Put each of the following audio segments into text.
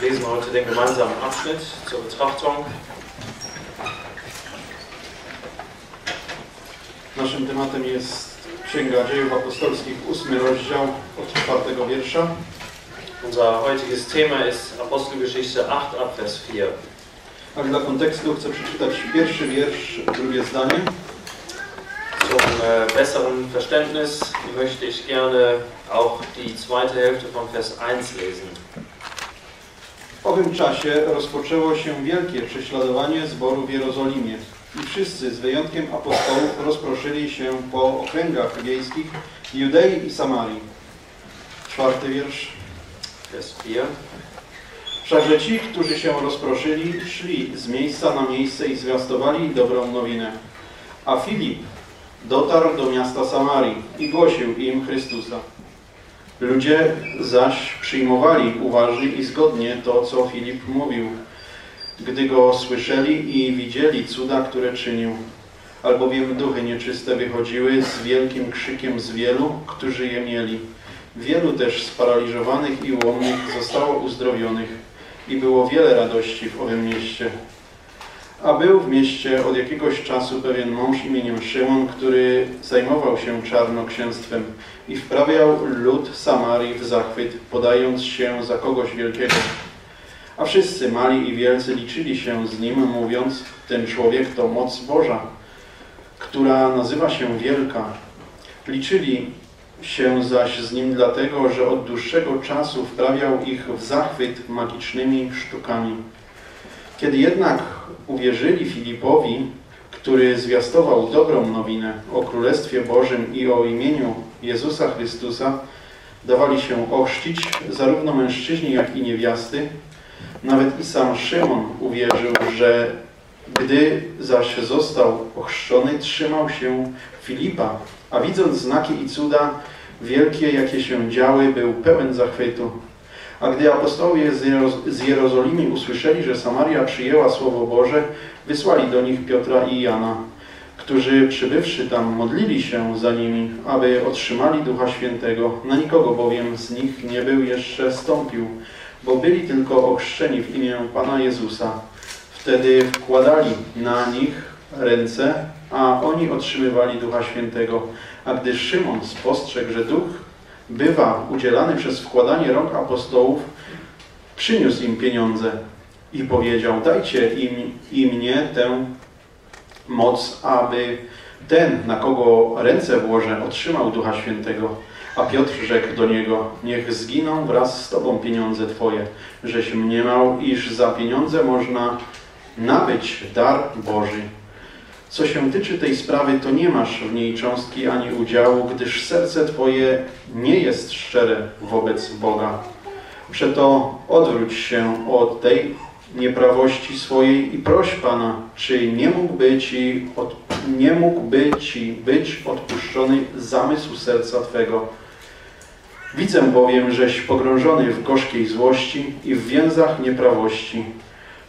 Wir lesen heute den gemeinsamen Abschnitt zur Betrachtung. Naszym tematem jest Księga Dziejów Apostolskich, ósmy rozdział od czwartego wiersza. Unser heutiges Thema ist Apostelgeschichte 8 ab Vers 4. A dla kontekstu chcę przeczytać pierwszy wiersz, drugie zdanie. Zum äh, besseren Verständnis möchte ich gerne auch die zweite Hälfte von Vers 1 lesen. W owym czasie rozpoczęło się wielkie prześladowanie zboru w Jerozolimie i wszyscy z wyjątkiem apostołów rozproszyli się po okręgach wiejskich Judei i Samarii. Czwarty wiersz. 4. Wszakże ci, którzy się rozproszyli, szli z miejsca na miejsce i zwiastowali dobrą nowinę. A Filip dotarł do miasta Samarii i głosił im Chrystusa. Ludzie zaś przyjmowali uważnie i zgodnie to, co Filip mówił, gdy go słyszeli i widzieli cuda, które czynił. Albowiem duchy nieczyste wychodziły z wielkim krzykiem z wielu, którzy je mieli. Wielu też sparaliżowanych i łomnych zostało uzdrowionych i było wiele radości w owym mieście. A był w mieście od jakiegoś czasu pewien mąż imieniem Szymon, który zajmował się czarnoksięstwem i wprawiał lud Samarii w zachwyt, podając się za kogoś wielkiego. A wszyscy mali i wielcy liczyli się z nim, mówiąc, ten człowiek to moc Boża, która nazywa się wielka. Liczyli się zaś z nim dlatego, że od dłuższego czasu wprawiał ich w zachwyt magicznymi sztukami. Kiedy jednak uwierzyli Filipowi, który zwiastował dobrą nowinę o Królestwie Bożym i o imieniu Jezusa Chrystusa, dawali się ochrzcić zarówno mężczyźni, jak i niewiasty. Nawet i sam Szymon uwierzył, że gdy zaś został ochrzczony, trzymał się Filipa, a widząc znaki i cuda wielkie, jakie się działy, był pełen zachwytu. A gdy apostołowie z, Jeroz z Jerozolimy usłyszeli, że Samaria przyjęła Słowo Boże, wysłali do nich Piotra i Jana, którzy przybywszy tam modlili się za nimi, aby otrzymali Ducha Świętego. Na nikogo bowiem z nich nie był jeszcze stąpił, bo byli tylko ochrzczeni w imię Pana Jezusa. Wtedy wkładali na nich ręce, a oni otrzymywali Ducha Świętego. A gdy Szymon spostrzegł, że Duch bywa udzielany przez wkładanie rąk apostołów, przyniósł im pieniądze i powiedział, dajcie im i mnie tę moc, aby ten, na kogo ręce włożę, otrzymał Ducha Świętego. A Piotr rzekł do niego, niech zginą wraz z Tobą pieniądze Twoje, żeś mniemał, iż za pieniądze można nabyć dar Boży. Co się tyczy tej sprawy, to nie masz w niej cząstki ani udziału, gdyż serce Twoje nie jest szczere wobec Boga. Przeto odwróć się od tej nieprawości swojej i proś Pana, czy nie mógłby Ci, od, nie mógłby Ci być odpuszczony zamysł serca Twego. Widzę bowiem, żeś pogrążony w gorzkiej złości i w więzach nieprawości.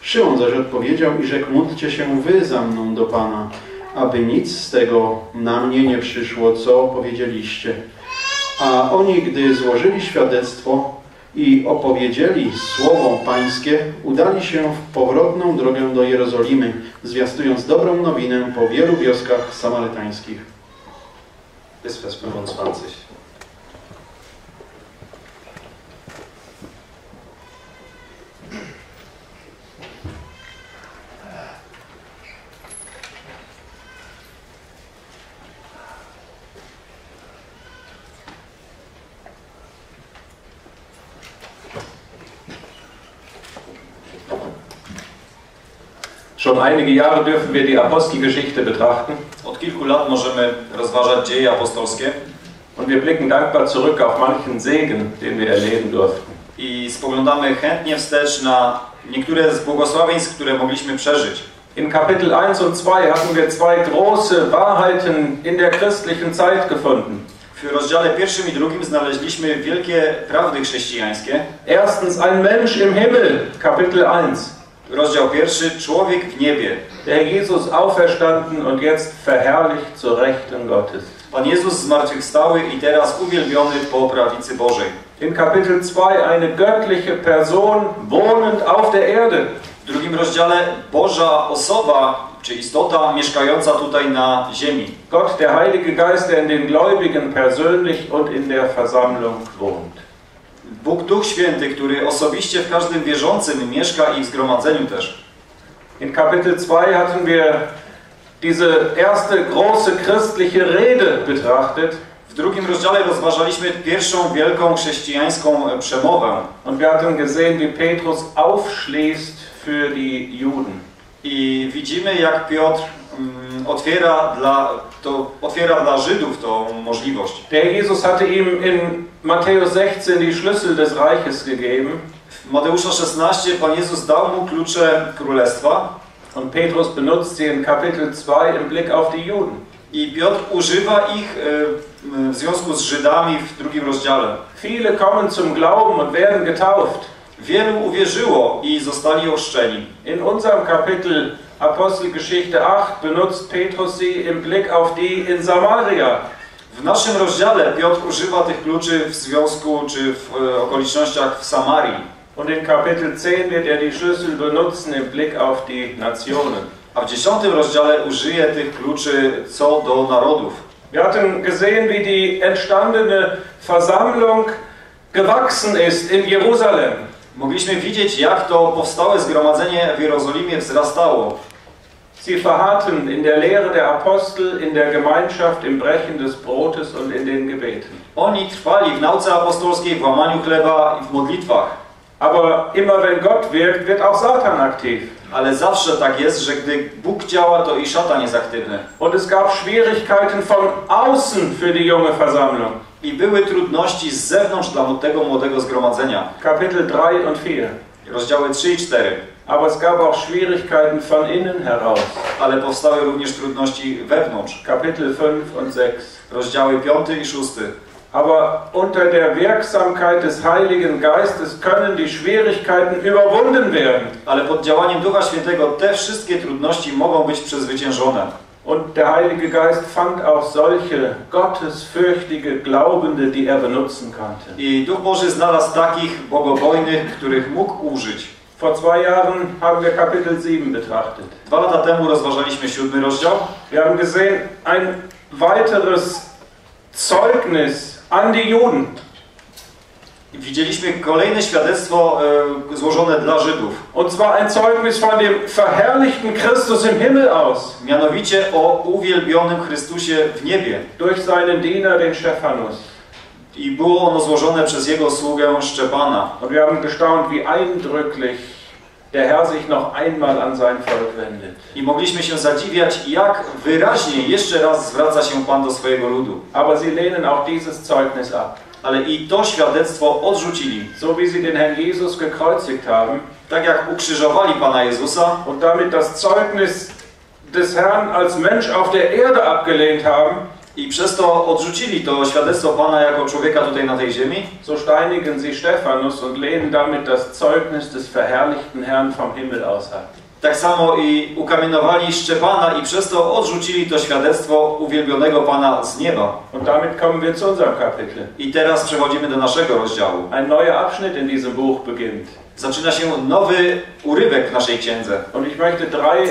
Szymon zaś odpowiedział i rzekł, módlcie się wy za mną do Pana, aby nic z tego na mnie nie przyszło, co powiedzieliście. A oni, gdy złożyli świadectwo i opowiedzieli słowo pańskie, udali się w powrotną drogę do Jerozolimy, zwiastując dobrą nowinę po wielu wioskach samarytańskich. Vers 25. Schon einige Jahre dürfen wir die Apostelgeschichte betrachten Od kilku lat możemy rozważać dzieje apostolskie und wir blicken dankbar zurück auf manchen Segen, den wir erleben durften. i spoglądamy chętnie wstecz na niektóre z błogosławieństw, które mogliśmy przeżyć. In Kapitel 1 und 2 hatten wir zwei große Wahrheiten in der christlichen Zeit gefunden. W rozdziale pierwszym i drugim znaleźliśmy wielkie prawdy chrześcijańskie. Erstens ein Mensch im Himmel, Kapitel 1. Rozdział pierwszy, człowiek w niebie. Der Jesus auferstanden und jetzt verherrlicht zur Rechten Gottes. Pan Jezus zmartwychwstały i teraz uwielbiony po prawicy Bożej. In Kapitel 2 eine göttliche Person wohnend auf der Erde. W drugim rozdziale Boża osoba, czy istota mieszkająca tutaj na ziemi. Gott, der Heilige Geist, der in den Gläubigen persönlich und in der Versammlung wohnt. Bóg Duch Święty, który osobiście w każdym wierzącym mieszka i w zgromadzeniu też. In Kapitel 2 hatten wir diese erste große christliche Rede betrachtet. W drugim rozdziale rozważaliśmy pierwszą wielką chrześcijańską e, przemowę Und wir hatten gesehen, wie Petrus aufschließt für die Juden. i widzimy jak Piotr otwiera dla, to, otwiera dla Żydów tą możliwość. Der Jesus hatte ihm in Matthäus 16 die Schlüssel des Reiches gegeben. W Mateusza 16 Pan Jezus dał mu klucze królestwa Und Petrus benutzt sie in Kapitel 2 im Blick auf die Juden. i Piotr używa ich e, w związku z Żydami w drugim rozdziale. Viele kommen zum Glauben und werden getauft. Wielu uwierzyło i zostali ochrzczeni. In unserem Kapitel Apostelgeschichte 8 benutzt Petrus sie im Blick auf die in Samaria. W naszym rozdziale Piotr używa tych kluczy w związku czy w e, okolicznościach w Samarii. Und in Kapitel 10 wird er die Schlüssel benutzen im Blick auf die Nationen. A w dziesiątym rozdziale użyje tych kluczy co do narodów. Wir hatten gesehen, wie die entstandene Versammlung gewachsen ist in Jerusalem. Mogliśmy widzieć, jak to powstałe zgromadzenie w Jerozolimie wzrastało. Sie verharrten in der Lehre der Apostel, in der Gemeinschaft, im Brechen des Brotes und in den Gebeten. Oni trwali w nauce apostolskiej, w łamaniu chleba i w modlitwach. Aber immer wenn Gott wirkt, wird auch Satan aktiv. Ale zawsze tak jest, że gdy Bóg działa, to i szatan jest aktywny. Und es gab Schwierigkeiten von außen für die junge Versammlung. I były trudności z zewnątrz dla tego młodego zgromadzenia. Kapitel 3 und 4. Rozdziały 3 i 4. Aber es gab auch Schwierigkeiten von innen heraus. Ale powstały również trudności wewnątrz. Kapitel 5 und 6. Rozdziały 5 i 6. Aber unter der Wirksamkeit des Heiligen Geistes können die Schwierigkeiten überwunden werden. Ale pod działaniem Ducha Świętego te wszystkie trudności mogą być przezwyciężone. Und der Heilige Geist fand auch solche gottesfürchtige Glaubende, die er benutzen konnte. I Duch Boży znalazł takich bogobojnych, których mógł użyć. Vor zwei Jahren haben wir Kapitel 7 betrachtet. Dwa lata temu rozważaliśmy siódmy rozdział Wir haben gesehen, ein weiteres Zeugnis an die Juden. Widzieliśmy kolejne świadectwo e, złożone dla Żydów. Und zwar ein Zeugnis von dem verherrlichten Christus im Himmel aus, Mianowicie o uwielbionym Chrystusie w niebie. durch seinen Diener, den Stephanus. I było ono złożone przez jego sługę Szczepana. Und wir haben gestaunt, wie eindrücklich der Herr sich noch einmal an sein Volk wendet. I mogliśmy się zadziwiać, jak wyraźnie jeszcze raz zwraca się Pan do swojego ludu. Aber sie lehnen auch dieses Zeugnis ab. Ale i to świadectwo odrzucili. So wie sie den Herrn Jesus gekreuzigt haben Tak jak ukrzyżowali Pana Jezusa und damit das Zeugnis des Herrn als Mensch auf der Erde abgelehnt haben, i przez to odrzucili to świadectwo Pana jako człowieka tutaj na tej ziemi, so steinigen sie Stephanus und lehnen damit das Zeugnis des verherrlichten Herrn vom Himmel aus ab. Tak samo i ukamienowali Szczepana i przez to odrzucili to świadectwo uwielbionego Pana z nieba. Und damit kommen wir zu unserem Kapitel. I teraz przechodzimy do naszego rozdziału. Ein neuer Abschnitt in diesem Buch beginnt. Zaczyna się nowy urywek w naszej księdze Und ich möchte drei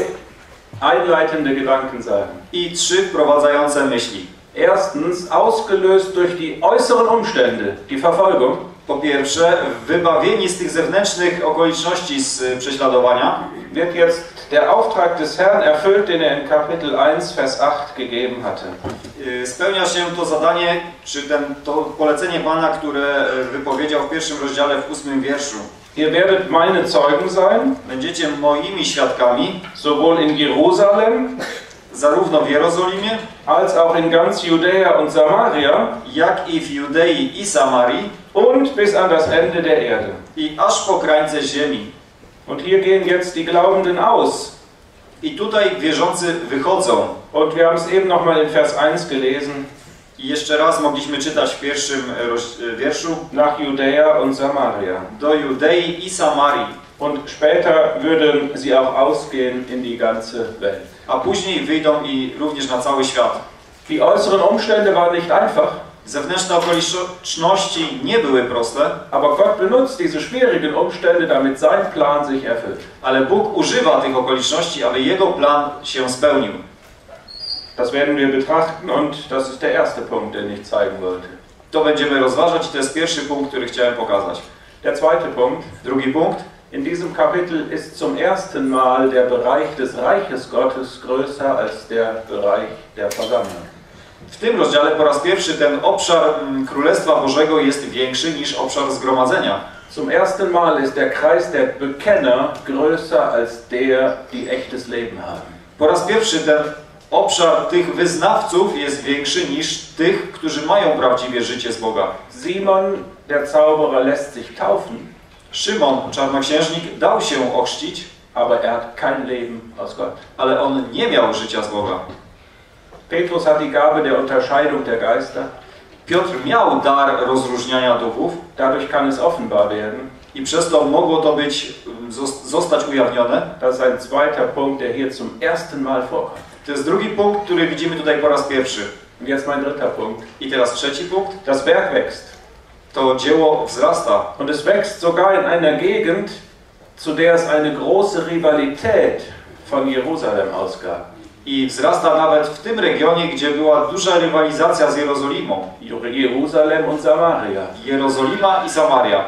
einleitende Gedanken sagen. i trzy wprowadzające myśli. Erstens, ausgelöst durch die äußeren Umstände, die Verfolgung, Po pierwsze, wybawieni z tych zewnętrznych okoliczności z prześladowania, wird jetzt der Auftrag des Herrn erfüllt, den er in Kapitel 1, Vers 8 gegeben hatte. spełnia się to zadanie, czy ten, to polecenie Pana, które wypowiedział w pierwszym rozdziale w ósmym wierszu. Ihr werdet meine Zeugen sein, Będziecie moimi świadkami, sowohl in Jerusalem zarówno w Jerozolimie, als auch in ganz Judäa und Samaria jak i w Judei i Samarii und bis an das Ende der Erde. i aż po krańce ziemi. Und hier gehen jetzt die Glaubenden aus. I tutaj wierzący wychodzą. Und wir haben es eben nochmal in Vers 1 gelesen, I jeszcze raz mogliśmy czytać w pierwszym e, e, wierszu nach Judäa und Samaria. do Judei i Samarii, Und später würden sie auch ausgehen in die ganze Welt. a później wyjdą i również na cały świat. Die äußeren Umstände waren nicht einfach. Zewnętrzne okoliczności nie były proste, aber Gott benutzt diese schwierigen Umstände, damit sein Plan sich erfüllt. ale Bóg używa tych okoliczności, aby Jego plan się spełnił. Das werden wir betrachten und das ist der erste Punkt, den ich zeigen wollte. To będziemy rozważać i to jest pierwszy punkt, który chciałem pokazać. Der zweite Punkt. Drugi punkt. In diesem Kapitel ist zum ersten Mal der Bereich des Reiches Gottes größer als der Bereich der Versammlung. W tym rozdziale po raz pierwszy ten obszar mm, Królestwa Bożego jest większy niż obszar zgromadzenia. Zum ersten Mal ist der Kreis der Bekenner größer als der, die echtes Leben haben. Po raz pierwszy ten obszar tych wyznawców jest większy niż tych, którzy mają prawdziwie życie z Boga. Simon, der Zauberer, lässt sich taufen, Szymon, czarnoksiężnik, dał się ochrzcić, aber er hat kein Leben aus Gott. ale on nie miał życia z Boga. Petrus hat die Gabe der Unterscheidung der Geister. Piotr miał dar rozróżniania duchów Dadurch kann es offenbar werden. i przez to mogło to być, mm, zos- zostać ujawnione. Das ist ein zweiter Punkt, der hier zum ersten Mal vorkommt. To jest drugi punkt, który widzimy tutaj po raz pierwszy. Und jetzt mein dritter Punkt. I teraz trzeci punkt. Das Werk wächst. To dzieło wzrasta. Und es wächst sogar in einer Gegend, zu der es eine große Rivalität von Jerusalem ausgab. I wzrasta nawet w tym regionie, gdzie była duża rywalizacja z Jerozolimą. Jerusalem und Samaria. Jerozolima i Samaria.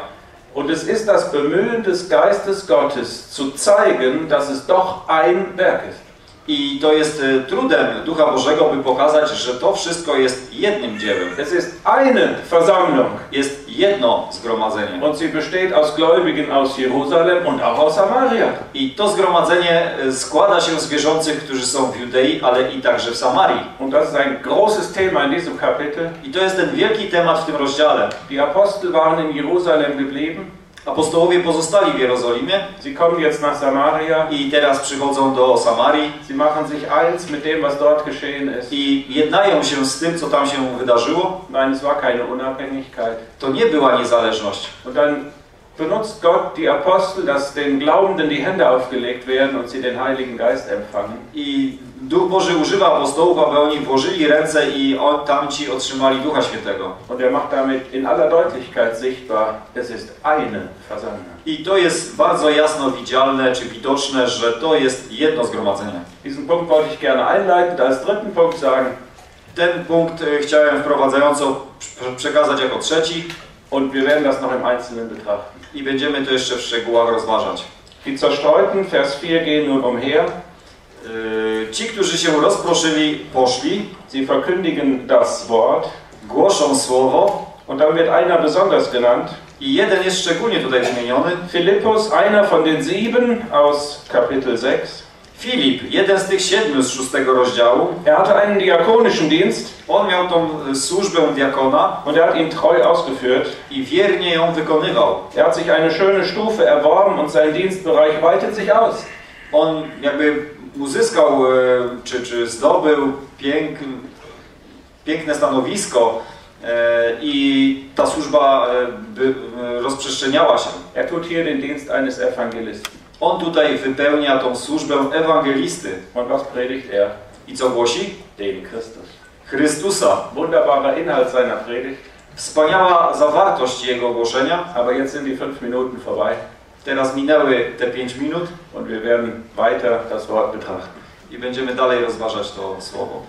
Und es ist das Bemühen des Geistes Gottes zu zeigen, dass es doch ein Werk ist. I to jest e, trudem Ducha Bożego, by pokazać, że to wszystko jest jednym dziełem. Es ist eine Versammlung Jest jedno zgromadzenie. und sie besteht aus Gläubigen aus Jerusalem und auch aus Samaria. I to zgromadzenie e, składa się z wierzących, którzy są w Judei, ale i także w Samarii. Und das ist ein großes Thema in diesem Kapitel. I to jest ten wielki temat w tym rozdziale. Die Apostel waren in Jerusalem geblieben. Apostołowie pozostali w Jerozolimie Sie kommen jetzt nach Samaria. i teraz przychodzą do Samarii Sie machen sich eins mit dem, was dort geschehen ist. i jednają się z tym, co tam się wydarzyło. Nein, es war keine Unabhängigkeit. To nie była niezależność. Und dann benutzt Gott die Apostel, dass den Glaubenden die Hände aufgelegt werden und sie den Heiligen Geist empfangen. I Duch Boży używa apostołów, aby oni włożyli ręce i on, tamci otrzymali Ducha Świętego. Und er macht damit in aller Deutlichkeit sichtbar, es ist eine Versammlung. I to jest bardzo jasno widzialne czy widoczne, że to jest jedno zgromadzenie. Diesen Punkt wollte ich gerne einleitend als dritten Punkt sagen. Ten punkt e, chciałem wprowadzająco prze- przekazać jako trzeci Und wir werden das noch im Einzelnen betrachten. i będziemy to jeszcze w szczegółach rozważać. Die Zerstreuten, Vers 4, gehen nun umher. Ci, którzy się rozproszyli, poszli, Sie verkündigen das Wort. głoszą słowo Und dann wird einer besonders genannt. i jeden jest szczególnie tutaj wymieniony. Philippus, einer von den sieben aus Kapitel 6. Filip, jeden z tych siedmiu z szóstego rozdziału. Er hatte einen diakonischen Dienst On miał tą służbę diakona und er hat ihn treu ausgeführt. i wiernie ją wykonywał. Er hat sich eine schöne Stufe erworben und sein Dienstbereich weitet sich aus. On jakby uzyskał, e, czy, czy zdobył pięk, piękne stanowisko e, i ta służba e, rozprzestrzeniała się. Er tut hier den Dienst eines Evangelisten. On tutaj wypełnia tą służbę ewangelisty. Und was predigt er? I co głosi? Den Christus. Chrystusa. Wunderbarer Inhalt seiner Predigt. Wspaniała zawartość jego głoszenia. Aber jetzt sind die fünf Minuten vorbei Teraz minęły te pięć minut und wir werden weiter das Wort betrachten. i będziemy dalej rozważać to słowo.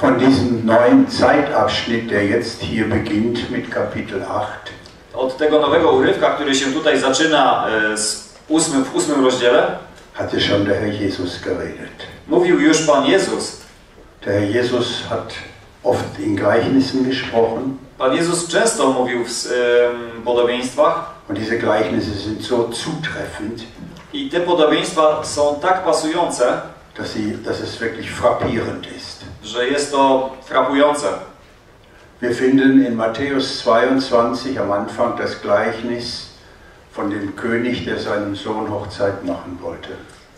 von diesem neuen Zeitabschnitt, der jetzt hier beginnt mit Kapitel 8, Od tego nowego urywka, który się tutaj zaczyna e, z ósmym, w ósmym rozdziale, hatte schon der Herr Jesus geredet. mówił już Pan Jezus. Der Herr Jesus hat oft in Gleichnissen gesprochen Pan Jezus często mówił w em, podobieństwach und diese Gleichnisse sind so zutreffend, i te podobieństwa są tak pasujące, dass, sie, dass es wirklich frappierend ist. że jest to frapujące. Wir finden in Matthäus 22 am Anfang das Gleichnis von dem König, der seinem Sohn Hochzeit machen wollte.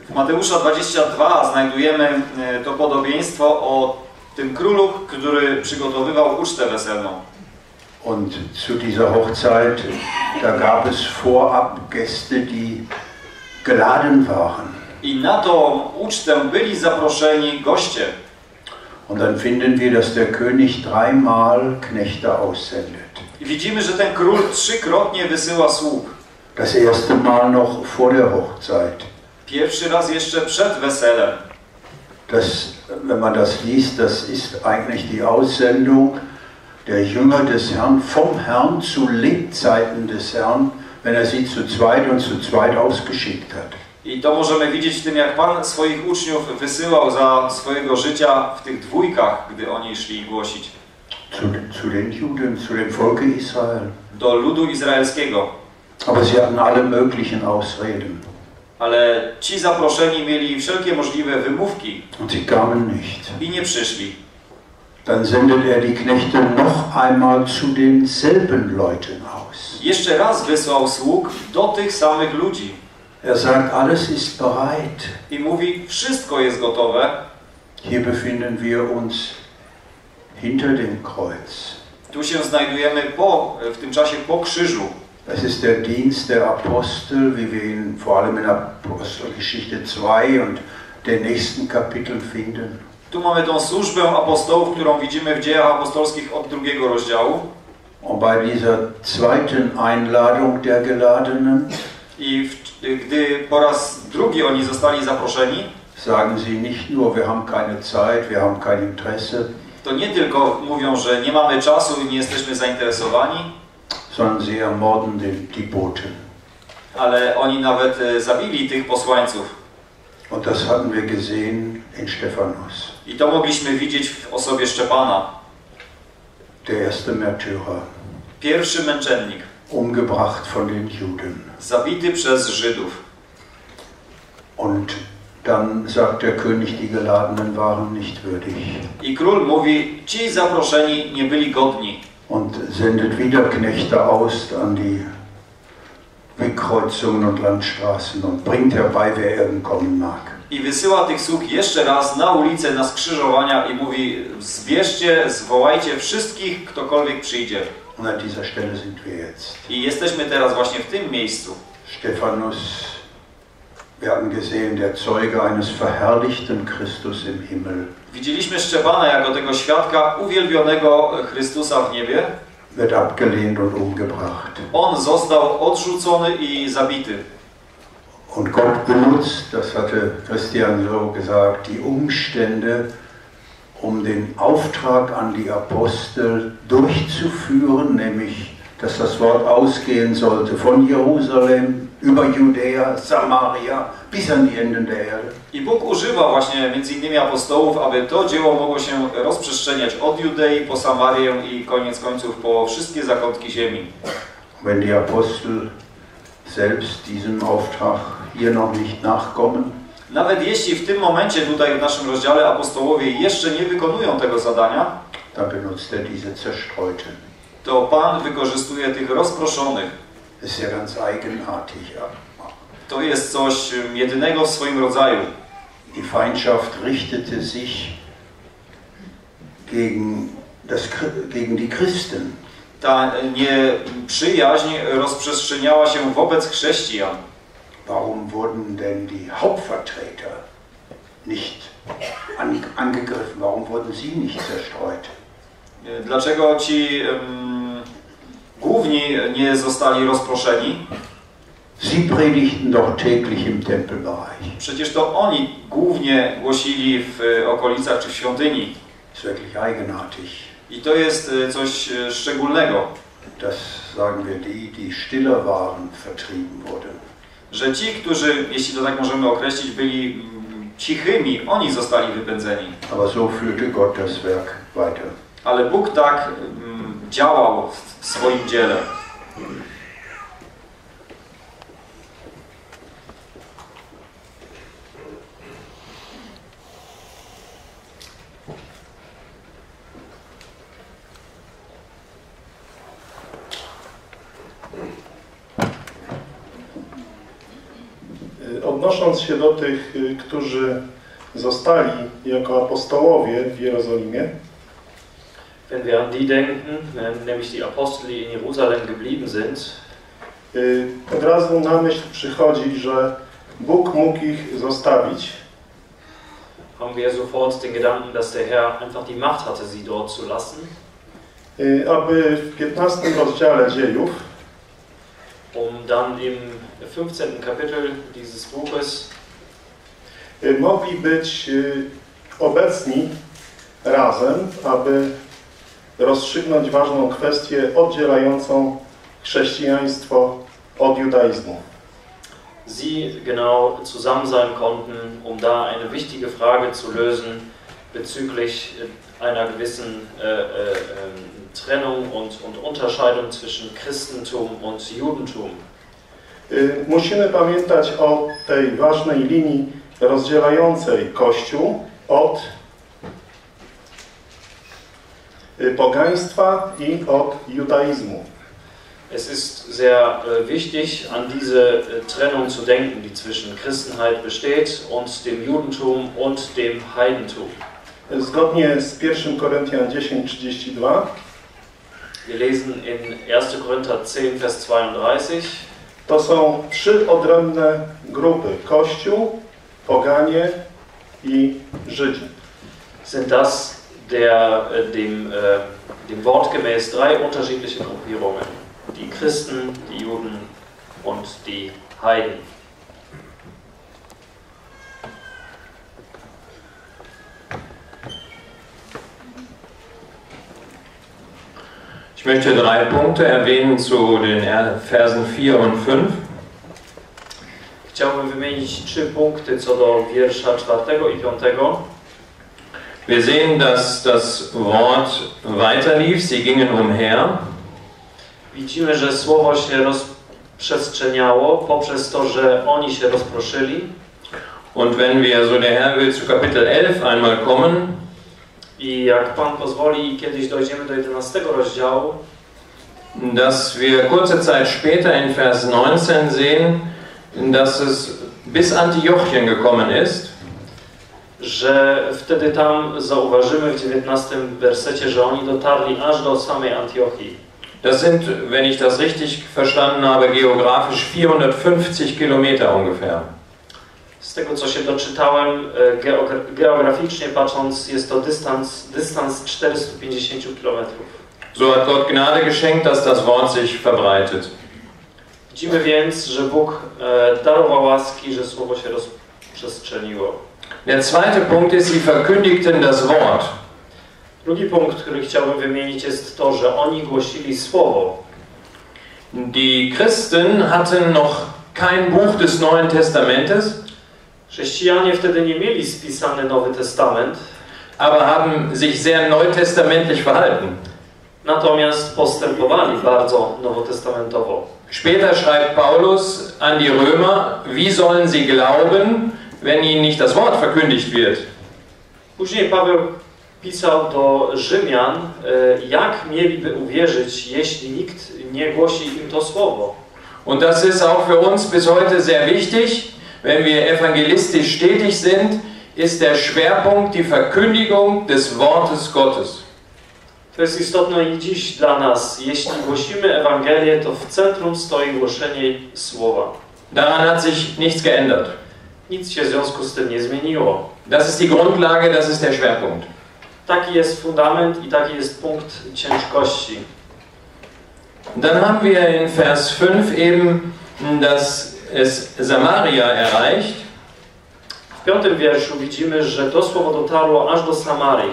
W Mateusza 22 znajdujemy e, to podobieństwo o tym królu, który przygotowywał ucztę weselną. Und zu dieser Hochzeit, da gab es vorab Gäste, die geladen waren. I na tą ucztę byli zaproszeni goście. Und dann finden wir, dass der König dreimal Knechte aussendet. I widzimy, że ten król trzykrotnie wysyła sług. Das erste Mal noch vor der Hochzeit. Pierwszy raz jeszcze przed weselem. Das, wenn man das liest, das ist eigentlich die Aussendung der Jünger des Herrn vom Herrn zu Lebzeiten des Herrn, wenn er sie zu zweit und zu zweit ausgeschickt hat. I to możemy widzieć w tym, jak Pan swoich uczniów wysyłał za swojego życia w tych dwójkach, gdy oni szli głosić Zu, zu den Juden, zu dem Volke Israel. do ludu izraelskiego. Aber sie hatten alle möglichen Ausreden. Ale ci zaproszeni mieli wszelkie możliwe wymówki Und sie kamen nicht. i nie przyszli. Dann sendet er die Knechte noch einmal zu denselben Leuten aus. Jeszcze raz wysłał sług do tych samych ludzi Er sagt, alles ist bereit. i mówi: Wszystko jest gotowe. Hier befinden wir uns hinter dem Kreuz. Tu się znajdujemy po, w tym czasie po krzyżu. Das ist der Dienst der Apostel, wie wir ihn vor allem in Apostelgeschichte 2 und den nächsten Kapiteln finden. Tu mamy tą służbę apostołów, którą widzimy w dziejach apostolskich od drugiego rozdziału. Und bei dieser zweiten Einladung der Geladenen I w, gdy po raz drugi oni zostali zaproszeni, sagen sie nicht nur, wir haben keine Zeit, wir haben kein Interesse, to nie tylko mówią, że nie mamy czasu i nie jesteśmy zainteresowani, sondern sie ermorden den, die Boten. ale oni nawet e, zabili tych posłańców. Und das hatten wir gesehen in Stephanus, I to mogliśmy widzieć w osobie Szczepana, der erste Märtyrer, pierwszy męczennik, umgebracht von den Juden. zabity przez Żydów. Und dann sagt der König, die Geladenen waren nicht würdig I król mówi, ci zaproszeni nie byli godni. Und sendet wieder Knechte aus an die Wegkreuzungen und Landstraßen und bringt herbei, wer irgend kommen mag. I wysyła tych sług jeszcze raz na ulicę, na skrzyżowania i mówi, zbierzcie, zwołajcie wszystkich, ktokolwiek przyjdzie. Und an dieser Stelle sind wir jetzt. I jesteśmy teraz właśnie w tym miejscu. Stephanus, wir hatten gesehen, der Zeuge eines verherrlichten Christus im Himmel, Widzieliśmy Szczepana jako tego świadka uwielbionego Chrystusa w niebie. wird abgelehnt und umgebracht. On został odrzucony i zabity. Und Gott benutzt, das hatte Christian so gesagt, die Umstände, um den Auftrag an die Apostel durchzuführen, nämlich dass das Wort ausgehen sollte von Jerusalem über Judäa, Samaria bis an die Enden der Erde. I Bóg używa właśnie między innymi apostołów, aby to dzieło mogło się rozprzestrzeniać od Judei po Samarię i koniec końców po wszystkie zakątki ziemi. Wenn die Apostel selbst diesem Auftrag hier noch nicht nachkommen, Nawet jeśli w tym momencie tutaj w naszym rozdziale apostołowie jeszcze nie wykonują tego zadania, benutzt er diese Zerstreuten. to Pan wykorzystuje tych rozproszonych. Das ist ja ganz eigenartig. To jest coś jedynego w swoim rodzaju. Die Feindschaft richtete sich gegen, das, gegen die Christen. Ta nieprzyjaźń rozprzestrzeniała się wobec chrześcijan. Warum wurden denn die Hauptvertreter nicht an, angegriffen? Warum wurden sie nicht zerstreut? Dlaczego ci em, główni nie zostali rozproszeni? Sie predigten doch täglich im Tempelbereich. Przecież to oni głównie głosili w e, okolicach czy w świątyni. Das wirklich eigenartig. I to jest e, coś e, szczególnego, Dass, sagen wir, die, die stiller waren, vertrieben wurden. że ci, którzy, jeśli to tak możemy określić, byli cichymi, oni zostali wypędzeni. Aber so führte Gott das Werk weiter. Ale Bóg tak działał w swoim dziele. Odnosząc się do tych, y, którzy zostali jako apostołowie w Jerozolimie, wenn wir an die denken, nämlich die Apostel, die in Jerusalem geblieben sind, od razu na myśl przychodzi, że Bóg mógł ich zostawić. haben wir sofort den Gedanken, dass der Herr einfach die Macht hatte, sie dort zu lassen, Aby w 15 rozdziale dziejów um dann im 15. Kapitel dieses Buches mogli być obecni razem, aby rozstrzygnąć ważną kwestię oddzielającą chrześcijaństwo od judaizmu. sie genau zusammen sein konnten, um da eine wichtige Frage zu lösen bezüglich äh, einer gewissen äh, äh, ähm, Trennung und, und Unterscheidung zwischen Christentum und Judentum. Y, Musimy pamiętać o tej ważnej linii rozdzielającej Kościół od y, pogaństwa i od judaizmu. Es ist sehr äh, wichtig, an diese äh, Trennung zu denken, die zwischen Christenheit besteht und dem Judentum und dem Heidentum. Zgodnie z 1 Koryntian 10:32 Wir lesen in 1. Korinther 10, Vers 32. to są trzy odrębne grupy: Kościół, poganie i Żydzi. sind das der, äh, dem, äh, dem Wort gemäß drei unterschiedliche Gruppierungen. Die Christen, die Juden und die Heiden. Ich möchte drei Punkte erwähnen zu den Versen 4 und 5. Chciałbym wymienić trzy punkty co do wiersza czwartego i piątego. Wir sehen, dass das Wort weiterlief, sie gingen umher. Widzimy, że słowo się rozprzestrzeniało poprzez to, że oni się rozproszyli. Und wenn wir, so der Herr will, zu Kapitel 11 einmal kommen, I jak Pan pozwoli, kiedyś dojdziemy do 11 rozdziału, dass wir kurze Zeit später in Vers 19 sehen, dass es bis Antiochien gekommen ist. Że wtedy tam zauważymy w 19 wersecie, że oni dotarli aż do samej Antiochii. Das sind, wenn ich das richtig verstanden habe, geografisch 450 Kilometer ungefähr. Z tego co się doczytałem, e, geogra- geograficznie patrząc, jest to dystans, dystans 450 km. So hat Gott Gnade geschenkt, dass das Wort sich verbreitet. Widzimy więc, że Bóg e, darował łaski, że słowo się rozprzestrzeniło. Der zweite Punkt ist, sie verkündigten das Wort. Drugi punkt, który chciałbym wymienić, jest to, że oni głosili słowo. Die Christen hatten noch kein Buch des Neuen Testamentes, Chrześcijanie wtedy nie mieli spisany Nowy Testament, aber haben sich sehr neutestamentlich verhalten. natomiast postępowali bardzo nowotestamentowo. Später schreibt Paulus an die Römer, wie sollen sie glauben, wenn ihnen nicht das Wort verkündigt wird? Później Paweł pisał do Rzymian, e, jak mieliby uwierzyć, jeśli nikt nie głosi im to słowo. Und das ist auch für uns bis heute sehr wichtig, wenn wir evangelistisch tätig sind, ist der Schwerpunkt die Verkündigung des Wortes Gottes. To jest istotne i dziś dla nas. Jeśli głosimy Ewangelię, to w centrum stoi głoszenie słowa. Daran hat sich nichts geändert. Nic się w związku z tym nie zmieniło. Das ist die Grundlage, das ist der Schwerpunkt. Taki jest fundament i taki jest punkt ciężkości. Dann haben wir in Vers 5 eben, dass es Samaria erreicht. W piątym wierszu widzimy, że to słowo dotarło aż do Samarii.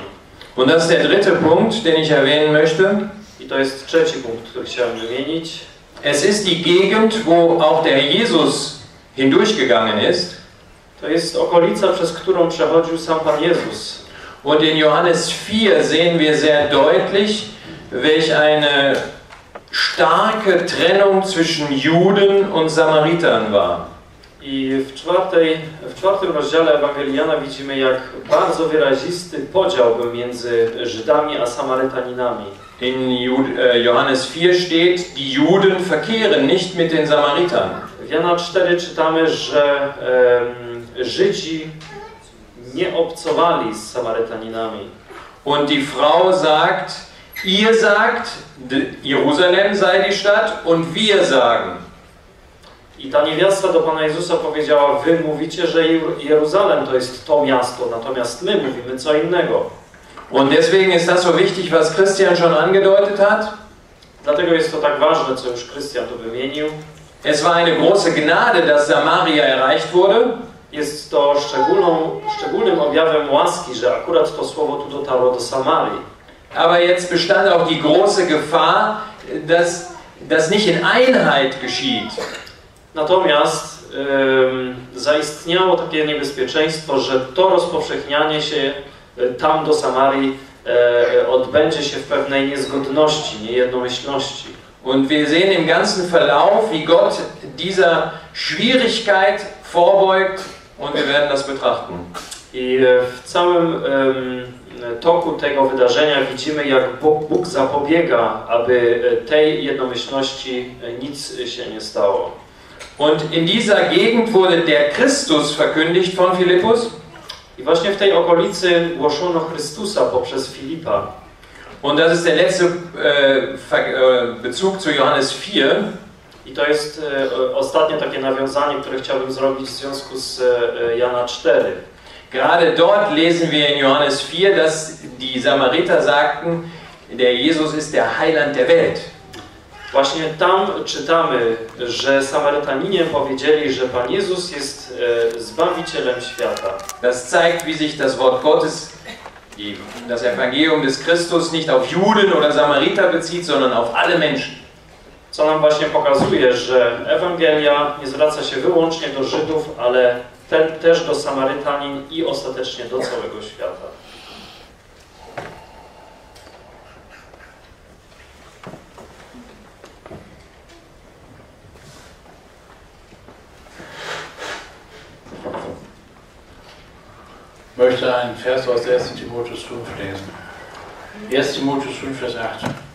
Und das ist der dritte Punkt, den ich erwähnen möchte. I to jest trzeci punkt, który chciałem wymienić. Es ist die Gegend, wo auch der Jezus hindurchgegangen ist. To jest okolica, przez którą przechodził sam Pan Jezus. Und in Johannes 4 sehen wir sehr deutlich, welch eine starke Trennung zwischen Juden und Samaritern war. I w, czwartej, w czwartym rozdziale Ewangeliana widzimy, jak bardzo wyrazisty podział był między Żydami a Samarytaninami. In äh, Johannes 4 steht, die Juden verkehren nicht mit den Samaritern. W Jana 4 czytamy, że em, Żydzi nie obcowali z Samarytaninami. Und die Frau sagt, ihr sagt, Jerusalem sei die Stadt und wir sagen. I ta niewiasta do Pana Jezusa powiedziała, wy mówicie, że Jer- Jeruzalem to jest to miasto, natomiast my mówimy co innego. Und deswegen ist das so wichtig, was Christian schon angedeutet hat. Dlatego jest to tak ważne, co już Krystian tu wymienił. Es war eine große Gnade, dass Samaria erreicht wurde. Jest to szczególną, szczególnym objawem łaski, że akurat to słowo tu dotarło do Samarii. Aber jetzt bestand auch die große Gefahr, dass das nicht in Einheit geschieht. Natomiast ym, zaistniało takie niebezpieczeństwo, że to rozpowszechnianie się y, tam do Samarii e, odbędzie się w pewnej niezgodności, niejednomyślności. Und wir sehen im ganzen Verlauf, wie Gott dieser Schwierigkeit vorbeugt und wir werden das betrachten. I e, w całym toku tego wydarzenia widzimy, jak Bóg, zapobiega, aby e, tej jednomyślności e, nic się nie stało. Und in dieser Gegend wurde der Christus verkündigt von Philippus. I właśnie w tej okolicy głoszono Chrystusa poprzez Filipa. Und das ist der letzte Bezug zu Johannes 4. I to jest e, ostatnie takie nawiązanie, które chciałbym zrobić w związku z e, Jana 4. Gerade dort lesen wir in Johannes 4, dass die Samariter sagten, der Jesus ist der Heiland der Welt. Właśnie tam czytamy, że Samarytaninie powiedzieli, że Pan Jezus jest e, Zbawicielem świata. Das zeigt, wie sich das Wort Gottes, das Evangelium des Christus nicht auf Juden oder Samariter bezieht, sondern auf alle Menschen. Co nam właśnie pokazuje, że Ewangelia nie zwraca się wyłącznie do Żydów, ale te, też do Samarytanin i ostatecznie do całego świata. Möchte einen Vers aus 1. Timotheus 5 lesen. 1. Timotheus 5, Vers 8.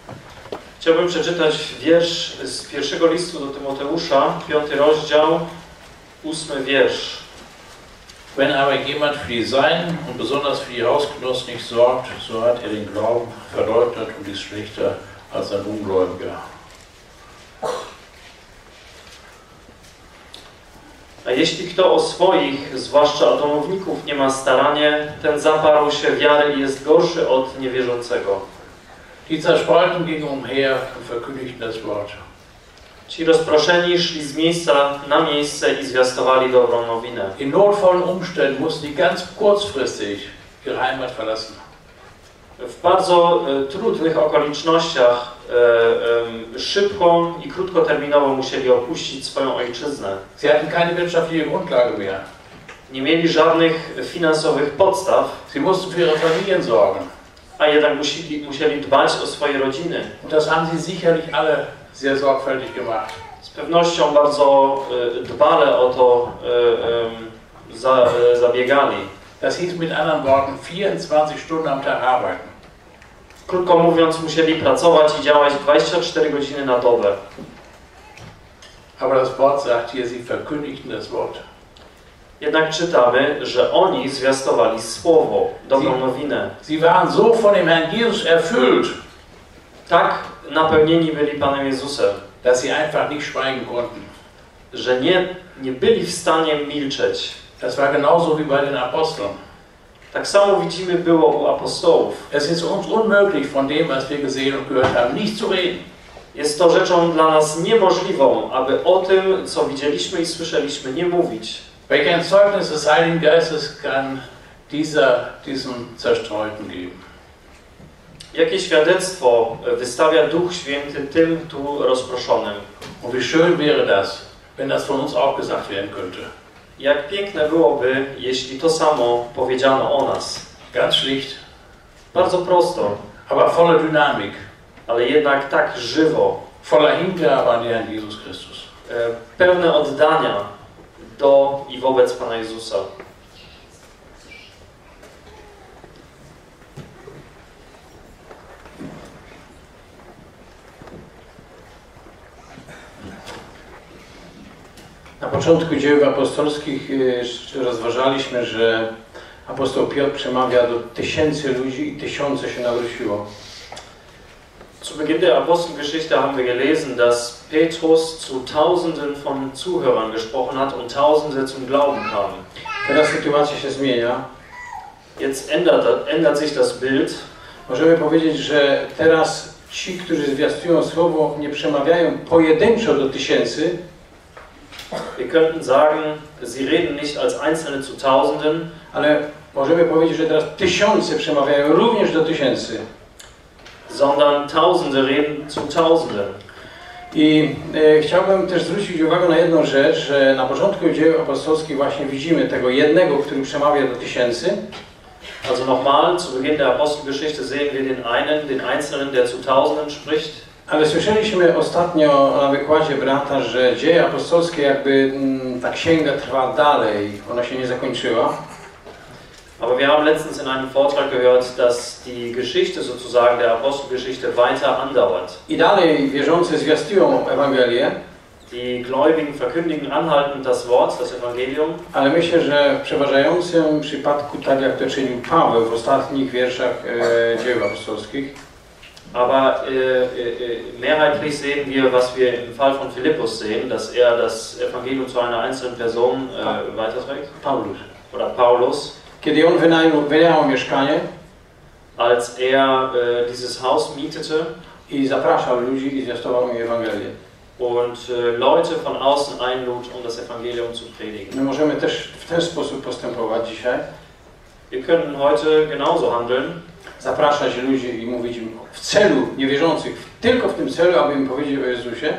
Chciałbym przeczytać wiersz z pierwszego listu do Tymoteusza, piąty rozdział, ósmy wiersz. Wenn aber jemand für die Seinen und besonders für die Hausgenossen nicht sorgt, so hat er den Glauben verleugnet und ist schlechter als ein Ungläubiger. A jeśli kto o swoich, zwłaszcza o domowników, nie ma staranie, ten zaparł się wiary i jest gorszy od niewierzącego. Die Zerspalten gingen umher und verkündigten das Wort. Ci rozproszeni szli z miejsca na miejsce i zwiastowali dobrą nowinę. In notvollen Umständen mussten die ganz kurzfristig ihre Heimat verlassen. W bardzo e, trudnych okolicznościach e, i krótkoterminowo musieli opuścić swoją ojczyznę. Sie hatten keine wirtschaftliche Grundlage mehr. Nie mieli żadnych finansowych podstaw, Sie mussten für ihre Familien sorgen. A jednak musieli, musieli dbać o swoje rodziny. Das haben sie sicherlich alle sehr sorgfältig gemacht. Z pewnością bardzo e, dbale o to e, em, za, e, zabiegali. Das hieß mit anderen Worten 24 Stunden am Tag arbeiten. Krótko mówiąc, musieli pracować i działać 24 godziny na dobę. Aber das Wort sagt hier, sie verkündigten das Wort. Jednak czytamy, że oni zwiastowali słowo, dobrą nowinę. Sie waren so von dem Herrn Jesus erfüllt, Tak napełnieni byli Panem Jezusem, dass sie einfach nicht schweigen konnten. że nie, nie byli w stanie milczeć. Das war genauso wie bei den Aposteln. Tak samo widzimy było u apostołów. Es ist uns unmöglich, von dem, was wir gesehen und gehört haben, nicht zu reden. Jest to rzeczą dla nas niemożliwą, aby o tym, co widzieliśmy i słyszeliśmy, nie mówić. Welch ein Zeugnis des Heiligen Geistes kann dieser, diesem Zerstreuten geben? Jakie świadectwo wystawia Duch Święty tym tu rozproszonym? Und wie schön wäre das, wenn das von uns auch gesagt werden könnte. Jak piękne byłoby, jeśli to samo powiedziano o nas. Ganz schlicht, Bardzo prosto, aber voller Dynamik, ale jednak tak żywo, voller Hingabe an Herrn Jesus Christus. e, pełne oddania do i wobec Pana Jezusa. Na początku dzieł apostolskich y, rozważaliśmy, że apostoł Piotr przemawia do tysięcy ludzi i tysiące się nawróciło. Zu Beginn der Apostelgeschichte haben wir gelesen, dass Petrus zu Tausenden von Zuhörern gesprochen hat und Tausende zum Glauben kamen. Teraz sytuacja się zmienia. Jetzt ändert, ändert sich das Bild. Możemy powiedzieć, że teraz ci, którzy zwiastują słowo, nie przemawiają pojedynczo do tysięcy, Wir könnten sagen, sie reden nicht als Einzelne zu Tausenden, ale możemy powiedzieć, że teraz tysiące przemawiają również do tysięcy. Sondern Tausende reden zu Tausenden. I e, chciałbym też zwrócić uwagę na jedną rzecz, że na początku dzieł apostolskich właśnie widzimy tego jednego, który przemawia do tysięcy, Also nochmal, zu Beginn der Apostelgeschichte sehen wir den einen, den Einzelnen, der zu Tausenden spricht. ale słyszeliśmy ostatnio na wykładzie brata, że dzieje apostolskie jakby mm, ta księga trwa dalej, ona się nie zakończyła. Aber wir haben letztens in einem Vortrag gehört, dass die Geschichte sozusagen der Apostelgeschichte weiter andauert. I dalej wierzący zwiastują Ewangelię, Die Gläubigen verkündigen anhaltend das Wort, das Evangelium. ale myślę, że w przeważającym przypadku, tak jak to czynił Paweł w ostatnich wierszach e, dzieł apostolskich, Aber äh, äh, mehrheitlich sehen wir, was wir im Fall von Philippus sehen, dass er das Evangelium zu einer einzelnen Person äh, weiterträgt. Paulus. Oder Paulus, Kiedy on wynajął, wynajął mieszkanie als er äh, dieses Haus mietete i zapraszał ludzi i zwiastował im Ewangelię. und äh, Leute von außen einlud, um das Evangelium zu predigen. My możemy też w ten sposób postępować dzisiaj. Wir können heute genauso handeln. Zapraszać ludzi i mówić im w celu niewierzących, tylko w tym celu, aby im powiedzieć o Jezusie.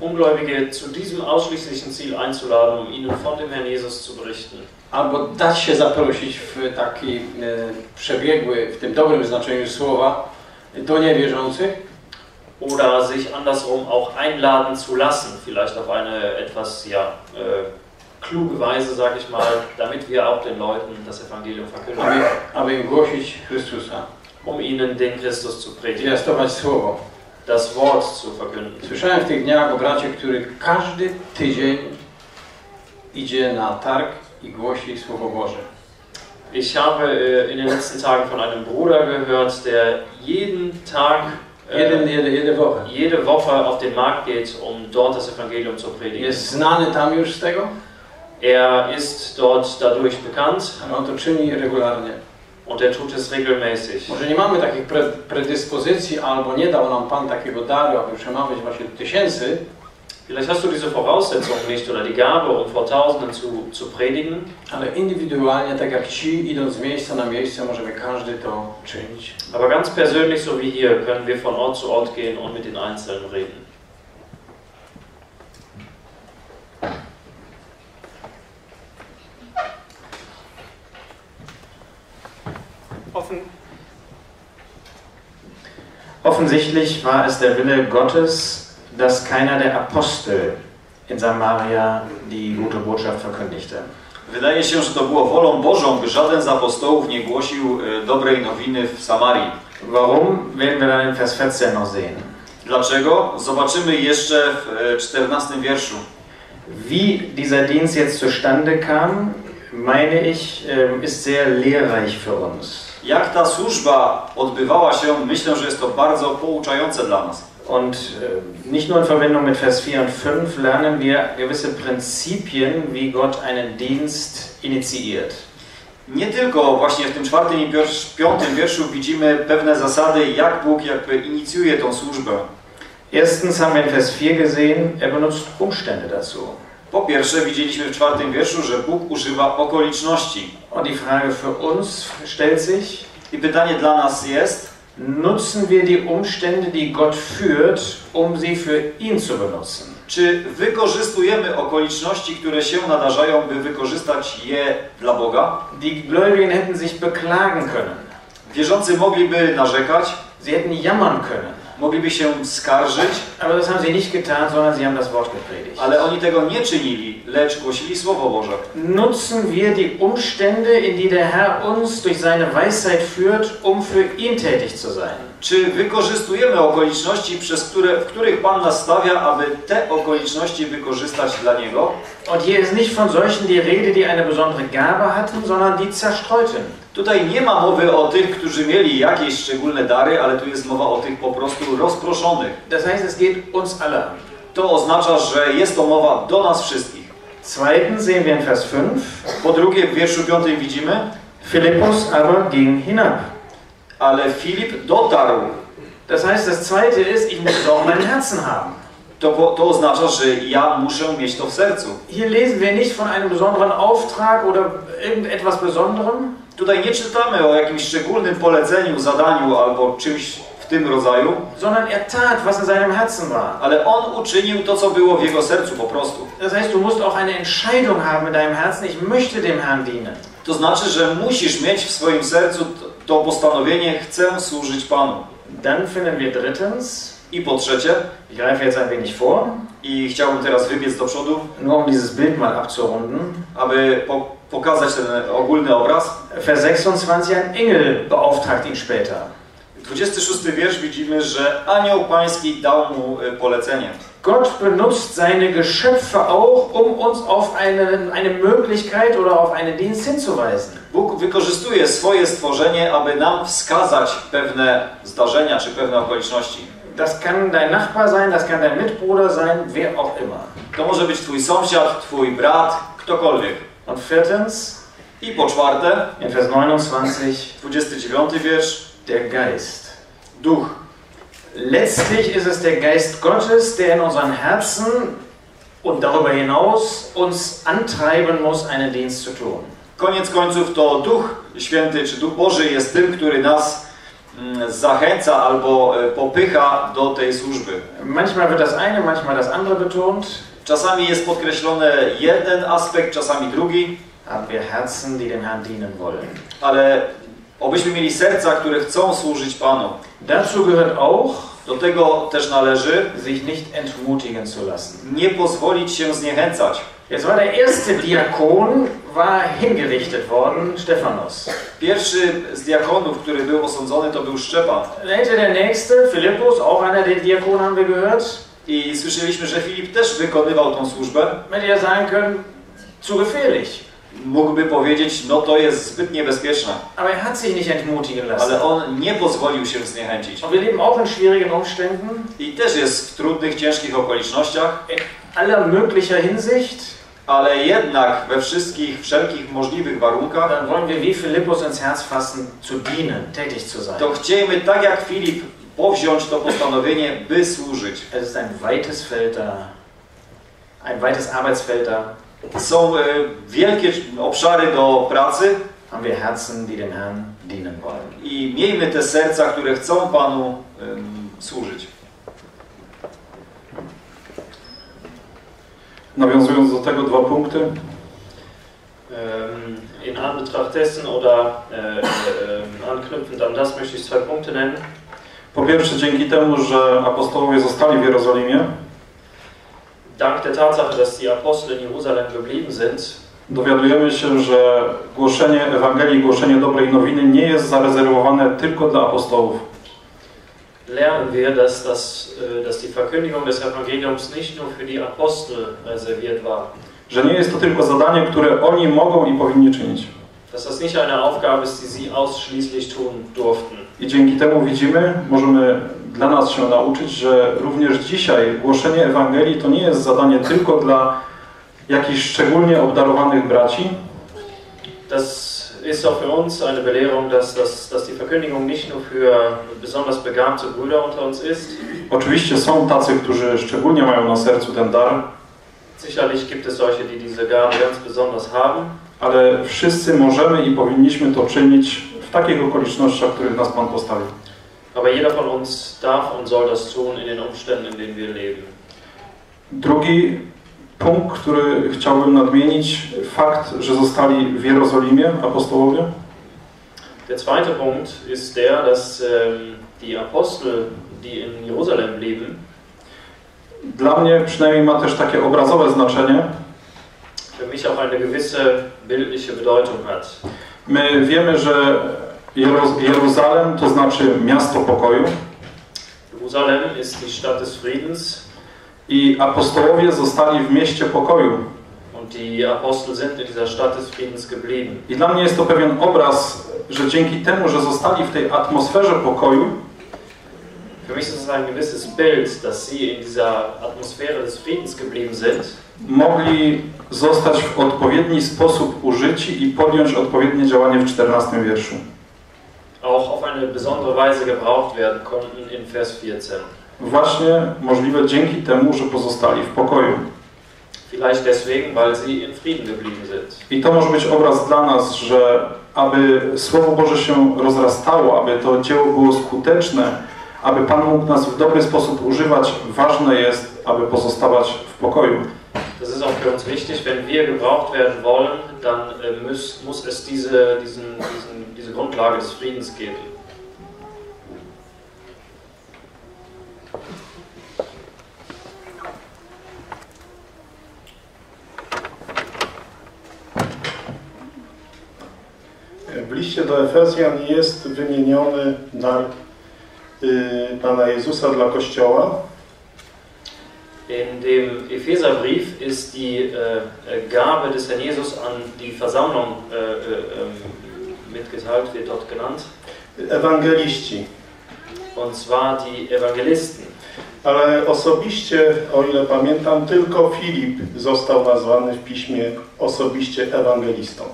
Ungläubige zu diesem ausschließlichen Ziel einzuladen, um ihnen von dem Herrn Jesus zu berichten. Albo dać się zaprosić w taki e, przebiegły, w tym dobrym znaczeniu słowa, do niewierzących. Oder sich andersrum auch einladen zu lassen, vielleicht auf eine etwas ja, äh, kluge Weise, sage ich mal, damit wir auch den Leuten das Evangelium verkünden, aby, aby im głosić Chrystusa, um ihnen den Christus zu predigen, zwiastować Słowo. Das Wort zu verkünden. Słyszałem w tych dniach o bracie, który każdy tydzień idzie na targ i głosi Słowo Boże. Ich habe äh, in den letzten Tagen von einem Bruder gehört, der jeden Tag, äh, Jeden, jeden, jeden woche. jede Woche auf den Markt geht, um dort das Evangelium zu predigen. Jest znany tam już z tego, Er ist dort dadurch bekannt ale on to czyni regularnie. Und er tut es regelmäßig. Może nie mamy takich pre, predyspozycji, albo nie dał nam Pan takiego daru, aby przemawiać właśnie do tysięcy, Vielleicht hast du diese Voraussetzung nicht oder die Gabe, um vor Tausenden zu, zu predigen, ale indywidualnie, tak jak ci, idąc z miejsca na miejsce, możemy każdy to czynić. aber ganz persönlich, so wie hier, können wir von Ort zu Ort gehen und mit den Einzelnen reden. Offen Offensichtlich war es der Wille Gottes, dass keiner der Apostel in Samaria die gute Botschaft verkündigte. Wydaje się, że to było wolą Bożą, by żaden z apostołów nie głosił e, dobrej nowiny w Samarii. Warum, werden wir dann in Vers 14 noch sehen. Dlaczego? Zobaczymy jeszcze w e, 14 wierszu. Wie dieser Dienst jetzt zustande kam, meine ich, ähm, ist sehr lehrreich für uns. Jak ta służba odbywała się, myślę, że jest to bardzo pouczające dla nas. Und äh, nicht nur in Verbindung mit Vers 4 und 5 lernen wir gewisse Prinzipien, wie Gott einen Dienst initiiert. Nie tylko właśnie w tym czwartym i piątym wierszu widzimy pewne zasady, jak Bóg jakby inicjuje tą służbę. Erstens haben wir in Vers 4 gesehen, er benutzt Umstände dazu. Po pierwsze, widzieliśmy w czwartym wierszu, że Bóg używa okoliczności. Und die Frage für uns stellt sich, I pytanie dla nas jest, nutzen wir die Umstände, die Gott führt, um sie für ihn zu benutzen? czy wykorzystujemy okoliczności, które się nadarzają, by wykorzystać je dla Boga? Die Gläubigen hätten sich beklagen können. Wierzący mogliby narzekać, Sie hätten jammern können. Mogliby się skarżyć, Aber das haben sie nicht getan, sondern sie haben das Wort gepredigt. ale oni tego nie czynili, lecz głosili Słowo Boże. Nutzen wir die Umstände, in die der Herr uns durch seine Weisheit führt, um für ihn tätig zu sein? Czy wykorzystujemy okoliczności, przez które, w których Pan nas stawia, aby te okoliczności wykorzystać dla Niego? Und hier ist nicht von solchen die Rede, die eine besondere Gabe hatten, sondern die zerstreuten. Tutaj nie ma mowy o tych, którzy mieli jakieś szczególne dary, ale tu jest mowa o tych po prostu, rozproszonych. Das heißt, es geht uns alle. To oznacza, że jest to mowa do nas wszystkich. Zweitens sehen wir in Vers 5, Po drugie, w wierszu 5 widzimy, Philippus aber ging hinab. ale Filip dotarł. Das heißt, das zweite ist, ich muss auch in meinem Herzen haben. To, to oznacza, że ja muszę mieć to w sercu. Hier lesen wir nicht von einem besonderen Auftrag oder irgendetwas Besonderem, Tutaj nie czytamy o jakimś szczególnym poleceniu, zadaniu albo czymś w tym rodzaju, sondern er tat, was in seinem Herzen war. ale on uczynił to, co było w jego sercu po prostu. Das heißt, du musst auch eine Entscheidung haben in deinem Herzen, ich möchte dem Herrn dienen. To znaczy, że musisz mieć w swoim sercu to postanowienie, chcę służyć Panu. Dann finden wir drittens, I po trzecie, ich greife jetzt ein wenig vor, i chciałbym teraz wybiec do przodu, nur um dieses Bild mal abzurunden. aby po, pokazać ten ogólny obraz. Vers 26, ein Engel beauftragt ihn später. 26 wiersz widzimy, że anioł pański dał mu y, polecenie. Gott benutzt seine Geschöpfe auch, um uns auf eine, eine Möglichkeit oder auf einen Dienst hinzuweisen. Bóg wykorzystuje swoje stworzenie, aby nam wskazać pewne zdarzenia czy pewne okoliczności. Das kann dein Nachbar sein, das kann dein Mitbruder sein, wer auch immer. To może być twój sąsiad, twój brat, ktokolwiek. Und viertens, I po czwarte, in Vers 29, 29 wiersz, der Geist. duch. Letztlich ist es der Geist Gottes, der in unseren Herzen und darüber hinaus uns antreiben muss, einen Dienst zu tun. Koniec końców to Duch Święty czy Duch Boży jest tym, który nas mm, zachęca albo e, popycha do tej służby. Manchmal wird das eine, manchmal das andere betont. Czasami jest podkreślony jeden aspekt, czasami drugi, Haben wir Herzen, die dem Herrn dienen wollen. ale obyśmy mieli serca, które chcą służyć Panu. Dazu gehört auch, Do tego też należy Sich nicht entmutigen zu lassen. nie pozwolić się zniechęcać. jetzt war der erste Diakon, war hingerichtet worden, Stephanus. Pierwszy z diakonów, który był osądzony, to był Szczepan. Dahinter der nächste, Philippus, auch einer der Diakonen haben wir gehört. I słyszeliśmy, że Filip też wykonywał tą służbę. Man hätte ja sagen können, zu gefährlich. Mógłby powiedzieć, no to jest zbyt niebezpieczne. Aber er hat sich nicht entmutigen lassen. Ale on nie pozwolił się zniechęcić. Und wir leben auch in schwierigen Umständen, I też jest w trudnych, ciężkich okolicznościach, in aller möglicher Hinsicht. ale jednak we wszystkich, wszelkich możliwych warunkach, Dann wollen wir wie Philippus ins Herz fassen, zu dienen, tätig zu sein. to chcielibyśmy tak jak Filip powziąć to postanowienie, by służyć. Es ist ein weites Feld da, ein weites Arbeitsfeld da. Są e, wielkie obszary do pracy Haben wir Herzen, die dem Herrn dienen wollen. i miejmy te serca, które chcą Panu em, służyć. Nawiązując do tego dwa punkty. In Anbetracht dessen oder äh, anknüpfend an das möchte ich zwei Punkte nennen. Po pierwsze, dzięki temu, że apostołowie zostali w Jerozolimie, Dank der Tatsache, dass die Apostel in Jerusalem geblieben sind, dowiadujemy się, że głoszenie Ewangelii, głoszenie dobrej nowiny nie jest zarezerwowane tylko dla apostołów. lernen wir, dass, das, äh, dass die Verkündigung des Evangeliums nicht nur für die Apostel reserviert war. Że nie jest to tylko zadanie, które oni mogą i powinni czynić. Dass das nicht eine Aufgabe ist, die sie ausschließlich tun durften. I dzięki temu widzimy, możemy dla nas się nauczyć, że również dzisiaj głoszenie Ewangelii to nie jest zadanie tylko dla jakichś szczególnie obdarowanych braci, Das ist auch für uns eine Belehrung, dass, dass, dass die Verkündigung nicht nur für besonders begabte Brüder unter uns ist. Oczywiście są tacy, którzy szczególnie mają na sercu ten dar, Sicherlich gibt es solche, die diese Gabe ganz besonders haben. Ale wszyscy możemy i powinniśmy to czynić w takich okolicznościach, w których nas Pan postawił. Aber jeder von uns darf und soll das tun in den Umständen, in denen wir leben. Drugi punkt, który chciałbym nadmienić, fakt, że zostali w Jerozolimie apostołowie, Der zweite Punkt ist der, dass ähm, die Apostel, die in Jerusalem blieben, dla mnie przynajmniej ma też takie obrazowe znaczenie. Für mich auch eine gewisse bildliche Bedeutung hat. My wiemy, że Jeru- Jeruzalem to znaczy miasto pokoju Jerusalem ist die Stadt des Friedens i apostołowie zostali w mieście pokoju. und die Apostel sind in dieser Stadt des Friedens geblieben. I dla mnie jest to pewien obraz, że dzięki temu, że zostali w tej atmosferze pokoju, Für mich ist es ein gewisses Bild, dass sie in dieser Atmosphäre des Friedens geblieben sind mogli zostać w odpowiedni sposób użyci i podjąć odpowiednie działanie w 14 wierszu. auch auf eine besondere Weise gebraucht werden konnten in Vers 14. Właśnie możliwe dzięki temu, że pozostali w pokoju. Vielleicht deswegen, weil sie in Frieden geblieben sind. I to może być obraz dla nas, że aby Słowo Boże się rozrastało, aby to dzieło było skuteczne, aby Pan mógł nas w dobry sposób używać, ważne jest, aby pozostawać w pokoju. Das ist auch für uns wichtig, wenn wir gebraucht werden wollen, dann äh, muss, muss es diese, diesen, diesen, diese Grundlage des Friedens geben. W liście do Efezjan jest wymieniony dar Pana Jezusa dla Kościoła. In dem Epheserbrief ist die äh, Gabe des Herrn Jesus an die Versammlung äh, äh, ähm, mitgeteilt, wird dort genannt. Ewangeliści. Und zwar die Evangelisten. Ale osobiście, o ile pamiętam, tylko Filip został nazwany w piśmie osobiście ewangelistą.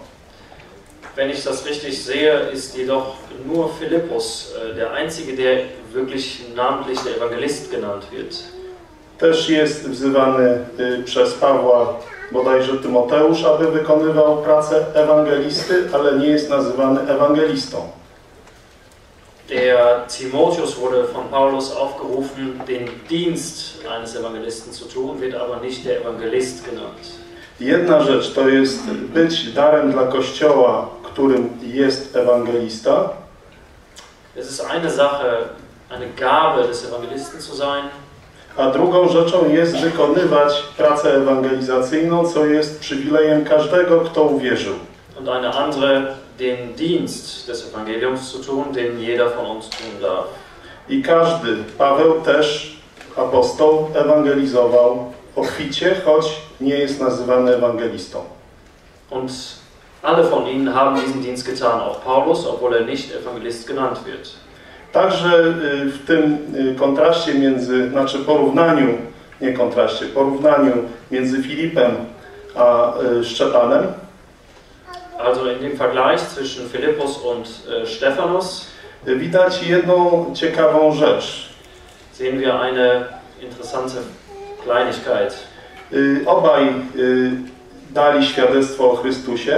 Wenn ich das richtig sehe, ist jedoch nur Philippus äh, der einzige, der wirklich namentlich der Evangelist genannt wird. Też jest wzywany y, przez Pawła bodajże Tymoteusz, aby wykonywał pracę ewangelisty, ale nie jest nazywany ewangelistą. Der Timotheus wurde von Paulus aufgerufen, den Dienst eines Evangelisten zu tun, wird aber nicht der Evangelist genannt. Jedna rzecz to jest być darem dla Kościoła, którym jest ewangelista, Es ist eine Sache, eine Gabe des Evangelisten zu sein, a drugą rzeczą jest wykonywać pracę ewangelizacyjną, co jest przywilejem każdego, kto uwierzył. und eine andere, den Dienst des Evangeliums zu tun, den jeder von uns tun darf. I każdy, Paweł też, apostoł, ewangelizował obficie, choć nie jest nazywany ewangelistą. Und alle von ihnen haben diesen Dienst getan, auch Paulus, obwohl er nicht Evangelist genannt wird. Także y, w tym y, kontraście między, znaczy porównaniu, nie kontraście, porównaniu między Filipem a y, Szczepanem, Also in dem Vergleich zwischen Philippus und Stephanus widać jedną ciekawą rzecz. sehen wir eine interessante Kleinigkeit. Obaj dali świadectwo o Chrystusie,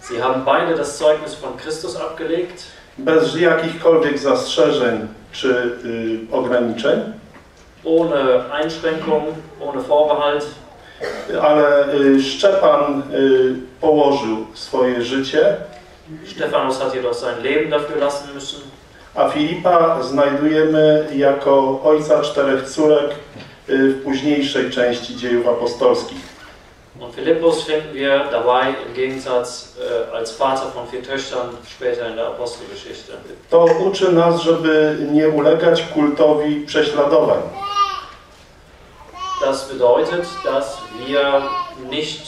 Sie haben beide das Zeugnis von Christus abgelegt, bez jakichkolwiek zastrzeżeń czy y, ograniczeń, ohne Einschränkung, ohne Vorbehalt. ale y, Szczepan y, położył swoje życie, Stephanus hat jedoch sein Leben dafür lassen müssen. a Filipa znajdujemy jako ojca czterech córek y, w późniejszej części dziejów apostolskich. Und Philippus finden wir dabei im Gegensatz äh, als Vater von vier Töchtern später in der Apostelgeschichte. To uczy nas, żeby nie ulegać kultowi prześladowań. Das bedeutet, dass wir nicht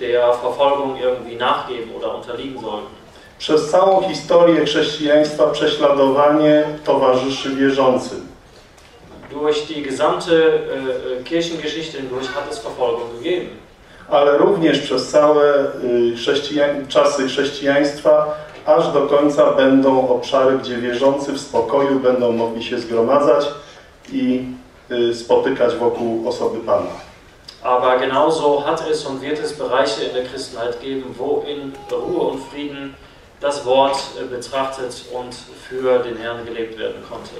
der Verfolgung irgendwie nachgeben oder unterliegen sollten. Przez całą historię chrześcijaństwa prześladowanie towarzyszy wierzącym. Durch die gesamte äh, äh, Kirchengeschichte hindurch hat es Verfolgung gegeben. Ale również przez całe y, czasy chrześcijaństwa, aż do końca będą obszary, gdzie wierzący w spokoju będą mogli się zgromadzać i y, spotykać wokół osoby Pana. Aber genauso hat es und wird es Bereiche in der Christenheit geben, wo in Ruhe und Frieden das Wort äh, betrachtet und für den Herrn gelebt werden konnte.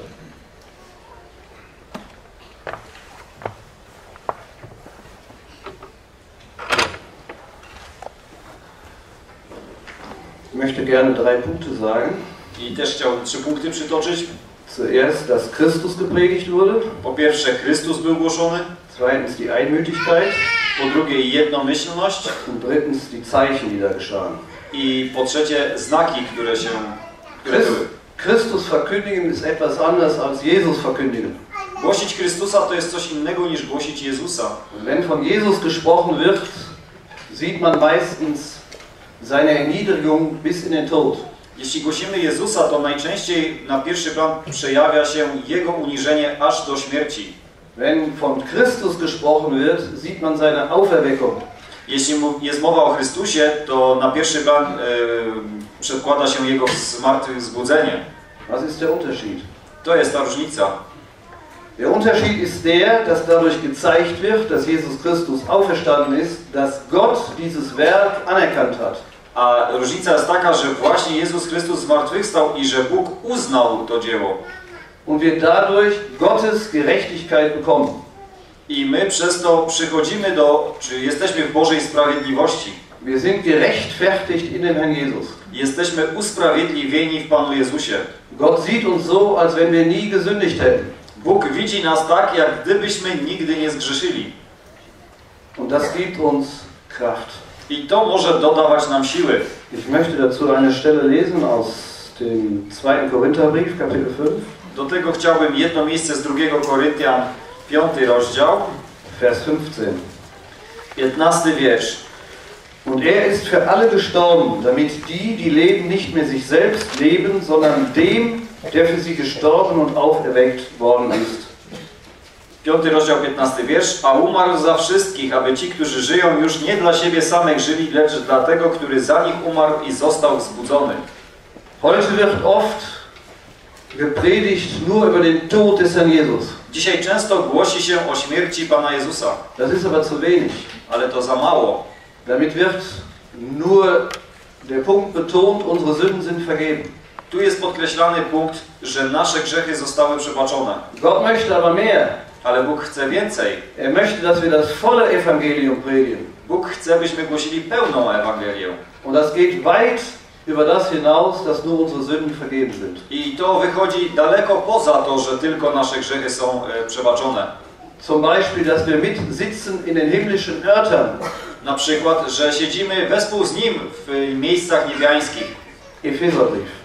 Ich möchte gerne drei Punkte sagen. I też chciałbym trzy punkty przytoczyć. Zuerst, dass Christus gepredigt wurde. Po pierwsze, Chrystus był głoszony. Zweitens die Einmütigkeit. Po drugie, jednomyślność. Und drittens die Zeichen, die da geschahen. I po trzecie, znaki, które się które Christ. Christus verkündigen ist etwas anderes als Jesus verkündigen. Głosić Chrystusa to jest coś innego niż głosić Jezusa. Und wenn von Jesus gesprochen wird, sieht man meistens seine Erniedrigung bis in den Tod. Jeśli głosimy Jezusa, to najczęściej na pierwszy plan przejawia się Jego uniżenie aż do śmierci. Wenn von Christus gesprochen wird, sieht man seine Auferweckung. Jeśli jest mowa o Chrystusie, to na pierwszy plan e, przedkłada się Jego zmartwychwzbudzenie. Was ist der Unterschied? To jest ta różnica. Der Unterschied ist der, dass dadurch gezeigt wird, dass Jesus Christus auferstanden ist, dass Gott dieses Werk anerkannt hat. A różnica jest taka, że właśnie Jezus Chrystus zmartwychwstał i że Bóg uznał to dzieło. Und wir dadurch Gottes Gerechtigkeit bekommen. I my przez to przychodzimy do, czy jesteśmy w Bożej sprawiedliwości. Wir sind gerechtfertigt in dem Herrn Jesus. Jesteśmy usprawiedliwieni w Panu Jezusie. Gott sieht uns so, als wenn wir nie gesündigt hätten. Bóg widzi nas tak, jak gdybyśmy nigdy nie zgrzeszyli. Und das gibt uns Kraft. I to może dodawać nam siły. Ich möchte dazu eine Stelle lesen aus dem 2. Korintherbrief, Kapitel 5, Do tego chciałbym jedno miejsce z 2 Koryntian, 5 rozdział, Vers 15. 15 wiersz. Und er ist für alle gestorben, damit die, die leben, nicht mehr sich selbst leben, sondern dem, der für sie gestorben und auferweckt worden ist. 5 rozdział, 15 wiersz. A umarł za wszystkich, aby ci, którzy żyją, już nie dla siebie samych żyli, lecz dla tego, który za nich umarł i został wzbudzony. Heute wird oft gepredigt nur über den Tod des Herrn Jesus. Dzisiaj często głosi się o śmierci Pana Jezusa, Das ist aber zu wenig. ale to za mało. Damit wird nur der Punkt betont, unsere Sünden sind vergeben. Tu jest podkreślany punkt, że nasze grzechy zostały przebaczone. Gott möchte aber mehr. Ale Bóg chce więcej. Er möchte, dass wir das volle Evangelium predigen. Bóg chce, byśmy głosili pełną Ewangelię. Und das geht weit über das hinaus, dass nur unsere Sünden vergeben sind. I to wychodzi daleko poza to, że tylko nasze grzechy są e, przebaczone. Zum Beispiel, dass wir mitsitzen in den himmlischen Örtern. Na przykład, że siedzimy wespół z Nim w miejscach niebiańskich. Epheserbrief.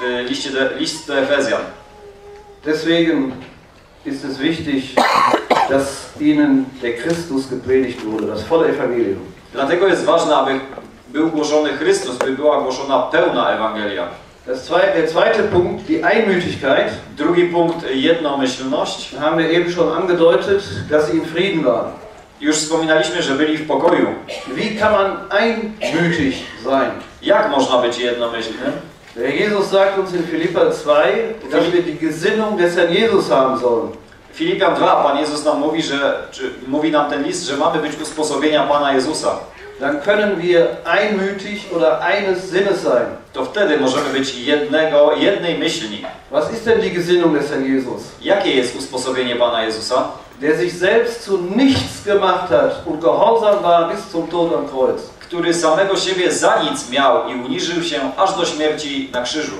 W liście do, list do Efezjan. Deswegen ist es wichtig, dass ihnen der Christus gepredigt wurde, das volle Evangelium. Dlatego jest ważne, aby był głoszony Chrystus, by była głoszona pełna Ewangelia. Das zweite, der zweite Punkt, die Einmütigkeit, Drugi punkt, jednomyślność. haben wir eben schon angedeutet, dass sie in Frieden waren. Już wspominaliśmy, że byli w pokoju. Wie kann man einmütig sein? Jak można być jednomyślnym? Der Jesus sagt uns in Philippa 2, dass wir die Gesinnung des Herrn Jesus haben sollen. Filipian 2, Pan Jezus nam mówi, że, czy mówi nam ten list, że mamy być usposobienia Pana Jezusa. Dann können wir einmütig oder eines Sinnes sein. To wtedy możemy być jednego, jednej myśli. Was ist denn die Gesinnung des Herrn Jesus? Jakie jest usposobienie Pana Jezusa? Der sich selbst zu nichts gemacht hat und gehorsam war bis zum Tod am Kreuz. Który samego siebie za nic miał i uniżył się aż do śmierci na krzyżu.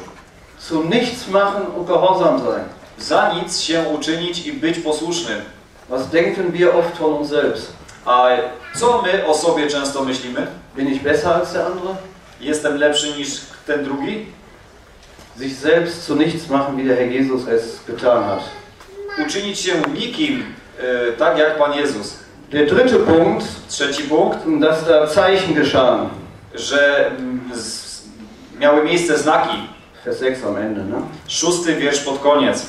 Zu nichts machen und gehorsam sein. Za nic się uczynić i być posłusznym. Was denken wir oft von uns selbst? A co my o sobie często myślimy? Bin ich besser als der andere? Jestem lepszy niż ten drugi? Sich selbst zu nichts machen, wie der Herr Jesus es getan hat. Uczynić się nikim, e, tak jak Pan Jezus. Der dritte Punkt, Trzeci punkt, dass da Zeichen geschahen. że mm, miały miejsce znaki. Vers 6 am Ende. Ne? Szósty wiersz pod koniec.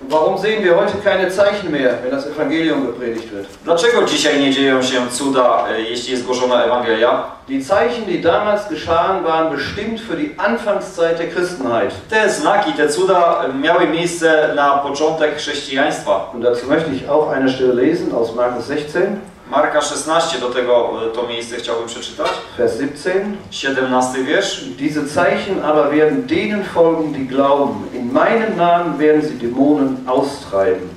Warum sehen wir heute keine Zeichen mehr, wenn das Evangelium gepredigt wird? Dlaczego dzisiaj nie dzieją się cuda, e, jeśli jest głoszona Ewangelia? Die Zeichen, die damals geschahen, waren bestimmt für die Anfangszeit der Christenheit. Te znaki, te cuda e, miały miejsce na początek chrześcijaństwa. Und dazu möchte ich auch eine Stelle lesen aus Markus 16, Marka 16 do tego e, to miejsce chciałbym przeczytać. Vers 17. 17 wiersz. Diese Zeichen aber werden denen folgen, die glauben. In meinem Namen werden sie Dämonen austreiben.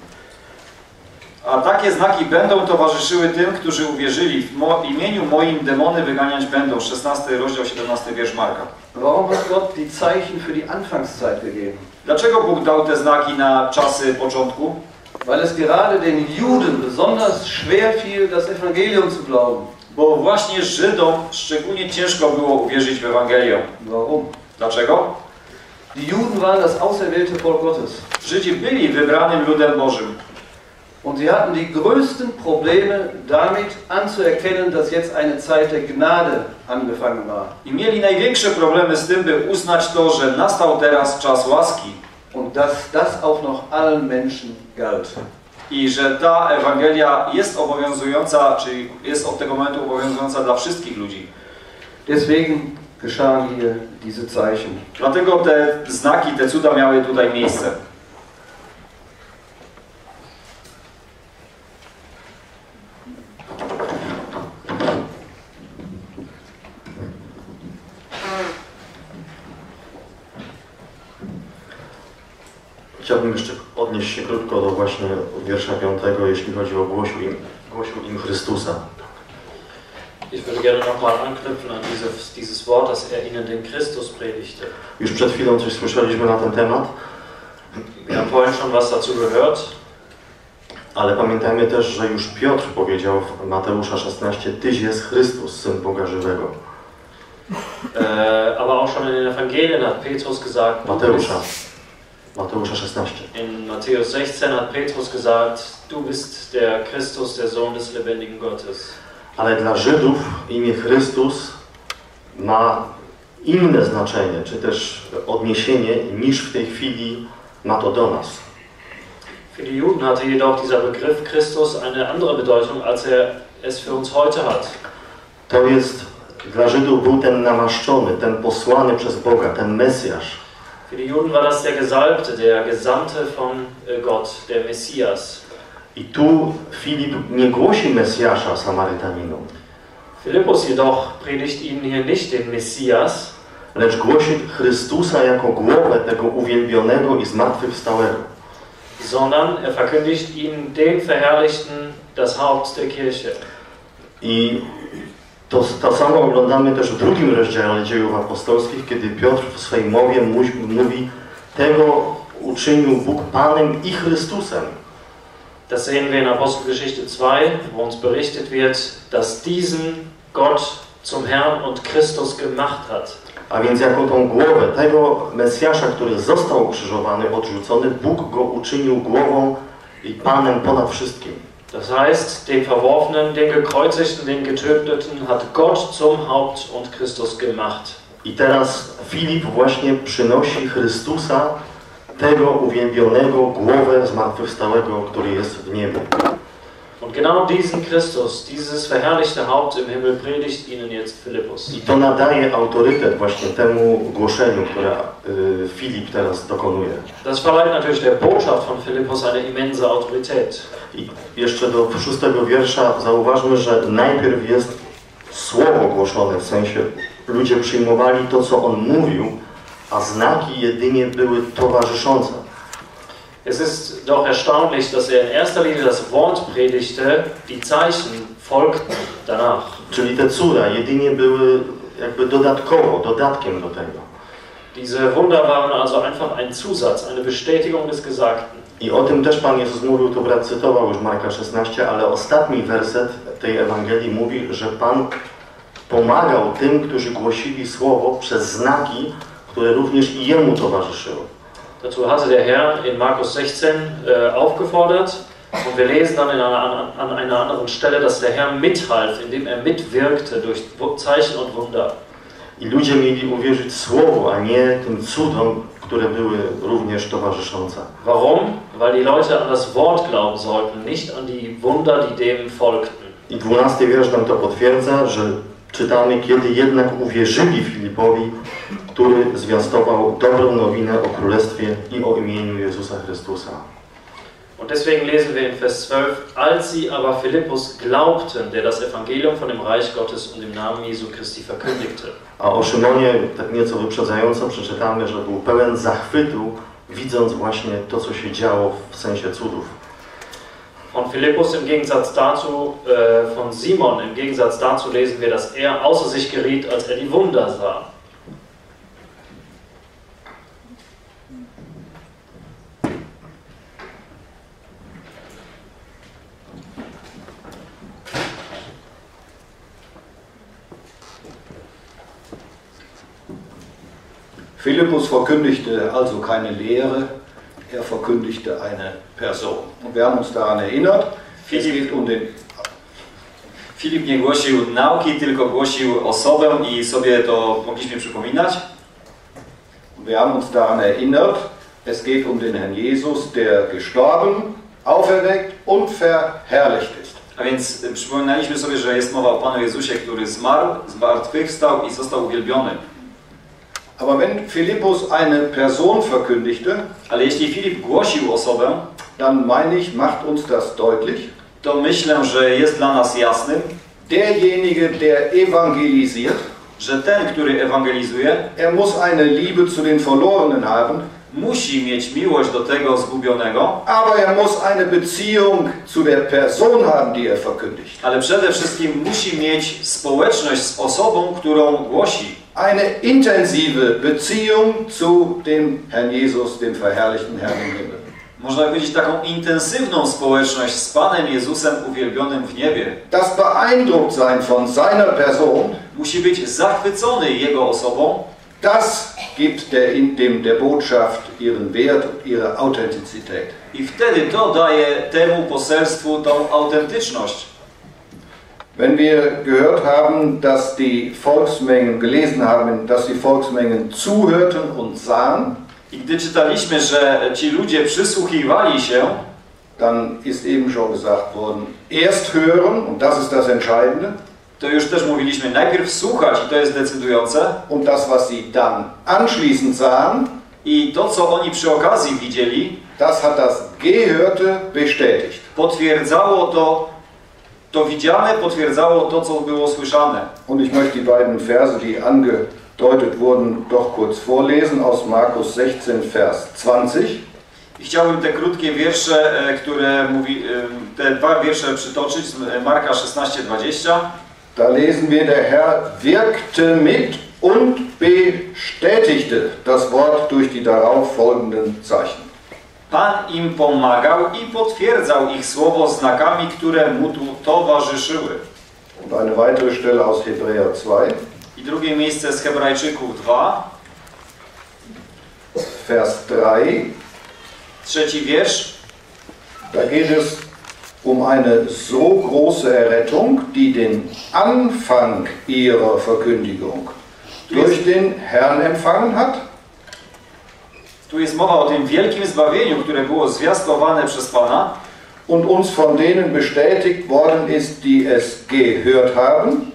A takie znaki będą towarzyszyły tym, którzy uwierzyli. W mo imieniu moim demony wyganiać będą. 16 rozdział, 17 wiersz Marka. Warum hat Gott die Zeichen für die Anfangszeit gegeben? Dlaczego Bóg dał te znaki na czasy początku? Weil es gerade den Juden besonders schwer fiel, das Evangelium zu glauben. Bo właśnie Żydom szczególnie ciężko było uwierzyć w Ewangelię. Warum? Dlaczego? Die Juden waren das auserwählte Volk Gottes. Żydzi byli wybranym ludem Bożym. Und sie hatten die größten Probleme damit anzuerkennen, dass jetzt eine Zeit der Gnade angefangen war. I mieli największe problemy z tym, by uznać to, że nastał teraz czas łaski Und dass das auch noch allen Menschen i że ta Ewangelia jest obowiązująca, czyli jest od tego momentu obowiązująca dla wszystkich ludzi. Deswegen geschahen hier diese Zeichen. Dlatego te znaki, te cuda miały tutaj miejsce. Chciałbym jeszcze odnieść się krótko do właśnie wiersza 5, jeśli chodzi o głosił im, głosił im Chrystusa. Ich würde gerne nochmal anknüpfen an dieses, dieses Wort, dass er ihnen den Christus predigte. Już przed chwilą coś słyszeliśmy na ten temat, Wir haben vorhin schon was dazu gehört, ale pamiętajmy też, że już Piotr powiedział w Mateusza 16, Tyś jest Chrystus, Syn Boga Żywego. äh, aber auch schon in den Evangelien hat Petrus gesagt, Mateusza, Mateusza 16. in Matthäus 16 hat Petrus gesagt, du bist der Christus, der Sohn des lebendigen Gottes. Ale dla Żydów imię Chrystus ma inne znaczenie, czy też odniesienie niż w tej chwili ma to do nas. Für die Juden hatte jedoch dieser Begriff Christus eine andere Bedeutung, als er es für uns heute hat. To jest, dla Żydów był ten namaszczony, ten posłany przez Boga, ten Mesjasz. Für die Juden war das der Gesalbte, der Gesandte von äh, Gott, der Messias. I tu Filip nie głosi Mesjasza Samarytaninom, Philippus jedoch predigt ihnen hier nicht den Messias, lecz głosi Chrystusa jako głowę tego uwielbionego i zmartwychwstałego. sondern er verkündigt ihnen den Verherrlichten, das Haupt der Kirche. I to, to samo oglądamy też w drugim rozdziale dziejów apostolskich, kiedy Piotr w swej mowie mówi tego uczynił Bóg Panem i Chrystusem. Das sehen wir in Apostelgeschichte 2, wo uns berichtet wird, dass diesen Gott zum Herrn und Christus gemacht hat. A więc jako tą głowę tego Mesjasza, który został ukrzyżowany, odrzucony, Bóg go uczynił głową i Panem ponad wszystkim. Das heißt, den Verworfenen, den Gekreuzigten, den Getöteten hat Gott zum Haupt und Christus gemacht. I teraz Filip właśnie przynosi Chrystusa, tego uwielbionego, głowę zmartwychwstałego, który jest w niebie. Und genau diesen Christus, dieses verherrlichte Haupt im Himmel, predigt ihnen jetzt Philippus. I to nadaje autorytet właśnie temu głoszeniu, które y, Filip teraz dokonuje. Das verleiht natürlich der Botschaft von Philippus eine immense Autorität. I jeszcze do szóstego wiersza zauważmy, że najpierw jest słowo głoszone, w sensie ludzie przyjmowali to, co on mówił, a znaki jedynie były towarzyszące. Es ist doch erstaunlich, dass er in erster Linie das Wort predigte, die Zeichen folgten danach. Czyli te cuda jedynie były jakby dodatkowo, dodatkiem do tego. Diese Wunder waren also einfach ein Zusatz, eine Bestätigung des Gesagten. I o tym też Pan Jezus mówił, to brat cytował już Marka 16, ale ostatni werset tej Ewangelii mówi, że Pan pomagał tym, którzy głosili Słowo przez znaki, które również i Jemu towarzyszyły. Dazu hatte der Herr in Markus 16 äh, aufgefordert und wir lesen dann in einer, an, an einer anderen Stelle, dass der Herr mithalf, indem er mitwirkte durch Zeichen und Wunder. I ludzie mieli uwierzyć Słowu, a nie tym cudom, które były również towarzyszące. Warum? Weil die Leute an das Wort glauben sollten, nicht an die Wunder, die dem folgten. I dwunasty wiersz nam to potwierdza, że czytamy, kiedy jednak uwierzyli Filipowi, który zwiastował dobrą nowinę o Królestwie i o imieniu Jezusa Chrystusa. Und deswegen lesen wir in Vers 12, als sie aber Philippus glaubten, der das Evangelium von dem Reich Gottes und im Namen Jesu Christi verkündigte. A o Szymonie, tak nieco wyprzedzająco, przeczytamy, że był pełen zachwytu, widząc właśnie to, co się działo w sensie cudów. Von Philippus im Gegensatz dazu, äh, von Simon im Gegensatz dazu lesen wir, dass er außer sich geriet, als er die Wunder sah. Philippus verkündigte also keine Lehre, er verkündigte eine Person. Und wir haben uns daran erinnert, es geht um den Filip nie głosił nauki, tylko głosił osobę i sobie to mogliśmy przypominać. Wir haben uns daran erinnert, es geht um den Herrn Jesus, der gestorben, auferweckt und verherrlicht ist. A więc przypominaliśmy sobie, że jest mowa o Panu Jezusie, który zmarł, zmartwychwstał i został uwielbiony. Aber wenn Philippus eine Person verkündigte, Ale jeśli Filip głosił osobę, dann meine ich, macht uns das deutlich. to myślę, że jest dla nas jasnym, Derjenige, der evangelisiert, że ten, który ewangelizuje, er muss eine Liebe zu den Verlorenen haben, musi mieć miłość do tego zgubionego, aber er muss eine Beziehung zu der Person haben, die er verkündigt. ale przede wszystkim musi mieć społeczność z osobą, którą głosi. Eine intensive Beziehung zu dem Herrn Jesus, dem verherrlichten Herrn im Himmel. Można powiedzieć taką intensywną społeczność z Panem Jezusem uwielbionym w niebie. Das beeindruckt sein von seiner Person, Musi być zachwycony Jego osobą. das gibt der, dem der Botschaft ihren Wert und ihre Authentizität. I wtedy to daje temu poselstwu tą autentyczność. Wenn wir gehört haben, dass die Volksmengen gelesen haben, dass die Volksmengen zuhörten und sahen, I gdy czytaliśmy, że ci ludzie przysłuchiwali się, dann ist eben schon gesagt worden, erst hören, und das ist das Entscheidende, to już też mówiliśmy, najpierw słuchać i to jest decydujące. und das, was sie dann anschließend sahen, I to, co oni przy okazji widzieli, das hat das Gehörte bestätigt. potwierdzało to, to widziane, potwierdzało to, co było słyszane. Und ich möchte die beiden Verse, die angedeutet wurden, doch kurz vorlesen aus Markus 16, Vers 20. I chciałbym te krótkie wiersze, e, które mówi, e, te dwa wiersze przytoczyć z e, Marka 16:20. Da lesen wir, der Herr wirkte mit und bestätigte das Wort durch die darauf folgenden Zeichen. Pan im pomagał i potwierdzał ich słowo znakami, które mu tu towarzyszyły. Und eine weitere Stelle aus Hebräer 2, I drugie miejsce z Hebrajczyków 2, Vers 3. trzeci wiersz. Da geht es um eine so große Errettung, die den Anfang ihrer Verkündigung durch den Herrn empfangen hat. Tu jest mowa o tym wielkim zbawieniu, które było zwiastowane przez Pana. Und uns von denen bestätigt worden ist, die es gehört haben,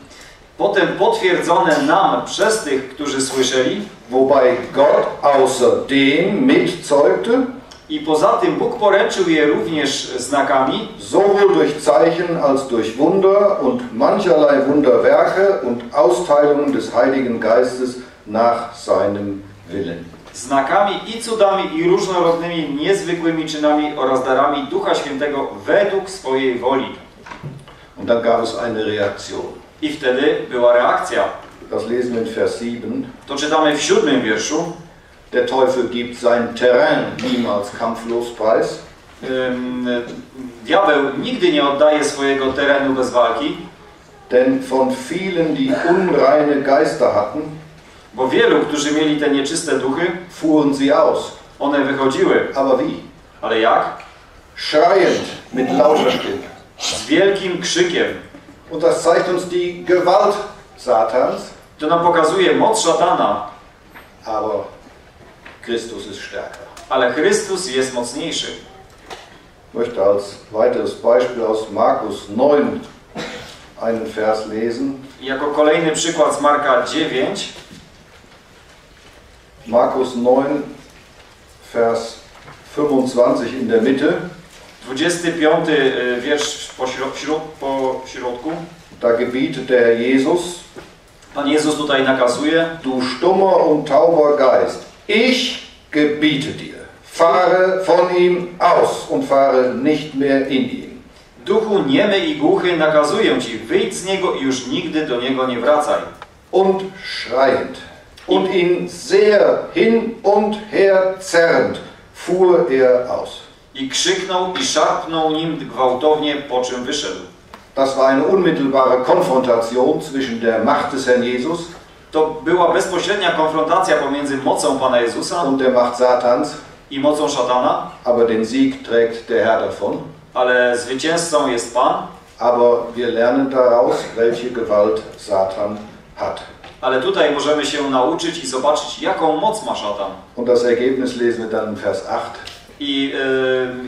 potem potwierdzone nam przez tych, którzy słyszeli. Wobei Gott außerdem mitzeugte, i poza tym Bóg poręczył je również znakami, sowohl durch Zeichen als durch Wunder und mancherlei Wunderwerke und Austeilungen des Heiligen Geistes nach seinem Willen. Znakami i cudami i różnorodnymi niezwykłymi czynami oraz darami Ducha Świętego według swojej woli. Und dann gab es eine Reaktion. I wtedy była reakcja. Das lesen wir in Vers 7. To czytamy w siódmym wierszu. Der Teufel gibt sein Terrain niemals kampflos preis. Ym, diabeł nigdy nie oddaje swojego terenu bez walki, Denn von vielen, die unreine Geister hatten, bo wielu, którzy mieli te nieczyste duchy, fuhren sie aus. one wychodziły. Aber wie? Ale jak? Schreiend mit lauter Stimme. Z wielkim krzykiem. Und das zeigt uns die Gewalt Satans, To nam pokazuje moc szatana, aber Christus ist stärker. ale Chrystus jest mocniejszy. Möchte als weiteres Beispiel aus Markus 9 einen Vers lesen. Jako kolejny przykład z Marka 9, Markus 9, Vers 25 in der Mitte. 25 y, wiersz po środku. Da gebietet der Herr Jesus, Pan Jezus tutaj nakazuje, du stummer und tauber Geist, ich gebiete dir, fahre von ihm aus und fahre nicht mehr in ihn. Duchu niemy i głuchy nakazuję Ci, wyjdź z niego i już nigdy do niego nie wracaj. Und schreiend und ihn sehr hin und her zerrend fuhr er aus. I krzyknął i szarpnął nim gwałtownie, po czym wyszedł. Das war eine unmittelbare Konfrontation zwischen der Macht des Herrn Jesus To była bezpośrednia konfrontacja pomiędzy mocą Pana Jezusa und der Macht Satans. i mocą szatana, aber den Sieg trägt der Herr davon. ale zwycięzcą jest Pan. Aber wir lernen daraus, welche Gewalt Satan hat. Ale tutaj możemy się nauczyć i zobaczyć, jaką moc ma szatan. Und das Ergebnis lesen wir dann in Vers 8. I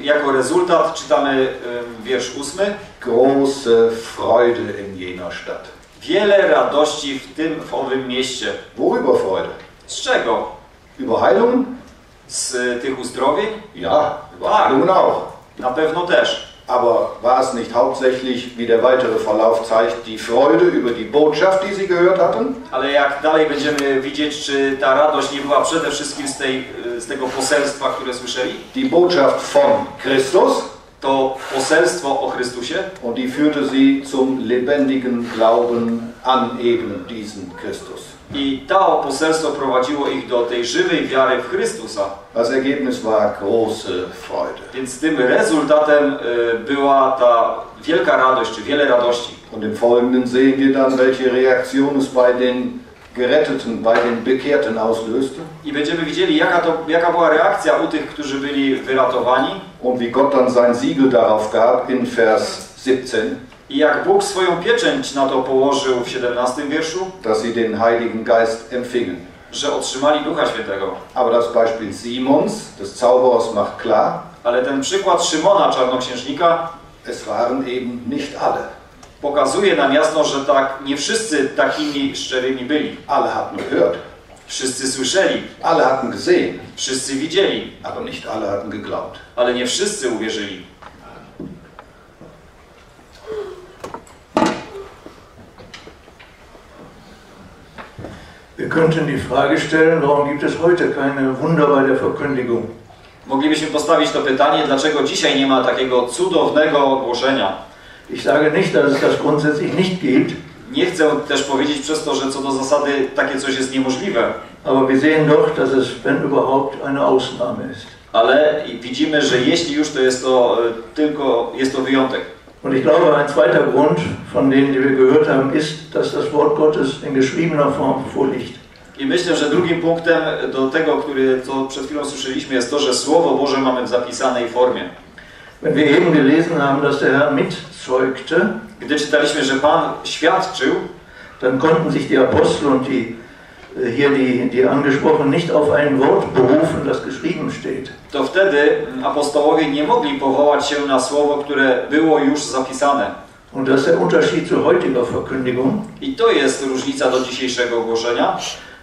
y, jako rezultat czytamy y, wiersz ósmy. Große Freude in jener Stadt. Wiele radości w tym, w owym mieście. Worüber Freude? Z czego? Über Heilung? Z y, tych uzdrowień? Ja, über Tak. Heilungen auch. Na pewno też. Aber war es nicht hauptsächlich, wie der weitere Verlauf zeigt, die Freude über die Botschaft, die sie gehört hatten? Ale jak dalej będziemy widzieć, czy ta radość nie była przede wszystkim z, tej, z tego poselstwa, które słyszeli? Die Botschaft von Christus To poselstwo o Chrystusie und die führte sie zum lebendigen Glauben an eben diesen Christus. I to poselstwo prowadziło ich do tej żywej wiary w Chrystusa. Das Ergebnis war große Freude. Więc tym rezultatem y, była ta wielka radość, czy wiele radości. Und im Folgenden sehen wir dann, welche Reaktion es bei den Geretteten, bei den Bekehrten auslöste I będziemy widzieli, jaka, to, jaka była reakcja u tych, którzy byli wyratowani und wie Gott dann sein Siegel darauf gab in Vers 17, i jak Bóg swoją pieczęć na to położył w 17 wierszu, dass sie den Heiligen Geist empfingen. że otrzymali Ducha Świętego. Aber das Beispiel Simons, des Zauberers, macht klar, Ale ten przykład Szymona, czarnoksiężnika, es waren eben nicht alle. pokazuje nam jasno, że tak nie wszyscy takimi szczerymi byli. Alle hatten gehört, Wszyscy słyszeli, alle hatten gesehen, wszyscy widzieli, aber nicht alle hatten geglaubt. ale nie wszyscy uwierzyli. Wir könnten die Frage stellen, warum gibt es heute keine Wunder bei der Verkündigung? Moglibyśmy postawić to pytanie, dlaczego dzisiaj nie ma takiego cudownego głoszenia. Ich sage nicht, dass es das grundsätzlich nicht gibt, Nie chcę też powiedzieć przez to, że co do zasady takie coś jest niemożliwe, aber wir sehen doch, dass es, wenn überhaupt, eine Ausnahme ist. ale widzimy, że jeśli już to jest to e, tylko jest to wyjątek. Und ich glaube, ein zweiter Grund von denen, die wir gehört haben, ist, dass das Wort Gottes in geschriebener Form vorliegt. I myślę, że drugim punktem do tego, który co przed chwilą słyszeliśmy, jest to, że Słowo Boże mamy w zapisanej formie. Wenn wir eben gelesen haben, dass der Herr mitzeugte, Gdy czytaliśmy, że Pan świadczył, dann konnten sich die Apostel und die, hier die, die angesprochen nicht auf ein Wort berufen, das geschrieben steht. to wtedy apostołowie nie mogli powołać się na słowo, które było już zapisane. Und das ist der Unterschied zu heutiger Verkündigung. I to jest różnica do dzisiejszego głoszenia.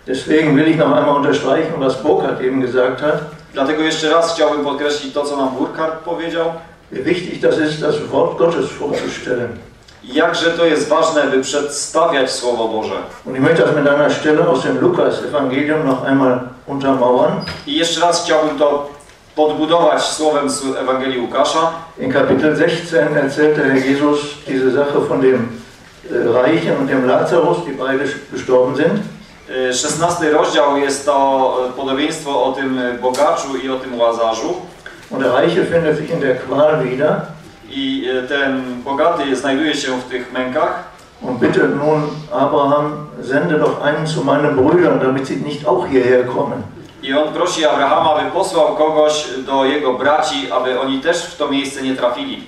Deswegen will ich noch einmal unterstreichen, was Burkhardt eben gesagt hat. Dlatego jeszcze raz chciałbym podkreślić to, co nam Burkhardt powiedział. Wie wichtig das ist, das Wort Gottes vorzustellen. Jakże to jest ważne, by przedstawiać Słowo Boże. Und ich möchte das mit einer Stelle aus dem Lukas-Evangelium noch einmal untermauern. I jeszcze raz chciałbym to podbudować słowem z Ewangelii Łukasza. In Kapitel 16 erzählt der Herr Jesus diese Sache von dem äh, Reichen und dem Lazarus, die beide gestorben sind. Y, 16 rozdział jest to y, podobieństwo o tym bogaczu i o tym łazarzu. Und der Reiche findet sich in der Qual wieder I y, ten bogaty znajduje się w tych mękach und bittet nun Abraham, sende doch einen zu meinen Brüdern, damit sie nicht auch hierher kommen. i on prosi Abrahama, by posłał kogoś do jego braci, aby oni też w to miejsce nie trafili.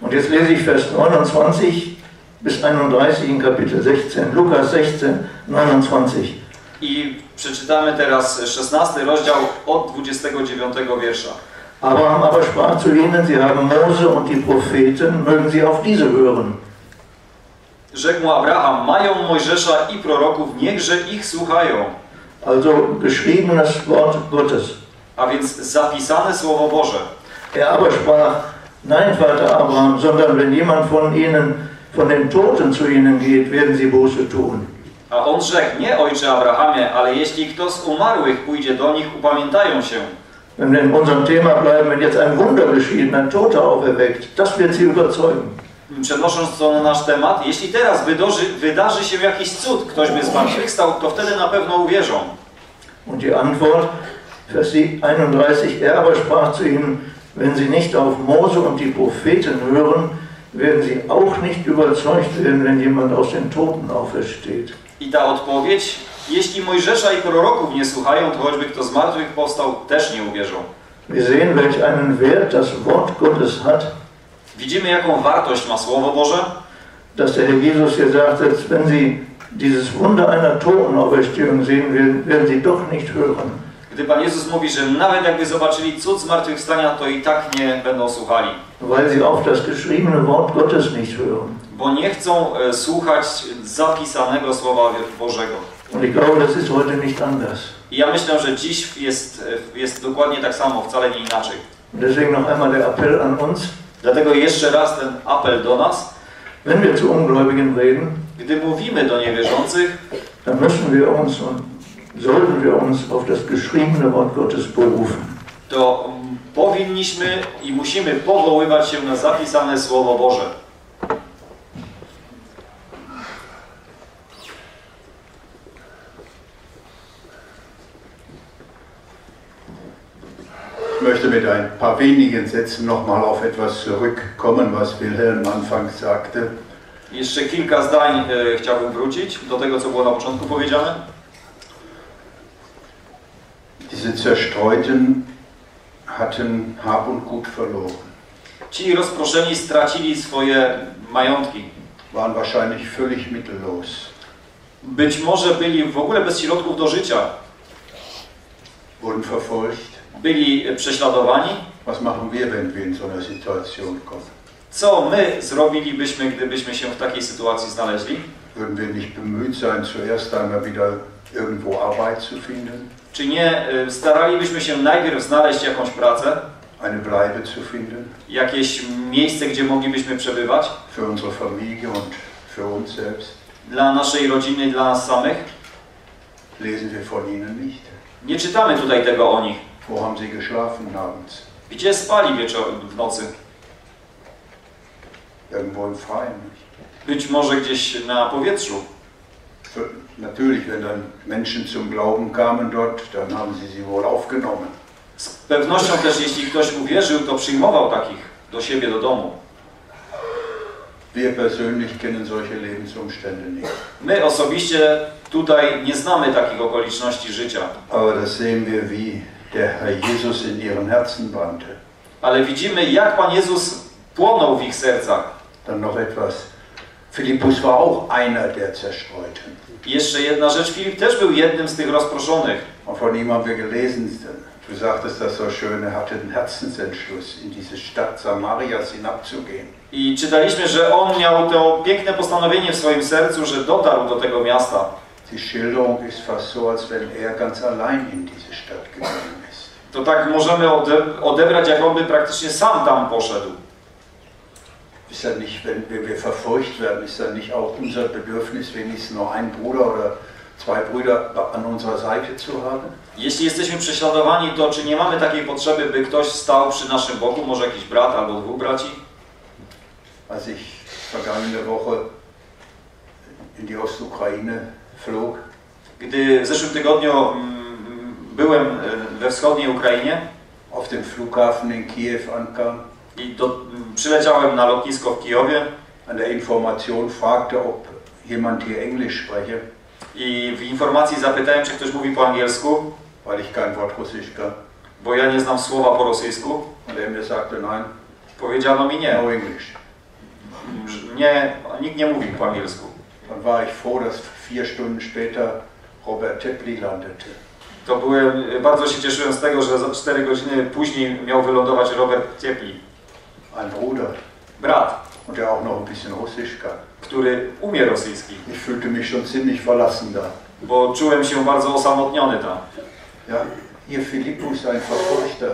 Und jetzt lese ich Vers 29 bis 31 in Kapitel 16, Lukas 16, 29. I przeczytamy teraz 16 rozdział od 29 wiersza. Abraham aber sprach zu ihnen, sie haben Mose und die Propheten, mögen sie auf diese hören. Rzekł Abraham, mają Mojżesza i proroków, niechże ich słuchają. Also geschriebenes Wort Gottes. A więc zapisane Słowo Boże. Er aber sprach, nein, Vater Abraham, sondern wenn jemand von ihnen, von den Toten zu ihnen geht, werden sie Buße tun. A on rzekł, nie ojcze Abrahamie, ale jeśli kto z umarłych pójdzie do nich, upamiętają się. Wenn wir in unserem Thema bleiben, wenn jetzt ein Wunder geschieht, ein Toter auferweckt, das wird sie überzeugen. Przenosząc to na nasz temat, jeśli teraz wydarzy, wydarzy się jakiś cud, ktoś by zmartwychwstał, to wtedy na pewno uwierzą. Und die Antwort, Vers 31, er aber sprach zu ihnen, wenn sie nicht auf Mose und die Propheten hören, werden sie auch nicht überzeugt werden, wenn jemand aus den Toten aufersteht. I ta odpowiedź, jeśli Mojżesza i proroków nie słuchają, to choćby kto z martwych powstał, też nie uwierzą. Wir sehen, welch einen Wert das Wort Gottes hat, Widzimy, jaką wartość ma Słowo Boże, dass der Herr Jesus gesagt hat, wenn Sie dieses Wunder einer Totenauferstehung sehen, werden, werden Sie doch nicht hören. gdy Pan Jezus mówi, że nawet jakby zobaczyli cud zmartwychwstania, to i tak nie będą słuchali. weil sie auf das geschriebene Wort Gottes nicht hören. Bo nie chcą e, słuchać zapisanego Słowa Bożego. Und ich glaube, das ist heute nicht anders. I ja myślę, że dziś jest, jest dokładnie tak samo, wcale nie inaczej. Deswegen noch einmal der Appell an uns, Dlatego jeszcze raz ten apel do nas. wenn wir zu Ungläubigen reden, Gdy mówimy do niewierzących, dann müssen wir uns und sollten wir uns auf das geschriebene Wort Gottes berufen. to powinniśmy i musimy powoływać się na zapisane Słowo Boże. Möchte mit ein paar wenigen Sätzen nochmal auf etwas zurückkommen, was Wilhelm anfangs sagte. Jeszcze kilka zdań e, chciałbym wrócić do tego, co było na początku powiedziane. Diese Zerstreuten hatten Hab und Gut verloren, Ci rozproszeni stracili swoje majątki. waren wahrscheinlich völlig mittellos. Być może byli w ogóle bez środków do życia. wurden verfolgt. Byli prześladowani. Was machen wir, wenn wir in so einer Situation kommen? Co my zrobilibyśmy, gdybyśmy się w takiej sytuacji znaleźli? Würden wir nicht bemüht sein, zuerst einmal wieder irgendwo Arbeit zu finden, Czy nie e, staralibyśmy się najpierw znaleźć jakąś pracę, eine Bleibe zu finden jakieś miejsce, gdzie moglibyśmy przebywać für unsere Familie und für uns selbst? dla naszej rodziny, dla nas samych? Lesen wir von ihnen nicht. Nie czytamy tutaj tego o nich. Wo haben sie geschlafen abends? Gdzie spali wieczor w nocy? Irgendwo im Freien. Być może gdzieś na powietrzu. Natürlich, wenn dann Menschen zum Glauben kamen dort, dann haben sie sie wohl aufgenommen. Z pewnością też, jeśli ktoś uwierzył, to przyjmował takich do siebie, do domu. Wir persönlich kennen solche Lebensumstände nicht. My osobiście tutaj nie znamy takich okoliczności życia, Aber das sehen wir, wie der Herr Jesus in ihren Herzen brannte. ale widzimy, jak Pan Jezus płonął w ich sercach. Dann noch etwas. Philippus war auch einer der Zerstreuten. Jeszcze jedna rzecz, Filip też był jednym z tych rozproszonych. Und von ihm haben wir gelesen, du sagtest das so schön, er hatte den Herzensentschluss, in diese Stadt Samarias hinabzugehen. I czytaliśmy, że on miał to piękne postanowienie w swoim sercu, że dotarł do tego miasta. Die Schilderung ist fast so, als wenn er ganz allein in diese Stadt gegangen ist. To tak możemy ode- odebrać, jak on by praktycznie sam tam poszedł. Ist ja nicht, wenn wir, wir verfolgt werden, ist ja nicht auch unser Bedürfnis, wenigstens noch einen Bruder oder zwei Brüder an unserer Seite zu haben? Jeśli jesteśmy prześladowani, to czy nie mamy takiej potrzeby, by ktoś stał przy naszym boku, może jakiś brat albo dwóch braci? Als ich vergangene Woche in die Ostukraine flog, Gdy w zeszłym tygodniu mm, byłem e, we wschodniej Ukrainie auf dem Flughafen in Kiew ankam, i do, m, przyleciałem na lotnisko w Kijowie an der Information fragte, ob jemand hier Englisch spreche, i w informacji zapytałem, czy ktoś mówi po angielsku, weil ich kein Wort Russisch kann. bo ja nie znam słowa po rosyjsku. Und er mir sagte, nein, Powiedziano mi nie, no English. nie, nikt nie mówi po angielsku. Dann war ich froh, dass vier Stunden später Robert Tepli landete. To byłem, bardzo się cieszyłem z tego, że za 4 godziny później miał wylądować Robert Ciepli, Ein Bruder, brat, und der auch noch ein bisschen Russisch kann. który umie rosyjski, Ich fühlte mich schon ziemlich verlassen da. bo czułem się bardzo osamotniony tam. Ja, hier Philippus, ein Verfolgter.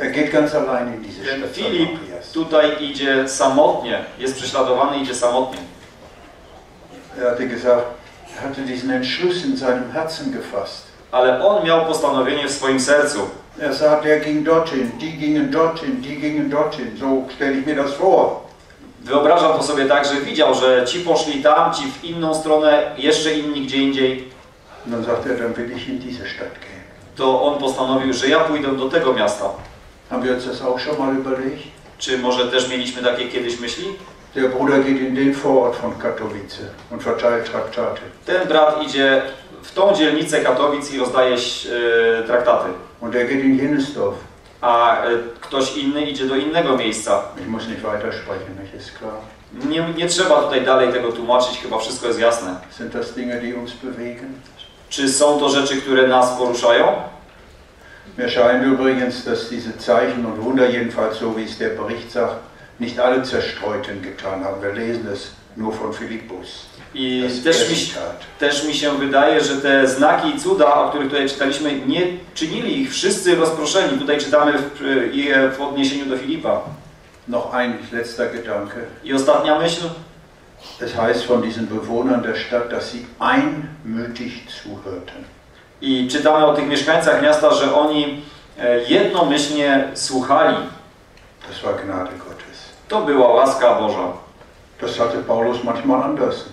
Er geht ganz allein in diese Stadt Filip tutaj idzie samotnie, jest prześladowany, idzie samotnie. Er hatte gesagt, er hatte diesen Entschluss in seinem Herzen gefasst. Ale on miał postanowienie w swoim sercu. Er sagt, er ging dorthin, die gingen dorthin, die gingen dorthin. So stelle ich mir das vor. Wyobrażam to sobie tak, że widział, że ci poszli tam, ci w inną stronę, jeszcze inni gdzie indziej. Dann sagt er, dann will ich in diese Stadt gehen. To on postanowił, że ja pójdę do tego miasta. Haben wir uns das auch schon mal überlegt? Czy może też mieliśmy takie kiedyś myśli? Der Bruder geht in den Vorort von Katowice und verteilt Traktate. Ten brat idzie w tą dzielnicę Katowic i rozdaje e, traktaty. Und er geht in jenes Dorf. A e, ktoś inny idzie do innego miejsca. Ich muss nicht weitersprechen, nicht? Ist klar. Nie, nie trzeba tutaj dalej tego tłumaczyć, chyba wszystko jest jasne. Sind das Dinge, die uns bewegen? Czy są to rzeczy, które nas poruszają? Mir scheint übrigens, dass diese Zeichen und Wunder, jedenfalls so wie es der Bericht sagt, nicht alle Zerstreuten getan haben. Wir lesen es nur von Philippus. I też er mi, też mi się wydaje, że te znaki i cuda, o których tutaj czytaliśmy, nie czynili ich wszyscy rozproszeni. Tutaj czytamy w, je w odniesieniu do Filipa. Noch ein letzter Gedanke. I ostatnia myśl. Es heißt von diesen Bewohnern der Stadt, dass sie einmütig zuhörten. I czytamy o tych mieszkańcach miasta, że oni e, jednomyślnie słuchali. Das war Gnade Gottes. To była łaska Boża. Das hatte Paulus manchmal anders.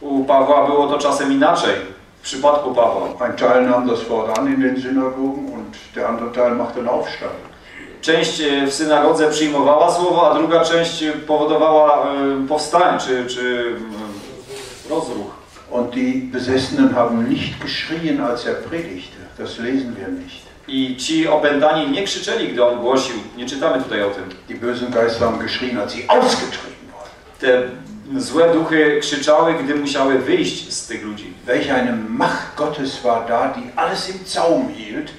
U Pawła było to czasem inaczej. W przypadku Pawła. Ein Teil nahm das Wort an in den Synagogen und der andere Teil machte einen Aufstand. Część e, w synagodze przyjmowała słowo, a druga część powodowała e, powstanie czy, czy e, rozruch. Und die Besessenen haben nicht geschrien, als er predigte. Das lesen wir nicht. I ci opętani nie krzyczeli, gdy on głosił. Nie czytamy tutaj o tym. Die bösen Geister haben geschrien, als sie ausgetrieben wurden. Te złe duchy krzyczały, gdy musiały wyjść z tych ludzi. Welch eine Macht Gottes war da, die alles im Zaum hielt,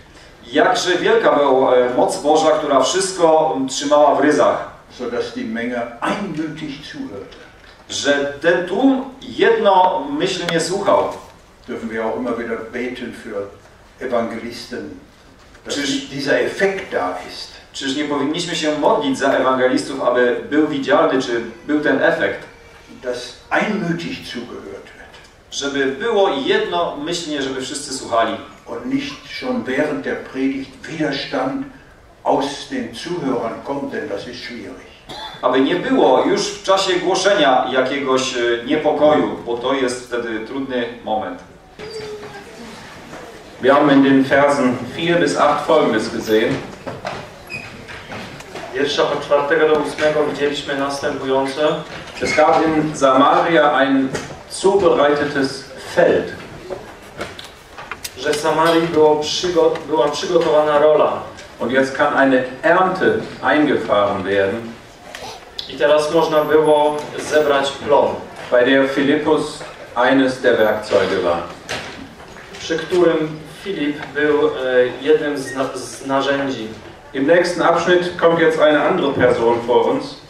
Jakże wielka była e, moc Boża, która wszystko trzymała w ryzach. sodass die Menge einmütig zuhörte. Że ten tłum jednomyślnie słuchał. Dürfen wir auch immer wieder beten für Evangelisten, Czyż- dieser Effekt da ist. Czyż nie powinniśmy się modlić za ewangelistów, aby był widzialny, czy był ten efekt? dass einmütig zugehört wird Żeby było jednomyślnie, żeby wszyscy słuchali. und nicht schon während der Predigt Widerstand aus den Zuhörern kommt, denn das ist schwierig. Aby nie było już w czasie głoszenia jakiegoś e, niepokoju, bo to jest wtedy trudny moment. Wir haben in den Versen 4 bis 8 Folgendes gesehen. Wiersza od 4 do 8 widzieliśmy następujące. Es gab in Samaria ein zubereitetes Feld. że w Samarii było przygo była przygotowana rola. Und jetzt kann eine Ernte eingefahren werden, I teraz można było zebrać plon, bei der Philippus eines der Werkzeuge war. przy którym Filip był e, jednym z, na z narzędzi. Im nächsten Abschnitt kommt jetzt eine andere Person vor uns,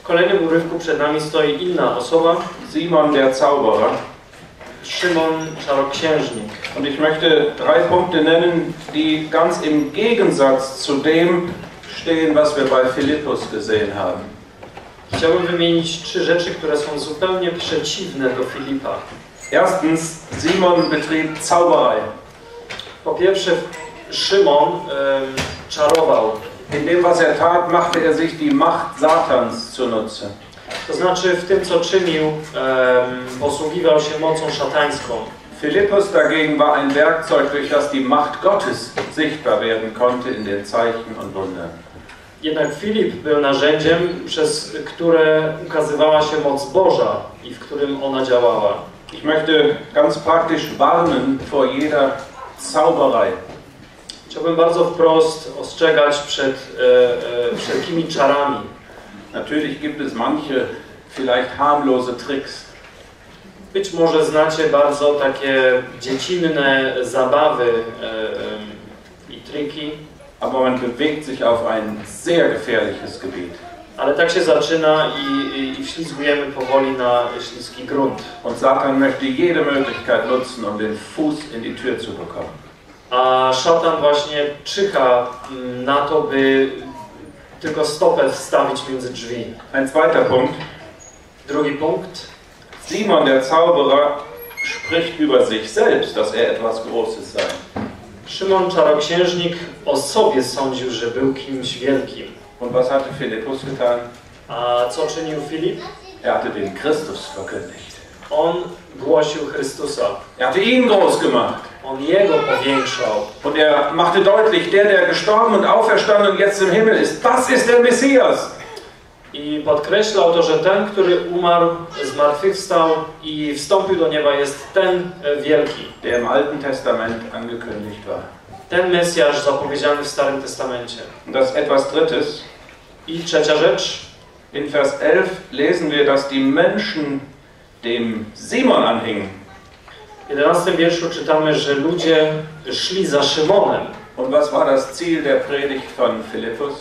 W kolejnym urywku przed nami stoi inna osoba, Simon der Zauberer. Szymon Czaroksiężnik. Und ich möchte drei Punkte nennen, die ganz im Gegensatz zu dem stehen, was wir bei Philippus gesehen haben. Chciałbym wymienić trzy rzeczy, które są zupełnie przeciwne do Filipa. Erstens, Simon betrieb Zauberei. Po pierwsze, Szymon czarował. In dem, was er tat, machte er sich die Macht Satans zunutze. To znaczy w tym, co czynił, posługiwał się mocą szatańską. Philippus dagegen war ein Werkzeug, durch das die Macht Gottes sichtbar werden konnte in den Zeichen und Wundern. Jednak Filip był narzędziem, przez które ukazywała się moc Boża i w którym ona działała. Ich möchte ganz praktisch warnen vor jeder Zauberei. Chciałbym bardzo wprost ostrzegać przed e, e, wszelkimi czarami. Natürlich gibt es manche vielleicht harmlose Tricks. Być może znacie bardzo takie dziecinne zabawy e, e, i triki, Aber man bewegt sich auf ein sehr gefährliches Gebiet. Ale tak się zaczyna i, i, i wślizgujemy powoli na śliski grunt. Und Satan möchte jede Möglichkeit nutzen, um den Fuß in die Tür zu bekommen. A szatan właśnie czyha mm, na to, by tylko stopę wstawić między drzwi. Ein zweiter Punkt. Drugi punkt. Simon der Zauberer spricht über sich selbst, dass er etwas Großes sei. Szymon Czaroksiężnik o sobie sądził, że był kimś wielkim. Und was hatte Philippus getan? A co czynił Filip? Er hatte den Christus verkündigt. On głosił Chrystusa. Er hatte ihn groß gemacht. On Jego powiększał. Und er machte deutlich, der, der gestorben und auferstanden und jetzt im Himmel ist, das ist der Messias. I podkreślał to, że ten, który umarł, zmartwychwstał i wstąpił do nieba jest ten e, wielki. der im Alten Testament angekündigt war. Ten Mesjasz zapowiedziany w Starym Testamencie. Und das etwas Drittes. I trzecia rzecz. In Vers 11 lesen wir, dass die Menschen dem Simon anhingen. W 11 wierszu czytamy, że ludzie szli za Szymonem. Und was war das Ziel der Predigt von Philippus?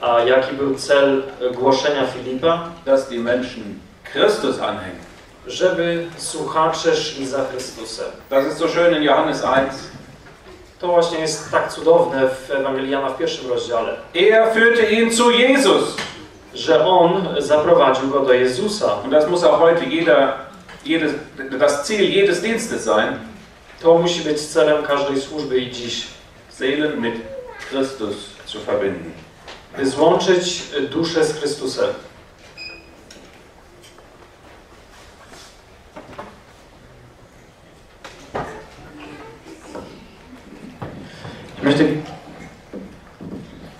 A jaki był cel głoszenia Filipa? Dass die Menschen Christus anhängen. Żeby słuchacze szli za Chrystusem. Das ist so schön in Johannes 1. To właśnie jest tak cudowne w Ewangelii Jana w pierwszym rozdziale. Er führte ihn zu Jesus. Że on zaprowadził go do Jezusa. Und das muss auch heute jeder, jedes, das Ziel jedes Dienstes sein. To musi być celem każdej służby i dziś. Seelen mit Christus zu verbinden. By złączyć duszę z Chrystusem. Möchte,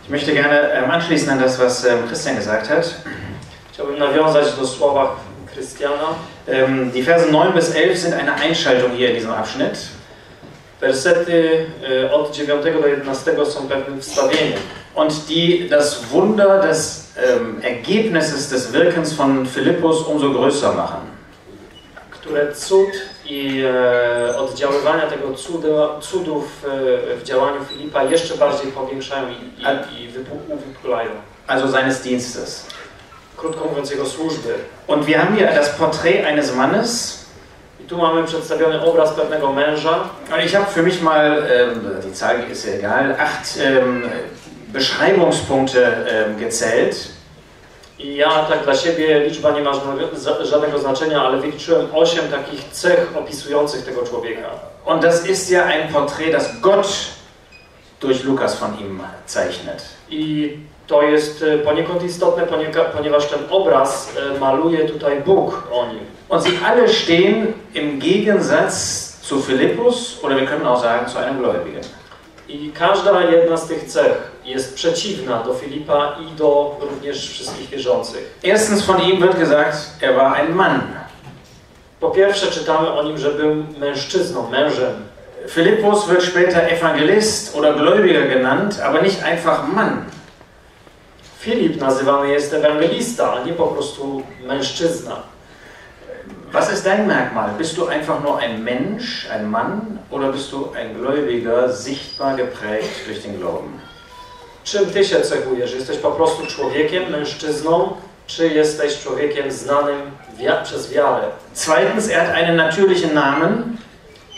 ich möchte gerne ähm, anschließen an das, was ähm, Christian gesagt hat. Chciałbym nawiązać do słowa Christiana. Ähm, die Verse 9 bis 11 sind eine Einschaltung hier in diesem Abschnitt. Wersety e, od 9 do 11 są pewnym wstawieniem. Und die das Wunder des ähm, Ergebnisses des Wirkens von Philippus umso größer machen. Które cud i e, oddziaływania tego cuda, cudów e, w działaniu Filipa jeszcze bardziej powiększają i, i, i wypulają. Also seines Dienstes. Krótko mówiąc, jego służby. Und wir haben hier das Porträt eines Mannes. I tu mamy przedstawiony obraz pewnego męża. Und ich habe für mich mal, ähm, die Zahl ist egal, acht ähm, Beschreibungspunkte ähm, gezählt. I ja tak dla siebie, liczba nie ma żadnego znaczenia, ale wyliczyłem osiem takich cech opisujących tego człowieka. Und das ist ja ein Porträt, das Gott durch Lukas von ihm zeichnet. I to jest poniekąd istotne, ponieważ ten obraz maluje tutaj Bóg o nim. Und sie alle stehen im Gegensatz zu Philippus oder wir können auch sagen zu einem Gläubigen. I każda jedna z tych cech jest przeciwna do Filipa i do również wszystkich wierzących. Erstens von ihm wird gesagt, er war ein Mann. Po pierwsze czytamy o nim, że był mężczyzną, mężem. Philippus wird später Evangelist oder Gläubiger genannt, aber nicht einfach Mann. Filip nazywany jest ewangelista, a nie po prostu mężczyzna. Was ist dein Merkmal? Bist du einfach nur ein Mensch, ein Mann, oder bist du ein Gläubiger, sichtbar geprägt durch den Glauben? Czym ty się cechujesz? Jesteś po prostu człowiekiem, mężczyzną, czy jesteś człowiekiem znanym wi przez wiarę? Zweitens, er hat einen natürlichen Namen.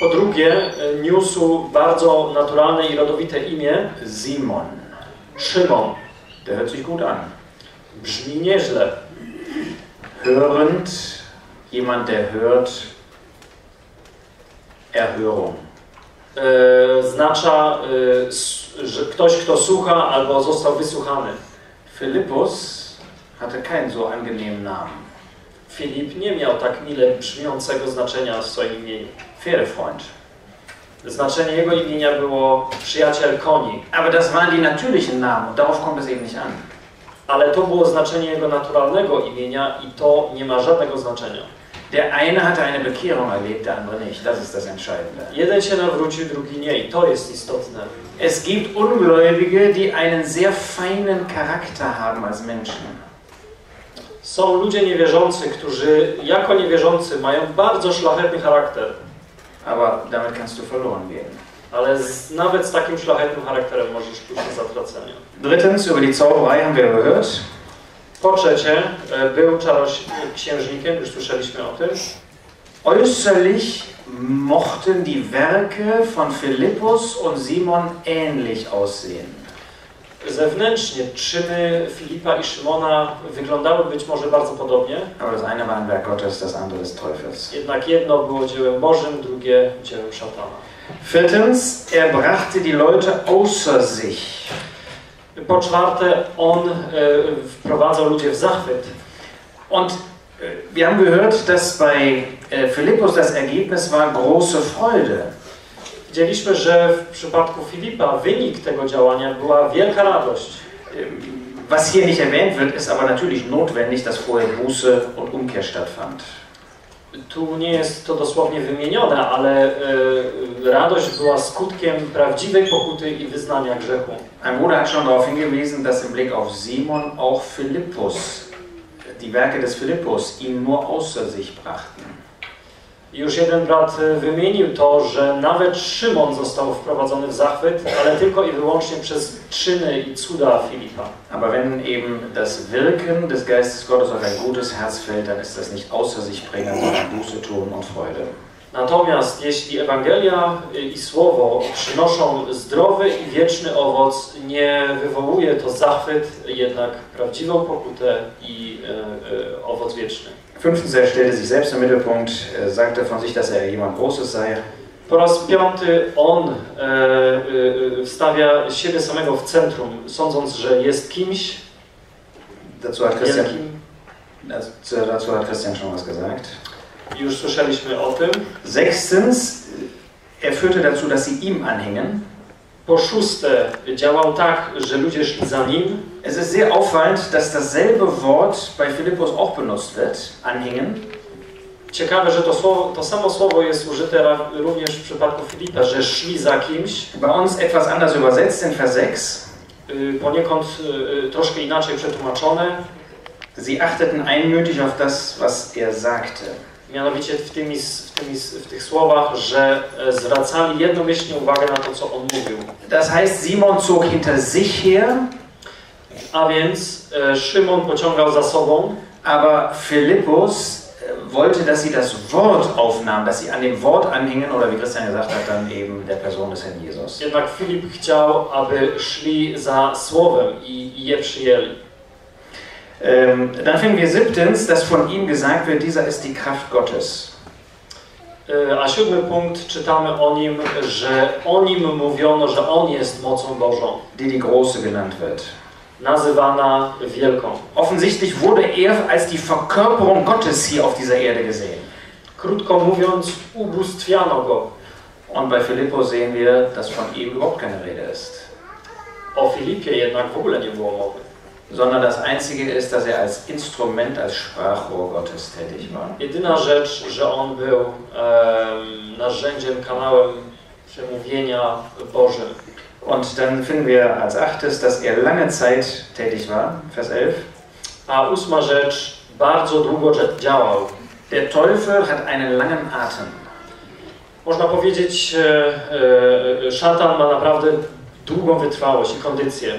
Po drugie, niósł bardzo naturalne i rodowite imię Simon. Szymon. Der hört sich gut an. Brzmi nieźle. Hörend, jemand, der hört, Erhörung. E, znacza, e, że ktoś, kto słucha albo został wysłuchany. Philippus hatte keinen so angenehmen Namen. Filip nie miał tak mile brzmiącego znaczenia w swoim imieniu. Pferdefreund. Znaczenie jego imienia było przyjaciel koni. Aber das waren die natürlichen Namen und darauf kommt es eben nicht an. Ale to było znaczenie jego naturalnego imienia i to nie ma żadnego znaczenia. Der eine hatte eine Bekehrung erlebt, der andere nicht. Das ist das Entscheidende. Jeden się nawrócił, drugi nie i to jest istotne. Es gibt Ungläubige, die einen sehr feinen Charakter haben als Menschen. Są ludzie niewierzący, którzy jako niewierzący mają bardzo szlachetny charakter. Aber damit kannst du verloren gehen. Ale z, nawet z takim szlachetnym charakterem możesz pójść na zatracenie. Drittens, über die Zauberei haben wir gehört. Po trzecie, był czaroksiężnikiem, już słyszeliśmy o tym. Äußerlich mochten die Werke von Philippus und Simon ähnlich aussehen. Zewnętrznie czyny Filipa i Szymona wyglądały być może bardzo podobnie. Aber das eine war ein Werk Gottes, das andere des Teufels. Jednak jedno było dziełem Bożym, drugie dziełem szatana. Viertens, er brachte die Leute außer sich. Po czwarte, on e, wprowadzał ludzi w zachwyt. Und wir haben gehört, dass bei e, Philippus das Ergebnis war große Freude. Widzieliśmy, że w przypadku Filipa wynik tego działania była wielka radość. Was hier nicht erwähnt wird, ist aber natürlich notwendig, dass vorher Buße und Umkehr stattfand. Tu nie jest to dosłownie wymienione, ale e, radość była skutkiem prawdziwej pokuty i wyznania grzechu. Ein Bruder hat schon darauf hingewiesen, dass im Blick auf Simon auch Philippus, die Werke des Philippus, ihn nur außer sich brachten. Już jeden brat wymienił to, że nawet Szymon został wprowadzony w zachwyt, ale tylko i wyłącznie przez czyny i cuda Filipa. Aber wenn eben das Wirken des Geistes Gottes auf ein gutes Herz fällt, dann ist das nicht außer sich bringen, sondern Buße tun und Freude. Natomiast jeśli Ewangelia e, i Słowo przynoszą zdrowy i wieczny owoc, nie wywołuje to zachwyt, jednak prawdziwą pokutę i e, e, owoc wieczny. Fünftens, er stellte sich selbst im Mittelpunkt, sagte von sich, dass er jemand Großes sei. Po raz piąty on e, e, wstawia siebie samego w centrum, sądząc, że jest kimś Dazu hat Christian, dazu, dazu hat Christian schon was gesagt. Już słyszeliśmy o tym. Sechstens, er führte dazu, dass sie ihm anhingen. Po szóste, działał tak, że ludzie szli za nim. Es ist sehr auffallend, dass dasselbe Wort bei Philippus auch benutzt wird, anhingen. Ciekawe, że to, słowo, to samo słowo jest użyte również w przypadku Filipa, że szli za kimś. Bei uns etwas anders übersetzt in Vers 6. Y, Poniekąd troszkę inaczej przetłumaczone. Sie achteten einmütig auf das, was er sagte. Mianowicie w, tymi, w, tymi, w tych słowach, że e, zwracali jednomyślnie uwagę na to, co on mówił. Das heißt, Simon zog hinter sich her, A więc e, Szymon pociągał za sobą, aber Philippus äh, wollte, dass sie das Wort aufnahmen, dass sie an dem Wort anhingen oder wie Christian gesagt hat, dann eben der Person des Herrn Jesus. jednak Filip chciał, aby szli za słowem i je przyjęli. Ähm, dann finden wir siebtens, dass von ihm gesagt wird, dieser ist die Kraft Gottes. E, A siódmy punkt czytamy o nim, że o nim mówiono, że on jest mocą Bożą, die die Große genannt wird. nazywana wielką. Offensichtlich wurde er als die Verkörperung Gottes hier auf dieser Erde gesehen. Krótko mówiąc, ubóstwiano go. Und bei Philippus sehen wir, dass von ihm überhaupt keine Rede ist. O Filipie jednak w ogóle nie było mowy. Sondern das Einzige ist, dass er als Instrument, als Sprachrohr Gottes tätig war. Jedyna rzecz, że on był em, narzędziem, kanałem przemówienia Bożym. Und dann finden wir als achtes, dass er lange Zeit tätig war, Vers 11. A ósma rzecz, bardzo długo działał. Der Teufel hat einen langen Atem. Można powiedzieć, e, e, szatan ma naprawdę długą wytrwałość i kondycję.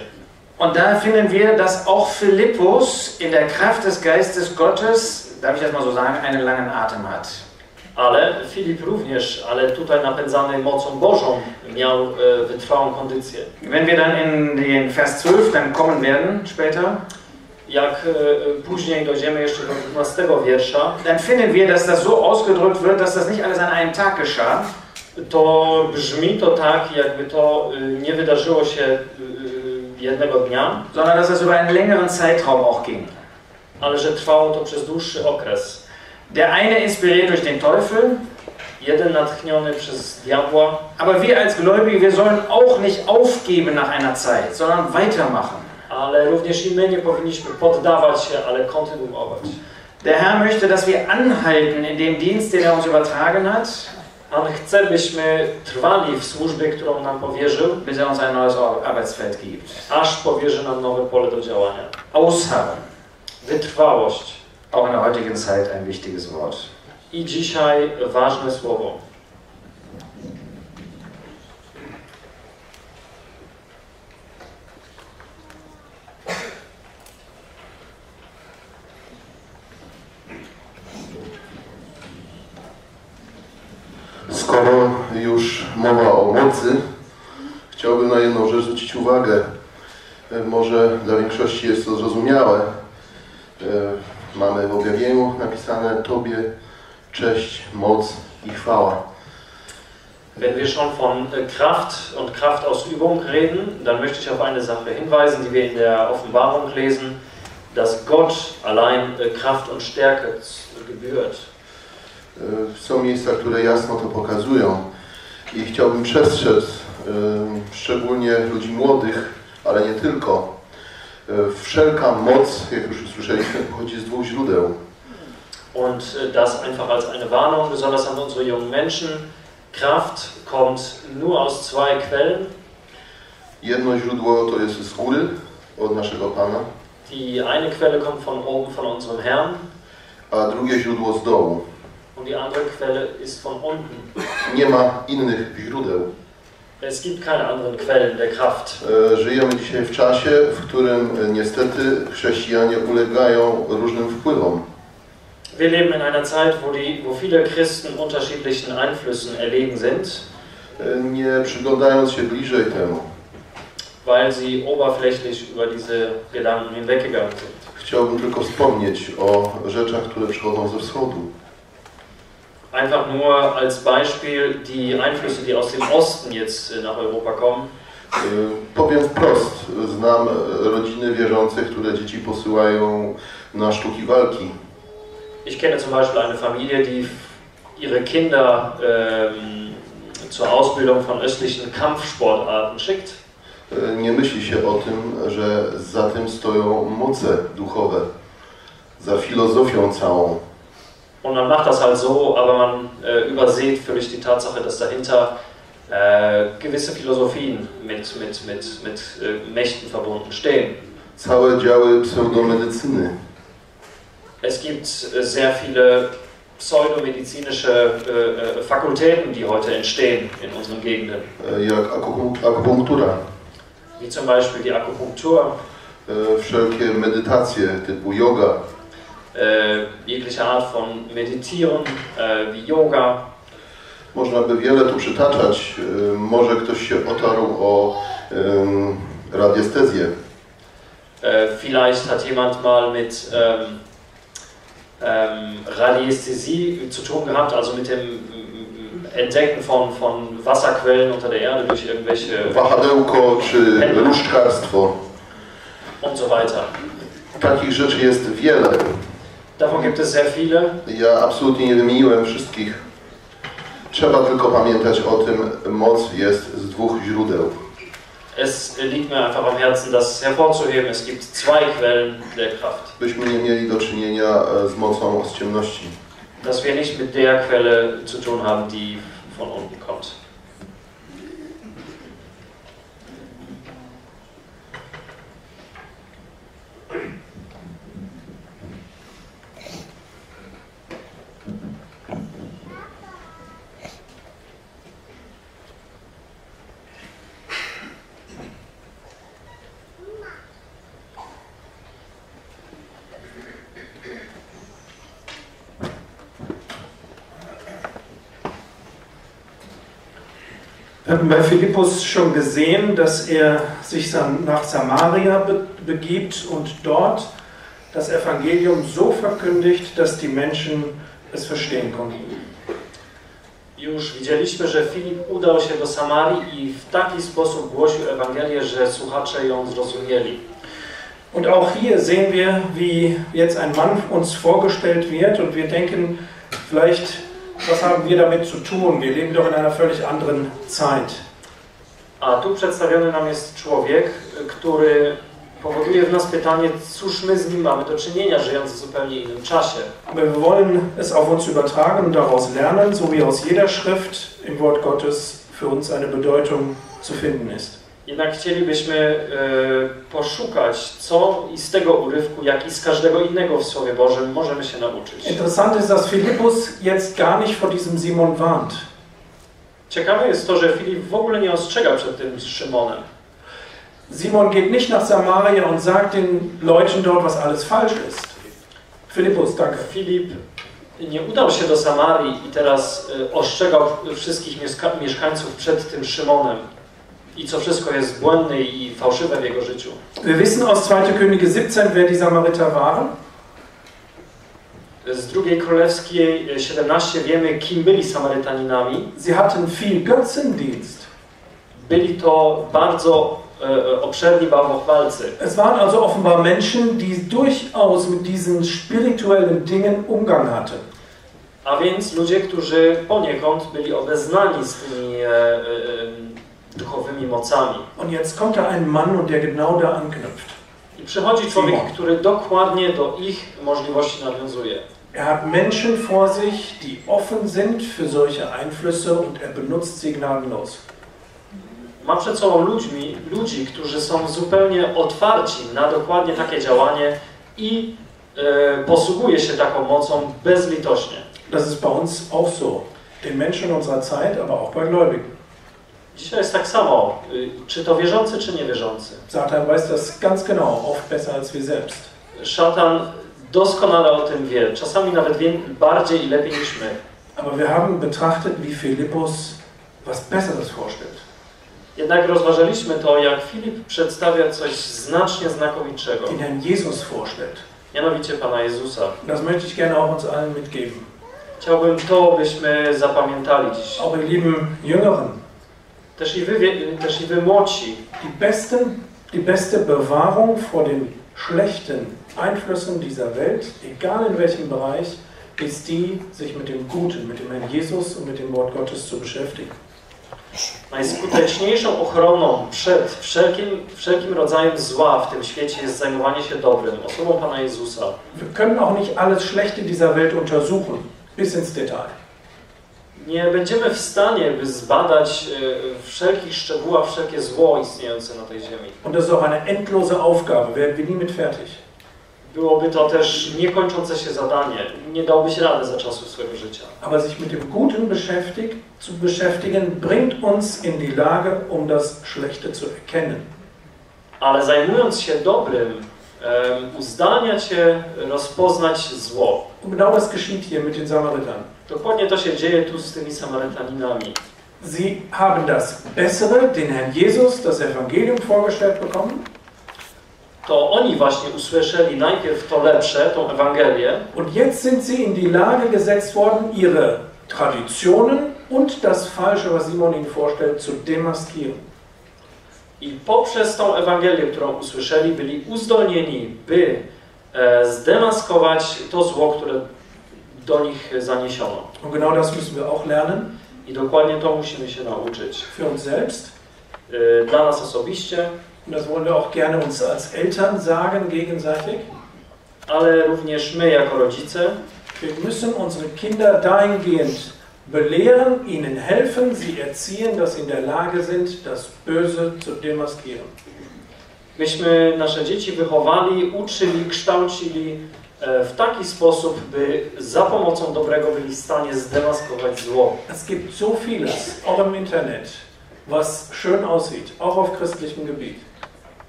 Und da finden wir, dass auch Philippus in der Kraft des Geistes Gottes, darf ich das mal so sagen, einen langen Atem hat. Ale Filip również, ale tutaj napędzany mocą Bożą, miał e, wytrwałą kondycję. Wenn wir dann in den Vers 12 dann kommen werden, später, Jak e, później dojdziemy jeszcze do 12 wiersza, dann finden wir, dass das so ausgedrückt wird, dass das nicht alles an einem Tag geschah, to brzmi to tak, jakby to y, nie wydarzyło się y, jednego dnia, sondern dass das über einen längeren Zeitraum auch ging. ale że trwało to przez dłuższy okres. Der eine inspiriert durch den Teufel, Jeden natchniony przez diabła, aber wir als Gläubige, wir sollen auch nicht aufgeben nach einer Zeit, sondern weitermachen. ale również i my nie powinniśmy poddawać się, ale kontynuować. Der Herr möchte, dass wir anhalten in dem Dienst, den er uns übertragen hat, Pan chce, byśmy trwali w służbie, którą nam powierzył, bis er uns ein neues Arbeitsfeld gibt. aż powierzy nam nowe pole do działania. Ausharren, Wytrwałość. auch in der heutigen Zeit ein wichtiges Wort. I dzisiaj ważne słowo. Skoro już mocy, chciałbym na jedną rzecz zwrócić uwagę. E, Może dla większości jest to zrozumiałe. E, Mamy w objawieniu napisane Tobie cześć, moc i chwała. Wenn wir schon von äh, Kraft und Kraftausübung reden, dann möchte ich auf eine Sache hinweisen, die wir in der Offenbarung lesen, dass Gott allein Kraft und Stärke gebührt. E, Są miejsca, które jasno to pokazują i chciałbym przestrzec szczególnie ludzi młodych, ale nie tylko, E, Wszelka moc, jak już usłyszeliśmy, pochodzi z dwóch źródeł. Und äh, das einfach als eine Warnung, besonders an unsere jungen Menschen. Kraft kommt nur aus zwei Quellen. Jedno źródło to jest z góry, od naszego Pana, Die eine Quelle kommt von oben, von unserem Herrn. a drugie źródło z dołu. Und die andere Quelle ist von unten. Nie ma innych źródeł. Es gibt keine anderen Quellen der Kraft. E, Żyjemy dzisiaj w czasie, w którym e, niestety chrześcijanie ulegają różnym wpływom. Wir leben in einer Zeit, wo, die, wo viele Christen unterschiedlichen Einflüssen erlegen sind, E, Nie przyglądając się bliżej temu, weil sie oberflächlich über diese Gedanken hinweggegangen sind. chciałbym tylko wspomnieć o rzeczach, które przychodzą ze wschodu. Einfach nur als Beispiel die Einflüsse, die aus dem Osten jetzt äh, nach Europa kommen. E, Powiem wprost, znam e, rodziny wierzących, które dzieci posyłają na sztuki walki. Ich kenne zum Beispiel eine Familie, die ihre Kinder ähm, zur Ausbildung von östlichen Kampfsportarten schickt. E, Nie myśli się o tym, że za tym stoją moce duchowe, za filozofią całą. Und man macht das halt so, aber man äh, übersieht völlig die Tatsache, dass dahinter äh, gewisse Philosophien mit, mit, mit, mit äh, Mächten verbunden stehen. Całe działy pseudomedycyny, Es gibt äh, sehr viele pseudomedizinische äh, äh, Fakultäten, die heute entstehen in unseren Gegenden, jak akupu- akupunktura, wie zum Beispiel die Akupunktur, wszelkie medytacje typu yoga, jegliche Art von Meditieren, wie Yoga. Można by wiele tu przytaczać. E, Może ktoś się otarł o em, radiestezję. Äh, vielleicht hat jemand mal mit ähm, ähm, Radiästhesie zu tun gehabt, also mit dem mm, Entdecken von, von Wasserquellen unter der Erde durch irgendwelche Wahadełko czy różdżkarstwo. und so weiter. Takich rzeczy jest wiele. Davon gibt es sehr viele. Ja absolutnie nie wymieniłem wszystkich. Trzeba tylko pamiętać o tym, moc jest z dwóch źródeł. Es liegt mir einfach am Herzen, das hervorzuheben. Es gibt zwei Quellen der Kraft. Byśmy nie mieli do czynienia e, z mocą z ciemności. Dass wir nicht mit der Quelle zu tun haben, die von unten kommt. Wir haben bei Philippus schon gesehen, dass er sich nach Samaria be begibt und dort das Evangelium so verkündigt, dass die Menschen es verstehen konnten. Już widzieliśmy, że Filip udał się do Samarii i w taki sposób głosił Ewangelię, że słuchacze ją zrozumieli. Und auch hier sehen wir, wie jetzt ein Mann uns vorgestellt wird und wir denken vielleicht, was haben wir damit zu tun? Wir leben doch in einer völlig anderen Zeit. A tu przedstawiony nam jest człowiek, który powoduje w nas pytanie, cóż my z nim mamy do czynienia, żyjąc w zupełnie innym czasie. Aber wir wollen es auf uns übertragen und daraus lernen, so wie aus jeder Schrift im Wort Gottes für uns eine Bedeutung zu finden ist. Jednak chcielibyśmy e, poszukać, co i z tego urywku, jak i z każdego innego w Słowie Bożym możemy się nauczyć. Interessant ist, dass Philippus jetzt gar nicht vor diesem Simon warnt. Ciekawe jest to, że Filip w ogóle nie ostrzega przed tym Szymonem. Simon geht nicht nach Samaria und sagt den Leuten dort, was alles falsch ist. Philippus, danke. Filip nie udał się do Samarii i teraz e, ostrzegał wszystkich mieszka- mieszkańców przed tym Szymonem i co wszystko jest błędne i fałszywe w jego życiu. Wir wissen aus 2. Könige 17, wer die Samariter waren. Z drugiej królewskiej e, 17 wiemy, kim byli Samarytaninami. Sie hatten viel Götzendienst. Byli to bardzo e, e, obszerni bałwochwalcy. Es waren also offenbar Menschen, die durchaus mit diesen spirituellen Dingen Umgang hatten. A więc ludzie, którzy poniekąd byli obeznani z tymi e, e, e, duchowymi mocami. Und jetzt kommt da ein Mann und der genau da anknüpft. I przychodzi człowiek, który dokładnie do ich możliwości nawiązuje. Er hat Menschen vor sich, die offen sind für solche Einflüsse und er benutzt sie gnadenlos. Ma przed sobą ludźmi, ludzi, którzy są zupełnie otwarci na dokładnie takie działanie i e, posługuje się taką mocą bezlitośnie. Das ist bei uns auch so. Den Menschen unserer Zeit, aber auch bei Gläubigen. Dzisiaj jest tak samo, y, czy to wierzący, czy niewierzący. Satan weiß das ganz genau, oft besser als wir selbst. Szatan doskonale o tym wie, czasami nawet wie bardziej i lepiej niż my. Aber wir haben betrachtet, wie Philippus was Besseres vorstellt. Jednak rozważaliśmy to, jak Filip przedstawia coś znacznie znakomitszego. Den Herrn Jesus vorstellt. Mianowicie Pana Jezusa. Das möchte ich gerne auch uns allen mitgeben. Chciałbym to, byśmy zapamiętali dziś. Auch ihr lieben Jüngeren. Też i wy, wie- też i wy młodsi. Die, besten, die beste Bewahrung vor den schlechten Einflüssen dieser Welt, egal in welchem Bereich, ist die, sich mit dem Guten, mit dem Herrn Jesus und mit dem Wort Gottes zu beschäftigen. Najskuteczniejszą ochroną przed wszelkim, wszelkim rodzajem zła w tym świecie jest zajmowanie się dobrym, osobą Pana Jezusa. Wir können auch nicht alles Schlechte dieser Welt untersuchen, bis ins Detail. Nie będziemy w stanie, by zbadać e, wszelkich szczegółach wszelkie zło istniejące na tej ziemi. Und das ist auch eine endlose Aufgabe, werden wir nie mit fertig. Byłoby to też niekończące się zadanie. Nie dałbyś rady za czasów swojego życia. Aber sich mit dem Guten beschäftigt, zu beschäftigen, bringt uns in die Lage, um das Schlechte zu erkennen. Ale zajmując się dobrym, em, uzdalnia cię rozpoznać zło. Und genau das geschieht hier mit den Samaritern. Dokładnie to się dzieje tu z tymi Samarytaninami. Sie haben das Bessere, den Herrn Jesus, das Evangelium vorgestellt bekommen. To oni właśnie usłyszeli najpierw to lepsze, tą Ewangelię, Und jetzt sind sie in die Lage gesetzt worden, ihre Traditionen und das Falsche, was Simon ihnen vorstellt, zu demaskieren. i poprzez tą Ewangelię, którą usłyszeli, byli uzdolnieni, by e, zdemaskować to zło, które do nich zaniesiono. Und genau das müssen wir auch lernen, I dokładnie to musimy się nauczyć. für uns selbst. E, Dla nas osobiście, Und das wollen wir auch gerne uns als Eltern sagen gegenseitig. ale również my jako rodzice Wir müssen unsere Kinder dahingehend belehren, ihnen helfen, sie erziehen, dass sie in der Lage sind, das Böse zu demaskieren. Myśmy nasze dzieci wychowali, uczyli, kształcili w taki sposób, by za pomocą dobrego byli w stanie zdemaskować zło. Es gibt so vieles, auch im Internet, was schön aussieht, auch auf christlichem Gebiet.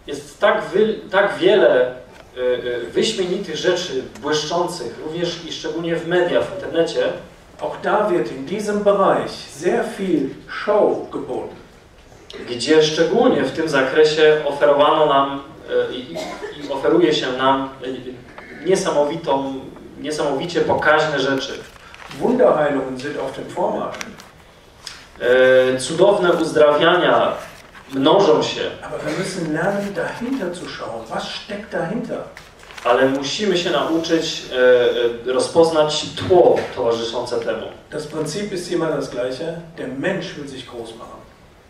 Jest tak, wy, tak wiele e, e, wyśmienitych rzeczy, błyszczących, również i szczególnie w mediach, w internecie, Auch da wird in diesem Bereich sehr viel Show geboten. gdzie szczególnie w tym zakresie oferowano nam e, i, i oferuje się nam e, niesamowitą, niesamowicie pokaźne rzeczy. Wunderheilungen sind auf dem Vormarsch. E, Cudowne uzdrawiania mnożą się, Aber wir müssen lernen, dahinter zu schauen. Was steckt dahinter? ale musimy się nauczyć e, e, rozpoznać tło towarzyszące temu. Das Prinzip ist immer das gleiche. Der Mensch will sich groß machen.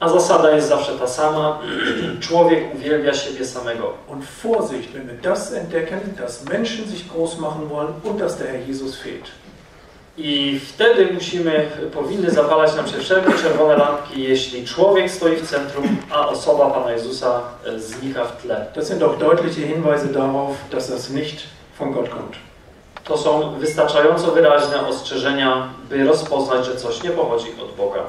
A zasada jest zawsze ta sama. Człowiek uwielbia siebie samego. Und Vorsicht, wenn wir das entdecken, dass Menschen sich groß machen wollen und dass der Herr Jesus fehlt. I wtedy musimy, powinny zapalać nam się wszelkie czerwone lampki, jeśli człowiek stoi w centrum, a osoba Pana Jezusa e, znika w tle. Das sind doch deutliche Hinweise darauf, dass das nicht von Gott kommt. To są wystarczająco wyraźne ostrzeżenia, by rozpoznać, że coś nie pochodzi od Boga.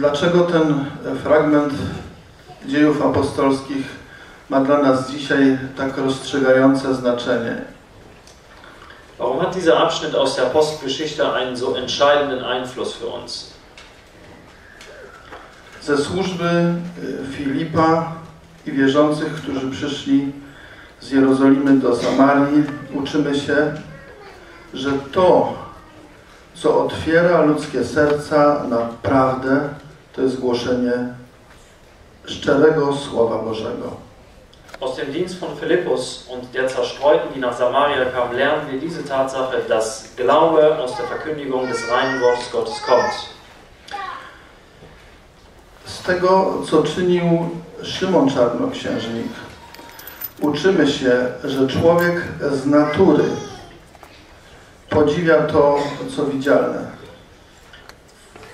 Dlaczego ten fragment dziejów apostolskich ma dla nas dzisiaj tak rozstrzygające znaczenie? Warum hat dieser Abschnitt aus der Apostelgeschichte einen so entscheidenden Einfluss für uns? Ze służby y, Filipa i wierzących, którzy przyszli z Jerozolimy do Samarii, uczymy się, że to, co otwiera ludzkie serca na prawdę, to jest głoszenie szczerego Słowa Bożego. Aus dem Dienst von Philippus und der Zerstreuten, die nach Samaria kamen, lernen wir diese Tatsache, dass Glaube aus der Verkündigung des reinen Wortes Gottes kommt. Z tego, co czynił Szymon Czarnoksiężnik, uczymy się, że człowiek z natury podziwia to, co widzialne.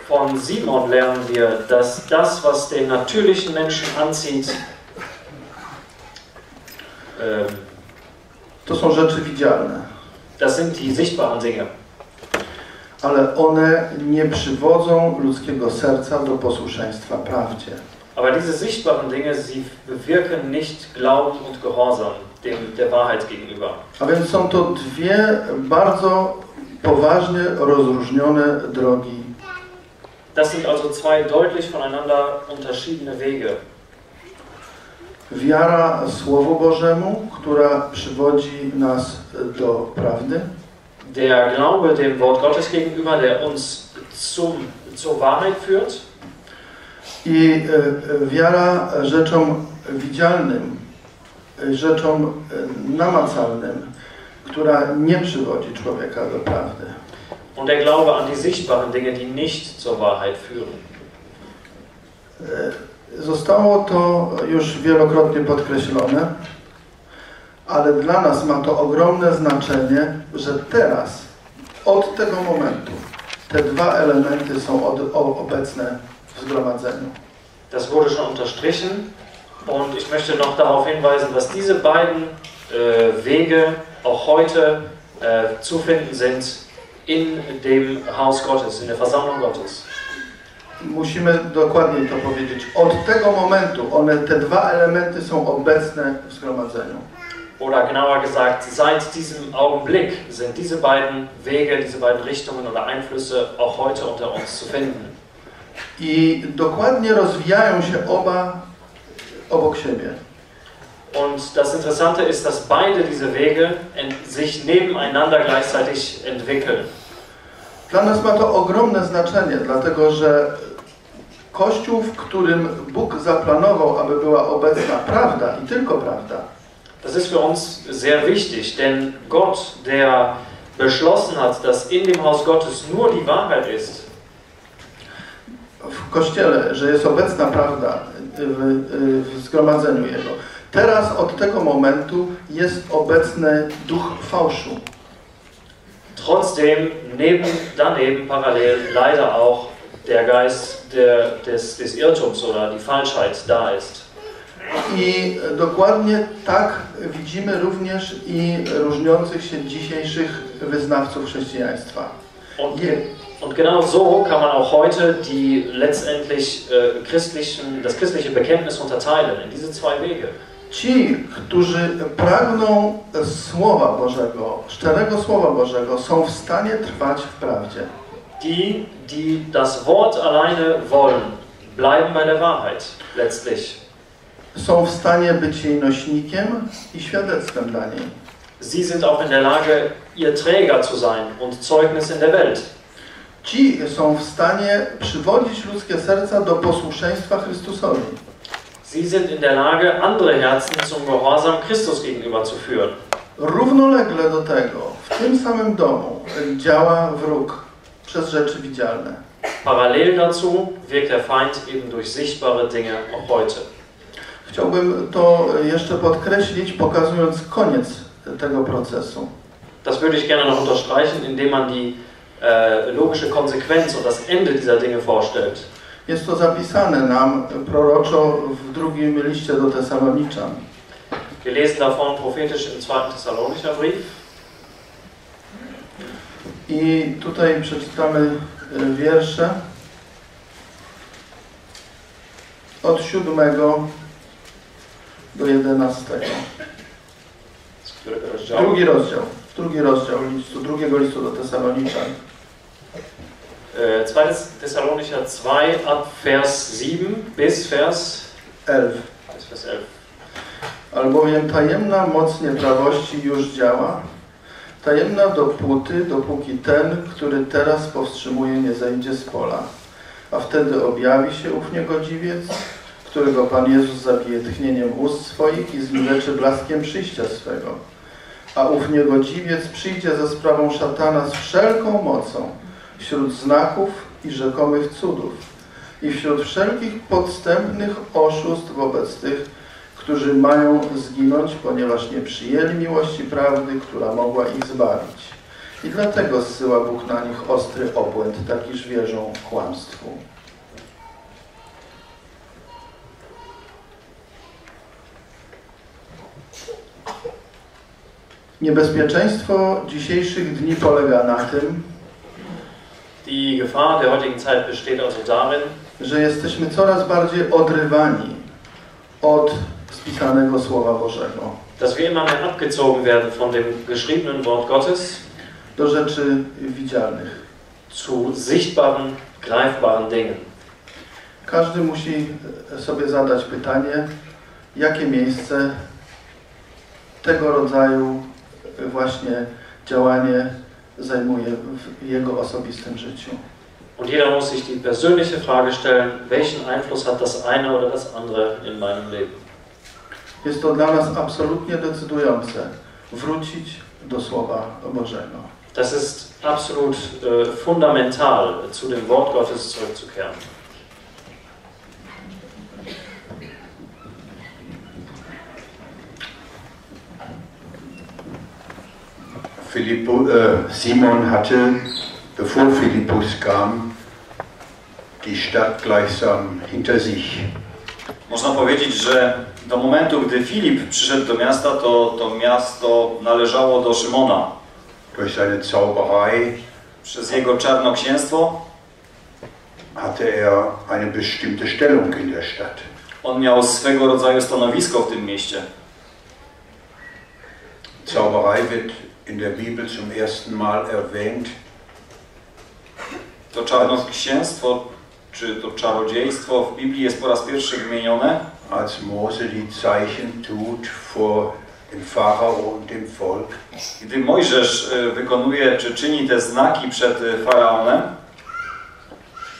Von Simon lernen wir, dass das, was den natürlichen Menschen anzieht, ähm, To są rzeczy widzialne, das sind die sichtbaren Dinge. ale one nie przywodzą ludzkiego serca do posłuszeństwa prawdzie. Aber diese sichtbaren Dinge, sie bewirken nicht Glauben und Gehorsam dem, der Wahrheit gegenüber. A więc są to dwie bardzo poważnie rozróżnione drogi. Das sind also zwei deutlich voneinander unterschiedene Wege. Wiara Słowu Bożemu, która przywodzi nas do prawdy Der Glaube dem Wort Gottes gegenüber, der uns zum, zur Wahrheit führt. i e, e, wiara rzeczom widzialnym, e, rzeczom namacalnym, która nie przywodzi człowieka do prawdy. Und der Glaube an die sichtbaren Dinge, die nicht zur Wahrheit führen. Zostało to już wielokrotnie podkreślone, ale dla nas ma to ogromne znaczenie, że teraz, od tego momentu, te dwa elementy są od, obecne w zgromadzeniu. Das wurde schon unterstrichen. Und ich möchte noch darauf hinweisen, dass diese beiden äh, Wege auch heute äh, zu finden sind in dem Haus Gottes, in der Versammlung Gottes. Musimy dokładniej to powiedzieć. Od tego momentu one, te dwa elementy są obecne w zgromadzeniu. Oder genauer gesagt, seit diesem Augenblick sind diese beiden Wege, diese beiden Richtungen oder Einflüsse auch heute unter uns zu finden. I dokładnie rozwijają się oba obok siebie. Und das Interessante ist, dass beide diese Wege sich nebeneinander gleichzeitig entwickeln. Dla nas ma to ogromne znaczenie, dlatego że Kościół, w którym Bóg zaplanował, aby była obecna prawda i tylko prawda, Das ist für uns sehr wichtig, denn Gott, der beschlossen hat, dass in dem Haus Gottes nur die Wahrheit ist, w Kościele, że jest obecna prawda w, w zgromadzeniu Jego. Teraz od tego momentu jest obecny duch fałszu. trotzdem neben, daneben parallel leider auch der Geist der, des, des Irrtums oder die Falschheit da ist. I dokładnie tak widzimy również i różniących się dzisiejszych wyznawców chrześcijaństwa. Und, und genau so kann man auch heute die letztendlich äh, christlichen, das christliche Bekenntnis unterteilen in diese zwei Wege. Ci, którzy pragną Słowa Bożego, szczerego Słowa Bożego, są w stanie trwać w prawdzie. Die, die das Wort alleine wollen, bleiben bei der Wahrheit letztlich. Są w stanie być jej nośnikiem i świadectwem dla niej. Sie sind auch in der Lage, ihr Träger zu sein und Zeugnis in der Welt. Ci są w stanie przywodzić ludzkie serca do posłuszeństwa Chrystusowi. Sie sind in der Lage, andere Herzen zum Gehorsam Christus gegenüber zu führen. Równolegle do tego, w tym samym domu działa wróg przez rzeczy widzialne. Parallel dazu wirkt der Feind eben durch sichtbare Dinge auch heute. Chciałbym to jeszcze podkreślić, pokazując koniec tego procesu. Das würde ich gerne noch unterstreichen, indem man die äh, logische Konsequenz und das Ende dieser Dinge vorstellt. Jest to zapisane nam proroczo w drugim liście do Tesaloniczan. Wir lesen davon prophetisch im 2. Thessalonicher Brief. I tutaj przeczytamy e, wiersze od 7 do 11. Z którego rozdziału? Drugi rozdział. Drugi rozdział listu, drugiego listu do Tesaloniczan. Äh, 2. Thessalonicher 2 ab Vers 7 bis Vers 11. bis Vers 11. Albowiem tajemna moc nieprawości już działa, tajemna dopóty, dopóki ten, który teraz powstrzymuje, nie zejdzie z pola. A wtedy objawi się ów niegodziwiec, którego Pan Jezus zabije tchnieniem ust swoich i zniweczy blaskiem przyjścia swego. A ów niegodziwiec przyjdzie ze sprawą szatana z wszelką mocą, wśród znaków i rzekomych cudów i wśród wszelkich podstępnych oszustw wobec tych, którzy mają zginąć, ponieważ nie przyjęli miłości prawdy, która mogła ich zbawić. I dlatego zsyła Bóg na nich ostry obłęd, takiż wierzą kłamstwu. Niebezpieczeństwo dzisiejszych dni polega na tym, Die Gefahr der heutigen Zeit besteht also darin, że jesteśmy coraz bardziej odrywani od spisanego Słowa Bożego dass wir immer mehr abgezogen werden von dem geschriebenen Wort Gottes do rzeczy widzialnych. zu sichtbaren, greifbaren Dingen. Każdy musi sobie zadać pytanie, jakie miejsce tego rodzaju właśnie działanie zajmuje w jego osobistym życiu. Und jeder muss sich die persönliche Frage stellen, welchen Einfluss hat das eine oder das andere in meinem Leben? Jest to dla nas absolutnie decydujące wrócić do Słowa Bożego. Das ist absolut äh, fundamental, zu dem Wort Gottes zurückzukehren. Philippu, äh, Simon hatte, bevor Philippus kam, die Stadt gleichsam hinter sich. Można powiedzieć, że do momentu, gdy Filip przyszedł do miasta, to to miasto należało do Szymona. Durch seine Zauberei Przez jego czarnoksięstwo hatte er eine bestimmte Stellung in der Stadt. on miał swego rodzaju stanowisko w tym mieście. Zauberei wird in der Bibel zum ersten Mal erwähnt To czarnoksięstwo, czy to czarodziejstwo w Biblii jest po raz pierwszy wymienione, als Mose die Zeichen tut vor dem Pharao und dem Volk. gdy Mojżesz e, wykonuje czy czyni te znaki przed e, faraonem,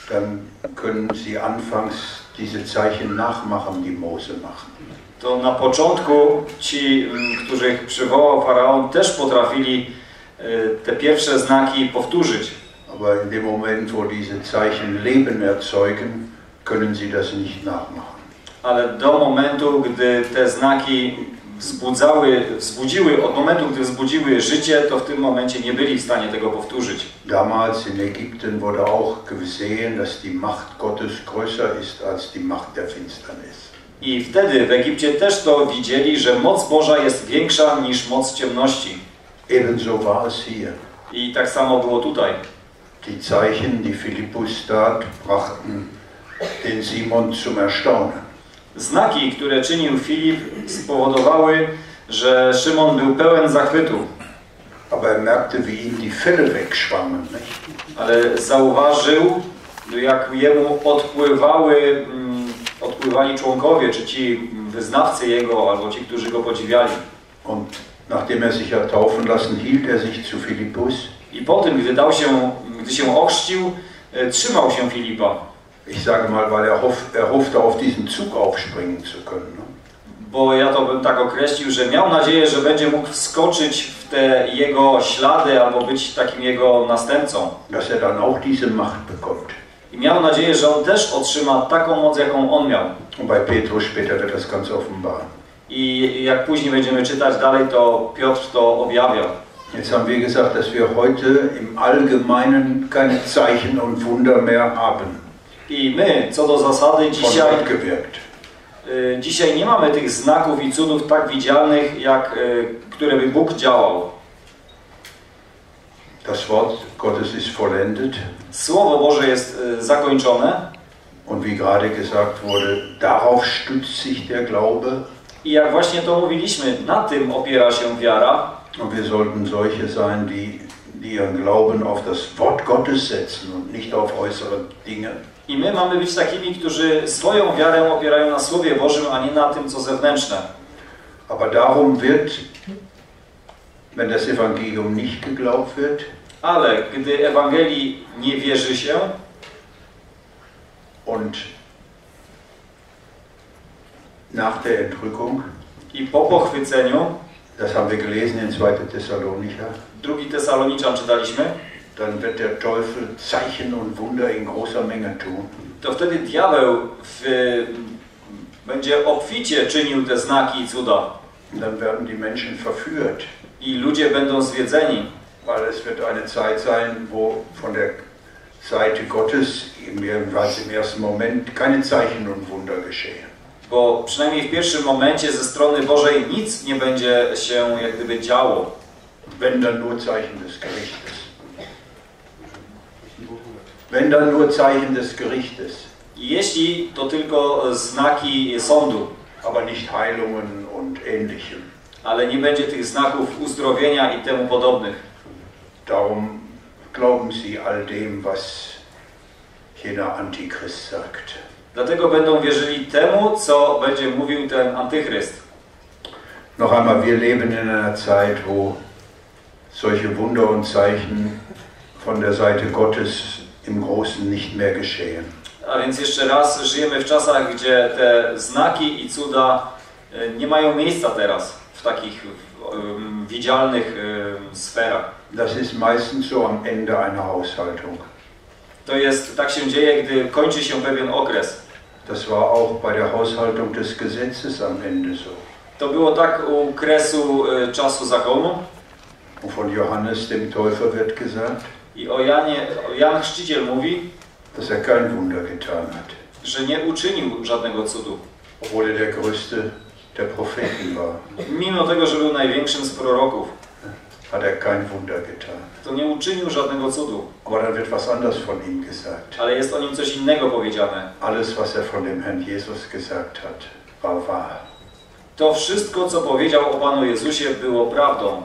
Dann können sie anfangs diese Zeichen nachmachen, die Mose macht. To na początku ci, m, których przywołał faraon, też potrafili e, te pierwsze znaki powtórzyć. Aber in dem Moment, wo diese Zeichen Leben erzeugen, können sie das nicht nachmachen. Ale do momentu, gdy te znaki wzbudzały, wzbudziły, od momentu, gdy wzbudziły życie, to w tym momencie nie byli w stanie tego powtórzyć. Damals in Ägypten wurde auch gesehen, dass die Macht Gottes größer ist als die Macht der Finsternis. I wtedy w Egipcie też to widzieli, że moc Boża jest większa niż moc ciemności. Ebenso war es hier. I tak samo było tutaj. Die Zeichen, die Philippus tat, brachten den Simon zum Erstaunen. Znaki, które czynił Filip, spowodowały, że Szymon był pełen zachwytu. Aber er merkte, wie ihm die Fälle wegschwammen. Ale zauważył, jak jemu odpływały, mm, odpływali członkowie, czy ci wyznawcy jego, albo ci, którzy go podziwiali. Und nachdem er sich hat taufen lassen, hielt er sich zu Philippus. I po tym, gdy, dał się, gdy się ochrzcił, e, trzymał się Filipa. Ich sage mal, weil er, hoff, er hoffte, auf diesen Zug aufspringen zu können. Ne? Bo ja to bym tak określił, że miał nadzieję, że będzie mógł wskoczyć w te jego ślady albo być takim jego następcą. Dass er dann auch diese Macht bekommt. I miał nadzieję, że on też otrzyma taką moc, jaką on miał. Und bei Petrus später wird das ganz offenbar. I jak później będziemy czytać dalej, to Piotr to objawia. Jetzt haben wir gesagt, dass wir heute im Allgemeinen keine Zeichen und Wunder mehr haben. I my, co do zasady, dzisiaj, y, dzisiaj nie mamy tych znaków i cudów tak widzialnych, jak, y, które by Bóg działał. Das Wort Gottes ist vollendet. Słowo Boże jest zakończone Und wie gerade gesagt wurde, darauf stützt sich der Glaube. i jak właśnie to mówiliśmy, na tym opiera się wiara. Und wir sollten solche sein, die, die ihren Glauben auf das Wort Gottes setzen und nicht auf äußere Dinge. I my mamy być takimi, którzy swoją wiarę opierają na Słowie Bożym, a nie na tym, co zewnętrzne. Aber darum wird, wenn das Evangelium nicht geglaubt wird, Ale gdy Ewangelii nie wierzy się und nach der Entrückung, I po pochwyceniu, das haben wir gelesen in 2. Thessalonicher, drugi Tesaloniczan czytaliśmy, dann wird der Teufel Zeichen und Wunder in großer Menge tun. to wtedy diabeł w, będzie obficie czynił te znaki i cuda. Dann werden die Menschen verführt, I ludzie będą zwiedzeni, weil es wird eine Zeit sein, wo von der Seite Gottes, im ersten Moment, keine Zeichen und Wunder geschehen. bo przynajmniej w pierwszym momencie ze strony Bożej nic nie będzie się jak gdyby działo. Wenn dann nur Zeichen des Gerichtes. Wenn dann nur Zeichen des Gerichtes, Jeśli to tylko znaki sądu, aber nicht Heilungen und ähnlichem. Ale nie będzie tych znaków uzdrowienia i temu podobnych. Darum glauben sie all dem, was jener Antichrist sagt. Dlatego będą wierzyli temu, co będzie mówił ten antychryst. Noch einmal, wir leben in einer Zeit, wo solche Wunder und Zeichen von der Seite Gottes im Großen nicht mehr geschehen. A więc jeszcze raz żyjemy w czasach, gdzie te znaki i cuda e, nie mają miejsca teraz takich um, widzialnych um, sferach. Das ist meistens so am Ende einer Haushaltung. To jest, tak się dzieje, gdy kończy się pewien okres. Das war auch bei der Haushaltung des Gesetzes am Ende so. To było tak u kresu e, czasu zakonu Und von Johannes dem Täufer wird gesagt, i o Janie, o Jan Chrzciciel mówi, dass er kein Wunder getan hat, że nie uczynił żadnego cudu. obwohl er der größte der Propheten war, Mimo tego, że był największym z proroków, hat er kein Wunder getan. to nie uczynił żadnego cudu. Aber dann wird was anderes von ihm gesagt. Ale jest o nim coś innego powiedziane. Alles, was er von dem Herrn Jesus gesagt hat, war wahr. To wszystko, co powiedział o Panu Jezusie, było prawdą.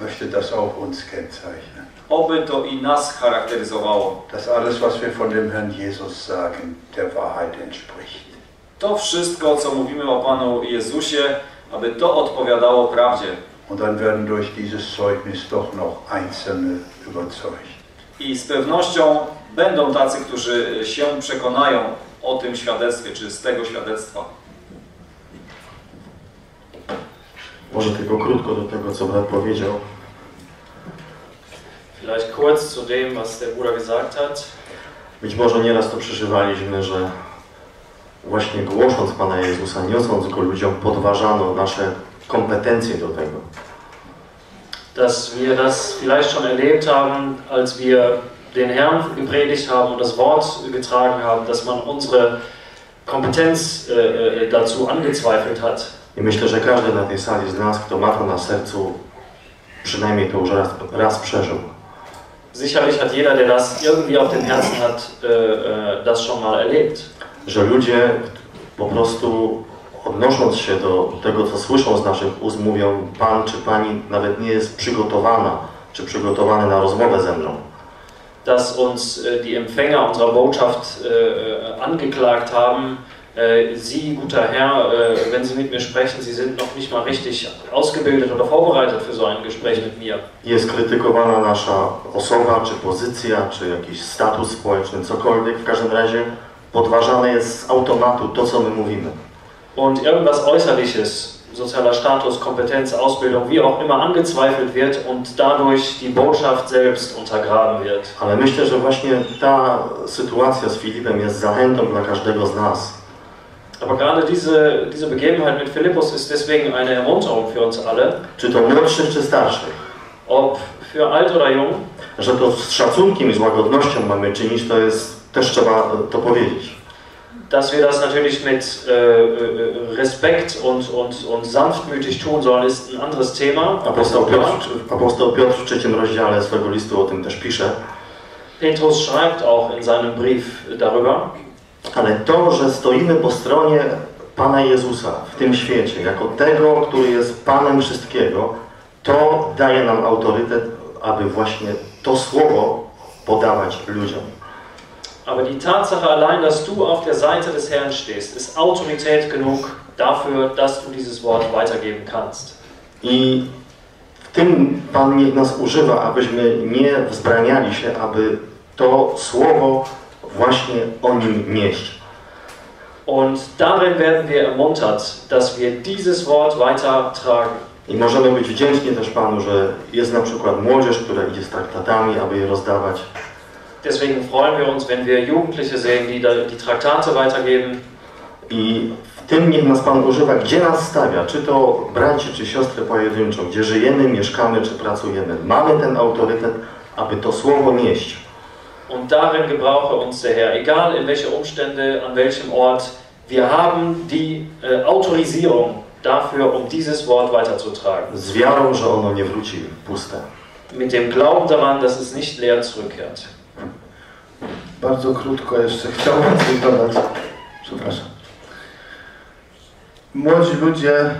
Möchte das auch uns kennzeichnen. Oby to i nas charakteryzowało. Dass alles, was wir von dem Herrn Jesus sagen, der Wahrheit entspricht. To wszystko, co mówimy o Panu Jezusie, aby to odpowiadało prawdzie. Und dann werden durch dieses Zeugnis doch noch Einzelne überzeugt. I z pewnością będą tacy, którzy się przekonają o tym świadectwie, czy z tego świadectwa. Może tylko krótko do tego, co brat powiedział. Vielleicht kurz zu dem, was der Bruder gesagt hat. Być może nieraz to przeżywaliśmy, że właśnie głosząc Pana Jezusa, niosąc Go ludziom, podważano nasze kompetencje do tego. Dass wir das vielleicht schon erlebt haben, als wir den Herrn gepredigt haben und das Wort getragen haben, dass man unsere Kompetenz äh, äh, dazu angezweifelt hat. I myślę, że każdy na tej sali z nas, kto ma to na sercu, przynajmniej to już raz, raz przeżył. Sicherlich hat jeder, der das irgendwie auf dem Herzen hat, äh, äh, das schon mal erlebt. Że ludzie po prostu odnosząc się do tego, co słyszą z naszych ust, mówią Pan czy Pani nawet nie jest przygotowana, czy przygotowany na rozmowę ze mną. Dass uns äh, die Empfänger unserer Botschaft äh, angeklagt haben, äh, Sie, guter Herr, äh, wenn Sie mit mir sprechen, Sie sind noch nicht mal richtig ausgebildet oder vorbereitet für so ein Gespräch mit mir. Jest krytykowana nasza osoba, czy pozycja, czy jakiś status społeczny, cokolwiek. W każdym razie podważane jest z automatu to, co my mówimy. Und irgendwas Äußerliches, sozialer Status, Kompetenz, Ausbildung, wie auch immer angezweifelt wird und dadurch die Botschaft selbst untergraben wird. Ale myślę, że właśnie ta sytuacja z Filipem jest zachętą dla każdego z nas. Aber gerade diese, diese Begebenheit mit Philippus ist deswegen eine Ermunterung für uns alle, Czy to młodszych, czy starszych. ob für alt oder jung, Że to z szacunkiem i z łagodnością mamy czynić, to jest też trzeba to powiedzieć. dass wir das natürlich mit äh, äh, Respekt und, und, und sanftmütig tun sollen, ist ein anderes Thema. Apostoł Piotr, apostoł Piotr w trzecim rozdziale swego listu o tym też pisze. Petrus schreibt auch in seinem Brief darüber. Ale to, że stoimy po stronie Pana Jezusa w tym świecie, jako tego, który jest Panem wszystkiego, to daje nam autorytet, aby właśnie to słowo podawać ludziom. Aber die Tatsache allein, dass du auf der Seite des Herrn stehst, ist Autorität genug dafür, dass du dieses Wort weitergeben kannst. I w tym Pan niech nas używa, abyśmy nie wzbraniali się, aby to słowo właśnie o nim nieść. Und darin werden wir ermuntert, dass wir dieses Wort weitertragen. I możemy być wdzięczni też Panu, że jest na przykład młodzież, która idzie z traktatami, aby je rozdawać. Deswegen freuen wir uns, wenn wir Jugendliche sehen, die die Traktate weitergeben. I w tym niech nas Pan używa, gdzie nas stawia, czy to braci, czy siostry pojedynczo, gdzie żyjemy, mieszkamy, czy pracujemy. Mamy ten autorytet, aby to słowo nieść. Und darin gebrauche uns der Herr, egal in welche Umstände, an welchem Ort. Wir haben die äh, Autorisierung dafür, um dieses Wort weiterzutragen. Z wiarą, że ono nie wróci puste. Mit dem Glauben daran, dass es nicht leer zurückkehrt. Bardzo krótko jeszcze chciałbym coś dodać. Przepraszam. Młodzi ludzie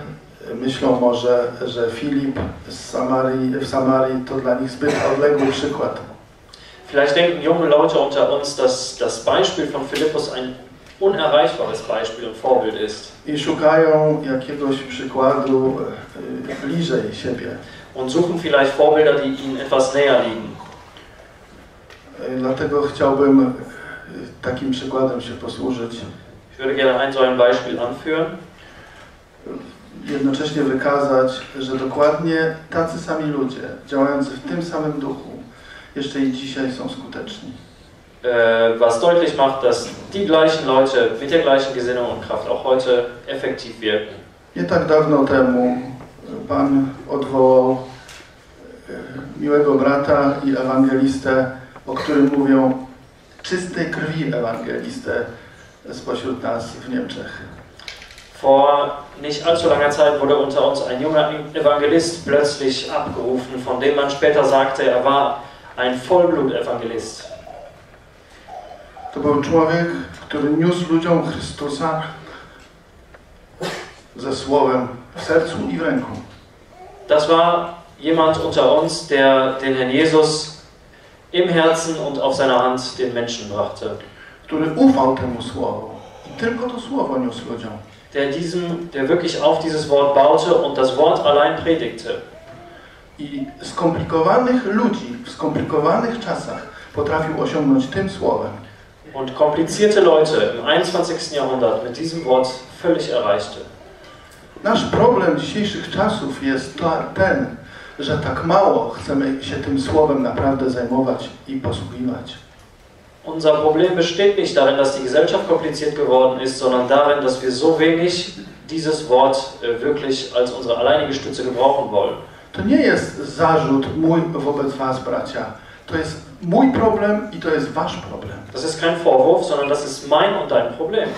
myślą może, że Filip z Samarii, w Samarii to dla nich zbyt odległy przykład. Vielleicht denken junge Leute unter uns, dass das Beispiel von Philippus ein unerreichbares Beispiel und Vorbild ist. I szukają jakiegoś przykładu y, bliżej siebie. Und suchen vielleicht Vorbilder, die ihnen etwas näher liegen. Dlatego chciałbym y, takim przykładem się posłużyć. Ich würde gerne ein so ein Beispiel anführen. Jednocześnie wykazać, że dokładnie tacy sami ludzie, działający w tym samym duchu, jeszcze i dzisiaj są skuteczni. Äh, was deutlich macht, dass die gleichen Leute mit der gleichen Gesinnung und Kraft auch heute effektiv wirken. Nie tak dawno temu Pan odwołał e, miłego brata i ewangelistę, o którym mówią czystej krwi ewangelistę spośród nas w Niemczech. Vor nicht allzu langer Zeit wurde unter uns ein junger Evangelist plötzlich abgerufen, von dem man später sagte, er war ein Vollblutevangelist. To był człowiek, który niósł ludziom Chrystusa ze słowem w sercu i w ręku. Das war jemand unter uns, der den Herrn Jesus im Herzen und auf seiner Hand den Menschen brachte. Który ufał temu słowu i tylko to słowo niósł ludziom. Der, diesem, der wirklich auf dieses Wort baute und das Wort allein predigte. I skomplikowanych ludzi w skomplikowanych czasach potrafił osiągnąć tym słowem. Und komplizierte Leute im 21. Jahrhundert mit diesem Wort völlig erreichte. Nasz problem dzisiejszych czasów jest ten, że tak mało chcemy się tym słowem naprawdę zajmować i posługiwać. Unser Problem besteht nicht darin, dass die Gesellschaft kompliziert geworden ist, sondern darin, dass wir so wenig dieses Wort äh, wirklich als unsere alleinige Stütze gebrauchen wollen. To nie jest zarzut mój wobec was, bracia. To jest mój problem i to jest wasz problem. Das ist kein Vorwurf, sondern das ist mein und dein Problem.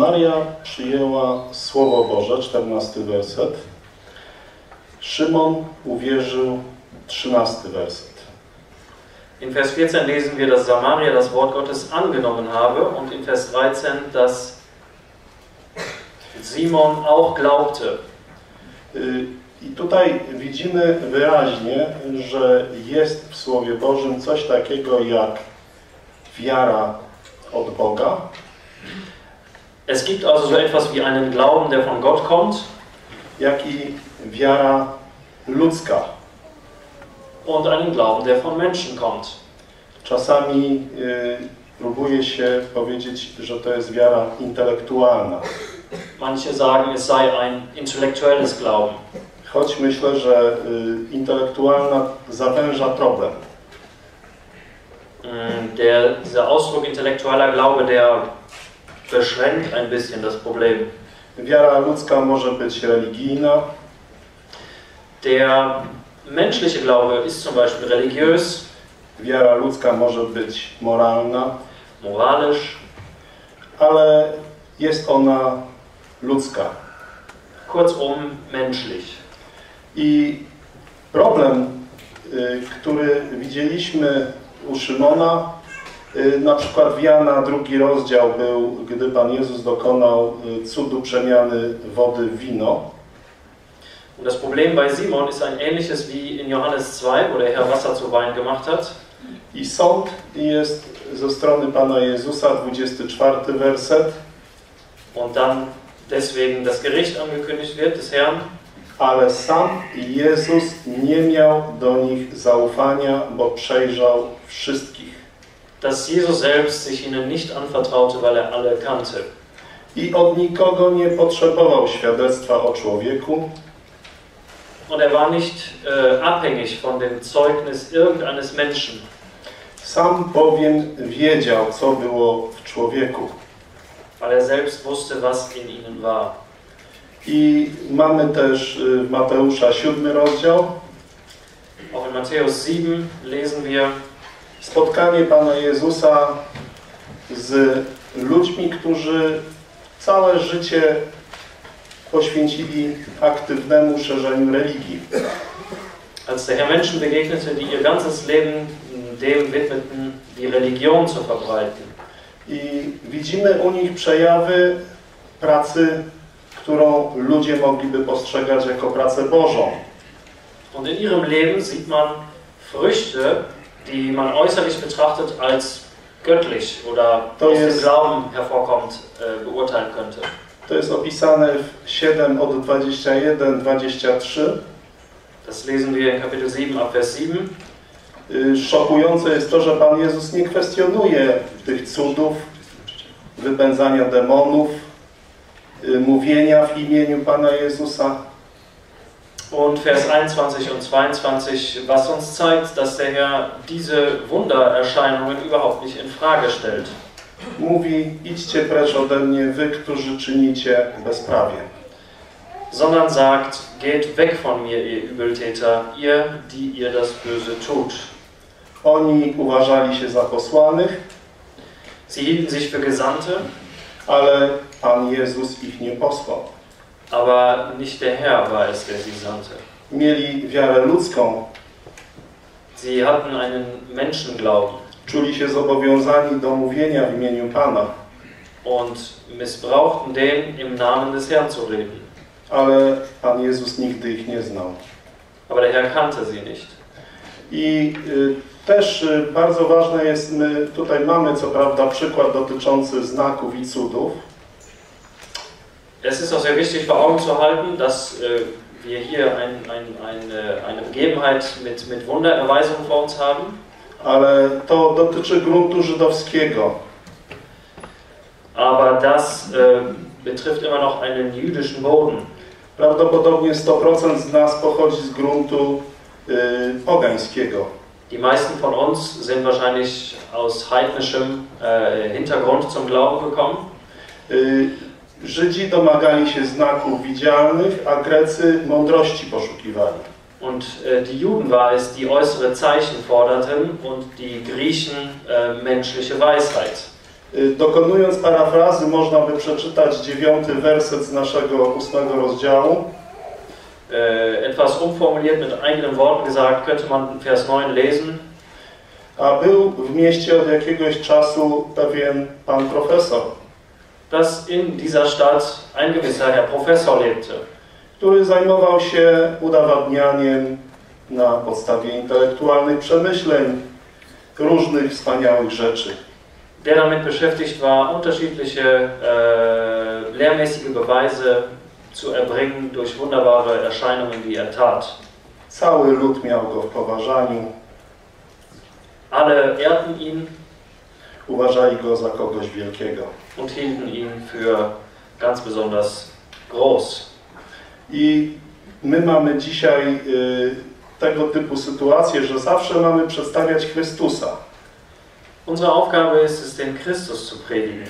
Samaria przyjęła Słowo Boże, 14 werset. Szymon uwierzył, 13 werset. In Vers 14 lesen wir, dass Samaria das Wort Gottes angenommen habe und in Vers 13, dass Simon auch glaubte. Y, I tutaj widzimy wyraźnie, że jest w Słowie Bożym coś takiego jak wiara od Boga, Es gibt also so etwas wie einen Glauben, der von Gott kommt. jak i wiara ludzka. Und einen Glauben, der von Menschen kommt. Czasami y, próbuje się powiedzieć, że to jest wiara intelektualna. Manche sagen, es sei ein intellektuelles Glauben. Choć myślę, że y, intelektualna zawęża problem. Mm, Der, dieser Ausdruck intellektueller Glaube, der beschränkt ein bisschen das Problem. Wiara ludzka może być religijna, Der menschliche Glaube ist zum Beispiel religiös, wiara ludzka może być moralna, moralisch, ale jest ona ludzka. kurzum menschlich. I problem, y, który widzieliśmy u Szymona, na przykład w Jana drugi rozdział był, gdy Pan Jezus dokonał y, cudu przemiany wody w wino. Und das Problem bei Simon ist ein ähnliches wie in Johannes 2, wo der Herr Wasser zu Wein gemacht hat. I sąd jest ze strony Pana Jezusa, 24 werset. Und dann deswegen das Gericht angekündigt wird des Herrn. Ale sam Jezus nie miał do nich zaufania, bo przejrzał wszystkich. Dass Jesus selbst sich ihnen nicht anvertraute, weil er alle kannte. I od nikogo nie potrzebował świadectwa o człowieku. Und er war nicht äh, abhängig von dem Zeugnis irgendeines Menschen. Sam bowiem wiedział, co było w człowieku. Weil er selbst wusste, was in ihnen war. I mamy też Mateusza 7 rozdział. Auch in Matthäus 7 lesen wir spotkanie Pana Jezusa z ludźmi, którzy całe życie poświęcili aktywnemu szerzeniu religii. Als der Herr Menschen begegnete, die ihr ganzes Leben dem widmeten, die Religion zu verbreiten. I widzimy u nich przejawy pracy, którą ludzie mogliby postrzegać jako pracę Bożą. Und in ihrem Leben sieht man Früchte, die man äußerlich betrachtet als göttlich oder To aus dem jest- Glauben hervorkommt, äh, beurteilen könnte. To jest opisane w 7 od 21, 23. Das lesen wir in Kapitel 7 ab Vers 7. Y, Szokujące jest to, że Pan Jezus nie kwestionuje tych cudów, wypędzania demonów, y, mówienia w imieniu Pana Jezusa. Und Vers 21 und 22, was uns zeigt, dass der Herr diese Wundererscheinungen überhaupt nicht in Frage stellt. Mówi, idźcie precz ode mnie, wy, którzy czynicie bezprawie. sondern sagt, geht weg von mir, ihr Übeltäter, ihr, die ihr das Böse tut. Oni uważali się za posłanych, Sie hielten sich für Gesandte, ale Pan Jezus ich nie posłał. Aber nicht der Herr war es, der sie sandte. Mieli wiarę ludzką, Sie hatten einen Menschenglauben czuli się zobowiązani do mówienia w imieniu Pana, und missbrauchten den, im Namen des Herrn zu reden. ale Pan Jezus nigdy ich nie znał. Aber der Herr kannte sie nicht. I y, też y, bardzo ważne jest, my tutaj mamy co prawda przykład dotyczący znaków i cudów, Es ist auch sehr wichtig vor Augen zu halten, dass äh, wir hier ein, ein, eine, eine Begebenheit mit, mit Wundererweisungen vor uns haben. ale to dotyczy gruntu żydowskiego. Aber das äh, betrifft immer noch einen jüdischen Boden. Prawdopodobnie 100% z nas pochodzi z gruntu y, pogańskiego. Die meisten von uns sind wahrscheinlich aus heidnischem äh, Hintergrund zum Glauben gekommen. Y, Żydzi domagali się znaków widzialnych, a Grecy mądrości poszukiwali. Und äh, die Juden war es, die äußere Zeichen forderten und die Griechen äh, menschliche Weisheit. Y, Dokonując parafrazy, można by przeczytać dziewiąty werset z naszego ósmego rozdziału. Äh, etwas umformuliert mit eigenen Worten gesagt, könnte man Vers 9 lesen. A był w mieście od jakiegoś czasu pewien pan profesor, dass in dieser Stadt ein gewisser Herr Professor lebte, który zajmował się udowadnianiem na podstawie intelektualnych przemyśleń różnych wspaniałych rzeczy. der damit beschäftigt war, unterschiedliche äh, lehrmäßige Beweise zu erbringen durch wunderbare Erscheinungen, die er tat. Cały lud miał go w poważaniu, Alle ehrten ihn uważali go za kogoś wielkiego. Und hielten ihn für ganz besonders groß. I my mamy dzisiaj y, tego typu sytuację, że zawsze mamy przedstawiać Chrystusa. Unsere Aufgabe ist es, den Christus zu predigen.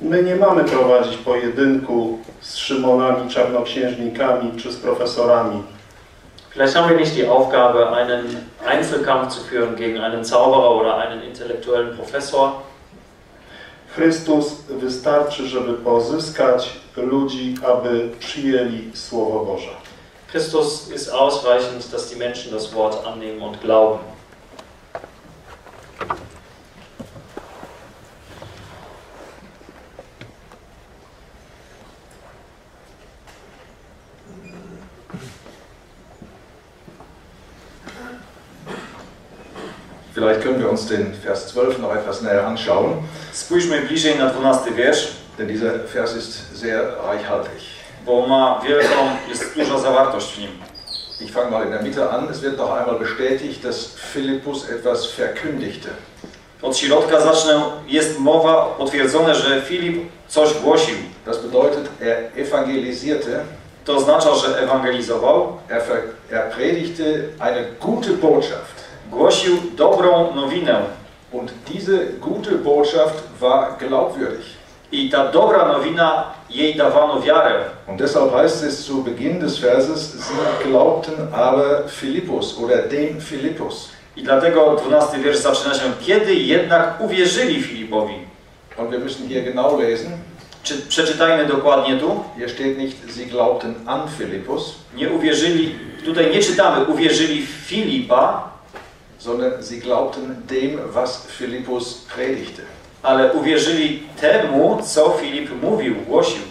My nie mamy prowadzić pojedynku z Szymonami, czarnoksiężnikami czy z profesorami. Vielleicht haben wir nicht die Aufgabe, einen Einzelkampf zu führen gegen einen Zauberer oder einen intellektuellen Professor. Chrystus wystarczy, żeby pozyskać ludzi, aby przyjęli Słowo Boże. Christus ist ausreichend, dass die Menschen das Wort annehmen und glauben. Vielleicht können wir uns den Vers 12 noch etwas näher anschauen. Spójrzmy bliżej na 12 wiersz, denn dieser Vers ist sehr reichhaltig. bo ma wielką, jest duża zawartość w nim. Ich fange mal in der Mitte an. Es wird noch einmal bestätigt, dass Philippus etwas verkündigte. Od środka zacznę, jest mowa, potwierdzone, że Filip coś głosił. Das bedeutet, er evangelisierte. To oznacza, że ewangelizował. Er, er predigte eine gute Botschaft. Głosił dobrą nowinę. Und diese gute Botschaft war glaubwürdig. I ta dobra nowina jej dawano wiarę. Und deshalb heißt es zu Beginn des Verses, sie glaubten aber Philippus oder dem Philippus. I dlatego 12 wiersz zaczyna się, kiedy jednak uwierzyli Filipowi. Und wir müssen hier genau lesen. Czy przeczytajmy dokładnie tu? Hier steht nicht, sie glaubten an Philippus. Nie uwierzyli, tutaj nie czytamy, uwierzyli Filipa, sondern sie glaubten dem, was Philippus predigte. Ale uwierzyli temu, co Filip mówił, głosił.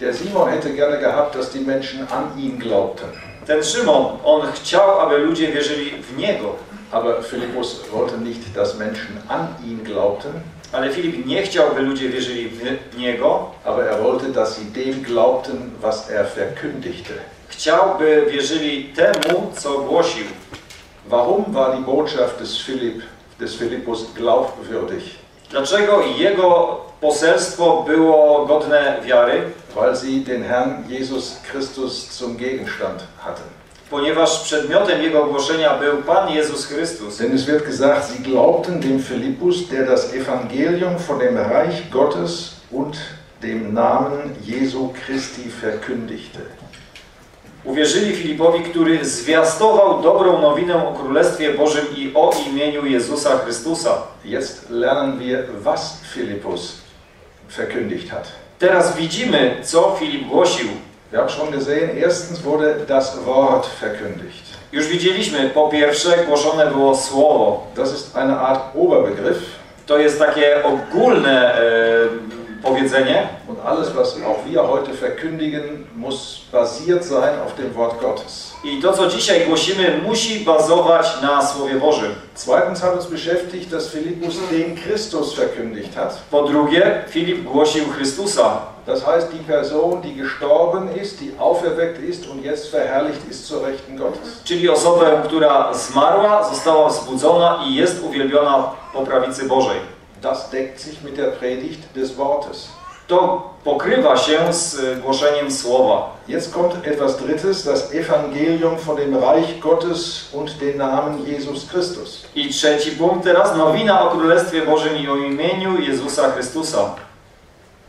Der Simon hätte gerne gehabt, dass die Menschen an ihn glaubten. Ten Szymon, on chciał, aby ludzie wierzyli w niego. Aber Philippus wollte nicht, dass Menschen an ihn glaubten. Ale Filip nie chciał, by ludzie wierzyli w niego. Aber er wollte, dass sie dem glaubten, was er verkündigte. Chciał, by wierzyli temu, co głosił. Warum war die Botschaft des Philipp, des Philippus glaubwürdig? Dlaczego jego poselstwo było godne wiary? Weil sie den Herrn Jesus Christus zum Gegenstand hatten. Ponieważ przedmiotem jego głoszenia był Pan Jezus Chrystus. Denn es wird gesagt, sie glaubten dem Philippus, der das Evangelium von dem Reich Gottes und dem Namen Jesu Christi verkündigte. Uwierzyli Filipowi, który zwiastował dobrą nowinę o Królestwie Bożym i o imieniu Jezusa Chrystusa. Jetzt lernen wir, was Philippus verkündigt hat. Teraz widzimy, co Filip głosił. Wir haben schon gesehen, erstens wurde das Wort verkündigt. Już widzieliśmy, po pierwsze głoszone było słowo. Das ist eine Art Oberbegriff. To jest takie ogólne e, powiedzenie. Und alles, was auch wir heute verkündigen, muss basiert sein auf dem Wort Gottes. I to, co dzisiaj głosimy, musi bazować na Słowie Bożym. Zweitens hat uns beschäftigt, dass Philippus den Christus verkündigt hat. Po drugie, Filip głosił Chrystusa. Das heißt, die Person, die gestorben ist, die auferweckt ist und jetzt verherrlicht ist zur Rechten Gottes. Czyli osobę, która zmarła, została wzbudzona i jest uwielbiona po prawicy Bożej. Das deckt sich mit der Predigt des Wortes. To pokrywa się z głoszeniem słowa. Jetzt kommt etwas Drittes, das Evangelium von dem Reich Gottes und den Namen Jesus Christus. I trzeci punkt teraz, nowina o Królestwie Bożym i o imieniu Jezusa Chrystusa.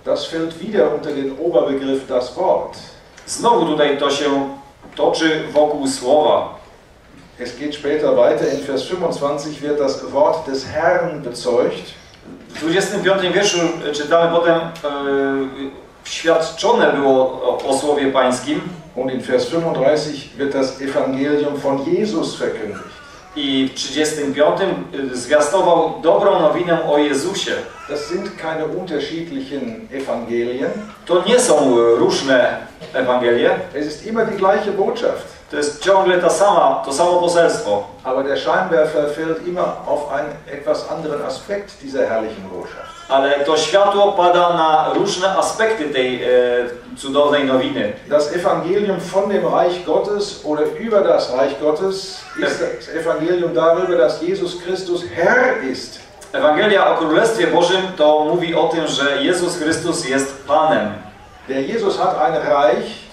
Das fällt wieder unter den Oberbegriff das Wort. Znowu tutaj to się toczy wokół słowa. Es geht später weiter, in Vers 25 wird das Wort des Herrn bezeugt. W 25 wierszu czytamy potem, e, świadczone było o, o słowie pańskim. Und in Vers 35 wird das Evangelium von Jesus verkündigt. I w 35 zwiastował dobrą nowinę o Jezusie. Das sind keine unterschiedlichen Evangelien. To nie są różne Ewangelie. Es ist immer die gleiche Botschaft. To jest ciągle ta sama, to samo poselstwo. Aber der Scheinwerfer fällt immer auf einen etwas anderen Aspekt dieser herrlichen Botschaft. Ale to światło pada na różne aspekty tej e, cudownej nowiny. Das Evangelium von dem Reich Gottes oder über das Reich Gottes ist das Evangelium darüber, dass Jesus Christus Herr ist. Ewangelia o Królestwie Bożym to mówi o tym, że Jezus Chrystus jest Panem. Der Jesus hat ein Reich.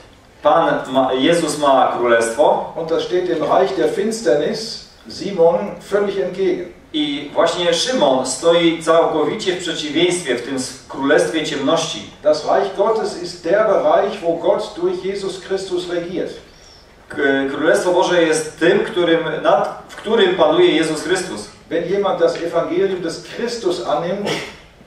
Pan ma, Jezus ma królestwo. Und das steht dem Reich der Finsternis Simon völlig entgegen. I właśnie Szymon stoi całkowicie w przeciwieństwie w tym królestwie ciemności. Das Reich Gottes ist der Bereich, wo Gott durch Jesus Christus regiert. Królestwo Boże jest tym, którym, nad, w którym panuje Jezus Chrystus. Wenn jemand das Evangelium des Christus annimmt,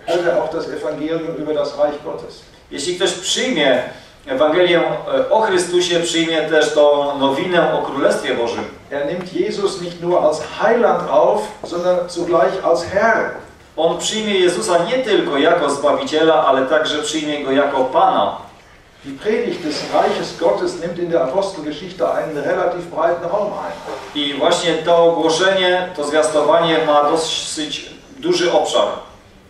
hört er auch das Evangelium über das Reich Gottes. Jeśli ktoś przyjmie Ewangelię o Chrystusie, przyjmie też tą nowinę o Królestwie Bożym. Er nimmt Jesus nicht nur als Heiland auf, sondern zugleich als Herr. On przyjmie Jezusa nie tylko jako Zbawiciela, ale także przyjmie Go jako Pana. Die Predigt des Reiches Gottes nimmt in der Apostelgeschichte einen relativ breiten Raum ein. I właśnie to ogłoszenie, to zwiastowanie ma dosyć duży obszar.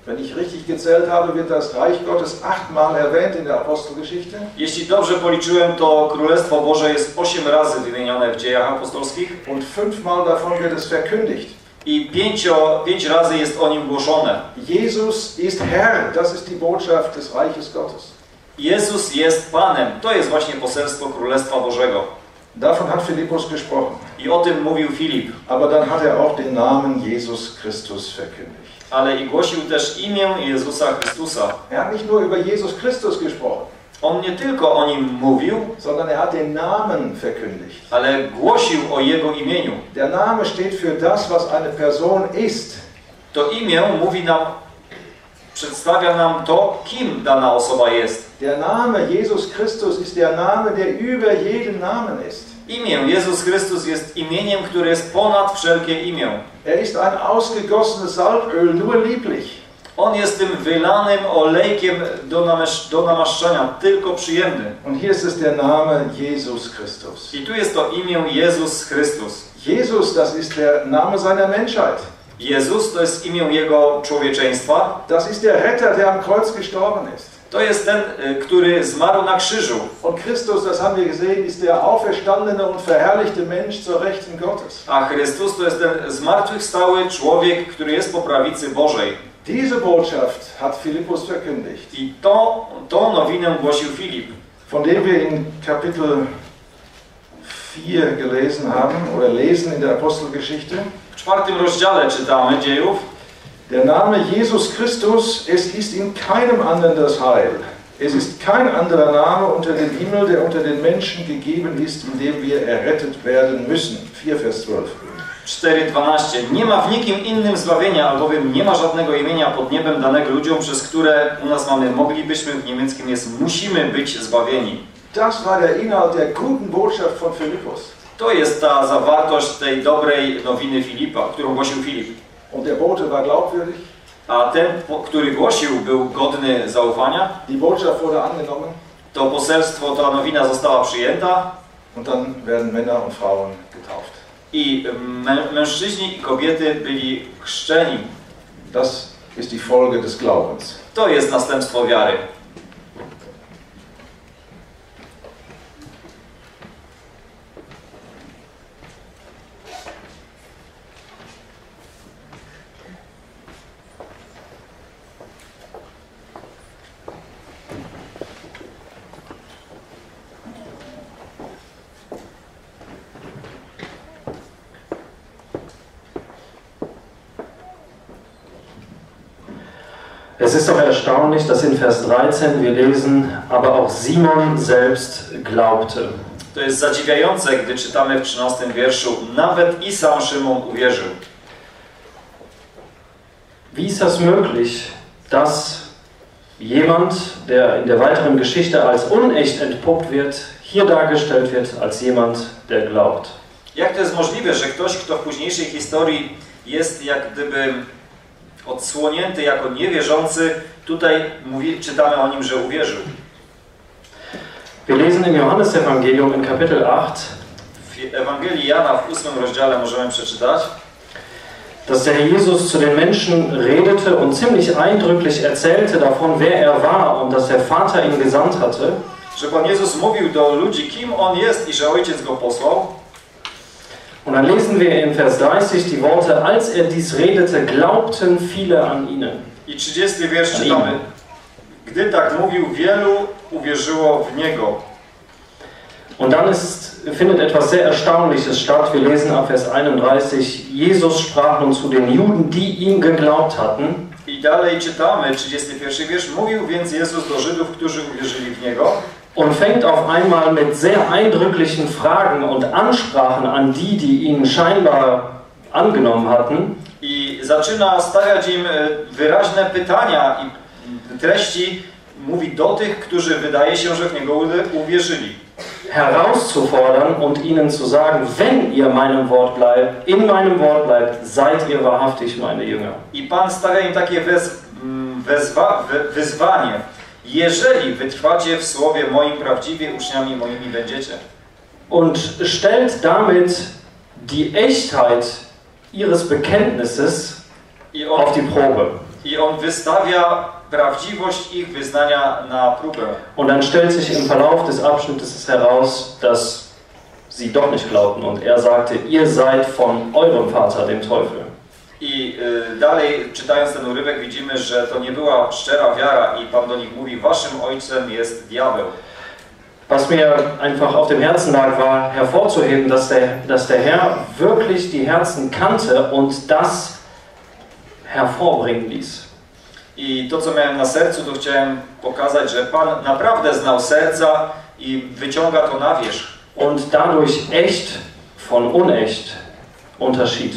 Wenn ich richtig gezählt habe, wird das Reich Gottes achtmal erwähnt in der Apostelgeschichte. Jeśli dobrze policzyłem, to Królestwo Boże jest osiem razy wymienione w dziejach apostolskich Und fünfmal davon wird es verkündigt. i pięcio, pięć razy jest o nim głoszone. Jesus ist Herr, das ist die Botschaft des Reiches Gottes. Jezus jest Panem. To jest właśnie poselstwo Królestwa Bożego. Davon hat Philippus gesprochen. I o tym mówił Filip. Aber dann hat er auch den Namen Jesus Christus verkündigt. Ale i głosił też imię Jezusa Chrystusa. Er hat nicht nur über Jesus Christus gesprochen, On nie tylko o nim mówił, sondern er hat den Namen verkündigt. ale głosił o jego imieniu. Der Name steht für das, was eine Person ist. To imię mówi nam, przedstawia nam to, kim dana osoba jest. Der Name Jesus Christus ist der Name, der über jeden Namen ist. Imię Jezus Chrystus jest imieniem, które jest ponad wszelkie imię. Er ist ein ausgegossenes Salböl, nur lieblich. On jest tym wylanym olejkiem do, namesz- do namaszczenia, tylko przyjemny. Und hier ist es der Name Jesus Christus. I tu jest to imię Jezus Chrystus. Jesus, das ist der Name seiner Menschheit. Jezus to jest imię Jego człowieczeństwa. Das ist der Retter, der am Kreuz gestorben ist. To jest ten, y, który zmarł na krzyżu. Und Christus, das haben wir gesehen, ist der auferstandene und verherrlichte Mensch zur Rechten Gottes. A Chrystus to jest ten zmartwychwstały człowiek, który jest po prawicy Bożej. Diese Botschaft hat Philippus verkündigt, I to, tą nowinę głosił Filip, von dem wir in Kapitel 4 gelesen haben oder lesen in der Apostelgeschichte. w czwartym rozdziale czytamy dziejów. Der Name Jesus Christus, es ist in keinem anderen das Heil. Es ist kein anderer Name unter dem Himmel, der unter den Menschen gegeben ist, in dem wir errettet werden müssen. 4 Vers 12. 4.12. Nie ma w nikim innym zbawienia, albowiem nie ma żadnego imienia pod niebem danego ludziom, przez które u nas mamy moglibyśmy, w niemieckim jest musimy być zbawieni. Das war der Inhalt der guten Botschaft von Philippus. To jest ta zawartość tej dobrej nowiny Filipa, którą głosił Filip. Und der Bote war glaubwürdig. A ten, który głosił, był godny zaufania. Die Botschaft wurde angenommen. To poselstwo, ta nowina została przyjęta Und dann werden Männer und Frauen getauft. i mę mężczyźni i kobiety byli chrzczeni. Das ist die Folge des Glaubens. To jest następstwo wiary. Doch erstaunlich, dass in Vers 13 wir lesen, aber auch Simon selbst glaubte. To jest zadziwiające, gdy czytamy w 13 wierszu, nawet i sam Szymon uwierzył. Wie ist das möglich, dass jemand, der in der weiteren Geschichte als unecht entpuppt wird, hier dargestellt wird als jemand, der glaubt? Jak to jest możliwe, że ktoś, kto w późniejszej historii jest jak gdyby odsłonięty jako niewierzący, tutaj mówi, czytamy o nim, że uwierzył. Wir lesen im Johannesevangelium in Kapitel 8, W Ewangelii Jana w ósmym rozdziale możemy przeczytać, dass der Herr Jesus zu den Menschen redete und ziemlich eindrücklich erzählte davon, wer er war und dass der Vater ihn gesandt hatte. że Pan Jezus mówił do ludzi, kim On jest i że Ojciec Go posłał. Und dann lesen wir in Vers 30 die Worte, als er dies redete, glaubten viele an ihnen. I 30 wiersz czytamy. Gdy tak mówił, wielu uwierzyło w Niego. Und dann ist, findet etwas sehr Erstaunliches statt. Wir lesen ab Vers 31, Jesus sprach nun zu den Juden, die ihm geglaubt hatten. I dalej czytamy, 31 wiersz. Mówił więc Jezus do Żydów, którzy uwierzyli w Niego. Und fängt auf einmal mit sehr eindrücklichen Fragen und Ansprachen an die, die ihn scheinbar angenommen hatten. I zaczyna stawiać im e, wyraźne pytania i treści mówi do tych, którzy wydaje się, że w Niego uwierzyli. herauszufordern und ihnen zu sagen, wenn ihr meinem Wort bleibt, in meinem Wort bleibt, seid ihr wahrhaftig meine Jünger. I Pan stawia im takie wez, mm, wezwa, wy, wyzwanie. Jeżeli wytrwacie w słowie moim prawdziwie, uczniami moimi będziecie. Und stellt damit die Echtheit ihres Bekenntnisses on, auf die Probe. I on wystawia prawdziwość ich wyznania na próbę. Und dann stellt sich im Verlauf des Abschnittes heraus, dass sie doch nicht glaubten. Und er sagte, ihr seid von eurem Vater, dem Teufel. I y, dalej, czytając ten urywek, widzimy, że to nie była szczera wiara i Pan do nich mówi, waszym ojcem jest diabeł. Was mir einfach auf dem Herzen lag, war hervorzuheben, dass der, dass der Herr wirklich die Herzen kannte und das hervorbringen ließ. I to, co miałem na sercu, to chciałem pokazać, że Pan naprawdę znał serca i wyciąga to na wierzch. Und dadurch echt von unecht unterschied.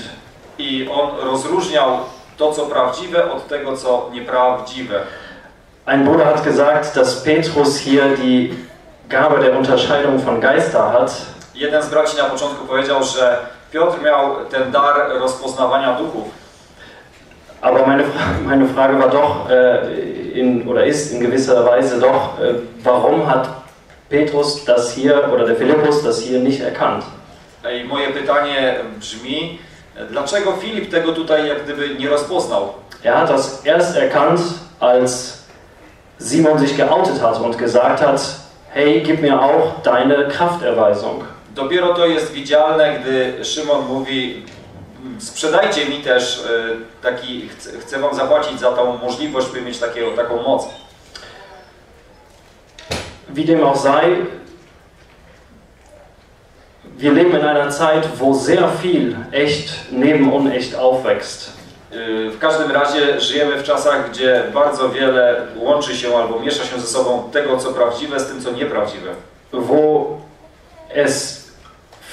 I on rozróżniał to, co prawdziwe, od tego, co nieprawdziwe. Ein Bruder hat gesagt, dass Petrus hier die Gabe der Unterscheidung von Geister hat. Jeden z braci na początku powiedział, że Piotr miał ten dar rozpoznawania duchów. Aber meine, meine Frage war doch, äh, in, oder ist in gewisser Weise doch, äh, warum hat Petrus das hier, oder der Philippus das hier nicht erkannt? I moje pytanie brzmi, dlaczego Filip tego tutaj jak gdyby nie rozpoznał? Er hat das erst erkannt, als Simon sich geoutet hat und gesagt hat, hey, gib mir auch deine Krafterweisung. Dopiero to jest widzialne, gdy Szymon mówi, sprzedajcie mi też y, taki, chcę, chcę wam zapłacić za tą możliwość, by mieć takiego, taką moc. Wie dem auch sei, wir leben in einer Zeit, wo sehr viel echt neben unecht aufwächst. Y, W każdym razie żyjemy w czasach, gdzie bardzo wiele łączy się albo miesza się ze sobą tego, co prawdziwe z tym, co nieprawdziwe. Wo es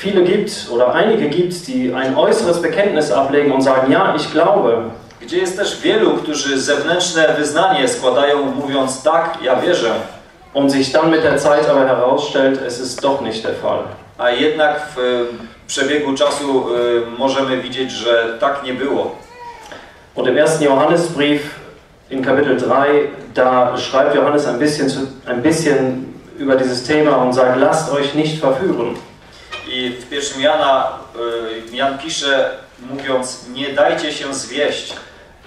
viele gibt oder einige gibt, die ein äußeres Bekenntnis ablegen und sagen, ja, ich glaube. Gdzie jest też wielu, którzy zewnętrzne wyznanie składają, mówiąc tak, ja wierzę. Und sich dann mit der Zeit aber herausstellt, es ist doch nicht der Fall. A jednak w y, przebiegu czasu y, możemy widzieć, że tak nie było. Und im ersten Johannesbrief in Kapitel 3, da schreibt Johannes ein bisschen, zu, ein bisschen über dieses Thema und sagt, lasst euch nicht verführen. I w pierwszym Jana y, Jan pisze, mówiąc, nie dajcie się zwieść,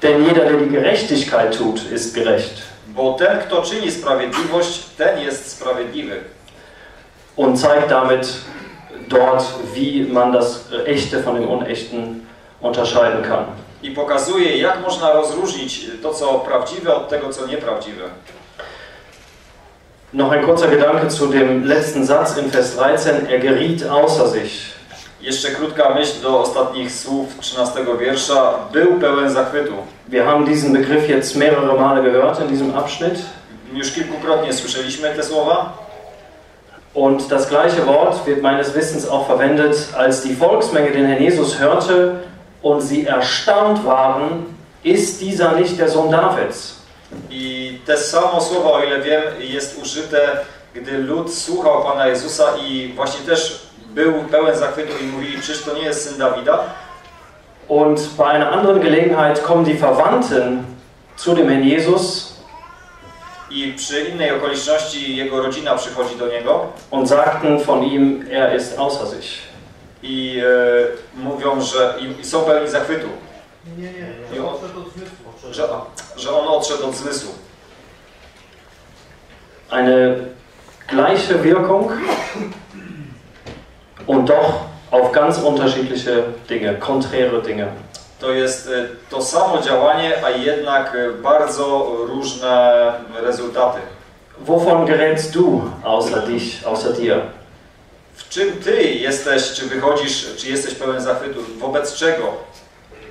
Denn jeder, der die Gerechtigkeit tut, ist gerecht. bo ten, kto czyni sprawiedliwość, ten jest sprawiedliwy. Und zeigt damit dort, wie man das Echte von dem Unechten unterscheiden kann. I pokazuje, jak można rozróżnić to, co prawdziwe, od tego, co nieprawdziwe. Noch ein kurzer Gedanke zu dem letzten Satz in Vers 13. Er geriet außer sich. Jeszcze krótka myśl do ostatnich słów 13 wiersza. Był pełen zachwytu. Wir haben diesen Begriff jetzt mehrere Male gehört in diesem Abschnitt. Już kilkukrotnie słyszeliśmy te słowa. Und das gleiche Wort wird meines Wissens auch verwendet, als die Volksmenge den Herrn Jesus hörte und sie erstaunt waren, ist dieser nicht der Sohn Davids? I te samo słowa, o ile wiem, jest użyte, gdy lud słuchał Pana Jezusa i właśnie też był pełen zachwytu i mówili, czyż to nie jest syn Dawida? Und bei einer anderen Gelegenheit kommen die Verwandten zu dem Herrn Jesus I przy innej okoliczności jego rodzina przychodzi do niego und sagten von ihm, er ist außer sich. i e, mówią, że i, i są pełni zachwytu. Nie, nie, I on, odszedł od zmysłu. że, że on odszedł od zmysłu. Eine gleiche Wirkung und doch auf ganz unterschiedliche Dinge, konträre Dinge. To jest e, to samo działanie, a jednak e, bardzo różne rezultaty. Wovon gerätst du außer dich, außer dir? W czym ty jesteś, czy wychodzisz, czy jesteś pełen zachwytu? Wobec czego?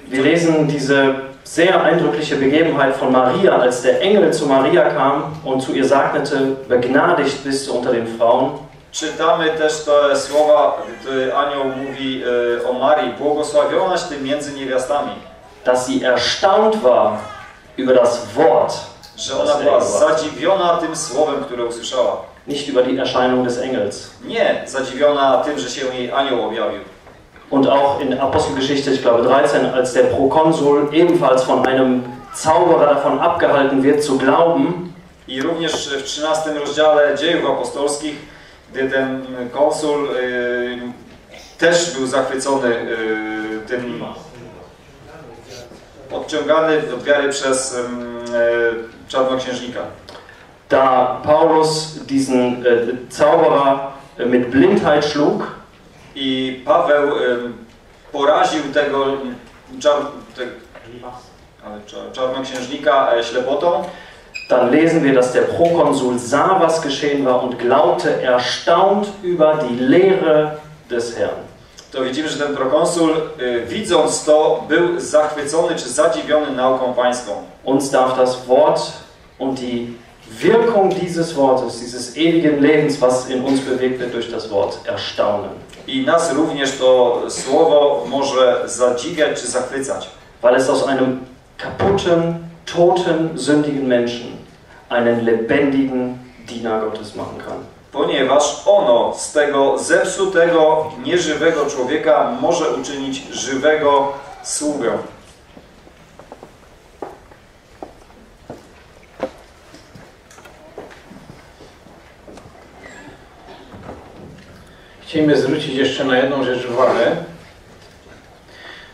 Wir lesen diese sehr eindrückliche Begebenheit von Maria, als der Engel zu Maria kam und zu ihr sagte, begnadigt bist du unter den Frauen. Czytamy też te słowa, gdy anioł mówi e, o Marii, błogosławionaś ty między niewiastami, dass sie erstaunt war über das Wort, że ona była zadziwiona tym słowem, które usłyszała. nicht über die Erscheinung des Engels. Nie zadziwiona tym, że się jej anioł objawił. Und auch in Apostelgeschichte, ich glaube 13, als der Prokonsul ebenfalls von einem Zauberer davon abgehalten wird zu glauben, I również w 13 rozdziale dziejów apostolskich, gdy ten konsul y, też był zachwycony y, tym odciągany od wiary przez y, czarnoksiężnika. Da Paulus diesen Zauberer mit Blindheit schlug, I Paweł poraził tego, czar, te, czarnoksiężnika ślepotą, dann lesen wir, dass der Prokonsul sah, was geschehen war und glaubte erstaunt über die Lehre des Herrn. to widzimy, że ten prokonsul y, widząc to był zachwycony czy zadziwiony nauką pańską. Uns darf das Wort und die Wirkung dieses Wortes, dieses ewigen Lebens, was in uns bewegt wird durch das Wort, erstaunen. I nas również to słowo może zadziwiać czy zachwycać. Weil es aus einem kaputten, toten, sündigen Menschen einen lebendigen Diener Gottes machen kann. Ponieważ ono z tego zepsutego, nieżywego człowieka może uczynić żywego sługę. Chcielibyśmy zwrócić jeszcze na jedną rzecz uwagę,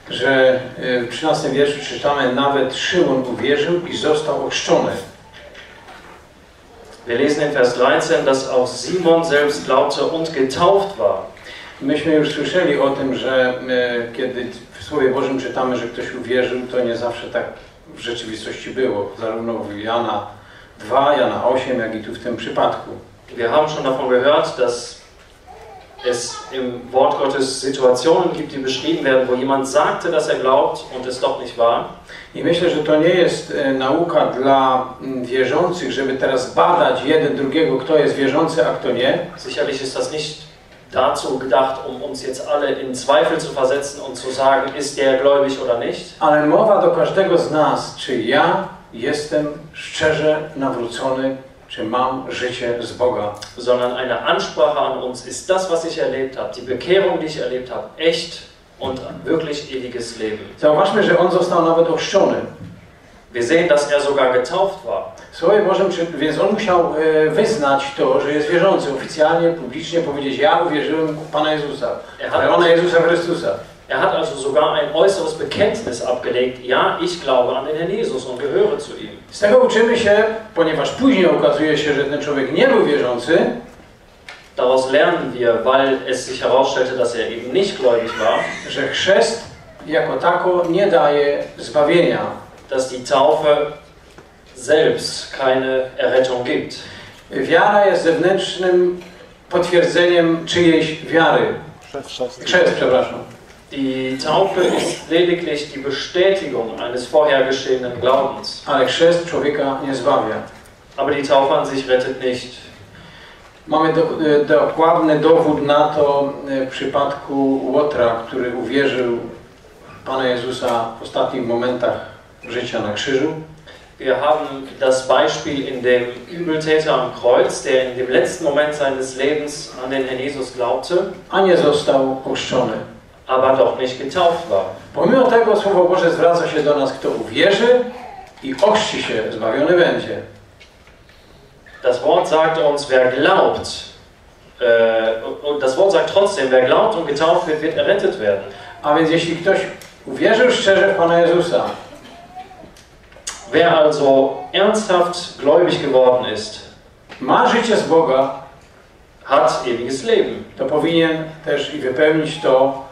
że y, w 13 wierszu czytamy nawet Szymon uwierzył i został ochrzczony. Wir lesen in Vers 13, dass auch Simon selbst glaubte und getauft war. Myśmy już słyszeli o tym, że y, kiedy w Słowie Bożym czytamy, że ktoś uwierzył, to nie zawsze tak w rzeczywistości było. Zarówno w Jana 2, Jana 8, jak i tu w tym przypadku. Wir haben schon davon gehört, dass es im Wort Gottes Situationen gibt, die beschrieben werden, wo jemand sagte, dass er glaubt und es doch nicht war. I myślę, że to nie jest e, nauka dla mm, wierzących, żeby teraz badać jeden drugiego, kto jest wierzący, a kto nie. Sicherlich ist das nicht dazu gedacht, um uns jetzt alle in Zweifel zu versetzen und zu sagen, ist der gläubig oder nicht. Ale mowa do każdego z nas, czy ja jestem szczerze nawrócony, czy mam życie z Boga. Sondern eine Ansprache an uns ist das, was ich erlebt habe, die Bekehrung, die ich erlebt habe, echt und wirklich ewiges Leben. Zauważmy, że on został nawet ochrzczony. Wir sehen, dass er sogar getauft war. W Słowie Bożym, więc on musiał e, wyznać to, że jest wierzący, oficjalnie, publicznie powiedzieć, ja uwierzyłem w Pana Jezusa, Er hat, Pana Jezusa Chrystusa. Er hat also sogar ein äußeres Bekenntnis abgelegt. Ja, ich glaube an den Herrn Jesus und gehöre zu ihm. Z tego uczymy się, ponieważ później okazuje się, że ten człowiek nie był wierzący, Daraus lernen wir, weil es sich herausstellte, dass er eben nicht gläubig war, że chrzest jako tako nie daje zbawienia. dass die Taufe selbst keine Errettung gibt. Wiara jest zewnętrznym potwierdzeniem czyjejś wiary. Chrzest, przepraszam. Die Taufe ist lediglich die Bestätigung eines vorher geschehenen Glaubens. Ale chrzest człowieka nie zbawia. Aber die Taufe an sich rettet nicht. Mamy do, e, dokładny dowód na to e, w przypadku Łotra, który uwierzył Pana Jezusa w ostatnich momentach życia na krzyżu. Wir haben das Beispiel in dem Übeltäter am Kreuz, der in dem letzten Moment seines Lebens an den Herrn Jesus glaubte, a nie został ochrzczony. Aber doch nicht getauft war. Pomimo tego Słowo Boże zwraca się do nas, kto uwierzy i ochrzci się, zbawiony będzie. Das Wort sagt uns, wer glaubt, äh, und das Wort sagt trotzdem, wer glaubt und getauft wird, wird errettet werden. A więc jeśli ktoś uwierzył szczerze w Pana Jezusa, Wer also ernsthaft gläubig geworden ist, ma życie z Boga, hat ewiges Leben. to powinien też i wypełnić to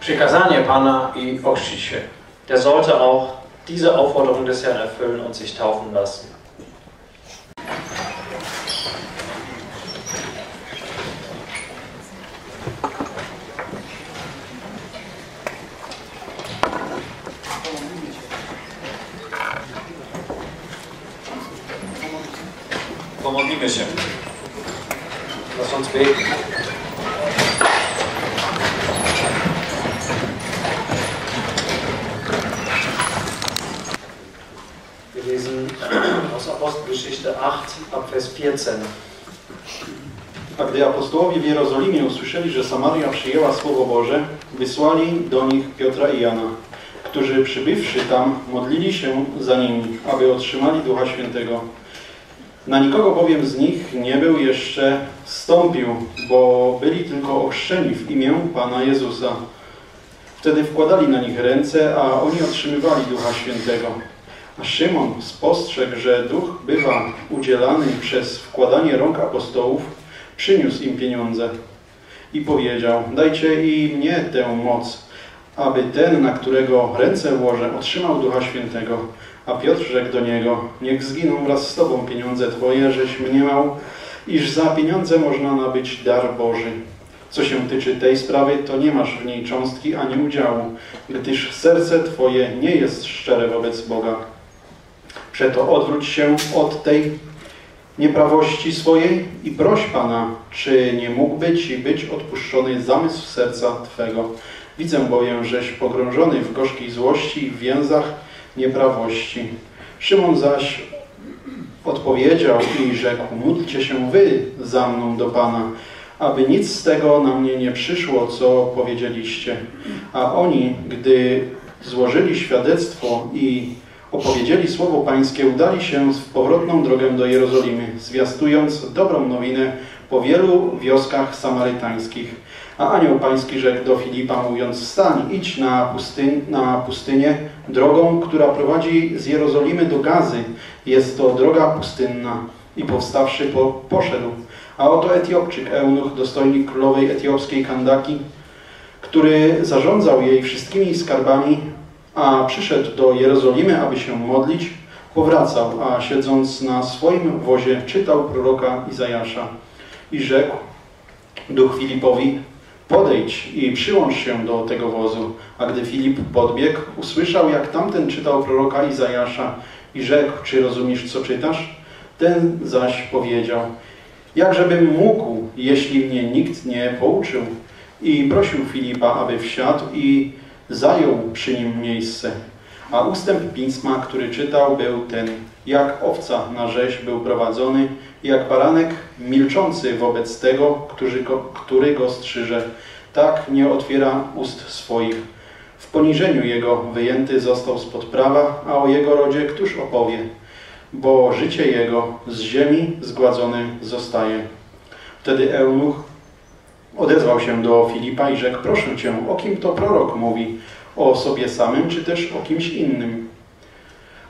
przykazanie Pana i ochrzcić się. Der sollte auch diese Aufforderung des Herrn erfüllen und sich taufen lassen. Pomodlimy się. Lass uns beten. Vers 14. A gdy apostołowie w Jerozolimie usłyszeli, że Samaria przyjęła Słowo Boże, wysłali do nich Piotra i Jana, którzy przybywszy tam, modlili się za nimi, aby otrzymali Ducha Świętego. Na nikogo bowiem z nich nie był jeszcze wstąpił, bo byli tylko ochrzczeni w imię Pana Jezusa. Wtedy wkładali na nich ręce, a oni otrzymywali Ducha Świętego. Szymon spostrzegł, że Duch bywa udzielany przez wkładanie rąk apostołów, przyniósł im pieniądze i powiedział, dajcie i mnie tę moc, aby ten, na którego ręce włożę, otrzymał Ducha Świętego. A Piotr rzekł do niego, niech zginą wraz z Tobą pieniądze Twoje, żeś mniemał, iż za pieniądze można nabyć dar Boży. Co się tyczy tej sprawy, to nie masz w niej cząstki ani udziału, gdyż serce Twoje nie jest szczere wobec Boga. Przeto odwróć się od tej nieprawości swojej i proś Pana, czy nie mógłby Ci być odpuszczony zamysł serca Twego. Widzę bowiem, żeś pogrążony w gorzkiej złości i w więzach nieprawości. Szymon zaś odpowiedział i rzekł, módlcie się wy za mną do Pana, aby nic z tego na mnie nie przyszło, co powiedzieliście. A oni, gdy złożyli świadectwo i opowiedzieli słowo Pańskie, udali się w powrotną drogę do Jerozolimy, zwiastując dobrą nowinę po wielu wioskach samarytańskich. A anioł pański rzekł do Filipa, mówiąc, wstań, idź na, pustyń, na pustynię drogą, która prowadzi z Jerozolimy do Gazy. Jest to droga pustynna. I powstawszy po, poszedł. A oto Etiopczyk, eunuch, dostojnik królowej etiopskiej Kandaki, który zarządzał jej wszystkimi skarbami, a przyszedł do Jerozolimy, aby się modlić, powracał, a siedząc na swoim wozie czytał proroka Izajasza i rzekł duch Filipowi, podejdź i przyłącz się do tego wozu. A gdy Filip podbiegł, usłyszał, jak tamten czytał proroka Izajasza i rzekł, czy rozumiesz, co czytasz? Ten zaś powiedział, jakżebym mógł, jeśli mnie nikt nie pouczył. I prosił Filipa, aby wsiadł i zajął przy nim miejsce. A ustęp pisma, który czytał, był ten, jak owca na rzeź był prowadzony, jak baranek milczący wobec tego, go, który go strzyże. Tak nie otwiera ust swoich. W poniżeniu jego wyjęty został spod prawa, a o jego rodzie któż opowie? Bo życie jego z ziemi zgładzone zostaje. Wtedy eunuch odezwał się do Filipa i rzekł, proszę Cię, o kim to prorok mówi? O sobie samym, czy też o kimś innym?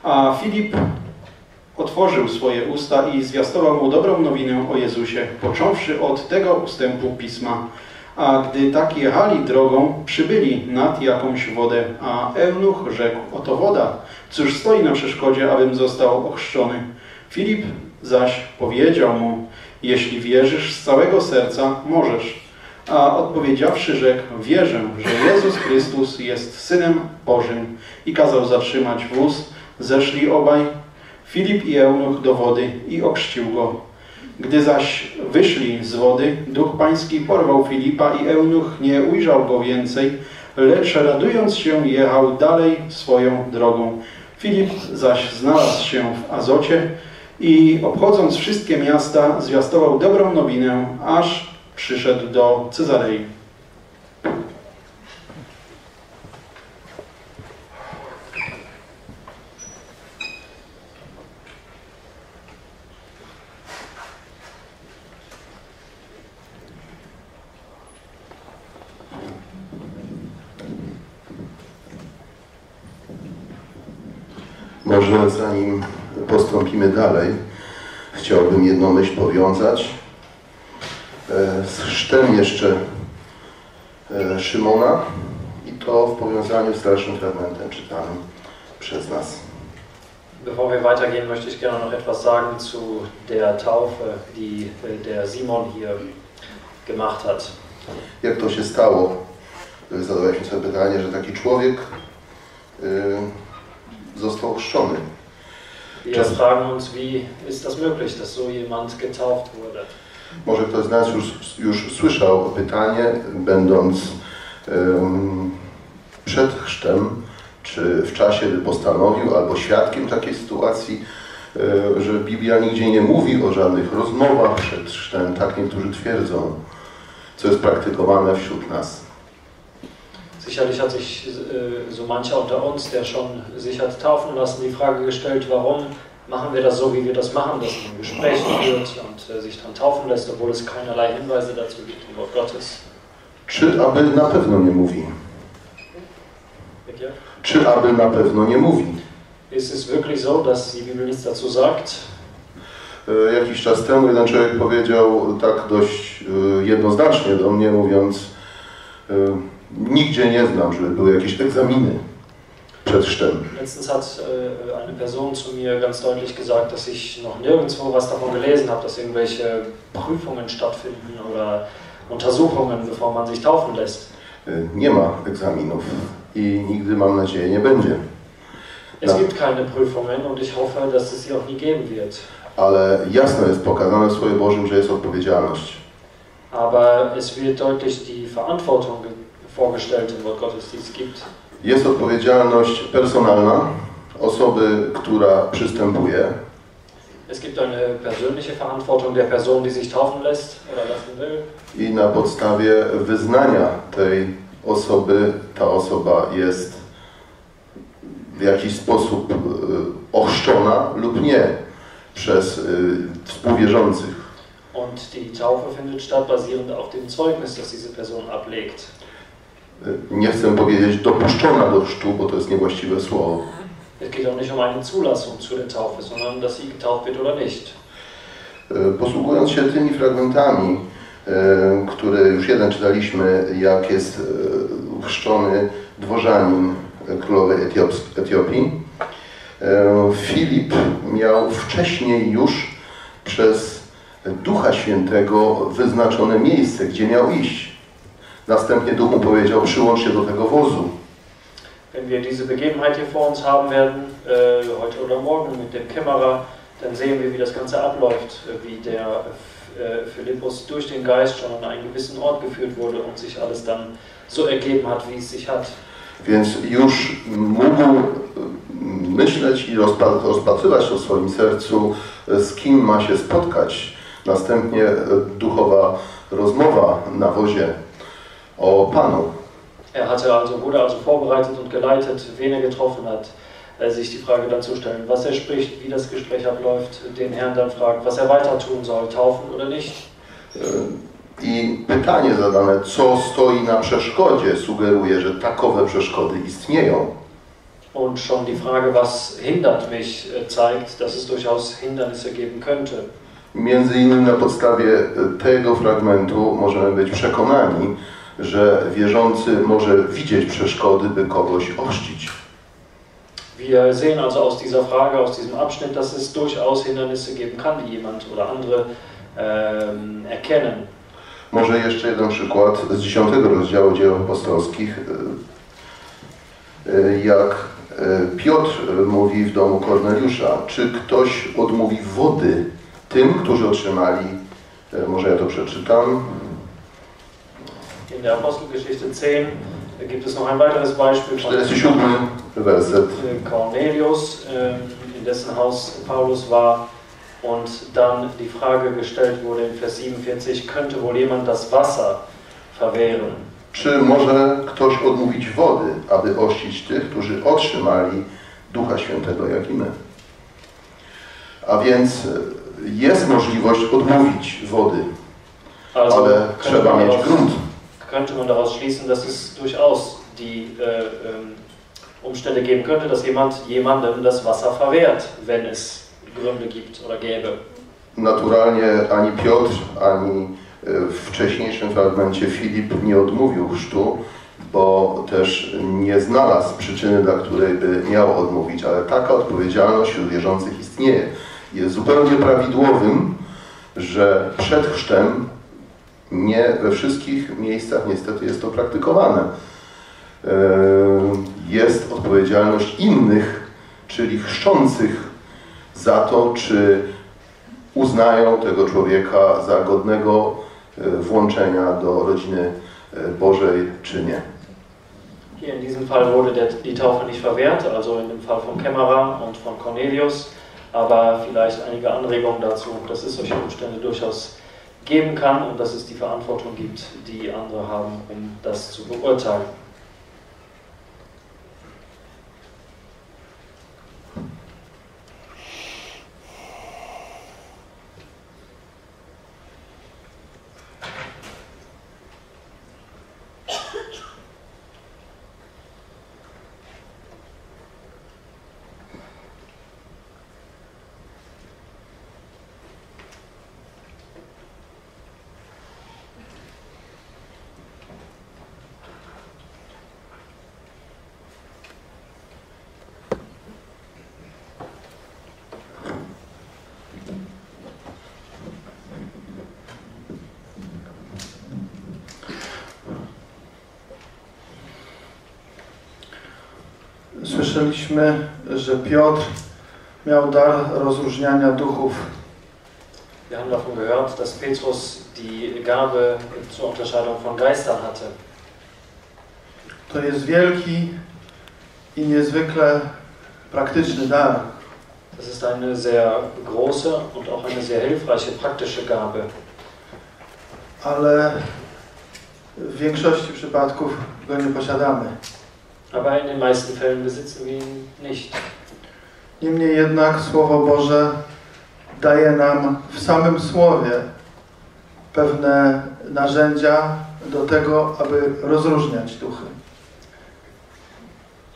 A Filip otworzył swoje usta i zwiastował mu dobrą nowinę o Jezusie, począwszy od tego ustępu Pisma. A gdy tak jechali drogą, przybyli nad jakąś wodę, a eunuch rzekł, oto woda, cóż stoi na przeszkodzie, abym został ochrzczony. Filip zaś powiedział mu, jeśli wierzysz z całego serca, możesz. A odpowiedziawszy rzekł, wierzę, że Jezus Chrystus jest Synem Bożym i kazał zatrzymać wóz. Zeszli obaj, Filip i Eunuch do wody i ochrzcił go. Gdy zaś wyszli z wody, Duch Pański porwał Filipa i Eunuch nie ujrzał go więcej, lecz radując się jechał dalej swoją drogą. Filip zaś znalazł się w Azocie i obchodząc wszystkie miasta zwiastował dobrą nowinę, aż przyszedł do Cezarei. Może zanim postąpimy dalej, chciałbym jedną myśl powiązać z chrztem jeszcze e, Szymona i to w powiązaniu z dalszym fragmentem czytanym przez nas. Bevor wir weitergehen, möchte ich gerne noch etwas sagen zu der Taufe, die äh, der Simon hier gemacht hat. Jak to się stało? Zadawaliśmy sobie pytanie, że taki człowiek został chrzczony. Wir fragen uns, wie ist das möglich, dass so jemand getauft wurde? Może ktoś z nas już, już słyszał pytanie, będąc um, przed chrztem, czy w czasie, gdy postanowił, albo świadkiem takiej sytuacji, e, że Biblia nigdzie nie mówi o żadnych rozmowach przed chrztem, tak niektórzy twierdzą, co jest praktykowane wśród nas. Sicherlich hat sich äh, so mancher unter uns, der schon sich hat taufen lassen, die Frage gestellt, warum machen wir das so, wie wir das machen, dass man Gespräche führt und äh, sich dann taufen lässt, obwohl es keinerlei Hinweise dazu gibt im Wort Gottes. Czy aby na pewno nie mówi? Czy aby na pewno nie mówi? Ist es wirklich so, dass die Bibel nichts dazu sagt? E, Jakiś czas temu jeden człowiek powiedział tak dość e, jednoznacznie do mnie, mówiąc e, nigdzie nie znam, żeby były jakieś egzaminy przed chrztem. Letztens hat äh, eine Person zu mir ganz deutlich gesagt, dass ich noch nirgendwo was davon gelesen habe, dass irgendwelche Prüfungen stattfinden oder Untersuchungen, bevor man sich taufen lässt. E, Nie ma egzaminów i nigdy, mam nadzieję, nie będzie. Es gibt keine Prüfungen und ich hoffe, dass es sie auch nie geben wird. Ale jasno jest pokazane w Słowie Bożym, że jest odpowiedzialność. Aber es wird deutlich die Verantwortung ge- vorgestellt im Wort Gottes, die es gibt. Jest odpowiedzialność personalna osoby, która przystępuje Es gibt eine persönliche Verantwortung der Person, die sich taufen lässt oder lassen will. i na podstawie wyznania tej osoby ta osoba jest w jakiś sposób y, ochrzczona lub nie przez y, współwierzących. Und die Taufe findet statt basierend auf dem Zeugnis, das diese Person ablegt. Nie chcę powiedzieć dopuszczona do chrztu, bo to jest niewłaściwe słowo. Es geht auch nicht um eine Zulassung zu der Taufe, sondern dass sie getauft wird oder nicht. Posługując się tymi fragmentami, y, które już jeden czytaliśmy, jak jest y, chrzczony dworzanin królowej Etiopii, y, Filip miał wcześniej już przez Ducha Świętego wyznaczone miejsce, gdzie miał iść. Następnie Duch mu powiedział, przyłącz się do tego wozu. Wenn wir diese Begebenheit hier vor uns haben werden, äh, heute oder morgen mit dem Kämmerer, dann sehen wir, wie das Ganze abläuft, äh, wie der äh, Philippus durch den Geist schon an einen gewissen Ort geführt wurde und sich alles dann so ergeben hat, wie es sich hat. Więc już mógł myśleć i rozpa- rozpatrywać to w swoim sercu, y, z kim ma się spotkać. Następnie y, duchowa rozmowa na wozie o Panu. Er hatte also, wurde also vorbereitet und geleitet, wen er getroffen hat, äh, sich die Frage dann zu stellen, was er spricht, wie das Gespräch abläuft, den Herrn dann fragt, was er weiter tun soll, taufen oder nicht. Y, I pytanie zadane, co stoi na przeszkodzie, sugeruje, że takowe przeszkody istnieją. Und schon die Frage, was hindert mich, äh, zeigt, dass es durchaus Hindernisse geben könnte. Między innymi na podstawie y, tego fragmentu możemy być przekonani, że wierzący może widzieć przeszkody, by kogoś ochrzcić. Wir sehen also aus dieser Frage, aus diesem Abschnitt, dass es durchaus Hindernisse geben kann, die jemand oder andere ähm, erkennen. Może jeszcze jeden przykład z 10 rozdziału dzieł apostolskich, y, jak y, Piotr mówi w domu Korneliusza, czy ktoś odmówi wody tym, którzy otrzymali, y, może ja to przeczytam, In der Apostelgeschichte 10 gibt es noch ein weiteres Beispiel von 47 werset. äh, Cornelius, ähm, in dessen Haus Paulus war. Und dann die Frage gestellt wurde in Vers 47, könnte wohl jemand das Wasser verwehren? Czy może ktoś odmówić wody, aby ościć tych, którzy otrzymali Ducha Świętego, jak i my? A więc y, jest możliwość odmówić wody, ale trzeba mieć grunt. Könnte man daraus schließen, dass es durchaus die äh, ähm, Umstände geben könnte, dass jemand jemandem das Wasser verwehrt, wenn es Gründe gibt oder gäbe. Naturalnie ani Piotr, ani y, w wcześniejszym fragmencie Filip nie odmówił chrztu, bo też nie znalazł przyczyny, dla której by miał odmówić, ale taka odpowiedzialność wśród wierzących istnieje. Jest zupełnie prawidłowym, że przed chrztem nie we wszystkich miejscach niestety jest to praktykowane. E, Jest odpowiedzialność innych, czyli chrzczących za to, czy uznają tego człowieka za godnego e, włączenia do rodziny e, Bożej, czy nie. Hier in diesem Fall wurde der, die Taufe nicht verwehrt, also in dem Fall von Kämmerer und von Cornelius, aber vielleicht einige Anregungen dazu, dass es solche Umstände durchaus geben kann und dass es die Verantwortung gibt, die andere haben, um das zu beurteilen. Słyszeliśmy, że Piotr miał dar rozróżniania duchów. Wir haben davon gehört, dass Petrus die Gabe zur Unterscheidung von Geistern hatte. To jest wielki i niezwykle praktyczny dar. Das ist eine sehr große und auch eine sehr hilfreiche praktische Gabe. ale w większości przypadków go nie posiadamy. Aber in den meisten Fällen besitzen wir ihn nicht. Niemniej jednak Słowo Boże daje nam w samym Słowie pewne narzędzia do tego, aby rozróżniać duchy.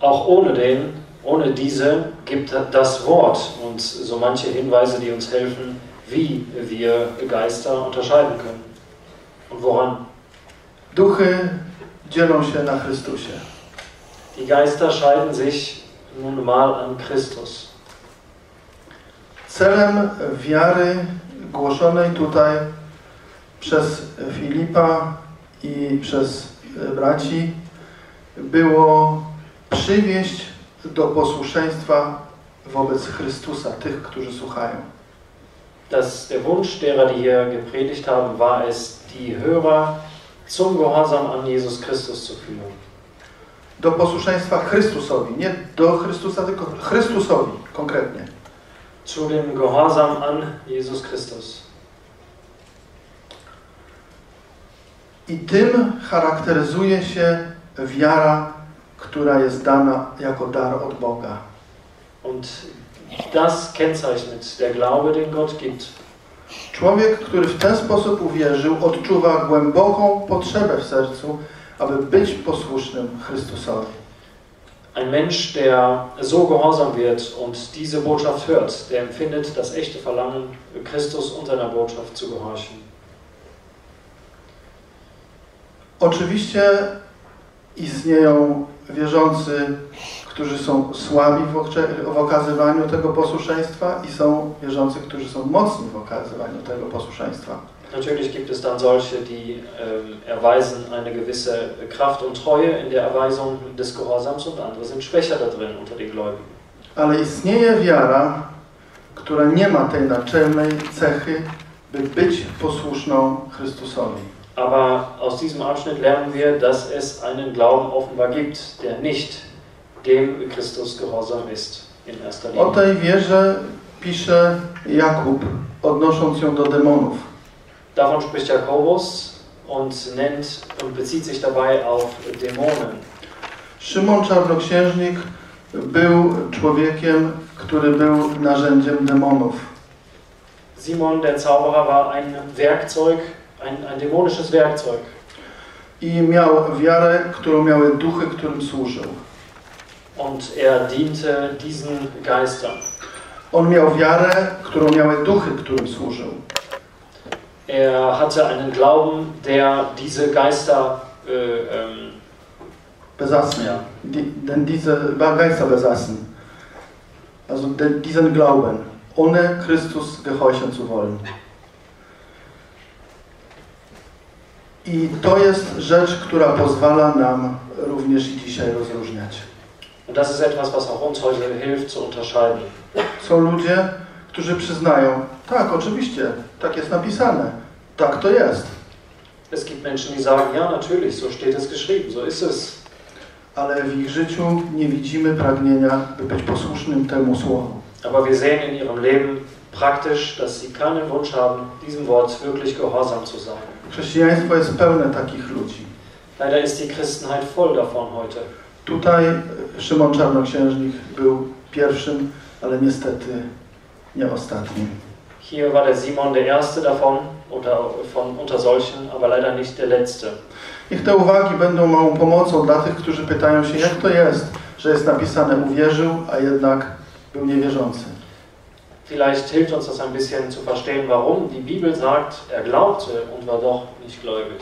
Auch ohne den, ohne diese gibt das Wort uns so manche Hinweise, die uns helfen, wie wir Geister unterscheiden können. Und woran? Duchy dzielą się na Chrystusie. Die Geister scheiden sich nun mal an Christus. Celem wiary głoszonej tutaj przez Filipa i przez braci było przywieść do posłuszeństwa wobec Chrystusa tych, którzy słuchają. Das, der Wunsch derer, die hier gepredigt haben, war es, die Hörer zum Gehorsam an Jesus Christus zu führen. Do posłuszeństwa Chrystusowi, nie do Chrystusa, tylko Chrystusowi konkretnie. Zu dem Gehorsam an Jesus Christus. I tym charakteryzuje się wiara, która jest dana jako dar od Boga. Und das kennzeichnet der Glaube, den Gott gibt. Człowiek, który w ten sposób uwierzył, odczuwa głęboką potrzebę w sercu, aby być posłusznym Chrystusowi. Ein Mensch, der so gehorsam wird und diese Botschaft hört, der empfindet das echte Verlangen, Christus und seiner Botschaft zu gehorchen. Oczywiście istnieją wierzący, którzy są słabi w, okazywaniu tego posłuszeństwa i są wierzący, którzy są mocni w okazywaniu tego posłuszeństwa. Natürlich gibt es dann solche, die ähm, erweisen eine gewisse Kraft und Treue in der Erweisung des Gehorsams und andere sind schwächer da drin unter den Gläubigen. Ale istnieje wiara, która nie ma tej naczelnej cechy, by być posłuszną Chrystusowi. Aber aus diesem Abschnitt lernen wir, dass es einen Glauben offenbar gibt, der nicht dem Christus gehorsam ist in erster O Linie. tej wierze pisze Jakub, odnosząc ją do demonów. Davon spricht Jakobus und nennt und bezieht sich dabei auf Dämonen. Szymon Czarnoksiężnik był człowiekiem, który był narzędziem demonów. Simon der Zauberer war ein Werkzeug, ein, ein dämonisches Werkzeug. I miał wiarę, którą miały duchy, którym służył. Und er diente diesen Geistern. On miał wiarę, którą miały duchy, którym służył. Er hatte einen Glauben, der diese Geister äh, ähm, Besaßen. Die, denn diese Geister besaßen. Also diesen Glauben, ohne Christus gehorchen zu wollen. I to jest rzecz, która pozwala nam również i dzisiaj rozróżniać. Und das ist etwas, was auch uns heute hilft zu unterscheiden. Są ludzie, którzy przyznają, tak, oczywiście, tak jest napisane, tak to jest. Es gibt Menschen, die sagen, ja, natürlich, so steht es geschrieben, so ist es. Ale w ich życiu nie widzimy pragnienia, by być posłusznym temu słowu. Aber wir sehen in ihrem Leben praktisch, dass sie keinen Wunsch haben, diesem Wort wirklich gehorsam zu sein. Chrześcijaństwo jest pełne takich ludzi. Leider ist die Christenheit voll davon heute. Tutaj Szymon Czarnoksiężnik był pierwszym, ale niestety nie ostatnim. Hier war der Simon der erste davon, oder von, unter solchen, aber leider nicht der letzte. Niech te uwagi będą małą pomocą dla tych, którzy pytają się, jak to jest, że jest napisane uwierzył, a jednak był niewierzący. Vielleicht hilft uns das ein bisschen zu verstehen, warum die Bibel sagt, er glaubte und war doch nicht gläubig.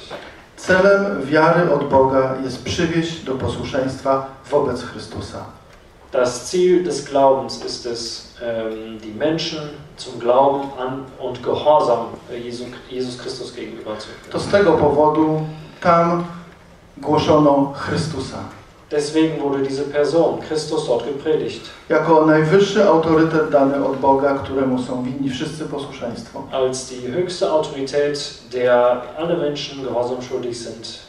Celem wiary od Boga jest przywieść do posłuszeństwa wobec Chrystusa. Das Ziel des Glaubens ist es, die Menschen zum Glauben an und Gehorsam Jesu, Jesus Christus gegenüber zu To führen. z tego powodu tam głoszono Chrystusa. Deswegen wurde diese Person, Christus, dort gepredigt. Jako najwyższy autorytet dany od Boga, któremu są winni wszyscy posłuszeństwo. Als die höchste Autorität, der alle Menschen Gehorsam schuldig sind.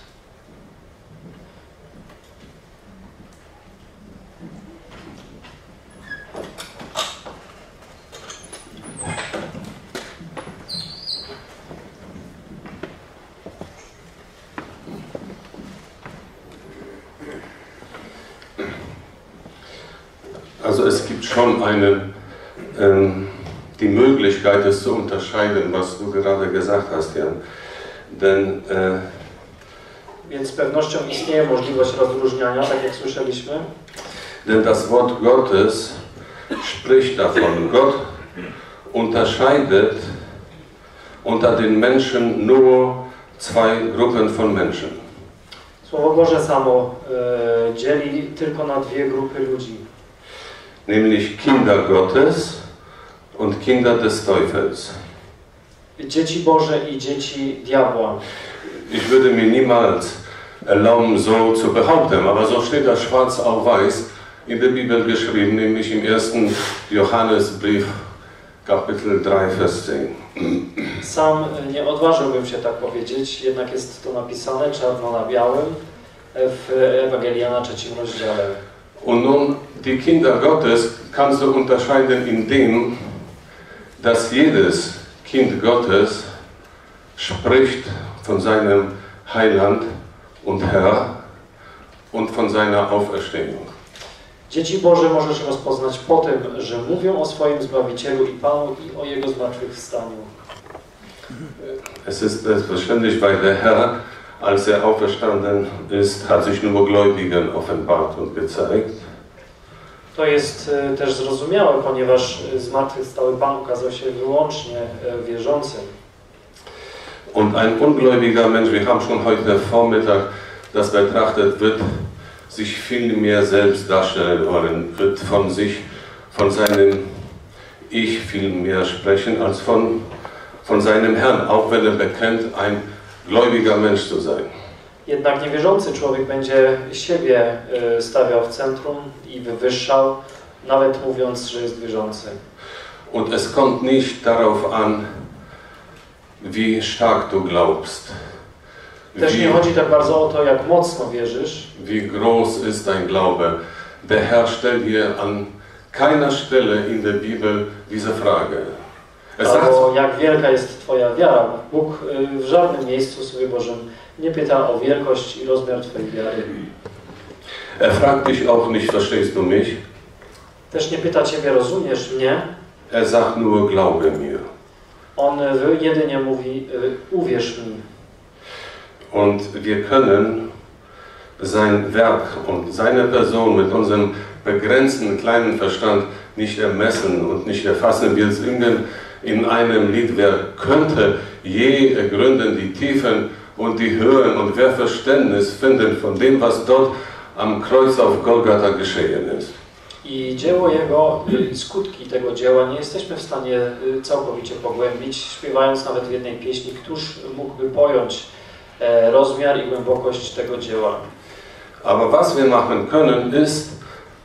Also es gibt schon eine, ähm, die Möglichkeit, es zu unterscheiden, was du gerade gesagt hast, Jan. Denn Więc z pewnością istnieje możliwość rozróżniania, tak jak słyszeliśmy. Denn das Wort Gottes spricht davon. Gott unterscheidet unter den Menschen nur zwei Gruppen von Menschen. Słowo Boże samo e, dzieli tylko na dwie grupy ludzi. Nämlich Kinder Gottes und Kinder des Teufels. Dzieci Boże i dzieci diabła. Ich würde mir niemals erlauben, so zu behaupten, aber so steht das schwarz auf weiß in der Bibel geschrieben, nämlich im ersten Johannesbrief, Kapitel 3, Vers 10. Sam nie odważyłbym się tak powiedzieć, jednak jest to napisane czarno na białym w Ewangelii Jana trzecim rozdziale. Und nun, die Kinder Gottes kannst du unterscheiden in dem, dass jedes Kind Gottes spricht von seinem Heiland und Herr und von seiner Auferstehung. Dzieci Boże możesz rozpoznać po tym, że mówią o swoim Zbawicielu i Panu i o Jego zmartwychwstaniu. Es ist selbstverständlich, weil der Herr, als er auferstanden ist, hat sich nur Gläubigen offenbart und gezeigt. To jest e, też zrozumiałe, ponieważ e, zmartwychwstały Pan ukazał się wyłącznie e, wierzącym. Und ein ungläubiger Mensch, wir haben schon heute Vormittag das betrachtet, wird sich viel mehr selbst darstellen wollen, wird von sich, von seinem Ich viel mehr sprechen als von, von seinem Herrn, auch wenn er bekennt, ein gläubiger Mensch zu sein. Jednak niewierzący człowiek będzie siebie e, stawiał w centrum i wywyższał, nawet mówiąc, że jest wierzący. Und es kommt nicht darauf an, wie stark du glaubst, Też nie chodzi tak bardzo o to, jak mocno wierzysz, wie groß ist dein Glaube. Der Herr stellt dir an keiner Stelle in der Bibel diese Frage. Sagt, albo jak wielka jest Twoja wiara. Bóg e, w żadnym miejscu w Słowie Bożym nie pyta o wielkość i rozmiar Twojej wiary. er fragt dich auch nicht, verstehst du mich? Też nie pyta Ciebie, rozumiesz mnie? Er sagt nur, glaube mir. On e, jedynie mówi, e, uwierz mi. Und wir können sein Werk und seine Person mit unserem begrenzten kleinen Verstand nicht ermessen und nicht erfassen. Wir singen in einem Lied, wer könnte je ergründen die Tiefen und die Höhen und wer Verständnis finden von dem, was dort am Kreuz auf Golgatha geschehen ist. I dzieło Jego, y, skutki tego dzieła nie jesteśmy w stanie y, całkowicie pogłębić, śpiewając nawet w jednej pieśni, któż mógłby pojąć e, rozmiar i głębokość tego dzieła. Aber was wir machen können, ist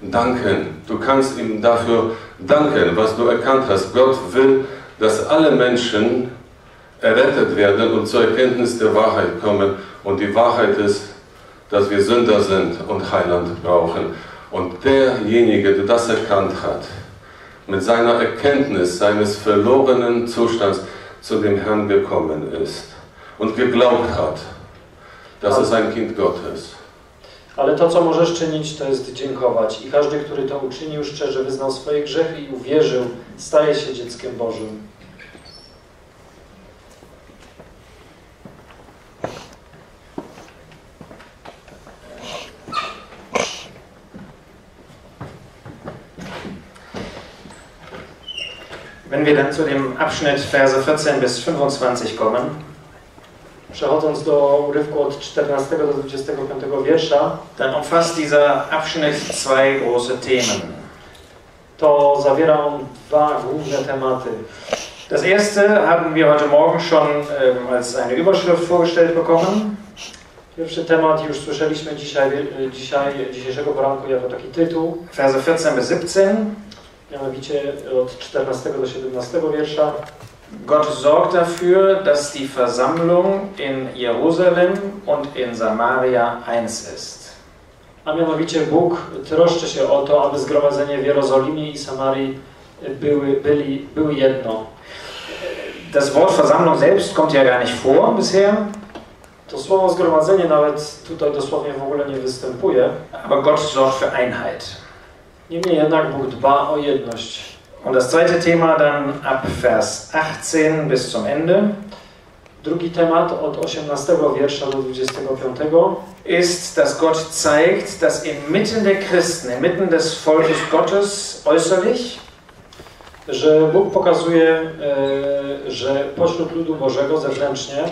danken. Du kannst ihm dafür danken, was du erkannt hast. Gott will, dass alle Menschen errettet werden und zur Erkenntnis der Wahrheit kommen. Und die Wahrheit ist, dass wir Sünder sind und Heiland brauchen. Und derjenige, der das erkannt hat, mit seiner Erkenntnis seines verlorenen Zustands zu dem Herrn gekommen ist und geglaubt hat, das ist ein Kind Gottes. Ale to, co możesz czynić, to jest dziękować. I każdy, który to uczynił, szczerze wyznał swoje grzechy i uwierzył, staje się dzieckiem Bożym. Wenn wir dann zu dem Abschnitt Verse 14 bis 25 kommen, Przechodząc do urywku od 14 do 25 wiersza, dann umfasst dieser Abschnitt zwei große Themen. to zawiera on dwa główne tematy. Das erste haben wir heute Morgen schon ähm, als eine Überschrift vorgestellt bekommen. Pierwszy temat już słyszeliśmy dzisiaj, y, dzisiaj dzisiejszego poranku jako taki tytuł. Verse 14 bis 17. Mianowicie od 14 do 17 wiersza. Gott sorgt dafür, dass die Versammlung in Jerusalem und in Samaria eins ist. A mianowicie Bóg troszczy się o to, aby zgromadzenie w Jerozolimie i Samarii były, byli, były jedno. Das Wort Versammlung selbst kommt ja gar nicht vor bisher. To słowo zgromadzenie nawet tutaj dosłownie w ogóle nie występuje. Aber Gott sorgt für Einheit. Niemniej jednak Bóg dba o jedność. Und das zweite Thema dann ab Vers 18 bis zum Ende. Drugi temat od 18 wiersza do 25 ist, dass Gott zeigt, dass inmitten der Christen, inmitten des Volkes Gottes äußerlich, że Bóg pokazuje, e, że pośród ludu Bożego zewnętrznie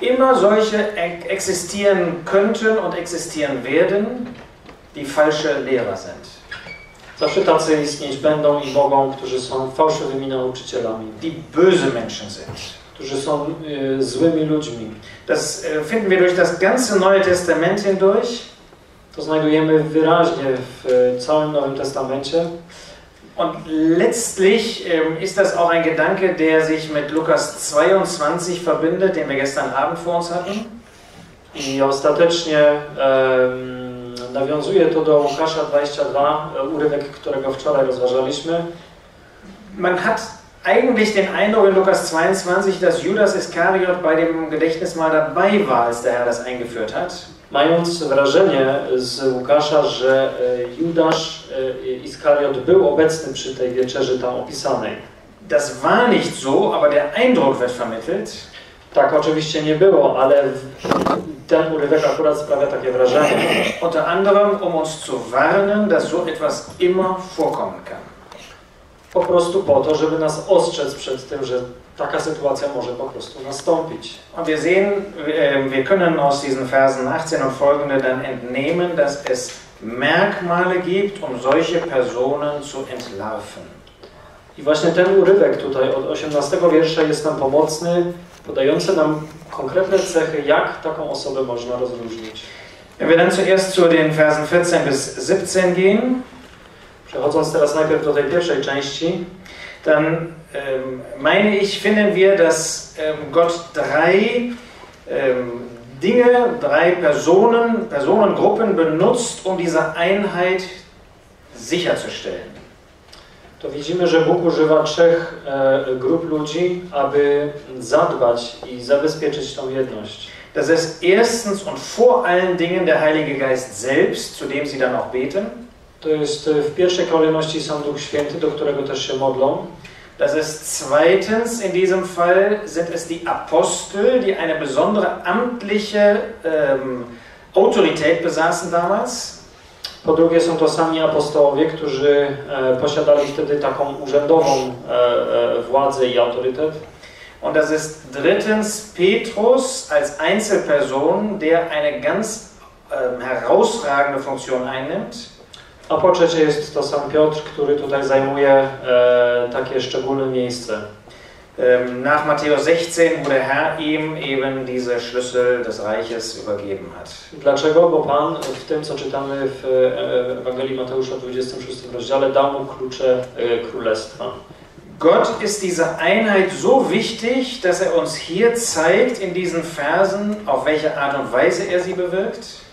immer solche existieren könnten und existieren werden, die falsche Lehrer sind. Zawsze tacy istnieć będą i mogą, którzy są fałszywymi nauczycielami. Die böse Menschen sind. Którzy są y, złymi ludźmi. Das y, finden wir durch das ganze Neue Testament hindurch. To znajdujemy wyraźnie w y, całym Nowym Testamencie. Und letztlich ähm, ist das auch ein Gedanke, der sich mit Lukas 22 verbindet, den wir gestern Abend vor uns hatten. I ostatecznie um, Nawiązuje to do Łukasza 22, e, urywek, którego wczoraj rozważaliśmy. Man hat eigentlich den Eindruck in Lukas 22, dass Judas Iskariot bei dem Gedächtnismal dabei war, als der Herr das eingeführt hat. Mając wrażenie z Łukasza, że e, Judasz e, Iskariot był obecny przy tej wieczerzy tam opisanej. Das war nicht so, aber der Eindruck wird vermittelt. Tak, oczywiście nie było, ale ten urywek akurat sprawia takie wrażenie. Unter anderem, um uns zu warnen, dass so etwas immer vorkommen kann. Po prostu po to, żeby nas ostrzec przed tym, że taka sytuacja może po prostu nastąpić. Und wir sehen, äh, wir können aus diesen Versen 18 und folgende dann entnehmen, dass es Merkmale gibt, um solche Personen zu entlarven. I właśnie ten urywek tutaj od 18 wiersza jest nam pomocny, podający nam konkretne cechy, jak taką osobę można rozróżnić. Wenn wir dann zuerst zu den Versen 14 bis 17 gehen, przechodząc teraz najpierw do tej pierwszej części, dann ähm, meine ich, finden wir, dass ähm, Gott drei ähm, Dinge, drei Personen, Personengruppen benutzt, um diese Einheit sicherzustellen to widzimy, że Bóg używa trzech e, grup ludzi, aby zadbać i zabezpieczyć tą jedność. Das ist erstens und vor allen Dingen der Heilige Geist selbst, zu dem sie dann auch beten. To jest e, w pierwszej kolejności sam Duch Święty, do którego też się modlą. Das ist zweitens in diesem Fall sind es die Apostel, die eine besondere amtliche ähm, Autorität besaßen damals. Po drugie są to sami apostołowie, którzy e, posiadali wtedy taką urzędową e, e, władzę i autorytet. Und das ist drittens Petrus als Einzelperson, der eine ganz ähm, herausragende Funktion einnimmt. A po trzecie jest to sam Piotr, który tutaj zajmuje e, takie szczególne miejsce. Ähm, nach Matthäus 16, wo der Herr ihm eben diese Schlüssel des Reiches übergeben hat. Dlaczego? Bo Pan w tym, co czytamy w e, Ewangelii Mateusza w 26 rozdziale, dał mu klucze e, królestwa. Gott ist diese Einheit so wichtig, dass er uns hier zeigt in diesen Versen, auf welche Art und Weise er sie bewirkt.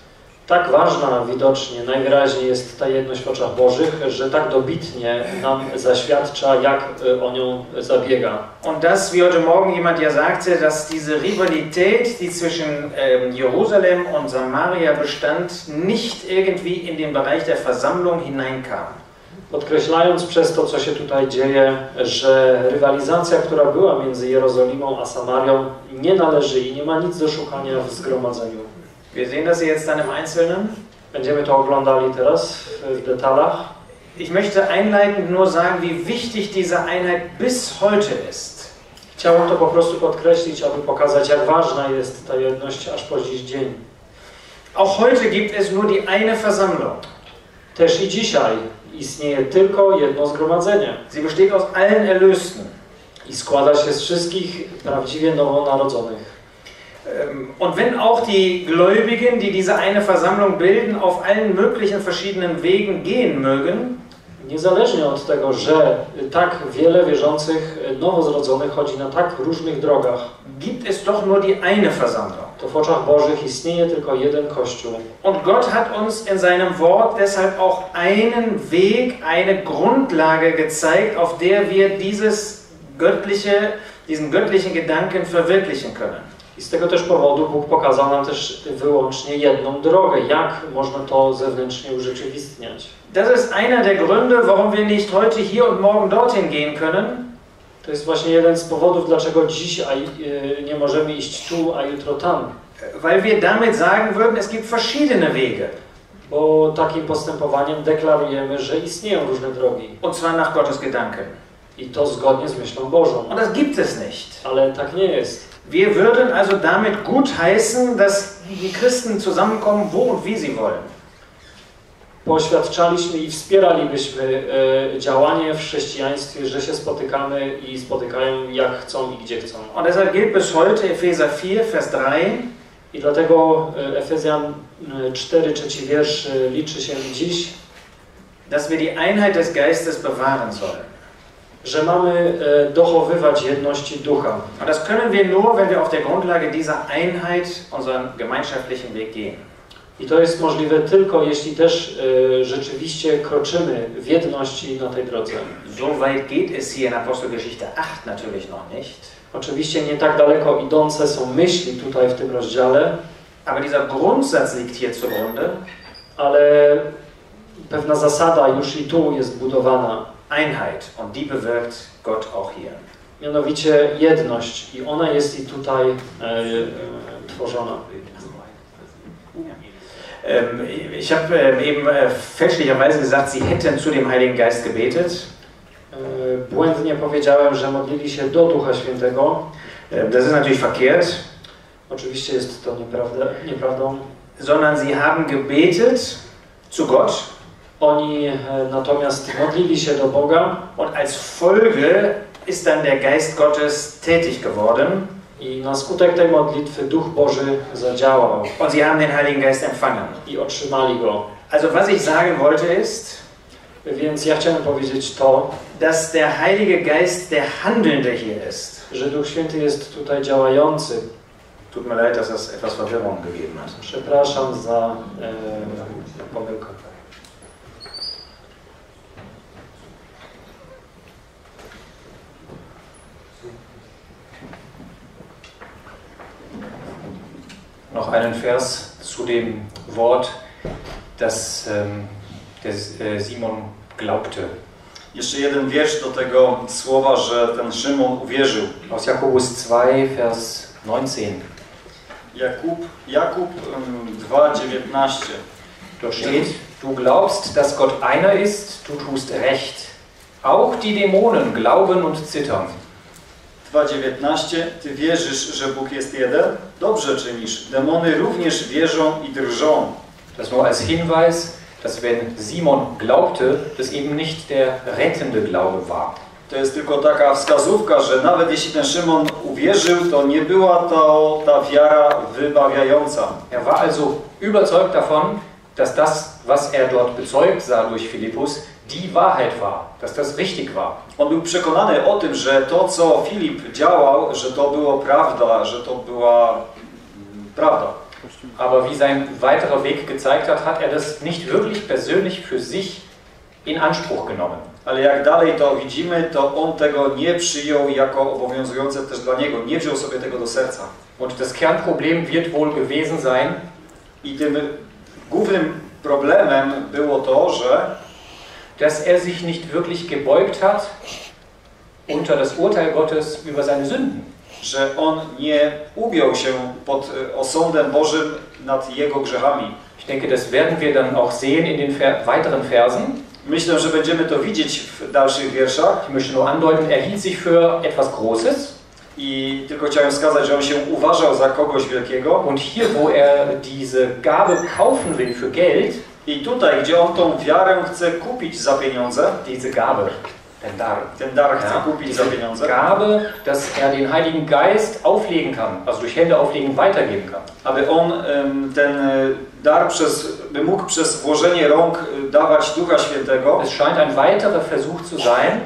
Tak ważna widocznie, najwyraźniej jest ta jedność w oczach Bożych, że tak dobitnie nam zaświadcza, jak e, o nią zabiega. Und das, wie heute Morgen jemand ja sagte, dass diese Rivalität, die zwischen ähm, Jerusalem und Samaria bestand, nicht irgendwie in den Bereich der Versammlung hineinkam. Podkreślając przez to, co się tutaj dzieje, że rywalizacja, która była między Jerozolimą a Samarią, nie należy i nie ma nic do szukania w zgromadzeniu. Wir sehen das jetzt dann im Einzelnen. Będziemy to oglądali teraz w detalach. Ich möchte einleitend nur sagen, wie wichtig diese Einheit bis heute ist. Chciałem to po prostu podkreślić, aby pokazać, jak ważna jest ta jedność aż po dziś dzień. Auch heute gibt es nur die eine Versammlung. Też i dzisiaj istnieje tylko jedno zgromadzenie. Sie besteht aus allen Erlösten. I składa się z wszystkich prawdziwie nowonarodzonych. Ähm, Und wenn auch die Gläubigen, die diese eine Versammlung bilden, auf allen möglichen verschiedenen Wegen gehen mögen, Niezależnie od tego, że tak wiele wierzących e, nowozrodzonych chodzi na tak różnych drogach, gibt es doch nur die eine Versammlung. to w oczach Bożych istnieje tylko jeden Kościół. Und Gott hat uns in seinem Wort deshalb auch einen Weg, eine Grundlage gezeigt, auf der wir dieses göttliche, diesen göttlichen Gedanken verwirklichen können. I z tego też powodu Bóg pokazał nam też wyłącznie jedną drogę, jak można to zewnętrznie urzeczywistniać. Das ist einer der Gründe, warum wir nicht heute hier und morgen dorthin gehen können, To jest właśnie jeden z powodów, dlaczego dziś a, e, nie możemy iść tu, a jutro tam. weil wir damit sagen würden, es gibt verschiedene Wege. Bo takim postępowaniem deklarujemy, że istnieją różne drogi. Und zwar nach Gottes Gedanken. I to zgodnie z myślą Bożą. Und das gibt es nicht. Ale tak nie jest. Wir würden also damit gutheißen, dass die Christen zusammenkommen, wo und wie sie wollen. Poświadczaliśmy i wspieralibyśmy e, działanie w chrześcijaństwie, że się spotykamy i spotykają jak chcą i gdzie chcą. Und deshalb gilt bis heute Epheser 4, Vers 3. I dlatego e, Efezjan e, 4, trzeci wiersz e, liczy się dziś, dass wir die Einheit des Geistes bewahren sollen. Że mamy e, dochowywać jedności ducha. Und das können wir nur, wenn wir auf der Grundlage dieser Einheit unseren gemeinschaftlichen Weg gehen. I to jest możliwe tylko, jeśli też e, rzeczywiście kroczymy w jedności na tej drodze. So weit geht es hier in Apostelgeschichte 8 natürlich noch nicht. Oczywiście nie tak daleko idące są myśli tutaj w tym rozdziale, Aber dieser Grundsatz liegt hier zugrunde. ale pewna zasada już i tu jest budowana. Einheit. Und die bewirkt Gott auch hier. Mianowicie jedność i ona jest i tutaj e, e, tworzona. Ähm, ich habe ähm, eben äh, fälschlicherweise gesagt, Sie hätten zu dem Heiligen Geist gebetet. E, Błędnie powiedziałem, że modlili się do Ducha Świętego. Ähm, das ist natürlich verkehrt. Oczywiście jest to nieprawda, nieprawdą. Sondern Sie haben gebetet zu Gott. Oni e, natomiast modlili się do Boga Und als Folge ist dann der Geist Gottes tätig geworden. i na skutek tej modlitwy Duch Boży zadziałał Und Sie haben den Heiligen Geist empfangen. i otrzymali go. Also was ich sagen wollte ist, Więc ja chciałem powiedzieć to, dass der Heilige Geist der Handelnde hier ist. że Duch Święty jest tutaj działający. Tut mir leid, dass das etwas Verwirrung gegeben hat. Przepraszam za e, pomyłkę. Noch einen Vers zu dem Wort, das ähm, der äh, Simon glaubte. Jeszcze jeden wiersz do tego słowa, że ten Szymon uwierzył. Aus Jakobus 2, Vers 19. Jakub, Jakub em, 2,19. Dort steht, du glaubst, dass Gott einer ist, du tust recht. Auch die Dämonen glauben und zittern. 2,19 Ty wierzysz, że Bóg jest jeden? Dobrze czynisz. Demony również wierzą i drżą. Das nur als Hinweis, dass wenn Simon glaubte, das eben nicht der rettende Glaube war. To jest tylko taka wskazówka, że nawet jeśli ten Szymon uwierzył, to nie była to ta wiara wybawiająca. Er war also überzeugt davon, dass das, was er dort bezeugt sah durch Philippus, die Wahrheit war, dass das richtig war. On był przekonany o tym, że to, co Filip działał, że to było prawda, że to była mm, prawda. Aber wie sein weiterer Weg gezeigt hat, hat er das nicht wirklich persönlich für sich in Anspruch genommen. Ale jak dalej to widzimy, to on tego nie przyjął jako obowiązujące też dla niego. Nie wziął sobie tego do serca. Und das Kernproblem wird wohl gewesen sein, I tym głównym problemem było to, że dass er sich nicht wirklich gebeugt hat unter das Urteil Gottes über seine Sünden. że on nie ugiął się pod e, osądem Bożym nad jego grzechami. Ich denke, das werden wir dann auch sehen in den weiteren Versen. Myślę, że będziemy to widzieć w dalszych wierszach. Ich möchte nur andeuten, er hielt sich für etwas Großes. I tylko chciałem wskazać, że on się uważał za kogoś wielkiego. Und hier, wo er diese Gabe kaufen will für Geld, I tutaj, gdzie on tą wiarę chce kupić za pieniądze, diese Gabe, Den Dar. ten dar chce Ja, kupić za pieniądze, Gabe, dass er den Heiligen Geist auflegen kann, also durch Hände auflegen weitergeben kann. aby on ten e, dar przez, by mógł przez włożenie rąk e, dawać Ducha Świętego. Es scheint ein weiterer Versuch zu sein,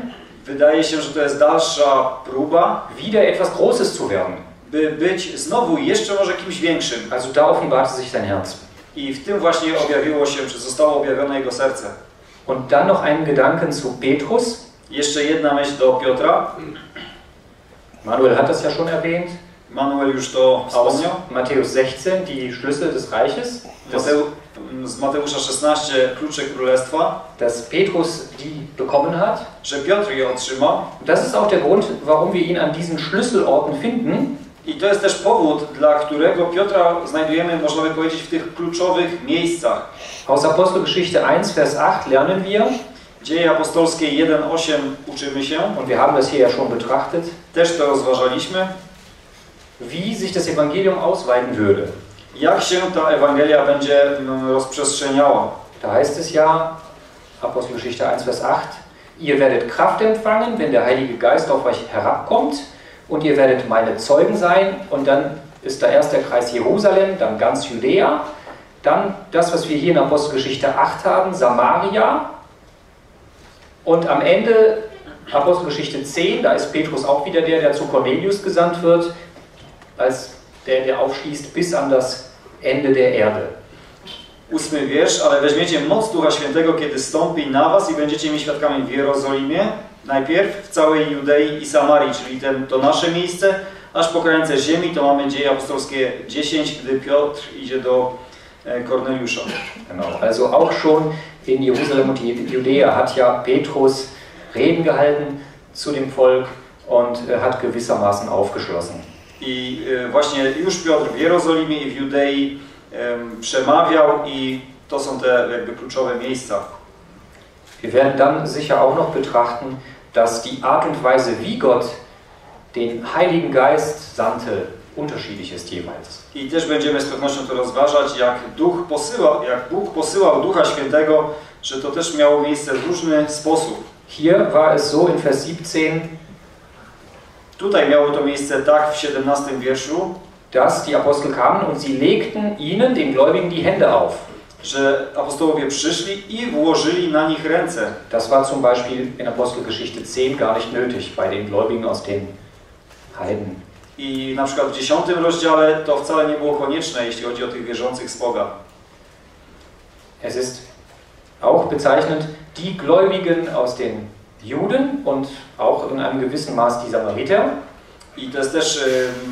Wydaje się, że to jest dalsza próba, wieder etwas Großes zu werden. by być znowu jeszcze może kimś większym. Also da offenbarte sich sein Herz. I w tym właśnie objawiło się, czy zostało objawione jego serce. Und dann noch einen Gedanken zu Petrus. Jeszcze jedna myśl do Piotra. Manuel hat das ja schon erwähnt. Manuel już to wspomniał. Matthäus 16, die Schlüssel des Reiches. Mateu, z Mateusza 16, klucze królestwa, dass Petrus die bekommen hat. że Piotr je otrzymał. Das ist auch der Grund, warum wir ihn an diesen Schlüsselorten finden. I to jest też powód, dla którego Piotra znajdujemy, można by powiedzieć, w tych kluczowych miejscach. Aus Apostelgeschichte 1, Vers 8 lernen wir, Dzieje apostolskie 1.8 uczymy się, und wir haben das hier ja schon betrachtet, też to rozważaliśmy, wie sich das Evangelium ausweiten würde. jak się ta Ewangelia będzie mm, rozprzestrzeniała. Da heißt es ja, Apostelgeschichte 1, Vers 8, ihr werdet Kraft empfangen, wenn der Heilige Geist auf euch herabkommt und ihr werdet meine Zeugen sein. Und dann ist da erst der Kreis Jerusalem, dann ganz Judäa, dann das, was wir hier in Apostelgeschichte 8 haben, Samaria. Und am Ende Apostelgeschichte 10, da ist Petrus auch wieder der, der zu Cornelius gesandt wird, als der, der aufschließt bis an das Ende der Erde. Ósmy wiersz, ale weźmiecie moc Ducha Świętego, kiedy stąpi na was i będziecie mi świadkami w Jerozolimie, najpierw w całej Judei i Samarii, czyli ten, to nasze miejsce, aż po krańce ziemi, to mamy dzieje apostolskie 10, gdy Piotr idzie do e, Korneliusza. Genau. Also auch schon in Jerusalem und Judäa hat ja Petrus Reden gehalten zu dem Volk und äh, hat gewissermaßen aufgeschlossen. I e, właśnie już Piotr w Jerozolimie i w Judei em, przemawiał i to są te jakby kluczowe miejsca. Wir werden dann sicher auch noch betrachten, dass die Art und Weise, wie Gott den Heiligen Geist sandte, unterschiedlich ist jeweils. I też będziemy z pewnością to rozważać, jak Duch posyłał, jak Bóg posyłał Ducha Świętego, że to też miało miejsce w różny sposób. Hier war es so in Vers 17, Tutaj miało to miejsce tak w 17 wierszu, dass die Apostel kamen und sie legten ihnen, den Gläubigen, die Hände auf. Że apostołowie przyszli i włożyli na nich ręce. Das war zum Beispiel in Apostelgeschichte 10 gar nicht nötig bei den Gläubigen aus den Heiden. I na przykład w 10 rozdziale to wcale nie było konieczne, jeśli chodzi o tych wierzących z Boga. Es ist auch bezeichnend die Gläubigen aus den Juden und auch in einem gewissen Maß die Samariter. I to jest też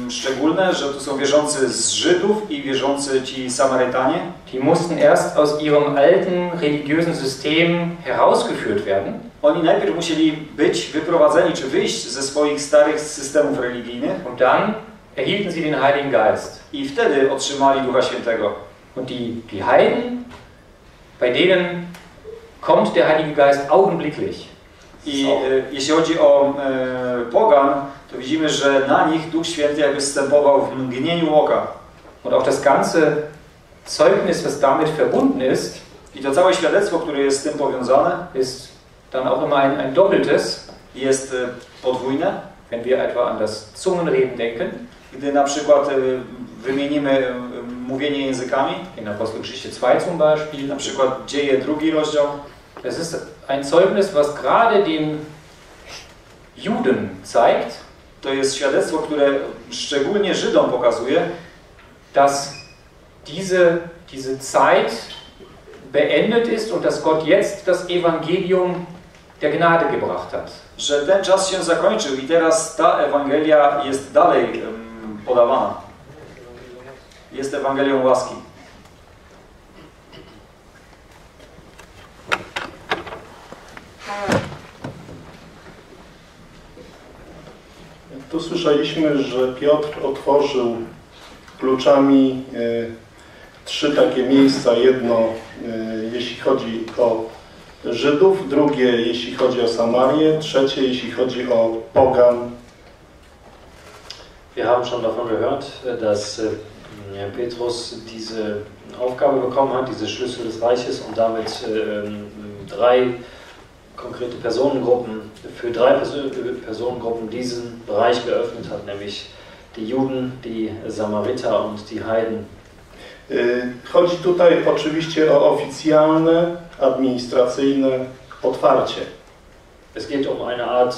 szczególne, że tu są wierzący z Żydów i wierzący ci Samarytanie. Die mussten erst aus ihrem alten religiösen System herausgeführt werden. Oni najpierw musieli być wyprowadzeni, czy wyjść ze swoich starych systemów religijnych Und dann erhielten sie den Heiligen Geist. i wtedy otrzymali Ducha Świętego. Und die, die Heiden, bei denen kommt der Heilige Geist augenblicklich. I e, jeśli chodzi o e, pogan, to widzimy, że na nich Duch Święty jakby zstępował w mgnieniu oka. Und auch das ganze Zeugnis, was damit verbunden ist, I to całe świadectwo, które jest z tym powiązane, ist dann auch immer ein, ein doppeltes, jest e, podwójne. wenn wir etwa an das Zungenreden denken. Gdy na przykład e, wymienimy e, mówienie językami, In Apostelgeschichte 2 zum Beispiel. na przykład dzieje drugi rozdział, Es ist ein Zeugnis, was gerade den Juden zeigt, to jest świadectwo, które szczególnie Żydom pokazuje, dass diese, diese Zeit beendet ist und dass Gott jetzt das Evangelium der Gnade gebracht hat. że ten czas się zakończył i teraz ta Ewangelia jest dalej em, podawana. Jest Ewangelią łaski. Tu słyszeliśmy, że Piotr otworzył kluczami e, trzy takie miejsca. Jedno, e, jeśli chodzi o Żydów, drugie, jeśli chodzi o Samarię, trzecie, jeśli chodzi o Pogan. Wir haben schon davon gehört, dass äh, Petrus diese Aufgabe bekommen hat, diese Schlüssel des Reiches und damit drei konkrete Personengruppen für drei Perso- Personengruppen diesen Bereich geöffnet hat, nämlich die Juden, die Samariter und die Heiden. Y, Chodzi tutaj oczywiście o oficjalne, administracyjne otwarcie. Es geht um eine Art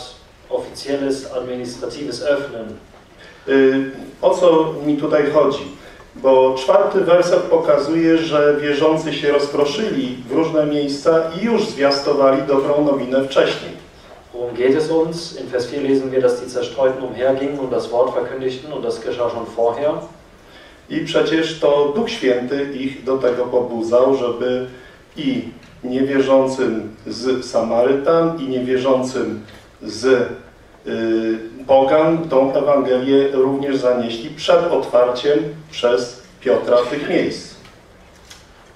offizielles administratives Öffnen. Y, O co mi tutaj chodzi? Bo czwarty werset pokazuje, że wierzący się rozproszyli w różne miejsca i już zwiastowali dobrą nowinę wcześniej. Worum geht es uns? In Vers 4 lesen wir, dass die Zerstreuten umhergingen und das Wort verkündigten und das geschah schon vorher. I przecież to Duch Święty ich do tego pobudzał, żeby i niewierzącym z Samarytan, i niewierzącym z y, Pogan tą Ewangelię również zanieśli przed otwarciem przez Piotra tych miejsc.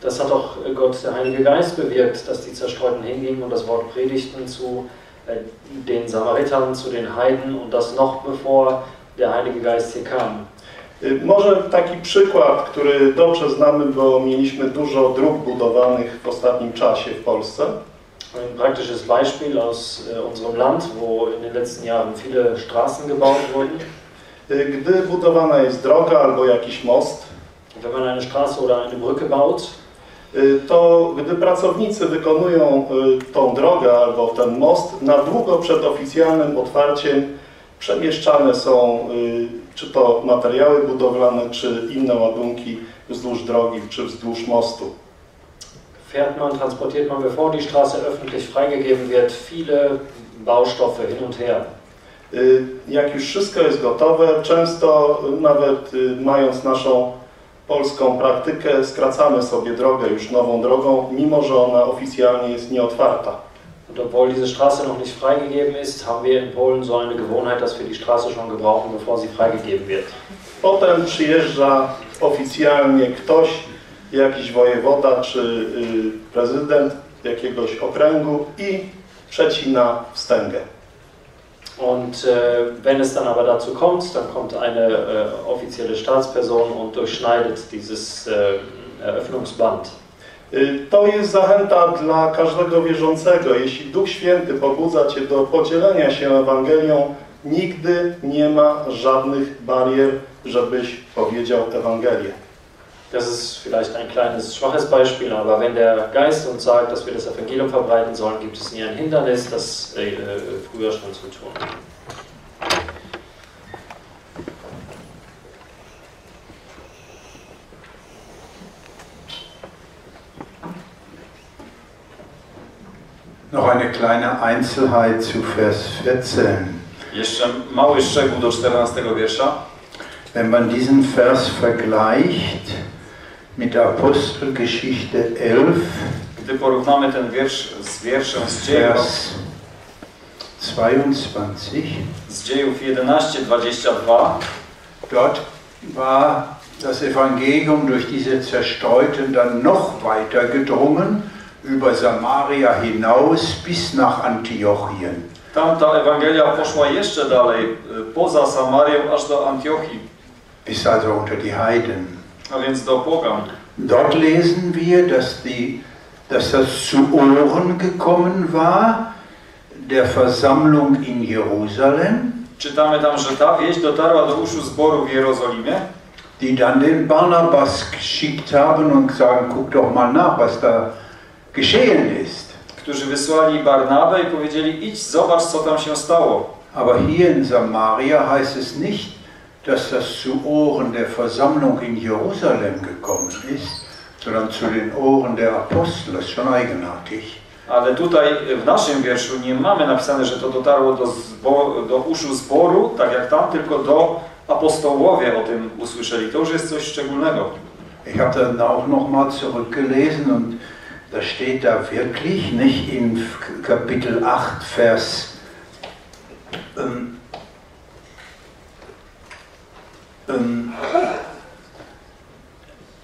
Das hat auch Gott, der Heilige Geist, bewirkt, dass die Zerstreuten hingingen und das Wort predigten zu den Samaritern, zu den Heiden und das noch bevor der Heilige Geist hier kam. Y, Może taki przykład, który dobrze znamy, bo mieliśmy dużo dróg budowanych w ostatnim czasie w Polsce. Ein praktisches Beispiel aus äh, unserem Land, wo in den letzten Jahren viele Straßen gebaut wurden. Y, Gdy budowana jest droga albo jakiś most, Wenn man eine Straße oder eine Brücke baut, to gdy pracownicy wykonują y, tą drogę albo ten most, na długo przed oficjalnym otwarciem przemieszczane są y, czy to materiały budowlane, czy inne ładunki wzdłuż drogi, czy wzdłuż mostu. fährt man, transportiert man, bevor die Straße öffentlich freigegeben wird, viele Baustoffe hin und her. Y, Jak już wszystko jest gotowe, często y, nawet y, mając naszą polską praktykę, skracamy sobie drogę już nową drogą, mimo że ona oficjalnie jest nieotwarta. Und obwohl diese Straße noch nicht freigegeben ist, haben wir in Polen so eine Gewohnheit, dass wir die Straße schon gebrauchen, bevor sie freigegeben wird. Potem przyjeżdża oficjalnie ktoś, jakiś wojewoda czy y, prezydent jakiegoś okręgu i przecina wstęgę. Und äh, wenn es dann aber dazu kommt, dann kommt eine äh, offizielle Staatsperson und durchschneidet dieses äh, Eröffnungsband. Y, To jest zachęta dla każdego wierzącego. Jeśli Duch Święty pobudza Cię do podzielenia się Ewangelią, nigdy nie ma żadnych barier, żebyś powiedział Ewangelię. Das ist vielleicht ein kleines, schwaches Beispiel, aber wenn der Geist uns sagt, dass wir das Evangelium verbreiten sollen, gibt es nie ein Hindernis, das äh, früher schon zu tun. Noch eine kleine Einzelheit zu Vers 14. Jeszcze mały szczegół do 14 wiersza. Wenn man diesen Vers vergleicht mit Apostelgeschichte 11, Gdy porównamy ten wiersz z wierszem z dziejów, Vers 22, z dziejów 11:22, dort war das Evangelium durch diese Zerstreuten dann noch weiter gedrungen, über Samaria hinaus bis nach Antiochien. tam ta Ewangelia poszła jeszcze dalej, y, poza Samarią, aż do Antiochii, bis also unter die Heiden. A więc do Pogan. Dort lesen wir, dass, die, dass das zu Ohren gekommen war, der Versammlung in Jerusalem, Czytamy tam, że ta wieść dotarła do uszu zboru w Jerozolimie, die dann den Barnabas geschickt haben und sagen, guck doch mal nach, was da geschehen ist. którzy wysłali Barnabę i powiedzieli, idź zobacz, co tam się stało. Aber hier in Samaria heißt es nicht, dass das zu Ohren der Versammlung in Jerusalem gekommen ist, sondern zu den Ohren der Apostel. Das ist schon eigenartig. Ale tutaj w naszym wierszu nie mamy napisane, że to dotarło do, zbo, do uszu zboru, tak jak tam, tylko do apostołowie o tym usłyszeli. To już jest coś szczególnego. Ich habe dann auch nochmal zurückgelesen und da steht da wirklich, nicht in Kapitel 8, Vers ähm, ähm,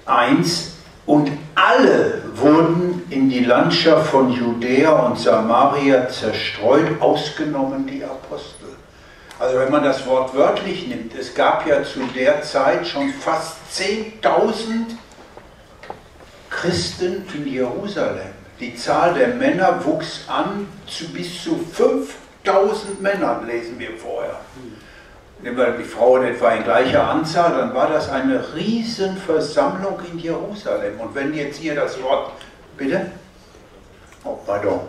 1, und alle wurden in die Landschaft von Judäa und Samaria zerstreut, ausgenommen die Apostel. Also wenn man das Wort wörtlich nimmt, es gab ja zu der Zeit schon fast 10.000 Christen in Jerusalem. Die Zahl der Männer wuchs an zu bis zu 10.000 Männern, lesen wir vorher. Nehmen wir die Frauen etwa in gleicher Anzahl, dann war das eine Riesenversammlung in Jerusalem. Und wenn jetzt hier das Wort, bitte? Oh, pardon.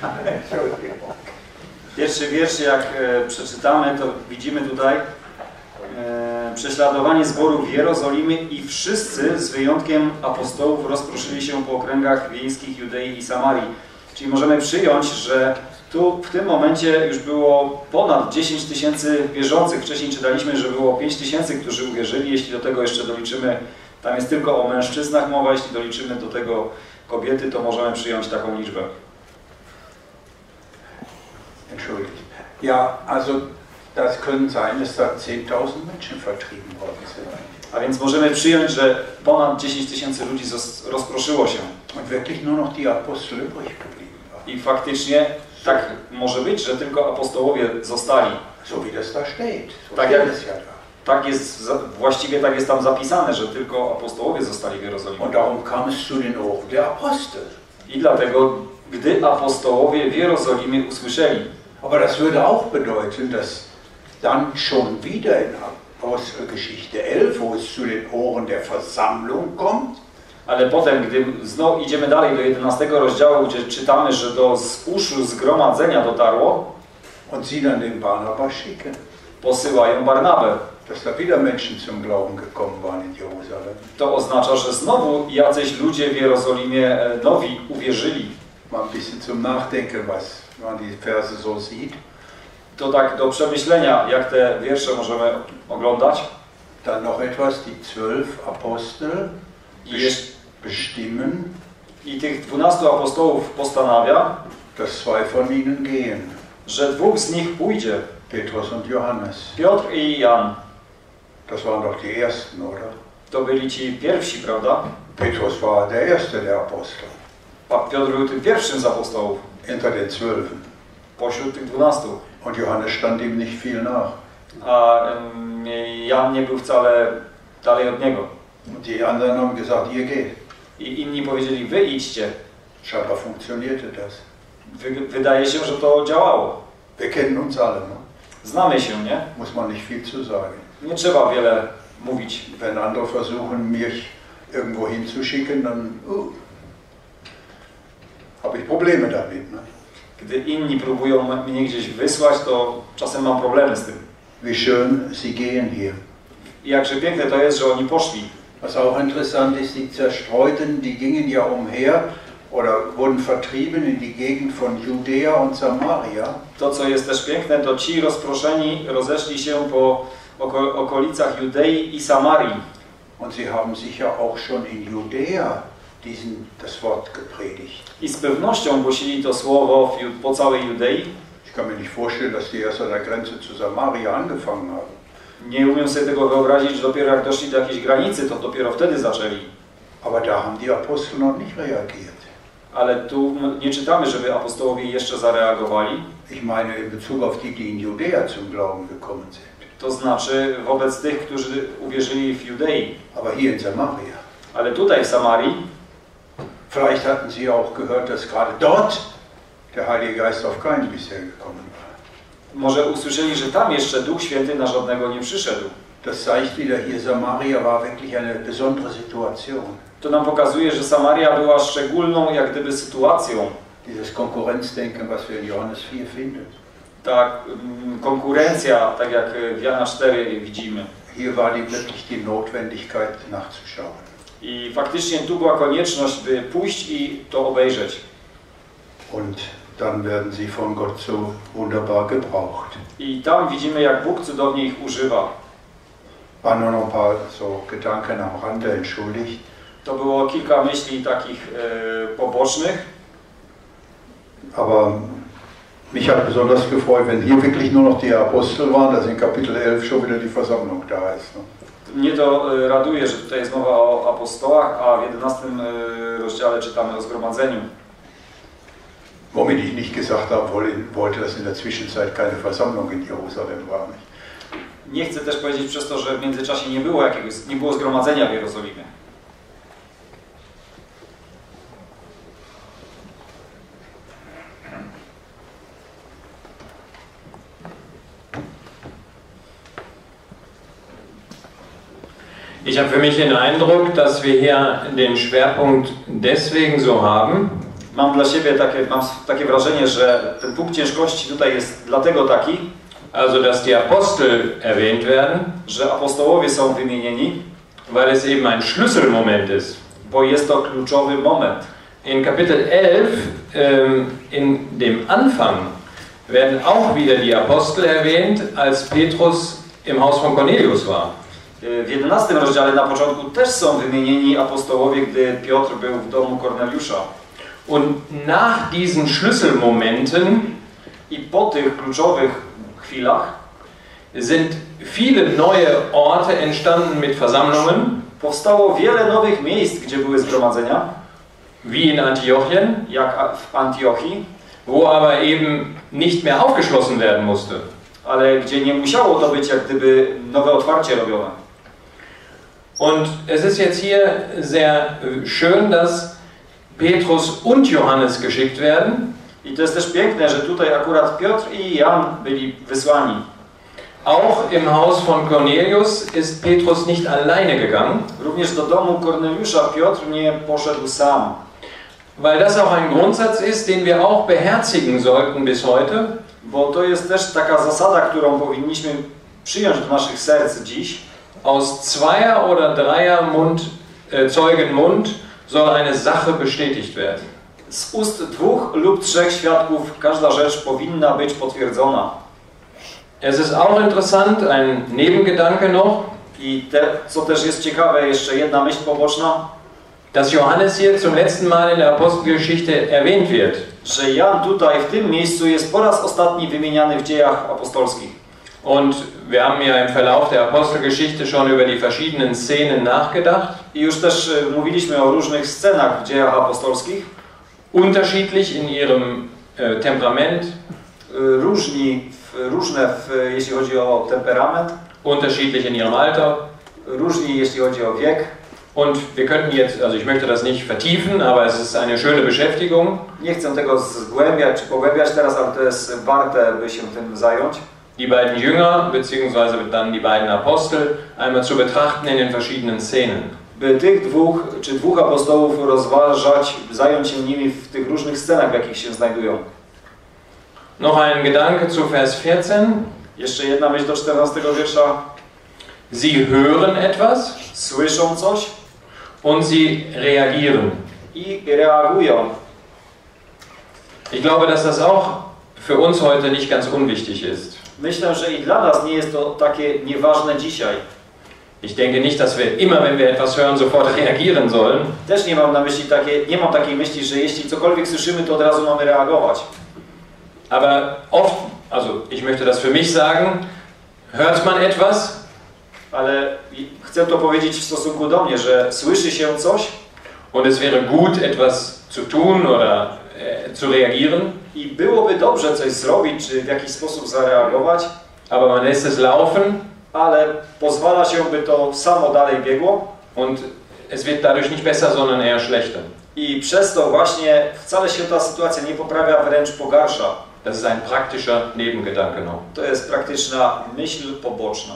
Pierwszy wiersz, jak e, przeczytamy, to widzimy tutaj e, prześladowanie zboru w Jerozolimie i wszyscy z wyjątkiem apostołów rozproszyli się po okręgach wiejskich Judei i Samarii. Czyli możemy przyjąć, że tu w tym momencie już było ponad 10 tysięcy wierzących. Wcześniej czytaliśmy, że było 5 tysięcy, którzy uwierzyli. Jeśli do tego jeszcze doliczymy, tam jest tylko o mężczyznach mowa, jeśli doliczymy do tego kobiety, to możemy przyjąć taką liczbę. Entschuldigt. Ja, also das können sein, dass da 10.000 Menschen vertrieben worden sind. A więc możemy przyjąć, że ponad 10 tysięcy ludzi rozproszyło się. Und wirklich nur noch die Apostel übrig geblieben. I faktycznie tak może być, że tylko apostołowie zostali. So wie das da steht. Tak jak, tak jest, właściwie tak jest tam zapisane, że tylko apostołowie zostali w Jerozolimie. Und darum kam es zu den Ohren der Apostel. I dlatego, gdy apostołowie w Jerozolimie usłyszeli, Aber das würde auch bedeuten, dass dann schon wieder in Apostelgeschichte 11, wo es zu den Ohren der Versammlung kommt, ale potem, gdy znowu idziemy dalej do 11 rozdziału, gdzie czytamy, że do uszu zgromadzenia dotarło, und sie dann den Barnabas schicken, posyłają Barnabę. dass da wieder Menschen zum Glauben gekommen waren in Jerusalem. To oznacza, że znowu jacyś ludzie w Jerozolimie e, nowi uwierzyli. Mal ein bisschen zum Nachdenken, was man die Verse so sieht. To tak do przemyślenia, jak te wiersze możemy oglądać. Dann noch etwas, die zwölf Apostel I, jeszcze, bestimmen, I tych dwunastu apostołów postanawia, dass zwei von ihnen gehen. że dwóch z nich pójdzie. Petrus und Johannes. Piotr i Jan. Das waren doch die ersten, oder? To byli ci pierwsi, prawda? Petrus war der erste der Apostel. A Piotr był tym pierwszym z apostołów. Unter den Zwölfen. Pośród tych dwunastu. Und Johannes stand ihm nicht viel nach. A em, Jan nie był wcale dalej od niego. Und die anderen haben gesagt, ihr geht. I inni powiedzieli, wy idźcie. Scheinbar funktionierte das. Wy, wydaje się, że to działało. Wir kennen uns alle, ne? Znamy się, nie? muss man nicht viel zu sagen. Nie trzeba wiele mówić. Wenn andere versuchen, mich irgendwo hinzuschicken, dann uh, habe ich Probleme damit. Ne? Gdy inni próbują mnie gdzieś wysłać, to czasem mam problemy z tym. Wie schön sie gehen hier. I jakże piękne to jest, że oni poszli. Was auch interessant ist, die Zerstreuten, die gingen ja umher oder wurden vertrieben in die Gegend von Judäa und Samaria. To, co jest też piękne, to ci rozproszeni rozeszli się po oko okolicach Judei i Samarii. Und sie haben sicher auch schon in Judäa diesen, das Wort gepredigt. I z pewnością głosili to słowo w, po całej Judei. Ich kann mir nicht vorstellen, dass die erst an der Grenze zu Samaria angefangen haben. Nie umiem sobie tego wyobrazić, że dopiero jak doszli do jakiejś granicy, to dopiero wtedy zaczęli. Aber da haben die Apostel noch nicht reagiert. Ale tu nie czytamy, żeby apostołowie jeszcze zareagowali. Ich meine in Bezug auf die, die in Judäa zum Glauben gekommen sind. To znaczy wobec tych, którzy uwierzyli w Judei. Aber hier in Samaria. Ale tutaj w Samarii Vielleicht hatten sie auch gehört, dass gerade dort der Heilige Geist auf keinen bisher gekommen. Może usłyszeli, że tam jeszcze Duch Święty na żadnego nie przyszedł. Das zeigt wieder, hier Samaria war wirklich eine besondere Situation. To nam pokazuje, że Samaria była szczególną jak gdyby sytuacją. Dieses Konkurrenzdenken, was wir in Johannes 4 finden. Tak, mm, konkurencja, tak jak w Jana 4 widzimy. Hier war die wirklich die Notwendigkeit nachzuschauen. I faktycznie tu była konieczność, by pójść i to obejrzeć. Und dann werden sie von Gott so wunderbar gebraucht. I tam widzimy, jak Bóg cudownie ich używa. Waren nur noch ein paar so Gedanken am Rande, entschuldigt. To było kilka myśli takich e, pobocznych, Aber mich hat besonders gefreut, wenn hier wirklich nur noch die Apostel waren, dass in Kapitel 11 schon wieder die Versammlung da ist. Ne? Mnie to e, raduje, że tutaj jest mowa o apostołach, a w 11 e, rozdziale czytamy o zgromadzeniu womit ich nicht gesagt habe, wollte, dass in der Zwischenzeit keine Versammlung in Jerusalem war. Nie chcę też powiedzieć przez to, że w międzyczasie nie było jakiegoś, nie było zgromadzenia w Jerozolimie. Ich habe für mich den Eindruck, dass wir hier den Schwerpunkt deswegen so haben, Mam dla siebie takie, mam takie wrażenie, że ten punkt ciężkości tutaj jest dlatego taki, also dass die Apostel erwähnt werden, że apostołowie są wymienieni, weil es eben ein Schlüsselmoment ist. bo jest to kluczowy moment. In Kapitel 11, ähm, in dem Anfang, werden auch wieder die Apostel erwähnt, als Petrus im Haus von Cornelius war. W 11 rozdziale na początku też są wymienieni apostołowie, gdy Piotr był w domu Korneliusza. Und nach diesen Schlüsselmomenten I po tych kluczowych chwilach sind viele neue Orte entstanden mit Versammlungen, powstało wiele nowych miejsc, gdzie były zgromadzenia, wie in Antiochien, jak w Antiochii, wo aber eben nicht mehr aufgeschlossen werden musste. ale gdzie nie musiało to być jak gdyby nowe otwarcie robione. Und es ist jetzt hier sehr äh, schön, dass Petrus und Johannes geschickt werden. I to jest też piękne, że tutaj akurat Piotr i Jan byli wysłani. Auch im Haus von Cornelius ist Petrus nicht alleine gegangen, Również do domu Korneliusza Piotr nie poszedł sam. weil das auch ein Grundsatz ist, den wir auch beherzigen sollten bis heute. Bo to jest też taka zasada, którą powinniśmy przyjąć do naszych serc dziś. Aus zweier oder dreier Mund, äh, Zeugen Mund soll eine Sache bestätigt werden. Z ust dwóch lub trzech świadków każda rzecz powinna być potwierdzona. Es ist auch interessant, ein Nebengedanke noch, I te, co też jest ciekawe, jeszcze jedna myśl poboczna, dass Johannes hier zum letzten Mal in der Apostelgeschichte erwähnt wird. że Jan tutaj w tym miejscu jest po raz ostatni wymieniany w dziejach apostolskich. Und wir haben ja im Verlauf der Apostelgeschichte schon über die verschiedenen Szenen nachgedacht. I już też y, mówiliśmy o różnych scenach w dziejach apostolskich, Unterschiedlich in ihrem äh, Temperament, y, różni, różne w, jeśli chodzi o temperament, unterschiedlich in ihrem Alter. różni jeśli chodzi o wiek. Und wir könnten jetzt, also ich möchte das nicht vertiefen, aber es ist eine schöne Beschäftigung. Nie chcę tego zgłębiać czy pogłębiać teraz, ale to jest warte, by się tym zająć. Die beiden Jünger, beziehungsweise dann die beiden Apostel, einmal zu betrachten in den verschiedenen Szenen. By tych dwóch, czy dwóch apostołów rozważać, zająć się nimi w tych różnych scenach, w jakich się znajdują. Noch ein Gedanke zu Vers 14. Jeszcze jedna myśl do 14 wiersza. Sie hören etwas Słyszą coś und sie reagieren. i reagują. Ich glaube, dass das auch für uns heute nicht ganz unwichtig ist. Myślę, że i dla nas nie jest to takie nieważne dzisiaj. Ich denke nicht, dass wir immer, wenn wir etwas hören, sofort reagieren sollen. Też nie mam na myśli takie, nie mam takiej myśli, że jeśli cokolwiek słyszymy, to od razu mamy reagować. Aber oft, also ich möchte das für mich sagen, hört man etwas Ale chcę to powiedzieć w stosunku do mnie, że słyszy się coś und es wäre gut, etwas zu tun oder äh, zu reagieren, i byłoby dobrze coś zrobić, czy w jakiś sposób zareagować, aber man lässt es laufen ale pozwala się, by to samo dalej biegło und es wird dadurch nicht besser, sondern eher schlechter. i przez to właśnie wcale się ta sytuacja nie poprawia, wręcz pogarsza. Das ist ein praktischer Nebengedanke noch. To jest praktyczna myśl poboczna.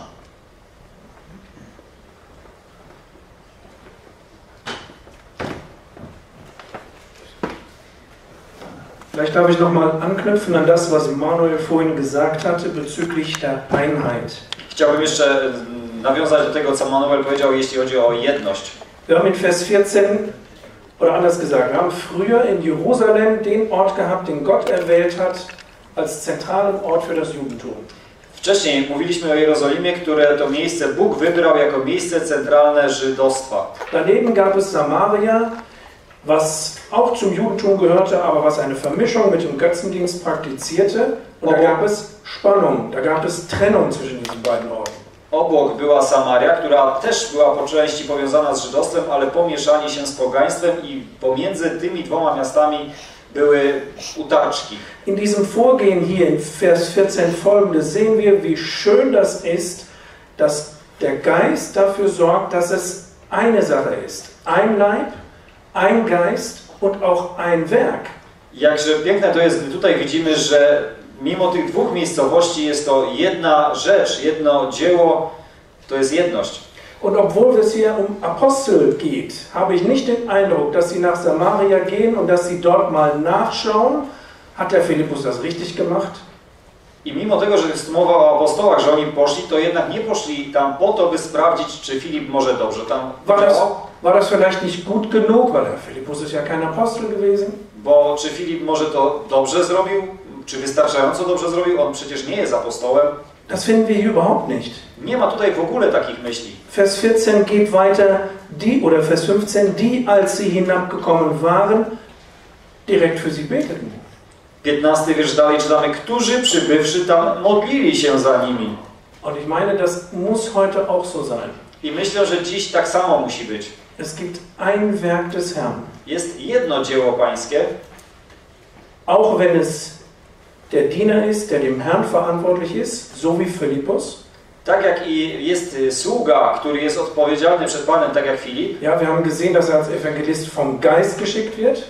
Vielleicht darf ich noch mal anknüpfen an das, was Manuel vorhin gesagt hatte bezüglich der Einheit. Chciałbym jeszcze mm, nawiązać do tego, co Manuel powiedział, jeśli chodzi o jedność. Wir haben in Vers 14, oder anders gesagt, wir haben früher in Jerusalem den Ort gehabt, den Gott erwählt hat, als zentralen Ort für das Judentum. Wcześniej mówiliśmy o Jerozolimie, które to miejsce Bóg wybrał jako miejsce centralne żydostwa. Daneben gab es Samaria, was auch zum Judentum gehörte, aber was eine Vermischung mit dem Götzendienst praktizierte. Und da gab es Spannung, da gab es Trennung zwischen diesen beiden Orten. Obok była Samaria, która też była po części powiązana z żydostwem, ale pomieszali się z pogaństwem i pomiędzy tymi dwoma miastami były utarczki. In diesem Vorgehen hier in Vers 14 folgende sehen wir, wie schön das ist, dass der Geist dafür sorgt, dass es eine Sache ist. Ein Leib, ein Geist und auch ein Werk. Jakże piękne to jest, gdy tutaj widzimy, że mimo tych dwóch miejscowości jest to jedna rzecz, jedno dzieło, to jest jedność. Und obwohl es hier um Apostel geht, habe ich nicht den Eindruck, dass sie nach Samaria gehen und dass sie dort mal nachschauen. Hat der Philippus das richtig gemacht? I mimo tego, że jest mowa o apostołach, że oni poszli, to jednak nie poszli tam po to, by sprawdzić, czy Filip może dobrze tam War das, war das vielleicht nicht gut genug, weil der Philippus ist ja kein Apostel gewesen? Bo czy Filip może to dobrze zrobił? Czy wystarczająco dobrze zrobił? On przecież nie jest apostołem. Das finden wir hier überhaupt nicht. Nie ma tutaj w ogóle takich myśli. Vers 14 geht weiter, die, oder Vers 15, die, als sie hinabgekommen waren, direkt für sie beteten. 15 wiersz dalej czytamy, którzy przybywszy tam modlili się za nimi. Und ich meine, das muss heute auch so sein. I myślę, że dziś tak samo musi być. Es gibt ein Werk des Herrn. Jest jedno dzieło pańskie, Auch wenn es der Diener ist, der dem Herrn verantwortlich ist, so wie Philippus. tak jak i jest sługa, który jest odpowiedzialny przed Panem, tak jak Filip. Ja, wir haben gesehen, dass er als Evangelist vom Geist geschickt wird,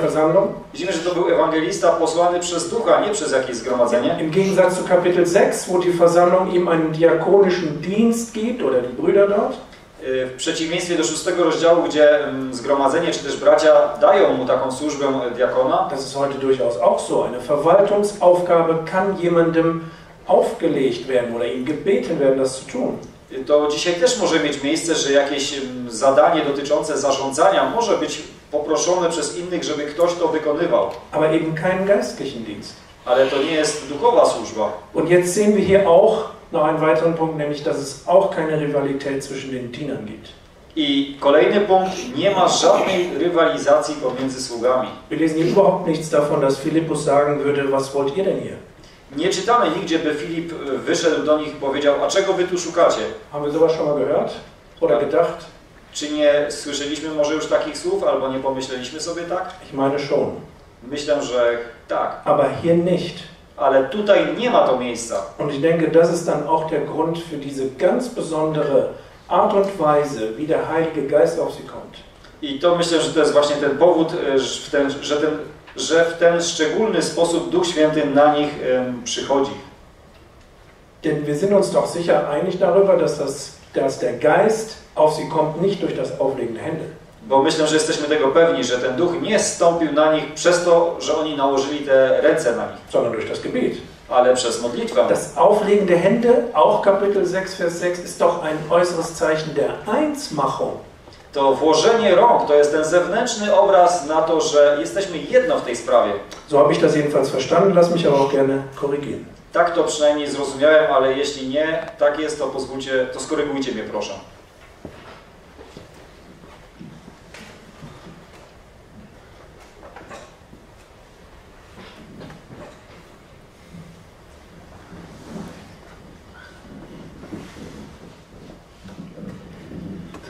Versammlung. Widzimy, że to był ewangelista posłany przez ducha, nie przez jakieś zgromadzenie. Im Gegensatz zu Kapitel 6, wo die Versammlung ihm einen diakonischen Dienst gibt, oder die Brüder dort. Y, W przeciwieństwie do szóstego rozdziału, gdzie mm, zgromadzenie czy też bracia dają mu taką służbę e, diakona, Das ist heute durchaus auch so. Eine Verwaltungsaufgabe kann jemandem aufgelegt werden oder ihm gebeten werden, das zu tun. y, to dzisiaj też może mieć miejsce, że jakieś mm, zadanie dotyczące zarządzania może być poproszone przez innych, żeby ktoś to wykonywał. Aber eben keinen geistlichen Dienst. Ale to nie jest duchowa służba. Und jetzt sehen wir hier auch noch einen weiteren Punkt, nämlich dass es auch keine Rivalität zwischen den Dienern gibt. I kolejny punkt, nie ma żadnej rywalizacji pomiędzy sługami. Wir lesen hier überhaupt nichts davon, dass Philippus sagen würde, was wollt ihr denn hier? Nie czytamy nigdzie, by Filip y, wyszedł do nich i powiedział, a czego wy tu szukacie? Haben wir sowas schon mal gehört oder gedacht? Czy nie słyszeliśmy może już takich słów, albo nie pomyśleliśmy sobie tak? Ich meine schon. Myślę, że tak. Aber hier nicht. Ale tutaj nie ma to miejsca. Und ich denke, das ist dann auch der Grund für diese ganz besondere Art und Weise, wie der Heilige Geist auf sie kommt. I to myślę, że to jest właśnie ten powód, y, że w ten, że ten, że w ten szczególny sposób Duch Święty na nich em, przychodzi. Denn wir sind uns doch sicher einig darüber, dass, das, dass der Geist auf sie kommt, nicht durch das Auflegen der Hände. Bo myślę, że jesteśmy tego pewni, że ten duch nie zstąpił na nich przez to, że oni nałożyli te ręce na nich, sondern durch das Gebet. ale przez modlitwę. Das Auflegen der Hände, auch Kapitel 6, Vers 6, ist doch ein äußeres Zeichen der Einsmachung. To włożenie rąk to jest ten zewnętrzny obraz na to, że jesteśmy jedno w tej sprawie. So habe ich das jedenfalls verstanden, lass mich aber auch gerne korrigieren. Tak to przynajmniej zrozumiałem, ale jeśli nie, tak jest, to pozwólcie, to skorygujcie mnie proszę.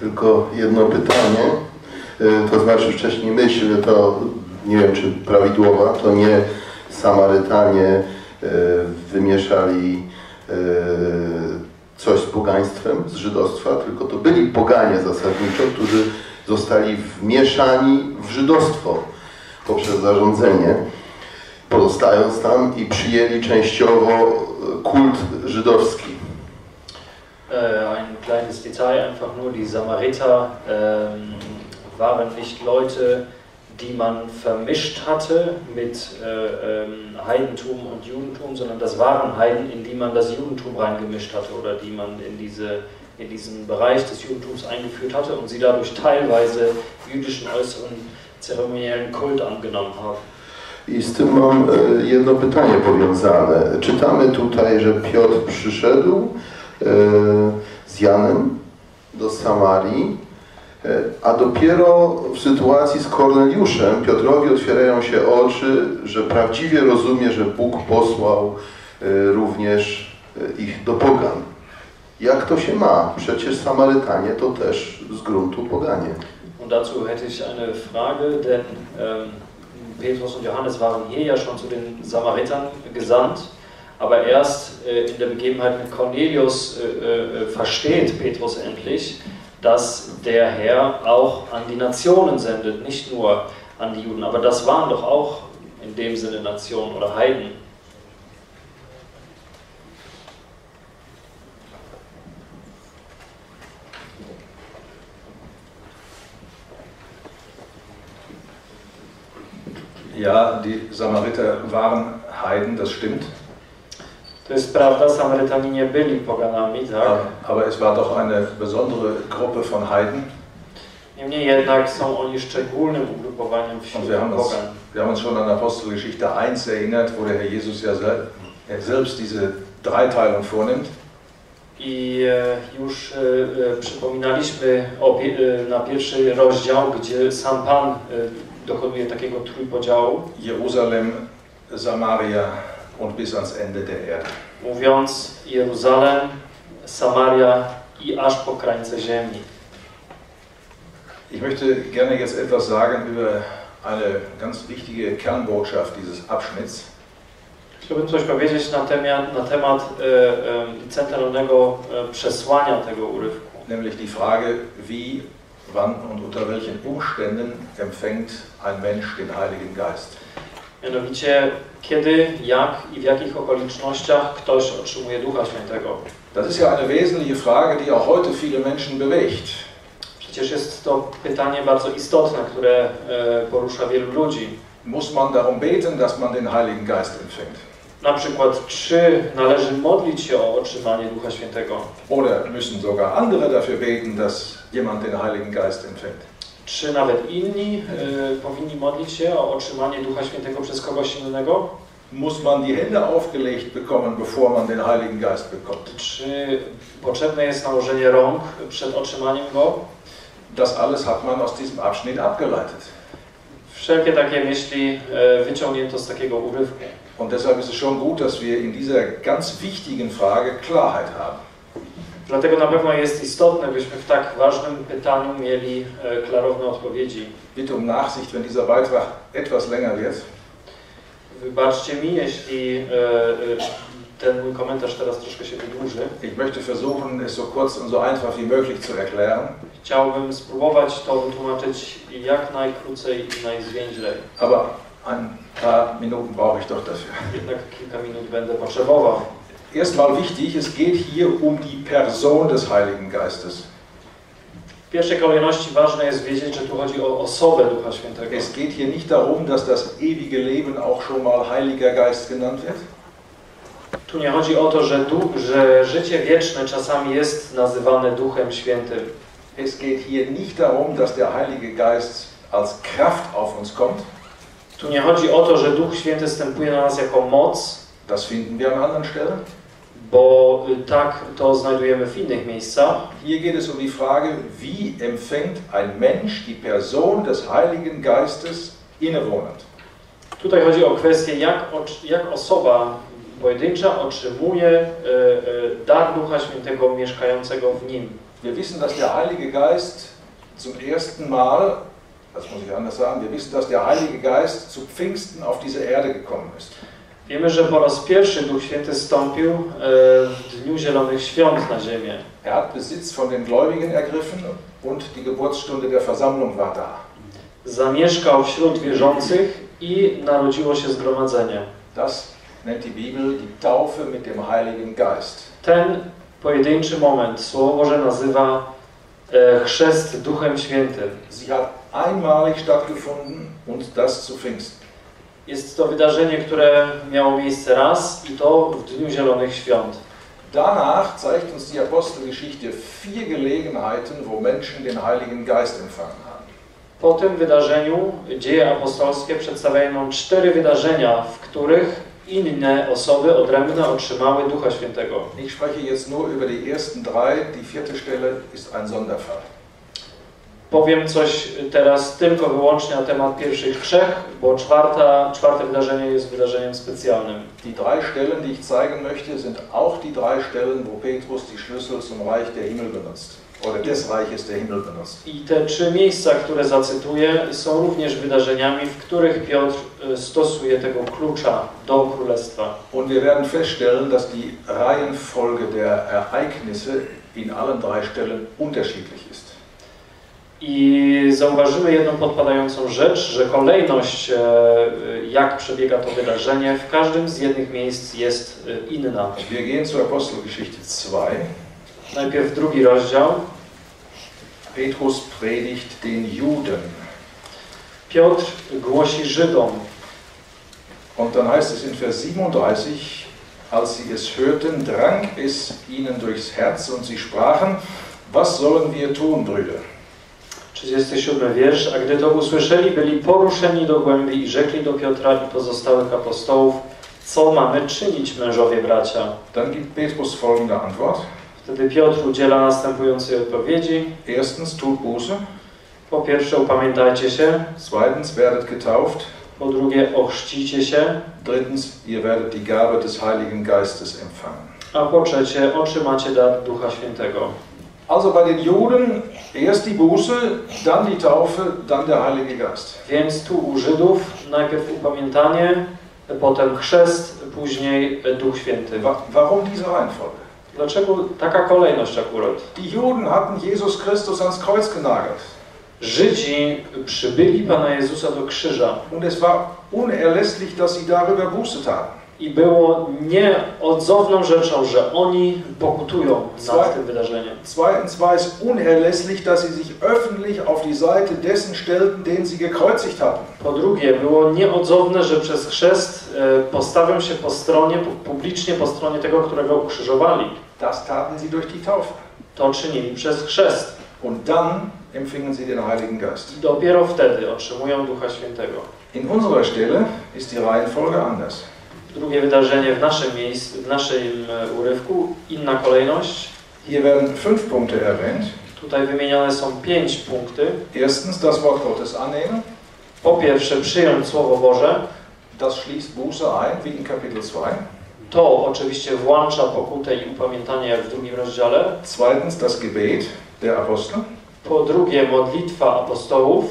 Tylko jedno pytanie, y, to znaczy wcześniej myśl, to nie wiem czy prawidłowa, to nie Samarytanie wymieszali y, coś z pogaństwem, z żydostwa, tylko to byli poganie zasadniczo, którzy zostali wmieszani w żydostwo poprzez zarządzenie, pozostając tam i przyjęli częściowo kult żydowski. Ein kleines Detail einfach nur, die Samariter ähm, waren nicht Leute, die man vermischt hatte mit äh, ähm, Heidentum und Judentum, sondern das waren Heiden, in die man das Judentum reingemischt hatte oder die man in, diese, in diesen Bereich des Judentums eingeführt hatte und sie dadurch teilweise jüdischen äußeren zeremoniellen Kult angenommen haben. I z tym mam e, jedno pytanie powiązane. Czytamy tutaj, że Piotr przyszedł e, z Janem do Samarii, a dopiero w sytuacji z Korneliuszem Piotrowi otwierają się oczy, że prawdziwie rozumie, że Bóg posłał e, również e, ich do pogan. Jak to się ma? Przecież Samarytanie to też z gruntu poganie. Und dazu hätte ich eine Frage, denn ähm, Petrus und Johannes waren hier ja schon zu den Samaritern gesandt, aber erst äh, in der Begebenheit mit Cornelius äh, äh, versteht Petrus endlich, dass der Herr auch an die Nationen sendet, nicht nur an die Juden. Aber das waren doch auch in dem Sinne Nationen oder Heiden. Ja, die Samariter waren Heiden, das stimmt. To jest prawda, Samarytanie nie byli poganami, tak? Aber es war doch eine besondere Gruppe von Heiden. Niemniej jednak są oni szczególnym ugrupowaniem wśród wir haben, uns, wir haben uns schon an Apostelgeschichte 1 erinnert, wo der Herr Jesus ja sel- er selbst diese Dreiteilung vornimmt. I e, już e, e, przypominaliśmy na pierwszy rozdział, gdzie sam Pan dokonuje takiego trójpodziału, Jerusalem, Samaria und bis ans Ende der Erde. mówiąc Jeruzalem, Samaria i aż po krańce ziemi. Ich möchte gerne jetzt etwas sagen über eine ganz wichtige Kernbotschaft dieses Abschnitts. Chciałbym coś powiedzieć na temat, na temat e, e, centralnego e, przesłania tego urywku. Nämlich die Frage, wie, wann und unter welchen Umständen empfängt ein Mensch den Heiligen Geist. Mianowicie, kiedy, jak i w jakich okolicznościach ktoś otrzymuje Ducha Świętego. Das ist ja eine wesentliche Frage, die auch heute viele Menschen bewegt. Przecież jest to pytanie bardzo istotne, które e, porusza wielu ludzi. Muss man darum beten, dass man den Heiligen Geist empfängt? Na przykład, czy należy modlić się o otrzymanie Ducha Świętego? Oder müssen sogar andere dafür beten, dass jemand den Heiligen Geist empfängt? Czy nawet inni e, powinni modlić się o otrzymanie Ducha Świętego przez kogoś innego? Muss man die Hände aufgelegt bekommen, bevor man den Heiligen Geist bekommt? Czy potrzebne jest nałożenie rąk przed otrzymaniem go? Das alles hat man aus diesem Abschnitt abgeleitet. Wszelkie takie myśli e, wyciągnięto z takiego urywku. Und deshalb ist es schon gut, dass wir in dieser ganz wichtigen Frage Klarheit haben. Dlatego na pewno jest istotne, byśmy w tak ważnym pytaniu mieli e, klarowne odpowiedzi. Bitte um Nachsicht, wenn dieser Beitrag etwas länger wird. Wybaczcie mi, jeśli e, e, ten mój komentarz teraz troszkę się wydłuży. Ich möchte versuchen, es so kurz und so einfach wie möglich zu erklären. Chciałbym spróbować to wytłumaczyć jak najkrócej i najzwięźlej. Aber ein paar Minuten brauche ich doch dafür. Jednak kilka minut będę potrzebował. Erstmal wichtig, es geht hier um die Person des Heiligen Geistes. W pierwszej kolejności ważne jest wiedzieć, że tu chodzi o osobę Ducha Świętego. Es geht hier nicht darum, dass das ewige Leben auch schon mal Heiliger Geist genannt wird. Tu nie chodzi o to, że, du, że życie wieczne czasami jest nazywane Duchem Świętym. Es geht hier nicht darum, dass der Heilige Geist als Kraft auf uns kommt. Tu nie chodzi o to, że Duch Święty stępuje na nas jako moc, Das finden wir an anderen Stellen. Bo tak to znajdujemy w innych miejscach. Hier geht es um die Frage, wie empfängt ein Mensch die Person des Heiligen Geistes innewohnend. Tutaj chodzi o kwestię, jak, jak osoba pojedyncza otrzymuje e, e, dar Ducha Świętego mieszkającego w nim. Wir wissen, dass der Heilige Geist zum ersten Mal, das muss ich anders sagen, wir wissen, dass der Heilige Geist zu Pfingsten auf diese Erde gekommen ist. Wiemy, że po raz pierwszy Duch Święty stąpił e, w Dniu Zielonych Świąt na ziemię. Er hat Besitz von den Gläubigen ergriffen und die Geburtsstunde der Versammlung war da. Zamieszkał wśród wierzących i narodziło się zgromadzenie. Das nennt die Bibel die Taufe mit dem Heiligen Geist. Ten pojedynczy moment Słowo Boże nazywa e, chrzest Duchem Świętym. Sie hat einmalig stattgefunden und das zu Pfingsten. Jest to wydarzenie, które miało miejsce raz i to w Dniu Zielonych Świąt. Danach zeigt uns die Apostelgeschichte vier Gelegenheiten, wo Menschen den Heiligen Geist empfangen haben. Po tym wydarzeniu dzieje apostolskie przedstawiają nam cztery wydarzenia, w których inne osoby odrębne otrzymały Ducha Świętego. Ich spreche jetzt nur über die ersten drei, die vierte Stelle ist ein Sonderfall. Powiem coś teraz tylko wyłącznie na temat pierwszych trzech, bo czwarta, czwarte wydarzenie jest wydarzeniem specjalnym. Die drei Stellen, die ich zeigen möchte, sind auch die drei Stellen, wo Petrus die Schlüssel zum Reich der Himmel benutzt. Oder des Reiches der Himmel benutzt. I te trzy miejsca, które zacytuję, są również wydarzeniami, w których Piotr e, stosuje tego klucza do królestwa. Und wir werden feststellen, dass die Reihenfolge der Ereignisse in allen drei Stellen unterschiedlich ist. I zauważymy jedną podpadającą rzecz, że kolejność, e, jak przebiega to wydarzenie, w każdym z jednych miejsc jest e, inna. Wir gehen zur Apostelgeschichte 2. Najpierw drugi rozdział. Petrus predigt den Juden. Piotr głosi Żydom. Und dann heißt es in Vers 37, als sie es hörten, drang es ihnen durchs Herz und sie sprachen, was sollen wir tun, Brüder? 37 wiersz. A gdy to usłyszeli, byli poruszeni do głębi i rzekli do Piotra i pozostałych apostołów, co mamy czynić, mężowie bracia? Dann gibt Petrus folgende Antwort. Wtedy Piotr udziela następującej odpowiedzi. Erstens, tut Buße. Po pierwsze, upamiętajcie się. Zweitens, werdet getauft. Po drugie, ochrzcicie się. Drittens, ihr werdet die Gabe des Heiligen Geistes empfangen. A po trzecie, otrzymacie dar Ducha Świętego. Also bei den Juden erst die Buße, dann die Taufe, dann der Heilige Geist. Więc tu u Żydów najpierw upamiętanie, potem chrzest, później Duch Święty. Warum diese Reihenfolge? Dlaczego taka kolejność akurat? Die Juden hatten Jesus Christus ans Kreuz genagelt. Żydzi przybyli Pana Jezusa do krzyża. Und es war unerlässlich, dass sie darüber Buße taten. I było nieodzowną rzeczą, że oni pokutują nad tym wydarzeniem. Zweitens war es unerlässlich, dass sie sich öffentlich auf die Seite dessen stellten, den sie gekreuzigt hatten. Po drugie, było nieodzowne, że przez chrzest e, postawią się po stronie, publicznie po stronie tego, którego ukrzyżowali. Das taten sie durch die Taufe. To czynili przez chrzest. Und dann empfingen sie den Heiligen Geist. I dopiero wtedy otrzymują Ducha Świętego. In unserer Stelle ist die Reihenfolge anders. Drugie wydarzenie w naszym miejscu, w naszym e, urywku, inna kolejność. Hier werden fünf Punkte erwähnt. Tutaj wymienione są pięć punkty. Erstens das Wort Gottes annehmen. Po pierwsze, przyjąć Słowo Boże. Das schließt Buße ein, wie in Kapitel 2. To oczywiście włącza pokutę i upamiętanie, jak w drugim rozdziale. Zweitens das Gebet der Apostel. Po drugie, modlitwa apostołów.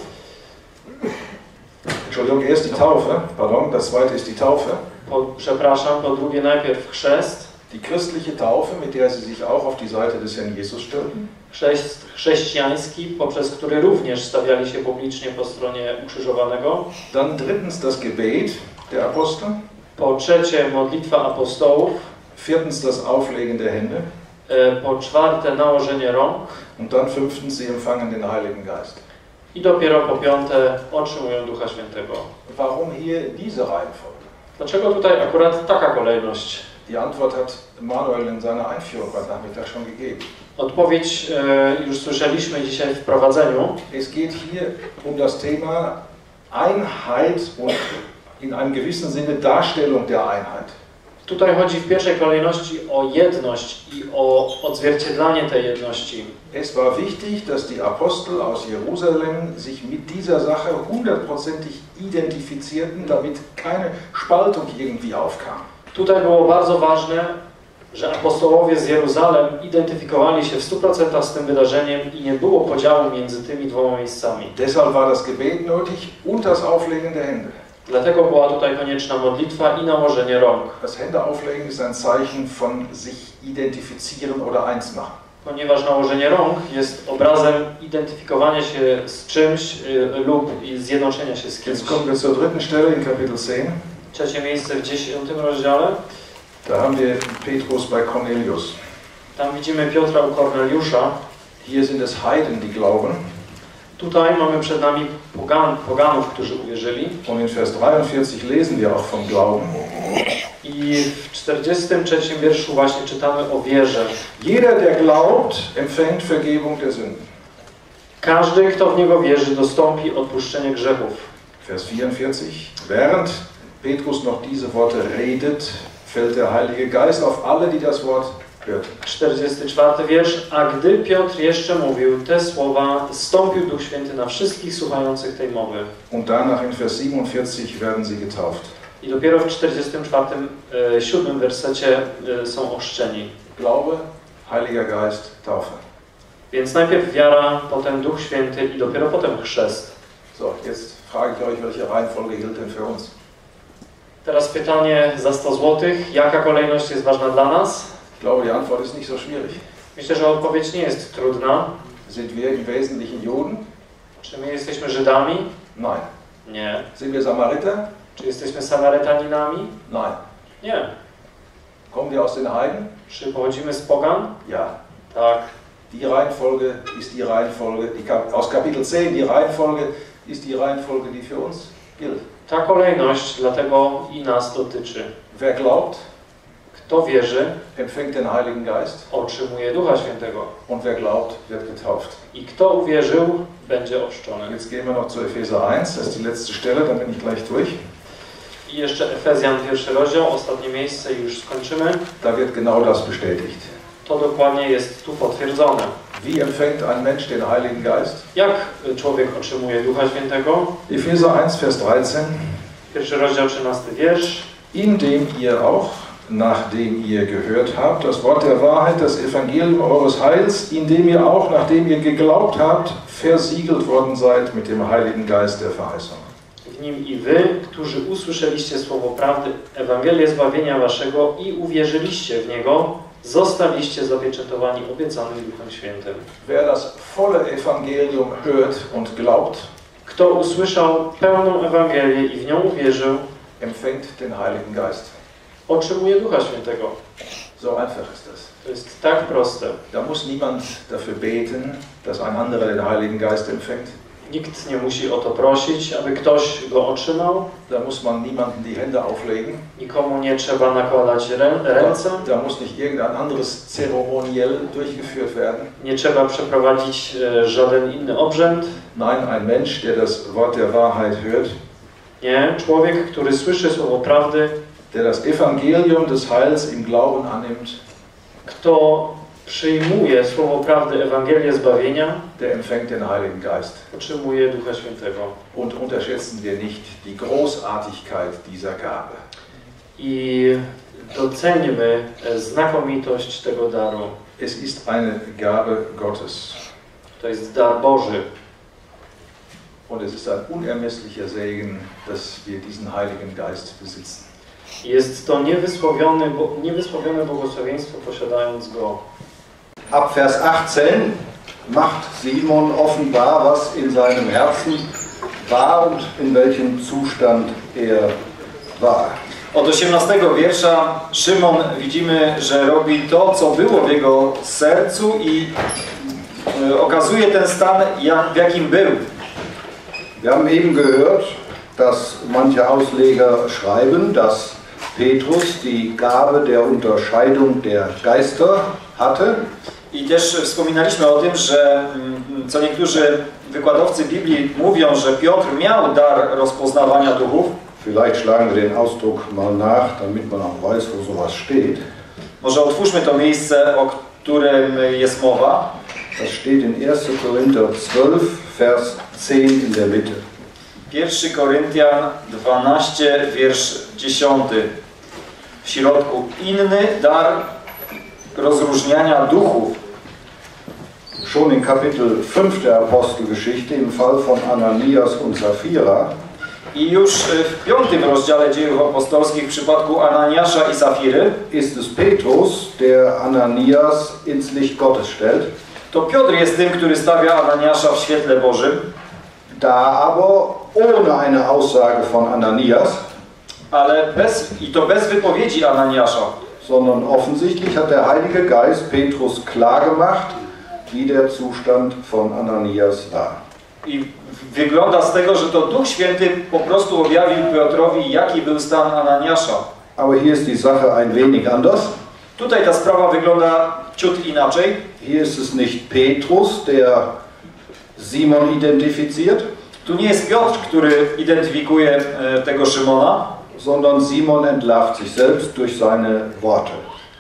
Entschuldigung, erst die Taufe, pardon, das zweite ist die Taufe. Po, przepraszam, po drugie najpierw chrzest. Die christliche Taufe, mit der sie sich auch auf die Seite des Herrn Jesus stellten. Chrzest chrześcijański, poprzez który również stawiali się publicznie po stronie ukrzyżowanego. Dann drittens das Gebet der Apostel. Po trzecie, modlitwa apostołów. Viertens das Auflegen der Hände. E, po czwarte, nałożenie rąk. Und dann fünftens, sie empfangen den Heiligen Geist. I dopiero po piąte otrzymują Ducha Świętego. Warum hier diese Reihenfolge? Dlaczego tutaj akurat taka kolejność? Die Antwort hat Manuel in seiner Einführung heute Nachmittag schon gegeben. Odpowiedź e, już słyszeliśmy dzisiaj w prowadzeniu. Es geht hier um das Thema Einheit und in einem gewissen Sinne Darstellung der Einheit. Tutaj chodzi w pierwszej kolejności o jedność i o odzwierciedlanie tej jedności. Es war wichtig, dass die Apostel aus Jerusalem sich mit dieser Sache hundertprozentig identifizierten, damit keine Spaltung irgendwie aufkam. Tutaj było bardzo ważne, że apostołowie z Jeruzalem identyfikowali się w 100% z tym wydarzeniem i nie było podziału między tymi dwoma miejscami. Deshalb war das Gebet nötig und das Auflegen der Hände. Dlatego była tutaj konieczna modlitwa i nałożenie rąk. Das Händeauflegen ist ein Zeichen von sich identifizieren oder eins machen. Ponieważ nałożenie rąk jest obrazem identyfikowania się z czymś y, lub zjednoczenia się z kimś. Jetzt kommen wir zur dritten Stelle in Kapitel 10. Trzecie miejsce w dziesiątym rozdziale. Da haben wir Petrus bei Cornelius. Tam widzimy Piotra u Korneliusza. Hier sind es Heiden, die glauben. Tutaj mamy przed nami pogan, poganów, którzy uwierzyli. Und in Vers 43 lesen wir auch vom Glauben. I w 43 wierszu właśnie czytamy o wierze. Jeder, der glaubt, empfängt Vergebung der Sünden. Każdy, kto w Niego wierzy, dostąpi odpuszczenia grzechów. Vers 44. Während Petrus noch diese Worte redet, fällt der Heilige Geist auf alle, die das Wort hörten. 44 wiersz. A gdy Piotr jeszcze mówił te słowa, stąpił Duch Święty na wszystkich słuchających tej mowy. Und danach in Vers 47 werden sie getauft. I dopiero w 44, e, 7 wersecie e, są ochrzczeni. Glaube, Heiliger Geist, Taufe. Więc najpierw wiara, potem Duch Święty i dopiero potem chrzest. So, jetzt frage ich euch, welche Reihenfolge gilt denn für uns? Teraz pytanie za 100 zł. Jaka kolejność jest ważna dla nas? Ich glaube, die Antwort ist nicht so schwierig. Myślę, że odpowiedź nie jest trudna. Sind wir im Wesentlichen Juden? Czy my jesteśmy Żydami? Nein. Nie. Sind wir Samariter? Czy jesteśmy Samarytaninami? Nein. Nie. Kommen wir aus den Heiden? Czy pochodzimy z pogan? Ja. Tak. Die Reihenfolge ist die Reihenfolge, die Kap aus Kapitel 10, die Reihenfolge ist die Reihenfolge, die für uns gilt. Ta kolejność dlatego i nas dotyczy. Wer glaubt, Kto wierzy, empfängt den Heiligen Geist. otrzymuje Ducha Świętego. Und wer glaubt, wird getauft. I kto uwierzył, będzie ochrzczony. Jetzt gehen wir noch zu Epheser 1, das ist die letzte Stelle, dann bin ich gleich durch. I jeszcze Efezjan, pierwszy rozdział, ostatnie miejsce już skończymy. Da wird genau das bestätigt. To dokładnie jest tu potwierdzone. Wie empfängt ein Mensch den Heiligen Geist? Jak człowiek otrzymuje Ducha Świętego? Epheser 1, Vers 13. Pierwszy rozdział, 13 wiersz. Indem ihr auch, nachdem ihr gehört habt, das Wort der Wahrheit, das Evangelium eures Heils, indem ihr auch, nachdem ihr geglaubt habt, versiegelt worden seid mit dem Heiligen Geist der Verheißung. W nim i wy, którzy usłyszeliście słowo prawdy, Ewangelię zbawienia waszego i uwierzyliście w niego, zostaliście zapieczętowani obiecanym Duchem Świętym. Wer das volle Evangelium hört und glaubt, Kto usłyszał pełną Ewangelię i w nią uwierzył, empfängt den Heiligen Geist. Otrzymuje Ducha Świętego. So einfach ist das. To jest tak proste. Da muss niemand dafür beten, dass ein anderer den Heiligen Geist empfängt. Nikt nie musi o to prosić, aby ktoś go otrzymał. Da muss man niemandem die Hände auflegen. Nikomu nie trzeba nakładać rę ręce. Da, da muss nicht irgendein anderes Zeremoniell durchgeführt werden. Nie trzeba przeprowadzić e, żaden inny obrzęd. Nein, ein Mensch, der das Wort der Wahrheit hört, Nie, człowiek, który słyszy słowo prawdy, der das Evangelium des Heils im Glauben annimmt, kto przyjmuje słowo prawdy, Ewangelię zbawienia, der empfängt den Heiligen Geist. otrzymuje Ducha Świętego. Und unterschätzen wir nicht die Großartigkeit dieser Gabe. I doceńmy znakomitość tego daru. Es ist eine Gabe Gottes. To jest dar Boży. Und es ist ein unermesslicher Segen, dass wir diesen Heiligen Geist besitzen. Jest to niewysłowione, bo- niewysłowione błogosławieństwo posiadając go. Ab Vers 18 macht Simon offenbar, was in seinem Herzen war und in welchem Zustand er war. Od 18 wiersza Szymon widzimy, że robi to, co było w jego sercu i e, okazuje ten stan, jak, w jakim był. Wir haben eben gehört, dass manche Ausleger schreiben, dass Petrus die Gabe der Unterscheidung der Geister hatte. I też wspominaliśmy o tym, że mm, co niektórzy wykładowcy Biblii mówią, że Piotr miał dar rozpoznawania duchów. Vielleicht schlagen wir den Ausdruck mal nach, damit man auch weiß, wo sowas steht. Może otwórzmy to miejsce, o którym jest mowa. Das steht in 1. Korinther 12, Vers 10 in der Mitte. 1 Koryntian 12, wiersz 10. W środku inny dar rozróżniania duchów. Schon in Kapitel 5 der Apostelgeschichte im Fall von Ananias und Sapphira I już y, w piątym rozdziale dziejów apostolskich w przypadku Ananiasza i Safiry ist es Petrus, der Ananias ins Licht Gottes stellt. to Piotr jest tym, który stawia Ananiasza w świetle Bożym. Da aber ohne eine Aussage von Ananias, ale bez, i to bez wypowiedzi Ananiasza. sondern offensichtlich hat der Heilige Geist Petrus klargemacht, wie der Zustand von Ananias war. I wygląda z tego, że to Duch Święty po prostu objawił Piotrowi, jaki był stan Ananiasza. Aber hier ist die Sache ein wenig anders. Tutaj ta sprawa wygląda ciut inaczej. Hier ist es nicht Petrus, der Simon identifiziert, Tu nie jest Piotr, który identyfikuje e, tego Szymona, sondern Simon entlarvt sich selbst durch seine Worte.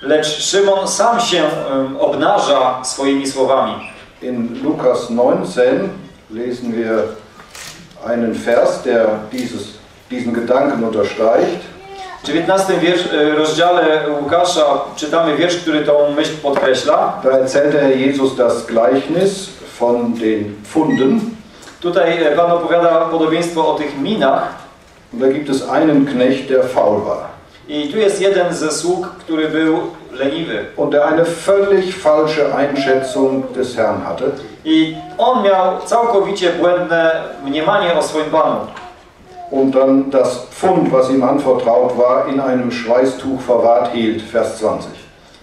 lecz Szymon sam się obnaża swoimi słowami. In Lukas 19 lesen wir einen Vers, der dieses, diesen Gedanken unterstreicht. W 19 wiersz, e, rozdziale Łukasza czytamy wiersz, który tą myśl podkreśla. Da erzählt der Herr Jesus das Gleichnis von den Pfunden. Tutaj e, Pan opowiada podobieństwo o tych minach Und da gibt es einen Knecht, der faul war. i tu jest jeden ze sług, który był leniwy. Und der eine völlig falsche Einschätzung des Herrn hatte. I on miał całkowicie błędne mniemanie o swoim Panu. Und dann das Pfund, was ihm anvertraut war, in einem Schweißtuch verwahrt hielt. Vers 20.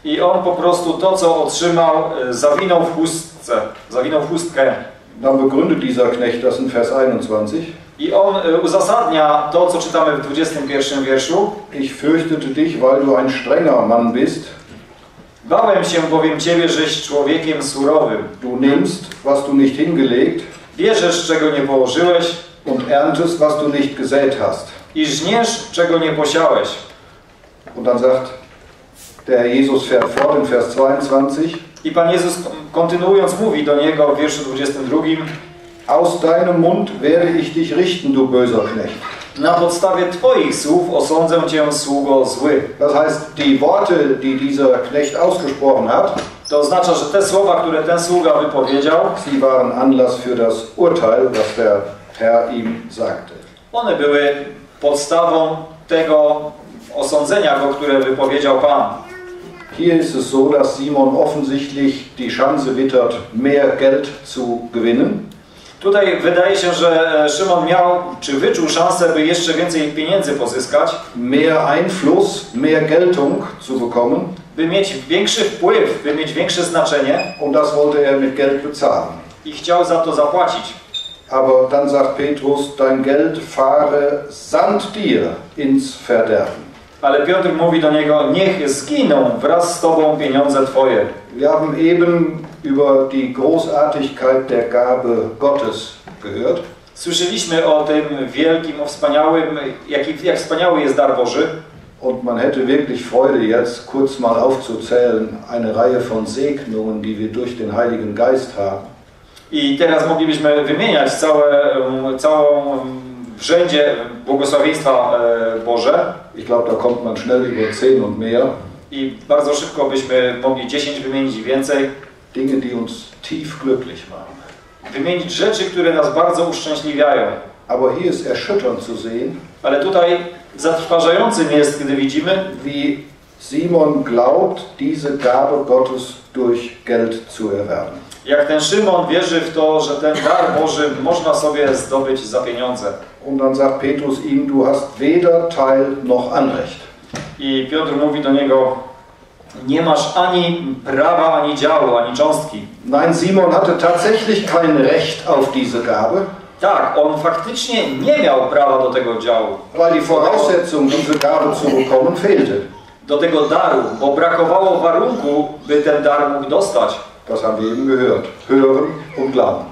I on po prostu to, co otrzymał, e, zawinął w chustce, zawinął w chustkę. Dann begründet dieser Knecht das in Vers 21. I on y, uzasadnia to, co czytamy w 21 wierszu. Ich fürchtete dich, weil du ein strenger Mann bist. Bałem się bowiem Ciebie, żeś człowiekiem surowym. Du nimmst, was du nicht hingelegt. Bierzesz, czego nie położyłeś. Und erntest, was du nicht gesät hast. I żniesz, czego nie posiałeś. Und dann sagt der Jesus fährt fort in Vers 22. I Pan Jezus kontynuując mówi do niego w wierszu 22. Aus deinem Mund werde ich dich richten, du böser Knecht. Na podstawie Twoich słów osądzę Cię, sługo zły. Das heißt, die Worte, die dieser Knecht ausgesprochen hat, To oznacza, że te słowa, które ten sługa wypowiedział, sie waren Anlass für das Urteil, das der Herr ihm sagte. one były podstawą tego osądzenia go, które wypowiedział Pan. Hier ist es so, dass Simon offensichtlich die Chance wittert, mehr Geld zu gewinnen. Tutaj wydaje się, że e, Szymon miał, czy wyczuł szansę, by jeszcze więcej pieniędzy pozyskać, mehr Einfluss, mehr Geltung zu bekommen. by mieć większy wpływ, by mieć większe znaczenie Und das wollte er mit Geld bezahlen. i chciał za to zapłacić. Aber dann sagt Petrus, dein Geld fahre samt dir ins Verderben. Ale Piotr mówi do niego, niech zginą wraz z Tobą pieniądze Twoje. Wir haben eben über die Großartigkeit der Gabe Gottes gehört. Słyszeliśmy o tym wielkim, o wspaniałym, jak, jak wspaniały jest dar Boży. Und man hätte wirklich Freude, jetzt kurz mal aufzuzählen, eine Reihe von Segnungen, die wir durch den Heiligen Geist haben. I teraz moglibyśmy wymieniać całe, całą um, w rzędzie błogosławieństwa e, Boże. Ich glaube, da kommt man schnell über 10 und mehr. I bardzo szybko byśmy mogli 10 wymienić i więcej. Dinge, die uns tief glücklich machen. Wymienić rzeczy, które nas bardzo uszczęśliwiają. Aber hier ist erschütternd zu sehen, Ale tutaj zatrważającym jest, gdy widzimy, wie Simon glaubt, diese Gabe Gottes durch Geld zu erwerben. jak ten Szymon wierzy w to, że ten dar Boży można sobie zdobyć za pieniądze. Und dann sagt Petrus ihm, du hast weder Teil noch Anrecht. I Piotr mówi do niego, nie masz ani prawa, ani działu, ani cząstki. Nein, Simon hatte tatsächlich kein Recht auf diese Gabe, Tak, on faktycznie nie miał prawa do tego działu, weil die Voraussetzung, diese Gabe zu bekommen, fehlte. do tego daru, bo brakowało warunku, by ten dar mógł dostać. Das haben wir eben gehört. Hören und glauben.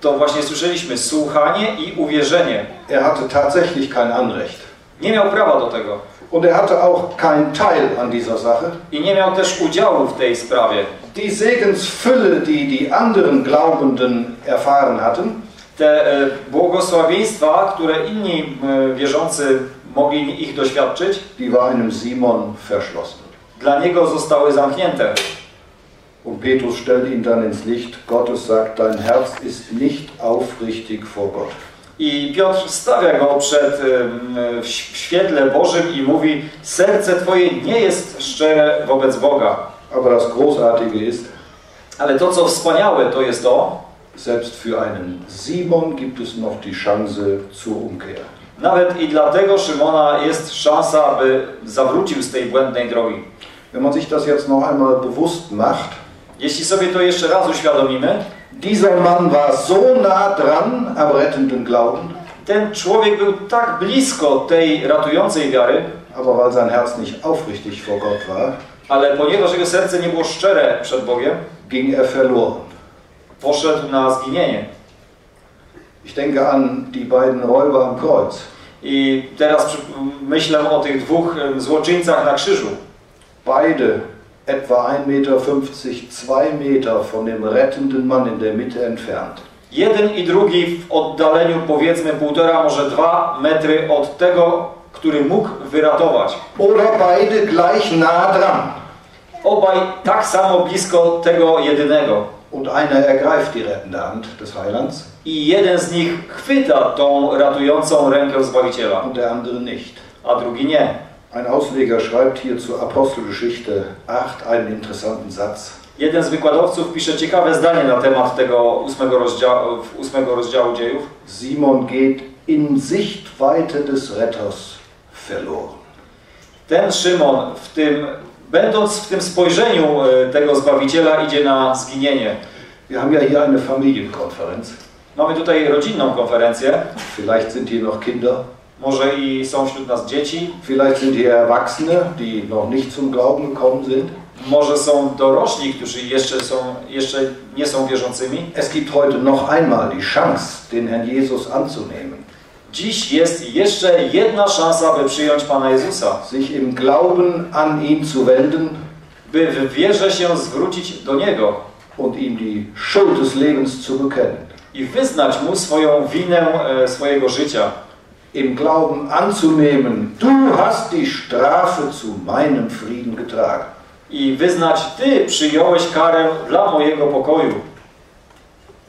To właśnie słyszeliśmy, słuchanie i uwierzenie. Er hatte tatsächlich kein Anrecht. Nie miał prawa do tego. Und er hatte auch keinen Teil an dieser Sache. I nie miał też udziału w tej sprawie. Die Segensfülle, die die anderen Glaubenden erfahren hatten, Te e, błogosławieństwa, które inni e, wierzący mogli ich doświadczyć, die war einem Simon verschlossen. dla niego zostały zamknięte. Und Petrus stellt ihn dann ins Licht. Gottes sagt, dein Herz ist nicht aufrichtig vor Gott. I Piotr stawia go przed, em, w świetle Bożym i mówi, serce Twoje nie jest szczere wobec Boga. Aber das Großartige ist, Ale to, co wspaniałe, to jest to, selbst für einen Simon gibt es noch die Chance zur Umkehr. nawet i dla tego Szymona jest szansa, aby zawrócił z tej błędnej drogi. Wenn man sich das jetzt noch einmal bewusst macht, Jeśli sobie to jeszcze raz uświadomimy, dieser Mann war so nah dran am rettenden Glauben, ten człowiek był tak blisko tej ratującej wiary, aber weil sein Herz nicht aufrichtig vor Gott war, ale ponieważ jego serce nie było szczere przed Bogiem, ging er verloren. poszedł na zginienie. Ich denke an die beiden Räuber am Kreuz. I teraz myślę o tych dwóch złoczyńcach na krzyżu. Beide etwa 1,50 Meter, 2 Meter von dem rettenden Mann in der Mitte entfernt. Jeden i drugi w oddaleniu powiedzmy półtora, może dwa metry od tego, który mógł wyratować. Oder beide gleich nah dran. Obaj tak samo blisko tego jedynego. Und einer ergreift die rettende Hand des Heilands I jeden z nich chwyta tą ratującą rękę Zbawiciela, und der andere nicht. a drugi nie. Ein Ausleger schreibt hier zur Apostelgeschichte 8 einen interessanten Satz. Jeden z wykładowców pisze ciekawe zdanie na temat tego ósmego rozdziału, ósmego rozdziału dziejów. Simon geht in Sichtweite des Retters verloren. Ten Szymon, w tym, będąc w tym spojrzeniu e, tego Zbawiciela, idzie na zginienie. Wir haben ja hier eine Familienkonferenz. Mamy tutaj rodzinną konferencję. Vielleicht sind hier noch Kinder. Może i są wśród nas dzieci. Vielleicht sind hier Erwachsene, die noch nicht zum Glauben gekommen sind. Może są dorośli, którzy jeszcze, są, jeszcze nie są wierzącymi. Es gibt heute noch einmal die Chance, den Herrn Jesus anzunehmen. Dziś jest jeszcze jedna szansa, by przyjąć Pana Jezusa. Sich im Glauben an ihn zu wenden. By w wierze się zwrócić do Niego. Und ihm die Schuld des Lebens zu bekennen. I wyznać Mu swoją winę e, swojego życia. Im Glauben anzunehmen, du hast die Strafe zu meinem Frieden getragen. I wyznać, Ty przyjąłeś karę dla mojego pokoju.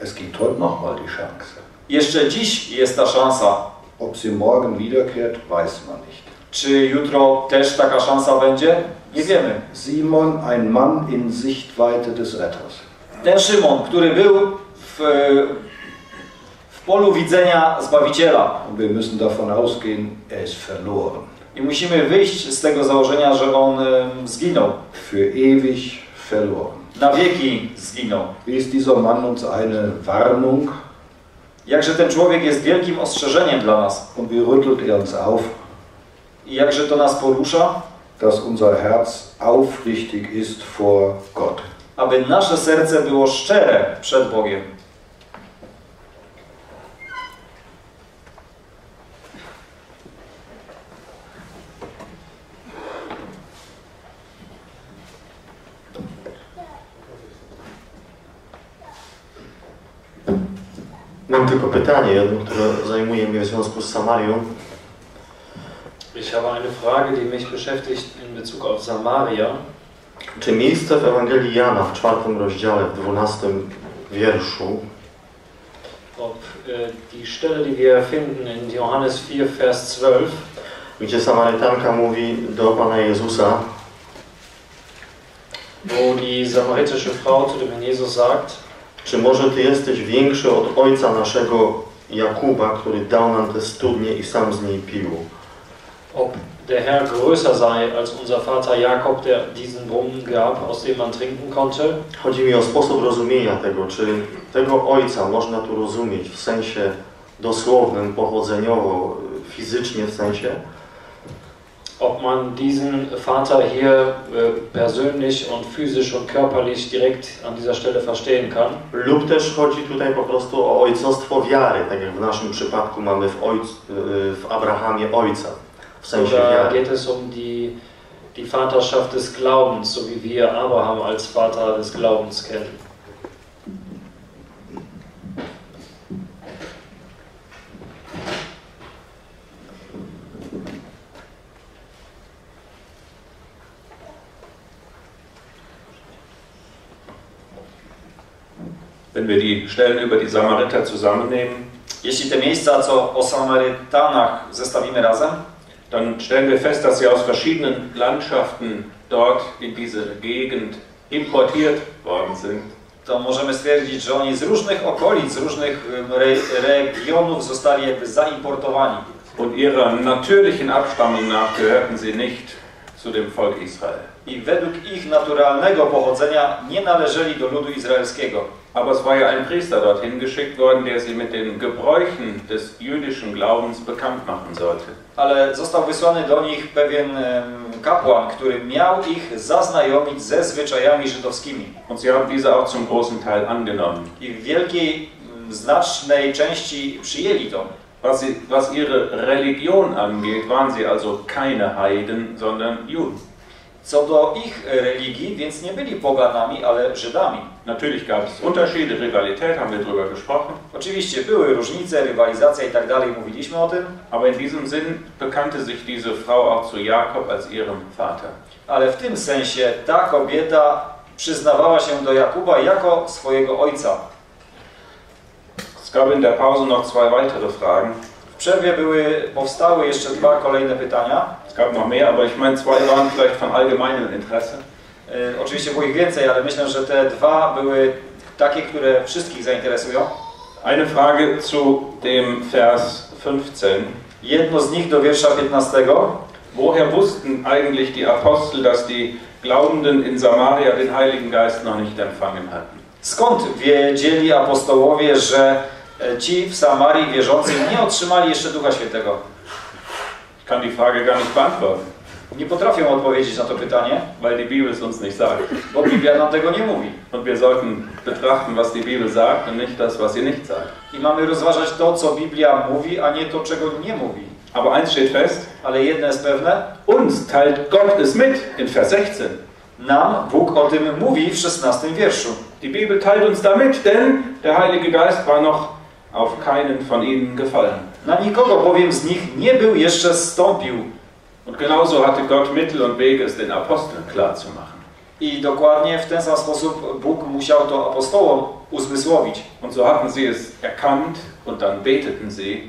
Es gibt heute noch mal die Chance. Jeszcze dziś jest ta szansa. Ob sie morgen wiederkehrt, weiß man nicht. Czy jutro też taka szansa będzie? Nie wiemy. Simon, ein Mann in Sichtweite des Retters. Ten Szymon, który był w polu widzenia Zbawiciela. Und wir müssen davon ausgehen, er ist verloren. I musimy wyjść z tego założenia, że on zginął. Für ewig verloren. Na wieki zginął. Ist dieser Mann uns eine Warnung? Jakże ten człowiek jest wielkim ostrzeżeniem dla nas. Und wie rüttelt er uns auf? I jakże to nas porusza? Dass unser Herz aufrichtig ist vor Gott. Aby nasze serce było szczere przed Bogiem. Mam tylko pytanie jedno, które zajmuje mnie w związku z Samarią. Ich habe eine Frage, die mich beschäftigt in Bezug auf Samaria. Czy miejsce w Ewangelii Jana w czwartym rozdziale, w dwunastym wierszu, Ob äh, die Stelle, die wir finden in Johannes 4, Vers 12, gdzie Samarytanka mówi do Pana Jezusa, wo die samaritische Frau zu dem Herrn Jesus sagt, czy może Ty jesteś większy od ojca naszego Jakuba, który dał nam tę studnię i sam z niej pił? ob der Herr größer sei als unser Vater Jakob, der diesen Brunnen gab, aus dem man trinken konnte. Chodzi mi o sposób rozumienia tego, czy tego ojca można tu rozumieć w sensie dosłownym, pochodzeniowo, fizycznie w sensie, Ob man diesen Vater hier äh, persönlich und physisch und körperlich direkt an dieser Stelle verstehen kann. lub też chodzi tutaj po prostu o ojcostwo wiary, tak jak w naszym przypadku mamy w, ojc, w Abrahamie ojca, w sensie Oder geht es um die, die Vaterschaft des Glaubens, so wie wir Abraham als Vater des Glaubens kennen? Wenn wir die Stellen über die Samariter zusammennehmen, Jeśli te miejsca, co o Samarytanach zestawimy razem, dann stellen wir fest, dass sie aus verschiedenen Landschaften dort in diese Gegend importiert worden sind. to możemy stwierdzić, że oni z różnych okolic, z różnych re, regionów zostali jakby zaimportowani. Und ihrer natürlichen Abstammung nach gehörten sie nicht zu dem Volk Israel. I według ich naturalnego pochodzenia nie należeli do ludu izraelskiego. Aber es war ja ein Priester dorthin geschickt worden, der sie mit den Gebräuchen des jüdischen Glaubens bekannt machen sollte. Ale został wysłany do nich pewien kapłan, który miał ich zaznajomić ze zwyczajami żydowskimi. Und sie haben diese auch zum großen Teil angenommen. I w wielkiej, znacznej części przyjęli to. Was, sie, was ihre Religion angeht, waren sie also keine Heiden, sondern Juden. Co do ich religii, więc nie byli poganami, ale Żydami. Natürlich gab es Unterschiede, Rivalität, haben wir darüber gesprochen. Oczywiście były różnice, rywalizacja i tak dalej, mówiliśmy o tym, Aber in diesem Sinn bekannte sich diese Frau auch zu Jakob als ihrem Vater. ale w tym sensie ta kobieta przyznawała się do Jakuba jako swojego ojca. Gab in der Pause noch zwei weitere Fragen. W przerwie były, powstały jeszcze dwa kolejne pytania. Es gab noch mehr, aber ich meine, zwei waren vielleicht von allgemeinem Interesse. E, oczywiście było ich więcej, ale myślę, że te dwa były takie, które wszystkich zainteresują. Eine Frage zu dem Vers 15. Jedno z nich do wiersza 15. Woher wussten eigentlich die Apostel, dass die Glaubenden in Samaria den Heiligen Geist noch nicht empfangen hatten? Skąd wiedzieli apostołowie, że ci w Samarii wierzący nie otrzymali jeszcze Ducha Świętego? Kann die Frage gar nicht beantworten. Nie potrafią odpowiedzieć na to pytanie, weil die Bibel es uns nicht sagt. bo Biblia nam tego nie mówi. Und wir sollten betrachten, was die Bibel sagt und nicht das, was sie nicht sagt. I mamy rozważać to, co Biblia mówi, a nie to, czego nie mówi. Aber eins steht fest, Ale jedno jest pewne, uns teilt Gott es mit in Vers 16. nam Bóg o tym mówi w 16 wierszu. Die Bibel teilt uns damit, denn der Heilige Geist war noch auf keinen von ihnen gefallen. Na nikogo bowiem z nich nie był jeszcze zstąpił. Und genauso hatte Gott Mittel und Wege, es den Aposteln klarzumachen. I dokładnie w ten sam sposób Bóg musiał to apostołom uzmysłowić. Und so hatten sie es erkannt und dann beteten sie,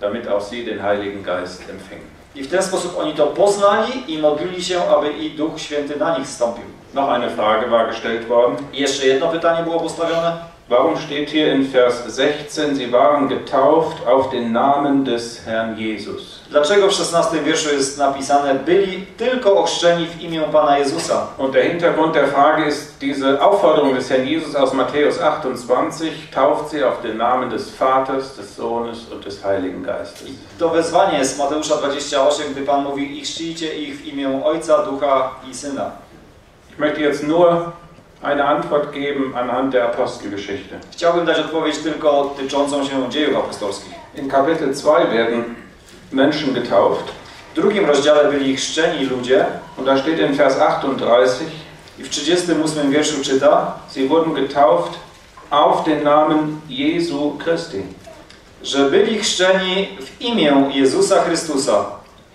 damit auch sie den Heiligen Geist empfingen. I w ten sposób oni to poznali i modlili się, aby i Duch Święty na nich stąpił. Noch eine Frage war gestellt worden. I jeszcze jedno pytanie było postawione. Warum steht hier in Vers 16, sie waren getauft auf den Namen des Herrn Jesus? Dlaczego w 16 wierszu jest napisane, byli tylko ochrzczeni w imię Pana Jezusa? Und der Hintergrund der Frage ist diese Aufforderung des Herrn Jesus aus Matthäus 28, tauft sie auf den Namen des Vaters, des Sohnes und des Heiligen Geistes. To wezwanie z Mateusza 28, gdy Pan mówi, i chrzcijcie ich w imię Ojca, Ducha i Syna. Ich möchte jetzt nur eine Antwort geben anhand der Apostelgeschichte. Chciałbym dać odpowiedź tylko tyczącą się dziejów apostolskich. In Kapitel 2 werden Menschen getauft. W drugim rozdziale byli chrzczeni ludzie Und da steht in Vers 38, i w 38 wierszu czyta, sie wurden getauft auf den Namen Jesu Christi. że byli chrzczeni w imię Jezusa Chrystusa.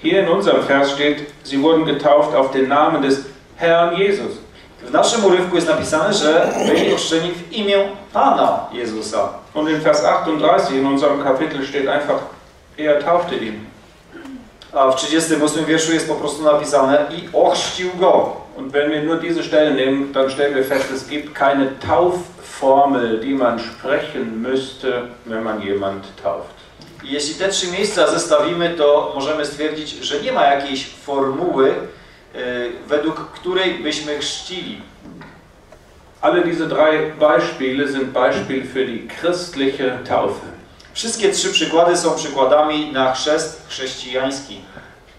Hier in unserem Vers steht, sie wurden getauft auf den Namen des Herrn Jesus. W naszym urywku jest napisane, że byli ochrzczeni w imię Pana Jezusa. Und in Vers 38 in unserem Kapitel steht einfach, er taufte ihn. A w 38 wierszu jest po prostu napisane i ochrzcił go. Und wenn wir nur diese Stelle nehmen, dann stellen wir fest, es gibt keine Taufformel, die man sprechen müsste, wenn man jemand tauft. Jeśli te trzy miejsca zestawimy, to możemy stwierdzić, że nie ma jakiejś formuły, według której byśmy chrzcili. Alle diese drei Beispiele sind Beispiel für die christliche Taufe. Wszystkie trzy przykłady są przykładami na chrzest chrześcijański.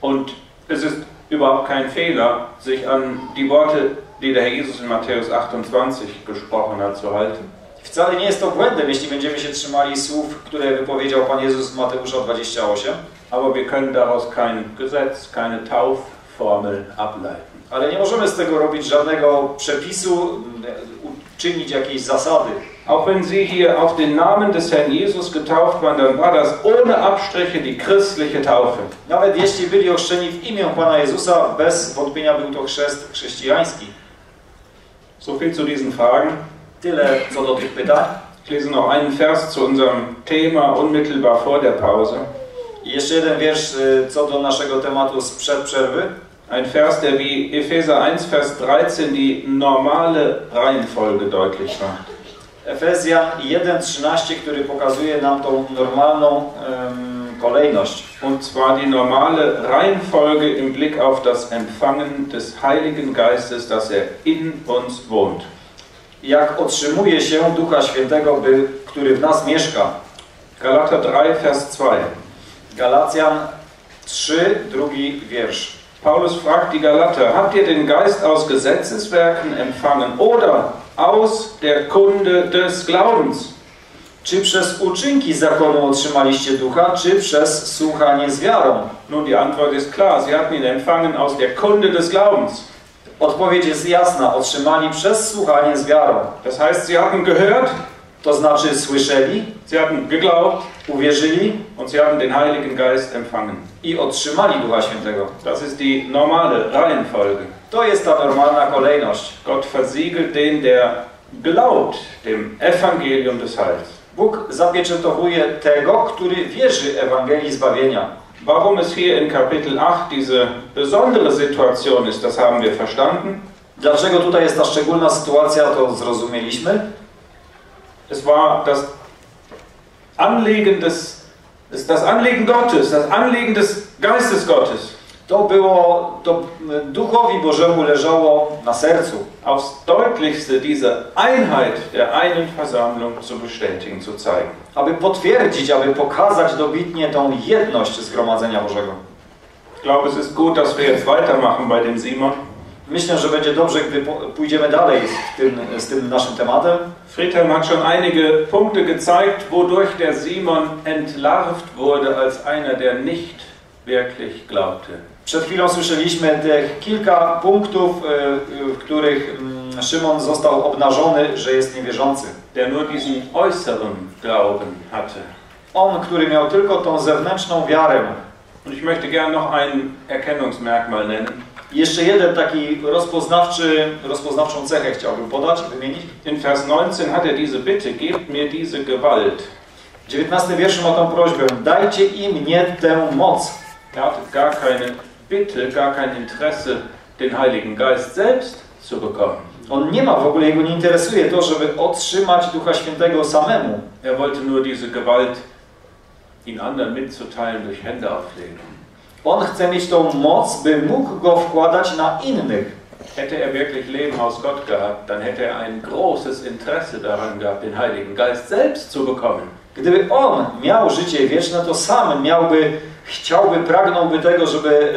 Und es ist überhaupt kein Fehler, sich an die Worte, die der Herr Jesus in Matthäus 28 gesprochen hat, zu halten. Wcale nie jest to błędem, jeśli będziemy się trzymali słów, które wypowiedział Pan Jezus w Mateusza 28, Aber wir können daraus kein Gesetz, keine Taufformel ableiten. ale nie możemy z tego robić żadnego przepisu, m, uczynić jakiejś zasady. Auch wenn sie hier auf den Namen des Herrn Jesus getauft waren, dann war das ohne Abstriche die christliche Taufe. Nawet jeśli byli ochrzczeni w imię Pana Jezusa, bez wątpienia był to chrzest chrześcijański. So viel zu diesen Fragen. Tyle co do tych pytań. Ich lese noch einen Vers zu unserem Thema unmittelbar vor der Pause. I jeszcze jeden wiersz y, co do naszego tematu sprzed przerwy. Ein Vers, der wie Epheser 1, Vers 13 die normale Reihenfolge deutlich macht. Efezjan 1,13, który pokazuje nam tą normalną em, kolejność. Und zwar die normale Reihenfolge im Blick auf das Empfangen des Heiligen Geistes, dass er in uns wohnt. Jak otrzymuje się Ducha Świętego, by, który w nas mieszka. Galater 3, Vers 2. Galacjan 3, drugi wiersz. Paulus fragt die Galater, habt ihr den Geist aus Gesetzeswerken empfangen oder aus der Kunde des Glaubens? Czy przez uczynki zakonu otrzymaliście ducha, czy przez słuchanie z wiarą? Nun, die Antwort ist klar, sie hatten ihn empfangen aus der Kunde des Glaubens. Odpowiedź jest jasna, otrzymali przez słuchanie z wiarą. Das heißt, sie hatten gehört, To znaczy słyszeli, sie hatten geglaubt uwierzyli und sie haben den Heiligen Geist empfangen. i otrzymali Ducha Świętego. Das ist die normale Reihenfolge. To jest ta normalna kolejność. Gott versiegelt den, der glaubt dem Evangelium des Heils. Bóg zapieczętowuje tego, który wierzy Ewangelii zbawienia. Warum es hier in Kapitel 8 diese besondere Situation ist, das haben wir verstanden. Dlaczego tutaj jest ta szczególna sytuacja, to zrozumieliśmy. Es war das Anliegen des, das Anliegen Gottes, das Anliegen des Geistes Gottes. To było, to Duchowi Bożemu leżało na sercu. Aufs deutlichste diese Einheit der einen Versammlung zu bestätigen, zu zeigen. Aby potwierdzić, aby pokazać dobitnie tą jedność Zgromadzenia Bożego. Ich glaube, es ist gut, dass wir jetzt weitermachen bei dem Simon. Myślę, że będzie dobrze, gdy pójdziemy dalej z tym, z tym naszym tematem. Friedhelm hat schon einige Punkte gezeigt, wodurch der Simon entlarvt wurde als einer, der nicht wirklich glaubte. Przed chwilą słyszeliśmy tych kilka punktów, e, w których mm, Szymon został obnażony, że jest niewierzący. Der nur diesen äußeren Glauben hatte. On, który miał tylko tą zewnętrzną wiarę. Und ich möchte gerne noch ein Erkennungsmerkmal nennen. Jeszcze jeden taki rozpoznawczy, rozpoznawczą cechę chciałbym podać, wymienić. In Vers 19 hat er diese Bitte, gebt mir diese Gewalt. W 19 wierszu ma tą prośbę, dajcie im nie tę moc. Er hatte gar keine Bitte, gar kein Interesse, den Heiligen Geist selbst zu bekommen. On nie ma w ogóle, jego nie interesuje to, żeby otrzymać Ducha Świętego samemu. Er wollte nur diese Gewalt in anderen mitzuteilen durch Hände auflegen. On chce mieć tą moc, by mógł go wkładać na innych. Hätte er wirklich Leben aus Gott gehabt, dann hätte er ein großes Interesse daran gehabt, den Heiligen Geist selbst zu bekommen. Gdyby on miał życie wieczne, to sam miałby, chciałby, pragnąłby tego, żeby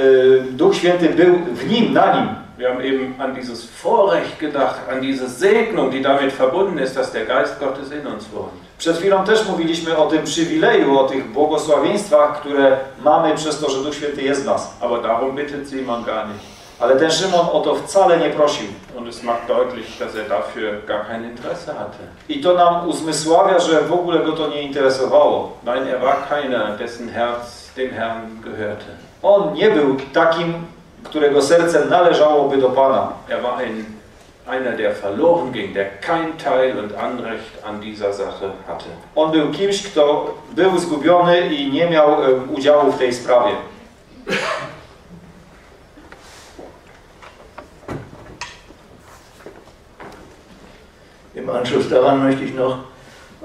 e, Duch Święty był w nim, na nim. Wir haben eben an dieses Vorrecht gedacht, an diese Segnung, die damit verbunden ist, dass der Geist Gottes in uns wohnt. Przed chwilą też mówiliśmy o tym przywileju, o tych błogosławieństwach, które mamy przez to, że Duch Święty jest w nas. Aber darum bittet Simon gar nicht. Ale ten Szymon o to wcale nie prosił. Und es macht deutlich, dass er dafür gar kein Interesse hatte. I to nam uzmysławia, że w ogóle go to nie interesowało. Nein, er war keiner, dessen Herz dem Herrn gehörte. On nie był takim, którego serce należałoby do Pana. Er war ein, einer, der verloren ging, der kein Teil und Anrecht an dieser Sache hatte. On był kimś, kto był zgubiony i nie miał em, udziału w tej sprawie. Im Anschluss daran möchte ich noch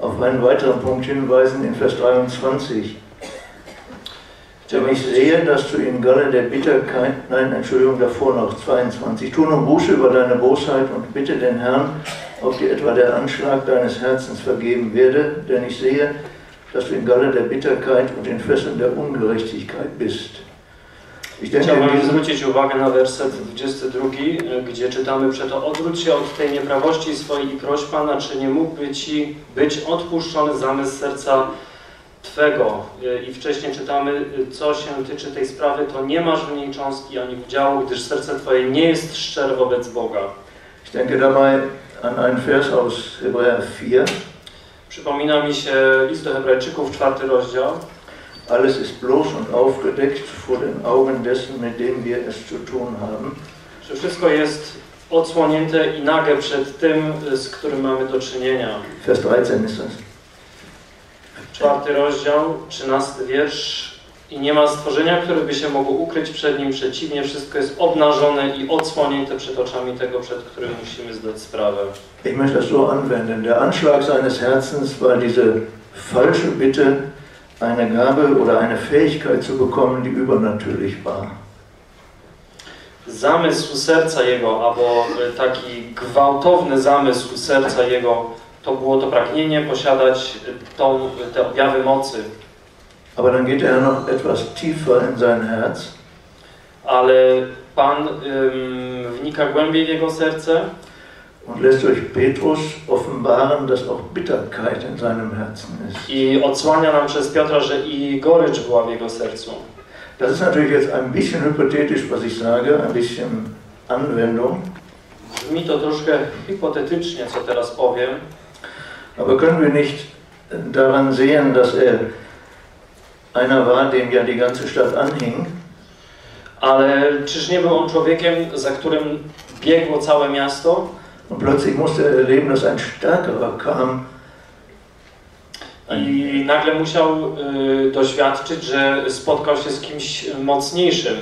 auf einen weiteren Punkt hinweisen in Vers 23. Denn ich sehe, dass du in Galle der Bitterkeit, nein, Entschuldigung, davor noch 22, tu nun Buße über deine Bosheit und bitte den Herrn, ob dir etwa der Anschlag deines Herzens vergeben werde, denn ich sehe, dass du in Galle der Bitterkeit und in Fesseln der Ungerechtigkeit bist. Ich denke, Chciałbym zwrócić uwagę na werset 22, e, gdzie czytamy przeto odwróć się od tej nieprawości swojej i proś Pana, czy nie mógłby Ci być odpuszczony zamysł serca Twego. E, I wcześniej czytamy, e, co się tyczy tej sprawy, to nie masz w niej cząstki ani udziału, gdyż serce Twoje nie jest szczere wobec Boga. ich denke dabei an einen Vers aus Hebräer 4. Przypomina mi się list do Hebrajczyków, czwarty rozdział. Alles ist bloß und aufgedeckt vor den Augen dessen, mit dem wir es zu tun haben. Że wszystko jest odsłonięte i nage przed tym, e, z którym mamy do czynienia. Vers 13 ist das. Czwarty rozdział, trzynasty wiersz. I nie ma stworzenia, które by się mogło ukryć przed nim. Przeciwnie, wszystko jest obnażone i odsłonięte przed oczami tego, przed którym musimy zdać sprawę. Ich möchte das so anwenden. Der Anschlag seines Herzens war diese falsche Bitte, eine Gabe oder eine Fähigkeit zu bekommen, die übernatürlich war. Zamysł serca jego, albo e, taki gwałtowny zamysł serca jego, to było to pragnienie posiadać tą, te objawy mocy. Aber dann geht er noch etwas tiefer in sein Herz. Ale Pan wnika głębiej w jego serce und lässt durch Petrus offenbaren, dass auch Bitterkeit in seinem Herzen ist. i odsłania nam przez Piotra, że i gorycz była w jego sercu. Das ist natürlich jetzt ein bisschen hypothetisch, was ich sage, ein bisschen Anwendung. Brzmi to troszkę hipotetycznie, co teraz powiem, Aber können wir nicht daran sehen, dass er einer war, dem ja die ganze Stadt anhing? ale czyż nie był on człowiekiem, za którym biegło całe miasto? Und plötzlich musste er erleben, dass ein Stärkerer kam. I nagle musiał y, doświadczyć, że spotkał się z kimś mocniejszym.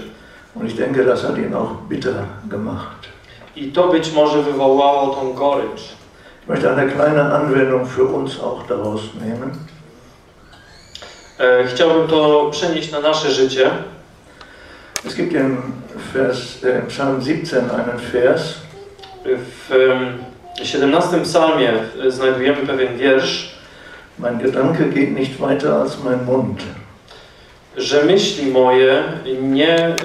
Und ich denke, das hat ihn auch bitter gemacht. I to być może wywołało tą gorycz. Möchte eine kleine Anwendung für uns auch daraus nehmen. E, chciałbym to przenieść na nasze życie. Es gibt im Vers, äh, Psalm 17 einen Vers, W em, 17 psalmie e, znajdujemy pewien wiersz, mein Gedanke geht nicht weiter als mein Mund. że myśli moje nie e,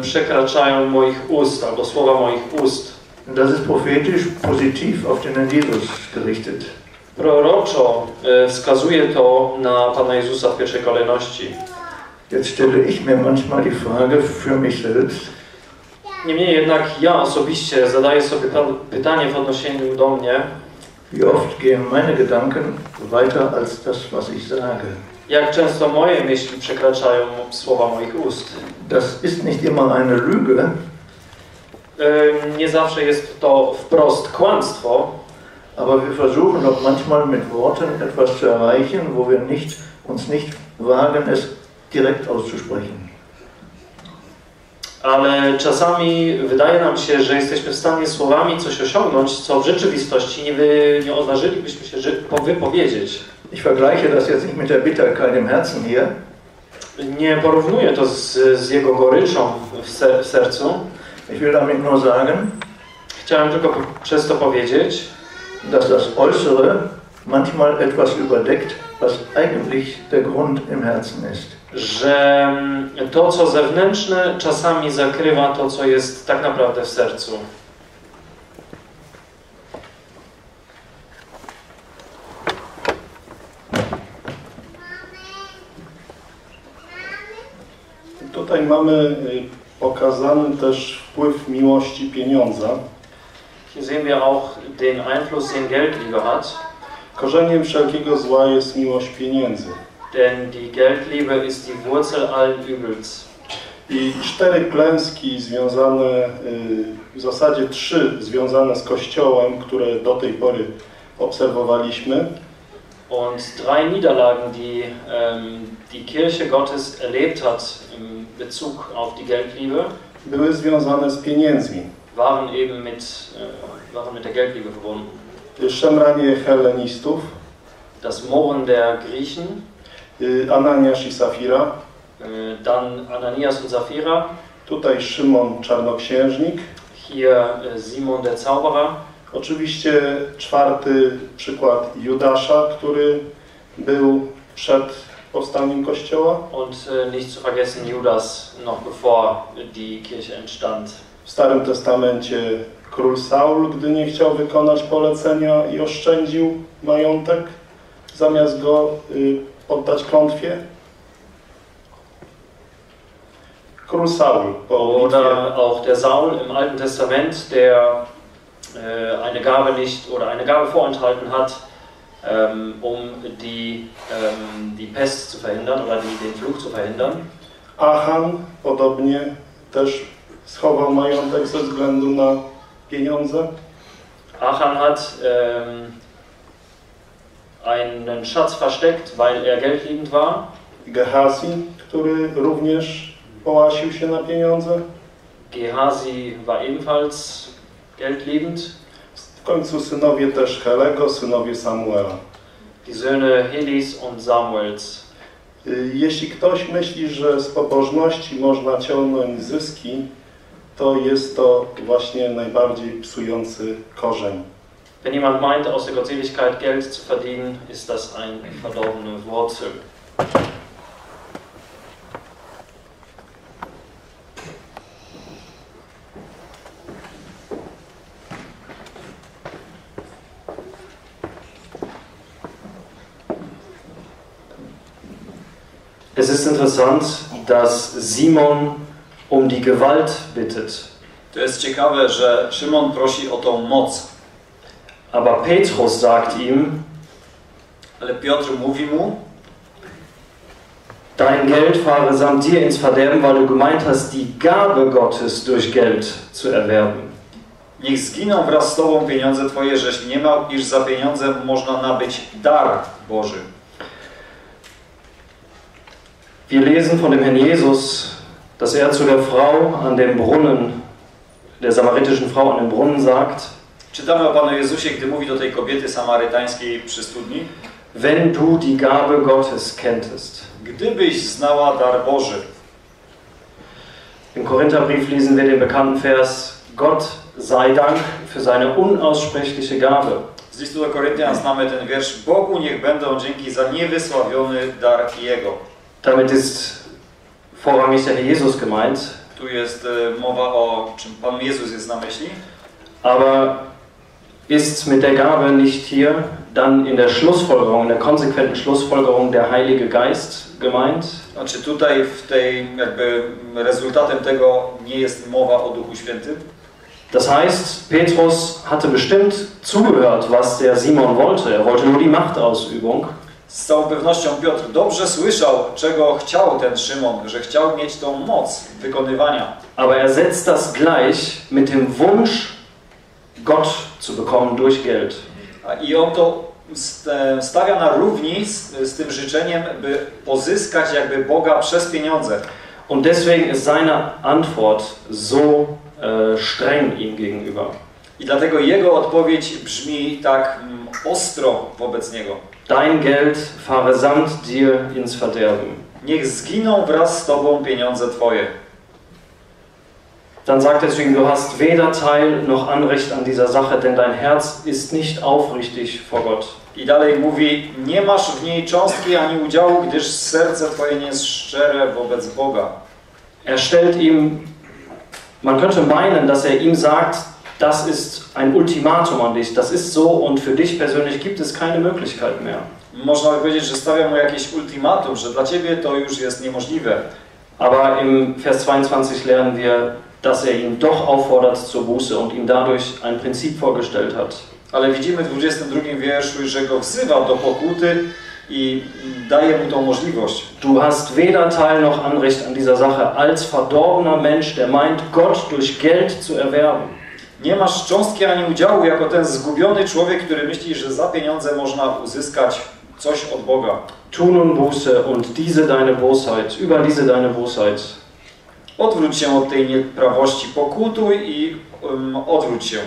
przekraczają moich ust, albo słowa moich ust. Und das ist prophetisch positiv auf den Herrn Jesus gerichtet. Proroczo e, wskazuje to na Pana Jezusa w pierwszej kolejności. Jetzt stelle ich mir manchmal die Frage für mich selbst, Niemniej jednak ja osobiście zadaję sobie pytanie w odniesieniu do mnie, wie oft gehen meine Gedanken weiter als das, was ich sage. jak często moje myśli przekraczają słowa moich ust. Das ist nicht immer eine Lüge, Nie zawsze jest to wprost kłamstwo, aber wir versuchen doch manchmal mit Worten etwas zu erreichen, wo wir nicht, uns nicht wagen, es direkt auszusprechen. ale czasami wydaje nam się, że jesteśmy w stanie słowami coś osiągnąć, co w rzeczywistości nie, wy, nie odważylibyśmy się wypowiedzieć. Ich vergleiche das jetzt nicht mit der Bitterkeit im Herzen hier, Nie porównuję to z, z jego goryczą w, ser, w sercu. Ich will damit nur sagen, Chciałem tylko przez to powiedzieć, dass das Äußere manchmal etwas überdeckt, was eigentlich der Grund im Herzen ist. że mm, to, co zewnętrzne, czasami zakrywa to, co jest tak naprawdę w sercu. Tutaj mamy y, pokazany też wpływ miłości pieniądza. Hier sehen wir auch den Einfluss, den Geldliebe hat. Korzeniem wszelkiego zła jest miłość pieniędzy. Denn die Geldliebe ist die Wurzel allen Übels. I cztery klęski związane, y, w zasadzie trzy związane z Kościołem, które do tej pory obserwowaliśmy. Und drei Niederlagen, die ähm, die Kirche Gottes erlebt hat im Bezug auf die Geldliebe, były związane z pieniędzmi. waren eben mit, äh, waren mit der Geldliebe verbunden. Szemranie helenistów, Das Murren der Griechen, y, Ananiasz i Safira, äh, dann Ananias und Sapphira, tutaj Szymon Czarnoksiężnik. hier äh, Simon der Zauberer, Oczywiście czwarty przykład Judasza, który był przed powstaniem Kościoła. und äh, nicht zu vergessen Judas, noch bevor die Kirche entstand. W Starym Testamencie król Saul, gdy nie chciał wykonać polecenia i oszczędził majątek, zamiast go y, poddać klątwie. Król Saul Oder auch der Saul im Alten Testament, der äh, eine Gabe nicht oder eine Gabe vorenthalten hat, ähm, um die, ähm, die Pest zu verhindern oder die, den Fluch zu verhindern. Achan podobnie też schował majątek ze względu na pieniądze. Achan hat ähm, einen Schatz versteckt, weil er geldliebend war. Gehazi, który również połasił się na pieniądze. Gehazi war ebenfalls geldliebend. W końcu synowie też Helego, synowie Samuela. Die Söhne Helis und Samuels. Y, Jeśli ktoś myśli, że z pobożności można ciągnąć zyski, to jest to właśnie najbardziej psujący korzeń. Wenn jemand meint, aus der Gottseligkeit Geld zu verdienen, ist das eine verdorbene Wurzel. Es ist interessant, dass Simon um die Gewalt bittet. To jest ciekawe, że Szymon prosi o tą moc, Aber Petrus sagt ihm, ale Piotr mówi mu, Dein Geld fahre samt dir ins Verderben, weil du gemeint hast, die Gabe Gottes durch Geld zu erwerben. niech zginą wraz z Tobą pieniądze Twoje, żeś nie miał, iż za pieniądze można nabyć dar Boży. Wir lesen von dem Herrn Jesus, dass er zu der Frau an dem Brunnen, der samaritischen Frau an dem Brunnen sagt, Czytamy o Panu Jezusie, gdy mówi do tej kobiety samarytańskiej przy studni, wenn du die Gabe Gottes kenntest. gdybyś znała dar Boży. Im Korintherbrief lesen wir den bekannten Vers, Gott sei Dank für seine unaussprechliche Gabe. Z listu do Koryntian znamy ten wiersz Bogu niech będą dzięki za niewysławiony dar Jego. Damit ist vorrangig der Herr Jesus gemeint, Tu jest e, mowa o czym Pan Jezus jest na myśli. aber ist mit der Gabe nicht hier dann in der Schlussfolgerung, in der konsequenten Schlussfolgerung der Heilige Geist gemeint? Znaczy tutaj w tej jakby rezultatem tego nie jest mowa o Duchu Świętym. Das heißt, Petrus hatte bestimmt zugehört, was der Simon wollte. Er wollte nur die Machtausübung. Z całą pewnością Piotr dobrze słyszał, czego chciał ten Szymon, że chciał mieć tą moc wykonywania. Aber er setzt das gleich mit dem Wunsch, Gott zu bekommen durch Geld. I on to st- stawia na równi z, z tym życzeniem, by pozyskać jakby Boga przez pieniądze. Und deswegen ist seine Antwort so äh, streng ihm gegenüber. I dlatego jego odpowiedź brzmi tak mm, ostro wobec niego. Dein Geld fahre samt dir ins Verderben. Niech zginą wraz z tobą pieniądze twoje. Dann sagt er zu ihm, du hast weder Teil noch Anrecht an dieser Sache, denn dein Herz ist nicht aufrichtig vor Gott. I dalej mówi, nie masz w niej cząstki ani udziału, gdyż serce twoje nie jest szczere wobec Boga. Er stellt ihm, man könnte meinen, dass er ihm sagt, das ist ein Ultimatum an dich, das ist so und für dich persönlich gibt es keine Möglichkeit mehr. Można by powiedzieć, że stawia mu jakieś ultimatum, że dla ciebie to już jest niemożliwe. Aber im Vers 22 lernen wir, dass er ihn doch auffordert zur Buße und ihm dadurch ein Prinzip vorgestellt hat. Ale widzimy w 22 wierszu, że go wzywa do pokuty i daje mu tą możliwość. Du hast weder Teil noch Anrecht an dieser Sache als verdorbener Mensch, der meint, Gott durch Geld zu erwerben. Nie masz cząstki ani udziału jako ten zgubiony człowiek, który myśli, że za pieniądze można uzyskać coś od Boga. Tu nun Buße und diese deine Bosheit, über diese deine Bosheit. Odwróć się od tej nieprawości, pokutuj i um, odwróć się.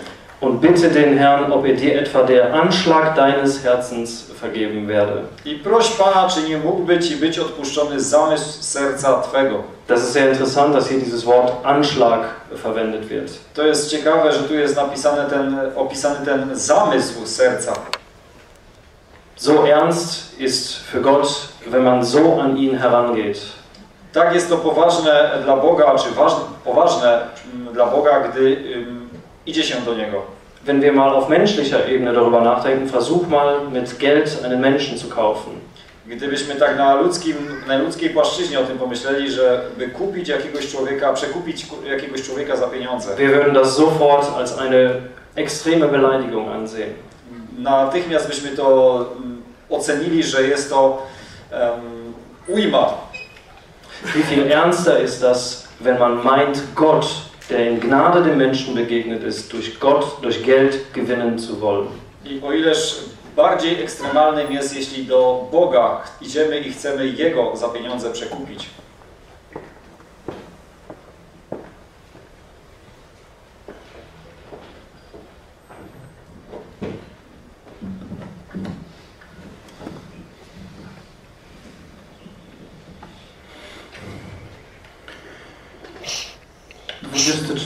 Und bitte den Herrn, ob er dir etwa der Anschlag deines Herzens vergeben werde. I proś Pana, czy nie mógłby Ci być odpuszczony zamysł serca Twego. Das ist sehr interessant, dass hier dieses Wort Anschlag verwendet wird. To jest ciekawe, że tu jest napisane ten, opisany ten zamysł serca. So ernst ist für Gott, wenn man so an ihn herangeht. Tak jest to poważne dla Boga, czy ważne, poważne mm, dla Boga, gdy ym, idzie się do Niego. Wenn wir mal auf menschlicher Ebene darüber nachdenken, versuch mal mit Geld einen Menschen zu kaufen. Gdybyśmy tak na, ludzkim, na ludzkiej płaszczyźnie o tym pomyśleli, żeby kupić jakiegoś człowieka, przekupić ku- jakiegoś człowieka za pieniądze, Wir würden das sofort als eine extreme Beleidigung ansehen. natychmiast byśmy to mm, ocenili, że jest to um, ujma. Wie viel ernster ist das, wenn man meint, Gott, der in Gnade dem Menschen begegnet ist, durch Gott, durch Geld gewinnen zu wollen. I o ileż bardziej ekstremalnym jest, jeśli do Boga idziemy i chcemy Jego za pieniądze przekupić.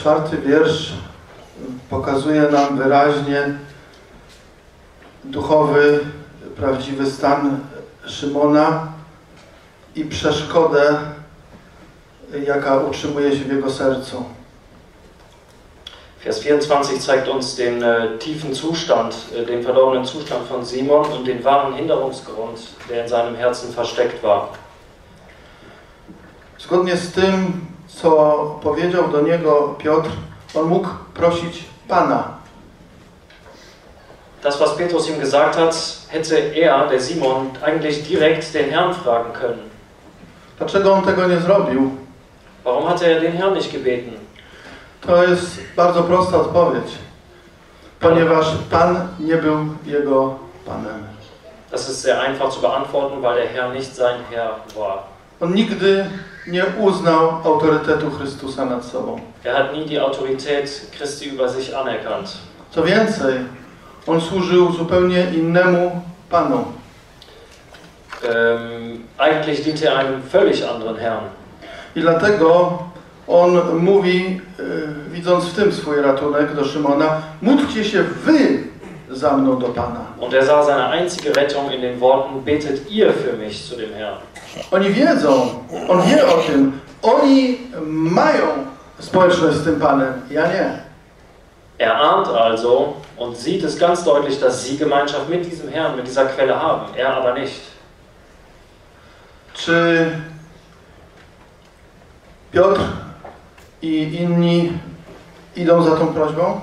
Czwarty wiersz pokazuje nam wyraźnie duchowy, prawdziwy stan Szymona i przeszkodę, jaka utrzymuje się w jego sercu. Vers 24 zeigt uns den äh, tiefen Zustand, äh, den verdorbenen Zustand von Simon und den wahren Hinderungsgrund, der in seinem Herzen versteckt war. Zgodnie z tym, co powiedział do niego Piotr, on mógł prosić Pana. Das, was Petrus ihm gesagt hat, hätte er, der Simon, eigentlich direkt den Herrn fragen können. Dlaczego on tego nie zrobił? Warum hat er den Herrn nicht gebeten? To jest bardzo prosta odpowiedź. Ponieważ Pan nie był jego Panem. Das ist sehr einfach zu beantworten, weil der Herr nicht sein Herr war. On nigdy nie uznał autorytetu Chrystusa nad sobą. Er hat nie die Autorität Christi über sich anerkannt. Co więcej, on służył zupełnie innemu Panu. Ähm, eigentlich diente er einem völlig anderen Herrn. I dlatego on mówi, y, widząc w tym swój ratunek do Szymona, módlcie się wy za mną do Pana. Und er sah seine einzige Rettung in den Worten, betet ihr für mich zu dem Herrn. Oni wiedzą, on wie o tym, oni mają społeczność z tym Panem, ja nie. Er ahnt also und sieht es ganz deutlich, dass sie Gemeinschaft mit diesem Herrn, mit dieser Quelle haben, er aber nicht. Czy Piotr i inni idą za tą prośbą?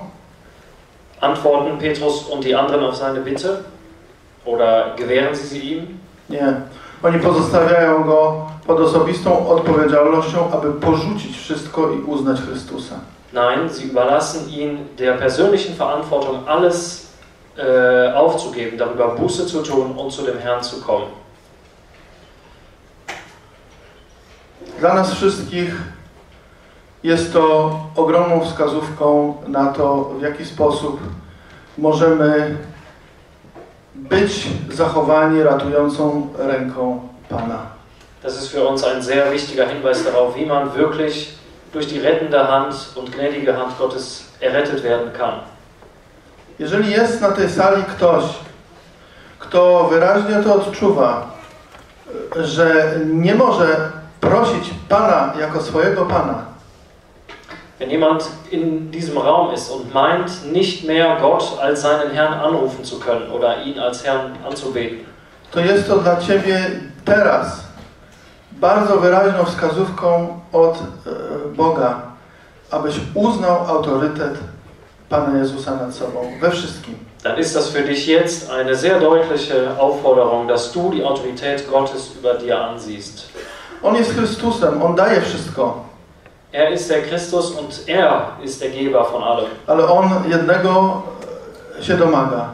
Antworten Petrus und die anderen auf seine Bitte? Oder gewähren sie sie ihm? Nie. Oni pozostawiają go pod osobistą odpowiedzialnością, aby porzucić wszystko i uznać Chrystusa. Nein, sie überlassen ihn der persönlichen Verantwortung, alles äh, aufzugeben, darüber Buße zu tun und zu dem Herrn zu kommen. Dla nas wszystkich jest to ogromną wskazówką na to, w jaki sposób możemy być zachowani ratującą ręką Pana. Das ist für uns ein sehr wichtiger Hinweis darauf, wie man wirklich durch die rettende Hand und gnädige Hand Gottes errettet werden kann. Jeżeli jest na tej sali ktoś, kto wyraźnie to odczuwa, że nie może prosić Pana jako swojego Pana, Wenn jemand in diesem Raum ist und meint, nicht mehr Gott als seinen Herrn anrufen zu können oder ihn als Herrn anzubeten, to jest to dla Ciebie teraz bardzo wyraźną wskazówką od e, Boga, abyś uznał autorytet Pana Jezusa nad sobą we wszystkim. dann ist das für dich jetzt eine sehr deutliche Aufforderung, dass du die Autorität Gottes über dir ansiehst. On jest Chrystusem, On daje wszystko, Er ist der Christus und er ist der Geber von allem. ale On jednego e, się domaga,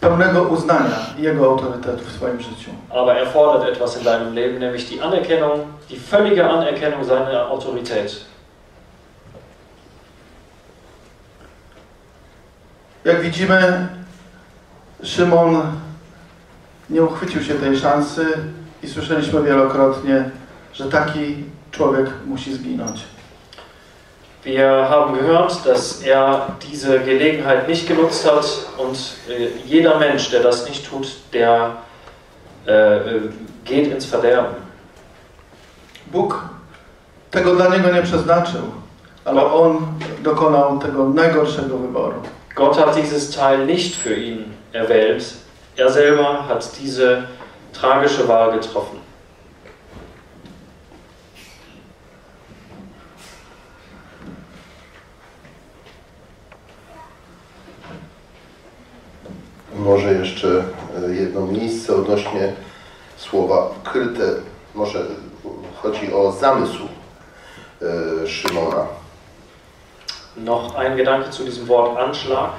pełnego uznania Jego autorytetu w swoim życiu. Aber er fordert etwas in deinem Leben, nämlich die Anerkennung, die völlige Anerkennung seiner Autorität. Jak widzimy, Szymon nie uchwycił się tej szansy i słyszeliśmy wielokrotnie, że taki człowiek musi zginąć. Wir haben gehört, dass er diese Gelegenheit nicht genutzt hat und äh, jeder Mensch, der das nicht tut, der äh, äh, geht ins Verderben. Bóg tego dla niego nie przeznaczył, ale on dokonał tego najgorszego wyboru. Gott hat dieses Teil nicht für ihn erwählt. Er selber hat diese tragische Wahl getroffen. Może jeszcze e, jedno miejsce odnośnie słowa ukryte. Może chodzi o zamysł e, Szymona. Noch ein Gedanke zu diesem Wort Anschlag.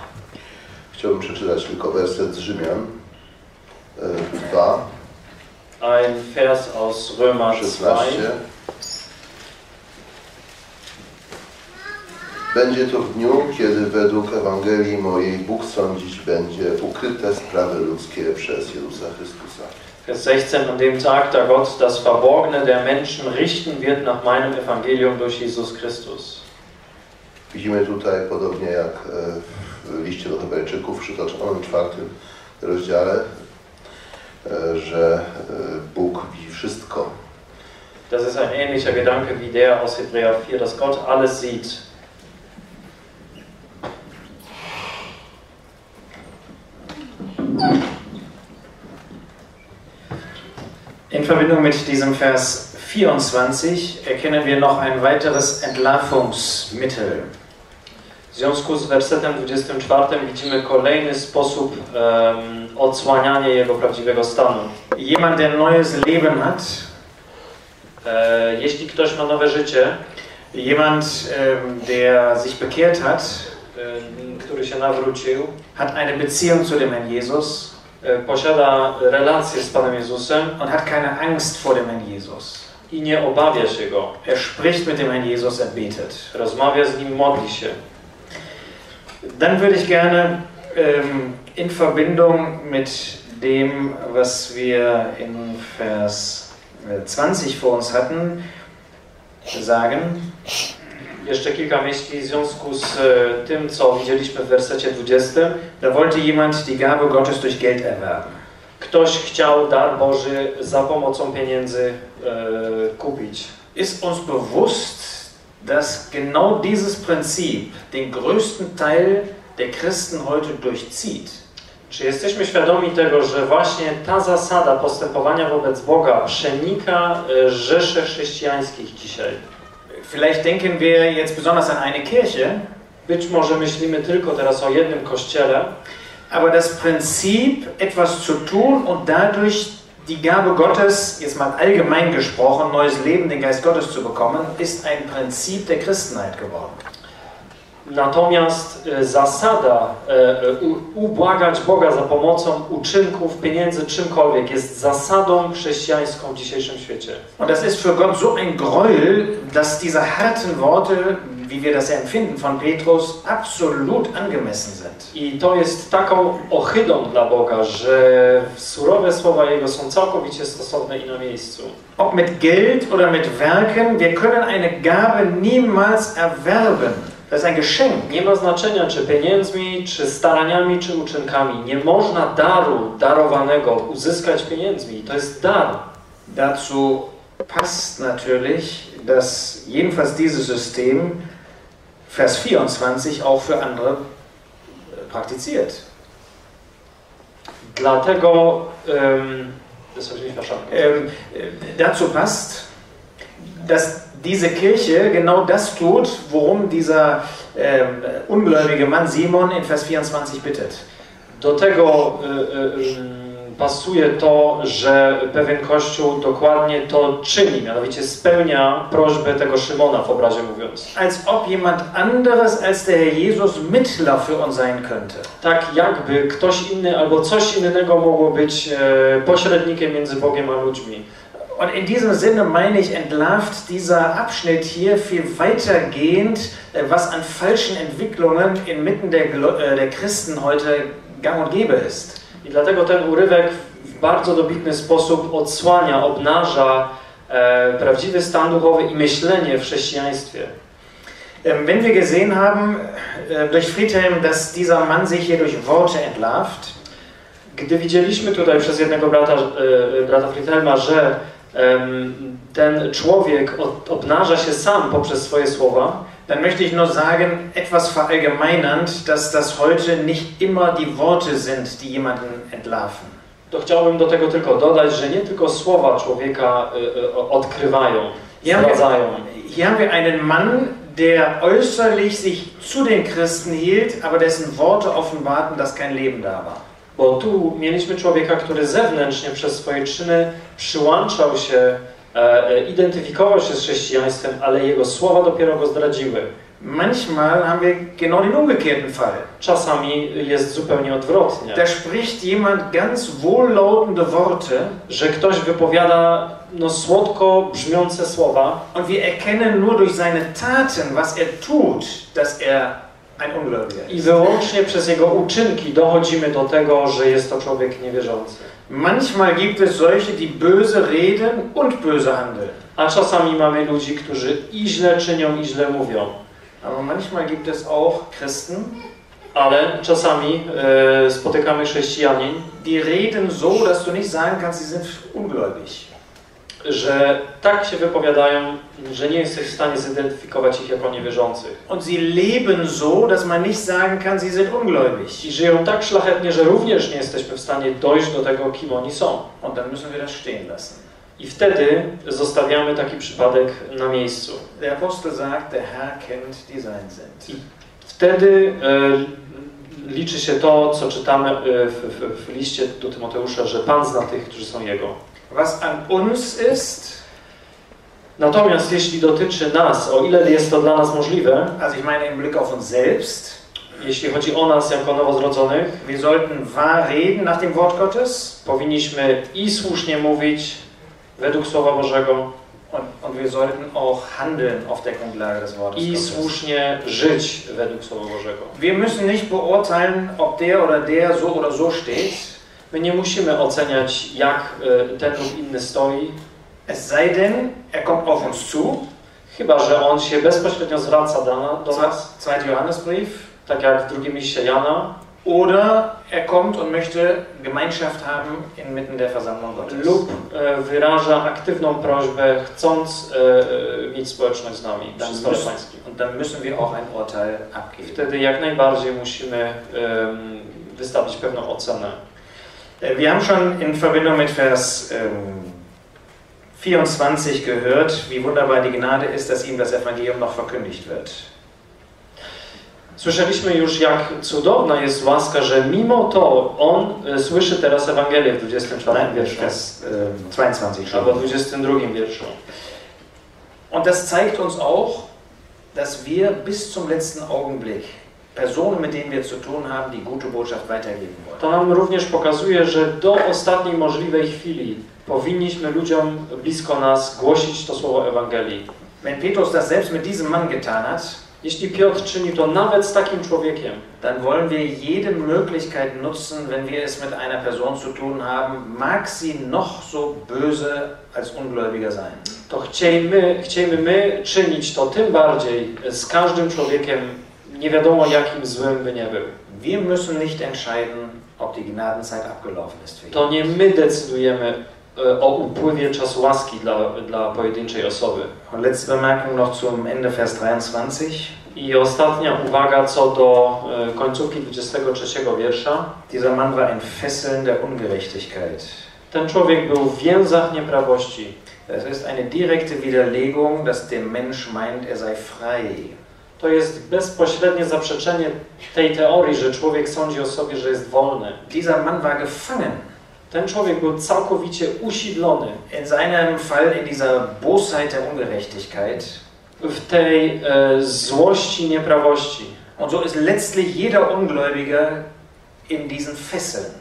Chciałbym przeczytać tylko werset z Rzymian e, 2, Ein Vers aus Römer 2. Będzie to w dniu, kiedy według Ewangelii mojej Bóg sądzić będzie ukryte sprawy ludzkie przez Jezusa Chrystusa. Vers 16, an dem Tag, da Gott das Verborgene der Menschen richten wird nach meinem Evangelium durch Jesus Christus. Widzimy tutaj, podobnie jak e, w liście do Hebrajczyków w przytoczonym czwartym rozdziale, e, że e, Bóg widzi wszystko. Das ist ein ähnlicher Gedanke wie der aus Hebräer 4, dass Gott alles sieht. In Verbindung mit diesem Vers 24 erkennen wir noch ein weiteres Entlarvungsmittel. W związku z wersetem 24 widzimy kolejny sposób em, odsłaniania jego prawdziwego stanu. Jemand, der neues Leben hat, E, jeśli ktoś ma nowe życie, jemand, der sich bekehrt hat, który się nawrócił, hat eine Beziehung zu dem Herrn Jesus e, posiada relację z Panem Jezusem und hat keine Angst vor dem Herrn Jesus. i nie obawia się go. Er spricht mit dem Herrn Jesus, er betet. Rozmawia z nim, modli się. Dann würde ich gerne ähm, in Verbindung mit dem, was wir in Vers äh, 20 vor uns hatten, sagen, Jeszcze kilka myśli w związku z e, tym, co widzieliśmy w wersecie 20. Da wollte jemand die Gabe Gottes durch Geld erwerben. Ktoś chciał dar Boży za pomocą pieniędzy e, kupić. Ist uns bewusst, dass genau dieses Prinzip den größten Teil der Christen heute durchzieht? Czy jesteśmy świadomi tego, że właśnie ta zasada postępowania wobec Boga przenika e, rzesze chrześcijańskich dzisiaj? Vielleicht denken wir jetzt besonders an eine Kirche, Być może myślimy tylko teraz o jednym kościele, aber das Prinzip, etwas zu tun und dadurch die Gabe Gottes, jetzt mal allgemein gesprochen, neues Leben, den Geist Gottes zu bekommen, ist ein Prinzip der Christenheit geworden. Natomiast e, zasada e, e, ubłagać Boga za pomocą uczynków, pieniędzy, czymkolwiek jest zasadą chrześcijańską w dzisiejszym świecie. Und das ist für Gott so ein Gräuel, dass diese harten Worte, wie wir das empfinden von Petrus, absolut angemessen sind. I to jest taką ohydą dla Boga, że surowe słowa Jego są całkowicie stosowne i na miejscu. Ob mit Geld oder mit Werken, wir können eine Gabe niemals erwerben. Das ist ein Geschenk. Nie ma znaczenia, czy pieniędzmi, czy staraniami, czy uczynkami. Nie można daru darowanego uzyskać pieniędzmi. To jest dar. Dazu passt natürlich, dass jedenfalls dieses System Vers 24 auch für andere äh, praktiziert. Dlatego, ähm, das habe ich nicht verstanden. Ähm, äh, dazu passt, dass diese Kirche genau das tut, worum dieser ähm, ungläubige Mann Simon in Vers 24 bittet. Do tego y, y, y, pasuje to, że pewien kościół dokładnie to czyni, mianowicie spełnia prośbę tego Szymona w obrazie mówiąc. Als ob jemand anderes als der Herr Jesus Mittler für uns sein könnte. Tak jakby ktoś inny albo coś innego mogło być e, pośrednikiem między Bogiem a ludźmi. Und in diesem Sinne meine ich, entlarvt dieser Abschnitt hier viel weitergehend, äh, was an falschen Entwicklungen inmitten der, äh, der Christen heute gang und gäbe ist. I dlatego ten urywek w bardzo dobitny sposób odsłania, obnaża e, prawdziwy stan duchowy i myślenie w chrześcijaństwie. Ähm, Wenn wir gesehen haben äh, durch Friedhelm, dass dieser Mann sich hier durch Worte entlarvt, Gdy widzieliśmy tutaj przez jednego brata, e, brata Friedhelma, że ten człowiek obnaża się sam poprzez swoje słowa, dann möchte ich nur sagen, etwas verallgemeinernd, dass das heute nicht immer die Worte sind, die jemanden entlarven. to chciałbym do tego tylko dodać, że nie tylko słowa człowieka e, e, odkrywają, zdradzają. hier haben wir einen Mann, der äußerlich sich zu den Christen hielt, aber dessen Worte offenbarten, dass kein Leben da war. Bo tu mieliśmy człowieka, który zewnętrznie przez swoje czyny przyłączał się, e, e, identyfikował się z chrześcijaństwem, ale jego słowa dopiero go zdradziły. Manchmal haben wir genau den umgekehrten Fall. Czasami jest zupełnie odwrotnie. Da spricht jemand ganz wohllautende Worte Że ktoś wypowiada no, słodko brzmiące słowa und wir erkennen nur durch seine Taten, was er tut, dass er i wyłącznie przez jego uczynki dochodzimy do tego, że jest to człowiek niewierzący. Manchmal gibt es solche, die böse reden und böse handeln. A czasami mamy ludzi, którzy i źle czynią, i źle mówią. Aber manchmal gibt es auch Christen, Ale czasami e, spotykamy chrześcijanin, die reden so, dass du nicht sagen kannst, sie sind ungläubig. Że tak się wypowiadają, że nie jesteś w stanie zidentyfikować ich jako niewierzących. Und sie leben so, dass man nicht sagen kann, sie sind ungläubig. I żyją tak szlachetnie, że również nie jesteśmy w stanie dojść do tego, kim oni są. Und dann müssen wir das stehen lassen. I wtedy zostawiamy taki przypadek na miejscu. Der Apostel sagt, der Herr kennt die sein sind. Wtedy e, liczy się to, co czytamy e, w, w, w liście do Tymoteusza, że Pan zna tych, którzy są Jego. Was an uns ist, Natomiast jeśli dotyczy nas, o ile jest to dla nas możliwe, also ich meine im Blick auf uns selbst, jeśli chodzi o nas jako nowozrodzonych, wir sollten wahr reden nach dem Wort Gottes powinniśmy i słusznie mówić według Słowa Bożego und, und wir sollten auch handeln auf der Grundlage des Wortes i Gottes. słusznie żyć według Słowa Bożego. Wir müssen nicht beurteilen, ob der oder der so oder so steht, My nie musimy oceniać, jak e, ten lub inny stoi, es sei denn, er kommt auf uns zu Chyba, że on się bezpośrednio zwraca do, do nas, Zweiter Johannesbrief. tak jak w drugim liście Jana, Oder er kommt und möchte Gemeinschaft haben inmitten der Versammlung Gottes. lub e, wyraża aktywną prośbę, chcąc e, e, mieć społeczność z nami Dann przy stole müssen, pańskim. und dann müssen wir auch ein Urteil abgeben. Wtedy jak najbardziej musimy em, wystawić pewną ocenę. Äh, Wir haben schon in Verbindung mit Vers ähm, 24 gehört, wie wunderbar die Gnade ist, dass ihm das Evangelium noch verkündigt wird. Słyszeliśmy już, jak cudowna jest łaska, że mimo to on e, słyszy teraz Ewangelię w 24 Nein, wierszu, ähm, 22 albo schon. 22 wierszu. Und das zeigt uns auch, dass wir bis zum letzten Augenblick Personen, mit denen wir zu tun haben, die gute Botschaft weitergeben wollen. To nam również pokazuje, że do ostatniej możliwej chwili powinniśmy ludziom blisko nas głosić to słowo Ewangelii. Wenn Petrus das selbst mit diesem Mann getan hat, Jeśli Piotr czyni to nawet z takim człowiekiem, dann wollen wir jede Möglichkeit nutzen, wenn wir es mit einer Person zu tun haben, mag sie noch so böse als Ungläubiger sein. to chciejmy, chciejmy my czynić to tym bardziej z każdym człowiekiem, nie wiadomo jakim złym by nie był. Wir müssen nicht entscheiden, ob die Gnadenzeit abgelaufen ist für. To nie my decydujemy e, o upływie czasu łaski dla, dla pojedynczej osoby. Und letzte Bemerkung noch zum Ende Vers 23. I ostatnia uwaga co do e, końcówki 23 wiersza. Dieser Mann war in Fesseln der Ungerechtigkeit. Ten człowiek był w więzach nieprawości. Das ist eine direkte Widerlegung, dass der Mensch meint, er sei frei. To jest bezpośrednie zaprzeczenie tej teorii, że człowiek sądzi o sobie, że jest wolny. Dieser Mann war gefangen. Ten człowiek był całkowicie usidlony In seinem Fall in dieser Bosheit der Ungerechtigkeit. w tej e, złości nieprawości. Und so ist letztlich jeder Ungläubiger in diesen Fesseln.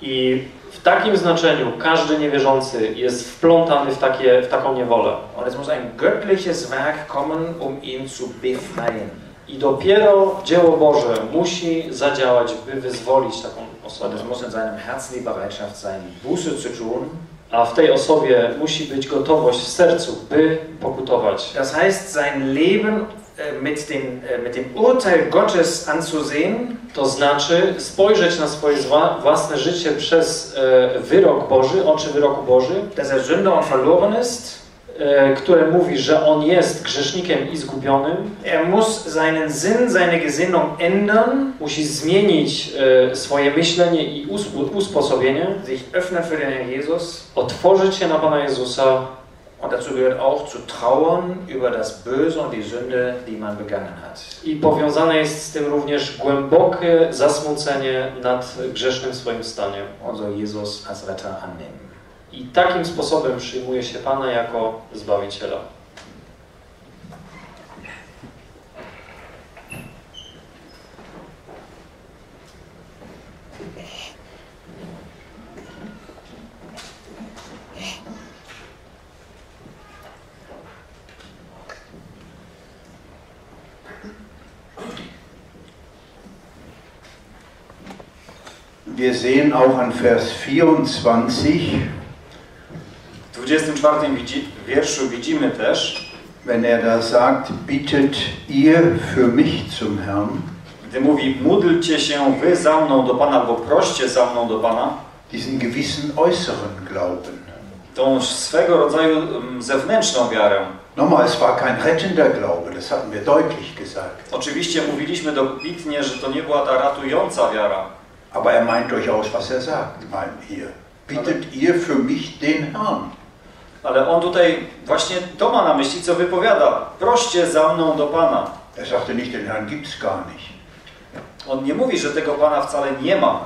I w takim znaczeniu każdy niewierzący jest wplątany w, takie, w taką niewolę. Und es muss ein göttliches Werk kommen, um ihn zu befreien. I dopiero dzieło Boże musi zadziałać, by wyzwolić taką Und osobę. es muss in seinem Herzen die Bereitschaft sein, Buße zu tun. A w tej osobie musi być gotowość w sercu, by pokutować. Das heißt, sein Leben mit, den, äh, mit dem Urteil Gottes anzusehen To znaczy spojrzeć na swoje własne życie przez e, wyrok Boży, oczy wyroku Boży, dass er Sünder und verloren ist. e, które mówi, że on jest grzesznikiem i zgubionym. Er muss seinen Sinn, seine Gesinnung ändern, Musi zmienić e, swoje myślenie i usp- usposobienie, sich öffnen für den Herrn Jesus. otworzyć się na Pana Jezusa Und dazu gehört auch zu trauern über das Böse und die Sünde, die man begangen hat. i powiązane jest z tym również głębokie zasmucenie nad grzesznym swoim staniem. Und so Jesus als Retter annehmen. I takim sposobem przyjmuje się Pana jako Zbawiciela. Wir sehen auch an Vers 24, W 24 widzi, wierszu widzimy też, wenn er da sagt, bittet ihr für mich zum Herrn, gdy mówi módlcie się wy za mną do Pana, albo proście za mną do Pana, diesen gewissen äußeren Glauben. tą swego rodzaju mm, zewnętrzną wiarę. Nochmal, es war kein rettender Glaube, das hatten wir deutlich gesagt. Oczywiście mówiliśmy dobitnie, że to nie była ta ratująca wiara, Aber er meint durchaus, was er sagt, hier. Bittet ihr für mich den Herrn. ale on tutaj właśnie to ma na myśli, co wypowiada. Proście za mną do Pana. Er sagte nicht, den Herrn gibt es gar nicht. On nie mówi, że tego Pana wcale nie ma.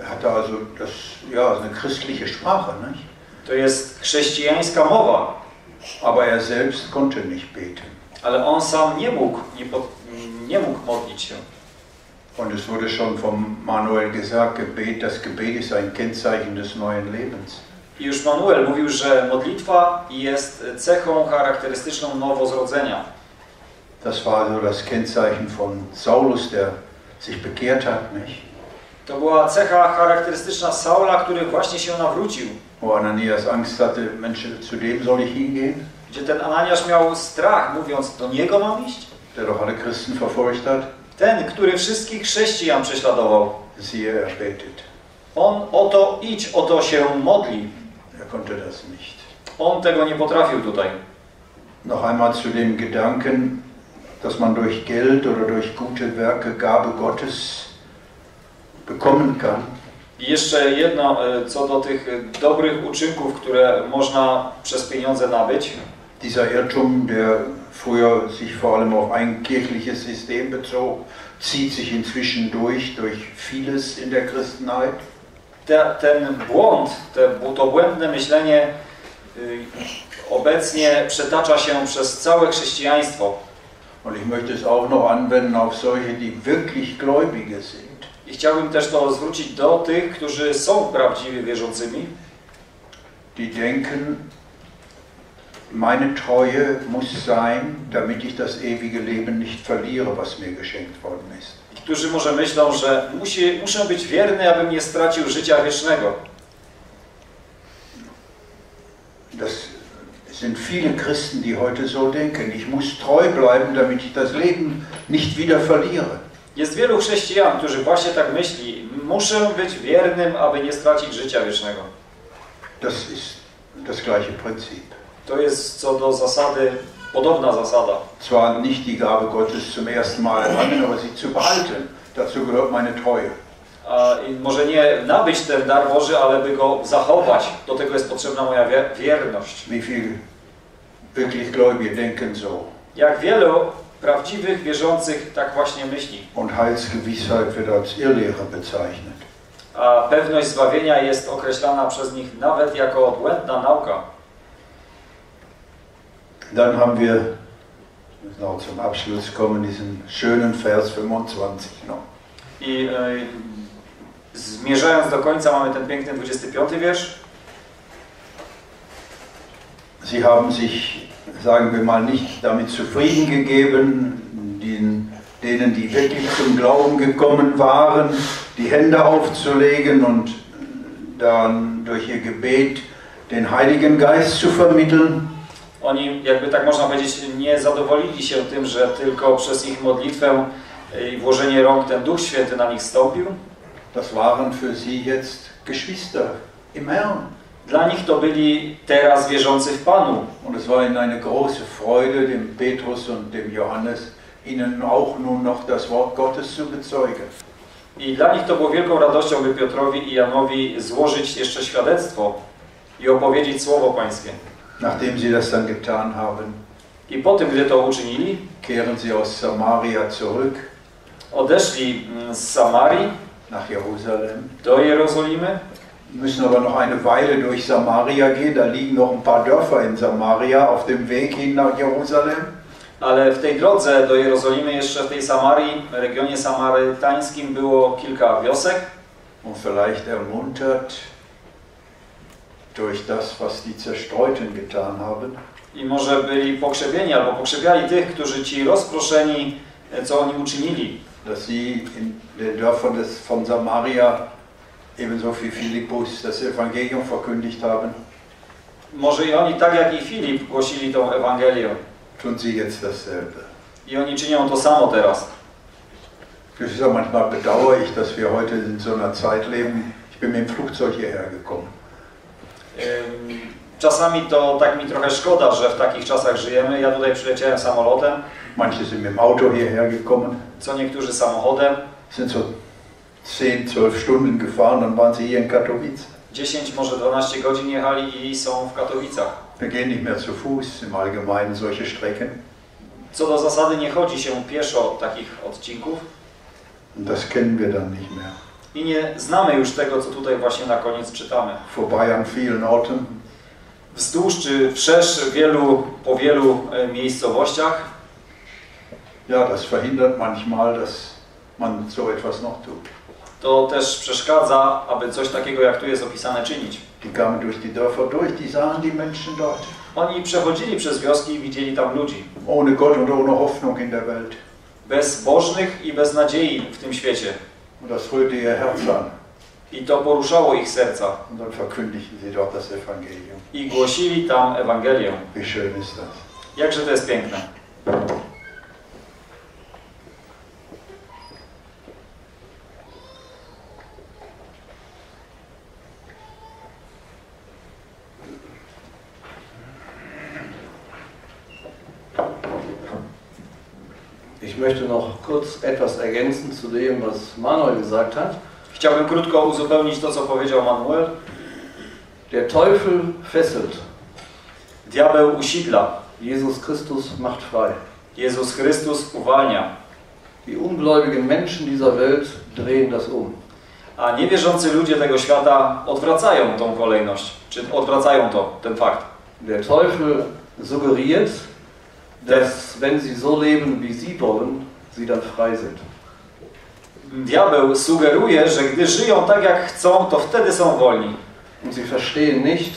Er hatte also das, ja, eine christliche Sprache, nicht? To jest chrześcijańska mowa, aber er selbst konnte nicht beten. ale on sam nie mógł, nie, po, nie mógł modlić się. Und es wurde schon vom Manuel gesagt, Gebet, das Gebet ist ein Kennzeichen des neuen Lebens. I już Manuel mówił, że modlitwa jest cechą charakterystyczną nowozrodzenia. Das war also das Kennzeichen von Saulus, der sich bekehrt hat, nicht? To była cecha charakterystyczna Saula, który właśnie się nawrócił. Wo Ananias Angst hatte, Mensch, zu dem soll ich hingehen? Gdzie ten Ananiasz miał strach, mówiąc, do niego mam iść? Der doch alle Christen verfolgt hat. Ten, który wszystkich chrześcijan prześladował. On oto idź, oto się modli. On tego nie potrafił tutaj. Noch einmal zu dem Gedanken, dass man durch Geld oder durch gute Werke Gabe Gottes bekommen kann. I jeszcze jedno e, co do tych dobrych uczynków, które można przez pieniądze nabyć. Dieser Irrtum, der früher sich vor allem auf ein kirchliches System bezog, zieht sich inzwischen durch, durch vieles in der Christenheit. Te, ten błąd, te, to błędne myślenie obecnie przetacza się przez całe chrześcijaństwo. Und ich möchte es auch noch anwenden auf solche, die wirklich Gläubige sind. I chciałbym też to zwrócić do tych, którzy są prawdziwie wierzącymi. Die denken, meine Treue muss sein, damit ich das ewige Leben nicht verliere, was mir geschenkt worden ist. Którzy może myślą, że musi, muszę być wierny, abym nie stracił życia wiecznego. Das sind viele Christen, die heute so denken. Ich muss treu bleiben, damit ich das Leben nicht wieder verliere. Jest wielu chrześcijan, którzy właśnie tak myśli. Muszę być wiernym, aby nie stracić życia wiecznego. Das ist das gleiche Prinzip. To jest co do zasady podobna zasada. Zwar nicht die Gabe Gottes zum ersten Mal erlangen, aber sie zu behalten. Dazu gehört meine Treue. A, może nie nabyć ten dar Boży, ale by go zachować. Do tego jest potrzebna moja wier- wierność. Wie viele wirklich Gläubige denken so. Jak wielu prawdziwych wierzących tak właśnie myśli. Und Heilsgewissheit wird als Irrlehre bezeichnet. A pewność zbawienia jest określana przez nich nawet jako błędna nauka. Dann haben wir, müssen auch zum Abschluss kommen, diesen schönen Vers 25 noch. I e, zmierzając do końca mamy ten piękny 25 wiersz. Sie haben sich, sagen wir mal, nicht damit zufrieden gegeben, den, denen, die wirklich zum Glauben gekommen waren, die Hände aufzulegen und dann durch ihr Gebet den Heiligen Geist zu vermitteln. Oni, jakby tak można powiedzieć, nie zadowolili się tym, że tylko przez ich modlitwę i włożenie rąk ten Duch Święty na nich stąpił. Das waren für sie jetzt Geschwister im Herrn. Dla nich to byli teraz wierzący w Panu. Und es war ihnen eine große Freude, dem Petrus und dem Johannes, ihnen auch nun noch das Wort Gottes zu bezeugen. I dla nich to było wielką radością, by Piotrowi i Janowi złożyć jeszcze świadectwo i opowiedzieć Słowo Pańskie. Nachdem sie das dann getan haben, I po tym, gdy to uczynili, kehren sie aus Samaria zurück odeszli mm, z Samarii nach Jerusalem, do Jerozolimy, müssen aber noch eine Weile durch Samaria gehen. Da liegen noch ein paar Dörfer in Samaria auf dem Weg hin nach Jerusalem. ale w tej drodze do Jerozolimy, jeszcze w tej Samarii, regionie samarytańskim było kilka wiosek. Und vielleicht ermuntert durch das, was die Zerstreuten getan haben, I może byli pokrzepieni albo pokrzepiali tych, którzy ci rozproszeni, e, co oni uczynili. dass sie in den Dörfern des, von Samaria ebenso wie Philippus das Evangelium verkündigt haben, Może i oni, tak jak i Filip, głosili tą Ewangelię. tun sie jetzt dasselbe. I oni czynią to samo teraz. Manchmal bedauere ich, dass wir heute in so einer Zeit leben. Ich bin mit dem Flugzeug hierher gekommen. Czasami to tak mi trochę szkoda, że w takich czasach żyjemy. Ja tutaj przyleciałem samolotem, Manche sind mit dem Auto hierher gekommen, co niektórzy samochodem. sind so 10, 12 Stunden gefahren, dann waren sie hier in Katowice. 10, może 12 godzin jechali i są w Katowicach. Wir gehen nicht mehr zu Fuß im Allgemeinen solche Strecken. Co do zasady nie chodzi się pieszo takich odcinków das kennen wir dann nicht mehr. I nie znamy już tego, co tutaj właśnie na koniec czytamy. Vorbei an vielen Orten, Wzdłuż czy wszerz wielu, po wielu e, miejscowościach ja, das verhindert manchmal, dass man so etwas noch tut. to też przeszkadza, aby coś takiego jak tu jest opisane czynić. Die kamen durch die Dörfer durch, die sahen die Menschen dort. Oni przechodzili przez wioski i widzieli tam ludzi. Ohne Gott und ohne Hoffnung in der Welt. Bezbożnych i bez nadziei w tym świecie. Und das rührte ihr Herz an. I to poruszało ich serca. Und dann verkündigten sie dort das Evangelium. I głosili tam Ewangelię. Wie schön ist das? Jakże to jest piękne. Möchte noch kurz etwas ergänzen zu dem, was Manuel gesagt hat. Chciałbym krótko uzupełnić to, co powiedział Manuel. Der Teufel fesselt. Diabeł usidla. Jesus Christus macht frei. Jezus Chrystus uwalnia. Die ungläubigen Menschen dieser Welt drehen das um. A niewierzący ludzie tego świata odwracają tą kolejność, czy odwracają to, ten fakt. Der Teufel suggeriert, dass wenn sie so leben, wie sie wollen, sie dann frei sind. Diabeł sugeruje, że gdy żyją tak jak chcą, to wtedy są wolni. Und sie verstehen nicht,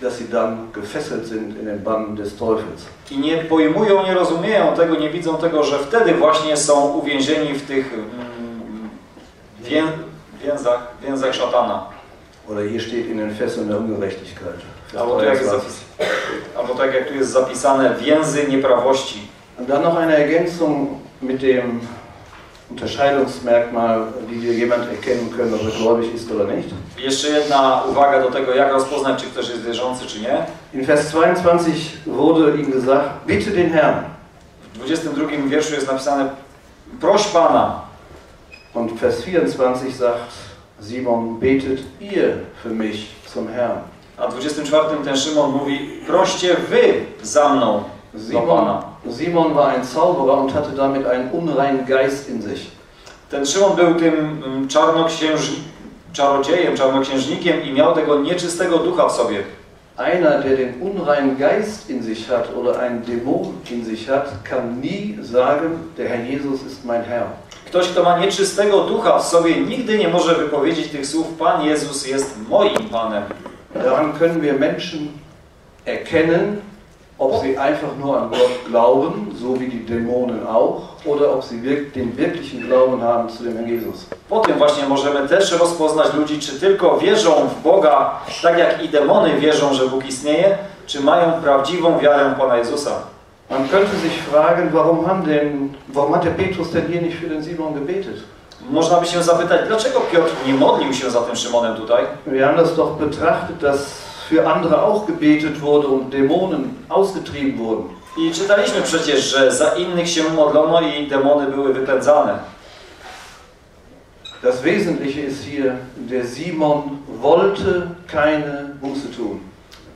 dass sie dann gefesselt sind in den Bann des Teufels. I nie pojmują, nie rozumieją tego, nie widzą tego, że wtedy właśnie są uwięzieni w tych mm, wię, więzach, więzach szatana. Oder hier steht in den Fesseln der Ungerechtigkeit. Albo tak, jak 23. zapis, albo tak jak tu jest zapisane, więzy nieprawości. Und dann noch eine Ergänzung mit dem Unterscheidungsmerkmal, wie wir jemand erkennen können, ob er gläubig ist oder nicht. Jeszcze jedna uwaga do tego, jak rozpoznać, czy ktoś jest wierzący, czy nie. In Vers 22 wurde ihm gesagt, bitte den Herrn. W 22 wierszu jest napisane, proś Pana. Und Vers 24 sagt, Simon, betet ihr für mich zum Herrn. A w 24 ten Szymon mówi, proście wy za mną do Pana. Simon, war ein Zauberer und hatte damit einen unreinen Geist in sich. Ten Szymon był tym mm, czarodziejem, czarnoksiężnikiem i miał tego nieczystego ducha w sobie. Einer, der den unreinen Geist in sich hat oder einen Dämon in sich hat, kann nie sagen, der Herr Jesus ist mein Herr. Ktoś, kto ma nieczystego ducha w sobie, nigdy nie może wypowiedzieć tych słów, Pan Jezus jest moim Panem. Daran können wir Menschen erkennen, ob sie einfach nur an Gott glauben, so wie die Dämonen auch, oder ob sie den wirklichen Glauben haben zu dem Herrn Jesus. Po tym właśnie możemy też rozpoznać ludzi, czy tylko wierzą w Boga, tak jak i demony wierzą, że Bóg istnieje, czy mają prawdziwą wiarę Pana Jezusa. Man könnte sich fragen, warum, haben denn, warum hat der Petrus denn hier nicht für den Simon gebetet? Można by się zapytać, dlaczego Piotr nie modlił się za tym Szymonem tutaj? Wir haben das doch betrachtet, dass für andere auch gebetet wurde und Dämonen ausgetrieben wurden. I czytaliśmy przecież, że za innych się modlono i demony były wypędzane. Das Wesentliche ist hier, der Simon wollte keine Buße tun.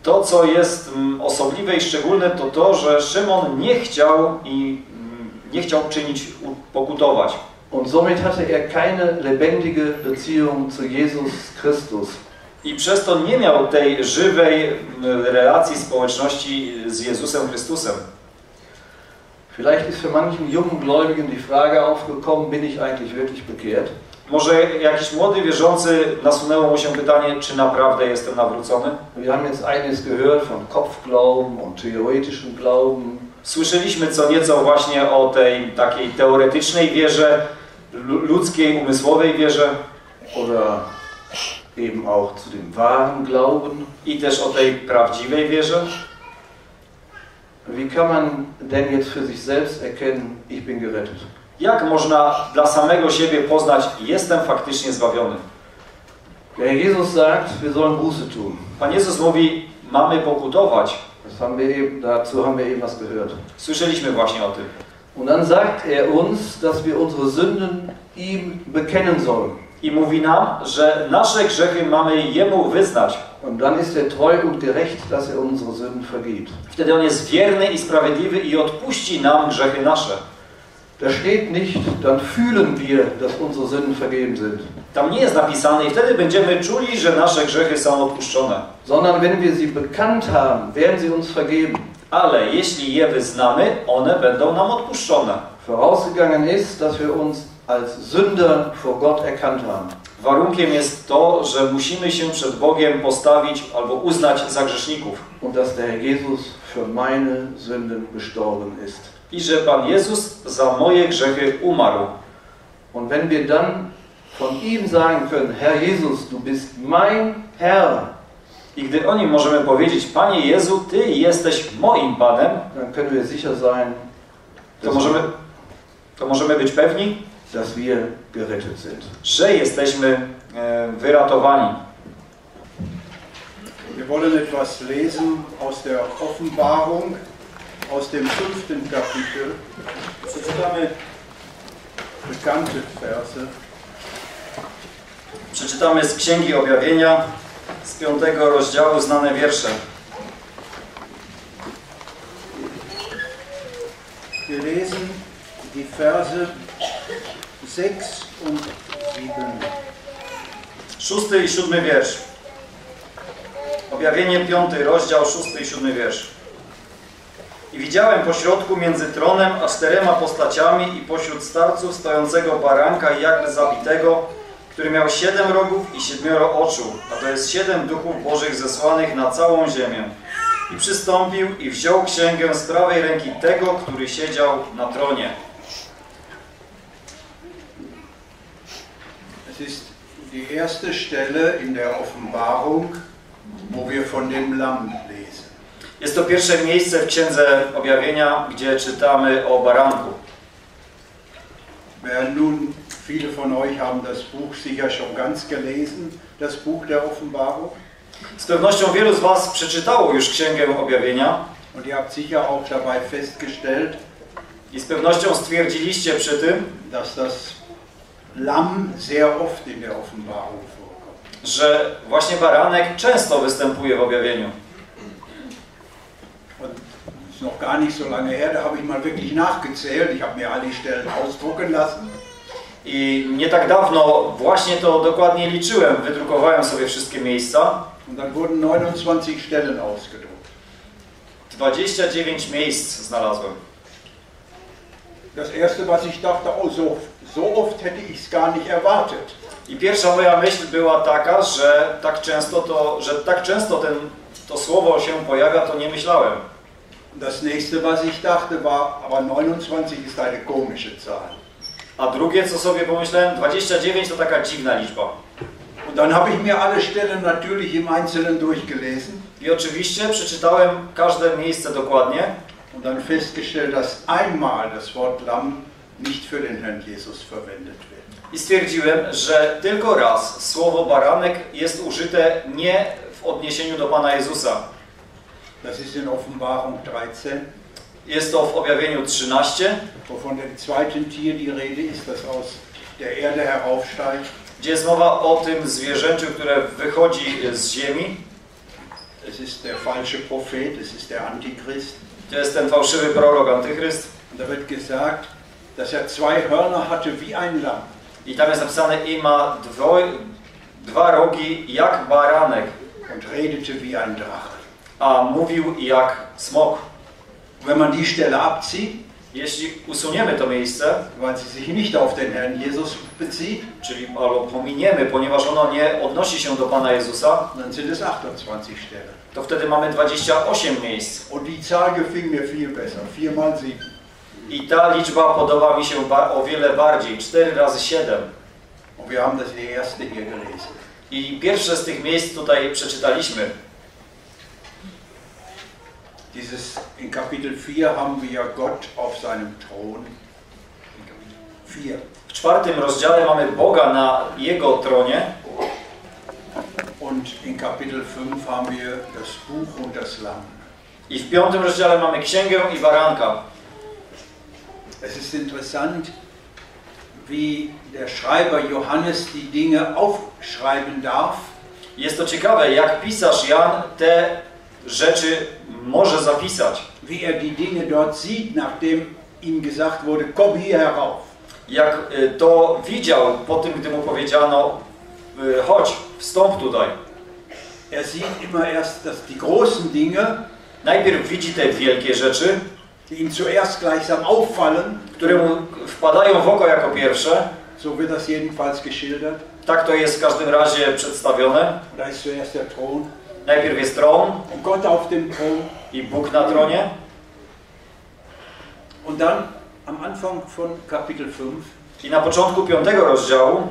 To, co jest mm, osobliwe i szczególne, to to, że Szymon nie chciał i mm, nie chciał czynić, pokutować. Und somit hatte er keine lebendige Beziehung zu Jesus Christus. I przez to nie miał tej żywej mm, relacji społeczności z Jezusem Chrystusem. Vielleicht ist für manchen jungen Gläubigen die Frage aufgekommen, bin ich eigentlich wirklich bekehrt? Może jakiś młody wierzący nasunęło mu się pytanie, czy naprawdę jestem nawrócony? Wir haben jetzt einiges gehört von Kopfglauben und theoretischem Glauben. Słyszeliśmy co nieco właśnie o tej takiej teoretycznej wierze, lu- ludzkiej, umysłowej wierze Oder eben auch zu dem wahren Glauben. i też o tej prawdziwej wierze. Wie kann man denn jetzt für sich selbst erkennen, ich bin gerettet? Jak można dla samego siebie poznać, jestem faktycznie zbawiony? Der Jesus sagt, wir sollen Buße tun. Pan Jezus mówi, mamy pokutować. Das haben wir eben, dazu haben wir eben was gehört. Słyszeliśmy właśnie o tym. Und dann sagt er uns, dass wir unsere Sünden ihm bekennen sollen. I mówi nam, że nasze grzechy mamy Jemu wyznać. Und dann ist er treu und gerecht, dass er unsere Sünden vergibt. Wtedy On jest wierny i sprawiedliwy i odpuści nam grzechy nasze. Da steht nicht, dann fühlen wir, dass unsere Sünden vergeben sind. Tam nie jest napisane i wtedy będziemy czuli, że nasze grzechy są odpuszczone. Sondern wenn wir sie bekannt haben, werden sie uns vergeben. Ale jeśli je wyznamy, one będą nam odpuszczone. Vorausgegangen ist, dass wir uns als Sünder vor Gott erkannt haben. Warunkiem jest to, że musimy się przed Bogiem postawić albo uznać za grzeszników. Und dass der Herr Jesus für meine Sünden gestorben ist. I że Pan Jezus za moje grzechy umarł. Und wenn wir dann von ihm sagen können, Herr Jesus, du bist mein Herr, I gdy o nim możemy powiedzieć, Panie Jezu, Ty jesteś moim Panem, dann können wir sicher sein, to możemy, to możemy być pewni, dass wir gerettet sind. że jesteśmy e, wyratowani. Wir wollen etwas lesen aus der Offenbarung, aus dem fünften Kapitel. Przeczytamy bekannte Verse. Przeczytamy z Księgi Objawienia, z piątego rozdziału znane wiersze. Wir lesen die Verse 6 und 7. Szósty i siódmy wiersz. Objawienie, piąty rozdział, szósty i siódmy wiersz. I widziałem pośrodku między tronem a czterema postaciami i pośród starców stojącego baranka i jakby zabitego, który miał siedem rogów i siedmioro oczu, a to jest siedem duchów bożych zesłanych na całą ziemię. I przystąpił i wziął księgę z prawej ręki tego, który siedział na tronie. Es ist die erste Stelle in der Offenbarung, wo wir von dem Lamm lesen. Jest to pierwsze miejsce w Księdze Objawienia, gdzie czytamy o baranku. Wer nun, viele von euch haben das Buch sicher schon ganz gelesen, das Buch der Offenbarung. Z pewnością wielu z Was przeczytało już Księgę Objawienia Und ihr habt sicher auch dabei festgestellt, i z pewnością stwierdziliście przy tym, dass das Lamm sehr oft in der Offenbarung vorkommt. że właśnie baranek często występuje w objawieniu. Ist noch gar nicht so lange her, da habe ich mal wirklich nachgezählt. Ich habe mir alle Stellen ausdrucken lassen. I nie tak dawno właśnie to dokładnie liczyłem, wydrukowałem sobie wszystkie miejsca. Und dann wurden 29 Stellen ausgedruckt. 29 miejsc znalazłem. Das erste, was ich dachte, oh, so, so oft hätte ich es gar nicht erwartet. I pierwsza moja myśl była taka, że tak często to, że tak często ten, to słowo się pojawia, to nie myślałem. Das nächste, was ich dachte, war, aber 29 ist eine komische Zahl. A drugie, co sobie pomyślałem, 29 to taka dziwna liczba. Und dann habe ich mir alle Stellen natürlich im Einzelnen durchgelesen. I oczywiście przeczytałem każde miejsce dokładnie. Und dann festgestellt, dass einmal das Wort Lamm nicht für den Herrn Jesus verwendet wird. I stwierdziłem, że tylko raz słowo baranek jest użyte nie w odniesieniu do Pana Jezusa. Das ist in Offenbarung 13. Jest to w objawieniu 13, wo von dem zweiten Tier die Rede ist, das aus der Erde heraufsteigt. gdzie jest mowa o tym zwierzęciu, które wychodzi z ziemi. Es ist der falsche Prophet, es ist der Antichrist. To jest ten fałszywy prorok, antychryst. Und da wird gesagt, dass er zwei Hörner hatte wie ein Lamm. I tam jest napisane, i ma dwo, dwa rogi jak baranek, Und redete wie ein Drache. A mówił jak smok. Wenn man die Stelle abzieht, Jeśli usuniemy to miejsce, weil sie sich nicht auf den Herrn Jesus bezieht, czyli albo pominiemy, ponieważ ono nie odnosi się do Pana Jezusa, dann sind es 28 Stellen. to wtedy mamy 28 miejsc. Und die Zahl gefiel mir viel besser, 4 mal 7. I ta liczba podoba mi się o wiele bardziej, 4 razy 7. Und wir haben das erste hier gelesen. I pierwsze z tych miejsc tutaj przeczytaliśmy. Dieses, in Kapitel 4 haben wir Gott auf seinem Thron. 4. W czwartym rozdziale mamy Boga na Jego tronie, Und in Kapitel 5 haben wir das Buch und das Lamm. i w piątym rozdziale mamy Księgę i Baranka. Es ist interessant, wie der Schreiber Johannes die Dinge aufschreiben darf. Jest to ciekawe, jak pisarz Jan te rzeczy może zapisać. Wie er die Dinge dort sieht, nachdem ihm gesagt wurde, komm hier herauf. Jak y, to widział po tym, gdy mu powiedziano, y, chodź, wstąp tutaj. Er sieht immer erst dass die großen Dinge, Najpierw widzi te wielkie rzeczy, die ihm zuerst gleichsam auffallen. które mu wpadają w oko jako pierwsze. So wird das jedenfalls geschildert. Tak to jest w każdym razie przedstawione. Da ist zuerst der Thron. Najpierw jest tron Gott auf dem Thron. i Bóg na tronie. Und dann am Anfang von Kapitel 5 I na początku piątego rozdziału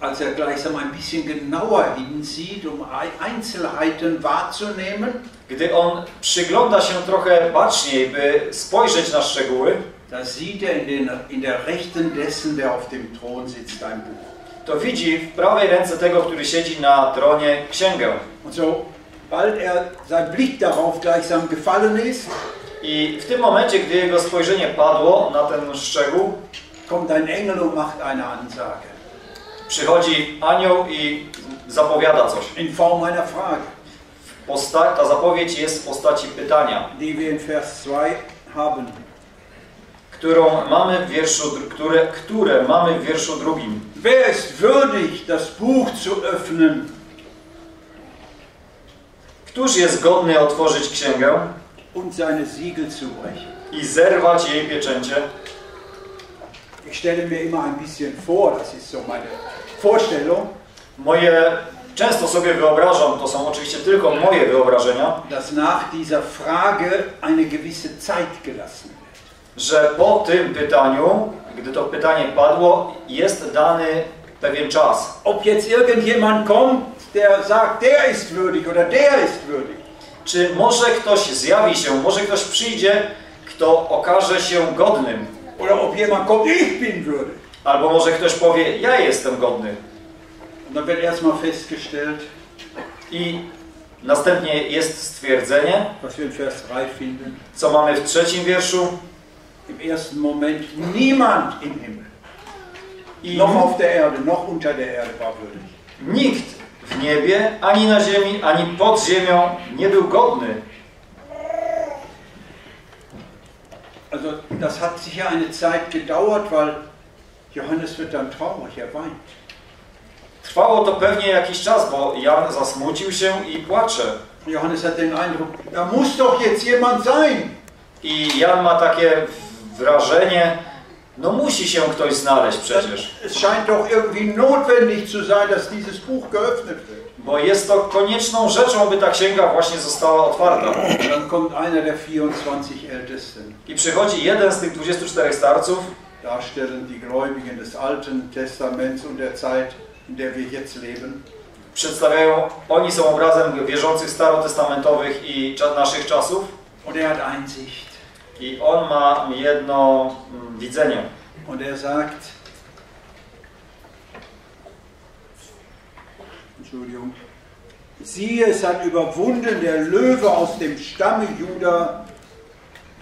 als er gleichsam ein bisschen genauer hinsieht, um Einzelheiten wahrzunehmen, Gdy on przygląda się trochę baczniej, by spojrzeć na szczegóły, da sieht er in, den, in der Rechten dessen, der auf dem Thron sitzt, ein Buch. to widzi w prawej ręce tego, który siedzi na tronie, księgę. Und sobald er sein Blick darauf gleichsam gefallen ist, I w tym momencie, gdy jego spojrzenie padło na ten szczegół, kommt ein Engel und macht eine Ansage. Przychodzi anioł i zapowiada coś. In Form einer Frage. Posta ta zapowiedź jest w postaci pytania, Die wir in Vers 2 haben. którą mamy w wierszu, które, które mamy w wierszu drugim. Wer ist würdig, das Buch zu öffnen? Któż jest godny otworzyć księgę und seine Siegel zu brechen? i zerwać jej pieczęcie? Ich stelle mir immer ein bisschen vor, das ist so meine Vorstellung, Moje często sobie wyobrażam, to są oczywiście tylko moje wyobrażenia, dass nach dieser Frage eine gewisse Zeit gelassen wird. że po tym pytaniu, gdy to pytanie padło, jest dany pewien czas. Ob jetzt irgendjemand kommt, der sagt, der ist würdig oder der ist würdig. Czy może ktoś zjawi się, może ktoś przyjdzie, kto okaże się godnym? Oder ob jemand kommt, ich bin würdig. Albo może ktoś powie, ja jestem godny. Und dann wird erstmal festgestellt, I następnie jest stwierdzenie, was wir in Vers 3 finden. co mamy w trzecim wierszu. Im ersten Moment niemand im Himmel, I noch auf der Erde, noch unter der Erde war würdig. nikt w niebie, ani na ziemi, ani pod ziemią nie był godny. Also das hat sicher eine Zeit gedauert, weil Johannes wird dann traurig, er weint. Trwało to pewnie jakiś czas, bo Jan zasmucił się i płacze. Johannes hat den Eindruck, da muss doch jetzt jemand sein. I Jan ma takie wrażenie, no musi się ktoś znaleźć przecież. Es scheint doch irgendwie notwendig zu sein, dass dieses Buch geöffnet wird. Bo jest to konieczną rzeczą, by ta księga właśnie została otwarta. Dann kommt einer der 24 Ältesten. I przychodzi jeden z tych 24 starców, darstellen die Gläubigen des Alten Testaments und der Zeit, in der wir jetzt leben. przedstawiają, oni są obrazem wierzących starotestamentowych i naszych czasów. Und er hat Einsicht. I on ma jedno mm, widzenie. Und er sagt, Entschuldigung, siehe, es hat überwunden der Löwe aus dem Stamme Juda,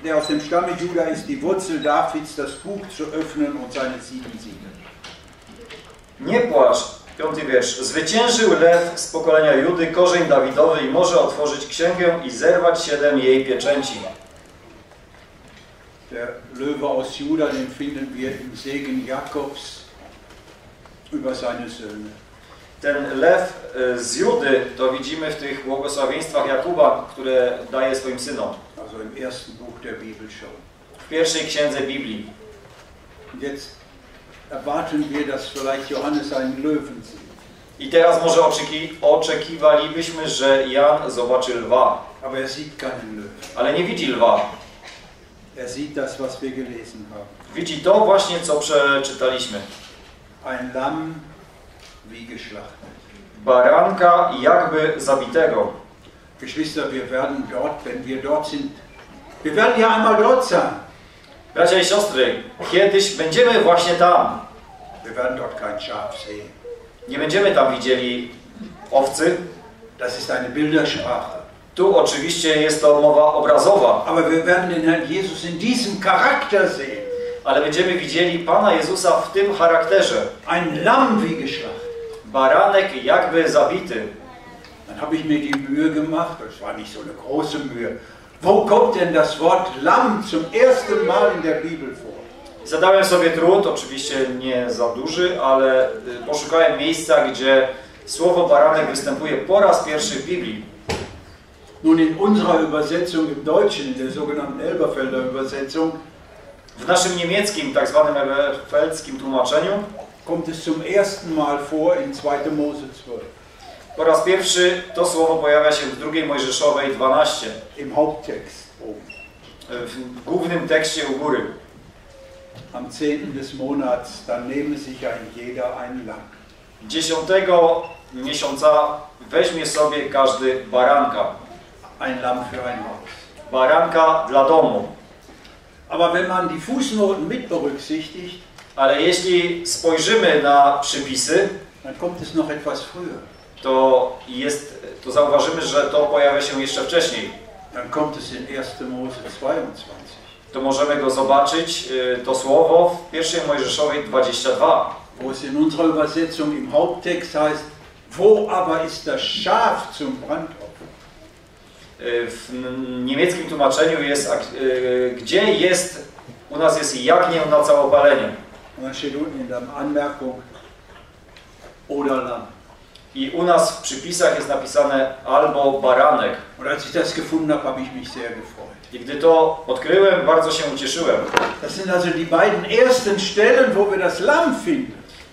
der aus dem Stamme Juda ist, die Wurzel Davids, das Buch zu öffnen und seine sieben Siegel. Nie płacz, piąty wiersz. Zwyciężył lew z pokolenia Judy, korzeń Dawidowy i może otworzyć księgę i zerwać siedem jej pieczęci. Der Löwe aus Juda, den finden wir im Segen Jakobs über seine Söhne. Ten lew y, z Judy to widzimy w tych błogosławieństwach Jakuba, które daje swoim synom. Also im ersten Buch der Bibel schon. W pierwszej księdze Biblii. Jetzt erwarten wir, dass vielleicht Johannes einen Löwen sieht. I teraz może oczeki, oczekiwalibyśmy, że Jan zobaczy lwa, er ale nie widzi lwa. Er sieht das, was wir gelesen haben. Widzi to właśnie, co przeczytaliśmy. Ein Lamm wie geschlachtet. Baranka jakby zabitego. Geschwister, wir werden dort, wenn wir dort sind, wir werden ja einmal dort sein. Bracia i siostry, kiedyś będziemy właśnie tam. Wir werden dort kein Schaf sehen. Nie będziemy tam widzieli owcy. Das ist eine Bildersprache. Tu oczywiście jest to mowa obrazowa. Aber wir werden den Herrn Jesus in diesem Charakter sehen. Ale będziemy widzieli Pana Jezusa w tym charakterze. Ein Lamm wie geschlachtet. Baranek jakby zabity. Dann habe ich mir die Mühe gemacht, das war nicht so eine große Mühe. Wo kommt denn das Wort Lamm zum ersten Mal in der Bibel vor? Zadałem sobie trud, oczywiście nie za duży, ale y, poszukałem miejsca, gdzie słowo baranek występuje po raz pierwszy w Biblii. Nun in unserer Übersetzung im Deutschen, in der sogenannten Elberfelder Übersetzung, W naszym niemieckim, tak zwanym ewerfelskim tłumaczeniu kommt es zum ersten Mal vor in 2. Mose 12. po raz pierwszy to słowo pojawia się w drugiej Mojżeszowej 12, Im Haupttext w głównym tekście u góry. Am 10. des Monats, dann nehme sich ein jeder ein Lamm. Dziesiątego miesiąca weźmie sobie każdy baranka. Ein Lamm für ein Haus. Baranka dla domu. Aber wenn man die Fußnoten mit berücksichtigt, Ale jeśli spojrzymy na przypisy, dann kommt es noch etwas früher. to, jest, to zauważymy, że to pojawia się jeszcze wcześniej. Dann kommt es in 1. Mose 22. To możemy go zobaczyć, y, to słowo w 1 Mojżeszowej 22. Wo es in unserer Übersetzung im Haupttext heißt, wo aber ist das Schaf zum Brandopfer? W niemieckim tłumaczeniu jest, y, gdzie jest, u nas jest jagnię na całopalenie. I u nas w przypisach jest napisane albo baranek. I gdy to odkryłem, bardzo się ucieszyłem.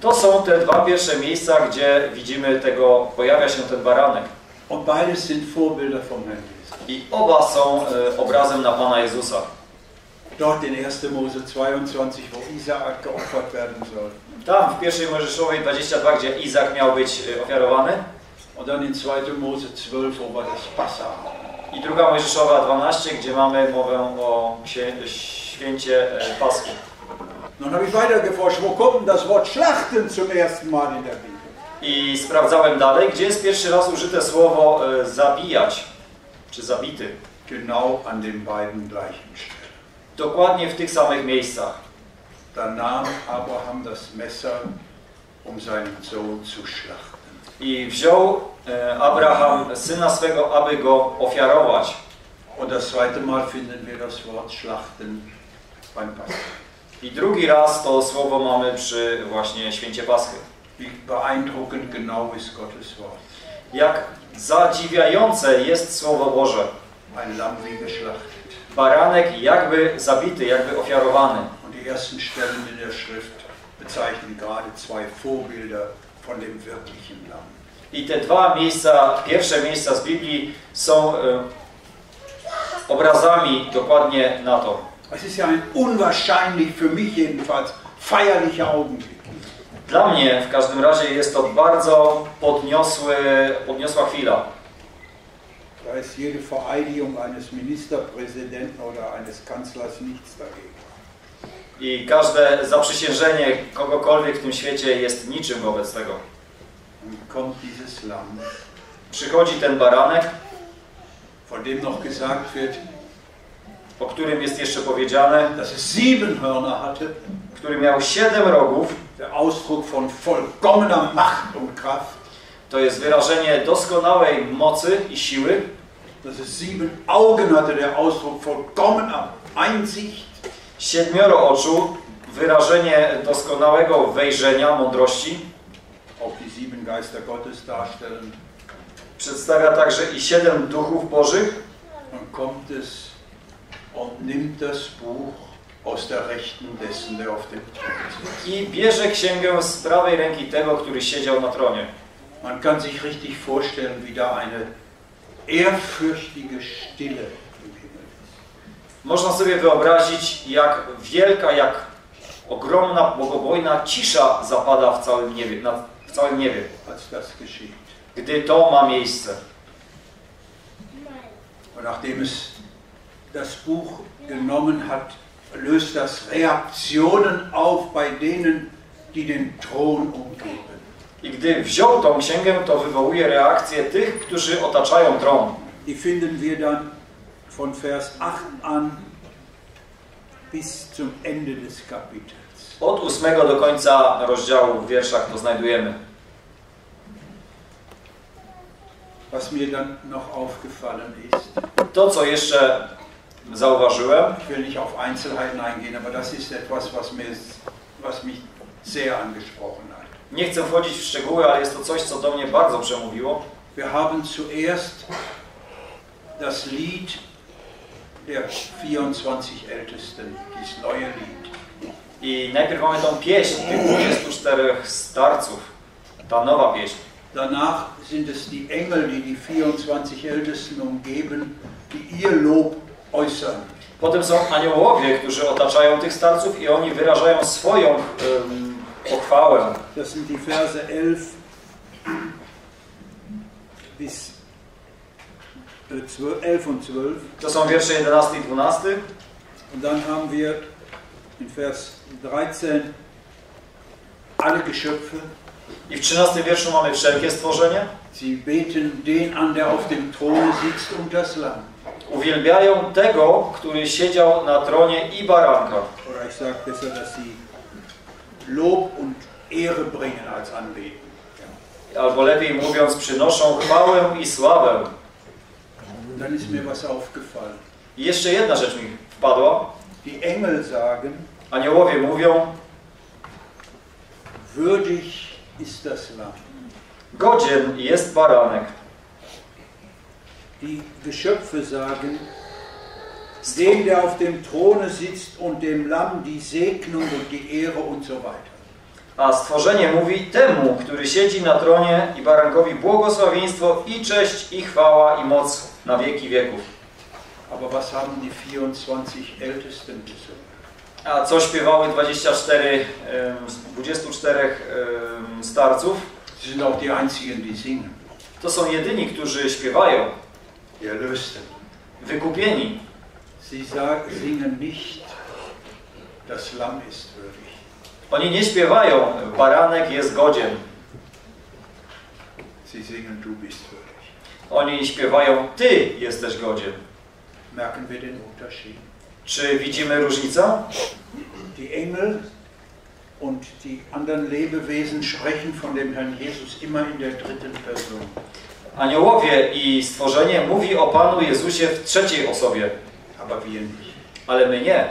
To są te dwa pierwsze miejsca, gdzie widzimy tego, pojawia się ten baranek. Und beides sind Vorbilder vom Herrn. I oba są y, obrazem na Pana Jezusa. Dort in 1. Mose 22, wo Isaak geopfert werden soll. Tam w pierwszej Mojżeszowej 22, gdzie Izak miał być y, ofiarowany. Und dann in 2. Mose 12, wo das Passa I druga Mojżeszowa 12, gdzie mamy mowę o świę, święcie e, Paschy. Nun habe ich weiter geforscht, wo kommt das Wort Schlachten zum ersten Mal in der Bibel? I sprawdzałem dalej, gdzie jest pierwszy raz użyte słowo e, zabijać, czy zabity. Genau an den beiden gleichen Stellen. Dokładnie w tych samych miejscach. Da nahm Abraham das Messer, um seinen Sohn zu schlachten. I wziął e, Abraham syna swego, aby go ofiarować. Und das zweite Mal finden wir das Wort Schlachten beim Passa. I drugi raz to słowo mamy przy właśnie święcie Paschy. Wie beeindruckend genau ist Gottes Wort. Jak zadziwiające jest Słowo Boże. Baranek jakby zabity, jakby ofiarowany. I te dwa miejsca, pierwsze miejsca z Biblii są e, obrazami dokładnie na to. Es ist ja ein unwahrscheinlich, für mich jedenfalls, feierlicher Augenblick. Dla mnie w każdym razie jest to bardzo podniosły, podniosła chwila. Da ist jede Vereidigung eines Ministerpräsidenten oder eines Kanzlers nichts dagegen. I każde zaprzysiężenie kogokolwiek w tym świecie jest niczym wobec tego. Und kommt dieses Lamm, Przychodzi ten baranek, von dem noch gesagt wird, o którym jest jeszcze powiedziane, dass es sieben Hörner hatte, który miał siedem rogów. der Ausdruck von vollkommener Macht und Kraft, To jest wyrażenie doskonałej mocy i siły. dass es sieben Augen hatte, der Ausdruck vollkommener Einsicht, Siedmioro oczu, wyrażenie doskonałego wejrzenia, mądrości. auch die sieben Geister Gottes darstellen. Przedstawia także i siedem duchów bożych. Dann kommt es und nimmt das Buch aus der Rechten dessen, der auf dem Thron sitzt. I bierze księgę z prawej ręki tego, który siedział na tronie. Man kann sich richtig vorstellen, wie da eine ehrfürchtige Stille. Można sobie wyobrazić, jak wielka, jak ogromna, bogobojna cisza zapada w całym niebie. Na, w całym niebie, gdy to ma miejsce. Und nachdem es das Buch genommen hat, löst das Reaktionen auf bei denen, die den Thron umgeben. I gdy wziął tą księgę, to wywołuje reakcję tych, którzy otaczają tron. Die finden wir dann von Vers 8 an bis zum Ende des Kapitels. Od ósmego do końca rozdziału w wierszach to znajdujemy. Was mir dann noch aufgefallen ist, To, co jeszcze zauważyłem, ich will nicht auf Einzelheiten eingehen, aber das ist etwas, was, mir, was mich sehr angesprochen hat. nie chcę wchodzić w szczegóły, ale jest to coś, co do mnie bardzo przemówiło. Wir haben zuerst das Lied der 24 Ältesten, dieses neue Lied. I najpierw mamy tą pieśń tych 24 starców, ta nowa pieśń. Danach sind es die Engel, die die 24 Ältesten umgeben, die ihr Lob äußern. Potem są aniołowie, którzy otaczają tych starców i oni wyrażają swoją um, pochwałę. Das sind die Verse 11 bis äh, 12, 11 und 12. To są wiersze 11 i 12. Und dann haben wir in Vers 13 alle Geschöpfe. I w 13 wierszu mamy wszelkie stworzenie. Sie beten den an, der auf dem Thron sitzt und das Lamm. Uwielbiają tego, który siedział na tronie i baranka. Oder ich sage besser, dass sie Lob und Ehre bringen als Anbeten. Albo lepiej mówiąc, przynoszą chwałę i sławę. Und dann ist mir was aufgefallen. I jeszcze jedna rzecz mi wpadła. Die Engel sagen, Aniołowie mówią, würdig ist das Lamm. godzien jest baranek. Die Geschöpfe sagen, dem, der auf dem Throne sitzt und dem Lamm die Segnung und die Ehre und so weiter. A stworzenie mówi temu, który siedzi na tronie i barankowi błogosławieństwo i cześć i chwała i moc na wieki wieków. Aber was haben die 24 Ältesten gesungen? A co śpiewały 24, em, z 24 em, starców? Sie sind auch die einzigen, die singen. To są jedyni, którzy śpiewają. Die Erlösten. Wykupieni. Sie sagen, singen nicht, das Lamm ist würdig. Oni nie śpiewają, baranek jest godzien. Sie singen, du bist würdig. Oni śpiewają, ty jesteś godzien. Merken wir den Unterschied? Czy widzimy różnicę? Die Engel und die anderen Lebewesen sprechen von dem Herrn Jesus immer in der dritten Person. Aniołowie i stworzenie mówi o Panu Jezusie w trzeciej osobie. Ale my nie.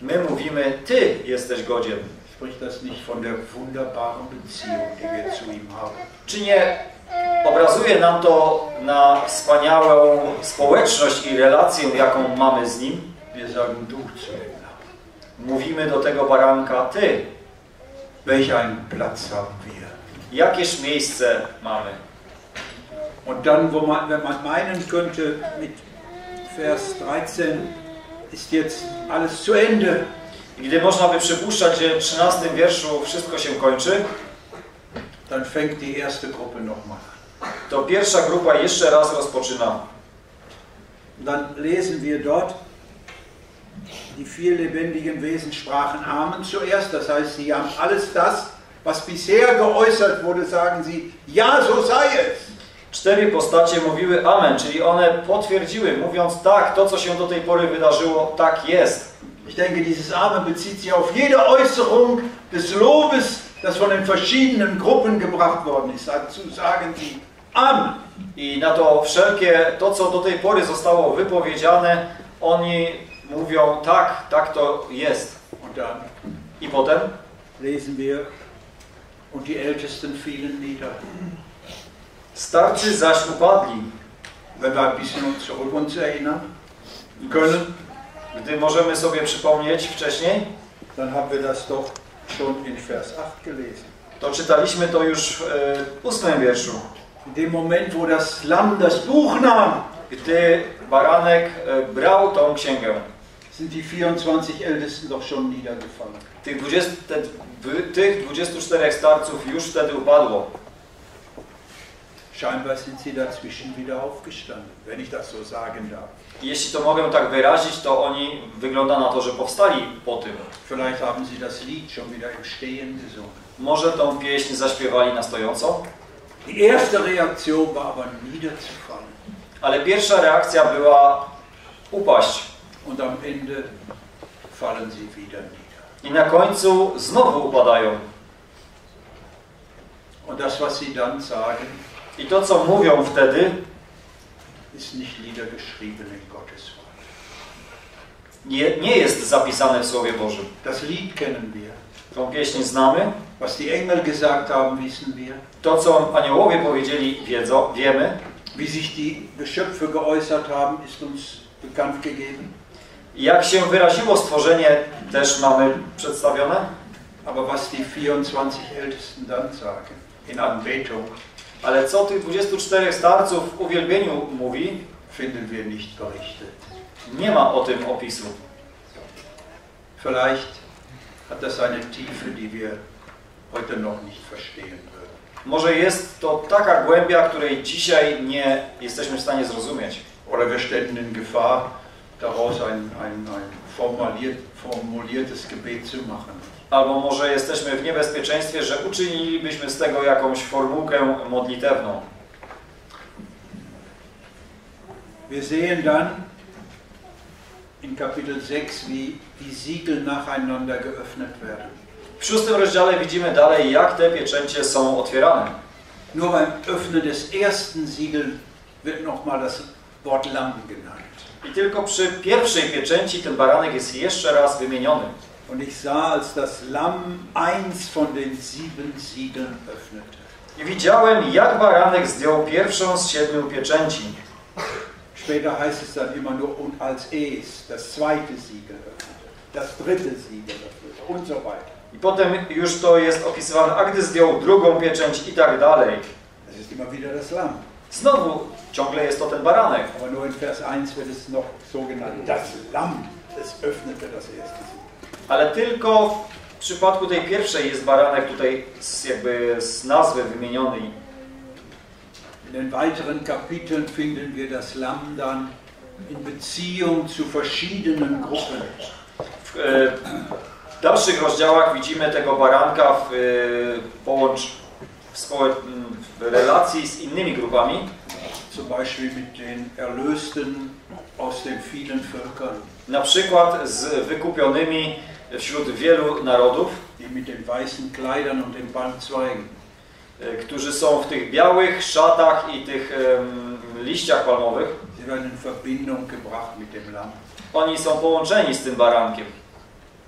My mówimy, Ty jesteś godzien. Czy nie obrazuje nam to na wspaniałą społeczność i relację, jaką mamy z Nim? Mówimy do tego baranka, Ty. Welch einen Platz haben wir? Jakież miejsce mamy? Und dann, wo man, wenn man meinen könnte, mit Vers 13 ist jetzt alles zu Ende. Gdy można by przypuszczać, że w 13 wierszu wszystko się kończy, Dann fängt die erste Gruppe nochmal an. to pierwsza grupa jeszcze raz rozpoczyna. Dann lesen wir dort, die vier lebendigen Wesen sprachen Amen zuerst. Das heißt, sie haben alles das, was bisher geäußert wurde, sagen sie, ja, so sei es. Cztery postacie mówiły Amen, czyli one potwierdziły, mówiąc tak, to co się do tej pory wydarzyło, tak jest. Ich denke, dieses Amen bezieht sich auf jede Äußerung des Lobes, das von den verschiedenen Gruppen gebracht worden ist. Dazu sagen sie Amen. I na to wszelkie, to co do tej pory zostało wypowiedziane, oni mówią tak, tak to jest. Und dann I potem lesen wir, und die Ältesten fielen nieder. starcy zaś upadli. Wenn wir ein bisschen uns zurück uns erinnern können, Gdy możemy sobie przypomnieć wcześniej, dann haben wir das doch schon in Vers 8 gelesen. to czytaliśmy to już w e, ósmym wierszu. In dem Moment, wo das Lamm das Buch nahm, Gdy baranek e, brał tą księgę, sind die 24 Ältesten doch schon niedergefallen. Tych, 20, te, w- tych 24 starców już wtedy upadło. Scheinbar sind sie dazwischen wieder aufgestanden, wenn ich das so sagen darf. Jeśli to mogę tak wyrazić, to oni wygląda na to, że powstali po tym. Vielleicht haben sie das Lied schon wieder im Stehen gesungen. Może tą pieśń zaśpiewali na stojąco, Die erste Reaktion war aber niederzufallen. ale pierwsza reakcja była upaść. Und am Ende fallen sie wieder nieder. I na końcu znowu upadają. Und das, was sie dann sagen, I to, co mówią wtedy, ist nicht niedergeschrieben in Gottes Wort. nie, nie jest zapisane w Słowie Bożym. Das Lied kennen wir. Tą pieśń znamy. Was die Engel gesagt haben, wissen wir. To, co aniołowie powiedzieli, wiedzą, wiemy. Wie sich die Geschöpfe geäußert haben, ist uns bekannt gegeben. Jak się wyraziło stworzenie, też mamy przedstawione. Aber was die 24 Ältesten dann sagen, in Anbetung, Ale co tych 24 starców w uwielbieniu mówi, finden wir nicht berichtet. nie ma o tym opisu. Vielleicht hat das eine Tiefe, die wir heute noch nicht verstehen würden. Może jest to taka głębia, której dzisiaj nie jesteśmy w stanie zrozumieć. Oder wir ständen in Gefahr, daraus ein, ein, ein formuliert, formuliertes Gebet zu machen. Albo może jesteśmy w niebezpieczeństwie, że uczynilibyśmy z tego jakąś formułkę modlitewną. Wir sehen dann in Kapitel 6, wie die Siegel nacheinander geöffnet werden. W szóstym rozdziale widzimy dalej, jak te pieczęcie są otwierane. Nur beim Öffnen des ersten Siegel wird nochmal das Wort Lamm genannt. I tylko przy pierwszej pieczęci ten baranek jest jeszcze raz wymieniony. Und ich sah, als das Lamm eins von den sieben Siegeln öffnete. I widziałem, jak baranek zdjął pierwszą z siedmiu pieczęci. Später heißt es dann immer nur und als es das zweite Siegel öffnete, das dritte Siegel öffnete und so weiter. I potem już to jest opisywane, a gdy zdjął drugą pieczęć i tak dalej. Das ist immer wieder das Lamm. Znowu ciągle jest to ten baranek. Aber nur in Vers 1 wird es noch so genannt. Das Lamm, das öffnete das erste Siegel. Ale tylko w przypadku tej pierwszej jest baranek tutaj z, jakby z nazwy wymieniony. In den weiteren Kapiteln finden wir das Lamm dann in Beziehung zu verschiedenen Gruppen. W, e, dalszych rozdziałach widzimy tego baranka w, e, połącz, w, relacji z innymi grupami. Zum Beispiel mit den Erlösten aus den vielen Völkern. Na przykład z wykupionymi wśród wielu narodów, die mit den weißen Kleidern und den Palmzweigen. e, którzy są w tych białych szatach i tych em, liściach palmowych. Sie werden in Verbindung gebracht mit dem Lamm. Oni są połączeni z tym barankiem.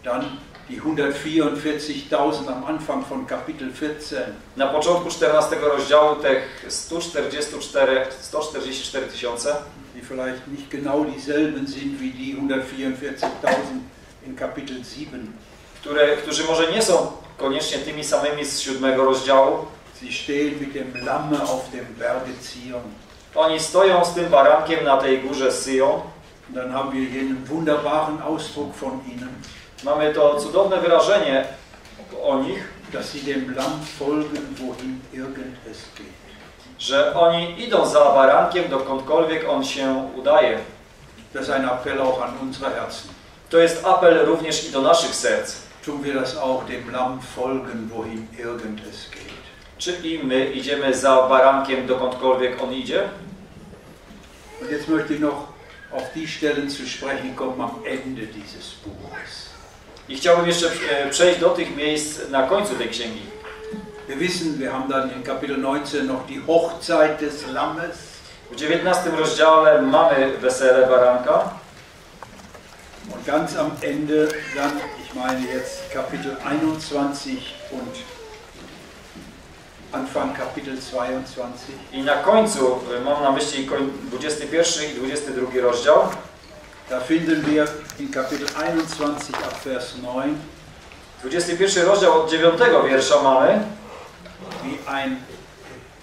Dann die 144.000 am Anfang von Kapitel 14. Na początku 14 rozdziału tych 144 144 tysiące, die vielleicht nicht genau dieselben sind wie die 144.000 in Kapitel 7. które, którzy może nie są koniecznie tymi samymi z siódmego rozdziału. Sie stehen mit dem Lamme auf dem Berge Zion. Oni stoją z tym barankiem na tej górze Syjon. Dann haben wir hier einen wunderbaren Ausdruck von ihnen, Mamy to cudowne wyrażenie o nich, że oni idą za barankiem dokądkolwiek on się udaje. Das ist ein Appell auch an unsere Herzen. To jest apel również i do naszych serc. Tun wir das auch, dem Lamm folgen, wohin irgend es geht. Czyli my idziemy za barankiem dokądkolwiek on idzie. Und jetzt möchte ich noch auf die Stellen zu sprechen kommen am Ende dieses Buches. I chciałbym jeszcze e, przejść do tych miejsc na końcu tej księgi. Wir wissen, wir haben dann in Kapitel 19 noch die Hochzeit des Lammes. W 19 rozdziale mamy wesele baranka. Und ganz am Ende dann, ich meine jetzt Kapitel 21 und Anfang Kapitel 22. I na końcu, y, mam na myśli koń- 21 i 22 rozdział, Da finden wir in Kapitel 21 ab Vers 9, 21 rozdział od 9 wiersza mamy, wie ein,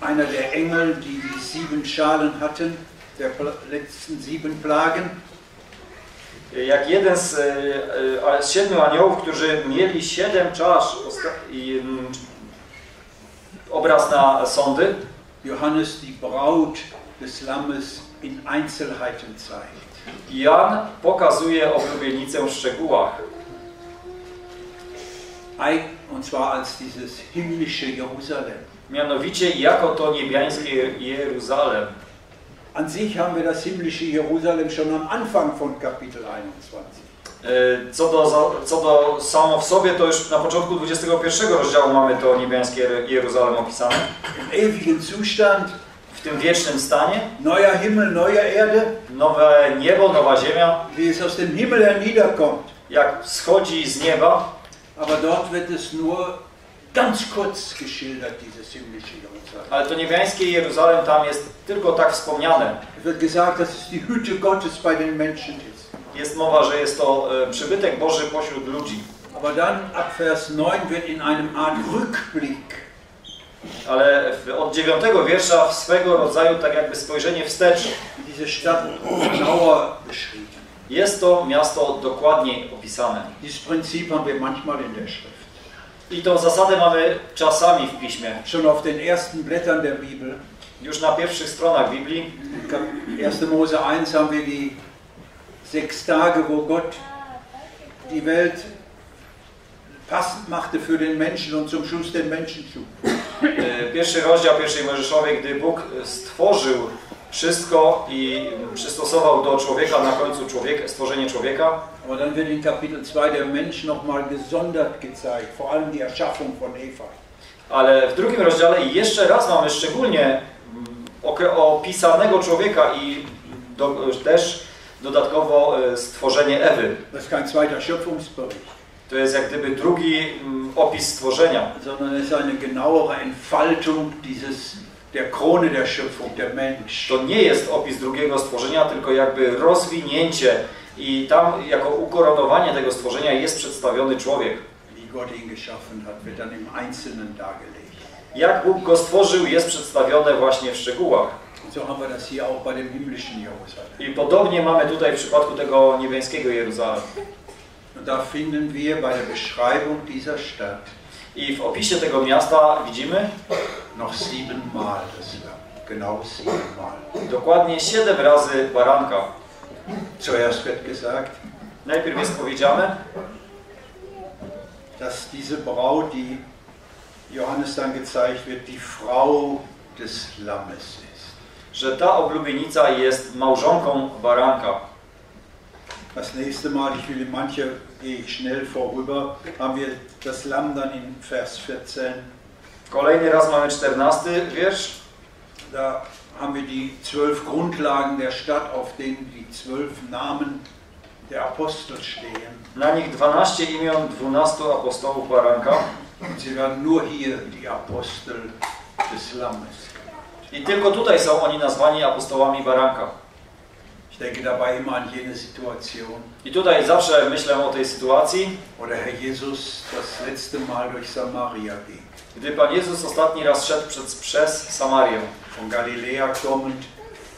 einer der Engel, die die sieben Schalen hatten, der letzten sieben Plagen, jak jeden z, y, a- z siedmiu aniołów, którzy mieli siedem czasz i mm, obraz na sądy, Johannes die Braut des Lammes in Einzelheiten zeigt. Jan pokazuje oblubienicę w szczegółach. Und zwar als dieses himmlische Jerusalem. Mianowicie jako to niebiańskie Jeruzalem. An sich haben wir das himmlische Jerusalem schon am Anfang von Kapitel 21. Y, Co do, co do samo w sobie, to już na początku 21 rozdziału mamy to niebiańskie Jeruzalem opisane. Im ewigen Zustand, W tym wiecznym stanie, neuer Himmel, neue Erde, nowe niebo, nowa ziemia, wie es aus dem Himmel herniederkommt. jak schodzi z nieba, Aber dort wird es nur ganz kurz geschildert, dieses himmlische Jerusalem. ale to niebiańskie Jeruzalem tam jest tylko tak wspomniane. Wird gesagt, dass es die Hütte Gottes bei den Menschen ist. Jest mowa, że jest to e, przybytek Boży pośród ludzi. Aber dann ab Vers 9 wird in einem Art Rückblick Ale od dziewiątego wiersza w swego rodzaju tak jakby spojrzenie wstecz. Jest to miasto dokładniej opisane. I tą zasadę mamy czasami w piśmie. Schon auf den ersten Blättern der Bibel. Już na pierwszych stronach Biblii. 1. Mose 1 haben wir die sechs Tage, wo Gott die Welt passend machte für den Menschen und zum Schluss den Menschen schuf. E, Pierwszy rozdział pierwszej Mojżeszowej, gdy Bóg stworzył wszystko i przystosował do człowieka, na końcu człowiek, stworzenie człowieka. Aber dann wird in Kapitel 2 der Mensch nochmal gesondert gezeigt, vor allem die Erschaffung von Eva. Ale w drugim rozdziale jeszcze raz mamy szczególnie opisanego człowieka i do, też dodatkowo e, stworzenie Ewy. Das ist kein zweiter Schöpfungsbericht, To jest jak gdyby drugi mm, opis stworzenia. sondern es ist eine genauere Entfaltung dieses, der Krone der Schöpfung, der Mensch. To nie jest opis drugiego stworzenia, tylko jakby rozwinięcie i tam jako ukoronowanie tego stworzenia jest przedstawiony człowiek. Jak Bóg go stworzył jest przedstawione właśnie w szczegółach. I podobnie mamy tutaj w przypadku tego niebiańskiego Jeruzalem. Und da finden wir bei der Beschreibung dieser Stadt I w opisie tego miasta widzimy noch siebenmal das Lamm. Genau siebenmal. dokładnie siedem razy baranka. Zuerst wird gesagt, Najpierw jest powiedziane, dass diese Braut, die Johannes dann gezeigt wird, die Frau des Lammes ist. że ta oblubienica jest małżonką baranka. Das nächste Mal, ich will manche gehe ich schnell vorüber, haben wir das Lamm dann in Vers 14. Kolejny raz mamy czternasty wiersz. Da haben wir die zwölf Grundlagen der Stadt, auf denen die zwölf Namen der Apostel stehen. Na nich 12 imion 12 apostołów baranka. Sie werden nur hier die Apostel des Lammes. I tylko tutaj są oni nazwani apostołami baranka. Denke dabei immer an jene Situation, I tutaj zawsze myślę o tej sytuacji, wo der Herr Jesus das letzte Mal durch Samaria ging. gdy Pan Jezus ostatni raz szedł przez, przez Samarię. Von Galiläa kommend,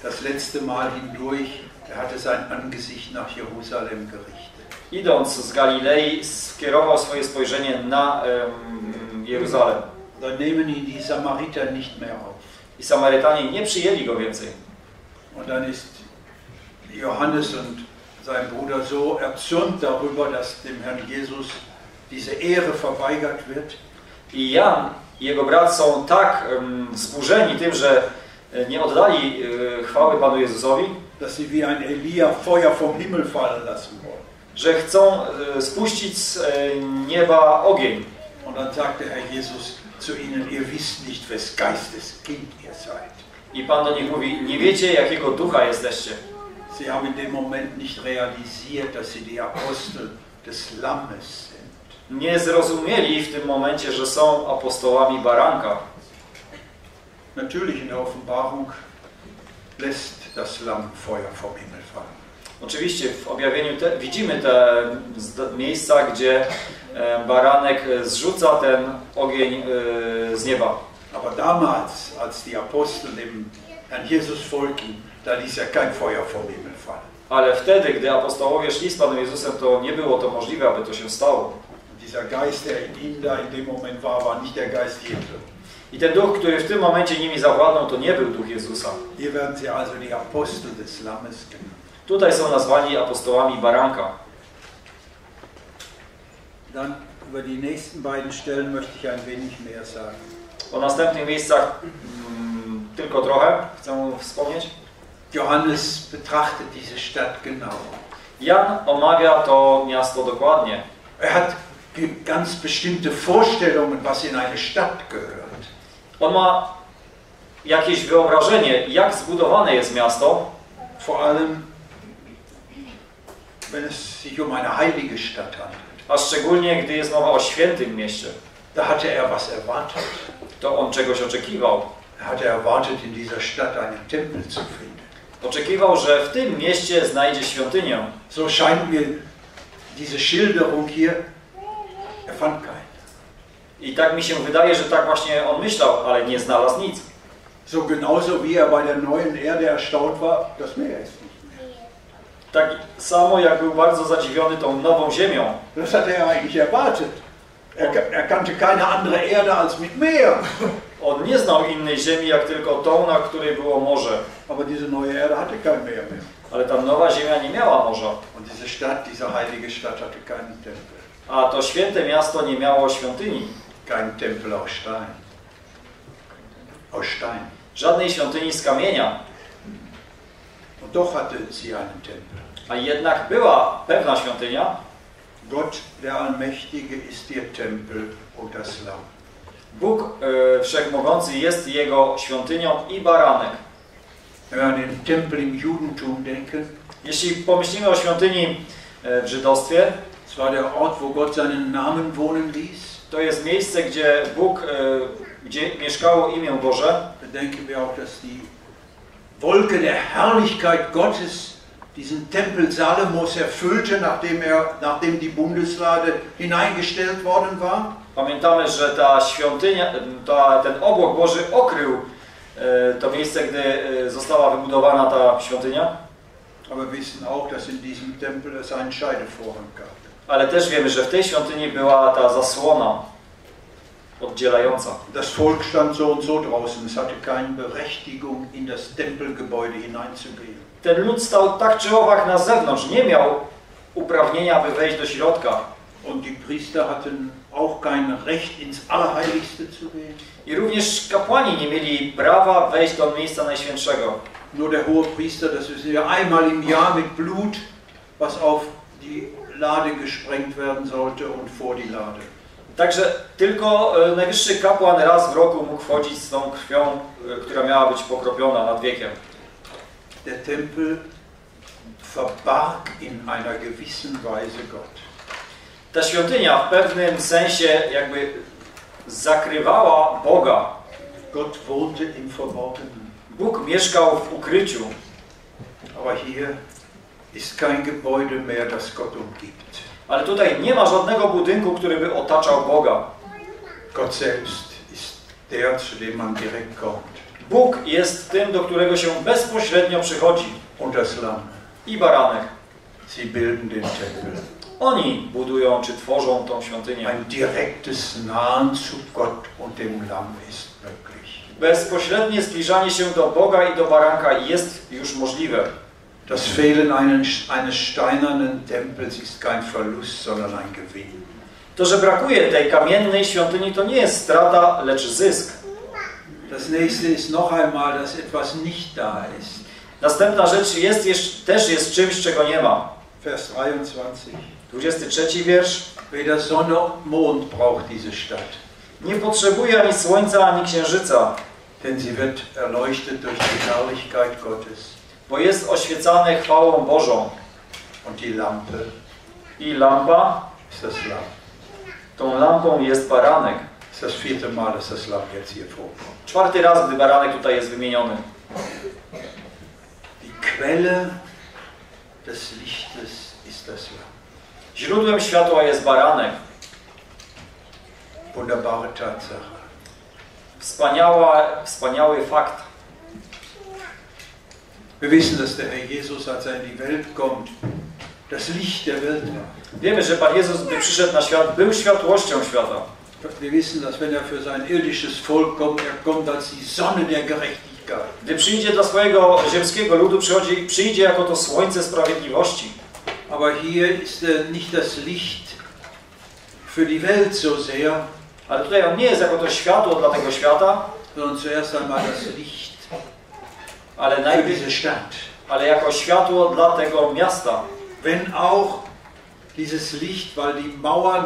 das letzte Mal hindurch, er hatte sein Angesicht nach Jerusalem gerichtet. Idąc z Galilei skierował swoje spojrzenie na em, Jeruzalem. Da nehmen ihn die Samariter nicht mehr auf. I Samarytanie nie przyjęli go więcej. Und dann ist Johannes und sein Bruder so erzürnt darüber, dass dem Herrn Jesus diese Ehre verweigert wird, I Jan i jego brat są tak um, wzburzeni tym, że e, nie oddali e, chwały Panu Jezusowi, dass sie wie ein Elia Feuer vom Himmel fallen lassen wollen. że chcą e, spuścić z nieba ogień. Und dann sagt der Herr Jesus zu ihnen, ihr wisst nicht, wes Geistes Kind ihr seid. I Pan do nich mówi, nie wiecie jakiego ducha jesteście. Sie haben in dem Moment nicht realisiert, dass sie die Apostel des Lammes sind. Nie zrozumieli w tym momencie, że są apostołami baranka. Natürlich in der Offenbarung lässt das Lamm Feuer vom Himmel fallen. Oczywiście w objawieniu te, widzimy te miejsca, gdzie e, baranek e, zrzuca ten ogień e, z nieba. Aber damals, als die Apostel dem Herrn Jesus folgten, Ale wtedy, gdy apostołowie szli z Panem Jezusem, to nie było to możliwe, aby to się stało. I ten duch, który w tym momencie nimi zawładnął, to nie był duch Jezusa. Tutaj są nazwani apostołami baranka. Dann über die nächsten beiden Stellen möchte ich ein wenig mehr sagen. O następnych miejscach mm, tylko trochę chcę wspomnieć. Johannes betrachtet diese Stadt genau. Jan omawia to miasto dokładnie. Er hat ganz bestimmte Vorstellungen, was in eine Stadt gehört. On ma jakieś wyobrażenie, jak zbudowane jest miasto, Vor allem, wenn es sich um eine heilige Stadt handelt. a szczególnie gdy jest mowa o świętym mieście. Da hatte er was erwartet. To on czegoś oczekiwał. Er hatte erwartet, in dieser Stadt einen Tempel zu finden. Oczekiwał, że w tym mieście znajdzie świątynię. So scheint mir diese Schilderung hier, er fand keinen. I tak mi się wydaje, że tak właśnie on myślał, ale nie znalazł nic. So genauso wie er bei der neuen Erde erstaunt war, das Meer ist nicht mehr. Tak samo jak był bardzo zadziwiony tą nową ziemią. Das hat er eigentlich erwartet. Er, er kannte keine andere Erde als mit Meer. On nie znał innej ziemi, jak tylko tą, na której było morze. Aber diese neue Erde hatte kein Meer mehr. Ale ta nowa ziemia nie miała morza. Und diese Stadt, diese heilige Stadt hatte keinen Tempel. A to święte miasto nie miało świątyni. Kein Tempel aus Stein. Aus Stein. Żadnej świątyni z kamienia. Und doch hatte sie einen Tempel. A jednak była pewna świątynia. Gott, der Allmächtige, ist ihr Tempel und das Lamm. Bóg e, Wszechmogący jest jego świątynią i baranek. Wenn wir an den Tempel im Judentum denken, Jeśli pomyślimy o świątyni e, w żydostwie, es war der Ort, wo Gott seinen Namen wohnen ließ. to jest miejsce, gdzie Bóg, e, gdzie mieszkało imię Boże. Bedenken wir auch, dass die Wolke der Herrlichkeit Gottes diesen Tempel Salomos erfüllte, nachdem, er, nachdem die Bundeslade hineingestellt worden war. Pamiętamy, że ta świątynia, ta, ten obłok Boży okrył to miejsce, gdy e, została wybudowana ta świątynia. Ale też wiemy, że w tej świątyni była ta zasłona oddzielająca. Das Volk stand so und so draußen, es hatte keine Berechtigung, in das Tempelgebäude hineinzugehen. Ten lud stał tak czy owak na zewnątrz, nie miał uprawnienia, by wejść do środka. Und die Priester hatten auch kein Recht, ins Allerheiligste zu gehen. I również kapłani nie mieli prawa wejść do miejsca najświętszego. Nur der hohe Priester, das wissen wir, einmal im Jahr mit Blut, was auf die Lade gesprengt werden sollte und vor die Lade. Także tylko e, najwyższy kapłan raz w roku mógł wchodzić z tą krwią, e, która miała być pokropiona nad wiekiem. Der Tempel verbarg in einer gewissen Weise Gott. Ta świątynia w pewnym sensie jakby zakrywała Boga. Gott wohnte im Verborgenen. Bóg mieszkał w ukryciu. Aber hier ist kein Gebäude mehr, das Gott umgibt. Ale tutaj nie ma żadnego budynku, który by otaczał Boga. Gott selbst ist der, zu dem man direkt kommt. Bóg jest tym, do którego się bezpośrednio przychodzi. Und das Lamm. I baranek. Sie bilden den Tempel. Oni budują czy tworzą tą świątynię. Ein direktes Nahen zu Gott und dem Lamm ist möglich. Bezpośrednie zbliżanie się do Boga i do baranka jest już możliwe. Das Fehlen eines steinernen Tempels ist kein Verlust, sondern ein Gewinn. To, że brakuje tej kamiennej świątyni, to nie jest strata, lecz zysk. Das nächste ist noch einmal, dass etwas nicht da ist. Następna rzecz jest, jest, też jest czymś, czego nie ma. Vers 23. 23 wiersz. Weder Sonne Mond braucht diese Stadt. Nie potrzebuje ani słońca, ani księżyca, Denn sie wird erleuchtet durch die Herrlichkeit Gottes. bo jest oświecane chwałą Bożą. Und die Lampe I lampa, ist das Lamm. tą lampą jest baranek. Ist das vierte Mal, dass das Lamm jetzt hier vorkommt. Czwarty raz, gdy baranek tutaj jest wymieniony. Die Quelle des Lichtes ist das Lamm. Źródłem światła jest baranek. Wunderbare Tatsache. Wspaniała, wspaniały fakt. Wir wissen, dass der Herr Jesus, als er in die Welt kommt, das Licht der Welt war. Wiemy, że Pan Jezus, gdy przyszedł na świat, był światłością świata. Wir wissen, dass wenn er für sein irdisches Volk kommt, er kommt als die Sonne der Gerechtigkeit. Gdy przyjdzie dla swojego ziemskiego ludu, przychodzi, przyjdzie jako to słońce sprawiedliwości. Aber hier ist er nicht das Licht für die Welt so sehr, Ale tutaj on nie jest jako to światło dla tego świata, sondern zuerst einmal das Licht ale für diese Stadt. ale jako światło dla tego miasta. Wenn auch dieses Licht, weil die Mauern,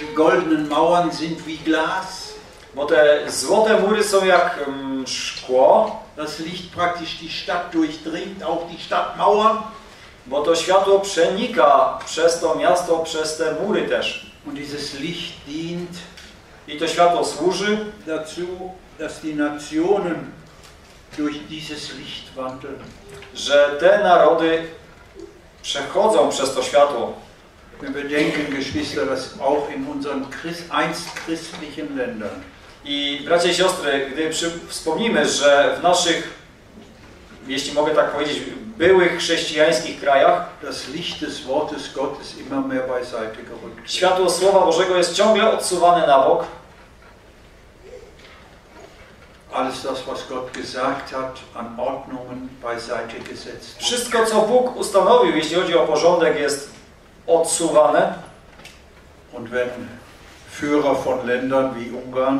die goldenen Mauern sind wie Glas, Bo te złote mury są jak mm, szkło, das Licht praktisch die Stadt durchdringt, auch die Stadtmauern. Bo to światło przenika przez to miasto, przez te mury też. Und dieses Licht dient I to światło służy, dazu, dass die Nationen durch dieses Licht wandeln. że te narody przechodzą przez to światło. Wenn wir denken, Geschwister, dass auch in unseren Christ, einst christlichen Ländern I bracia i siostry, gdy przy, wspomnimy, że w naszych, jeśli mogę tak powiedzieć, byłych chrześcijańskich krajach das Licht des Wortes Gottes immer mehr beiseite gerückt. światło Słowa Bożego jest ciągle odsuwane na bok. Alles das, was Gott gesagt hat, an Ordnungen beiseite gesetzt. Wszystko, co Bóg ustanowił, jeśli chodzi o porządek, jest odsuwane. Und wenn Führer von Ländern wie Ungarn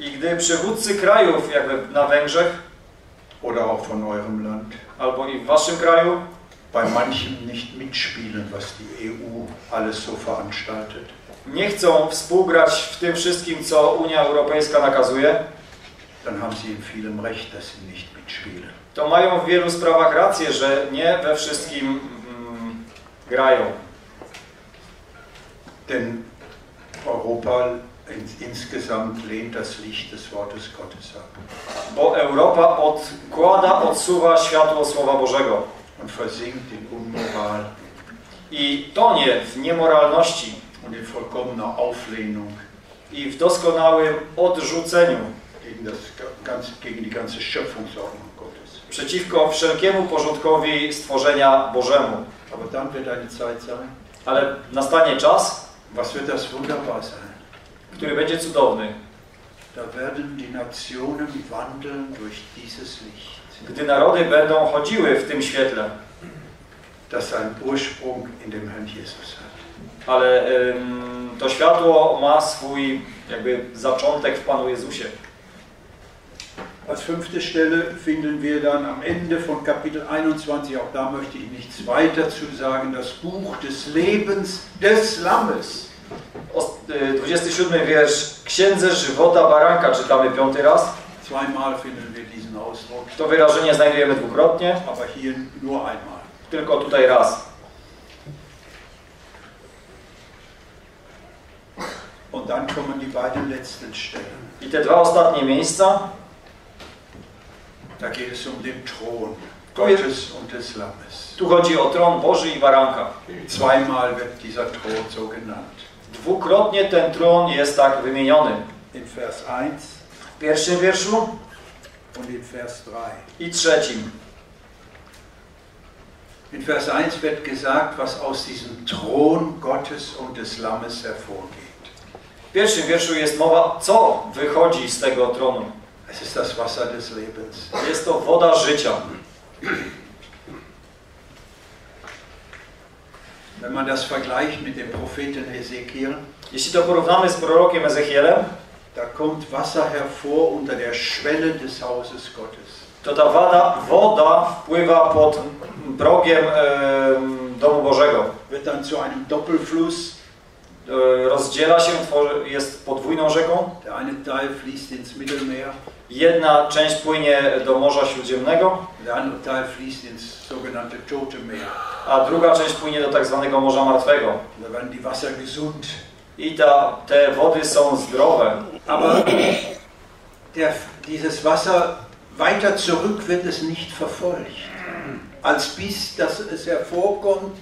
I gdy przywódcy krajów, jakby na Węgrzech, oder auch von eurem Land, albo i w waszym kraju, bei manchem nicht mitspielen, was die EU alles so veranstaltet, nie chcą współgrać w tym wszystkim, co Unia Europejska nakazuje, dann haben sie in vielem recht, dass sie nicht mitspielen. to mają w wielu sprawach rację, że nie we wszystkim mm, grają. Denn Europa insgesamt lehnt das Licht des Wortes Gottes ab Bo Europa odkłada, odsuwa światło Słowa Bożego und versinkt in Unmoral i tonie w niemoralności und in vollkommener Auflehnung i w doskonałym odrzuceniu gegen, das ganze, gegen die ganze Schöpfungsordnung Gottes. przeciwko wszelkiemu porządkowi stworzenia Bożemu. Aber dann wird eine Zeit sein, Ale nastanie czas, was wird das wunderbar sein? Który będzie cudowny, gdy narody będą chodziły w tym świetle. das seinen Ursprung in dem Herrn Jesus hat. Ale ym, to światło ma swój jakby zaczątek w Panu Jezusie. Als fünfte Stelle finden wir dann am Ende von Kapitel 21, auch da möchte ich nichts weiter zu sagen, das Buch des Lebens des Lammes. Os- y, 27 wiersz Księdze żywota baranka czytamy piąty raz. To wyrażenie znajdujemy dwukrotnie, aber hier nur einmal. tylko tutaj raz. I te dwa ostatnie miejsca, Da geht es um den Thron Gottes und des Lammes. tu chodzi o tron Boży i baranka. Zweimal wird dieser Thron so genannt. Dwukrotnie ten tron jest tak wymieniony. In Vers 1 W pierwszym wierszu und in Vers 3. i trzecim. In Vers 1 wird gesagt, was aus diesem Thron Gottes und des Lammes hervorgeht. W pierwszym wierszu jest mowa, co wychodzi z tego tronu. Es ist das Wasser des Lebens. Jest to woda życia. Wenn man das vergleicht mit dem Propheten Ezekiel, Jeśli to porównamy z prorokiem Ezechielem, da kommt Wasser hervor unter der Schwelle des Hauses Gottes. to ta woda, woda wpływa pod progiem em, domu Bożego. Wird dann zu einem Doppelfluss. E, rozdziela się, jest podwójną rzeką. Der eine Teil fließt ins Mittelmeer, Jedna część płynie do Morza Śródziemnego, a druga część płynie do tak zwanego Morza Martwego. I ta, te wody są zdrowe. Aber der, dieses Wasser weiter zurück wird es nicht verfolgt, als bis dass es hervorkommt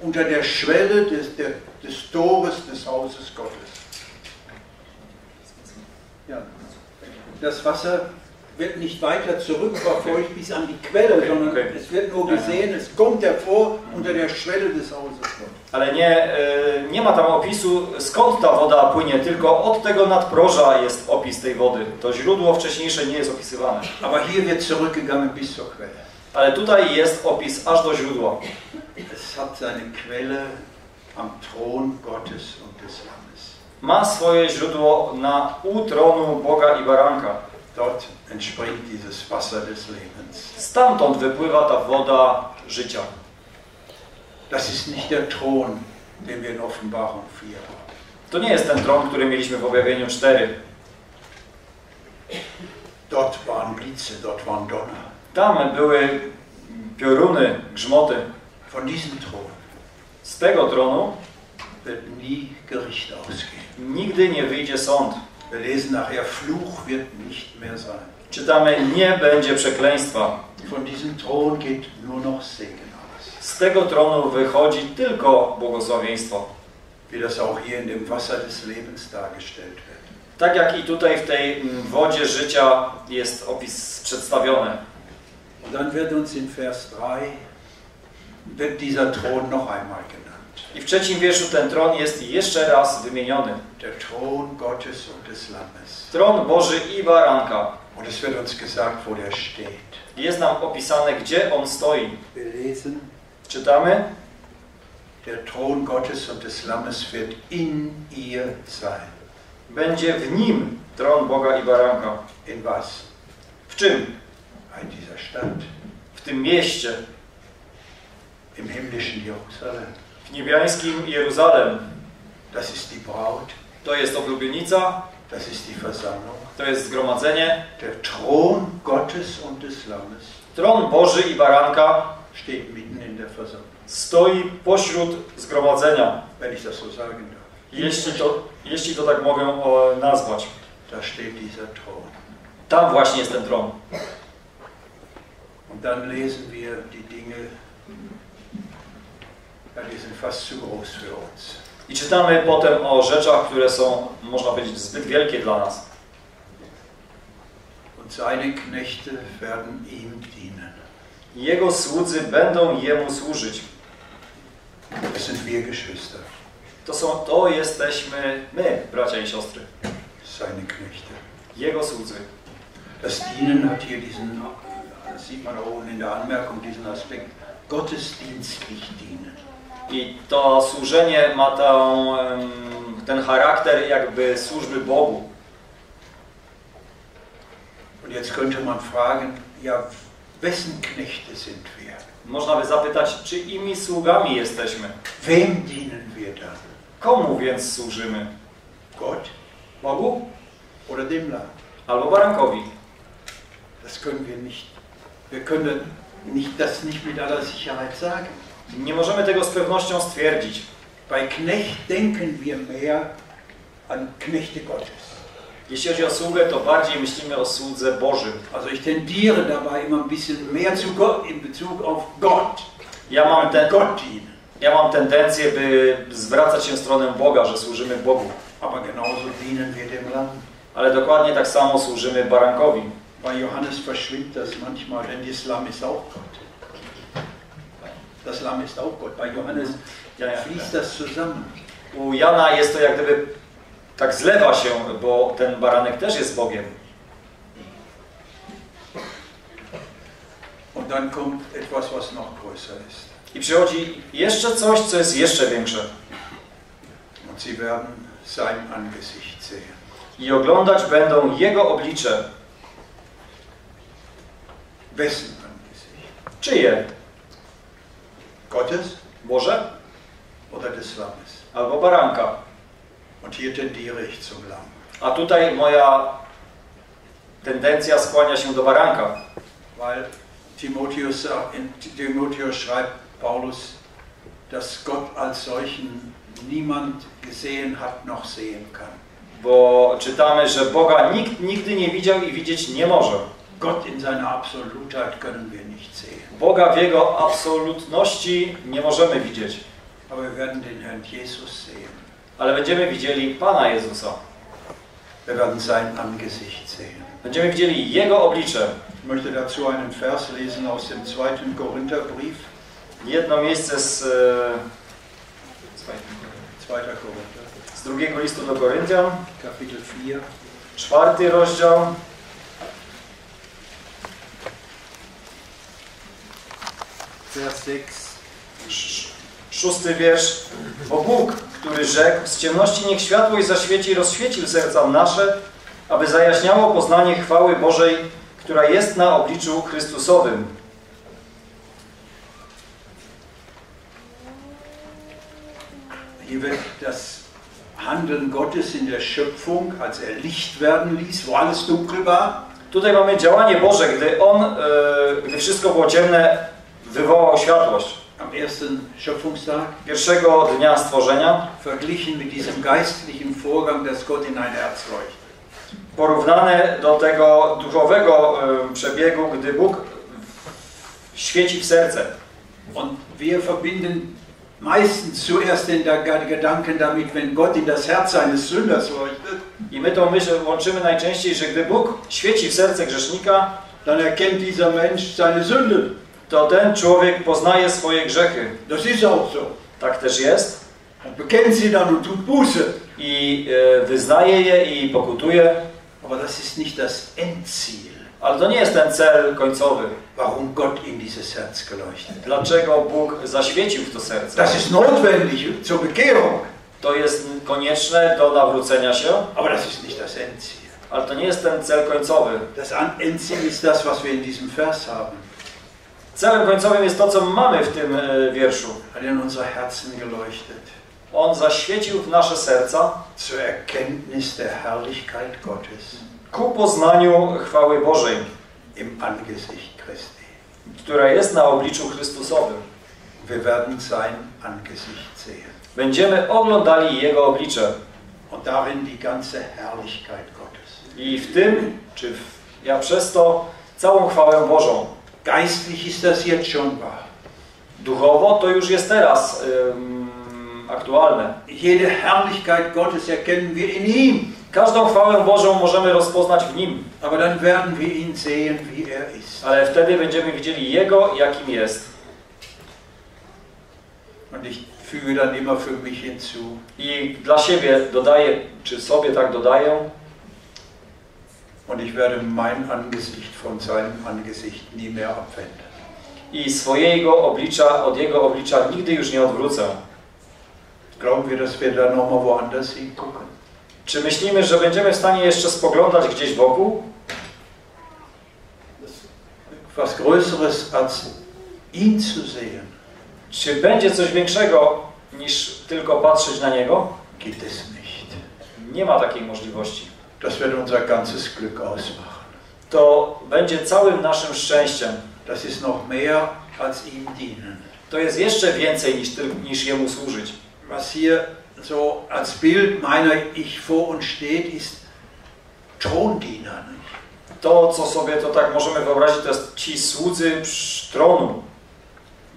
unter der Schwelle des, der, des Tores des Hauses Gottes. Das Wasser wird nicht weiter zurückverfolgt bis an die Quelle, sondern okay. es wird nur gesehen, es kommt hervor unter der Schwelle des Hauses. Ale nie, e, nie ma tam opisu skąd ta woda płynie, tylko od tego nadproża jest opis tej wody. To źródło wcześniejsze nie jest opisywane. Aber hier wird zurückgegangen bis zur Quelle. Ale tutaj jest opis aż do źródła. Es hat seine Quelle am Thron Gottes und des Lammes. Ma swoje źródło na u tronu Boga i Baranka. Dort entspringt dieses Wasser des Lebens. Stamtąd wypływa ta woda życia. Das ist nicht der Thron, den wir in Offenbarung 4 haben. To nie jest ten tron, który mieliśmy w objawieniu 4. Dort waren Blitze, dort waren Donner. Tam były pioruny, grzmoty. Von diesem Thron Z tego tronu wird nie Gericht ausgehen. nigdy nie wyjdzie sąd. Wir lesen nachher, Fluch wird nicht mehr sein. Czytamy, nie będzie przekleństwa. Von diesem Thron geht nur noch Segen aus. Z tego tronu wychodzi tylko błogosławieństwo. Wie das auch hier in dem Wasser des Lebens dargestellt wird. Tak jak i tutaj w tej mm, wodzie życia jest opis przedstawiony. Und dann wird uns in Vers 3 wird dieser Thron noch einmal genannt. I w trzecim wierszu ten tron jest jeszcze raz wymieniony. Der Thron Gottes und des Lammes. Tron Boży i baranka. Und es wird uns gesagt, wo der steht. Jest nam opisane, gdzie on stoi. Wir lesen, Czytamy, der Thron Gottes und des Lammes wird in ihr sein. będzie w nim tron Boga i baranka. In was? W czym? In dieser Stadt. W tym mieście, Im himmlischen Jerusalem. Niebiańskim Jeruzalem. Das ist die Braut. To jest oblubienica, Das ist die Versammlung. to jest zgromadzenie. Der Thron Gottes und des Lammes Tron Boży i baranka steht mitten in der Versammlung. stoi pośród zgromadzenia. Wenn ich das so sagen darf. Jeśli to, jeśli to tak mogę o, nazwać. Da steht dieser Thron. Tam właśnie jest ten tron. Und dann lesen wir die Dinge, ja, die sind fast zu groß für uns. I czytamy potem o rzeczach, które są, można powiedzieć, zbyt wielkie dla nas. Jego słudzy będą jemu służyć. To, są, to jesteśmy my, bracia i siostry. Jego słudzy. Das Dienen hat hier diesen, sieht man auch in der Anmerkung, diesen Aspekt, gottesdienstlich dienen. I to służenie ma tą, ten charakter jakby służby Bogu. Und jetzt könnte man fragen, ja, wessen Knechte sind wir? Można by zapytać, czy imi sługami jesteśmy? Wem dienen wir dann? Komu więc służymy? Gott Bogu oder dem Lamm? albo barankowi? Das können wir nicht. Wir können nicht, das nicht mit aller Sicherheit sagen. Nie możemy tego z pewnością stwierdzić. Bei Knecht denken wir mehr an Knechte Gottes. Jeśli chodzi o sługę, to bardziej myślimy o słudze Bożym. Also ich tendiere dabei immer ein bisschen mehr zu Gott in Bezug auf Gott. Ja mam, ten, ja mam tendencję, by zwracać się w stronę Boga, że służymy Bogu. Aber genauso dienen wir dem Lamm. Ale dokładnie tak samo służymy barankowi. Bei Johannes verschwimmt das manchmal, denn das Lamm ist auch Gott. Das Lamm ist auch Gott. Bei Johannes Ja, ja, fließt das zusammen. U Jana jest to jak gdyby tak zlewa się, bo ten baranek też jest Bogiem. Und dann kommt etwas, was noch größer ist. I przychodzi jeszcze coś, co jest jeszcze większe. Und sie werden sein Angesicht sehen. I oglądać będą Jego oblicze. Wessen Angesicht? Czyje? Gottes Boże oder des Lammes? albo baranka. Und hier tendiere ich zum Lamm. A tutaj moja tendencja skłania się do baranka. Weil Timotheus, in Timotheus schreibt Paulus, dass Gott als solchen niemand gesehen hat noch sehen kann. Bo czytamy, że Boga nikt nigdy nie widział i widzieć nie może. Gott in seiner Absolutheit können wir. Boga w Jego absolutności nie możemy widzieć. Ale będziemy widzieli Pana Jezusa. Będziemy widzieli Jego oblicze. Möchte dazu einen Vers lesen aus dem zweiten Korintherbrief. Jedno miejsce z, e, Zweiter Korinther, z drugiego listu do Koryntian, Kapitel 4. czwarty rozdział, 6. sz- szósty wiersz. Bo Bóg, który rzekł, z ciemności niech światłość zaświeci, rozświecił serca nasze, aby zajaśniało poznanie chwały Bożej, która jest na obliczu Chrystusowym. Hier wird das Handeln Gottes in der Schöpfung, als er Licht werden ließ, wo alles dunkel war, Tutaj mamy działanie Boże, gdy On, e, gdy wszystko było ciemne, wywołał światłość. am ersten Schöpfungstag, Pierwszego dnia stworzenia, verglichen mit diesem geistlichen Vorgang, dass Gott in ein Herz leuchtet. porównane do tego duchowego przebiegu, gdy Bóg świeci w serce. Und wir verbinden meistens zuerst den Da- Gedanken damit, wenn Gott in das Herz eines Sünders leuchtet, I my tą myśl łączymy najczęściej, że gdy Bóg świeci w serce grzesznika, dann erkennt dieser Mensch seine Sünden. To ten człowiek poznaje swoje grzechy. Das ist auch so. Tak też jest. Bekennt sie dann und tut Buße. I e, wyznaje je i pokutuje. Aber das ist nicht das Endziel. Ale to nie jest ten cel końcowy. Warum Gott in dieses Herz geleuchtet. Dlaczego Bóg zaświecił w to serce? Das ist notwendig zur Bekehrung. To jest konieczne do nawrócenia się, Aber das ist nicht das Endziel. ale to nie jest ten cel końcowy. Das Endziel ist das, was wir in diesem Vers haben. Celem końcowym jest to, co mamy w tym e, wierszu. On zaświecił w nasze serca Zur Erkenntnis der Herrlichkeit Gottes ku poznaniu chwały Bożej, im Angesicht Christi. która jest na obliczu Chrystusowym. Wir werden sein Angesicht sehen. Będziemy oglądali Jego oblicze Und darin die ganze Herrlichkeit Gottes. i w tym, czy w, ja przez to, całą chwałę Bożą. Geistlich ist das jetzt schon wahr. Duchowo to już jest teraz aktualne. Jede Herrlichkeit Gottes erkennen wir in ihm. Każdą chwałę Bożą możemy rozpoznać w Nim, Aber dann werden wir ihn sehen, wie er ist. ale wtedy będziemy widzieli Jego, jakim jest. Und ich füge dann immer für mich hinzu, I dla siebie dodaję, czy sobie tak dodaję, und ich werde mein Angesicht von seinem Angesicht nie mehr abwenden. i swojego oblicza od Jego oblicza nigdy już nie odwrócę. Glauben wir, dass wir da nochmal woanders hingucken? Czy myślimy, że będziemy w stanie jeszcze spoglądać gdzieś wokół? Was Größeres als ihn zu sehen, Czy będzie coś większego niż tylko patrzeć na Niego? gibt es nicht. Nie ma takiej możliwości. Das wird unser ganzes Glück ausmachen. To będzie całym naszym szczęściem. Das ist noch mehr als ihm dienen. To jest jeszcze więcej niż, niż Jemu służyć. Was hier so als Bild meiner Ich vor uns steht, ist Throndiener. To, co sobie to tak możemy wyobrazić, to jest ci słudzy tronu.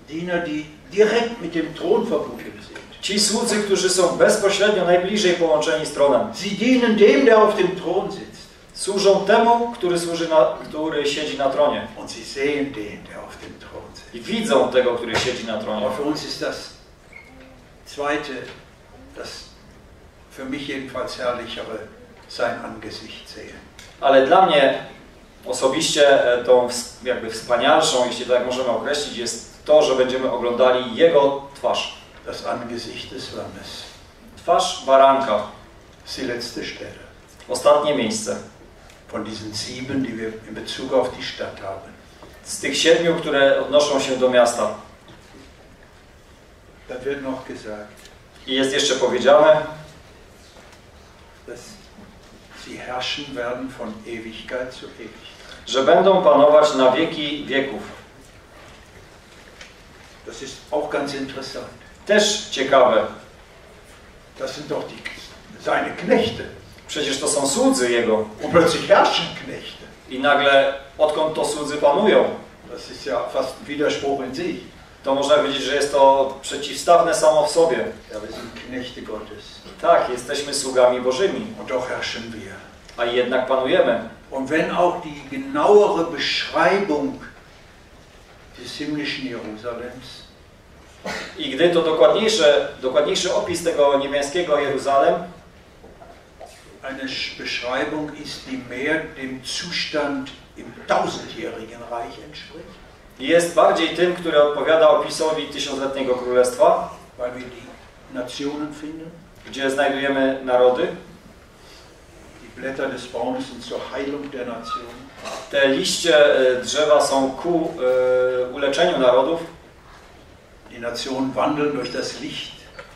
Diener, die direkt mit dem Thron verbunden sind. Ci słudzy, którzy są bezpośrednio najbliżej połączeni z tronem. Sie dienen dem, der auf dem Thron sitzt. Służą temu, który, służy na, który siedzi na tronie. Und sie sehen den, der auf dem Thron sitzt. I widzą tego, który siedzi na tronie. Aber für uns ist das Zweite, das für mich jedenfalls herrlichere, sein Angesicht sehen. Ale dla mnie osobiście e, tą jakby wspanialszą, jeśli tak możemy określić, jest to, że będziemy oglądali Jego twarz. Das Angesicht des Lammes. Twarz baranka. Das ist die letzte Stelle Ostatnie miejsce. von diesen sieben, die wir in Bezug auf die Stadt haben. Z tych siedmiu, które odnoszą się do miasta. Da wird noch gesagt, I jest jeszcze powiedziane, dass sie herrschen werden von Ewigkeit zu Ewigkeit. że będą panować na wieki wieków. Das ist auch ganz interessant. Też ciekawe. Das sind doch die, seine Knechte. Przecież to są słudzy Jego. Und plötzlich herrschen Knechte. I nagle, odkąd to słudzy panują, Das ist ja fast ein Widerspruch in sich. to można powiedzieć, że jest to przeciwstawne samo w sobie. Ja, wir sind Knechte Gottes. Tak, jesteśmy sługami Bożymi, Und doch herrschen wir. a jednak panujemy. Und wenn auch die genauere Beschreibung des himmlischen Jerusalems I gdy to dokładniejsze, dokładniejszy opis tego niebiańskiego Jeruzalem eine Beschreibung ist, die mehr dem Zustand im tausendjährigen Reich entspricht, jest bardziej tym, który odpowiada opisowi tysiącletniego królestwa, weil wir die Nationen finden. gdzie znajdujemy narody. Die Blätter des Baumes sind zur Heilung der Nationen. Te liście e, drzewa są ku e, uleczeniu narodów. Die Nationen wandeln durch das Licht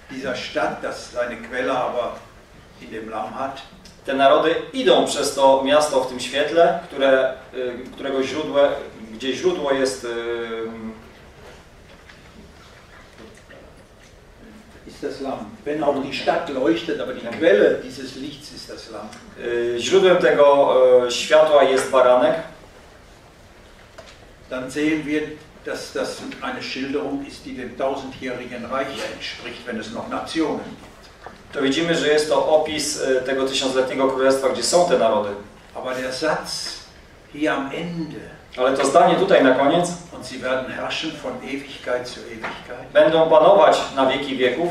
dieser Stadt, das seine Quelle aber in dem Lamm hat. Te narody idą przez to miasto w tym świetle, które, y, którego źródło, gdzie źródło jest y, Ist das Lamm. Wenn auch die Stadt leuchtet, aber die Quelle dieses Lichts ist das Lamm. y, źródłem tego światła jest baranek, Dann sehen wir, dass das eine Schilderung ist, die dem tausendjährigen Reich entspricht, wenn es noch Nationen gibt. to widzimy, że jest to opis y, tego tysiącletniego królestwa, gdzie są te narody. Aber der Satz hier am Ende, Ale to zdanie tutaj na koniec. Und sie werden herrschen von Ewigkeit zu Ewigkeit. Będą panować na wieki wieków.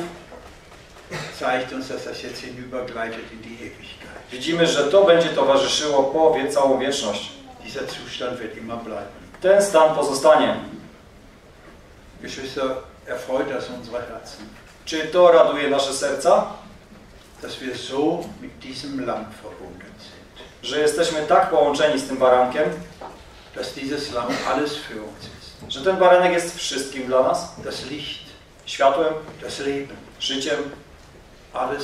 Zeigt uns, dass das jetzt hinübergleitet in die Ewigkeit. Widzimy, że to będzie towarzyszyło po całą wieczność. Dieser Zustand wird immer bleiben. Ten stan pozostanie. Geschwister, erfreut das unsere Herzen, Czy to raduje nasze serca? dass wir so mit diesem Lamm verbunden sind. Że jesteśmy tak połączeni z tym barankiem, Dass dieses Lamm alles für uns ist. że ten baranek jest wszystkim dla nas. Das Licht, Światłem, das Leben, życiem, alles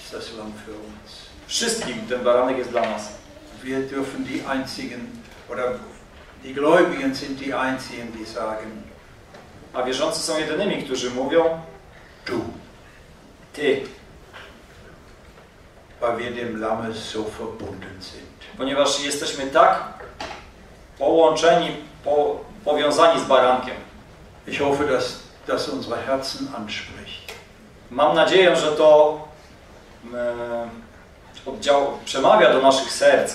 ist das Lamm für uns. wszystkim ten baranek jest dla nas. Wir dürfen die einzigen, oder die Gläubigen sind die einzigen, die sagen, A wierzący są jedynymi, którzy mówią du, Ty, weil wir dem Lamme so verbunden sind. ponieważ jesteśmy tak połączeni, po, powiązani z barankiem. Ich hoffe, dass das unsere Herzen anspricht. Mam nadzieję, że to e, oddział, przemawia do naszych serc.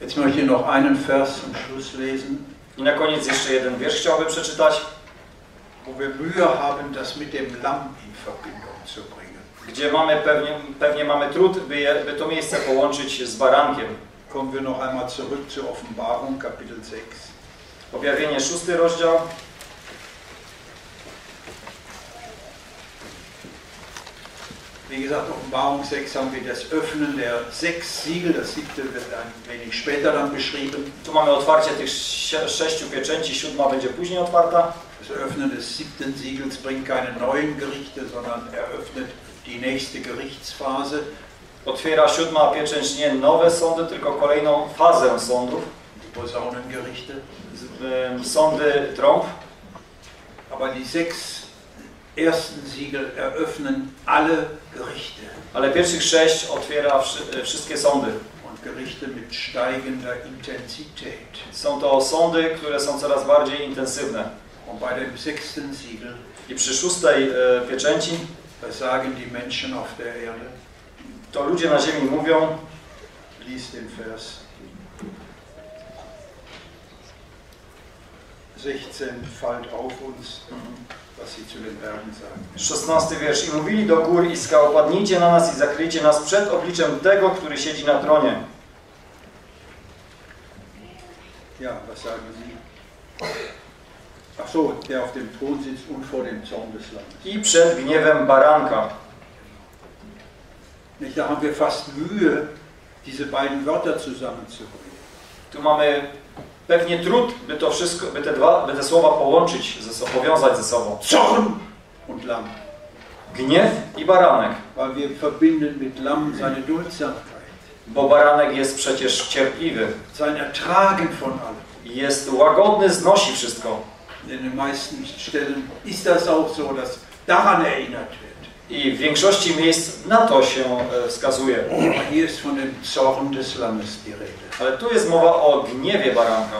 Jetzt möchte ich noch einen Vers zum Schluss lesen, I na koniec jeszcze jeden wiersz chciałbym przeczytać, wo wir Mühe haben, das mit dem Lamm in Verbindung zu bringen. gdzie mamy pewnie, pewnie mamy trud, by, je, by to miejsce połączyć z barankiem. Kommen wir noch einmal zurück zur Offenbarung, Kapitel 6. Objawienie szósty rozdział. Wie gesagt, Offenbarung 6 haben wir das Öffnen der sechs Siegel. Das siebte wird ein wenig später dann beschrieben. Tu mamy otwarcie tych sze- sześciu pieczęci, siódma będzie później otwarta. Das Öffnen des siebten Siegels bringt keine neuen Gerichte, sondern eröffnet die nächste Gerichtsphase. Otwiera siódma pieczęć nie nowe sądy, tylko kolejną fazę sądów. Die Posaunengerichte. Sądy trąb. Aber die sechs ersten Siegel eröffnen alle Gerichte Ale pierwszych sześć otwiera wszy- wszystkie sądy. und Gerichte mit steigender Intensität. Są to sądy, które są coraz bardziej intensywne. Und bei dem sechsten Siegel I przy szóstej e, pieczęci da sagen die Menschen auf der Erde, to ludzie na ziemi mówią, lies den Vers 16, fallt auf uns, was sie zu den Bergen sagen. 16 wiersz. I mówili do gór i skał, padnijcie na nas i zakryjcie nas przed obliczem tego, który siedzi na tronie. Ja, was sagen Sie? Ach so, der auf dem Thron sitzt und vor dem Zorn des Lammes. I przed gniewem baranka. Da haben wir fast Mühe, diese beiden Wörter zusammenzubringen. Tu mamy pewnie trud, by to wszystko, by te, dwa, by te słowa połączyć, ze sobą, powiązać ze sobą. Zorn und Lamm. Gniew i baranek. Weil wir verbinden mit Lamm seine Duldsamkeit, Bo baranek jest przecież cierpliwy. sein Ertragen von allem. Jest łagodny, znosi wszystko. In den meisten Stellen ist das auch so, dass daran erinnert wird. I w większości miejsc na to się e, wskazuje. Hier ist von dem Zorn des Lammes die Rede. Ale tu jest mowa o gniewie baranka.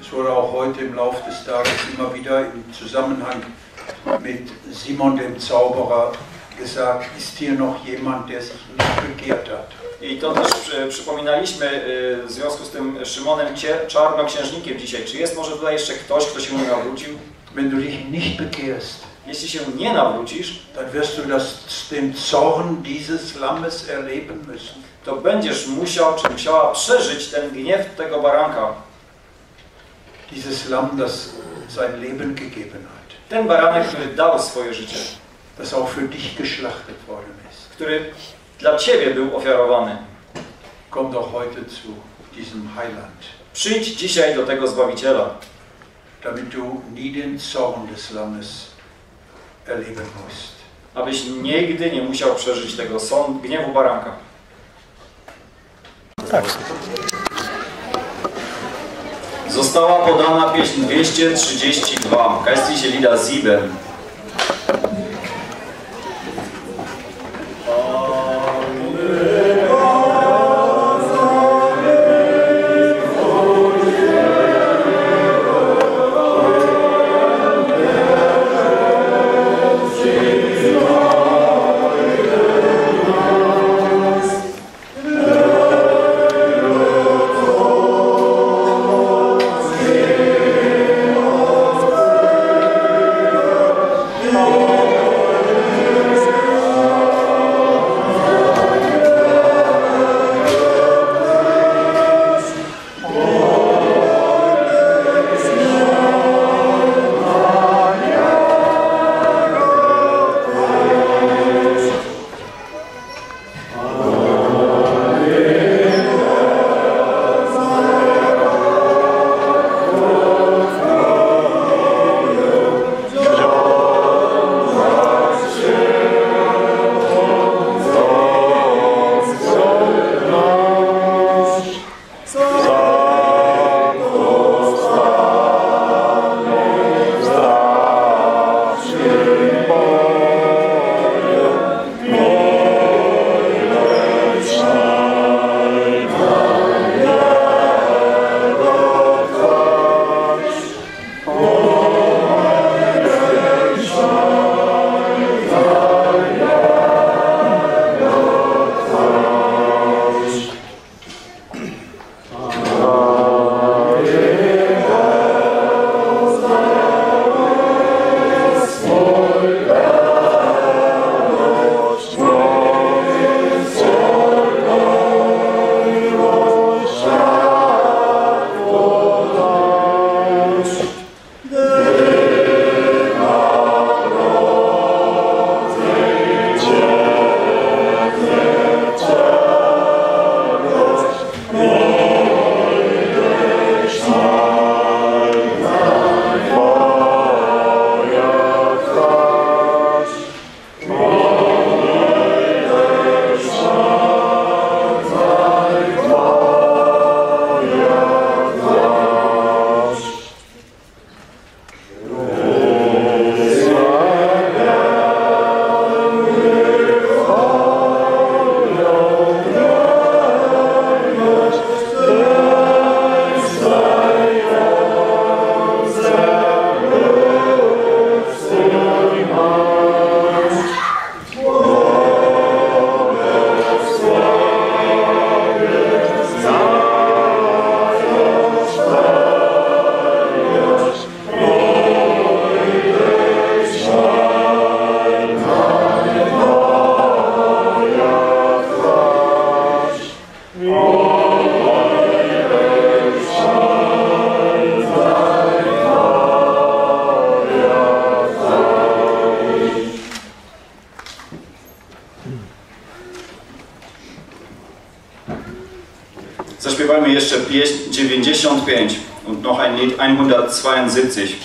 Es wurde auch heute im Laufe des Tages immer wieder im Zusammenhang mit Simon dem Zauberer gesagt, ist hier noch jemand, der sich nicht bekehrt hat. I to też przy, przypominaliśmy y, w związku z tym Szymonem Czarnoksiężnikiem dzisiaj. Czy jest może tutaj jeszcze ktoś, kto się nie nawrócił? Wenn du dich nicht bekehrst, Jeśli się nie nawrócisz, dann wirst du das, den Zorn dieses Lammes erleben müssen. To będziesz musiał, czy musiała przeżyć ten gniew tego baranka. Dieses Lamm, das sein Leben gegeben hat, Ten baranek, który dał swoje życie, das auch für dich geschlachtet worden ist, który dla Ciebie był ofiarowany. kommt auch heute zu diesem Heiland, Przyjdź dzisiaj do tego Zbawiciela, damit du nie den Zorn des Lammes erleben musst. abyś nigdy nie musiał przeżyć tego sąd, gniewu baranka. Tak. Została podana pieśń 232, Geistliche Lieder 7. Amen. 78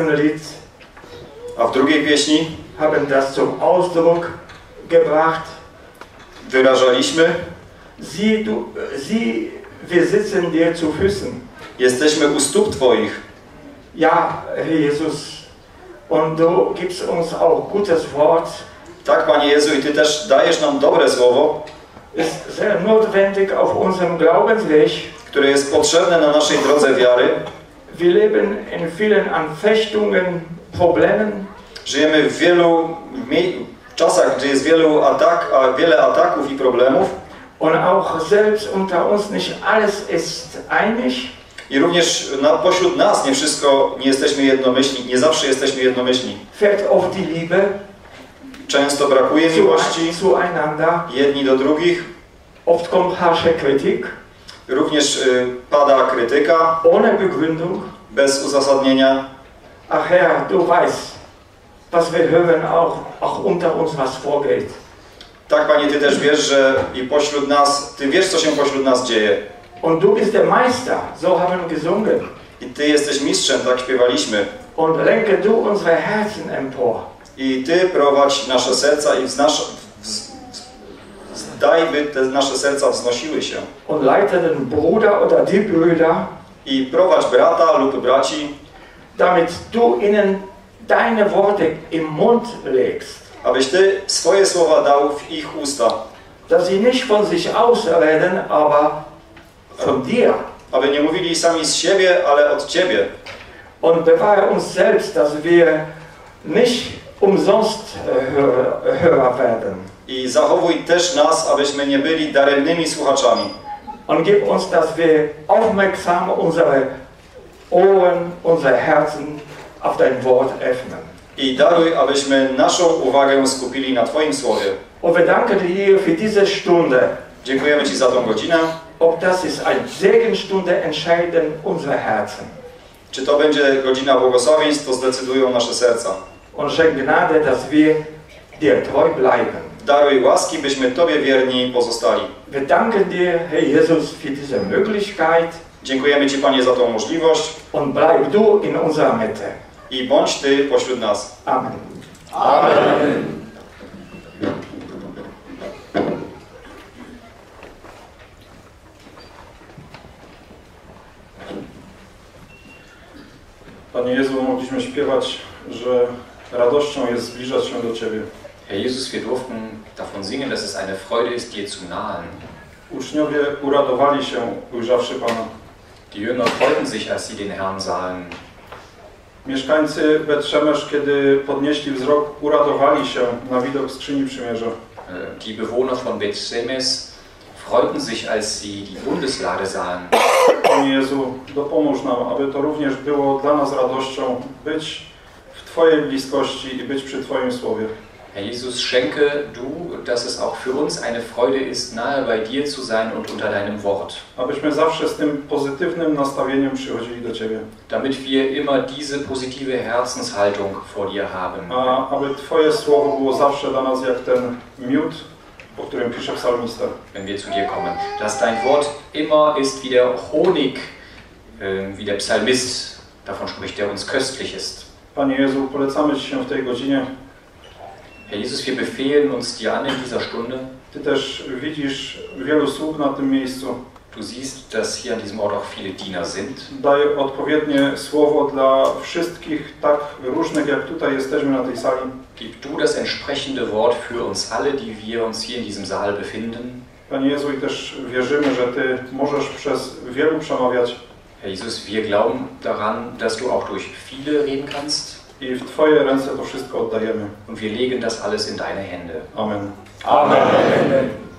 zweiten Lied A w drugiej pieśni haben das zum Ausdruck gebracht, wyrażaliśmy sie, du, sie, wir sitzen dir zu Füßen. Jesteśmy u stóp Twoich. Ja, Herr Jesus, und du gibst uns auch gutes Wort. Tak, Panie Jezu, i Ty też dajesz nam dobre słowo, Ist sehr notwendig auf unserem Glaubensweg. które jest potrzebne na naszej drodze wiary. Wir leben in vielen Anfechtungen, Problemen. Żyjemy w wielu czasach, gdzie jest wielu atak, a wiele ataków i problemów. Und auch selbst unter uns nicht alles ist einig. I również na, pośród nas nie wszystko, nie jesteśmy jednomyślni, nie zawsze jesteśmy jednomyślni. Fällt auf die Liebe. Często brakuje miłości zueinander. jedni do drugich. Oft kommt harsche Kritik. Również y, pada krytyka ohne Begründung. bez uzasadnienia. Ach Herr, du weißt, was wir hören, auch, auch unter uns was vorgeht. Tak, Panie, Ty też wiesz, że i pośród nas, Ty wiesz, co się pośród nas dzieje. Und du bist der Meister, so haben wir gesungen. I Ty jesteś mistrzem, tak śpiewaliśmy. Und lenke du unsere Herzen empor. I Ty prowadź nasze serca i wznasz, wz, wz, daj, by te nasze serca wznosiły się. Und leite den Bruder oder die Brüder, I prowadź brata lub braci, damit du ihnen deine Worte im Mund legst. abyś Ty swoje słowa dał w ich usta. Dass sie nicht von sich aus reden, aber von dir. Aby nie mówili sami z siebie, ale od Ciebie. Und bewahre uns selbst, dass wir nicht umsonst äh, Hörer, Hörer werden. I zachowuj też nas, abyśmy nie byli daremnymi słuchaczami. Und gib uns, dass wir aufmerksam unsere Ohren, unsere Herzen auf dein Wort öffnen. I daruj, abyśmy naszą uwagę skupili na Twoim słowie. Und wir danken dir für diese Stunde. Dziękujemy Ci za tą godzinę. Ob das ist eine Segenstunde, entscheiden unsere Herzen. Czy to będzie godzina błogosławieństw, to zdecydują nasze serca. Und schenk Gnade, dass wir dir treu bleiben. Daruj łaski, byśmy Tobie wierni pozostali. Wir danken dir, Herr Jesus, für diese Möglichkeit. Dziękujemy Ci, Panie, za tą możliwość. Und bleib du in unserer Mitte. I bądź Ty pośród nas. Amen. Amen. Panie Jezu, mogliśmy śpiewać, że radością jest zbliżać się do Ciebie. Herr Jesus, wir durften davon singen, dass es eine Freude ist, dir zu nahen. Uczniowie uradowali się, ujrzawszy Pana. Die Jünger freuten sich, als sie den Herrn sahen. Mieszkańcy Betrzemesz, kiedy podnieśli wzrok, uradowali się na widok skrzyni przymierza. Äh, Die Bewohner von Beth-Semes freuten sich, als sie die Bundeslade sahen. Panie Jezu, dopomóż nam, aby to również było dla nas radością być w Twojej bliskości i być przy Twoim słowie. Herr Jesus, schenke du, dass es auch für uns eine Freude ist, nahe bei dir zu sein und unter deinem Wort. Abyśmy zawsze z tym pozytywnym nastawieniem przychodzili do Ciebie. Damit wir immer diese positive Herzenshaltung vor dir haben. A aby Twoje słowo było zawsze dla nas jak ten miód, o którym pisze psalmista. wenn wir zu dir kommen. Dass dein Wort immer ist wie der Honig, äh, wie der Psalmist davon spricht, der uns köstlich ist. Panie Jezu, polecamy Ci się w tej godzinie. Herr Jesus, wir befehlen uns dir an in dieser Stunde. Ty też widzisz wielu sług na tym miejscu. Du siehst, dass hier an diesem Ort auch viele Diener sind. Daj odpowiednie słowo dla wszystkich tak różnych, jak tutaj jesteśmy na tej sali. Gib du das entsprechende Wort für uns alle, die wir uns hier in diesem Saal befinden. Panie Jezu, i też wierzymy, że Ty możesz przez wielu przemawiać Herr Jesus, wir glauben daran, dass du auch durch viele reden kannst. I w Twoje ręce to wszystko oddajemy. Und wir legen das alles in deine Hände. Amen. Amen. durch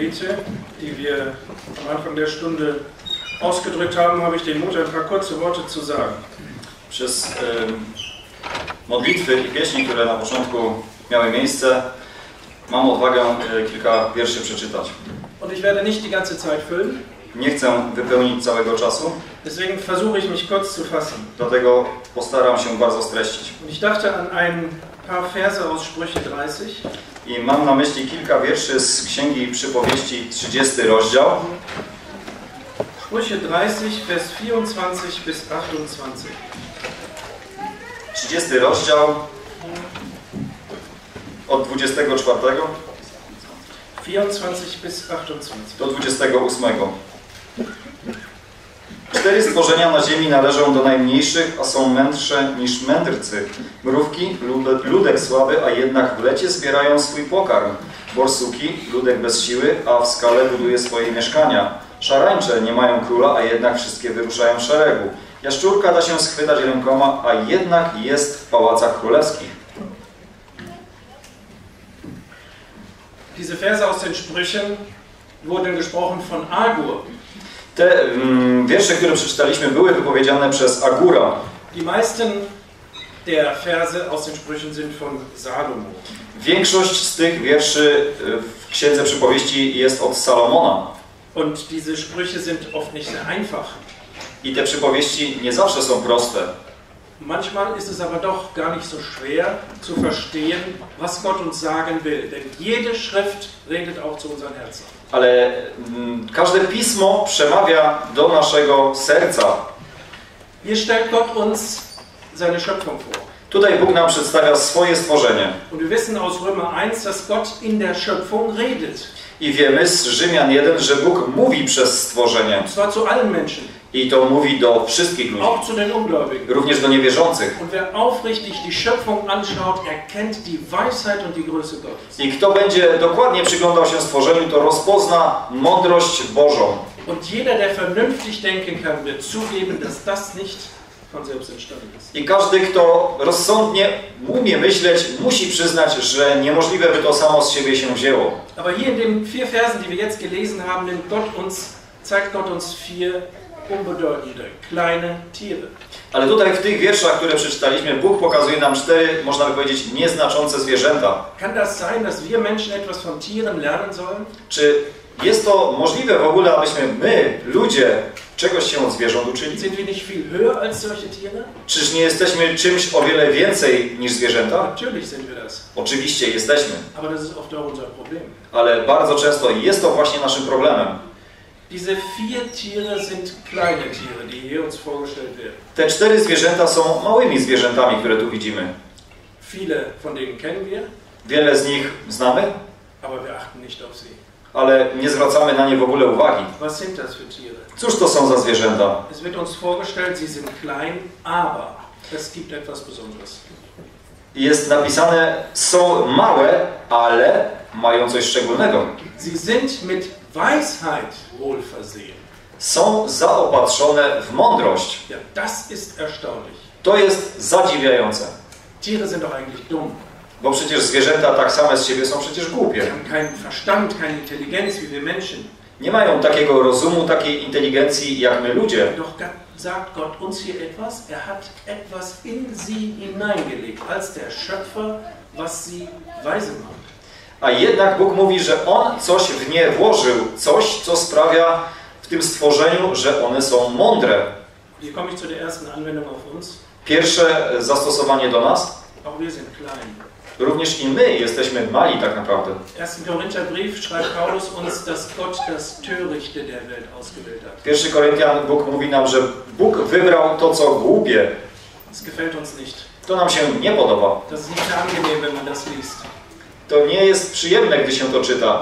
Gebete, die wir am Anfang der Stunde ausgedrückt haben, habe ich den Mut, ein paar kurze Worte zu sagen. Przez modlitwy i pieśni, które na początku miały miejsce, mam odwagę e, kilka wierszy przeczytać. Und ich werde nicht die ganze Zeit füllen, Nie chcę wypełnić całego czasu, deswegen versuche ich mich kurz zu fassen. dlatego postaram się bardzo streścić. Und ich dachte an ein paar Verse aus Sprüche 30. I mam na myśli kilka wierszy z Księgi Przypowieści, 30 rozdział. Sprüche 30, Vers 24 bis 28. 30 rozdział od 24 24 bis 28. do 28. Cztery stworzenia na ziemi należą do najmniejszych, a są mędrsze niż mędrcy. Mrówki, ludek, ludek słaby, a jednak w lecie zbierają swój pokarm. Borsuki, ludek bez siły, a w skale buduje swoje mieszkania. Szarańcze nie mają króla, a jednak wszystkie wyruszają w szeregu. Jaszczurka da się schwytać rękoma, a jednak jest w pałacach królewskich. Diese Verse aus den Sprüchen wurden gesprochen von Agur. Te mm, wiersze, które przeczytaliśmy, były wypowiedziane przez Agura. Die meisten der Verse aus den Sprüchen sind von Salomo. Większość z tych wierszy y, w Księdze Przypowieści jest od Salomona. Und diese Sprüche sind oft nicht einfach. I te przypowieści nie zawsze są proste. Manchmal ist es aber doch gar nicht so schwer zu verstehen, was Gott uns sagen will. Denn jede Schrift redet auch zu unseren Herzen. Ale mm, każde pismo przemawia do naszego serca. Hier stellt Gott uns seine Schöpfung vor. Tutaj Bóg nam przedstawia swoje stworzenie. Und wir wissen aus Römer 1, dass Gott in der Schöpfung redet. I wiemy z Rzymian 1, że Bóg mówi przez stworzenie. Und zwar zu allen Menschen, I to mówi do wszystkich ludzi, auch zu den Ungläubigen. również do niewierzących. Und wer aufrichtig die Schöpfung anschaut, erkennt die Weisheit und die Größe Gottes. I kto będzie dokładnie przyglądał się stworzeniu, to rozpozna mądrość Bożą. Und jeder, der vernünftig denken kann, wird zugeben, dass das nicht von selbst entstanden ist. I każdy, kto rozsądnie umie myśleć, musi przyznać, że niemożliwe by to samo z siebie się wzięło. Aber hier in den vier Versen, die wir jetzt gelesen haben, nimmt Gott uns, zeigt Gott uns vier unbedeutende, kleine Tiere. Ale tutaj w tych wierszach, które przeczytaliśmy, Bóg pokazuje nam cztery, można by powiedzieć, nieznaczące zwierzęta. Kann das sein, dass wir Menschen etwas von Tieren lernen sollen? Czy jest to możliwe w ogóle, abyśmy my, ludzie, czegoś się od zwierząt uczyli? Sind wir nicht viel höher als solche Tiere? Czyż nie jesteśmy czymś o wiele więcej niż zwierzęta? Natürlich sind wir das. Oczywiście jesteśmy, Aber das ist oft auch unser Problem. ale bardzo często jest to właśnie naszym problemem. Diese vier Tiere sind kleine Tiere, die hier uns vorgestellt werden. Te cztery zwierzęta są małymi zwierzętami, które tu widzimy. Viele von denen kennen wir, Wiele z nich znamy, aber wir achten nicht auf sie. ale nie zwracamy na nie w ogóle uwagi. Was sind das für Tiere? Cóż to są za zwierzęta? Es wird uns vorgestellt, sie sind klein, aber es gibt etwas Besonderes. Jest napisane, są małe, ale mają coś szczególnego. Sie sind mit Weisheit wohl versehen. Są zaopatrzone w mądrość. Ja, das ist erstaunlich. To jest zadziwiające. Tiere sind doch eigentlich dumm. Bo przecież zwierzęta tak same z siebie są przecież głupie. Sie haben keinen Verstand, keine Intelligenz wie wir Menschen. Nie mają takiego rozumu, takiej inteligencji jak my ludzie. Doch sagt Gott uns hier etwas? Er hat etwas in sie hineingelegt, als der Schöpfer, was sie weise macht. A jednak Bóg mówi, że On coś w nie włożył, coś, co sprawia w tym stworzeniu, że one są mądre. Pierwsze zastosowanie do nas, również i my jesteśmy mali tak naprawdę. 1 Koryntian Bóg mówi nam, że Bóg wybrał to, co głupie. To nam się nie podoba. To nie jest przyjemne, gdy się to czyta.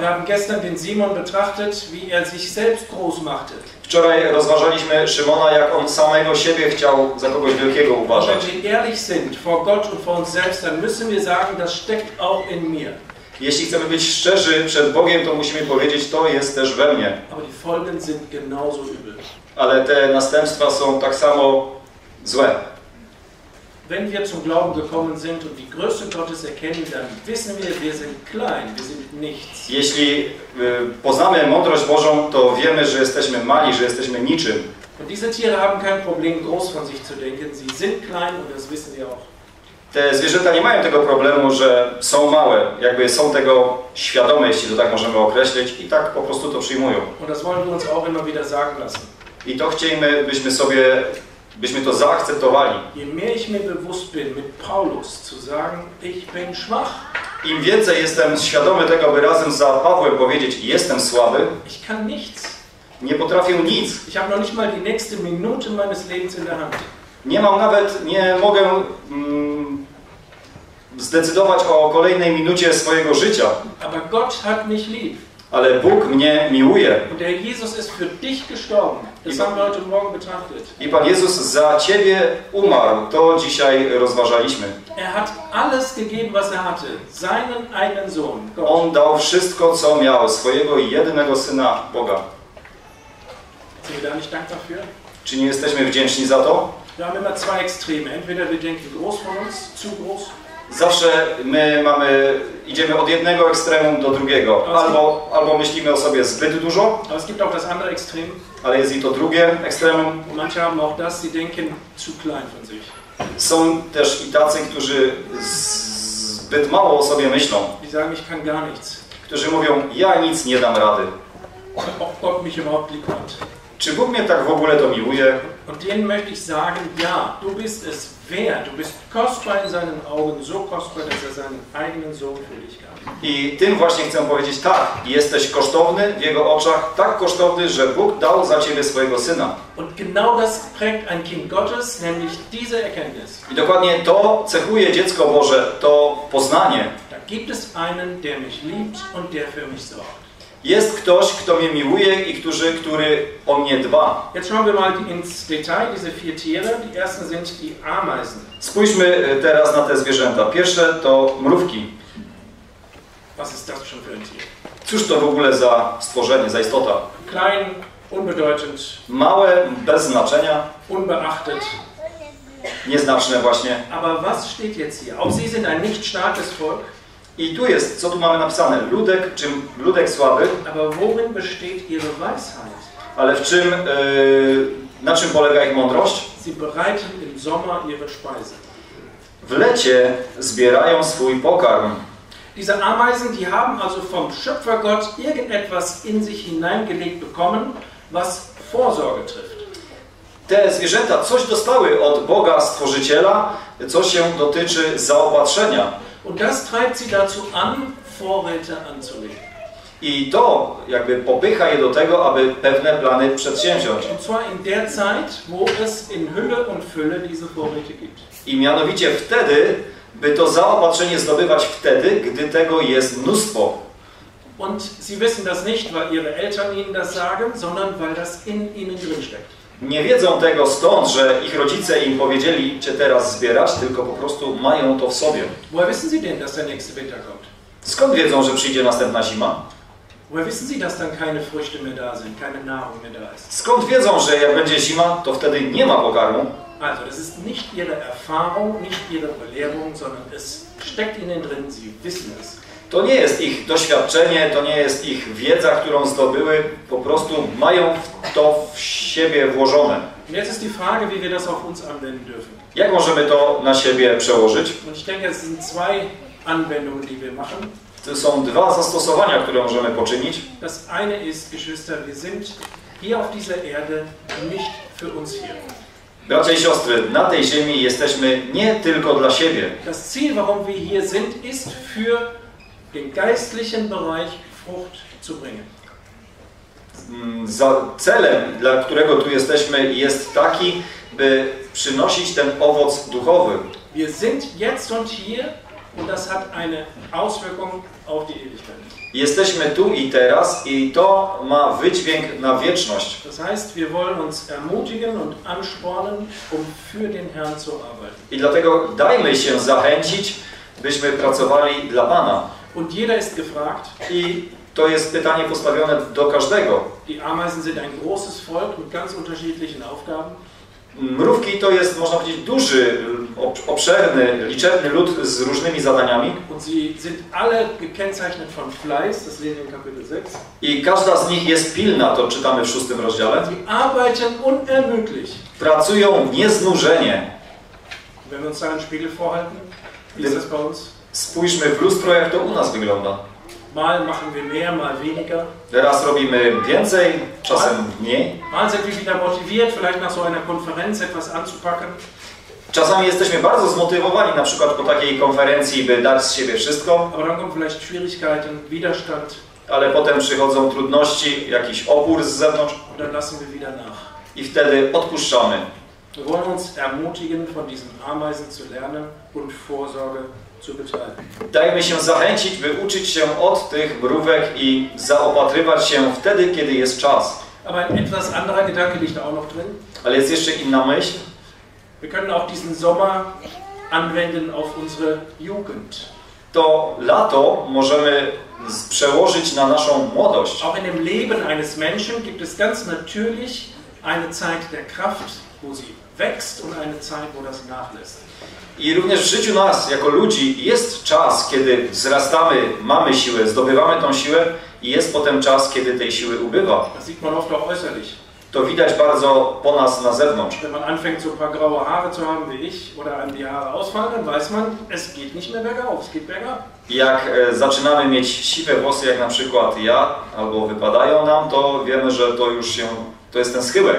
Er. Wczoraj rozważaliśmy Szymona, jak on samego siebie chciał za kogoś wielkiego uważać. Jeśli chcemy być szczerzy przed Bogiem, to musimy powiedzieć, to jest też we mnie. Ale te następstwa są tak samo złe. Wenn wir zum Glauben gekommen sind und die Größe Gottes erkennen, dann wissen wir, wir sind klein, wir sind nichts. Jeśli y, poznamy mądrość Bożą, to wiemy, że jesteśmy mali, że jesteśmy niczym. Und diese Tiere haben kein Problem, groß von sich zu denken. Sie sind klein und das wissen wir auch. Te zwierzęta nie mają tego problemu, że są małe, jakby są tego świadome, jeśli to tak możemy określić, i tak po prostu to przyjmują. Und das wollen wir uns auch immer wieder sagen lassen. I to chcielibyśmy, byśmy sobie, byśmy to zaakceptowali. Im więcej jestem świadomy tego, by razem za Pawłem powiedzieć, jestem słaby, nie potrafię nic. Nie mam nawet, nie mogę mm, zdecydować o kolejnej minucie swojego życia, Aber Gott hat mich lieb. Ale Bóg mnie miłuje. Und der Jesus ist für dich gestorben. Das haben wir heute Morgen betrachtet. I Pan Jezus za Ciebie umarł. To dzisiaj rozważaliśmy. Er hat alles gegeben, was er hatte. Seinen eigenen Sohn. Gott. On dał wszystko, co miał, swojego jedynego Syna Boga. Sind wir da nicht dankbar für? Czy nie jesteśmy wdzięczni za to? Wir haben immer zwei Extreme. Entweder wir denken groß von uns, zu groß, Zawsze my mamy, idziemy od jednego ekstremum do drugiego. Albo, albo myślimy o sobie zbyt dużo, aber es gibt auch das andere Extrem. ale jest i to drugie ekstremum. Manche haben auch das, sie denken zu klein von sich. Są też i tacy, którzy zbyt mało o sobie myślą, Die sagen, ich kann gar nichts. którzy mówią, ja nic nie dam rady. Ob Gott mich überhaupt lieb hat. Czy Bóg mnie tak w ogóle to miłuje? Und denen möchte ich sagen, ja, du bist es wert. Du bist kostbar in seinen Augen, so kostbar, dass er seinen eigenen Sohn für dich gab. I tym właśnie chcę powiedzieć, tak, jesteś kosztowny w Jego oczach, tak kosztowny, że Bóg dał za Ciebie swojego Syna. Und genau das prägt ein Kind Gottes, nämlich diese Erkenntnis. I dokładnie to cechuje dziecko Boże, to poznanie. Da gibt es einen, der mich liebt und der für mich sorgt. Jest ktoś, kto mnie miłuje i który, który o mnie dba. Jetzt schauen wir mal ins Detail, diese vier Tiere. Die ersten sind die Ameisen. Spójrzmy e, teraz na te zwierzęta. Pierwsze to mrówki. Was ist das schon für ein Tier? Cóż to w ogóle za stworzenie, za istota? Klein, unbedeutend, Małe, bez znaczenia, unbeachtet. nieznaczne właśnie. Aber was steht jetzt hier? Auch sie sind ein nicht starkes Volk. I tu jest, co tu mamy napisane? Ludek, czym ludek słaby, Aber worin besteht ihre Weisheit? ale w czym, e, na czym polega ich mądrość? Sie bereiten im Sommer ihre Speise. W lecie zbierają swój pokarm. Diese Ameisen, die haben also vom Schöpfergott irgendetwas in sich hineingelegt bekommen, was Vorsorge trifft. Te zwierzęta coś dostały od Boga Stworzyciela, co się dotyczy zaopatrzenia. Und das treibt sie dazu an, Vorräte anzulegen. I to jakby popycha je do tego, aby pewne plany przedsięwziąć. Und zwar in der Zeit, wo es in Hülle und Fülle diese Vorräte gibt. I mianowicie wtedy, by to zaopatrzenie zdobywać wtedy, gdy tego jest mnóstwo. Und sie wissen das nicht, weil ihre Eltern ihnen das sagen, sondern weil das in ihnen drinsteckt. Nie wiedzą tego stąd, że ich rodzice im powiedzieli cię teraz zbierać, tylko po prostu mają to w sobie. Woher wissen sie denn, dass der nächste Winter kommt? Skąd wiedzą, że przyjdzie następna zima? Woher wissen sie, dass dann keine Früchte mehr da sind, keine Nahrung mehr da ist? Skąd wiedzą, że jak będzie zima, to wtedy nie ma pokarmu? Also, das ist nicht ihre Erfahrung, nicht ihre Belehrung, sondern es steckt ihnen drin, sie wissen es. To nie jest ich doświadczenie, to nie jest ich wiedza, którą zdobyły, po prostu mają to w siebie włożone. Jak możemy to na siebie przełożyć? To są dwa zastosowania, które możemy poczynić. Das eine ist, Geschwister, wir sind hier auf dieser Erde nicht für uns hier. Bracia i siostry, na tej ziemi jesteśmy nie tylko dla siebie. Das Ziel, warum wir hier sind, ist für den geistlichen Bereich Frucht zu bringen. Mm, Za celem, dla którego tu jesteśmy, jest taki, by przynosić ten owoc duchowy. Wir sind jetzt und hier und das hat eine Auswirkung auf die Ewigkeit. Jesteśmy tu i teraz i to ma wydźwięk na wieczność. Das heißt, wir wollen uns ermutigen und anspornen, um für den Herrn zu arbeiten. I dlatego dajmy się zachęcić, byśmy pracowali dla Pana. Und jeder ist gefragt. I to jest pytanie postawione do każdego. Die Ameisen sind ein großes Volk mit ganz unterschiedlichen Aufgaben. Mrówki to jest, można powiedzieć, duży, ob- obszerny, liczebny lud z różnymi zadaniami. Und sie sind alle gekennzeichnet von Fleiß, das lesen wir in Kapitel 6. I każda z nich jest pilna, to czytamy w szóstym rozdziale. Sie arbeiten unermüdlich. Pracują nieznużenie. Wenn wir uns da einen Spiegel vorhalten, wie ist das bei uns? Spójrzmy w lustro, jak to u nas wygląda. Mal machen wir mehr, mal weniger. Teraz robimy więcej, czasem mniej. Mal sind wir wieder motiviert, vielleicht nach so einer Konferenz etwas anzupacken. Czasami jesteśmy bardzo zmotywowani, na przykład po takiej konferencji, by dać z siebie wszystko, Aber dann kommen vielleicht Schwierigkeiten, Widerstand ale potem przychodzą trudności, jakiś opór z zewnątrz und dann lassen wir wieder nach. i wtedy odpuszczamy. Wir wollen uns ermutigen, von diesen Ameisen zu lernen und Vorsorge. Dajmy się zachęcić, by uczyć się od tych mrówek i zaopatrywać się wtedy, kiedy jest czas. Aber etwas anderer Gedanke liegt auch noch drin. Ale jest jeszcze inna myśl. Wir können auch diesen Sommer anwenden auf unsere Jugend. To lato możemy przełożyć na naszą młodość. Auch in dem Leben eines Menschen gibt es ganz natürlich eine Zeit der Kraft, wo sie wächst und eine Zeit, wo das nachlässt. I również w życiu nas, jako ludzi, jest czas, kiedy wzrastamy, mamy siłę, zdobywamy tą siłę i jest potem czas, kiedy tej siły ubywa. Das sieht man oft auch äußerlich. To widać bardzo po nas na zewnątrz. Wenn man anfängt, so ein paar graue Haare zu haben wie ich oder einem die Haare ausfallen, dann weiß man, es geht nicht mehr bergauf, es geht bergab. Jak e, zaczynamy mieć siwe włosy, jak na przykład ja, albo wypadają nam, to wiemy, że to już się, to jest ten schyłek.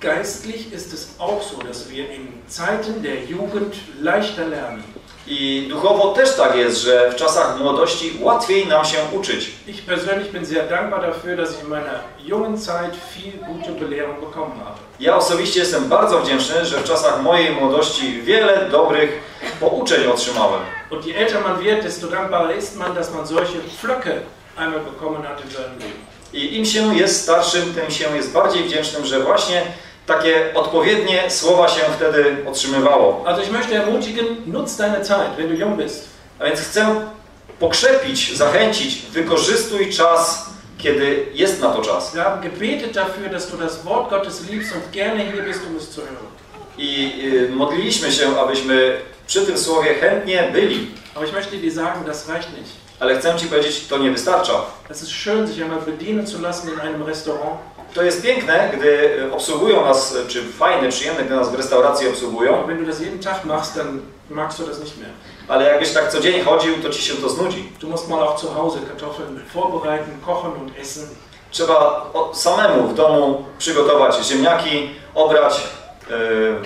Geistlich ist es auch so, dass wir in Zeiten der Jugend leichter lernen. I duchowo też tak jest, że w czasach młodości łatwiej nam się uczyć. Ich persönlich bin sehr dankbar dafür, dass ich in meiner jungen Zeit viel gute Belehrung bekommen habe. Ja osobiście jestem bardzo wdzięczny, że w czasach mojej młodości wiele dobrych pouczeń otrzymałem. Und je älter man wird, desto dankbarer ist man, dass man solche Pflöcke einmal bekommen hat in seinem Leben. I im się jest starszym, tym się jest bardziej wdzięcznym, że właśnie takie odpowiednie słowa się wtedy otrzymywało. Also ich möchte ermutigen, nutz deine Zeit, wenn du jung bist. A więc chcę pokrzepić, zachęcić, wykorzystuj czas, kiedy jest na to czas. Wir haben gebetet dafür, dass du das Wort Gottes liebst und gerne hier bist, um es zu hören. I y, modliliśmy się, abyśmy przy tym słowie chętnie byli. Aber ich möchte dir sagen, das reicht nicht. Ale chcę Ci powiedzieć, to nie wystarcza. Es ist schön, sich einmal bedienen zu lassen in einem Restaurant. To jest piękne, gdy obsługują nas, czy fajne, przyjemne, gdy nas w restauracji obsługują, wenn du das jeden Tag machst, dann magst du das nicht mehr. ale jakbyś tak co dzień chodził, to Ci się to znudzi. Du musst mal auch zu Hause Kartoffeln vorbereiten, kochen und essen. Trzeba samemu w domu przygotować ziemniaki, obrać,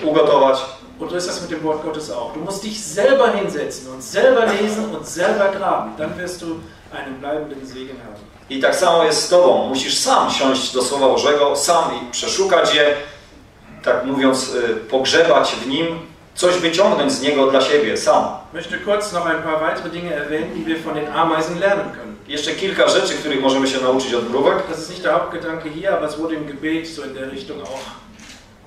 yy, ugotować. Und so ist das mit dem Wort Gottes auch. Du musst dich selber hinsetzen und selber lesen und selber graben. Dann wirst du einen bleibenden Segen haben. I tak samo jest z Tobą. Musisz sam siąść do Słowa Bożego, sam i przeszukać je, tak mówiąc, yy, pogrzebać w nim, coś wyciągnąć z niego dla siebie, sam. Möchte kurz noch ein paar weitere Dinge erwähnen, die wir von den Ameisen lernen können. Jeszcze kilka rzeczy, których możemy się nauczyć od mrówek. Das ist nicht der Hauptgedanke hier, aber es wurde im Gebet so in der Richtung auch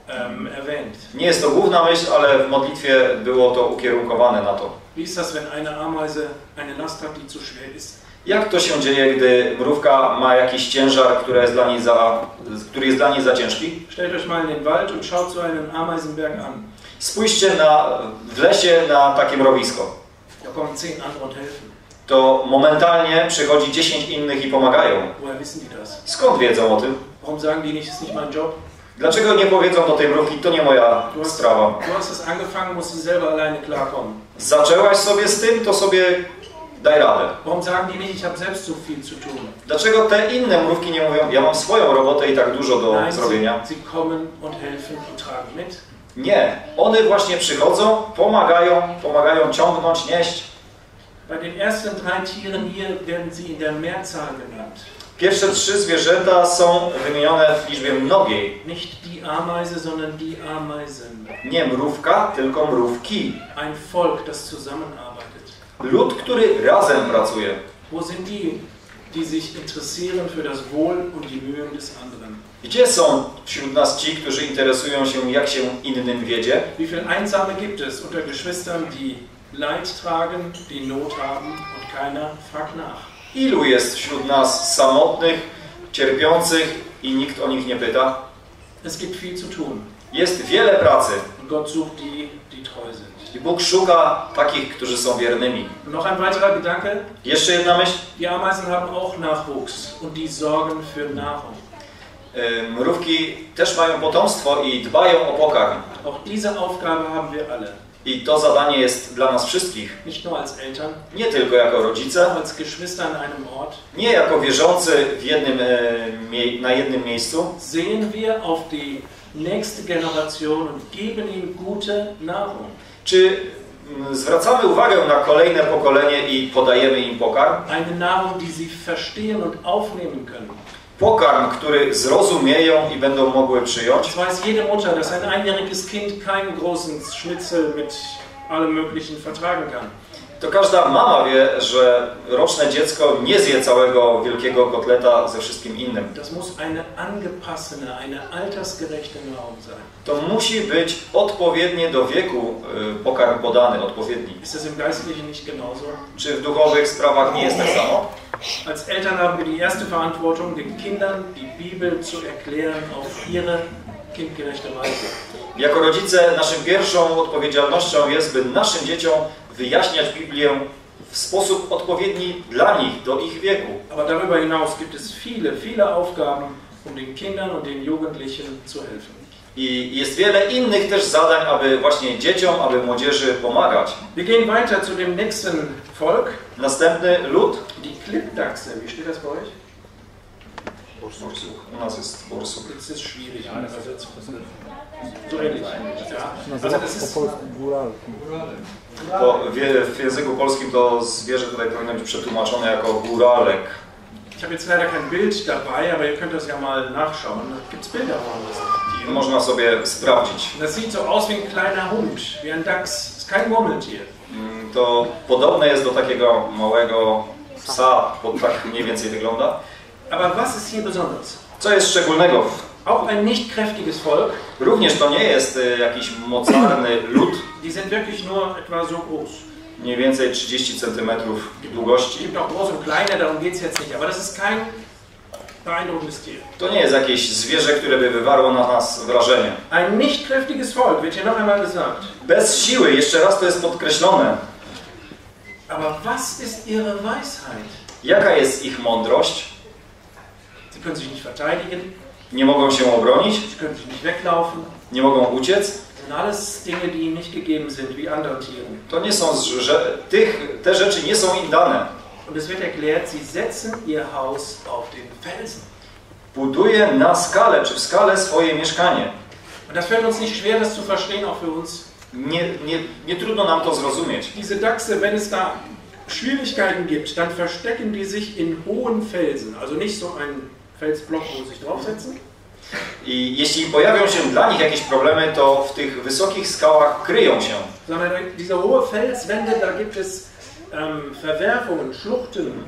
ähm, erwähnt. Nie jest to główna myśl, ale w modlitwie było to ukierunkowane na to. Wie ist das, wenn eine Ameise eine Last hat, die zu schwer ist? Jak to się dzieje, gdy mrówka ma jakiś ciężar, który jest dla niej za, który jest dla niej za ciężki? Stellt euch mal in den Wald und schaut so einen Ameisenberg an. Spójrzcie na, w lesie na takie mrowisko. Da kommen zehn andere und helfen. To momentalnie przychodzi 10 innych i pomagają. Woher wissen die das? Skąd wiedzą o tym? Warum sagen die nicht, ist nicht mein Job? Dlaczego nie powiedzą do tej mrówki, to nie moja Du sprawa. du hast es angefangen, musst du selber alleine klarkommen. Zaczęłaś sobie z tym, to sobie daj radę. Warum sagen die nicht, ich habe selbst so viel zu tun? Dlaczego te inne mrówki nie mówią, ja mam swoją robotę i tak dużo do Nein, zrobienia? sie, sie kommen und helfen und tragen mit. Nie. One właśnie przychodzą, pomagają, pomagają ciągnąć, nieść. Bei den ersten drei Tieren hier werden sie in der Mehrzahl genannt. Pierwsze trzy zwierzęta są wymienione w liczbie mnogiej. Nicht die Ameise, sondern die Ameisen. Nie mrówka, tylko mrówki. Ein Volk, das zusammenarbeitet. Lud, który razem pracuje. Wo sind die, die sich interessieren für das Wohl und die Mühen des anderen? Gdzie są wśród nas ci, którzy interesują się, jak się innym wiedzie? Wie viele Einsame gibt es unter Geschwistern, die Leid tragen, die Not haben und keiner fragt nach? Ilu jest wśród nas samotnych, cierpiących i nikt o nich nie pyta? Es gibt viel zu tun. Jest wiele pracy Und Gott sucht die, die treu sind. I Bóg szuka takich, którzy są wiernymi. Noch ein weiterer Gedanke. Jeszcze jedna myśl. Die Ameisen haben auch Nachwuchs und die sorgen für Nahrung. Mrówki też mają potomstwo i dbają o pokarm. Auch diese Aufgabe haben wir alle. I to zadanie jest dla nas wszystkich. Nicht nur als Eltern, Nie tylko jako rodzice, als Geschwister an einem Ort. nie jako wierzący w jednym, e, na jednym miejscu. Sehen wir auf die nächste Generation und geben ihnen gute Nahrung. Czy mm, zwracamy uwagę na kolejne pokolenie i podajemy im pokarm? Eine Nahrung, die sie verstehen und aufnehmen können. Pokarm, który zrozumieją i będą mogły przyjąć. Das weiß jede Mutter, dass ein einjähriges Kind keinen großen Schnitzel mit allem Möglichen vertragen kann. To każda mama wie, że roczne dziecko nie zje całego wielkiego kotleta ze wszystkim innym. To musi być odpowiednie do wieku y, pokarm podany, odpowiedni. Czy w duchowych sprawach nie jest tak samo? Als Eltern haben wir die erste Verantwortung, den Kindern die Bibel zu erklären auf ihre kindgerechte Weise. Jako rodzice naszą pierwszą odpowiedzialnością jest, by naszym dzieciom wyjaśniać Biblię w sposób odpowiedni dla nich, do ich wieku. Aber darüber hinaus gibt es viele, viele Aufgaben, um den Kindern und den Jugendlichen zu helfen. I jest wiele innych też zadań, aby właśnie dzieciom, aby młodzieży pomagać. Wir gehen weiter zu dem nächsten Volk. Następny lud. Die Klippdachse. Wie steht das bei euch? Borsuk. U nas jest borsuk. Das ist schwierig. Ja. Also das ist Po, wie- w języku polskim to zwierzę tutaj powinno być przetłumaczone jako góralek. Ich habe jetzt leider kein Bild dabei, aber ihr könnt das ja mal nachschauen. Gibt es Bilder von das Tier. Można sobie sprawdzić. Das sieht so aus wie ein kleiner Hund, wie ein Dachs. Ist kein Murmeltier. Mm, To podobne jest do takiego małego psa, bo tak mniej więcej wygląda. Aber was ist hier besonders? Co jest szczególnego? w- Auch ein nicht kräftiges Volk. Również to nie jest y, jakiś mocarny lud, Die sind wirklich nur etwa so groß. mniej więcej 30 cm długości. gibt auch große und kleine, darum geht es jetzt nicht. Aber das ist kein beeindruckendes Tier. To nie jest jakieś zwierzę, które by wywarło na nas wrażenie. Ein nicht kräftiges Volk, wird hier noch einmal gesagt. Bez siły, jeszcze raz to jest podkreślone. Aber was ist ihre Weisheit? Jaka jest ich mądrość? Sie können sich nicht verteidigen, Nie mogą się obronić, nie mogą uciec. To nie są, że tych, te rzeczy nie są im dane. Buduje na skalę, czy w skalę swoje mieszkanie. Und das fällt uns nicht schwer, das zu verstehen, auch für uns. Nie, nie, nie trudno nam to zrozumieć. Diese Dachse, wenn es da Schwierigkeiten gibt, dann verstecken die sich in hohen Felsen. Also nicht so ein Sie sich draufsetzen, I jeśli pojawią się dla nich jakieś problemy, to w tych wysokich skałach kryją się. sondern diese hohe Felswände, da gibt es ähm, Verwerfungen, Schluchten,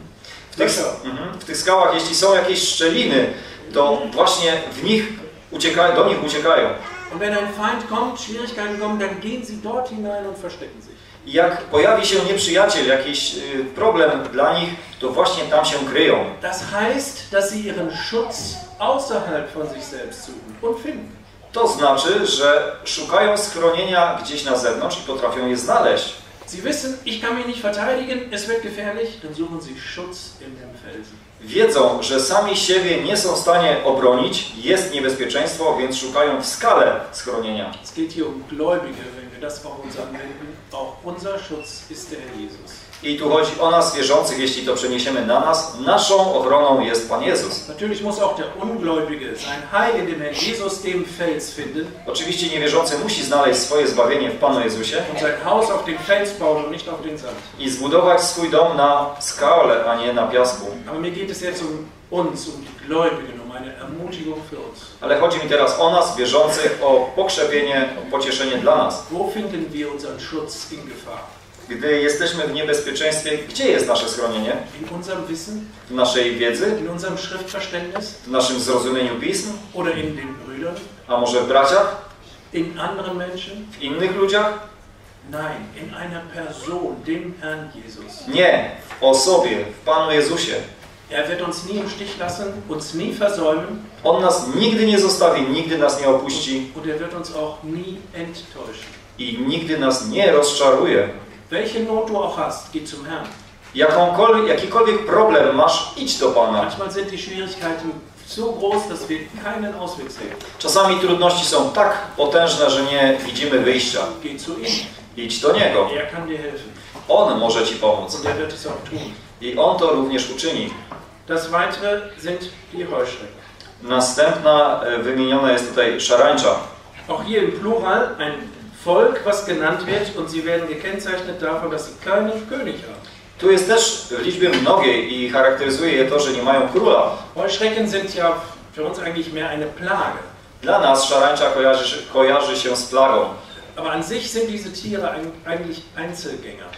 W tych, mhm. w tych skałach, jeśli są jakieś szczeliny, to właśnie w nich uciekają, do nich uciekają. Und wenn ein Feind kommt, Schwierigkeiten kommen, dann gehen sie dort hinein und verstecken sich. I jak pojawi się nieprzyjaciel, jakiś y, problem dla nich, to właśnie tam się kryją. Das heißt, dass sie ihren Schutz außerhalb von sich selbst suchen und finden. To znaczy, że szukają schronienia gdzieś na zewnątrz i potrafią je znaleźć. Sie wissen, ich kann mich nicht verteidigen, es wird gefährlich, dann suchen sie Schutz in dem Felsen. Wiedzą, że sami siebie nie są w stanie obronić, jest niebezpieczeństwo, więc szukają w skale schronienia. Es geht hier um Gläubige, wenn wir das auf uns anwenden. Auch unser Schutz ist der Herr Jesus. I tu chodzi o nas wierzących, jeśli to przeniesiemy na nas. Naszą ochroną jest Pan Jezus. Natürlich muss auch der Ungläubige sein Heil in dem Herrn Jesus, dem Fels, finden Oczywiście niewierzący musi znaleźć swoje zbawienie w Panu Jezusie und sein Haus auf dem Fels bauen und nicht auf den Sand. i zbudować swój dom na skale, a nie na piasku. Aber mir geht es jetzt um uns, die Gläubigen, um eine Ermutigung für uns. Ale chodzi mi teraz o nas, wierzących, o pokrzepienie, o pocieszenie dla nas. Wo finden wir unseren Schutz in Gefahr? Gdy jesteśmy w niebezpieczeństwie, gdzie jest nasze schronienie? In unserem Wissen, W naszej wiedzy? in unserem Schriftverständnis W naszym zrozumieniu pism? oder in den Brüdern, A może w braciach? in anderen Menschen? W innych ludziach? Nein, in einer Person, dem Herrn Jesus. Nie, w osobie, w Panu Jezusie. Er wird uns nie im Stich lassen, uns nie versäumen On nas nigdy nie zostawi, nigdy nas nie opuści und er wird uns auch nie enttäuschen. i nigdy nas nie rozczaruje. Welche Not du auch hast, geh zum Herrn. Jakąkolwiek, jakikolwiek problem masz, idź do Pana. Manchmal sind die Schwierigkeiten so groß, dass wir keinen Ausweg sehen. Czasami trudności są tak potężne, że nie widzimy wyjścia. Geh zu ihm. Idź do Niego. Er kann dir helfen. On może Ci pomóc. Und er wird es auch tun. I On to również uczyni. Das weitere sind die Heuschrecken. Następna e, wymieniona jest tutaj szarańcza. Auch hier im Plural ein Volk, was genannt wird, und sie werden gekennzeichnet davon, dass sie keinen König haben. Tu jest też w liczbie mnogiej i charakteryzuje je to, że nie mają króla. Heuschrecken sind ja für uns eigentlich mehr eine Plage. Dla nas szarańcza kojarzy, się- kojarzy się z plagą, Aber an sich sind diese Tiere eig- eigentlich Einzelgänger.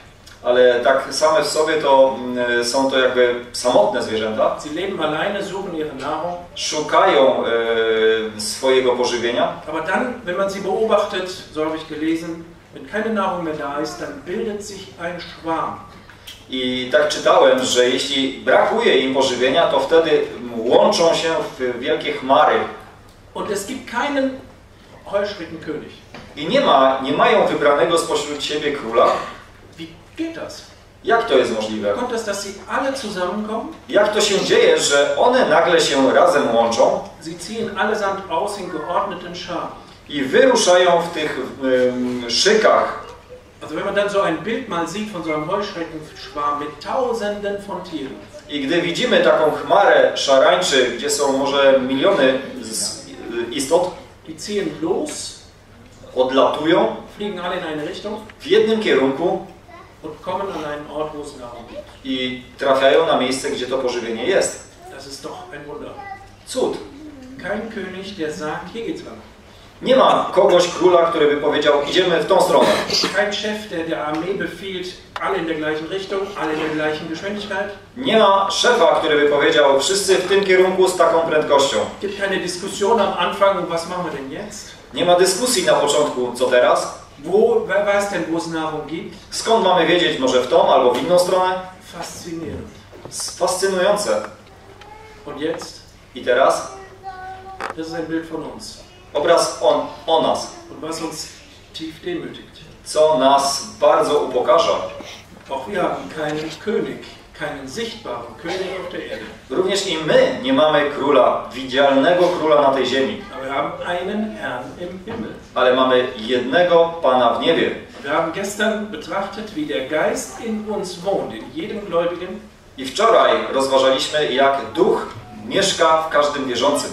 Ale tak same w sobie to mm, są to jakby samotne zwierzęta. Sie leben alleine, suchen ihre Nahrung. Szukają e, swojego pożywienia, Aber dann, wenn man sie beobachtet, so habe ich gelesen, wenn keine Nahrung mehr da ist, dann bildet sich ein Schwarm. I tak czytałem, że jeśli brakuje im pożywienia, to wtedy łączą się w wielkie chmary. Und es gibt keinen Heuschreckenkönig. I nie, ma, nie mają wybranego spośród siebie króla. Das? Jak to jest możliwe? Kommt es, dass sie alle zusammenkommen? Jak to się dzieje, że one nagle się razem łączą Sie ziehen allesamt aus in geordneten Scharen. i wyruszają w tych ym, szykach? Also wenn man dann so ein Bild mal sieht von so einem Heuschreckenschwarm mit Tausenden von Tieren, I gdy widzimy taką chmarę szarańczy, gdzie są może miliony y, istot, die ziehen los, odlatują fliegen alle in eine Richtung w jednym kierunku i trafiają na miejsce, gdzie to pożywienie jest. Das ist doch ein Wunder. Cud. Kein König, der sagt, hier geht's lang. Nie ma kogoś króla, który by powiedział, idziemy w tą stronę. Kein Chef, der der Armee befiehlt, alle in der gleichen Richtung, alle in der gleichen Geschwindigkeit. Nie ma szefa, który by powiedział, wszyscy w tym kierunku z taką prędkością. Gibt keine Diskussion am Anfang, und was machen wir denn jetzt? Nie ma dyskusji na początku, co teraz. Wo, wer weiß denn, wo es Nahrung gibt? Skąd mamy wiedzieć, może w tą albo w inną stronę? Faszinierend. Fascynujące. Und jetzt? I teraz Das ist ein Bild von uns. obraz on, o nas, Und was uns tief demütigt. co nas bardzo upokarza. Auch wir haben keinen König, keinen sichtbaren König auf der Erde. Również i my nie mamy króla, widzialnego króla na tej ziemi, Aber wir haben einen Herrn im Himmel. ale mamy jednego Pana w niebie. Wir haben gestern betrachtet, wie der Geist in uns wohnt, in jedem Gläubigen. I wczoraj rozważaliśmy, jak duch mieszka w każdym wierzącym.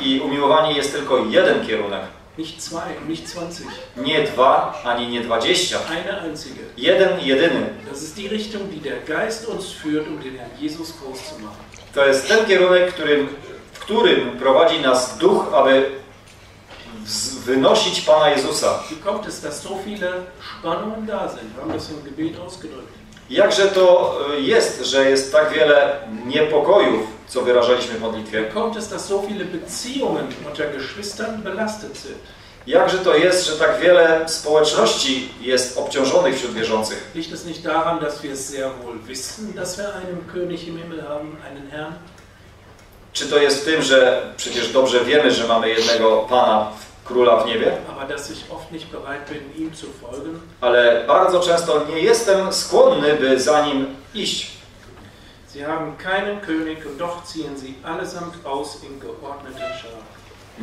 I umiłowani jest tylko jeden kierunek. Nicht zwei, nicht zwanzig. Nie dwa, ani nie dwadzieścia. Eine einzige. Jeden, jedyny. Das ist die Richtung, die der Geist uns führt, um den Herrn Jesus groß zu machen. To jest ten kierunek, którym, w którym prowadzi nas duch, aby wynosić Pana Jezusa. Jakże to y, jest, że jest tak wiele niepokojów, co wyrażaliśmy w modlitwie? Wie kommt es, dass so viele Beziehungen unter Geschwistern belastet sind? Jakże to jest, że tak wiele społeczności jest obciążonych wśród wierzących? Liegt es nicht daran, dass wir sehr wohl wissen, dass wir einen König im Himmel haben, einen Herrn? Czy to jest w tym, że przecież dobrze wiemy, że mamy jednego Pana, Króla w niebie, ale bardzo często nie jestem skłonny, by za Nim iść. Sie haben keinen König und doch ziehen sie allesamt aus in geordneten Scharen.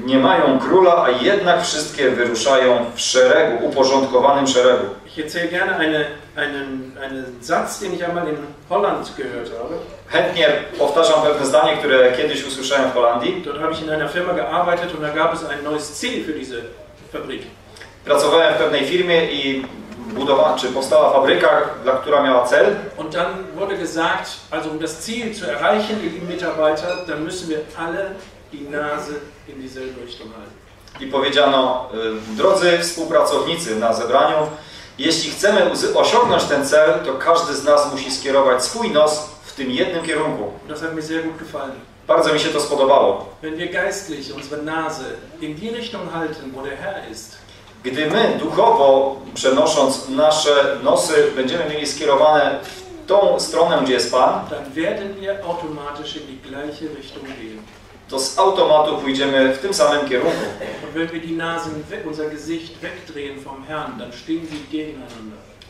Nie mają króla, a jednak wszystkie wyruszają w szeregu, uporządkowanym szeregu. Ich erzähle gerne eine, einen, einen Satz, den ich einmal in Holland gehört habe. Chętnie powtarzam pewne zdanie, które kiedyś usłyszałem w Holandii. Dort habe ich in einer Firma gearbeitet und da gab es ein neues Ziel für diese Fabrik. Pracowałem w pewnej firmie i budowa, czy powstała fabryka, dla która miała cel. Und dann wurde gesagt, also um das Ziel zu erreichen, ihr lieben Mitarbeiter, dann müssen wir alle die Nase in dieselbe Richtung halten. I powiedziano, y, drodzy współpracownicy na zebraniu, jeśli chcemy osiągnąć ten cel, to każdy z nas musi skierować swój nos w tym jednym kierunku. Das hat mir sehr gut gefallen. Bardzo mi się to spodobało. Wenn wir geistlich unsere Nase in die Richtung halten, wo der Herr ist, Gdy my duchowo przenosząc nasze nosy będziemy mieli skierowane tą stronę, gdzie jest Pan, dann werden wir automatisch in die gleiche Richtung gehen. to z automatu pójdziemy w tym samym kierunku.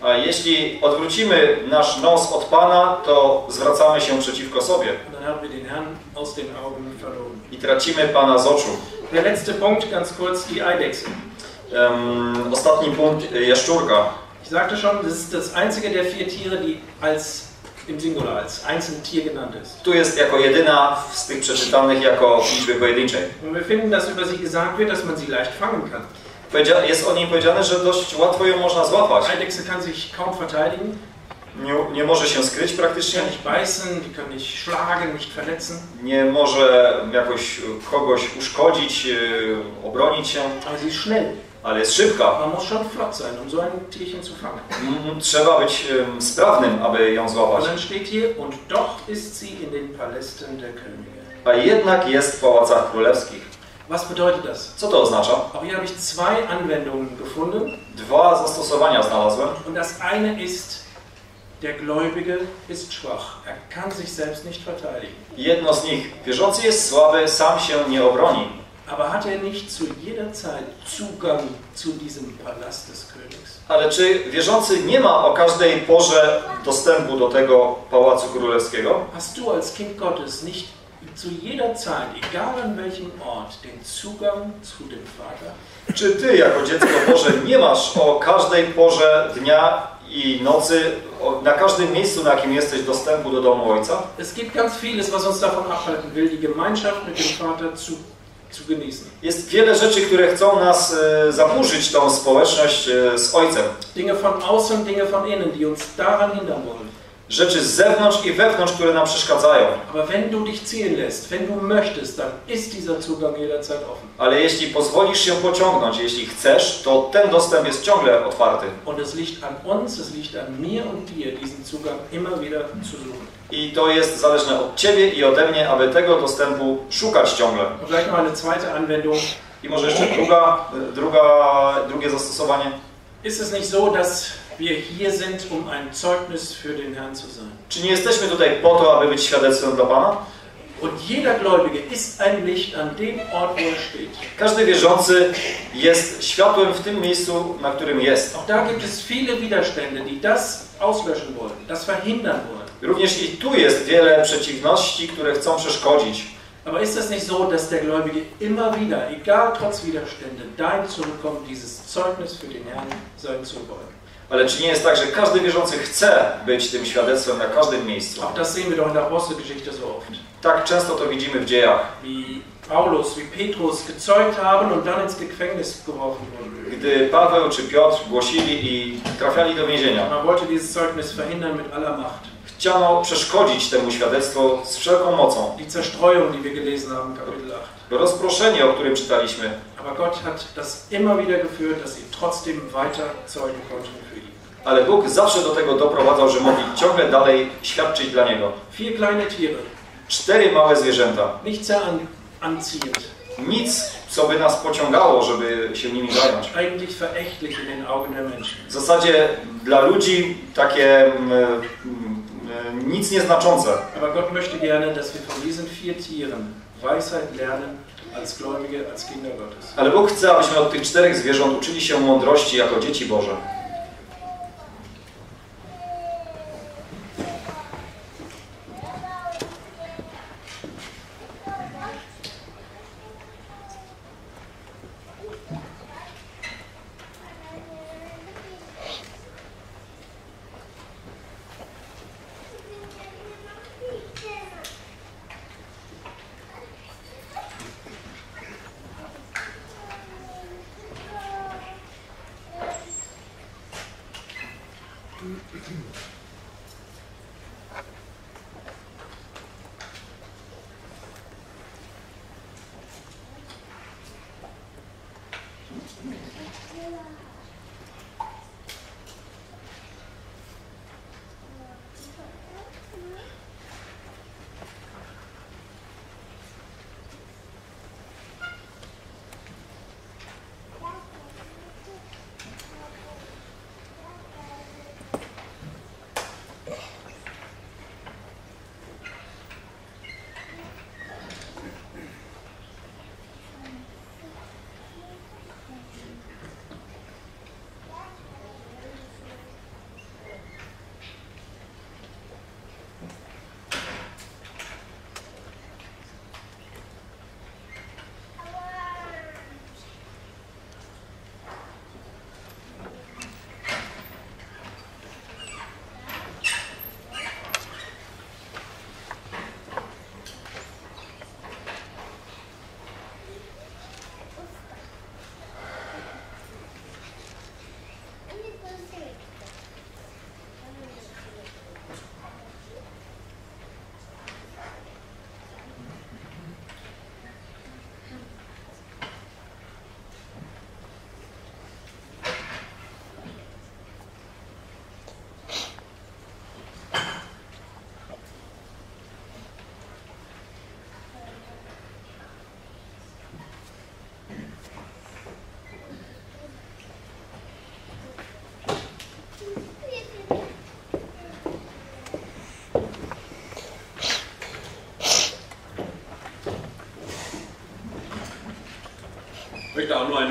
A jeśli odwrócimy nasz nos od Pana, to zwracamy się przeciwko sobie i tracimy Pana z oczu. Der letzte Punkt, ganz kurz, die Eidechse. Em, ostatni punkt, y, jaszczurka. Ich sagte schon, das ist das einzige der vier Tiere, die als im Singular, als Einzeltier genannt ist. Tu jest jako jedyna z tych przeczytanych jako liczby pojedynczej. Und wir finden, dass über sie gesagt wird, dass man sie leicht fangen kann. Powiedzia- Jest o niej powiedziane, że dość łatwo ją można złapać. Eidechse kann sich kaum verteidigen, Nie, nie może się skryć praktycznie, kann nicht beißen, die kann nicht schlagen, nicht verletzen. nie może jakoś kogoś uszkodzić, y, obronić się, Ale szybka. Man muss schon flott sein, um so ein Tierchen zu fangen. Mm, Trzeba być em, sprawnym, aby ją złapać. Und dann steht hier, und doch ist sie in den Palästen der Könige. A jednak jest w pałacach królewskich. Was bedeutet das? Co to oznacza? Auch hier habe ich zwei Anwendungen gefunden. Dwa zastosowania znalazłem. Und das eine ist, der Gläubige ist schwach. Er kann sich selbst nicht verteidigen. Jedno z nich. Wierzący jest słaby, sam się nie obroni. Aber hat er nicht zu jeder Zeit Zugang zu diesem Palast des Königs? Ale czy wierzący nie ma o każdej porze dostępu do tego pałacu królewskiego? Hast du als Kind Gottes nicht zu jeder Zeit, egal an welchem Ort, den Zugang zu dem Vater? Czy ty jako dziecko Boże nie masz o każdej porze dnia i nocy, na każdym miejscu, na jakim jesteś, dostępu do domu Ojca? Es gibt ganz vieles, was uns davon abhalten will, die Gemeinschaft mit dem Vater zu. Jest wiele rzeczy, które chcą nas e, zaburzyć tą społeczność e, z Ojcem. Dinge von außen, Dinge von innen, die uns daran hindern wollen. Rzeczy z zewnątrz i wewnątrz, które nam przeszkadzają. Möchtest. Ale jeśli pozwolisz się pociągnąć, jeśli chcesz, to ten dostęp jest ciągle otwarty. Uns, mir. I to jest zależne od Ciebie i ode mnie, aby tego dostępu szukać ciągle. I może jeszcze druga, druga, drugie zastosowanie. Ist es nicht so, dass wir hier sind, um ein Zeugnis für den Herrn zu sein? Czy nie jesteśmy tutaj po to, aby być świadectwem dla Pana? Und jeder Gläubige ist ein Licht an dem Ort, wo er steht. Każdy wierzący jest światłem w tym miejscu, na którym jest. Auch da gibt es viele Widerstände, die das auslöschen wollen, das verhindern wollen. Również i tu jest wiele przeciwności, które chcą przeszkodzić. Aber ist es nicht so, dass der Gläubige immer wieder, egal trotz Widerstände, dahin zurückkommt, dieses Zeugnis für den Herrn sein zu wollen? Ale czy nie jest tak, że każdy wierzący chce być tym świadectwem na każdym miejscu? Auch das sehen wir doch in der Apostelgeschichte so oft. Tak często to widzimy w dziejach. Wie Paulus, wie Petrus gezeugt haben und dann ins Gefängnis geworfen wurden. Gdy Paweł czy Piotr głosili i trafiali do więzienia, Man wollte dieses Zeugnis verhindern mit aller Macht. chciano przeszkodzić temu świadectwu z wszelką mocą. Die Zerstreuung, die wir gelesen haben, Kapitel 8. Rozproszenie, o którym czytaliśmy, Aber Gott hat das immer wieder geführt, dass sie trotzdem weiter zeugen konnten. Ale Bóg zawsze do tego doprowadzał, że mogli ciągle dalej świadczyć dla Niego. Vier kleine Tiere, Cztery małe zwierzęta. nicht sehr an, anziehend, Nic, co by nas pociągało, żeby się nimi zająć. eigentlich verächtlich in den Augen der Menschen. W zasadzie dla ludzi takie mm, mm, nic nieznaczące. Aber Gott möchte gerne, dass wir von diesen vier Tieren Weisheit lernen als Gläubige, als Kinder Gottes. Ale Bóg chce, abyśmy od tych czterech zwierząt uczyli się mądrości jako dzieci Boże.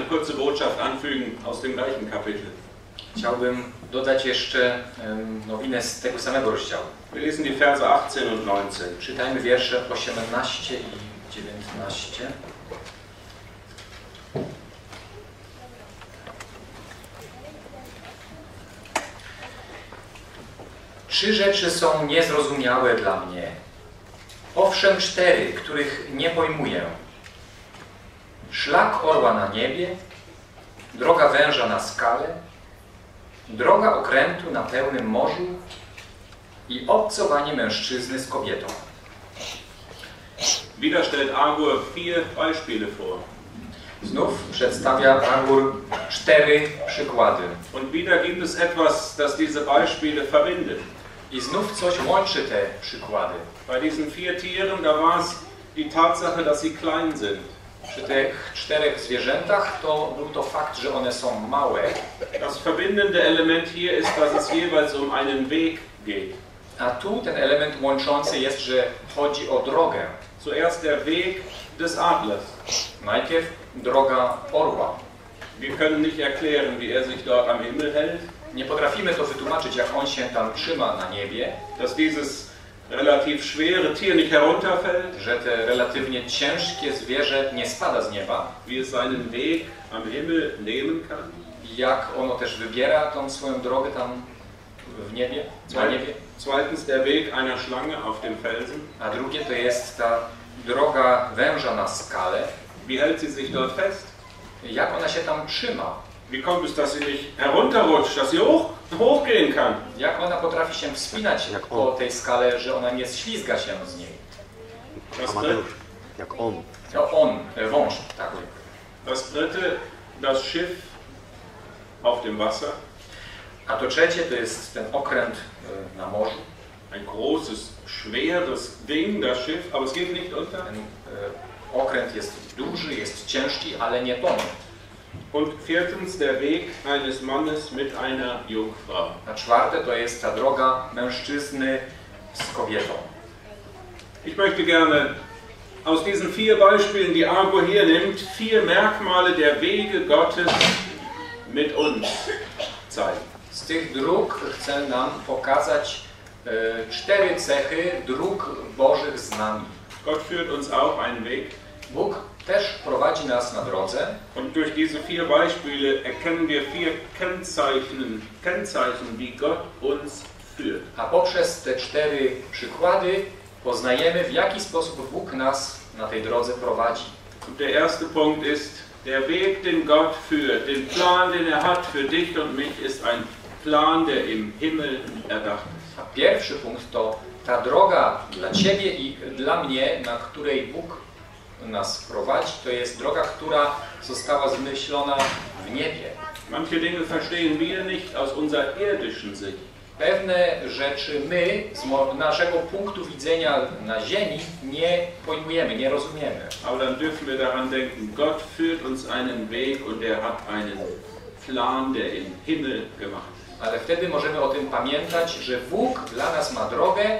Kurze Botschaft anfügen aus dem gleichen Kapitel. Chciałbym dodać jeszcze nowinę z tego samego rozdziału. Wir lesen die Verse 18 und 19. Czytajmy wiersze 18 i 19. Trzy rzeczy są niezrozumiałe dla mnie. Owszem, cztery, których nie pojmuję. Szlak orła na niebie, droga węża na skale, droga okrętu na pełnym morzu i obcowanie mężczyzny z kobietą. Wieder stellt Agur vier Beispiele vor. Znów przedstawia Agur cztery przykłady. Und wieder gibt es etwas, das diese Beispiele verbindet. I znów coś łączy te przykłady. Bei diesen vier Tieren, da war es die Tatsache, dass sie klein sind. Przy tych czterech zwierzętach to był to fakt, że one są małe. Das verbindende Element hier ist, dass es jeweils um einen Weg geht. A tu ten element łączący jest, że chodzi o drogę. Zuerst der Weg des Adlers. Najpierw droga orła. Wir können nicht erklären, wie er sich dort am Himmel hält. Nie potrafimy to wytłumaczyć, jak on się tam trzyma na niebie. Dass dieses relativ schwere Tier nicht herunterfällt. Że te relatywnie ciężkie zwierzę nie spada z nieba. Wie es seinen Weg am Himmel nehmen kann. Jak ono też wybiera tą swoją drogę tam w niebie, na niebie. Zweitens der Weg einer Schlange auf dem Felsen. A drugie to jest ta droga węża na skale. Wie hält sie sich dort fest? Jak ona się tam trzyma? Wie kommt es, dass sie nicht herunterrutscht, dass sie hoch, hochgehen kann? Jak ona potrafi się wspinać po tej skale, że ona nie ślizga się z niej? Das dritte, Jak on. No on, e, wąż, tak. das, dritte, das Schiff auf dem Wasser. A to trzecie to jest ten okręt e, na morzu. Ein großes, schweres Ding, das Schiff, aber es geht nicht unter. Ten e, okręt jest duży, jest ciężki, ale nie tonie. Und viertens der Weg eines Mannes mit einer Jungfrau. A czwarte to jest ta droga mężczyzny z kobietą. Ich möchte gerne aus diesen vier Beispielen, die Argo hier nimmt, vier Merkmale der Wege Gottes mit uns zeigen. Z tych dróg chcę nam pokazać e, cztery cechy dróg Bożych z nami. Gott führt uns auch einen Weg. Bóg też prowadzi nas na drodze. Und durch diese vier Beispiele erkennen wir vier Kennzeichen, Kennzeichen, wie Gott uns führt. A poprzez te cztery przykłady poznajemy, w jaki sposób Bóg nas na tej drodze prowadzi. Und der erste Punkt ist, der Weg, den Gott führt, den Plan, den er hat für dich und mich, ist ein Plan, der im Himmel erdacht ist. A pierwszy punkt to ta droga dla Ciebie i dla mnie, na której Bóg nas prowadzi, to jest droga, która została zmyślona w niebie. Manche Dinge verstehen wir nicht aus unserer irdischen Sicht. Pewne rzeczy my z naszego punktu widzenia na ziemi nie pojmujemy, nie rozumiemy. Aber dann dürfen wir daran denken, Gott führt uns einen Weg und er hat einen Plan, der im Himmel gemacht ist. Ale wtedy możemy o tym pamiętać, że Bóg dla nas ma drogę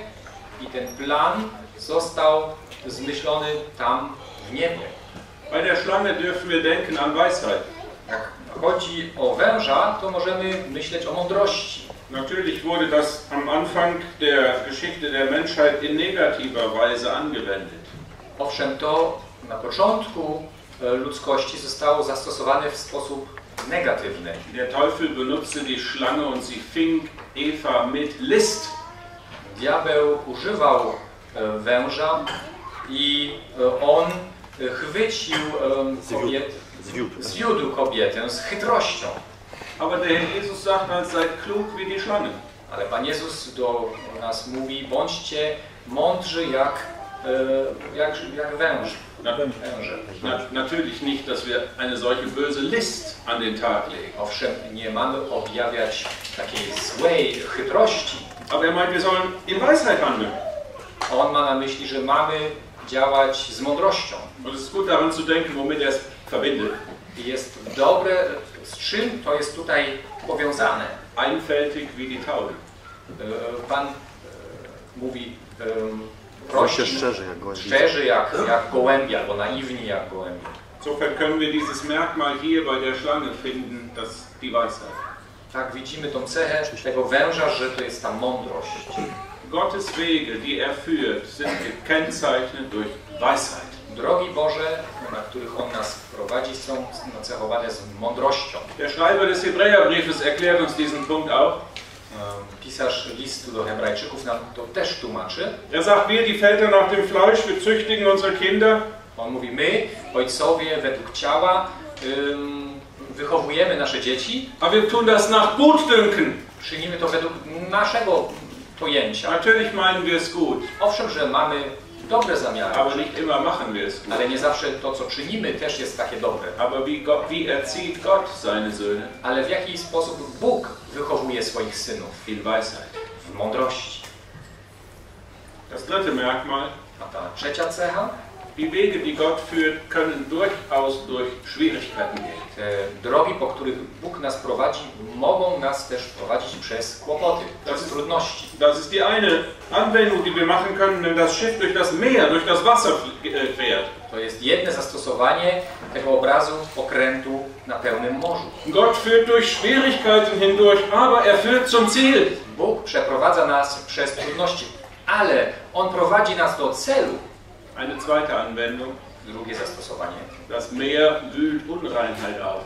i ten plan został zmyślony tam w niebie. Bei der Schlange dürfen wir denken an Weisheit. Jak chodzi o węża, to możemy myśleć o mądrości. Natürlich wurde das am Anfang der Geschichte der Menschheit in negativer Weise angewendet. Owszem, to na początku e, ludzkości zostało zastosowane w sposób negatywny. Der Teufel benutzte die Schlange und sie fing Eva mit List. Diabeł używał e, węża i e, on chwycił e, kobiet, Zwiódł. zwiódł kobietę z chytrością. Aber der Herr Jesus sagt halt, seid klug wie die Schlange. Ale Pan Jezus do nas mówi, bądźcie mądrzy jak, e, jak, jak węż. Na, Węże. na, natürlich nicht, dass wir eine solche böse List an den Tag legen. Owszem, nie mamy objawiać takiej złej chytrości. Aber er meint, wir sollen in Weisheit handeln. On ma na myśli, że mamy działać z mądrością. Und es ist gut daran zu denken, womit er es verbindet. I jest dobre, z czym to jest tutaj powiązane. Einfältig wie die Taube. E, Pan e, mówi Prosi prości, szczerze jak gołębie. szczerzy jak, jak gołębie, albo naiwni jak gołębie. Insofern können wir dieses Merkmal hier bei der Schlange finden, dass die Weisheit. Tak widzimy tą cechę tego węża, że to jest ta mądrość. Gottes Wege, die er führt, sind gekennzeichnet durch Weisheit. Drogi Boże, na których On nas prowadzi, są nacechowane z mądrością. Der Schreiber des Hebräerbriefes erklärt uns diesen Punkt auch. Pisarz listu do Hebrajczyków nam to też tłumaczy. Er sagt, wir die Väter nach dem Fleisch, wir züchtigen unsere Kinder. On mówi, my, ojcowie według ciała, wychowujemy nasze dzieci. A wir tun das nach Gutdünken. Czynimy to według naszego pojęcia. Natürlich meinen wir es gut. Owszem, że mamy dobre zamiary. Aber nicht immer machen wir es gut. Ale nie zawsze to, co czynimy, też jest takie dobre. Aber wie, Gott, wie erzieht Gott seine Söhne? Ale w jaki sposób Bóg wychowuje swoich synów? In Weisheit. W mądrości. Das dritte Merkmal. A ta trzecia cecha? Die Wege, die Gott führt, können durchaus durch Schwierigkeiten gehen. Te drogi, po których Bóg nas prowadzi, mogą nas też prowadzić przez kłopoty, przez trudności. Das ist die eine Anwendung, die wir machen können, wenn das Schiff durch das Meer, durch das Wasser fährt. To jest jedno zastosowanie tego obrazu okrętu na pełnym morzu. Gott führt durch Schwierigkeiten hindurch, aber er führt zum Ziel. Bóg przeprowadza nas przez trudności, ale On prowadzi nas do celu. Eine zweite Anwendung. Drugie zastosowanie. Das Meer wühlt Unreinheit auf.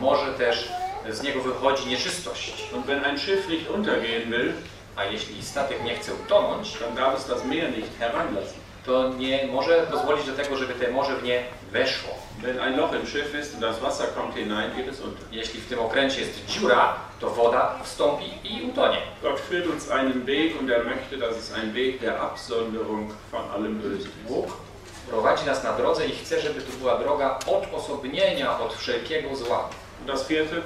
Morze też, z niego wychodzi nieczystość. Und wenn ein Schiff nicht untergehen will, a jeśli statek nie chce utonąć, dann darf es das Meer nicht heranlassen. to nie może pozwolić do tego, żeby te morze w nie weszło. Wenn ein Loch im Schiff ist und das Wasser kommt hinein, geht es unter. Jeśli w tym okręcie jest dziura, to woda wstąpi i utonie. Gott führt uns einen Weg und er möchte, dass es ein Weg der Absonderung von allem Bösen ist. Prowadzi nas na drodze i chce, żeby to była droga odosobnienia od wszelkiego zła. Und das vierte,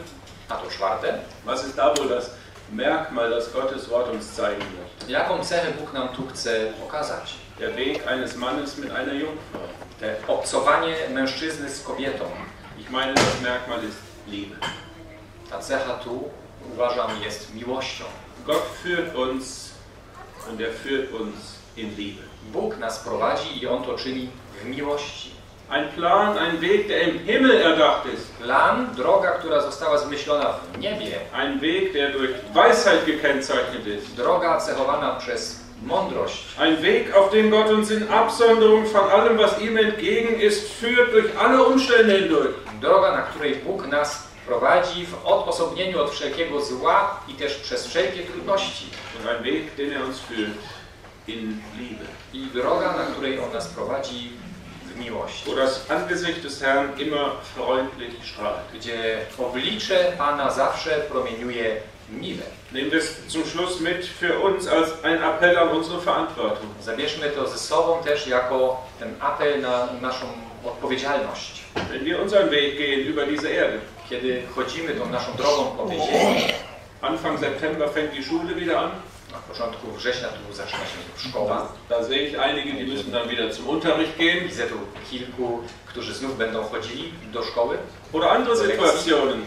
a to czwarte, was ist da wohl das Merkmal, das Gottes Wort uns zeigen möchte? Jaką cechę Bóg nam tu chce pokazać? Der Weg eines Mannes mit einer Jungfrau. Te obcowanie mężczyzny z kobietą. Ich meine, das Merkmal ist Liebe. Ta cecha tu, uważam, jest miłością. Gott führt uns und er führt uns in Liebe. Bóg nas prowadzi i On to czyni w miłości. Ein Plan, ein Weg, der im Himmel erdacht ist. Plan, droga, która została zmyślona w niebie. Ein Weg, der durch Weisheit gekennzeichnet ist. Droga cechowana przez mądrość. Ein Weg, auf dem Gott uns in Absonderung von allem, was ihm entgegen ist, führt durch alle Umstände hindurch. Droga, na której Bóg nas prowadzi w odosobnieniu od wszelkiego zła i też przez wszelkie trudności. Er. I droga, na której On nas prowadzi w miłości. Wo das Angesicht des Herrn immer freundlich strahlt. Gdzie oblicze Pana zawsze promieniuje mile. Nehmen wir es zum Schluss mit für uns als ein Appell an unsere Verantwortung. Zabierzmy to ze sobą też jako ten apel na naszą odpowiedzialność. Wenn wir unseren Weg gehen über diese Erde, Kiedy chodzimy tą naszą drogą po tej ziemi, Anfang September fängt die Schule wieder an. na początku września tu zaczyna się szkoła. Da sehe ich einige, die müssen dann wieder zum Unterricht gehen. Widzę tu kilku, którzy znów będą chodzili do szkoły. Oder andere. Situationen.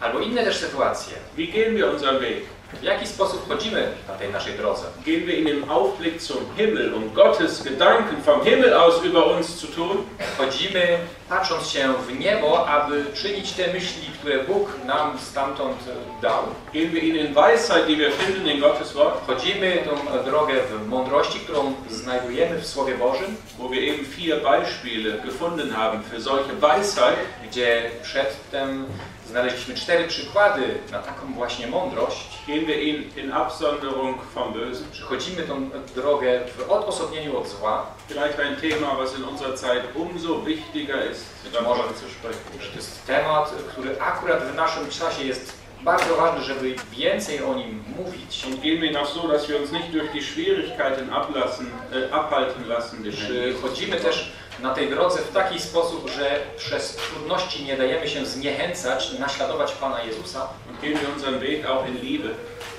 Albo inne też sytuacje. Wie gehen wir unseren Weg? W jaki sposób chodzimy na tej naszej drodze? Gehen wir in dem Aufblick zum Himmel, um Gottes Gedanken vom Himmel aus über uns zu tun? Chodzimy patrząc się w niebo, aby czynić te myśli, które Bóg nam stamtąd dał. Gehen wir in den Weisheit, die wir finden in Gottes Wort? Chodzimy tą drogę w mądrości, którą znajdujemy w Słowie Bożym, Wo wir eben vier Beispiele gefunden haben für solche Weisheit. gdzie przedtem znaleźliśmy cztery przykłady na taką właśnie mądrość. Gehen wir in, in Absonderung vom Bösen? Przechodzimy tą drogę w odosobnieniu od zła. Vielleicht ein Thema, was in unserer Zeit umso wichtiger ist, darüber zu sprechen. to jest temat, który akurat w naszym czasie jest bardzo ważny, żeby więcej o nim mówić. Und gehen wir noch so, dass wir uns nicht durch die Schwierigkeiten ablassen, äh, abhalten lassen, Przychodzimy też na tej drodze w taki sposób, że przez trudności nie dajemy się zniechęcać, naśladować Pana Jezusa.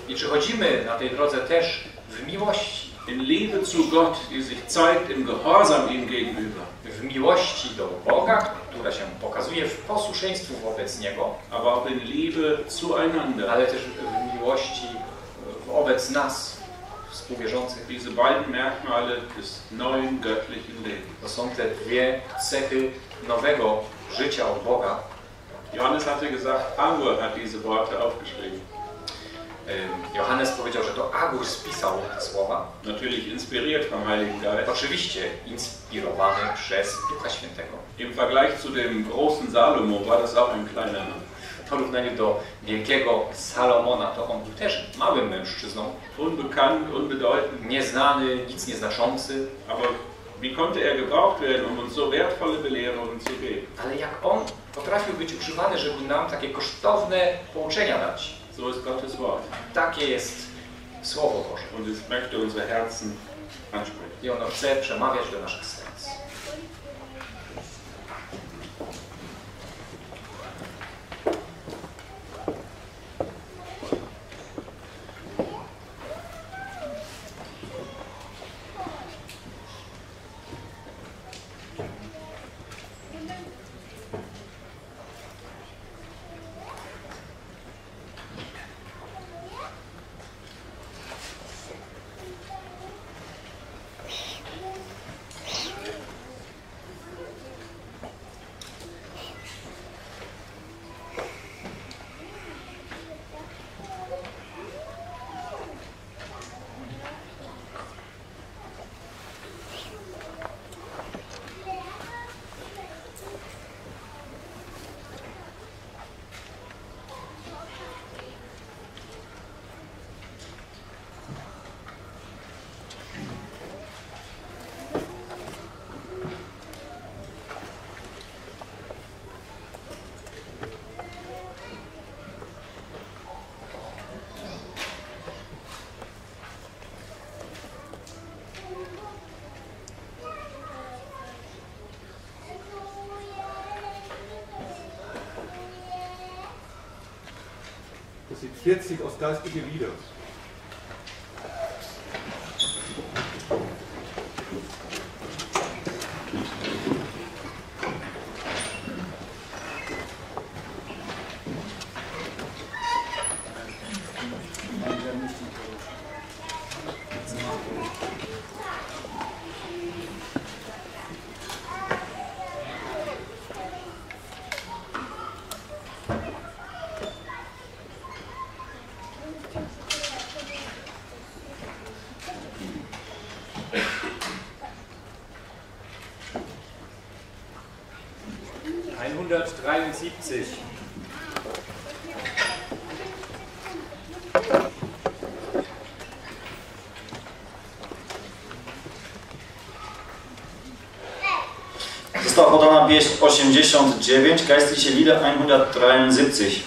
I przychodzimy na tej drodze też w miłości. In Liebe zu Gott, die sich zeigt im Gehorsam ihm gegenüber. W miłości do Boga, która się pokazuje w posłuszeństwu wobec Niego, aber auch in Liebe zueinander. ale też w miłości wobec nas. Współwierzących. Diese beiden Merkmale des neuen göttlichen Lebens. To są te dwie cechy nowego życia od Boga. Johannes hatte gesagt, Agur hat diese Worte aufgeschrieben. Johannes powiedział, że to Agur spisał te słowa. Natürlich inspiriert vom Heiligen Geist. Oczywiście inspirowany przez Ducha Świętego. Im Vergleich zu dem großen Salomo war das auch ein kleiner Mann. W porównaniu do wielkiego Salomona, to on był też małym mężczyzną. Unbekannt, unbedeutend. Nieznany, nic nieznaczący. Aber wie konnte er gebraucht werden, um uns so wertvolle Belehrungen zu geben? Ale jak on potrafił być używany, żeby nam takie kosztowne pouczenia dać. So ist Gottes Wort. Takie jest Słowo Boże. Und es möchte unsere Herzen ansprechen. I ono chce przemawiać do naszych serc. 40 aus geistige Lieder. Einhundertdreiundsiebzig. Została podana pieśń 89, Geistliche Lieder 173.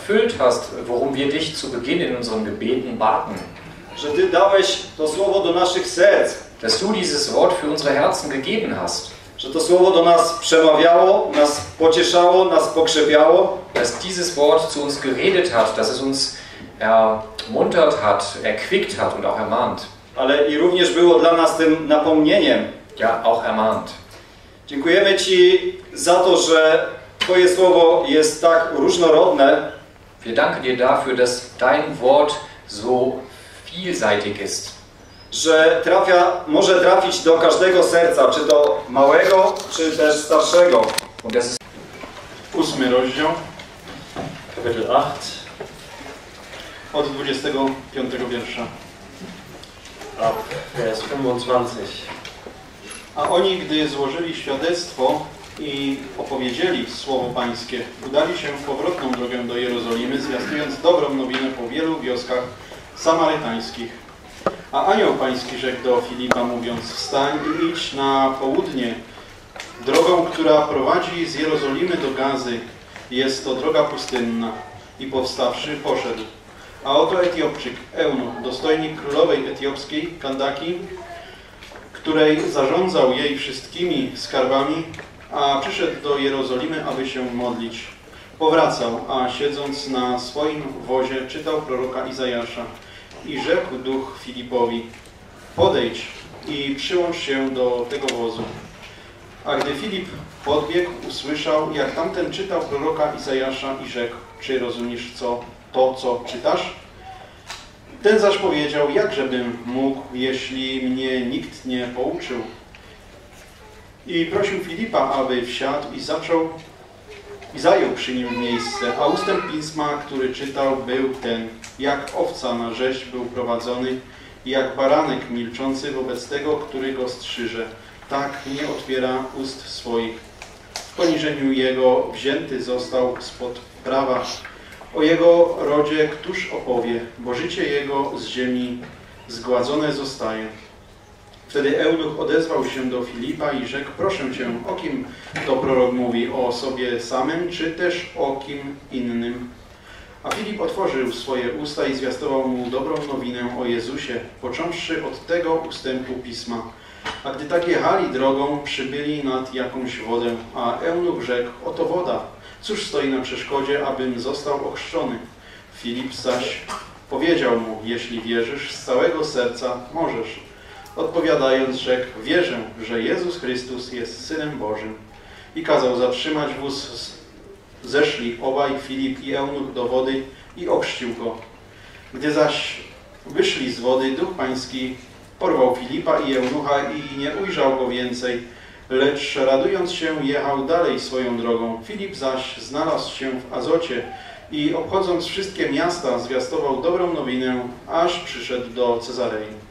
erfüllt hast, worum wir dich zu Beginn in unseren Gebeten baten. Dass du dieses Wort für unsere Herzen gegeben hast. Dass dieses Wort zu uns geredet hat, dass es uns ermuntert hat, erquickt hat und auch ermahnt. Ale i również było dla nas tym napomnieniem. Ja, auch ermahnt. Dziękujemy Ci za to, że Twoje Słowo jest tak różnorodne. Wir danken dir dafür, dass dein Wort so vielseitig ist. Że trafia, może trafić do każdego serca, czy to małego, czy też starszego. Und das ist Ósmy rozdział Kapitel 8, od 25 wiersza. ab Vers 25. A oni, gdy złożyli świadectwo i opowiedzieli słowo Pańskie, udali się w powrotną drogę do Jerozolimy, zwiastując dobrą nowinę po wielu wioskach samarytańskich. A anioł Pański rzekł do Filipa, mówiąc, wstań i idź na południe, drogą, która prowadzi z Jerozolimy do Gazy. Jest to droga pustynna. I powstawszy, poszedł. A oto Etiopczyk, Eunuch, dostojnik królowej etiopskiej, Kandaki, której zarządzał jej wszystkimi skarbami, a przyszedł do Jerozolimy, aby się modlić. Powracał, a siedząc na swoim wozie czytał proroka Izajasza i rzekł duch Filipowi, podejdź i przyłącz się do tego wozu. A gdy Filip podbiegł, usłyszał, jak tamten czytał proroka Izajasza i rzekł, czy rozumiesz co, to, co czytasz? Ten zaś powiedział, jakżebym mógł, jeśli mnie nikt nie pouczył. I prosił Filipa, aby wsiadł i zaczął i zajął przy nim miejsce, a ustęp pisma, który czytał, był ten, jak owca na rzeź był prowadzony i jak baranek milczący wobec tego, który go strzyże. Tak nie otwiera ust swoich. W poniżeniu jego wzięty został spod prawa. O jego rodzie któż opowie, bo życie jego z ziemi zgładzone zostaje. Wtedy Eunuch odezwał się do Filipa i rzekł, proszę Cię, o kim to prorok mówi, o sobie samym, czy też o kim innym? A Filip otworzył swoje usta i zwiastował mu dobrą nowinę o Jezusie, począwszy od tego ustępu Pisma. A gdy tak jechali drogą, przybyli nad jakąś wodę, a Eunuch rzekł, oto woda, cóż stoi na przeszkodzie, abym został ochrzczony? Filip zaś powiedział mu, jeśli wierzysz z całego serca, możesz. Odpowiadając, rzekł, wierzę, że Jezus Chrystus jest Synem Bożym. I kazał zatrzymać wóz. Zeszli obaj, Filip i Eunuch, do wody i ochrzcił go. Gdy zaś wyszli z wody, Duch Pański porwał Filipa i Eunucha i nie ujrzał go więcej, lecz radując się jechał dalej swoją drogą. Filip zaś znalazł się w Azocie i obchodząc wszystkie miasta zwiastował dobrą nowinę, aż przyszedł do Cezarei.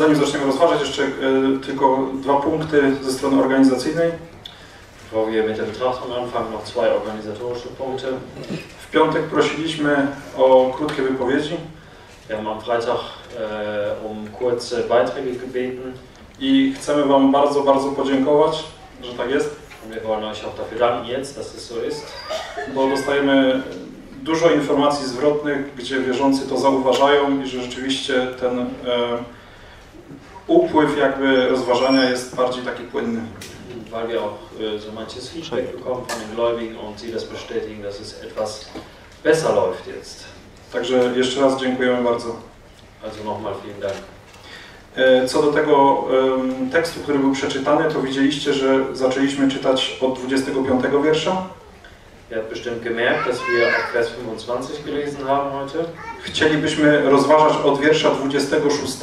Zanim zaczniemy rozważać, jeszcze e, tylko dwa punkty ze strony organizacyjnej. Bevor wir mit der Betrachtung anfangen, noch zwei organisatorische Punkte. W piątek prosiliśmy o krótkie wypowiedzi. Wir haben am Freitag äh, um kurze Beiträge gebeten. I chcemy Wam bardzo, bardzo podziękować, że tak jest. Und wir wollen euch auch dafür danken jetzt, dass es so ist. Bo dostajemy dużo informacji zwrotnych, gdzie wierzący to zauważają i że rzeczywiście ten e, upływ jakby rozważania jest bardziej taki płynny. Weil wir auch äh, so manches Feedback bekommen von den Gläubigen und sie das bestätigen, dass es etwas besser läuft jetzt. Także jeszcze raz dziękujemy bardzo. Also nochmal vielen Dank. E, Co do tego tekstu, który był przeczytany, to widzieliście, że zaczęliśmy czytać od 25 wiersza. Ihr habt bestimmt gemerkt, dass wir Vers 25 gelesen haben heute. Chcielibyśmy rozważać od wiersza 26.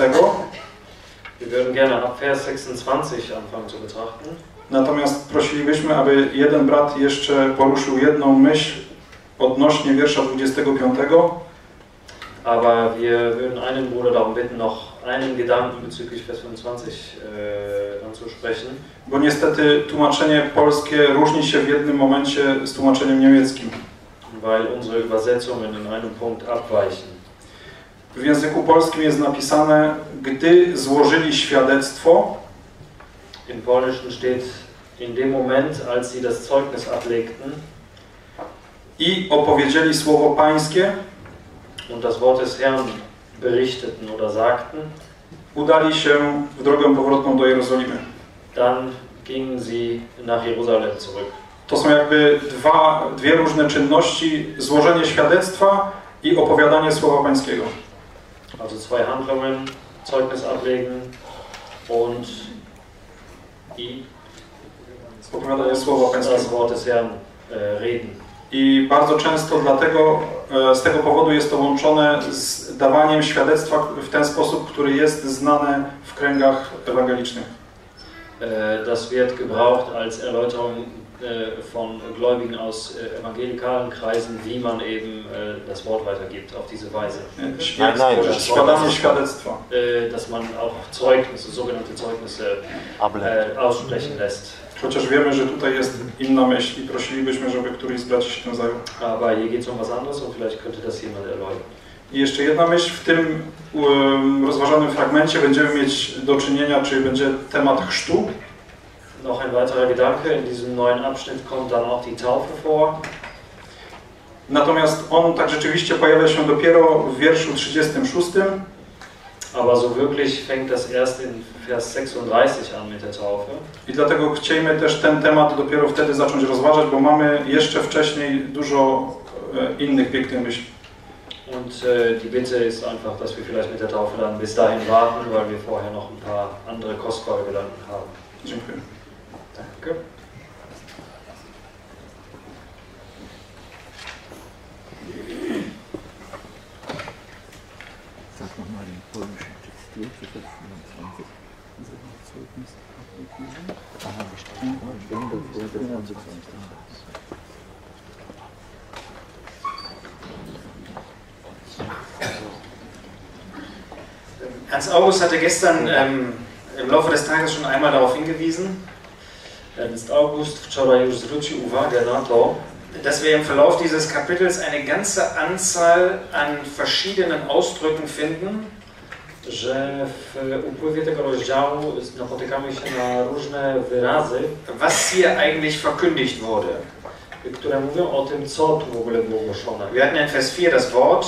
Wir würden gerne ab Vers 26 anfangen zu betrachten. Natomiast prosilibyśmy, aby jeden brat jeszcze poruszył jedną myśl odnośnie wiersza 25. Aber wir würden einen Bruder darum bitten, noch einen Gedanken bezüglich Vers 25 äh, anzusprechen. Bo niestety tłumaczenie polskie różni się w jednym momencie z tłumaczeniem niemieckim. Weil unsere Übersetzungen in einem Punkt abweichen. W języku polskim jest napisane, gdy złożyli świadectwo. Im Polnischen steht in dem Moment, als sie das Zeugnis ablegten. I opowiedzieli słowo pańskie. Und das Wort des Herrn berichteten oder sagten. Udali się w drogę powrotną do Jerozolimy. Dann gingen sie nach Jerusalem zurück. To są jakby dwa, dwie różne czynności, złożenie świadectwa i opowiadanie słowa pańskiego. Also zwei Handlungen, Zeugnis ablegen und i opowiadanie słowa pańskiego. Wort des Herrn äh, reden. I bardzo często dlatego, e, z tego powodu jest to łączone z dawaniem świadectwa w ten sposób, który jest znany w kręgach ewangelicznych. Äh, das wird gebraucht als Erläuterung von Gläubigen aus äh, evangelikalen Kreisen, wie man eben das Wort weitergibt auf diese Weise. Nein, nein, das świadectwa. Dass man auch Zeugnisse, sogenannte Zeugnisse aussprechen lässt. Chociaż wiemy, że tutaj jest inna myśl i prosilibyśmy, żeby któryś z braci się tym zajął. Aber hier geht es um was anderes und vielleicht könnte das jemand erläutern. I jeszcze jedna myśl, w tym um, rozważanym fragmencie będziemy mieć do czynienia, czyli będzie temat chrztu. Noch ein weiterer Gedanke, in diesem neuen Abschnitt kommt dann auch die Taufe vor. Natomiast on tak rzeczywiście pojawia się dopiero w wierszu 36. Aber so wirklich fängt das erst in Vers 36 an mit der Taufe. I dlatego chcielibyśmy też ten temat dopiero wtedy zacząć rozważać, bo mamy jeszcze wcześniej dużo e, innych pięknych myśli. Und äh, die Bitte ist einfach, dass wir vielleicht mit der Taufe dann bis dahin warten, weil wir vorher noch ein paar andere kostbare Gedanken haben. Dziękuję. Danke. Sag nochmal den polnischen Text durch, für Vers 25. Zeugnis abgegeben. Aha, bestimmt. Dann vor der 25. Ernst August hatte gestern ähm, im Laufe des Tages schon einmal darauf hingewiesen, Ernst August. Wczoraj już zwrócił uwagę na to, dass wir im Verlauf dieses Kapitels eine ganze Anzahl an verschiedenen Ausdrücken finden, że w upływie tego rozdziału napotykamy się na różne wyrazy, was hier eigentlich verkündigt wurde. które mówią o tym, co tu w ogóle było głoszone. Wir hatten in Vers 4 das Wort,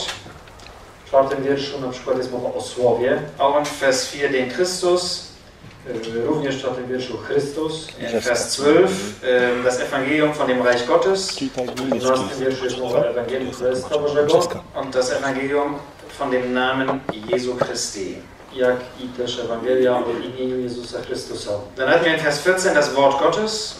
w czwartym wierszu na przykład jest mowa o słowie, auch in Vers 4 den Christus, również w czwartym wierszu Chrystus, in Vers 12 das Evangelium von dem Reich Gottes, w 12 wierszu jest mowa o Ewangelium Królestwa Bożego und das Evangelium von dem Namen Jesu Christi. jak i też Ewangelia o imieniu Jezusa Chrystusa. Dann hatten wir in Vers 14 das Wort Gottes.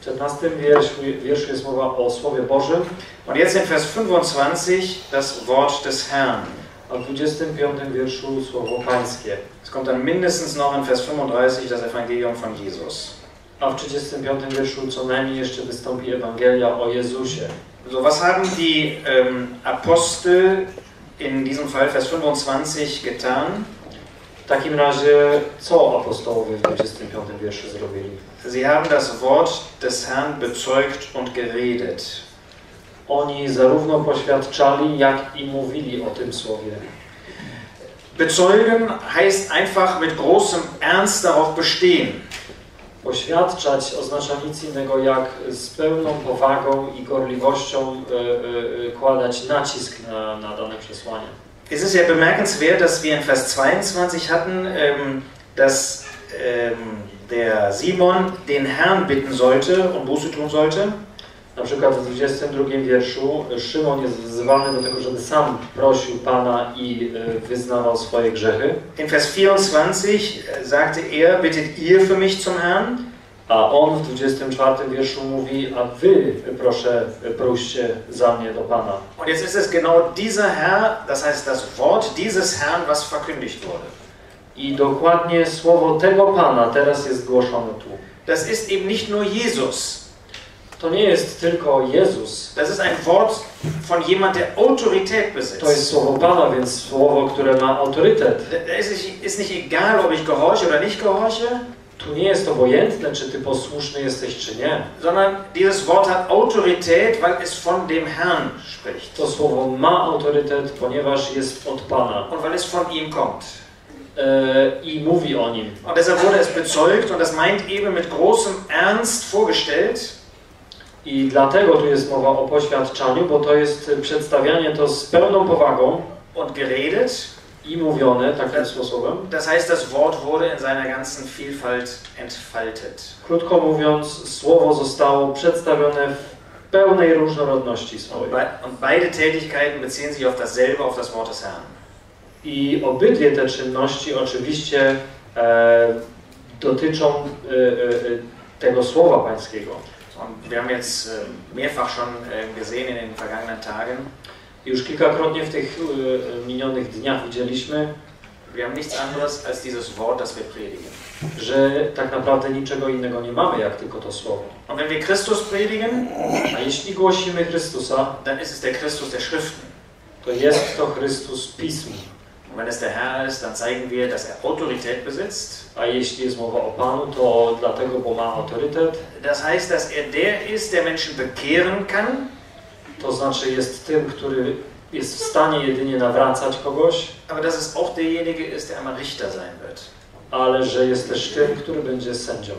W 14 wierszu, wierszu jest mowa o Słowie Bożym. Und jetzt in Vers 25 das Wort des Herrn. W 25 wierszu Słowo Pańskie. Es kommt dann mindestens noch in Vers 35 das Evangelium von Jesus. A w 35 wierszu co najmniej jeszcze wystąpi Ewangelia o Jezusie. So, was haben die ähm, Apostel in diesem Fall Vers 25 getan? Takim razie, co apostołowie w 25 wierszu zrobili? Sie haben das Wort des Herrn bezeugt und geredet. Oni zarówno poświadczali, jak i mówili o tym słowie. Bezeugen heißt einfach mit großem Ernst darauf bestehen. Poświadczać oznacza nic innego jak z pełną powagą i gorliwością e, e, kładać nacisk na, na dane przesłanie. Es ist ja bemerkenswert, dass wir in Vers 22 hatten, ähm, dass ähm, der Simon den Herrn bitten sollte und Buße tun sollte. Na przykład w 22 wierszu Szymon jest wzywany do tego, żeby sam prosił Pana i wyznawał swoje grzechy. In Vers 24 sagte er, bittet ihr für mich zum Herrn. A on w 24 wierszu mówi, a wy proszę, proście za mnie do Pana. Und jetzt ist es genau dieser Herr, das heißt das Wort dieses Herrn, was verkündigt wurde. I dokładnie słowo tego Pana teraz jest głoszone tu. Das ist eben nicht nur Jesus. To nie jest tylko Jezus. Das ist ein Wort von jemand, der Autorität besitzt. To jest słowo Pana, więc słowo, które ma autorytet. Es ist nicht egal, ob ich gehorche oder nicht gehorche, Tu nie jest obojętne, czy ty posłuszny jesteś, czy nie. sondern dieses Wort hat Autorität, weil es von dem Herrn spricht. To słowo ma autorytet, ponieważ jest od Pana. Und weil es von ihm kommt. E, I mówi o nim. Und deshalb wurde es bezeugt und das meint eben mit großem Ernst vorgestellt. I dlatego tu jest mowa o poświadczaniu, bo to jest przedstawianie to z pełną powagą und geredet. i mówione takim sposobem. Das heißt, das Wort wurde in seiner ganzen Vielfalt entfaltet. Krótko mówiąc, słowo zostało przedstawione w pełnej różnorodności swojej. Und beide Tätigkeiten beziehen sich auf dasselbe, auf das Wort des Herrn. I obydwie te czynności oczywiście e, dotyczą e, e, tego słowa pańskiego. Und wir haben jetzt äh, mehrfach schon äh, gesehen in den vergangenen Tagen, Już kilkakrotnie w tych e, minionych dniach widzieliśmy, wir haben nichts anderes als dieses Wort, das wir predigen. że tak naprawdę niczego innego nie mamy, jak tylko to słowo. Und wenn wir Christus predigen, A jeśli głosimy Chrystusa, dann ist es der Christus der Schriften. to jest to Chrystus Pism. Und wenn es der Herr ist, dann zeigen wir, dass er Autorität besitzt. Das heißt, dass er der ist, der Menschen bekehren kann, to znaczy jest tym, który jest w stanie jedynie nawracać kogoś, aber dass es auch derjenige ist, der einmal Richter sein wird. ale że jest też tym, który będzie sędzią.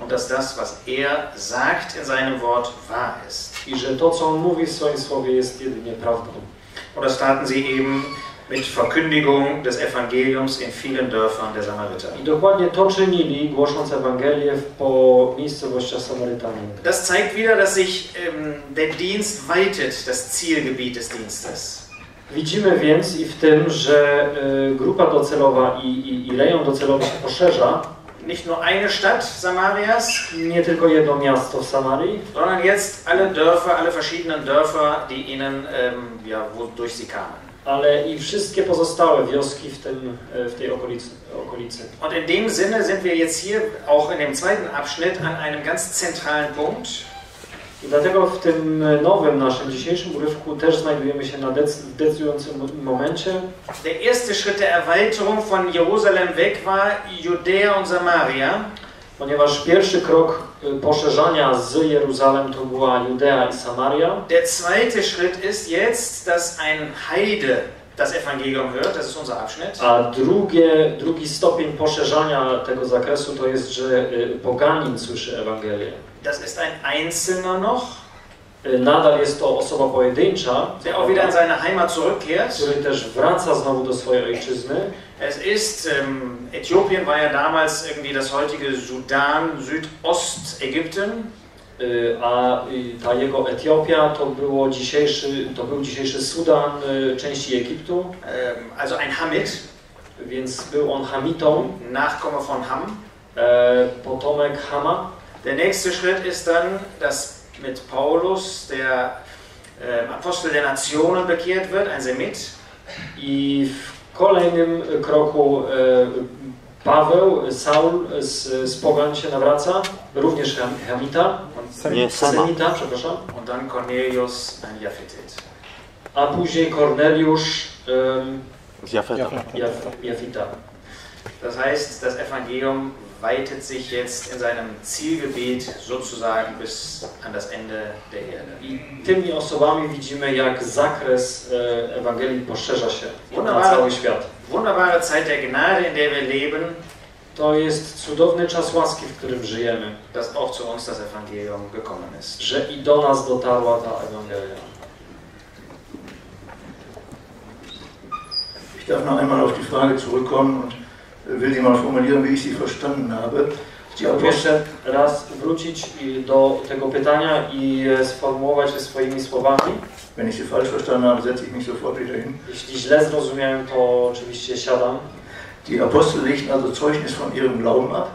Und dass das, was er sagt in seinem Wort, wahr ist. I że to, co on mówi w swoim słowie, jest jedynie prawdą. Und das taten sie eben mit Verkündigung des Evangeliums in vielen Dörfern der Samariter. I dokładnie to czynili, głosząc Ewangelię po miejscowościach Samarytanin. Das zeigt wieder, dass sich ähm, der Dienst weitet, das Zielgebiet des Dienstes. Widzimy więc i w tym, że y, grupa docelowa i, i, i rejon docelowy się poszerza. Nicht nur eine Stadt Samarias, Nie tylko jedno miasto w Samarii, sondern jetzt alle Dörfer, alle verschiedenen Dörfer, die ihnen, ähm, ja, wodurch sie kamen. Ale i wszystkie pozostałe wioski w, tym, e, w tej okolicy. okolicy. Und in dem Sinne sind wir jetzt hier auch in dem zweiten Abschnitt an einem ganz zentralen Punkt. I dlatego w tym nowym naszym dzisiejszym urywku też znajdujemy się na decydującym mo- momencie. Der erste Schritt der Erweiterung von Jerusalem weg war Judäa und Samaria. Ponieważ pierwszy krok y, poszerzania z Jeruzalem to była Judea i Samaria, Der zweite Schritt ist jetzt, dass ein Heide das Evangelium hört. Das ist unser Abschnitt. a drugie, drugi stopień poszerzania tego zakresu to jest, że y, poganin słyszy Ewangelię. Das ist ein Einzelner noch, Y, Nadal jest to osoba pojedyncza, der auch wieder in seine Heimat zurückkehrt. który też wraca znowu do swojej ojczyzny. Es ist, ähm, Äthiopien war ja damals irgendwie das heutige Sudan, Südostägypten. Y, a ta jego Etiopia to, było dzisiejszy, to był dzisiejszy Sudan y, części Egiptu, Ähm, also ein Hamid, więc był on Hamitą, Nachkomme von Ham. e, potomek Hama. Der nächste Schritt ist dann, dass mit Paulus der ähm, Apostel der Nationen bekehrt wird, ein Semit. I w kolejnym kroku e, Paweł, Saul z, z Pogan się nawraca, również Ham, Hamita, Nie, przepraszam, Und dann Cornelius, ein Japhetit. a później Korneliusz Z Jafeta. Jaf, Jafita. Das heißt, das Evangelium weitet sich jetzt in seinem Zielgebiet sozusagen bis an das Ende der Erde. I tymi osobami widzimy, jak zakres e, Ewangelii poszerza się na cały świat. Wunderbare Zeit der Gnade, in der wir leben, To jest cudowny czas łaski, w którym żyjemy, dass auch zu uns das Evangelium gekommen ist. że i do nas dotarła ta Ewangelia. Ich darf noch einmal auf die Frage zurückkommen und will sie mal formulieren, wie ich sie verstanden habe. Chciałbym jeszcze raz wrócić do tego pytania i e, sformułować je swoimi słowami. wenn ich sie falsch verstanden habe, setze ich mich sofort wieder hin. Jeśli źle zrozumiałem, to oczywiście siadam. Die Apostel legten also Zeugnis von ihrem Glauben ab.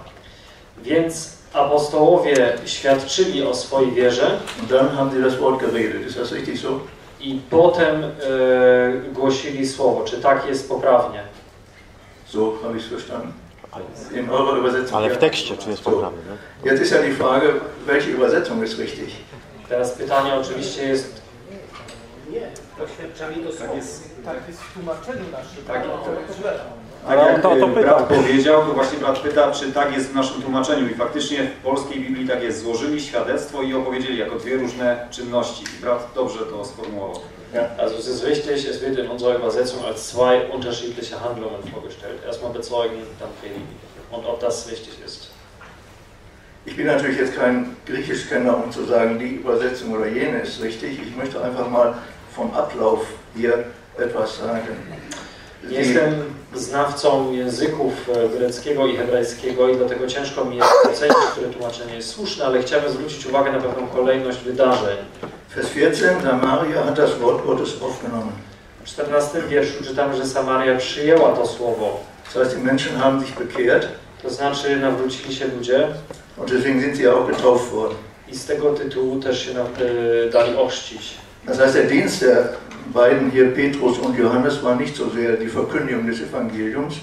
Więc apostołowie świadczyli o swojej wierze Und dann haben sie das Wort geredet. Ist das richtig so? i potem e, głosili słowo. Czy tak jest poprawnie? So habe ich es verstanden. In eurer Übersetzung. Ale w tekście, czy jest poprawny? nie? Jetzt ist ja die Frage, welche Übersetzung ist richtig? Teraz pytanie oczywiście jest, Nie, doświadczali to tak jest, tak jest w tłumaczeniu naszym. Tak, to jest źle. Tak jak e, brat powiedział, to właśnie brat pyta, czy tak jest w naszym tłumaczeniu. I faktycznie w polskiej Biblii tak jest. Złożyli świadectwo i opowiedzieli jako dwie różne czynności. I brat dobrze to sformułował. Ja, also es ist richtig, es wird in unserer Übersetzung als zwei unterschiedliche Handlungen vorgestellt. Erstmal bezeugen, dann predigen. Und ob das richtig ist. Ich bin natürlich jetzt kein Griechischkenner, um zu sagen, die Übersetzung oder jene ist richtig. Ich möchte einfach mal vom Ablauf hier etwas sagen. Nie jestem znawcą języków e, greckiego i hebrajskiego i dlatego ciężko mi jest ocenić, które tłumaczenie jest słuszne, ale chciałbym zwrócić uwagę na pewną kolejność wydarzeń. Vers 14, Samaria hat das Wort Gottes aufgenommen. W 14 wierszu czytamy, że Samaria przyjęła to słowo. Das heißt, die Menschen haben sich bekehrt To znaczy nawrócili się ludzie und deswegen sind sie auch getauft worden. i z tego tytułu też się e, dali ochrzcić. Das heißt, der Dienst der beiden hier, Petrus und Johannes, war nicht so sehr die Verkündigung des Evangeliums,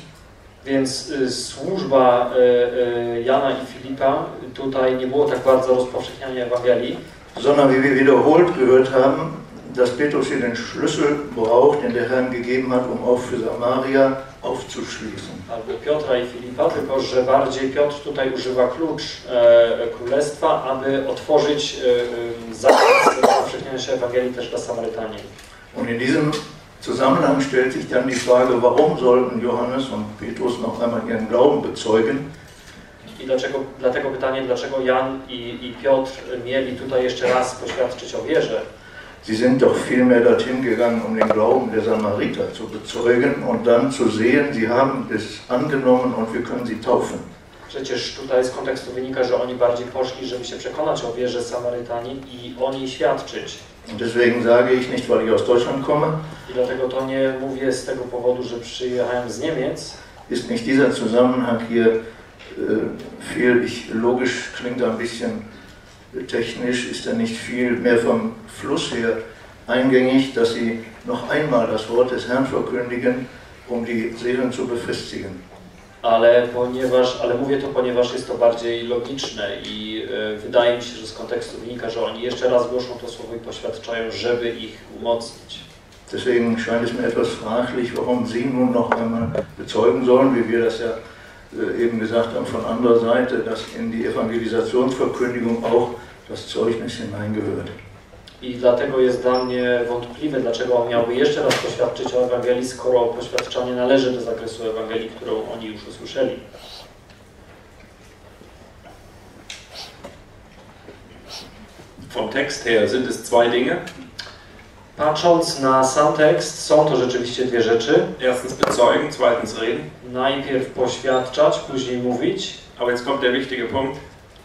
Więc y, służba y, y, Jana i Filipa tutaj nie było tak bardzo rozpowszechniania Ewangelii, sondern wie wir wiederholt gehört haben, dass Petrus hier den Schlüssel braucht, den der Herr ihm gegeben hat, um auch für Samaria aufzuschließen. albo Piotra i Filipa, tylko że bardziej Piotr tutaj używa klucz e, królestwa, aby otworzyć e, e, zakres rozpowszechniania się Ewangelii też dla Samarytanin. Und in diesem Zusammenhang stellt sich dann die Frage, warum sollten Johannes und Petrus noch einmal ihren Glauben bezeugen? I dlaczego, dlatego pytanie, dlaczego Jan i, i Piotr mieli tutaj jeszcze raz poświadczyć o wierze? Sie sind doch vielmehr dorthin gegangen, um den Glauben der Samariter zu bezeugen und dann zu sehen, sie haben es angenommen und wir können sie taufen. Przecież tutaj z kontekstu wynika, że oni bardziej poszli, żeby się przekonać o wierze Samarytanin i o niej świadczyć. Und deswegen sage ich nicht, weil ich aus Deutschland komme, I dlatego to nie mówię z tego powodu, że przyjechałem z Niemiec, ist nicht dieser Zusammenhang hier äh, viel, ich, logisch klingt ein bisschen technisch, ist er nicht viel mehr vom Fluss her eingängig, dass sie noch einmal das Wort des Herrn verkündigen, um die Seelen zu befestigen. Ale ponieważ, ale mówię to, ponieważ jest to bardziej logiczne i e, wydaje mi się, że z kontekstu wynika, że oni jeszcze raz głoszą to słowo i poświadczają, żeby ich umocnić. Deswegen scheint es mir etwas fraglich, warum Sie nun noch einmal bezeugen sollen, wie wir das ja äh, eben gesagt haben von anderer Seite, dass in die Evangelisationsverkündigung auch das Zeugnis hineingehört. I dlatego jest dla mnie wątpliwe, dlaczego on miałby jeszcze raz poświadczyć o Ewangelii, skoro poświadczanie należy do zakresu Ewangelii, którą oni już usłyszeli. Vom Text her sind es zwei Dinge. Patrząc na sam tekst, są to rzeczywiście dwie rzeczy. Erstens bezeugen, zweitens reden. Najpierw poświadczać, później mówić. Aber jetzt kommt der wichtige Punkt.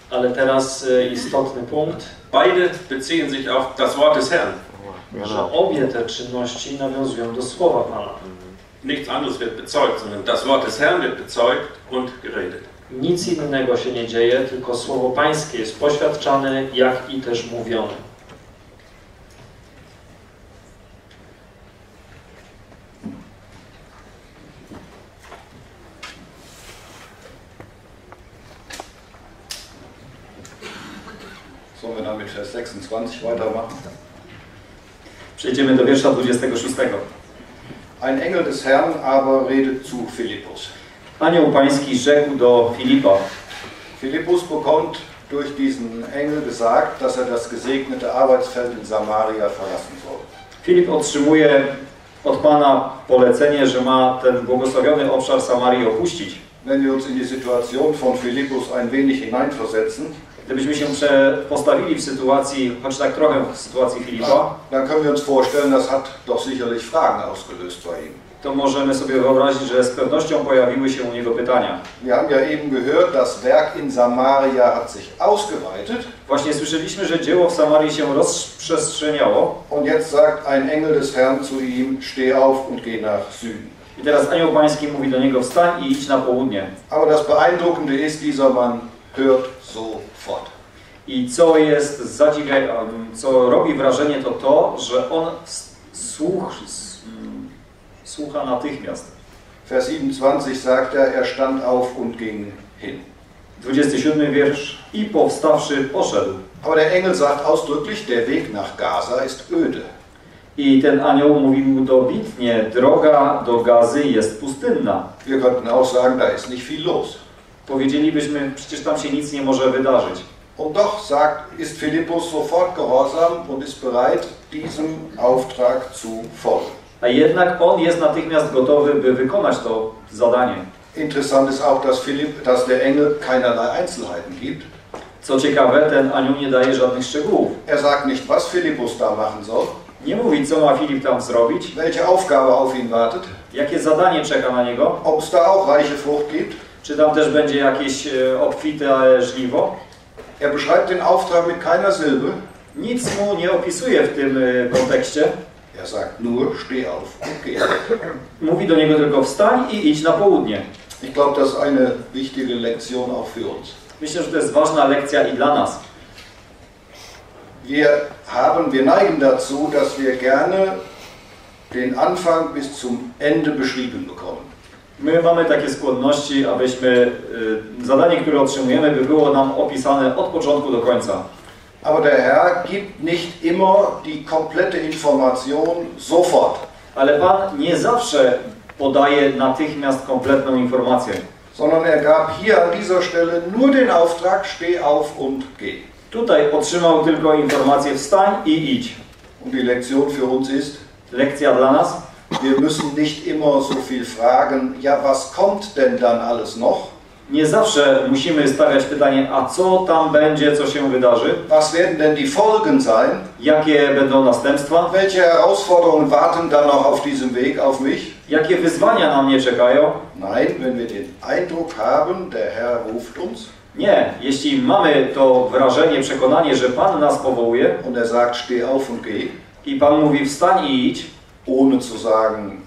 Ale teraz e, istotny punkt, Beide beziehen sich auf das Wort des Herrn. że obie te czynności nawiązują do słowa Pana. Nichts anderes wird bezeugt, sondern das Wort des Herrn wird bezeugt und geredet. Nic innego się nie dzieje, tylko słowo Pańskie jest poświadczane, jak i też mówione. Sollen wir dann mit Vers 26 weitermachen? Przejdziemy do wiersza 26. Ein Engel des Herrn aber redet zu Philippus. Anioł pański rzekł do Filipa. Philippus bekommt durch diesen Engel gesagt, dass er das gesegnete Arbeitsfeld in Samaria verlassen soll. Filip otrzymuje od Pana polecenie, że ma ten błogosławiony obszar Samarii opuścić. Wenn wir uns in die Situation von Philippus ein wenig hineinversetzen, Gdybyśmy się postawili w sytuacji, choć tak trochę w sytuacji Filipa, dann können wir uns vorstellen, das hat doch sicherlich Fragen ausgelöst bei ihm. to możemy sobie wyobrazić, że z pewnością pojawiły się u niego pytania. Wir haben ja eben gehört, das Werk in Samaria hat sich ausgeweitet. Właśnie słyszeliśmy, że dzieło w Samarii się rozprzestrzeniało Und jetzt sagt ein Engel des Herrn zu ihm, steh auf und geh nach Süden. i teraz anioł pański mówi do niego wstań i idź na południe. Aber das Beeindruckende ist, dieser Mann hört sofort. I co jest zadziwia, co robi wrażenie, to to, że on słuch, słucha natychmiast. Vers 27 sagt er, er stand auf und ging hin. 27 wiersz. I powstawszy poszedł. Aber der Engel sagt ausdrücklich, der Weg nach Gaza ist öde. I ten anioł mówi mu dobitnie, droga do Gazy jest pustynna. Wir könnten auch sagen, da ist nicht viel los. Powiedzielibyśmy, przecież tam się nic nie może wydarzyć. Und doch sagt, ist Philippus sofort gehorsam und ist bereit, diesem Auftrag zu folgen. A jednak on jest natychmiast gotowy, by wykonać to zadanie. Interessant ist auch, dass, Philipp, dass der Engel keinerlei Einzelheiten gibt. Co ciekawe, ten anioł nie daje żadnych szczegółów. Er sagt nicht, was Philippus da machen soll, Nie mówi, co ma Filip tam zrobić, welche Aufgabe auf ihn wartet, jakie zadanie czeka na niego, ob es da auch reiche Frucht gibt. Czy tam też będzie jakieś e, obfite żniwo. Er beschreibt den Auftrag mit keiner Silbe. Nic mu nie opisuje w tym e, kontekście. Er sagt nur, steh auf und geh. Mówi do niego tylko wstań i idź na południe. Ich glaube, das ist eine wichtige Lektion auch für uns. Myślę, że to jest ważna lekcja i dla nas. Wir haben, wir neigen dazu, dass wir gerne den Anfang bis zum Ende beschrieben bekommen. My mamy takie skłonności, abyśmy y, zadanie, które otrzymujemy, by było nam opisane od początku do końca. Aber der Herr gibt nicht immer die komplette Information sofort, Ale Pan nie zawsze podaje natychmiast kompletną informację. sondern er gab hier an dieser Stelle nur den Auftrag, steh auf und geh. Tutaj otrzymał tylko informację wstań i idź. Und die Lektion für uns ist, Lekcja dla nas. Wir müssen nicht immer so viel fragen, ja, was kommt denn dann alles noch? Nie zawsze musimy stawiać pytanie, a co tam będzie, co się wydarzy? Was werden denn die Folgen sein? Jakie będą następstwa? Welche Herausforderungen warten dann noch auf diesem Weg auf mich? Jakie wyzwania na mnie czekają? Nein, wenn wir den Eindruck haben, der Herr ruft uns Nie. Jeśli mamy to wrażenie, przekonanie, że Pan nas powołuje und er sagt, steh auf und geh, i Pan mówi wstań i idź, ohne zu sagen,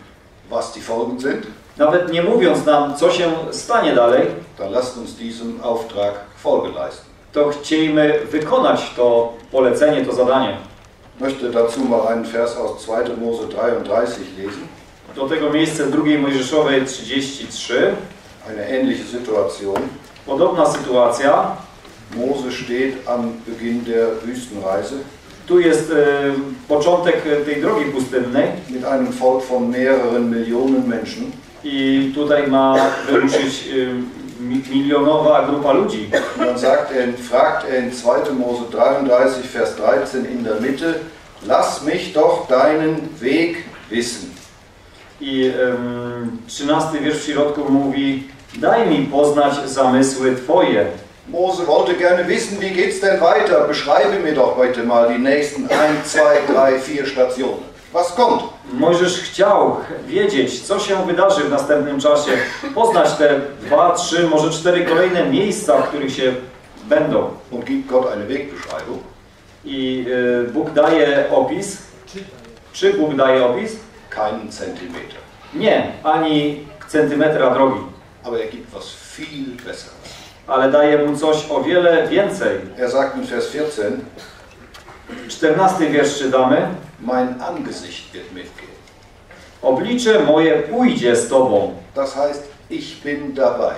was die Folgen sind, nawet nie mówiąc nam, co się stanie dalej, dann lasst uns diesem Auftrag Folge leisten. to chcielibyśmy wykonać to polecenie, to zadanie. Möchte dazu mal einen Vers aus 2. Mose 33 lesen. Do tego miejsca drugiej Mojżeszowej 33. Eine ähnliche Situation. Podobna sytuacja. Mose steht am Beginn der Wüstenreise Tu jest e, początek tej drogi pustynnej mit einem Volk von mehreren Millionen Menschen. i tutaj ma wyruszyć e, mi- milionowa grupa ludzi. Dann sagt er, fragt er in 2. Mose 33, Vers 13 in der Mitte, lass mich doch deinen Weg wissen. I em, 13 wiersz w środku mówi Daj mi poznać zamysły Twoje. Mose wollte gerne wissen, wie geht's denn weiter? Beschreibe mir doch heute mal die nächsten 1, 2, 3, 4 Stationen. Was kommt? Mojżesz chciał wiedzieć, co się wydarzy w następnym czasie, poznać te dwa, trzy, może cztery kolejne miejsca, w których się będą. Und gibt Gott eine Wegbeschreibung? I y, Bóg daje opis. Czy Bóg daje opis? Keinen Zentimeter. Nie, ani centymetra drogi, Aber er gibt was viel Besseres. Ale daje mu coś o wiele więcej. Er sagt in Vers 14, 14 wiersz czytamy. mein Angesicht wird mitgehen. Oblicze moje pójdzie z Tobą. Das heißt, ich bin dabei.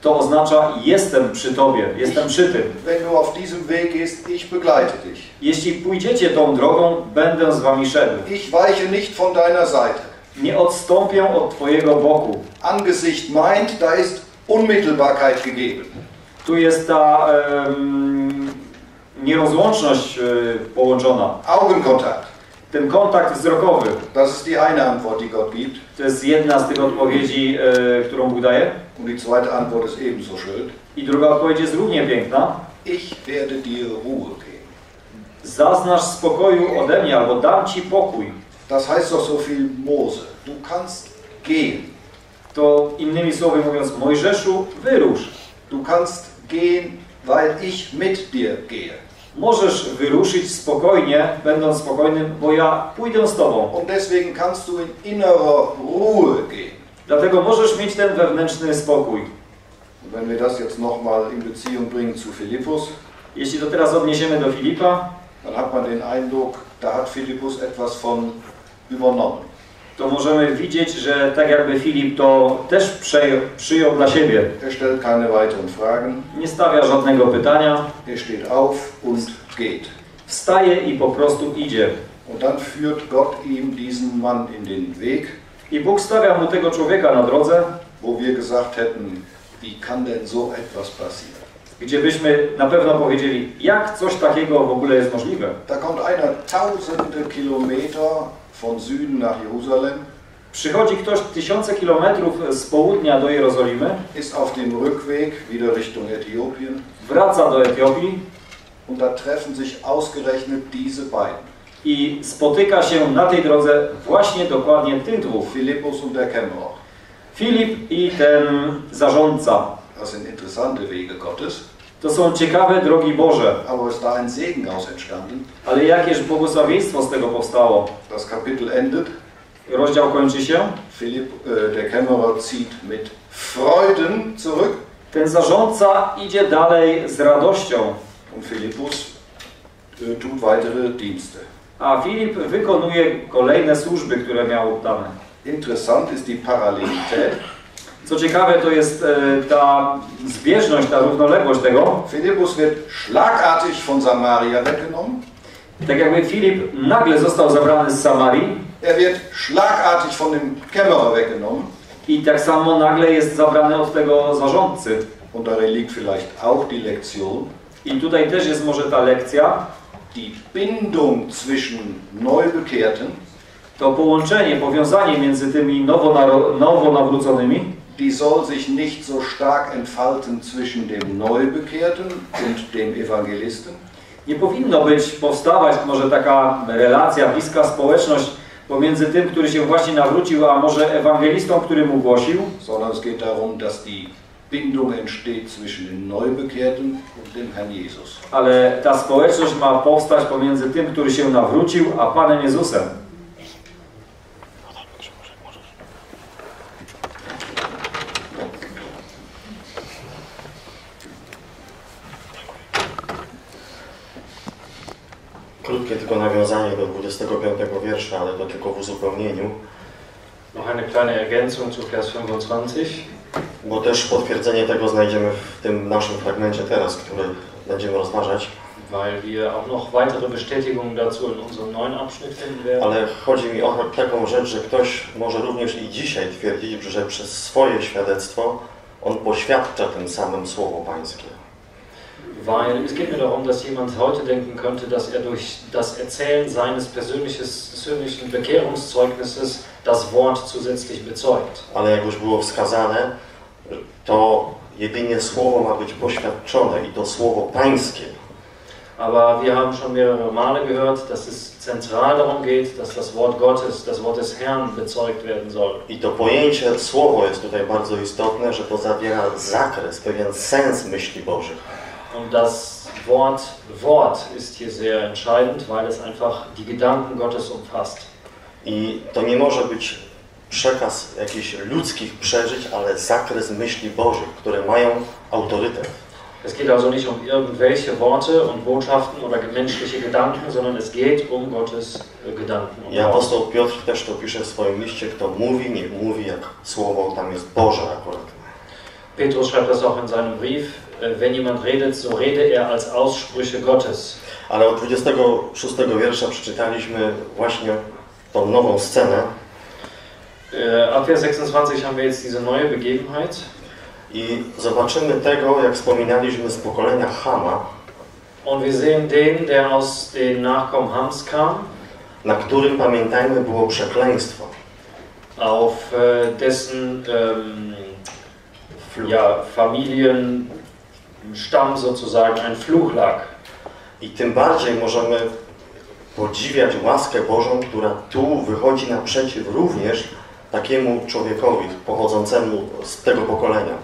To oznacza jestem przy Tobie, jestem przy tym. Wenn du auf diesem Weg gehst, ich begleite dich. Jeśli pójdziecie tą drogą, będę z Wami szedł. Ich weiche nicht von deiner Seite. Nie odstąpię od Twojego boku. Angesicht meint, da ist Unmittelbarkeit gegeben. Tu jest ta em, nierozłączność e, połączona. Augenkontakt. Ten kontakt wzrokowy. Das ist die eine Antwort, die Gott gibt. To jest jedna z tych odpowiedzi, e, którą Bóg daje. Und die zweite Antwort ist ebenso schön. I druga odpowiedź jest równie piękna. Ich werde dir Ruhe geben. Zaznasz spokoju ode mnie, albo dam Ci pokój. Das heißt doch so viel Mose. Du kannst gehen. To innymi słowy mówiąc, Mojżeszu, wyrusz. Du kannst gehen, weil ich mit dir gehe. Możesz wyruszyć spokojnie, będąc spokojnym, bo ja pójdę z Tobą. Und deswegen kannst du in innerer Ruhe gehen. Dlatego możesz mieć ten wewnętrzny spokój. Und wenn wir das jetzt nochmal in Beziehung bringen zu Philippus, Jeśli to teraz odniesiemy do Filipa, dann hat man den Eindruck, da hat Philippus etwas von übernommen. To możemy widzieć, że tak jakby Filip to też przejął, przyjął dla siebie. Er stellt keine weiteren Fragen, Nie stawia żadnego pytania, er steht auf und geht. wstaje i po prostu idzie. Und dann führt Gott ihm diesen Mann in den Weg, I Bóg stawia mu tego człowieka na drodze, wo wir gesagt hätten, wie kann denn so etwas passieren? gdzie byśmy na pewno powiedzieli, jak coś takiego w ogóle jest możliwe. Da kommt einer tausende Kilometer von Süden nach Jerusalem, Przychodzi ktoś tysiące kilometrów z południa do Jerozolimy, ist auf dem Rückweg wieder Richtung Äthiopien wraca do Etiopii und da treffen sich ausgerechnet diese beiden, i spotyka się na tej drodze właśnie dokładnie tych dwóch. Philippus und der Kämmerer. Filip i ten zarządca. Das sind interessante Wege Gottes, To są ciekawe drogi Boże, aber ist da ein Segen aus entstanden. ale jakież błogosławieństwo z tego powstało. Das Kapitel endet, Rozdział kończy się. Philipp, äh, der Kämmerer zieht mit Freuden zurück Ten zarządca idzie dalej z radością, und Philippus äh, tut weitere Dienste. a Filip wykonuje kolejne służby, które miał dane. Interessant ist die Parallelität. Co ciekawe, to jest e, ta zbieżność, ta równoległość tego. Philippus wird schlagartig von Samaria weggenommen. Tak jakby Filip nagle został zabrany z Samarii Er wird schlagartig von dem Kämmerer weggenommen. i tak samo nagle jest zabrany od tego zarządcy. Und darin liegt vielleicht auch die Lektion, I tutaj też jest może ta lekcja, die Bindung zwischen Neubekehrten, to połączenie, powiązanie między tymi nowo nawróconymi, die soll sich nicht so stark entfalten zwischen dem Neubekehrten und dem Evangelisten, nie powinno być powstawać może taka relacja, bliska społeczność pomiędzy tym, który się właśnie nawrócił, a może ewangelistą, który mu głosił, sondern es geht darum, dass die Bindung entsteht zwischen den Neubekehrten und dem Herrn Jesus. ale ta społeczność ma powstać pomiędzy tym, który się nawrócił, a Panem Jezusem. Krótkie tylko nawiązanie do 25 wiersza, ale to tylko w uzupełnieniu, Noch eine kleine Ergänzung zu Vers 25. bo też potwierdzenie tego znajdziemy w tym naszym fragmencie teraz, który będziemy rozważać. weil wir auch noch weitere Bestätigungen dazu in unserem neuen Abschnitt finden werden. Ale chodzi mi o taką rzecz, że ktoś może również i dzisiaj twierdzić, że przez swoje świadectwo on poświadcza tym samym Słowo Pańskie. Weil es geht mir darum, dass jemand heute denken könnte, dass er durch das Erzählen seines persönlichen Bekehrungszeugnisses das Wort zusätzlich bezeugt. Ale jak już było wskazane, to jedynie Słowo ma być poświadczone i to Słowo Pańskie. Aber wir haben schon mehrere Male gehört, dass es zentral darum geht, dass das Wort Gottes, das Wort des Herrn bezeugt werden soll. I to pojęcie Słowo jest tutaj bardzo istotne, że to zawiera zakres, pewien sens myśli Bożych. Und das Wort Wort ist hier sehr entscheidend, weil es einfach die Gedanken Gottes umfasst. I to nie może być przekaz jakichś ludzkich przeżyć, ale zakres myśli Bożych, które mają autorytet. Es geht also nicht um irgendwelche Worte und Botschaften oder menschliche Gedanken, sondern es geht um Gottes äh, Gedanken. I Worte. apostoł Piotr też to pisze w swoim liście, kto mówi, niech mówi jak słowo tam jest Boże akurat. Petrus schreibt das auch in seinem Brief. äh, Wenn jemand redet, so rede er als Aussprüche Gottes. Ale od 26 wiersza przeczytaliśmy właśnie tą nową scenę Äh, Ab Vers 26 haben wir jetzt diese neue Begebenheit. i zobaczymy tego, jak wspominaliśmy z pokolenia Hama, Und wir sehen den, der aus den Nachkommen Hams kam, na którym, pamiętajmy, było przekleństwo. auf äh, dessen ähm, ja, Familienstamm sozusagen ein Fluch lag. I tym bardziej możemy podziwiać łaskę Bożą, która tu wychodzi naprzeciw również takiemu człowiekowi pochodzącemu z tego pokolenia.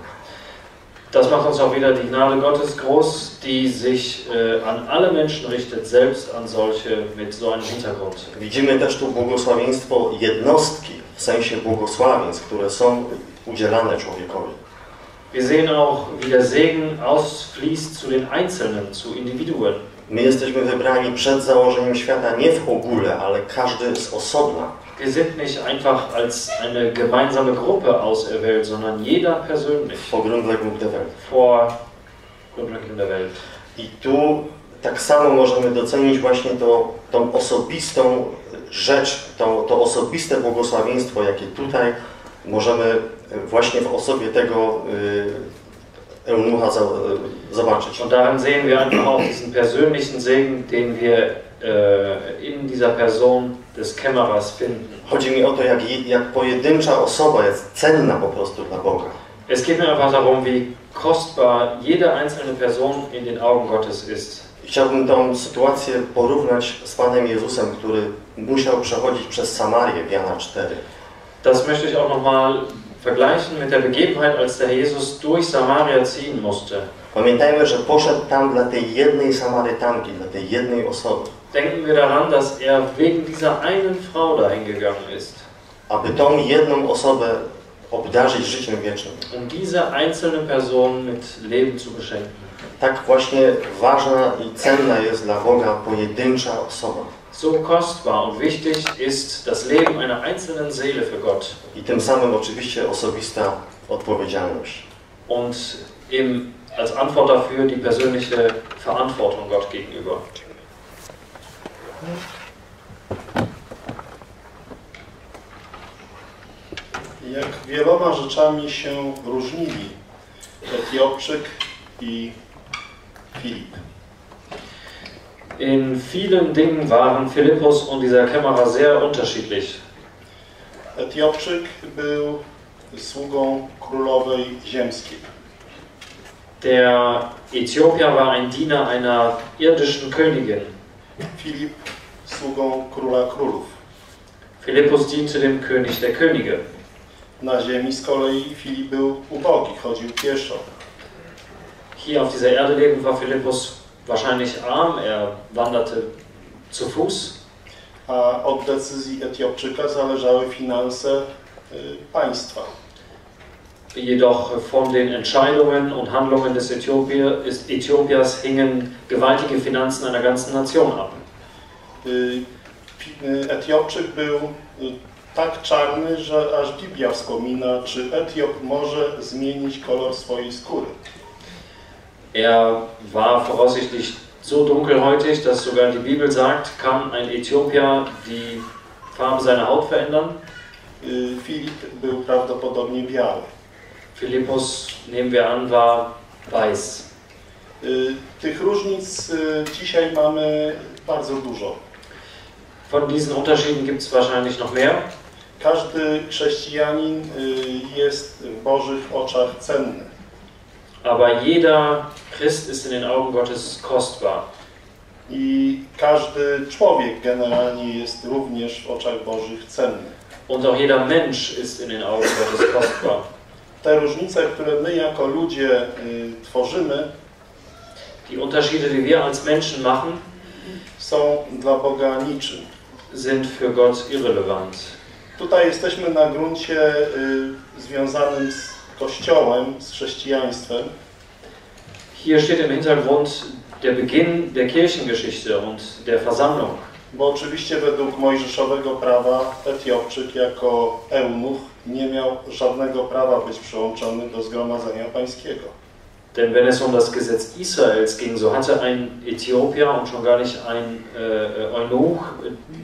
Das macht uns auch wieder die Gnade Gottes groß, die sich äh, an alle Menschen richtet, selbst an solche mit so einem Hintergrund. Widzimy też tu błogosławieństwo jednostki, w sensie błogosławieństw, które są udzielane człowiekowi. Wir sehen auch, wie der Segen ausfließt zu den Einzelnen, zu Individuen. My jesteśmy wybrani przed założeniem świata nie w ogóle, ale każdy z osobna. Wir sind nicht einfach als eine gemeinsame Gruppe auserwählt, sondern jeder persönlich. Vor Grundlegung der Welt. Vor Grundlegung der Welt. I tu tak samo możemy docenić właśnie to, tą osobistą rzecz, to, to osobiste błogosławieństwo, jakie tutaj możemy właśnie w osobie tego y, eunucha y, zobaczyć. Und darin sehen wir einfach auch diesen persönlichen Segen, den wir äh, in dieser Person des Kämmerers finden. Chodzi mi o to, jak, jak pojedyncza osoba jest cenna po prostu dla Boga. Es geht mir einfach darum, wie kostbar jede einzelne Person in den Augen Gottes ist. Chciałbym tą sytuację porównać z Panem Jezusem, który musiał przechodzić przez Samarię w Jana 4. Das möchte ich auch nochmal vergleichen mit der Begebenheit, als der Jesus durch Samaria ziehen musste. Pamiętajmy, że poszedł tam dla tej jednej Samarytanki, dla tej jednej osoby. Denken wir daran, dass er wegen dieser einen Frau dahin gegangen ist. Aby tą jedną osobę obdarzyć życiem wiecznym. Um diese einzelne Person mit Leben zu beschenken. Tak właśnie ważna i cenna jest dla Boga pojedyncza osoba. So kostbar und wichtig ist das Leben einer einzelnen Seele für Gott. I tym samym oczywiście osobista odpowiedzialność. Und eben als Antwort dafür die persönliche Verantwortung Gott gegenüber. Jak wieloma rzeczami się różnili Etiopczyk i Filip. In vielen Dingen waren Philippus und dieser Kämmerer sehr unterschiedlich. Etiopczyk był sługą królowej ziemskiej. Der Äthiopier war ein Diener einer irdischen Königin. Filip sługą króla królów. Philippus diente dem König der Könige. Na ziemi z kolei Filip był ubogi, chodził pieszo. Hier auf dieser Erde lebend war Philippus wahrscheinlich arm, er wanderte zu Fuß. A od decyzji Etiopczyka zależały finanse y, państwa. Jedoch von den Entscheidungen und Handlungen des Äthiopier, ist Äthiopiers hingen gewaltige Finanzen einer ganzen Nation ab. Fi- y, Etiopczyk był tak czarny, że aż Biblia wspomina, czy Etiop może zmienić kolor swojej skóry. Er war voraussichtlich so dunkelhäutig, dass sogar die Bibel sagt, kann ein Äthiopier die Farbe seiner Haut verändern. Y, Filip był prawdopodobnie biały. Philippus, nehmen wir an, war weiß. Tych różnic dzisiaj mamy bardzo dużo. Von diesen Unterschieden gibt es wahrscheinlich noch mehr. Każdy chrześcijanin jest w Bożych oczach cenny. Aber jeder Christ ist in den Augen Gottes kostbar. I każdy człowiek generalnie jest również w oczach Bożych cenny. Und auch jeder Mensch ist in den Augen Gottes kostbar. Te różnice, które my jako ludzie y, tworzymy, Die Unterschiede, die wir als Menschen machen, są dla Boga niczym. sind für Gott irrelevant. Tutaj jesteśmy na gruncie y, związanym z Kościołem, z chrześcijaństwem. Hier steht im Hintergrund der Beginn der Kirchengeschichte und der Versammlung. Bo oczywiście według mojżeszowego prawa Etiopczyk jako eunuch nie miał żadnego prawa być przyłączony do zgromadzenia pańskiego. Denn wenn es um das Gesetz Israels ging, so hatte ein Äthiopier und schon gar nicht ein äh, Eunuch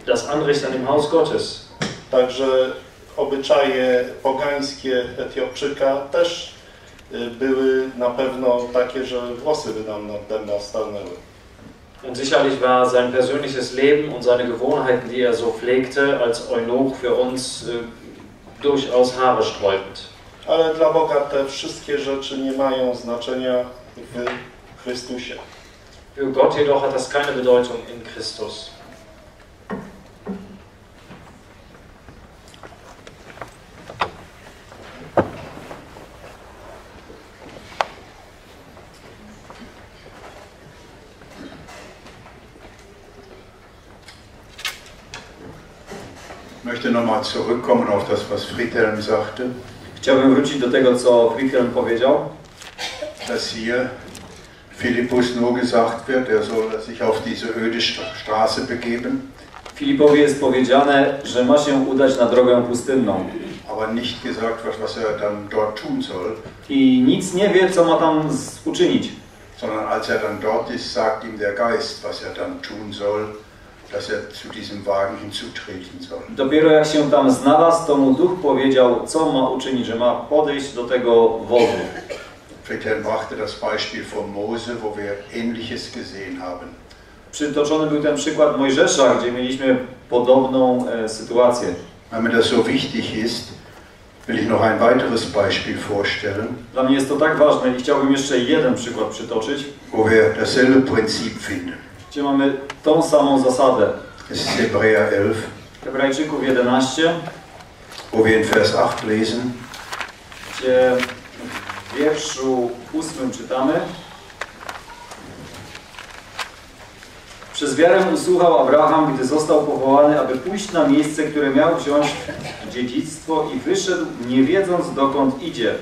das Anrecht an dem Haus Gottes. Także obyczaje pogańskie Etiopczyka też były na pewno takie, że włosy by nam na dęba stanęły. Und sicherlich war sein persönliches Leben und seine Gewohnheiten, die er so pflegte, als Eunuch für uns äh, durchaus Haare sträubend. Ale dla Boga te wszystkie rzeczy nie mają znaczenia w Chrystusie. Für Gott jedoch hat das keine Bedeutung in Christus. Nochmal zurückkommen auf das, was Friedhelm sagte. Chciałbym wrócić do tego, co Friedhelm powiedział. dass hier Philippus nur gesagt wird, er soll sich auf diese öde St- Straße begeben, Filipowi jest powiedziane, że ma się udać na drogę pustynną. aber nicht gesagt wird, was er dann dort tun soll, I nic nie wie, co ma tam uczynić. sondern als er dann dort ist, sagt ihm der Geist, was er dann tun soll, dass er zu diesem Wagen hinzutreten soll. Dopiero jak się tam znalazł, to mu duch powiedział, co ma uczynić, że ma podejść do tego wozu. Friedhelm brachte das Beispiel von Mose, wo wir Ähnliches gesehen haben. Przytoczony był ten przykład Mojżesza, gdzie mieliśmy podobną e, sytuację. Weil mir das so wichtig ist, will ich noch ein weiteres Beispiel vorstellen, Dla mnie jest to tak ważne i chciałbym jeszcze jeden przykład przytoczyć, wo wir dasselbe Prinzip finden. gdzie mamy tą samą zasadę. Ist Hebräer 11, Hebrajczyków 11, wo wir in Vers 8 lesen, gdzie w wierszu 8 czytamy Przez wiarę usłuchał Abraham, gdy został powołany, aby pójść na miejsce, które miał wziąć dziedzictwo i wyszedł, nie wiedząc dokąd idzie.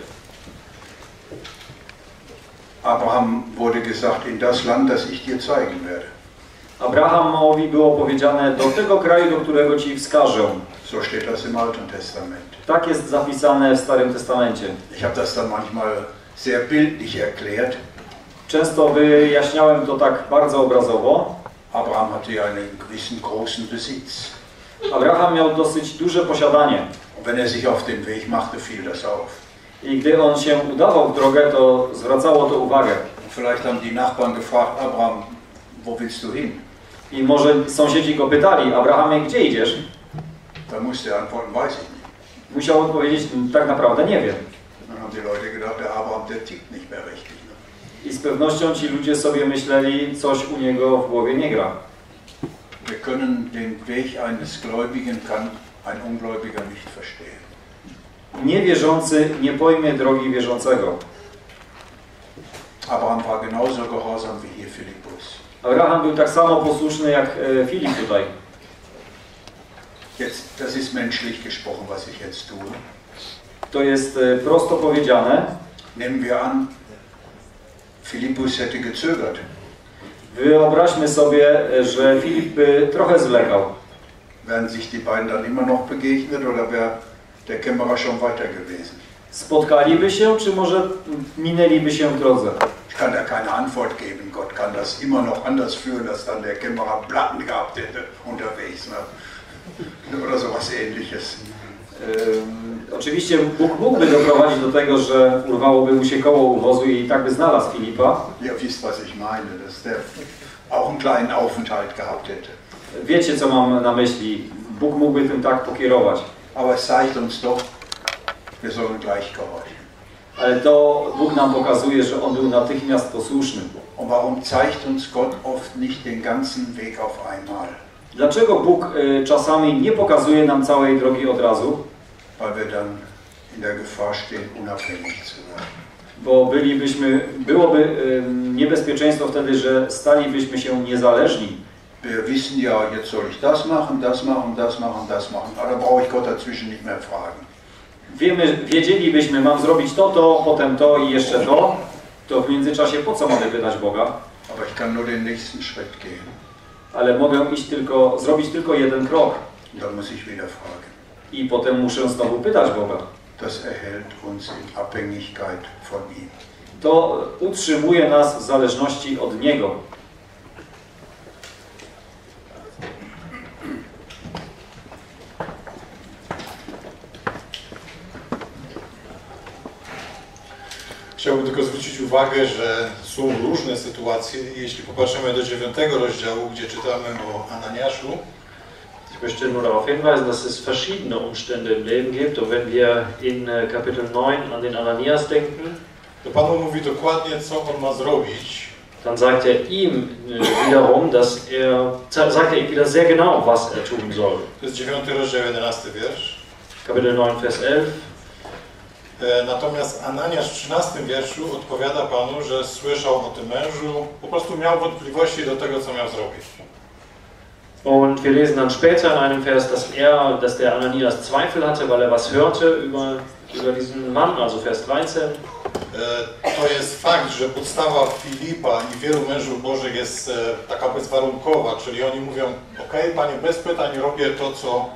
Abraham wurde gesagt, in das Land, das ich dir zeigen werde. Abrahamowi było powiedziane, do tego kraju, do którego ci wskażę. So steht das im Alten Testament. Tak jest zapisane w Starym Testamencie. Ich habe das dann manchmal sehr bildlich erklärt. Często wyjaśniałem to tak bardzo obrazowo. Abraham hatte einen gewissen großen Besitz. Abraham miał dosyć duże posiadanie. Wenn er sich auf den Weg machte, fiel das auf. I gdy on się udawał w drogę, to zwracało to uwagę. Vielleicht haben die Nachbarn gefragt, Abraham, wo willst du hin? I może sąsiedzi go pytali, Abrahamie, gdzie idziesz? Da musste er antworten, weiß ich nicht. Musiał odpowiedzieć, tak naprawdę nie wiem. Dann haben die Leute gedacht, der Abraham, der tickt nicht mehr richtig. I z pewnością ci ludzie sobie myśleli, coś u niego w głowie nie gra. Wir können den Weg eines Gläubigen, kann ein Ungläubiger nicht verstehen. Niewierzący nie pojmie drogi wierzącego. Abraham war genauso gehorsam wie hier Philippus. Abraham był tak samo posłuszny jak e, Filip tutaj. Jetzt, das ist menschlich gesprochen, was ich jetzt tue. To jest e, prosto powiedziane. Nehmen wir an, Philippus hätte gezögert. Wyobraźmy sobie, e, że Filip by trochę zwlekał. Wären sich die beiden dann immer noch begegnet oder wäre der Kämmerer schon weiter gewesen? Spotkaliby się, czy może minęliby się w drodze? Ich kann da keine Antwort geben. Gott kann das immer noch anders führen, dass dann der Kämmerer Platten gehabt hätte unterwegs. Ne? Oder sowas ähnliches. Ym, oczywiście Bóg mógłby doprowadzić do tego, że urwałoby mu się koło u wozu i tak by znalazł Filipa. Wisst, was ich meine, dass der auch einen kleinen Aufenthalt gehabt hätte. Wiecie, co mam na myśli. Bóg mógłby tym tak pokierować. Aber es zeigt uns doch, wir sollen gleich gehorchen. Ale to Bóg nam pokazuje, że On był natychmiast posłuszny. Und warum zeigt uns Gott oft nicht den ganzen Weg auf einmal? Dlaczego Bóg y, czasami nie pokazuje nam całej drogi od razu? Weil wir dann in der Gefahr stehen, unabhängig zu werden. Bo bylibyśmy, byłoby y, niebezpieczeństwo wtedy, że stalibyśmy się niezależni. Wir wissen ja, jetzt soll ich das machen, das machen, das machen, das machen. Aber da brauche ich Gott dazwischen nicht mehr fragen. Wiemy, wiedzielibyśmy, mam zrobić to, to, potem to i jeszcze to, to w międzyczasie po co mamy pytać Boga? Aber ich kann nur den nächsten Schritt gehen. Ale mogę iść tylko, zrobić tylko jeden krok Und dann muss ich wieder fragen. i potem muszę znowu pytać Boga. Das erhält uns in Abhängigkeit von ihm. To utrzymuje nas w zależności od Niego. Chciałbym tylko zwrócić uwagę, że są różne sytuacje. Jeśli popatrzymy do dziewiątego rozdziału, gdzie czytamy o Ananiaszu, Ich möchte nur darauf hinweisen, dass es verschiedene Umstände im Leben gibt. Und wenn wir in äh, Kapitel 9 an den Ananias denken, to Pan mówi dokładnie, co on ma zrobić, dann sagt er ihm äh, wiederum, dass er, sagt er ihm wieder sehr genau, was er tun soll. to jest dziewiąty rozdział, jedenasty wiersz. Kapitel 9, Vers 11. E, Natomiast Ananiasz w 13 wierszu odpowiada Panu, że słyszał o tym mężu, po prostu miał wątpliwości do tego, co miał zrobić. Und wir lesen dann später in einem Vers, dass er, dass der Ananias Zweifel hatte, weil er was hörte über über diesen Mann, also Vers 13. E, To jest fakt, że podstawa Filipa i wielu mężów Bożych jest e, taka bezwarunkowa, czyli oni mówią, ok, Panie, bez pytań robię to, co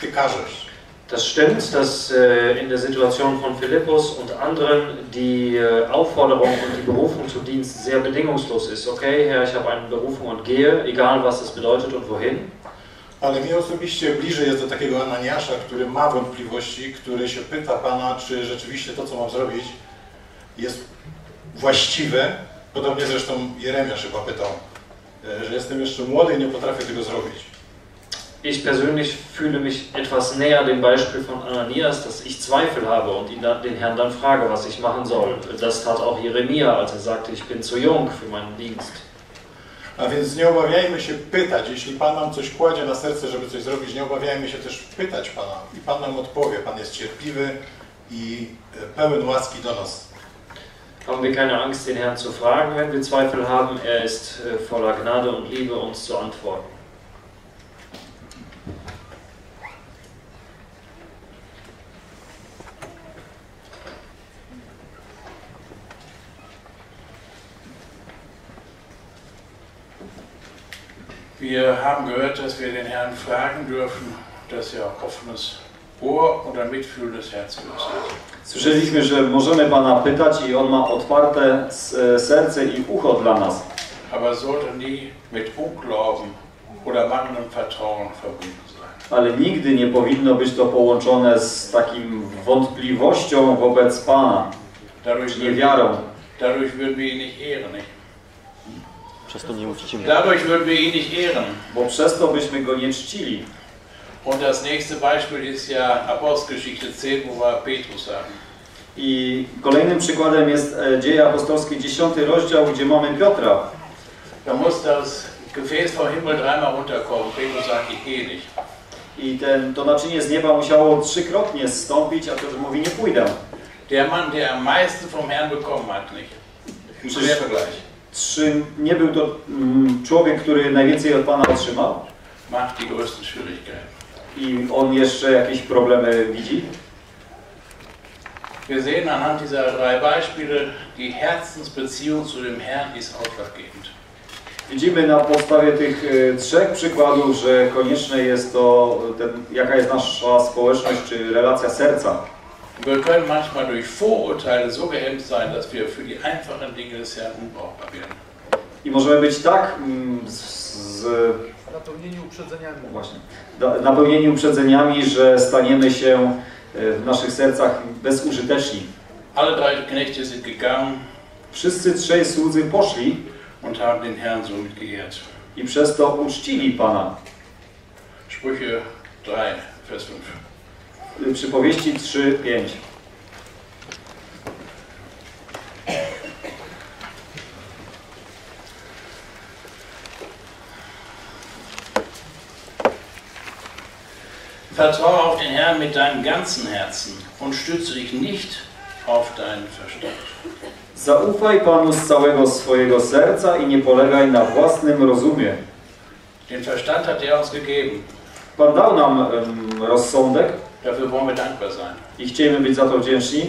Ty każesz. Das stimmt, dass äh, in der Situation von Philippus und anderen die äh, Aufforderung und die Berufung zum Dienst sehr bedingungslos ist. Okay, Herr, ich habe eine Berufung und gehe, egal was bedeutet und wohin. Ale mi osobiście bliżej jest do takiego Ananiasza, który ma wątpliwości, który się pyta Pana, czy rzeczywiście to, co mam zrobić, jest właściwe. Podobnie zresztą Jeremiasz chyba pytał, e, że jestem jeszcze młody i nie potrafię tego zrobić. Ich persönlich fühle mich etwas näher dem Beispiel von Ananias, dass ich Zweifel habe und ihn dann, den Herrn dann frage, was ich machen soll. Das tat auch Jeremia, als er sagte, ich bin zu jung für meinen Dienst. A więc nie obawiajmy się pytać, jeśli Pan nam coś kładzie na serce, żeby coś zrobić, nie obawiajmy się też pytać Pana i Pan nam odpowie. Pan jest cierpliwy i e, pełen łaski do nas. Haben wir keine Angst, den Herrn zu fragen, wenn wir Zweifel haben. Er ist äh, voller Gnade und Liebe, uns zu antworten. Wir haben gehört, dass wir den Herrn fragen dürfen, dass er offenes Ohr und ein mitfühlendes Herz für uns hat. Słyszeliśmy, że możemy Pana pytać i On ma otwarte e, serce i ucho dla nas. Aber sollte nie mit Unglauben oder mangelndem Vertrauen verbunden sein. Ale nigdy nie powinno być to połączone z takim wątpliwością wobec Pana, Dadurch niewiarą. Dadurch würden wir ihn nicht ehren, nicht? Przez to nie uczcimy. Dadurch würden wir ihn nicht ehren. Bo przez to byśmy Go nie czcili. Und das nächste Beispiel ist ja Apostelgeschichte 10, wo wir Petrus haben. I kolejnym przykładem jest e, Dzieje Apostolskie, 10 rozdział, gdzie mamy Piotra. Da muss das Gefäß vom Himmel dreimal runterkommen. Petrus sagt, ich gehe nicht. I ten, to naczynie z nieba musiało trzykrotnie zstąpić, a Piotr mówi, nie pójdę. Der Mann, der am meisten vom Herrn bekommen hat, nicht? Im Przecież Trzy, nie był to mm, człowiek, który najwięcej od Pana otrzymał Macht die größten Schwierigkeiten. i on jeszcze jakieś problemy widzi. Wir sehen anhand dieser drei Beispiele, die Herzensbeziehung zu dem Herrn ist ausschlaggebend. Widzimy na podstawie tych e, trzech przykładów, że konieczne jest to, ten, jaka jest nasza społeczność czy relacja serca. Wir können manchmal durch Vorurteile so gehemmt sein, dass wir für die einfachen Dinge des Herrn unbrauchbar werden. I możemy być tak mm, z, z Napełnieni uprzedzeniami. właśnie, da- napełnieni uprzedzeniami, że staniemy się e, w naszych sercach bezużyteczni. Alle drei Knechte sind gegangen Wszyscy trzej słudzy poszli und haben den Herrn somit geehrt. i przez to uczcili Pana. Sprüche 3, Vers 5. Przypowieści 3, 5. Vertraue auf den Herrn mit deinem ganzen Herzen und stütze dich nicht auf deinen Verstand. Zaufaj Panu z całego swojego serca i nie polegaj na własnym rozumie. Den Verstand hat er uns gegeben. Pan dał nam em, rozsądek Dafür wollen wir dankbar sein. i chcemy być za to wdzięczni,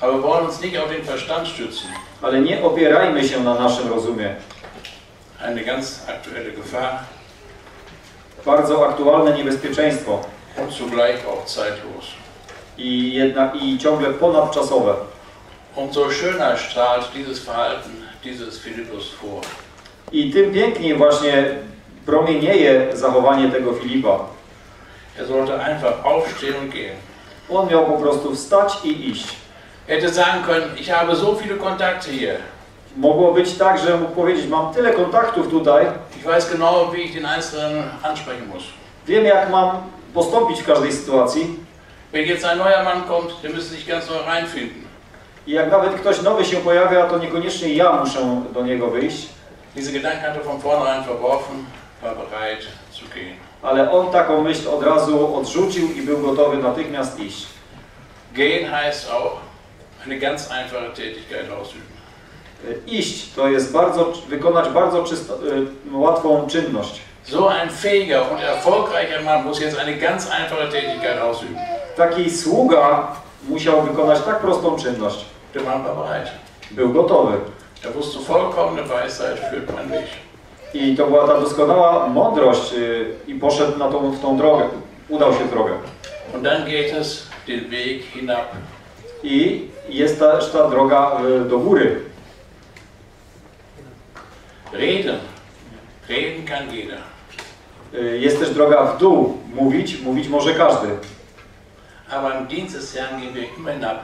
Aber wir wollen uns nicht auf den Verstand stützen. ale nie opierajmy się na naszym rozumie. Eine ganz aktuelle Gefahr Bardzo aktualne niebezpieczeństwo und zugleich auch zeitlos. i, jednak, i ciągle ponadczasowe. Umso schöner strahlt dieses Verhalten dieses Philippus vor. I tym piękniej właśnie promienieje zachowanie tego Filipa. Er sollte einfach aufstehen und gehen. On miał po prostu wstać i iść. Er hätte sagen können, ich habe so viele Kontakte hier. Mogło być tak, że mógł powiedzieć, mam tyle kontaktów tutaj, Ich weiß genau, wie ich den Einzelnen ansprechen muss. wiem jak mam postąpić w każdej sytuacji Wenn jetzt ein neuer Mann kommt, der müsste sich ganz neu reinfinden. i jak nawet ktoś nowy się pojawia, to niekoniecznie ja muszę do niego wyjść, Diese Gedanken hat er von vornherein verworfen, war bereit zu gehen. Ale on taką myśl od razu odrzucił i był gotowy natychmiast iść. Gehen heißt auch, eine ganz einfache Tätigkeit ausüben. Iść to jest bardzo, wykonać bardzo czysto, y, łatwą czynność. So ein fähiger und erfolgreicher Mann muss jetzt eine ganz einfache Tätigkeit ausüben. Taki sługa musiał wykonać tak prostą czynność. Der war bereit. Był gotowy. Er wusste, vollkommene Weisheit führt man nicht. I to była ta doskonała mądrość y, i poszedł na tą, w tą drogę. Udał się w drogę. Und dann geht es den Weg hinab. I jest też ta droga y, do góry. Reden. Reden kann jeder. Y, Jest też droga w dół. Mówić, mówić może każdy. Aber im Dienst des Herrn gehen wir immer hinab.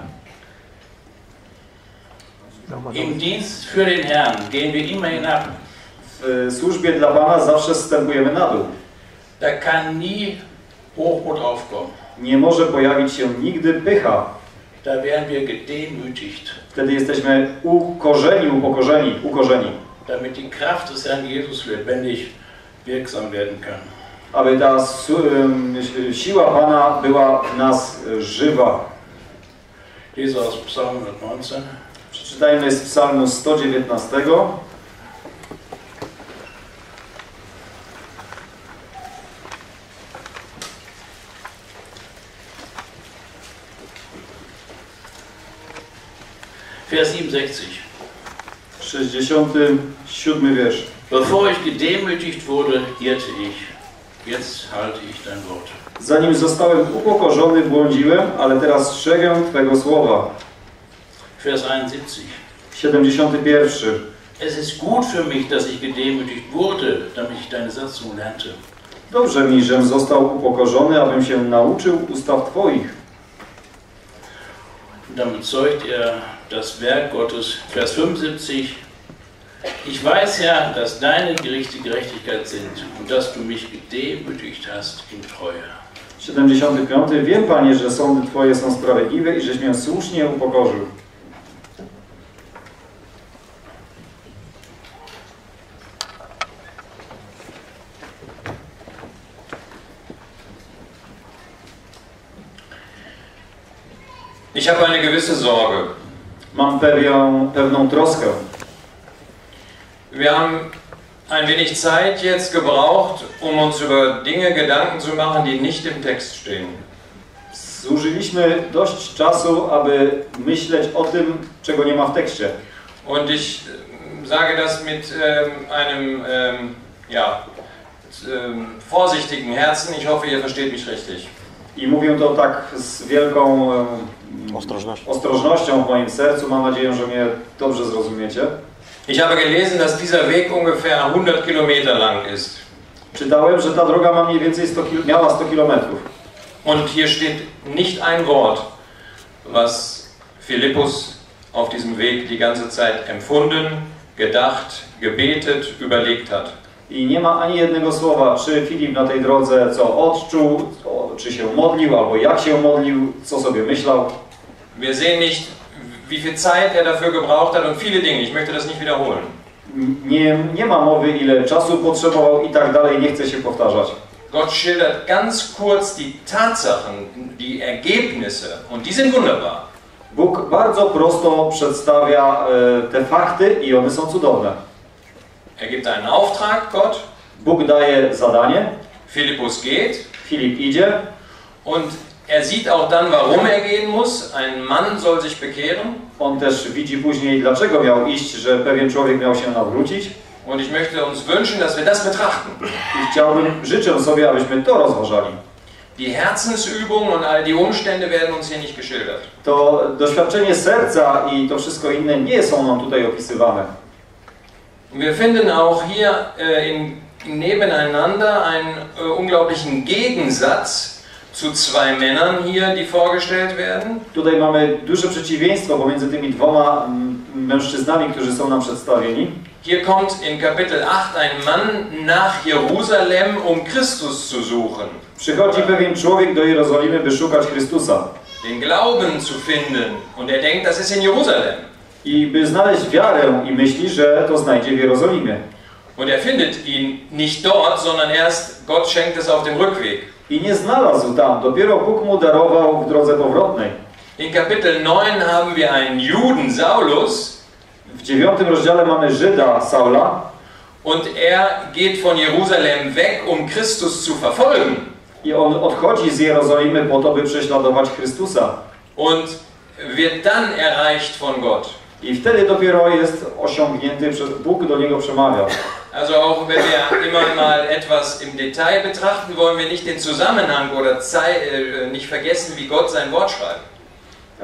Im Dienst für den Herrn gehen wir immer hinab. W służbie dla Pana zawsze zstępujemy na dół. Da kann nie Hochmut aufkommen. Nie może pojawić się nigdy pycha. Da werden wir gedemütigt, Wtedy jesteśmy ukorzeni, upokorzeni, ukorzeni. damit die Kraft des Herrn Jesus lebendig wirksam werden kann. Aby ta siła Pana była w nas żywa. Aus Psalm 119. Przeczytajmy z psalmu 119. Vers 67. 67 wiersz. Bevor ich gedemütigt wurde, irrte ich. Jetzt halte ich dein Wort. Zanim zostałem upokorzony, błądziłem, ale teraz strzegę Twego słowa. Vers 71. 71. Es ist gut für mich, dass ich gedemütigt wurde, damit ich deine Satzung lernte. Dobrze mi, żem został upokorzony, abym się nauczył ustaw Twoich. Und dann bezeugt er das Werk Gottes. Vers 75. Ich weiß, Herr, dass deine Gerichte Gerechtigkeit sind und dass du mich gedemütigt hast in Treue. 75. Wiem, Panie, że sądy Twoje są sprawiedliwe i żeś mnie słusznie upokorzył. Ich habe eine gewisse Sorge. Mam pewną, pewną troskę. Wir haben ein wenig Zeit jetzt gebraucht, um uns über Dinge Gedanken zu machen, die nicht im Text stehen. Zużyliśmy dość czasu, aby myśleć o tym, czego nie ma w tekście. Und ich ähm, sage das mit ähm, einem ähm, ja, ähm, vorsichtigen Herzen. Ich hoffe, ihr versteht mich richtig. I mówię to tak z wielką em, ostrożnością w moim sercu. Mam nadzieję, że mnie dobrze zrozumiecie. Ich habe gelesen, dass dieser Weg ungefähr 100 Kilometer lang ist. Czytałem, że ta droga ma mniej więcej 100 kil- miała 100 kilometrów. Und hier steht nicht ein Wort, was Philippus auf diesem Weg die ganze Zeit empfunden, gedacht, gebetet, überlegt hat. I nie ma ani jednego słowa, czy Filip na tej drodze co odczuł, czy się modlił, albo jak się modlił, co sobie myślał. Wir sehen nicht, wie viel Zeit er dafür gebraucht hat und viele Dinge. Ich möchte das nicht wiederholen. Nie, nie ma mowy, ile czasu potrzebował i tak dalej, nie chcę się powtarzać. Gott schildert ganz kurz die Tatsachen, die Ergebnisse und die sind wunderbar. Bóg bardzo prosto przedstawia e, te fakty i one są cudowne. Er gibt einen Auftrag, Gott. Bóg daje zadanie, Philippus geht. Filip idzie Und er sieht auch dann, warum er gehen muss. Ein Mann soll sich bekehren. On też widzi później, dlaczego miał iść, że pewien człowiek miał się nawrócić. Und ich möchte uns wünschen, dass wir das betrachten. I chciałbym, życzę sobie, abyśmy to rozważali. Die Herzensübung und all die Umstände werden uns hier nicht geschildert. To doświadczenie serca i to wszystko inne nie są nam tutaj opisywane. Wir finden auch hier äh, in, nebeneinander einen äh, unglaublichen Gegensatz zu zwei Männern hier, die vorgestellt werden. Tutaj mamy duże przeciwieństwo pomiędzy tymi dwoma mm, mężczyznami, którzy są nam przedstawieni. Hier kommt in Kapitel 8 ein Mann nach Jerusalem, um Christus zu suchen. Przychodzi pewien człowiek do Jerozolimy, by szukać Chrystusa. Den Glauben zu finden. Und er denkt, das ist in Jerusalem. I by znaleźć wiarę i myśli, że to znajdzie w Jerozolimie. Und er findet ihn nicht dort, sondern erst Gott schenkt es auf dem Rückweg. I nie znalazł tam, dopiero Bóg mu darował w drodze powrotnej. In Kapitel 9 haben wir einen Juden, Saulus, W dziewiątym rozdziale mamy Żyda Saula und er geht von Jerusalem weg, um Christus zu verfolgen. i on odchodzi z Jerozolimy po to, by prześladować Chrystusa. und wird dann erreicht von Gott. I wtedy dopiero jest osiągnięty przez Bóg do niego przemawia. Also auch wenn wir immer mal etwas im Detail betrachten, wollen wir nicht den Zusammenhang oder Zei äh, nicht vergessen, wie Gott sein Wort schreibt.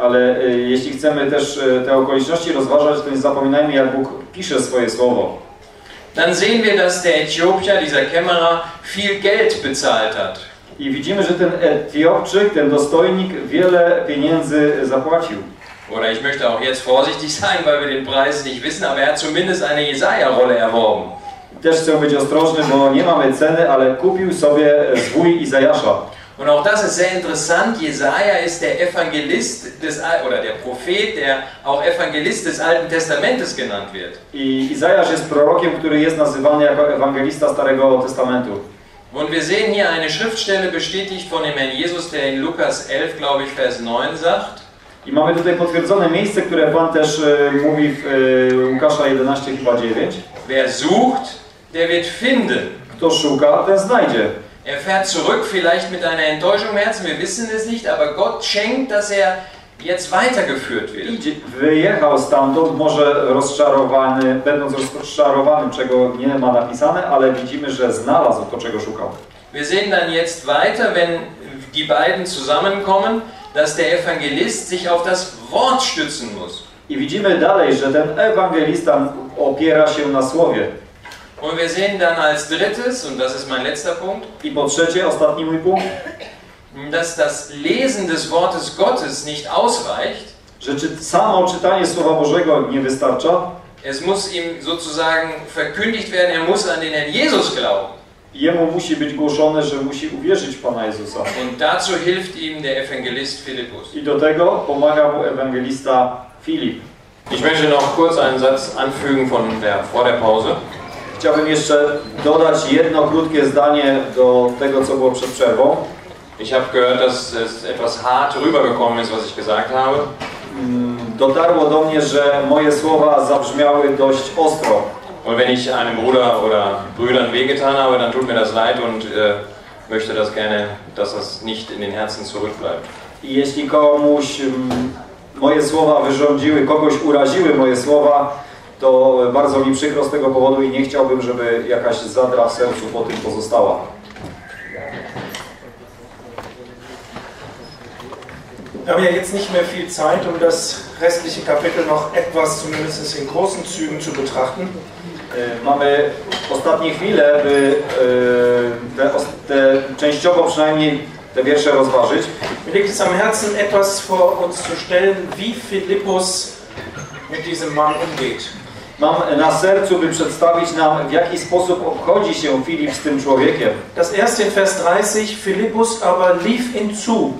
Ale y, jeśli chcemy też y, te okoliczności rozważać, to nie zapominajmy, jak Bóg pisze swoje słowo. Dann sehen wir, dass der Äthiopier, dieser Kämmerer, viel Geld bezahlt hat. I widzimy, że ten Etiopczyk, ten dostojnik, wiele pieniędzy zapłacił. Oder ich möchte auch jetzt vorsichtig sein, weil wir den Preis nicht wissen, aber er hat zumindest eine Jesaja-Rolle erworben. Też chcę być ostrożny, bo nie mamy ceny, ale kupił sobie zwój Izajasza. Und auch das ist sehr interessant. Jesaja ist der Evangelist des Al oder der Prophet, der auch Evangelist des Alten Testamentes genannt wird. I Izajasz jest prorokiem, który jest nazywany jako ewangelista Starego Testamentu. Und wir sehen hier eine Schriftstelle bestätigt von dem Herrn Jesus, der in Lukas 11, glaube ich, Vers 9 sagt. I mamy tutaj potwierdzone miejsce, które Pan też e, mówi w e, Łukasza 11, chyba 9. Wer sucht, der wird finden. Kto szuka, ten znajdzie. Er fährt zurück, vielleicht mit einer Enttäuschung im Herzen, wir wissen es nicht, aber Gott schenkt, dass er jetzt weitergeführt wird. Idzie, wyjechał stamtąd, może rozczarowany, będąc rozczarowanym, czego nie ma napisane, ale widzimy, że znalazł to, czego szukał. Wir sehen dann jetzt weiter, wenn die beiden zusammenkommen, dass der Evangelist sich auf das Wort stützen muss. I widzimy dalej, że ten ewangelista opiera się na słowie. Und wir sehen dann als drittes, und das ist mein letzter Punkt, I po trzecie, ostatni mój punkt, dass das Lesen des Wortes Gottes nicht ausreicht. że czy samo czytanie Słowa Bożego nie wystarcza. Es muss ihm sozusagen verkündigt werden, er muss an den Herrn Jesus glauben. Jemu musi być głoszone, że musi uwierzyć w Pana Jezusa. Und dazu hilft ihm der Evangelist Philippus. I do tego pomaga mu ewangelista Filip. Ich möchte noch kurz einen Satz anfügen von der, vor der Pause. Chciałbym jeszcze dodać jedno krótkie zdanie do tego, co było przed przerwą. Ich habe gehört, dass es etwas hart rübergekommen ist, was ich gesagt habe. Mm, Dotarło do mnie, że moje słowa zabrzmiały dość ostro. Und wenn ich einem Bruder oder Brüdern wehgetan habe, dann tut mir das leid und äh, möchte das gerne, dass das nicht in den Herzen zurückbleibt. I jeśli komuś mm, moje słowa wyrządziły, kogoś uraziły moje słowa, to bardzo mi przykro z tego powodu i nie chciałbym, żeby jakaś zadra w sercu po tym pozostała. Wir haben ja jetzt nicht mehr viel Zeit, um das restliche Kapitel noch etwas, zumindest in großen Zügen, zu betrachten. E, Mamy ostatnie chwile, by e, te, te częściowo przynajmniej te wiersze rozważyć. Mir liegt es am Herzen, etwas vor uns zu stellen, wie Philippus mit diesem Mann umgeht. Mam na sercu, by przedstawić nam, w jaki sposób obchodzi się Filip z tym człowiekiem. Das erste in Vers 30, Philippus aber lief ihm zu.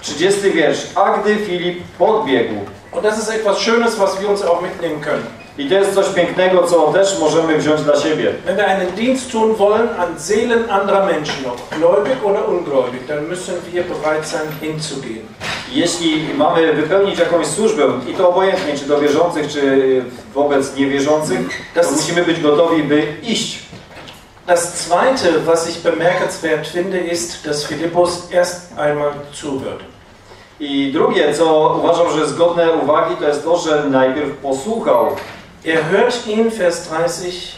30 wiersz. A gdy Filip podbiegł. Und das ist etwas Schönes, was wir uns auch mitnehmen können. I to jest coś pięknego, co też możemy wziąć dla siebie. Wenn wir einen Dienst tun wollen an Seelen anderer Menschen, ob gläubig oder ungläubig, dann müssen wir bereit sein, hinzugehen. Jeśli mamy wypełnić jakąś służbę, i to obojętnie, czy do wierzących, czy wobec niewierzących, to musimy być gotowi, by iść. Das zweite, was ich bemerkenswert finde, ist, dass Philippus erst einmal zuhört. I drugie, co uważam, że jest godne uwagi, to jest to, że najpierw posłuchał. Er hört ihn, Vers 30,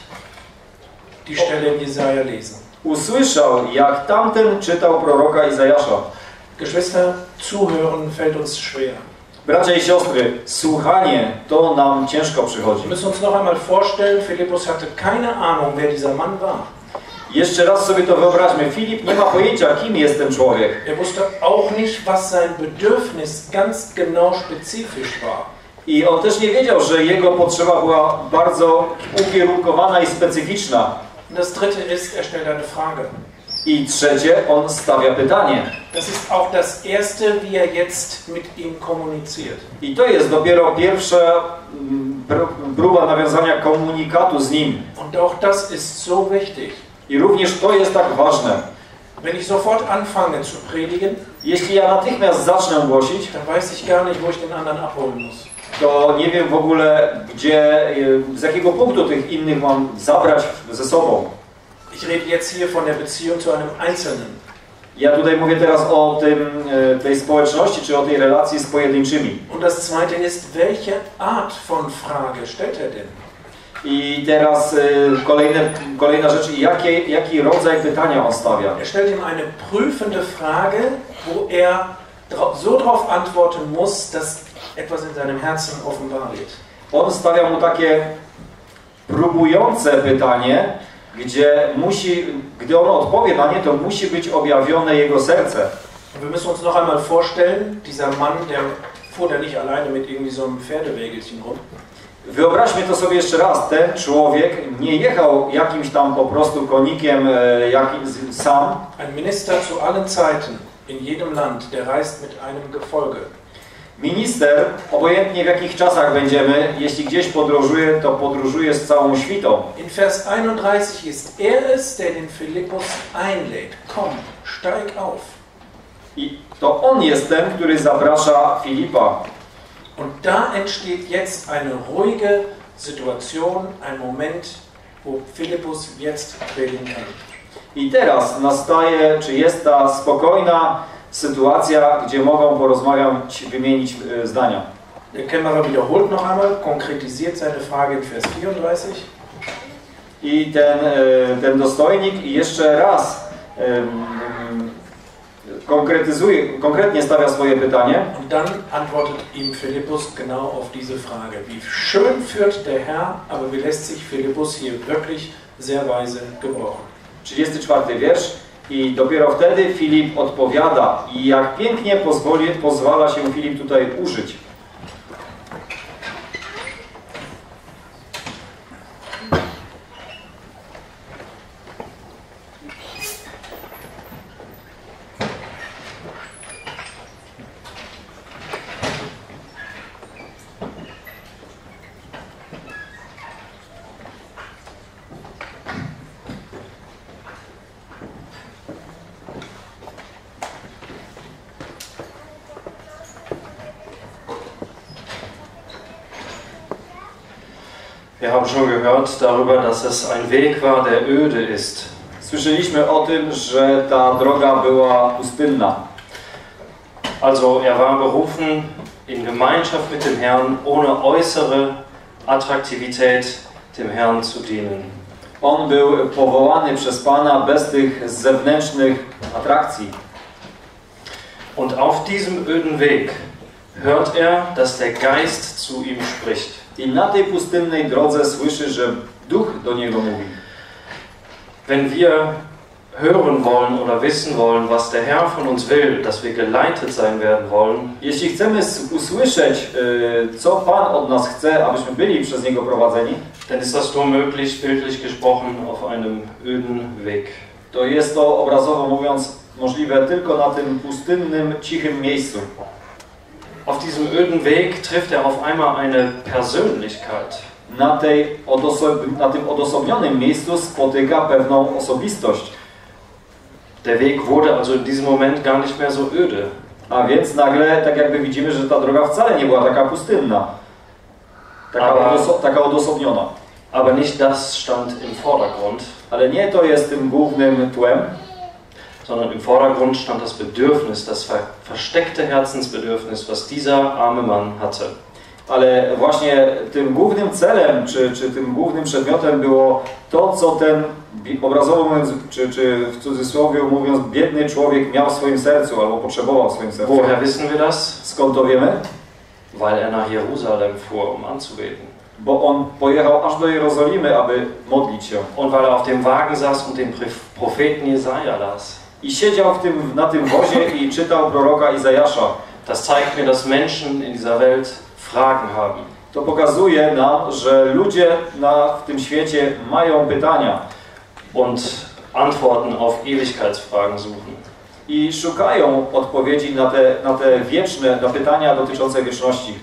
die Stelle in Jesaja lesen. Usłyszał, jak tamten czytał proroka Izajasza. Geschwister, zuhören fällt uns schwer. Bracia i siostry, słuchanie to nam ciężko przychodzi. Wir müssen uns noch einmal vorstellen, Philippus hatte keine Ahnung, wer dieser Mann war. Jeszcze raz sobie to wyobraźmy. Filip nie ma pojęcia, kim jest ten człowiek. Er wusste auch nicht, was sein Bedürfnis ganz genau spezifisch war. I on też nie wiedział, że jego potrzeba była bardzo ukierunkowana i specyficzna. Das dritte ist, er stellt eine Frage. I trzecie, on stawia pytanie. Das ist auch das erste, wie er jetzt mit ihm kommuniziert. I to jest dopiero pierwsza mm, pr- próba nawiązania komunikatu z nim. Und auch das ist so wichtig. I również to jest tak ważne. Wenn ich sofort anfange zu predigen, Jeśli ja natychmiast zacznę głosić, dann weiß ich gar nicht, wo ich den anderen abholen muss. To nie wiem w ogóle, gdzie, y, z jakiego punktu tych innych mam zabrać ze sobą. Ich rede jetzt hier von der Beziehung zu einem Einzelnen. Ja tutaj mówię teraz o tym, e, tej społeczności, czy o tej relacji z pojedynczymi. Und das zweite ist, welche Art von Frage stellt er denn? I teraz e, kolejne, kolejna rzecz, jaki, jaki rodzaj pytania on stawia? Er stellt ihm eine prüfende Frage, wo er so darauf antworten muss, dass etwas in seinem Herzen offenbar wird. On stawia mu takie próbujące pytanie, gdzie musi, gdy on odpowie na nie, to musi być objawione jego serce. Wir müssen uns noch einmal vorstellen, dieser Mann, der fuhr da nicht alleine mit irgendwie so einem Pferdewägelchen rum, Wyobraźmy to sobie jeszcze raz. Ten człowiek nie jechał jakimś tam po prostu konikiem e, jakim, sam. Ein Minister zu allen Zeiten in jedem Land, der reist mit einem Gefolge. Minister, obojętnie w jakich czasach będziemy, jeśli gdzieś podróżuje, to podróżuje z całą świtą. In Vers 31 ist er es, der den Philippus einlädt. Komm, steig auf. I to on jest ten, który zaprasza Filipa. Und da entsteht jetzt eine ruhige Situation, ein Moment, wo Philippus jetzt reden kann. I teraz nastaje, czy jest ta spokojna sytuacja, gdzie mogą porozmawiać, wymienić e, zdania. Der Kämmerer wiederholt noch einmal, konkretisiert seine Frage in Vers 34. I ten, e, ten dostojnik jeszcze raz em, konkretyzuje, konkretnie stawia swoje pytanie. Und dann antwortet ihm Philippus genau auf diese Frage. Wie schön führt der Herr, aber wie lässt sich Philippus hier wirklich sehr weise gebrauchen. 34 wiersz. I dopiero wtedy Filip odpowiada. I jak pięknie pozwoli, pozwala się Filip tutaj użyć. Gehört darüber, dass es ein Weg war, der öde ist. Słyszeliśmy o tym, że ta droga była pustynna. Also er war berufen, in Gemeinschaft mit dem Herrn, ohne äußere Attraktivität dem Herrn zu dienen. On był powołany przez Pana bez tych zewnętrznych atrakcji. Und auf diesem öden Weg hört er, dass der Geist zu ihm spricht. I na tej pustynnej drodze słyszy, że Duch do niego mówi. Wenn wir hören wollen oder wissen wollen, was der Herr von uns will, dass wir geleitet sein werden wollen, Jeśli chcemy usłyszeć, y, co Pan od nas chce, abyśmy byli przez Niego prowadzeni, dann ist das nur möglich, bildlich gesprochen, auf einem öden Weg. to jest to obrazowo mówiąc możliwe tylko na tym pustynnym, cichym miejscu. Auf diesem öden Weg trifft er auf einmal eine Persönlichkeit. Na, tej na tym odosobnionym miejscu spotyka pewną osobistość. Der Weg wurde also in diesem Moment gar nicht mehr so öde. A więc nagle tak jakby widzimy, że ta droga wcale nie była taka pustynna. Taka, Aber- odoso- taka odosobniona. Aber nicht das stand im Vordergrund, Ale nie to jest tym głównym tłem, sondern im Vordergrund stand das Bedürfnis, das ver versteckte Herzensbedürfnis, was dieser arme Mann hatte. ale właśnie tym głównym celem, czy, czy tym głównym przedmiotem było to, co ten obrazowo mówiąc, czy, czy w cudzysłowie mówiąc, biedny człowiek miał w swoim sercu albo potrzebował w swoim sercu. Woher wissen wir das? Skąd to wiemy? Weil er nach Jerusalem fuhr, um anzubeten. Bo on pojechał aż do Jerozolimy, aby modlić się. Und weil er auf dem Wagen saß und den Propheten Jesaja las. I siedział w tym, na tym wozie i czytał proroka Izajasza. Das zeigt mir, dass Menschen in dieser Welt Fragen haben. To pokazuje nam, że ludzie na, w tym świecie mają pytania und Antworten auf Ewigkeitsfragen suchen. i szukają odpowiedzi na te, na te wieczne, na pytania dotyczące wieczności.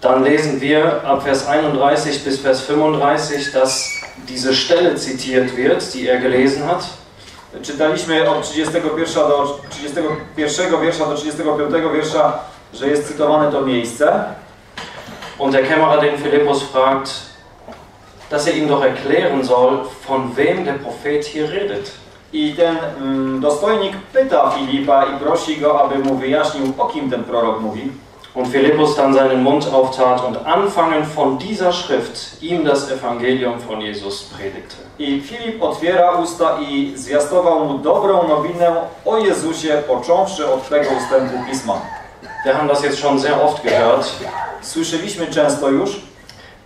Dann lesen wir ab Vers 31 bis Vers 35, dass diese Stelle zitiert wird, die er gelesen hat. Czytaliśmy od 31 do 31 wiersza do 35 wiersza, że jest cytowane to miejsce. Und der Kämmerer den Philippus fragt, dass er ihm doch erklären soll, von wem der Prophet hier redet. I ten mm, dostojnik pyta Filipa i prosi go, aby mu wyjaśnił, o kim ten prorok mówi. Und Philippus dann seinen Mund auftat und anfangen von dieser Schrift ihm das Evangelium von Jesus predigte. I Filip otwiera usta i zwiastował mu dobrą nowinę o Jezusie, począwszy od tego ustępu Pisma. Wir haben das jetzt schon sehr oft gehört, Słyszeliśmy często już,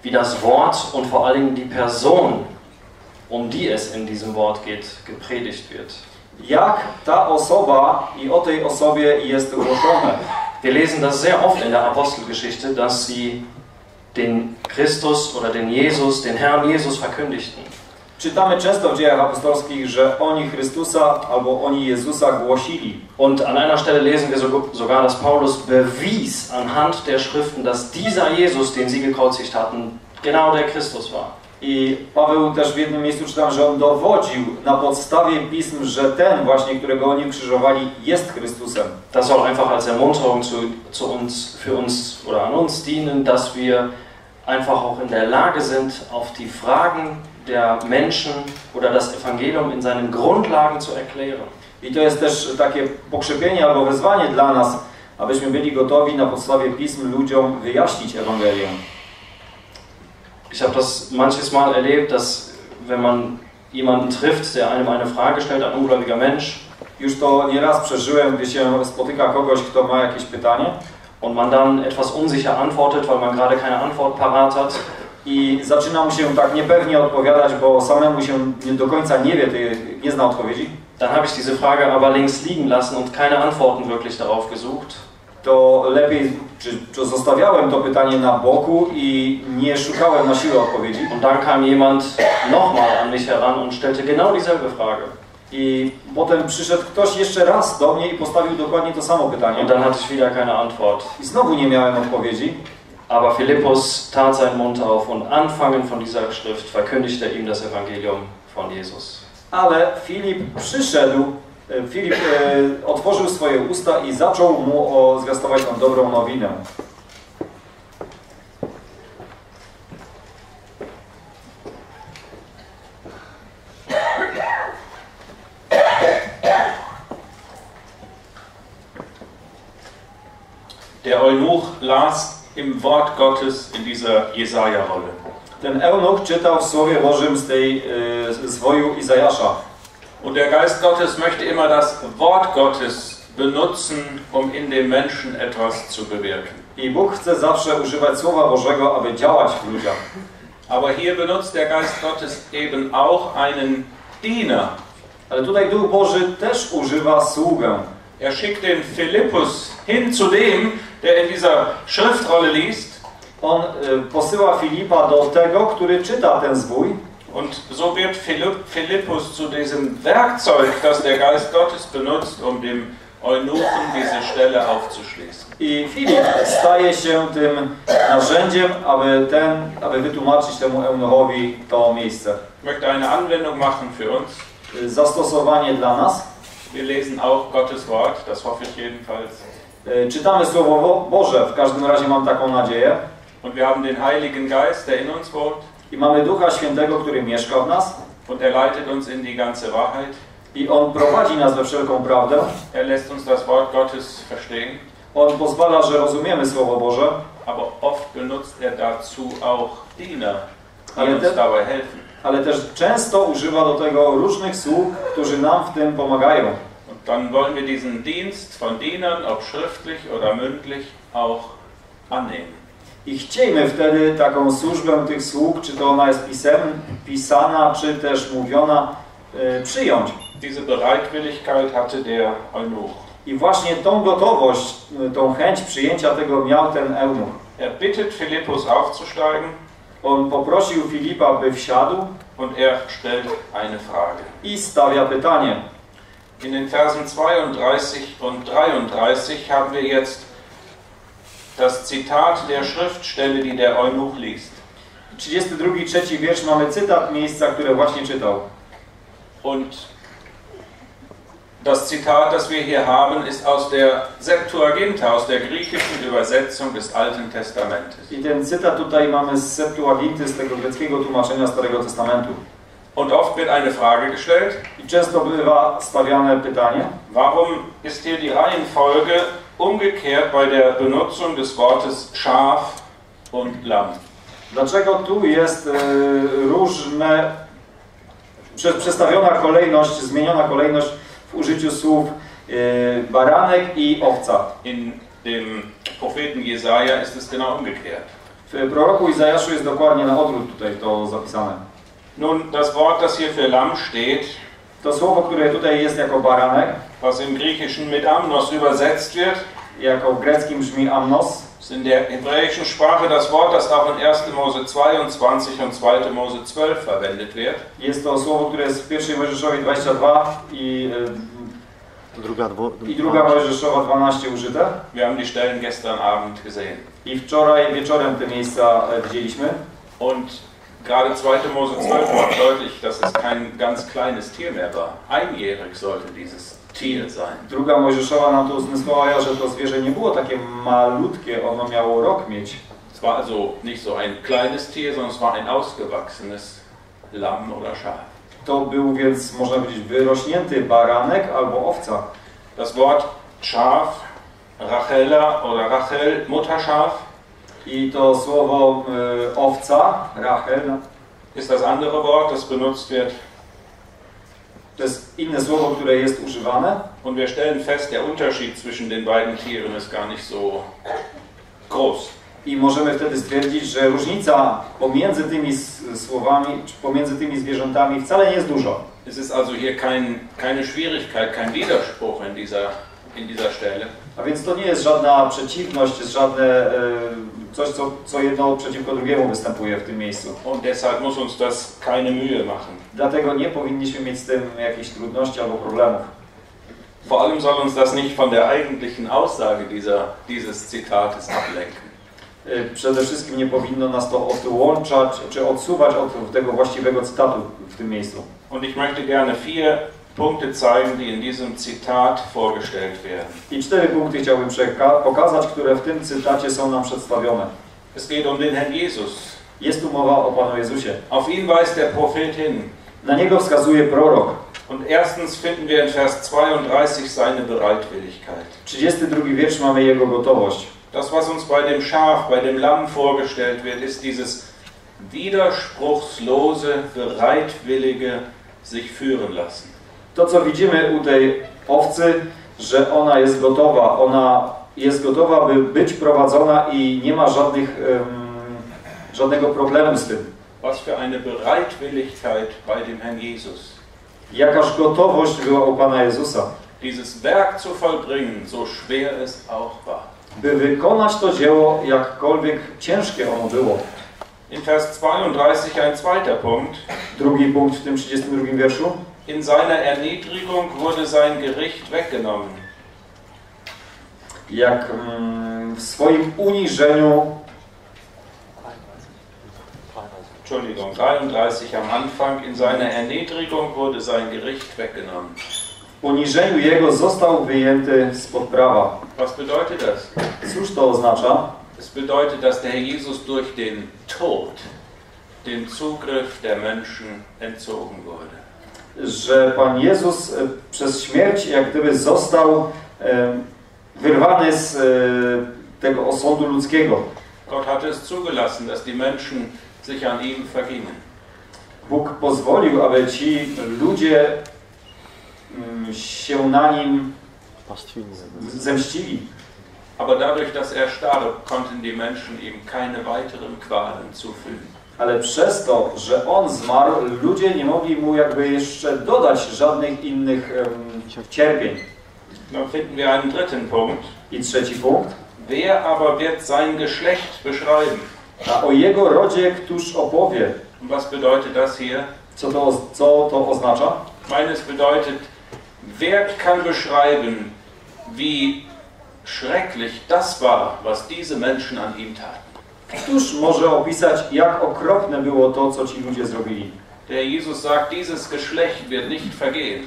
wie das Wort und vor allen Dingen die Person, um die es in diesem Wort geht, gepredigt wird. jak ta osoba i o tej osobie jest głoszone. Wir lesen das sehr oft in der Apostelgeschichte, dass sie den Christus oder den Jesus, den Herrn Jesus verkündigten. Czytamy często w dziejach apostolskich, że oni Chrystusa albo oni Jezusa głosili. Und an einer Stelle lesen wir sogar, dass Paulus bewies anhand der Schriften, dass dieser Jesus, den sie gekreuzigt hatten, genau der Christus war. I Paweł też w jednym miejscu czytam, że on dowodził na podstawie pism, że ten właśnie, którego oni krzyżowali, jest Chrystusem. Das soll einfach als Ermunterung zu, zu uns, für uns oder an uns dienen, dass wir einfach auch in der Lage sind, auf die Fragen der Menschen oder das Evangelium in seinen Grundlagen zu erklären. I to jest też takie pokrzepienie albo wezwanie dla nas, abyśmy byli gotowi na podstawie pism ludziom wyjaśnić Ewangelię. Ich habe das manches Mal erlebt, dass wenn man jemanden trifft, der einem eine Frage stellt, ein ungläubiger Mensch, Już to nieraz przeżyłem, gdy się spotyka kogoś, kto ma jakieś pytanie und man dann etwas unsicher antwortet, weil man gerade keine Antwort parat hat. i zaczyna mu się tak niepewnie odpowiadać, bo samemu się nie do końca nie wie, nie zna odpowiedzi, Dann habe ich diese Frage aber links liegen lassen und keine Antworten wirklich darauf gesucht. To lepiej, czy, czy zostawiałem to pytanie na boku i nie szukałem na siłę odpowiedzi. Und dann kam jemand nochmal an mich heran und stellte genau dieselbe Frage. I potem przyszedł ktoś jeszcze raz do mnie i postawił dokładnie to samo pytanie. Und dann hatte ich wieder keine Antwort. I znowu nie miałem odpowiedzi. Aber Philippus tat seinen Mund auf und anfangen von dieser Schrift verkündigte ihm das Evangelium von Jesus. Ale Filip przyszedł, Filip e, otworzył swoje usta i zaczął mu o, zwiastować tą dobrą nowinę. Der Eunuch las im Wort Gottes in dieser Jesaja-Rolle. Ten eunuch czytał w Słowie Bożym z tej e, zwoju Izajasza. Und der Geist Gottes möchte immer das Wort Gottes benutzen, um in dem Menschen etwas zu bewirken. I Bóg chce zawsze używać Słowa Bożego, aby działać w ludziach. Aber hier benutzt der Geist Gottes eben auch einen Diener. Ale tutaj Duch Boży też używa sługę. Er schickt den Philippus hin zu dem, der in dieser Schriftrolle liest. On e, posyła Filipa do tego, który czyta ten zwój. Und so wird Philipp, Philippus zu diesem Werkzeug, das der Geist Gottes benutzt, um dem Eunuchen diese Stelle aufzuschließen. I Filip staje się tym narzędziem, aby, ten, aby wytłumaczyć temu eunuchowi to miejsce. Ich möchte eine Anwendung machen für uns. Zastosowanie dla nas. Wir lesen auch Gottes Wort, das hoffe ich jedenfalls. E, Czytamy Słowo Bo- Boże, w każdym razie mam taką nadzieję. Und wir haben den Heiligen Geist, der in uns wohnt. I mamy Ducha Świętego, który mieszka w nas. Und er leitet uns in die ganze Wahrheit. I On prowadzi nas we wszelką prawdę. Er lässt uns das Wort Gottes verstehen. On pozwala, że rozumiemy Słowo Boże. Aber oft benutzt er dazu auch Diener, die uns te, dabei helfen. ale też często używa do tego różnych sług, którzy nam w tym pomagają. Und dann wollen wir diesen Dienst von Dienern, ob schriftlich oder mündlich, auch annehmen. I chciejmy wtedy taką służbę tych sług, czy to ona jest pisem, pisana, czy też mówiona, e, przyjąć. Diese Bereitwilligkeit hatte der Eunuch. I właśnie tą gotowość, e, tą chęć przyjęcia tego miał ten eunuch. Er bittet Philippus aufzusteigen On poprosił Filipa, by wsiadł und er stellt eine Frage. i stawia pytanie. In den Versen 32 und 33 haben wir jetzt das Zitat der Schriftstelle, die der Eunuch liest. 32 i 3 wiersz mamy cytat miejsca, które właśnie czytał. Und Das Zitat, das wir hier haben, ist aus der Septuaginta, aus der griechischen Übersetzung des Alten Testamentes. I ten cytat tutaj mamy z Septuaginty, z tego greckiego tłumaczenia Starego Testamentu. Und oft wird eine Frage gestellt. I często bywa stawiane pytanie, Warum ist hier die Reihenfolge umgekehrt bei der Benutzung des Wortes Schaf und Lamm? dlaczego tu jest e, różne, prze, przestawiona kolejność, zmieniona kolejność w użyciu słów e, baranek i owca. In dem Propheten Jesaja ist es genau umgekehrt. W proroku Izajaszu jest dokładnie na odwrót tutaj to zapisane. Nun, das Wort, das hier für Lamm steht, To słowo, które tutaj jest jako baranek, was im Griechischen mit Amnos übersetzt wird, jako w greckim brzmi amnos, ist in der hebräischen Sprache das Wort, das auch in 1. Mose 22 und 2. Mose 12 verwendet wird. jest to słowo, które jest w 1 Mojżeszowi 22 i, e, Druga, dwo, i druga Mojżeszowa 12 użyte. Wir haben die Stellen gestern Abend gesehen. I wczoraj wieczorem te miejsca e, widzieliśmy. Und gerade 2. Mose 12 macht deutlich, dass es kein ganz kleines Tier mehr war. Einjährig sollte dieses Tier sein. Druga Mojżeszowa nam tu uzmysłowała, że to zwierzę nie było takie malutkie, ono miało rok mieć. Es war also nicht so ein kleines Tier, sondern es war ein ausgewachsenes Lamm oder Schaf. To był więc, można powiedzieć, wyrośnięty baranek albo owca. Das Wort Schaf, Rachela oder Rachel, Mutterschaf, I to słowo e, owca, Rachel, ist das andere Wort, das benutzt wird. To jest inne słowo, które jest używane. Und wir stellen fest, der Unterschied zwischen den beiden Tieren ist gar nicht so groß. I możemy wtedy stwierdzić, że różnica pomiędzy tymi słowami, czy pomiędzy tymi zwierzętami wcale nie jest dużo. Es ist also hier kein, keine Schwierigkeit, kein Widerspruch in dieser, in dieser Stelle. A więc to nie jest żadna przeciwność, jest żadne e, coś, co, co jedno przeciwko drugiemu występuje w tym miejscu. Und deshalb muss uns das keine Mühe machen. Dlatego nie powinniśmy mieć z tym jakichś trudności albo problemów. Vor allem soll uns das nicht von der eigentlichen Aussage dieser, dieses Zitates ablenken. E, Przede wszystkim nie powinno nas to odłączać, czy odsuwać od tego właściwego cytatu w tym miejscu. Und ich möchte gerne vier Punkte zeigen, die in diesem Zitat vorgestellt werden. I cztery punkty chciałbym pokazać, które w tym cytacie są nam przedstawione. Es geht um den Herrn Jesus. Jest tu mowa o Panu Jezusie. Auf ihn weist der Prophet hin. Na niego wskazuje prorok. Und erstens finden wir in Vers 32 seine Bereitwilligkeit. 32 wiersz mamy jego gotowość. Das, was uns bei dem Schaf, bei dem Lamm vorgestellt wird, ist dieses widerspruchslose, bereitwillige sich führen lassen. To, co widzimy u tej owcy, że ona jest gotowa, ona jest gotowa, by być prowadzona i nie ma żadnych, em, żadnego problemu z tym. Was für eine Bereitwilligkeit bei dem Herrn Jesus. Jakaż gotowość była u Pana Jezusa, Dieses Werk zu vollbringen, so schwer es auch war. by wykonać to dzieło, jakkolwiek ciężkie ono było. In Vers 32 ein zweiter Punkt. Drugi punkt w tym 32 wierszu. In seiner Erniedrigung wurde sein Gericht weggenommen. Jak mm, w swoim uniżeniu Entschuldigung, 33 am Anfang. In seiner Erniedrigung wurde sein Gericht weggenommen. w poniżeniu jego został wyjęty spod prawa. Was bedeutet das? Cóż to oznacza? Es bedeutet, dass der Herr Jesus durch den Tod dem Zugriff der Menschen entzogen wurde. Że Pan Jezus e, przez śmierć jak gdyby został e, wyrwany z e, tego osądu ludzkiego. Gott hatte es zugelassen, dass die Menschen sich an ihm vergingen. Bóg pozwolił, aby ci ludzie mm, się na nim zemścili. Aber dadurch, dass er starb, konnten die Menschen ihm keine weiteren Qualen zufügen. Ale przez to, że on zmarł, ludzie nie mogli mu jakby jeszcze dodać żadnych innych em, cierpień. Dann finden wir einen dritten Punkt. I trzeci punkt. Wer aber wird sein Geschlecht beschreiben? A o jego rodzie któż opowie? Und was bedeutet das hier? Co to, co to oznacza? Meines bedeutet, wer kann beschreiben, wie schrecklich das war, was diese Menschen an ihm taten? Któż może opisać, jak okropne było to, co ci ludzie zrobili? Der Jesus sagt, dieses Geschlecht wird nicht vergehen.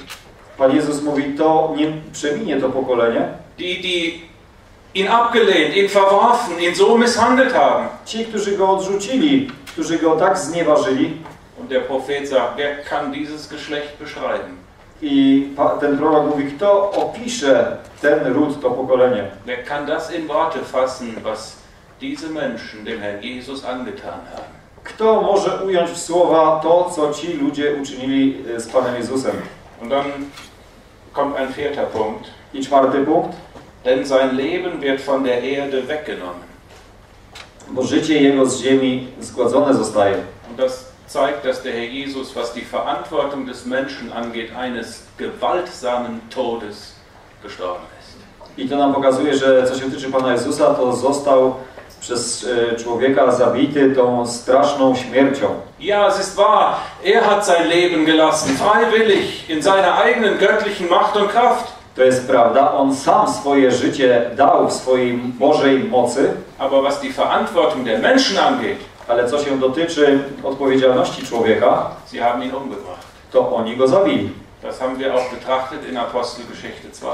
Pan Jezus mówi, to nie przeminie to pokolenie. die, die ihn abgelehnt, ihn verworfen, ihn so misshandelt haben. Ci, którzy go odrzucili, którzy go tak znieważyli. Und der Prophet sagt, wer kann dieses Geschlecht beschreiben? I ten prorok mówi, kto opisze ten ród, to pokolenie? Wer kann das in Worte fassen, was diese Menschen dem Herrn Jesus angetan haben? Kto może ująć w słowa to, co ci ludzie uczynili e, z Panem Jezusem? Und dann kommt ein vierter Punkt. I czwarty punkt. Denn sein Leben wird von der Erde weggenommen. Bo życie jego z ziemi zgładzone zostaje. Und das zeigt, dass der Herr Jesus, was die Verantwortung des Menschen angeht, eines gewaltsamen Todes gestorben ist. I to nam pokazuje, że co się tyczy Pana Jezusa, to został przez e, człowieka zabity tą straszną śmiercią. Ja, es ist wahr, er hat sein Leben gelassen, freiwillig, in seiner eigenen göttlichen Macht und Kraft. To jest prawda, on sam swoje życie dał w swojej Bożej mocy, Aber was die Verantwortung der Menschen angeht, ale co się dotyczy odpowiedzialności człowieka, sie haben ihn umgebracht. to oni go zabili. Das haben wir auch betrachtet in Apostelgeschichte 2.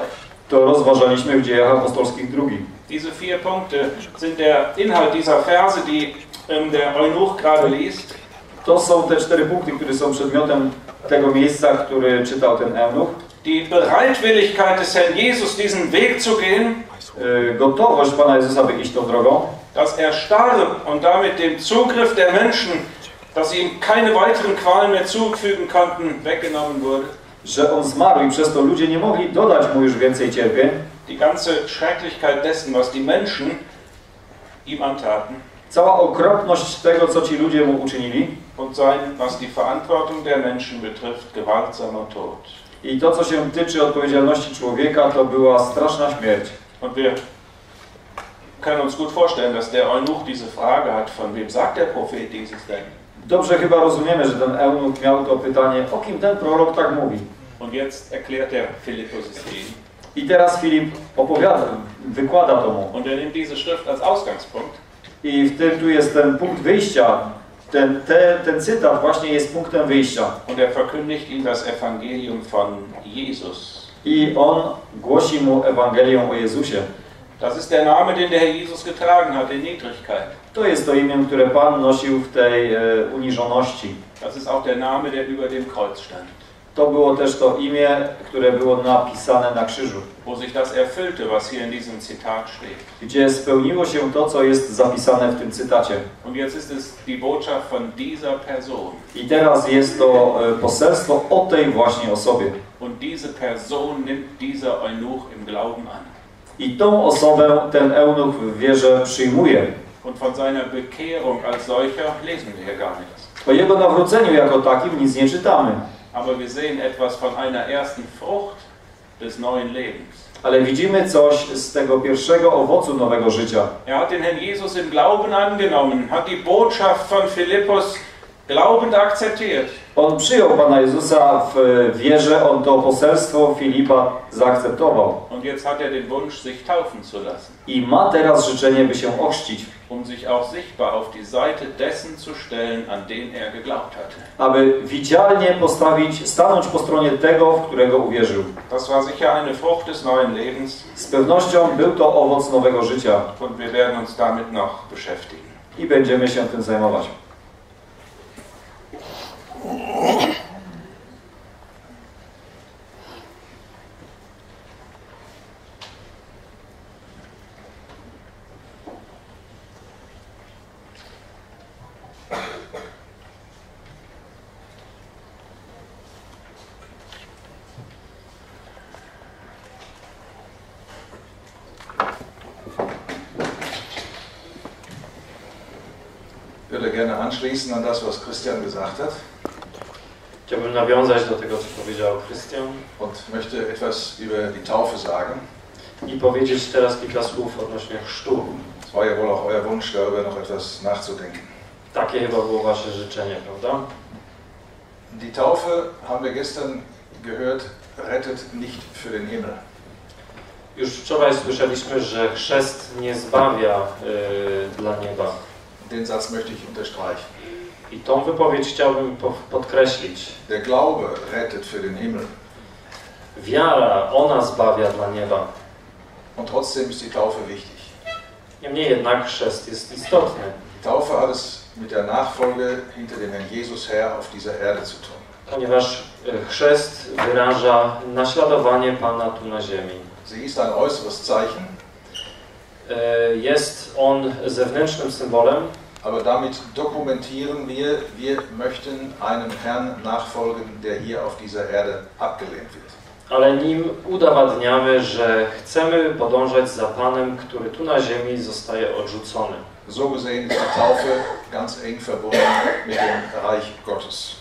To rozważaliśmy w dziejach apostolskich drugi. Diese vier Punkte sind der Inhalt dieser Verse, die ähm, der Eunuch gerade liest. To są te cztery punkty, które są przedmiotem tego miejsca, który czytał ten eunuch. Die Bereitwilligkeit des Herrn Jesus, diesen Weg zu gehen, E, Gotowość Pana Jezusa, by iść tą drogą, dass er starb und damit den Zugriff der Menschen, dass sie ihm keine weiteren Qualen mehr zufügen konnten, weggenommen wurde. Że on zmarł i przez to ludzie nie mogli dodać mu już więcej cierpień. Die ganze Schrecklichkeit dessen, was die Menschen ihm antaten. Cała okropność tego, co ci ludzie mu uczynili Und sein, was die Verantwortung der Menschen betrifft, gewaltsamer Tod. i to, co się tyczy odpowiedzialności człowieka, to była straszna śmierć. Und wir können uns gut vorstellen, dass der Eunuch diese Frage hat, von wem sagt der Prophet dieses denn? Dobrze chyba rozumiemy, że ten eunuch miał to pytanie, o kim ten prorok tak mówi. Und jetzt erklärt der Philippus es ihm. I teraz Filip opowiada, wykłada to mu. Und er nimmt diese Schrift als Ausgangspunkt. I w tym tu jest ten punkt wyjścia. Ten, te, ten cytat właśnie jest punktem wyjścia. Und er verkündigt ihm das Evangelium von Jesus. I on głosi mu Ewangelię o Jezusie. Das ist der Name, den der Herr Jesus getragen hat in Niedrigkeit. To jest to imię, które Pan nosił w tej e, uniżoności. Das ist auch der Name, der über dem Kreuz stand. To było też to imię, które było napisane na krzyżu, Wo sich das erfüllte, was hier in diesem Zitat steht. gdzie spełniło się to, co jest zapisane w tym cytacie. Und jetzt ist es die Botschaft von dieser Person. I teraz jest to e, poselstwo o tej właśnie osobie. Und diese Person nimmt dieser Eunuch im Glauben an. I tą osobę ten eunuch w wierze przyjmuje. Und von seiner Bekehrung als solcher lesen wir hier gar nichts. O jego nawróceniu jako takim nic nie czytamy. Aber wir sehen etwas von einer ersten Frucht des neuen Lebens. Ale widzimy coś z tego pierwszego owocu nowego życia. Er hat den Herrn Jesus im Glauben angenommen, hat die Botschaft von Philippus glaubend akzeptiert. On przyjął Pana Jezusa w e, wierze, on to poselstwo Filipa zaakceptował. Und jetzt hat er den Wunsch, sich taufen zu lassen, I ma teraz życzenie, by się ochrzcić, um sich auch sichtbar auf die Seite dessen zu stellen, an den er geglaubt hatte. aby widzialnie postawić, stanąć po stronie tego, w którego uwierzył. Das war sicher eine Frucht des neuen Lebens Z pewnością był to owoc nowego życia und wir werden uns damit noch beschäftigen. i będziemy się tym zajmować. Würde gerne anschließen an das, was Christian gesagt hat Chciałbym nawiązać do tego, co powiedział Christian und möchte etwas über die Taufe sagen. i powiedzieć teraz kilka słów odnośnie chrztu. Es war ja wohl auch euer Wunsch, darüber noch etwas nachzudenken. Takie chyba było wasze życzenie, prawda? Die Taufe, haben wir gestern gehört, rettet nicht für den Himmel. Już wczoraj słyszeliśmy, że chrzest nie zbawia y, dla nieba. Den Satz möchte ich unterstreichen. I tą wypowiedź chciałbym po- podkreślić. Der Glaube rettet für den Himmel. Wiara, ona zbawia dla nieba. Und trotzdem ist die Taufe wichtig. Niemniej jednak chrzest jest istotny. Die Taufe hat es mit der Nachfolge hinter dem Herrn Jesus her auf dieser Erde zu tun. ponieważ e, chrzest wyraża naśladowanie Pana tu na ziemi. Sie ist ein äußeres Zeichen, E, Jest on zewnętrznym symbolem, aber damit dokumentieren wir, wir möchten einem Herrn nachfolgen, der hier auf dieser Erde abgelehnt wird. ale nim udowadniamy, że chcemy podążać za Panem, który tu na ziemi zostaje odrzucony. So gesehen ist die Taufe ganz eng verbunden mit dem Reich Gottes.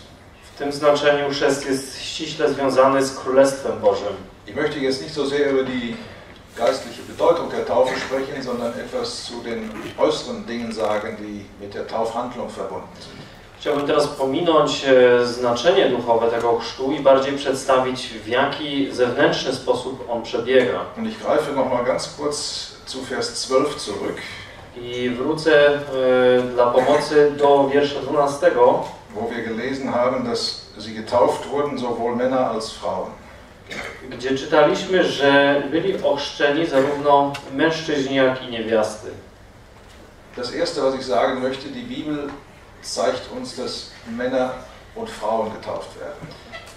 W tym znaczeniu chrzest jest ściśle związany z Królestwem Bożym. Ich möchte jetzt nicht so sehr über die geistliche Bedeutung der Taufe sprechen, sondern etwas zu den äußeren Dingen sagen, die mit der Taufhandlung verbunden sind. Chciałbym teraz pominąć e, znaczenie duchowe tego chrztu i bardziej przedstawić, w jaki zewnętrzny sposób on przebiega. Und ich greife noch mal ganz kurz zu Vers 12 zurück, I wrócę e, dla pomocy do wiersza 12, wo wir gelesen haben, dass sie getauft wurden, sowohl Männer als Frauen. Gdzie czytaliśmy, że byli ochrzczeni zarówno mężczyźni, jak i niewiasty. Das erste, was ich sagen möchte, die Bibel zeigt uns, dass Männer und Frauen getauft werden.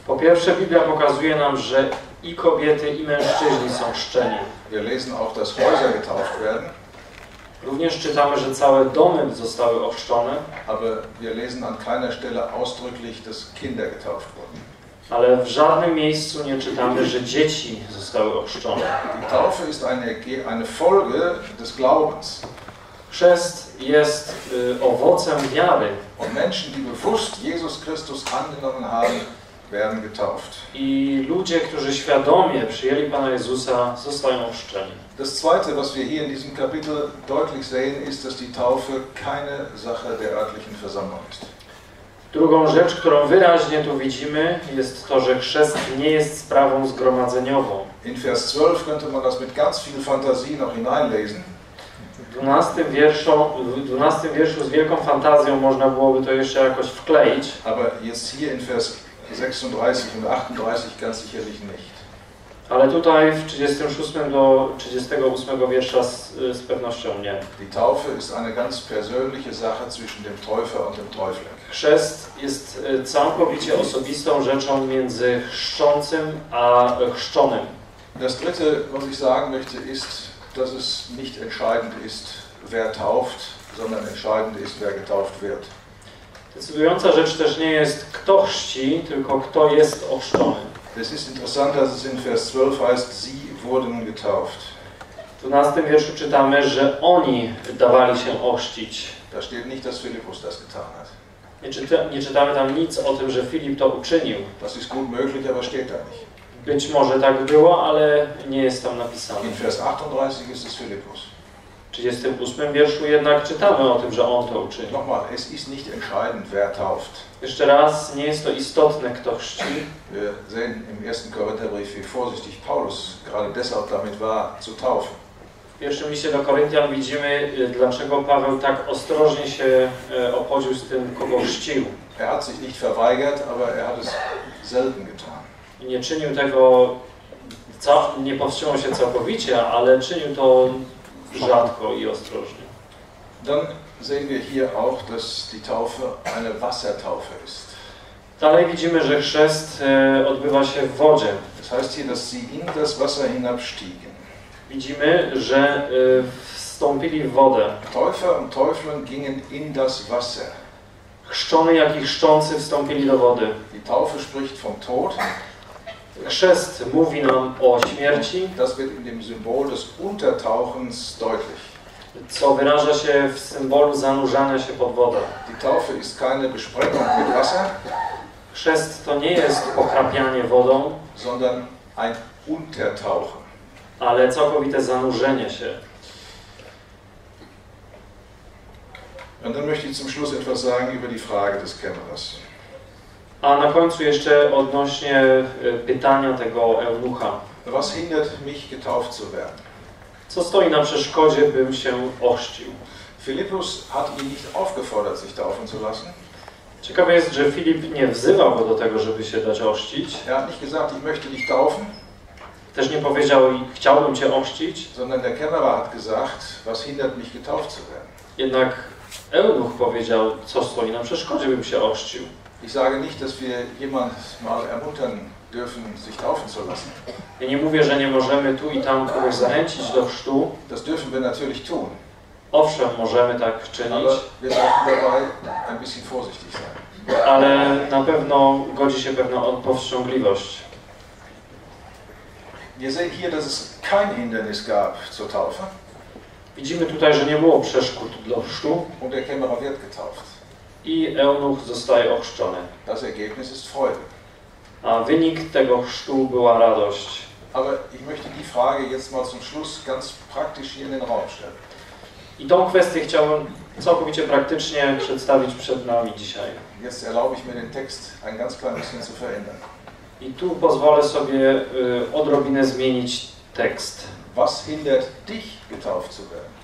Po pierwsze, Biblia pokazuje nam, że i kobiety, i mężczyźni są chrzczeni. Wir lesen auch, dass Häuser getauft werden, Również czytamy, że całe domy zostały ochrzczone, aber wir lesen an keiner Stelle ausdrücklich, dass Kinder getauft wurden. Ale w żadnym miejscu nie czytamy, że dzieci zostały ochrzczone. Die Taufe ist eine, eine Folge des Glaubens. Chrzest jest y, owocem wiary Und Menschen, die bewusst Jesus Christus angenommen haben, werden getauft. i ludzie, którzy świadomie przyjęli Pana Jezusa, zostają ochrzczeni. Das zweite, was wir hier in diesem Kapitel deutlich sehen, ist, dass die Taufe keine Sache der örtlichen Versammlung ist. Drugą rzecz, którą wyraźnie tu widzimy, jest to, że chrzest nie jest sprawą zgromadzeniową. In Vers 12 könnte man das mit ganz viel Fantasie noch hineinlesen. W 12 wierszu, w 12 wierszu z wielką fantazją można byłoby to jeszcze jakoś wkleić, Aber jetzt hier in Vers 36 und 38 ganz sicherlich nicht. ale tutaj w 36 do 38 wiersza z, z pewnością nie. Die Taufe ist eine ganz persönliche Sache zwischen dem Täufer und dem Täufling. Chrzest jest e, całkowicie osobistą rzeczą między chrzczącym a chrzczonym. Das dritte, was ich sagen möchte, ist, dass es nicht entscheidend ist, wer tauft, sondern entscheidend ist, wer getauft wird. Decydująca rzecz też nie jest kto chrzci, tylko kto jest ochrzczony. Es ist interessant, dass es in Vers 12 heißt, sie wurden getauft. W 12 wierszu czytamy, że oni dawali się ochrzcić. Da steht nicht, dass Philippus das getan hat. Nie, czyta, nie czytamy tam nic o tym, że Filip to uczynił. Das ist gut möglich, aber steht da nicht. Być może tak było, ale nie jest tam napisane. In Vers 38 ist es Philippus. W 38 wierszu jednak czytamy o tym, że on to uczynił. Nochmal, es ist nicht entscheidend, wer tauft. Jeszcze raz, nie jest to istotne, kto chrzci. Wir sehen im ersten Korintherbrief, wie vorsichtig Paulus gerade deshalb damit war, zu taufen. W pierwszym liście do Koryntian widzimy, y, dlaczego Paweł tak ostrożnie się y, obchodził z tym, kogo chrzcił. Er hat sich nicht verweigert, aber er hat es selten getan. Nie czynił tego, nie powstrzymał się całkowicie, ale czynił to rzadko i ostrożnie. Dann sehen wir hier auch, dass die Taufe eine Wassertaufe ist. Dalej widzimy, że chrzest y, odbywa się w wodzie. Das heißt hier, dass sie in das Wasser hinabstiegen. Widzimy, że y, wstąpili w wodę. Täufer und Täuflerin gingen in das Wasser. Chrzczony, jak i chrzczący wstąpili do wody. Die Taufe spricht vom Tod. Chrzest mówi nam o śmierci, Das wird in dem Symbol des Untertauchens deutlich. co wyraża się w symbolu zanurzania się pod wodę. Die Taufe ist keine Besprengung mit Wasser, Chrzest to nie jest pokrapianie wodą, sondern ein Untertauchen. Ale całkowite zanurzenie się. Und dann möchte ich zum Schluss etwas sagen über die Frage des Kämmerers. A na końcu jeszcze odnośnie y, pytania tego eunucha. Was hindert mich, getauft zu werden? Co stoi na przeszkodzie, bym się ochrzcił? Philippus hat ihn nicht aufgefordert, sich taufen zu lassen. Ciekawe jest, że Filip nie wzywał go do tego, żeby się dać ochrzcić. Er hat nicht gesagt, ich möchte dich taufen. Też nie powiedział, chciałbym Cię ochrzcić, sondern der Kämmerer hat gesagt, was hindert mich getauft zu werden. jednak Eunuch powiedział, co stoi na przeszkodzie, bym się ochrzcił. Ich sage nicht, dass wir jemand mal ermuntern dürfen, sich taufen zu lassen. Ja nie mówię, że nie możemy tu i tam kogoś zachęcić do chrztu. Das dürfen wir natürlich tun. Owszem, możemy tak czynić, Aber wir sollten dabei ein bisschen vorsichtig sein. ale na pewno godzi się pewna powściągliwość. Wir sehen hier, dass es kein Hindernis gab zur Taufe Widzimy tutaj, że nie było przeszkód do chrztu und der Kämmerer wird getauft. i eunuch zostaje ochrzczony. Das Ergebnis ist Freude. A wynik tego chrztu była radość. Aber ich möchte die Frage jetzt mal zum Schluss ganz praktisch hier in den Raum stellen. I tą kwestię chciałem całkowicie praktycznie przedstawić przed nami dzisiaj. Jetzt erlaube ich mir den Text ein ganz klein bisschen zu verändern. I tu pozwolę sobie y, odrobinę zmienić tekst. Was hindert dich, getauft zu werden?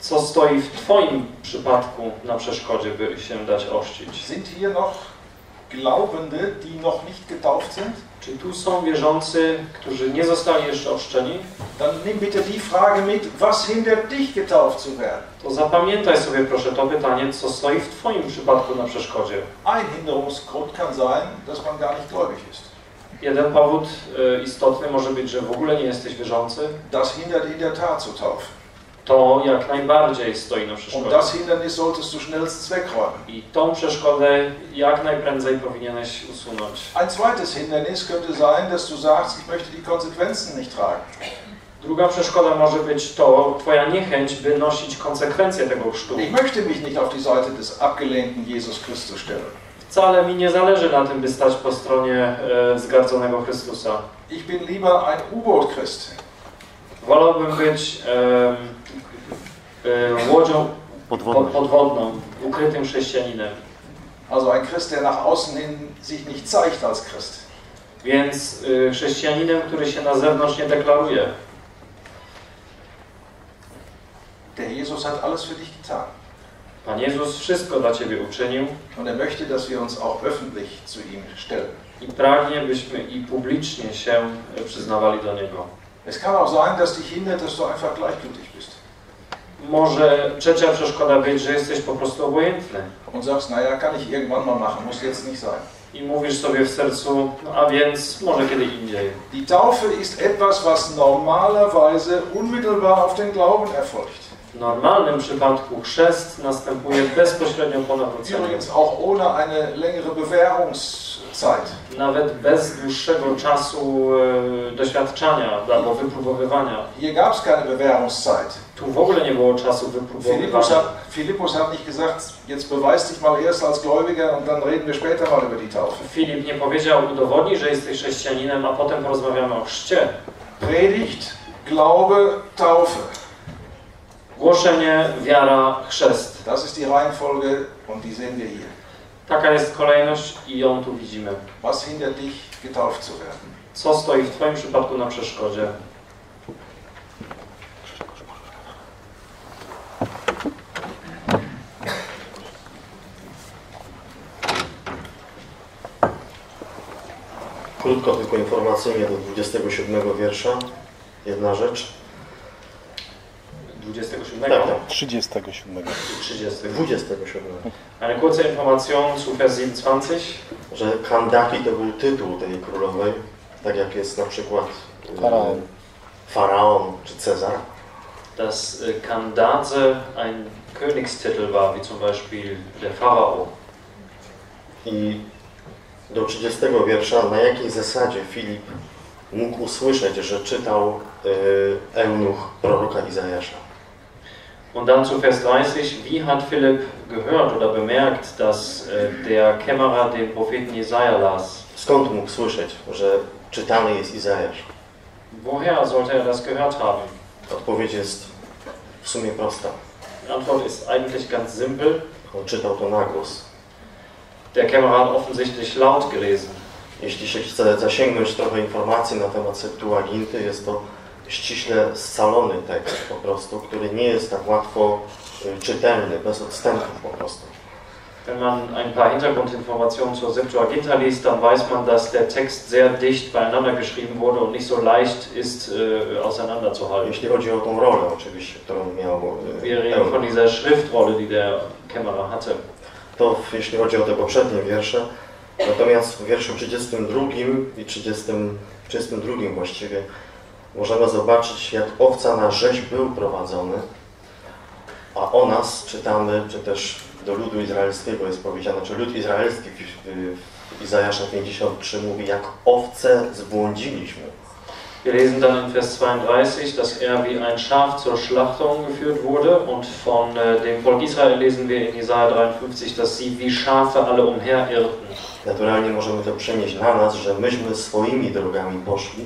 Co stoi w Twoim przypadku na przeszkodzie, by się dać ochrzcić? Sind hier noch Glaubende, die noch nicht getauft sind? Czy tu są wierzący, którzy nie zostali jeszcze ochrzczeni? Dann nimm bitte die Frage mit, was hindert dich, getauft zu werden? To zapamiętaj sobie proszę to pytanie, co stoi w Twoim przypadku na przeszkodzie. Ein Hinderungsgrund kann sein, dass man gar nicht gläubig ist. Jeden powód y, istotny może być, że w ogóle nie jesteś wierzący. Das hindert in der Tat. To jak najbardziej stoi na Und przeszkodzie. das Hindernis solltest du schnellstens wegräumen. I tą przeszkodę jak najprędzej powinieneś usunąć. Ein zweites Hindernis könnte sein, dass du sagst, ich möchte die Konsequenzen nicht tragen. Druga przeszkoda może być to Twoja niechęć, by nosić konsekwencje tego chrztu. Ich möchte mich nicht auf die Seite des abgelehnten Jesus Christus stellen. Wcale mi nie zależy na tym, by stać po stronie e, zgardzonego Chrystusa. Ich bin lieber ein U-Boot-Christ. Wolałbym być em, e, łodzią Podwodną. pod- podwodną, ukrytym chrześcijaninem. Also ein Christ, der nach außen hin sich nicht zeigt als Christ. Więc y, chrześcijaninem, który się na zewnątrz nie deklaruje. Der Jesus hat alles für dich getan. Pan Jezus wszystko dla Ciebie uczynił Und er möchte, dass wir uns auch öffentlich zu ihm stellen. i pragnie, byśmy i publicznie się przyznawali do Niego. Es kann auch sein, dass dich hindert, dass du einfach gleichgültig bist. Może trzecia przeszkoda być, że jesteś po prostu obojętny Und sagst, naja, kann ich irgendwann mal machen, muss jetzt nicht sein. i mówisz sobie w sercu, no a więc może kiedy indziej. Die Taufe ist etwas, was normalerweise unmittelbar auf den Glauben erfolgt. W normalnym przypadku chrzest następuje bezpośrednio po nawróceniu. Übrigens auch ohne eine längere Bewährungszeit. Nawet bez dłuższego czasu e, doświadczania albo wypróbowywania. Hier gab es keine Bewährungszeit. Tu w ogóle nie było czasu wypróbowywania. Philippus hat nicht gesagt, jetzt beweis dich mal erst als Gläubiger und dann reden wir später mal über die Taufe. Filip nie powiedział, udowodnij, że jesteś chrześcijaninem, a potem porozmawiamy o chrzcie. Predigt, Glaube, Taufe. Głoszenie, wiara, chrzest. Das ist die Reihenfolge und die sehen wir hier. Taka jest kolejność i ją tu widzimy. Was hindert dich, getauft zu werden? Co stoi w Twoim przypadku na przeszkodzie? Krótko tylko informacyjnie do 27 wiersza. Jedna rzecz. 27? Tak, tak. 37. 30. 27. Eine kurze Information zu Vers 27. Że Kandaki to był tytuł tej królowej, tak jak jest na przykład y, Faraon. Faraon czy Cezar. Dass äh, Kandaze ein Königstitel war, wie zum Beispiel der Pharao. I do 30 wiersza, na jakiej zasadzie Filip mógł usłyszeć, że czytał y, eunuch proroka Izajasza. Und dann zu Vers 30, wie hat Philipp gehört oder bemerkt, dass äh, der Kämmerer den Propheten Jesaja las? Skąd mógł słyszeć, że czytany jest Izajasz? Woher sollte er das gehört haben? Odpowiedź jest w sumie prosta. Die Antwort ist eigentlich ganz simpel. On czytał to na głos. Der Kämmerer hat offensichtlich laut gelesen. Jeśli się chce zasięgnąć trochę informacji na temat Septuaginty, jest to ściśle scalony tekst po prostu, który nie jest tak łatwo y, czytelny, bez odstępów po prostu. Wenn man ein paar Hintergrundinformationen zur Septuaginta liest, dann weiß man, dass der Text sehr dicht beieinander geschrieben wurde und nicht so leicht ist äh, auseinanderzuhalten. Jeśli chodzi o tą rolę oczywiście, którą miał e, Wir reden von dieser Schriftrolle, die der Kämmerer hatte. to jeśli chodzi o te poprzednie wiersze. Natomiast w wierszu 32 i 30, 32 właściwie możemy zobaczyć, jak owca na rzeź był prowadzony, a o nas czytamy, czy też do ludu izraelskiego jest powiedziane, czy lud izraelski w, Izajasza 53 mówi, jak owce zbłądziliśmy. Wir lesen dann in Vers 32, dass er wie ein Schaf zur Schlachtung geführt wurde und von äh, dem Volk Israel lesen wir in Jesaja 53, dass sie wie Schafe alle umherirrten. Naturalnie możemy to przenieść na nas, że myśmy swoimi drogami poszli,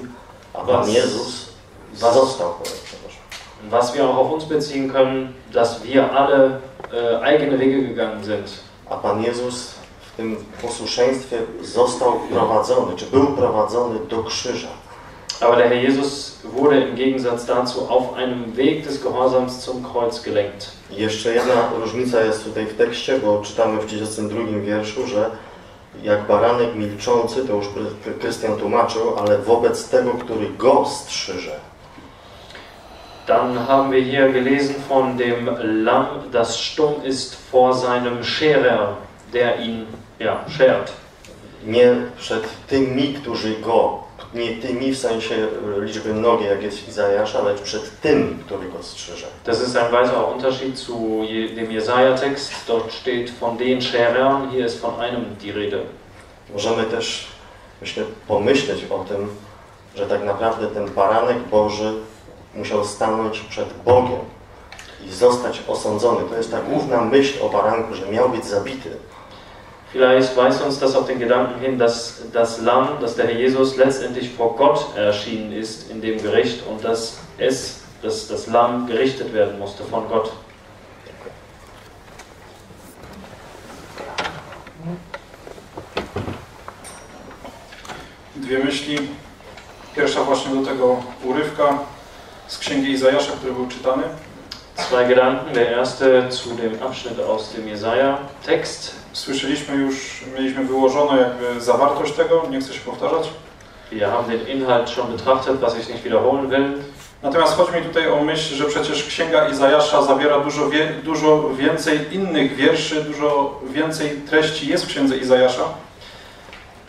a Pan Was- Jezus został, przepraszam. Was wir auch auf uns beziehen können, dass wir alle äh, eigene Wege gegangen sind. A Pan Jezus w tym posłuszeństwie został prowadzony, czy był prowadzony do krzyża. Aber der Herr Jesus wurde im Gegensatz dazu auf einem Weg des Gehorsams zum Kreuz gelenkt. Jeszcze jedna różnica jest tutaj w tekście, bo czytamy w 32 wierszu, że jak baranek milczący, to już Krystian tłumaczył, ale wobec tego, który go strzyże. Dann haben wir hier gelesen von dem Lamm, das stumm ist vor seinem Scherer, der ihn ja, schert. Nie przed tymi, którzy go, nie tymi w sensie e, liczby nogi, jak jest Izajasza, lecz przed tym, który go strzyże. Das ist ein weiterer Unterschied zu dem Jesaja-Text. Dort steht von den Scherern, hier ist von einem die Rede. Możemy też, myślę, pomyśleć o tym, że tak naprawdę ten baranek Boży musiał stanąć przed Bogiem i zostać osądzony. To jest ta główna myśl o baranku, że miał być zabity. Vielleicht weist uns das auf den Gedanken hin, dass das Lamm, dass der Herr Jesus letztendlich vor Gott erschienen ist in dem Gericht und dass es, dass das Lamm gerichtet werden musste von Gott. Dwie myśli. Pierwsza właśnie do tego urywka z Księgi Izajasza, który był czytany. Zwei Gedanken. Der erste zu dem Abschnitt aus dem Jesaja-Text. Słyszeliśmy już, mieliśmy wyłożoną jakby zawartość tego, nie chcę się powtarzać. Wir haben den Inhalt schon betrachtet, was ich nicht wiederholen will. Natomiast chodzi mi tutaj o myśl, że przecież Księga Izajasza zawiera dużo, wie, dużo więcej innych wierszy, dużo więcej treści jest w Księdze Izajasza.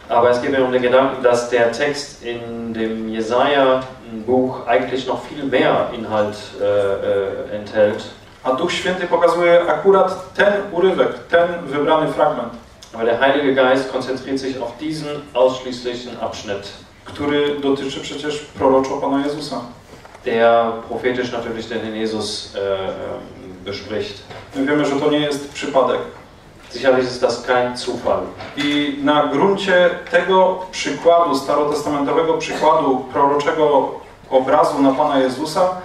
Aber es geht mir um den Gedanken, dass der Text in dem Jesaja-Buch eigentlich noch viel mehr Inhalt äh, äh, enthält. A Duch Święty pokazuje akurat ten urywek, ten wybrany fragment, Aber der Heilige Geist konzentriert sich auf diesen ausschließlichen Abschnitt, który dotyczy przecież proroczo Pana Jezusa. der prophetisch natürlich den Herrn Jesus äh, ähm, bespricht. My wiemy, że to nie jest przypadek. Sicherlich ist das kein Zufall. I na gruncie tego przykładu, starotestamentowego przykładu proroczego obrazu na Pana Jezusa,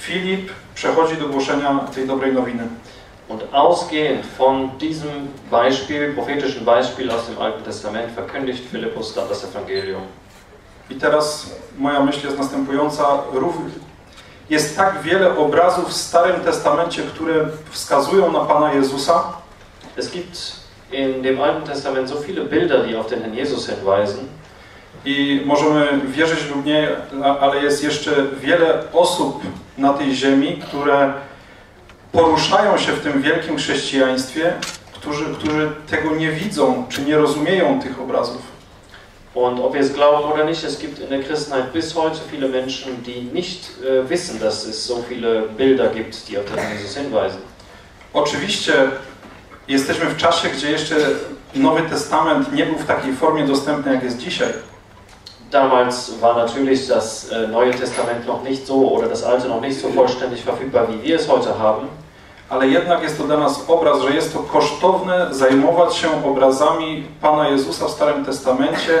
Filip przechodzi do głoszenia tej dobrej nowiny. Und ausgehend von diesem Beispiel, prophetischen Beispiel aus dem Alten Testament, verkündigt Philippus dann das Evangelium. I teraz moja myśl jest następująca. Jest tak wiele obrazów w Starym Testamencie, które wskazują na Pana Jezusa, Es gibt in dem Alten Testament so viele Bilder, die auf den Herrn Jesus hinweisen. I możemy wierzyć lub nie, ale jest jeszcze wiele osób na tej ziemi, które poruszają się w tym wielkim chrześcijaństwie, którzy, którzy tego nie widzą, czy nie rozumieją tych obrazów. Und ob wir es glauben oder nicht, es gibt in der Christenheit bis heute viele Menschen, die nicht äh, wissen, dass es so viele Bilder gibt, die auf den Jesus hinweisen. Oczywiście jesteśmy w czasie, gdzie jeszcze Nowy Testament nie był w takiej formie dostępny, jak jest dzisiaj. Damals war natürlich das äh, Neue Testament noch nicht so oder das Alte noch nicht so vollständig verfügbar, wie wir es heute haben. Ale jednak jest to dla nas obraz, że jest to kosztowne zajmować się obrazami Pana Jezusa w Starym Testamencie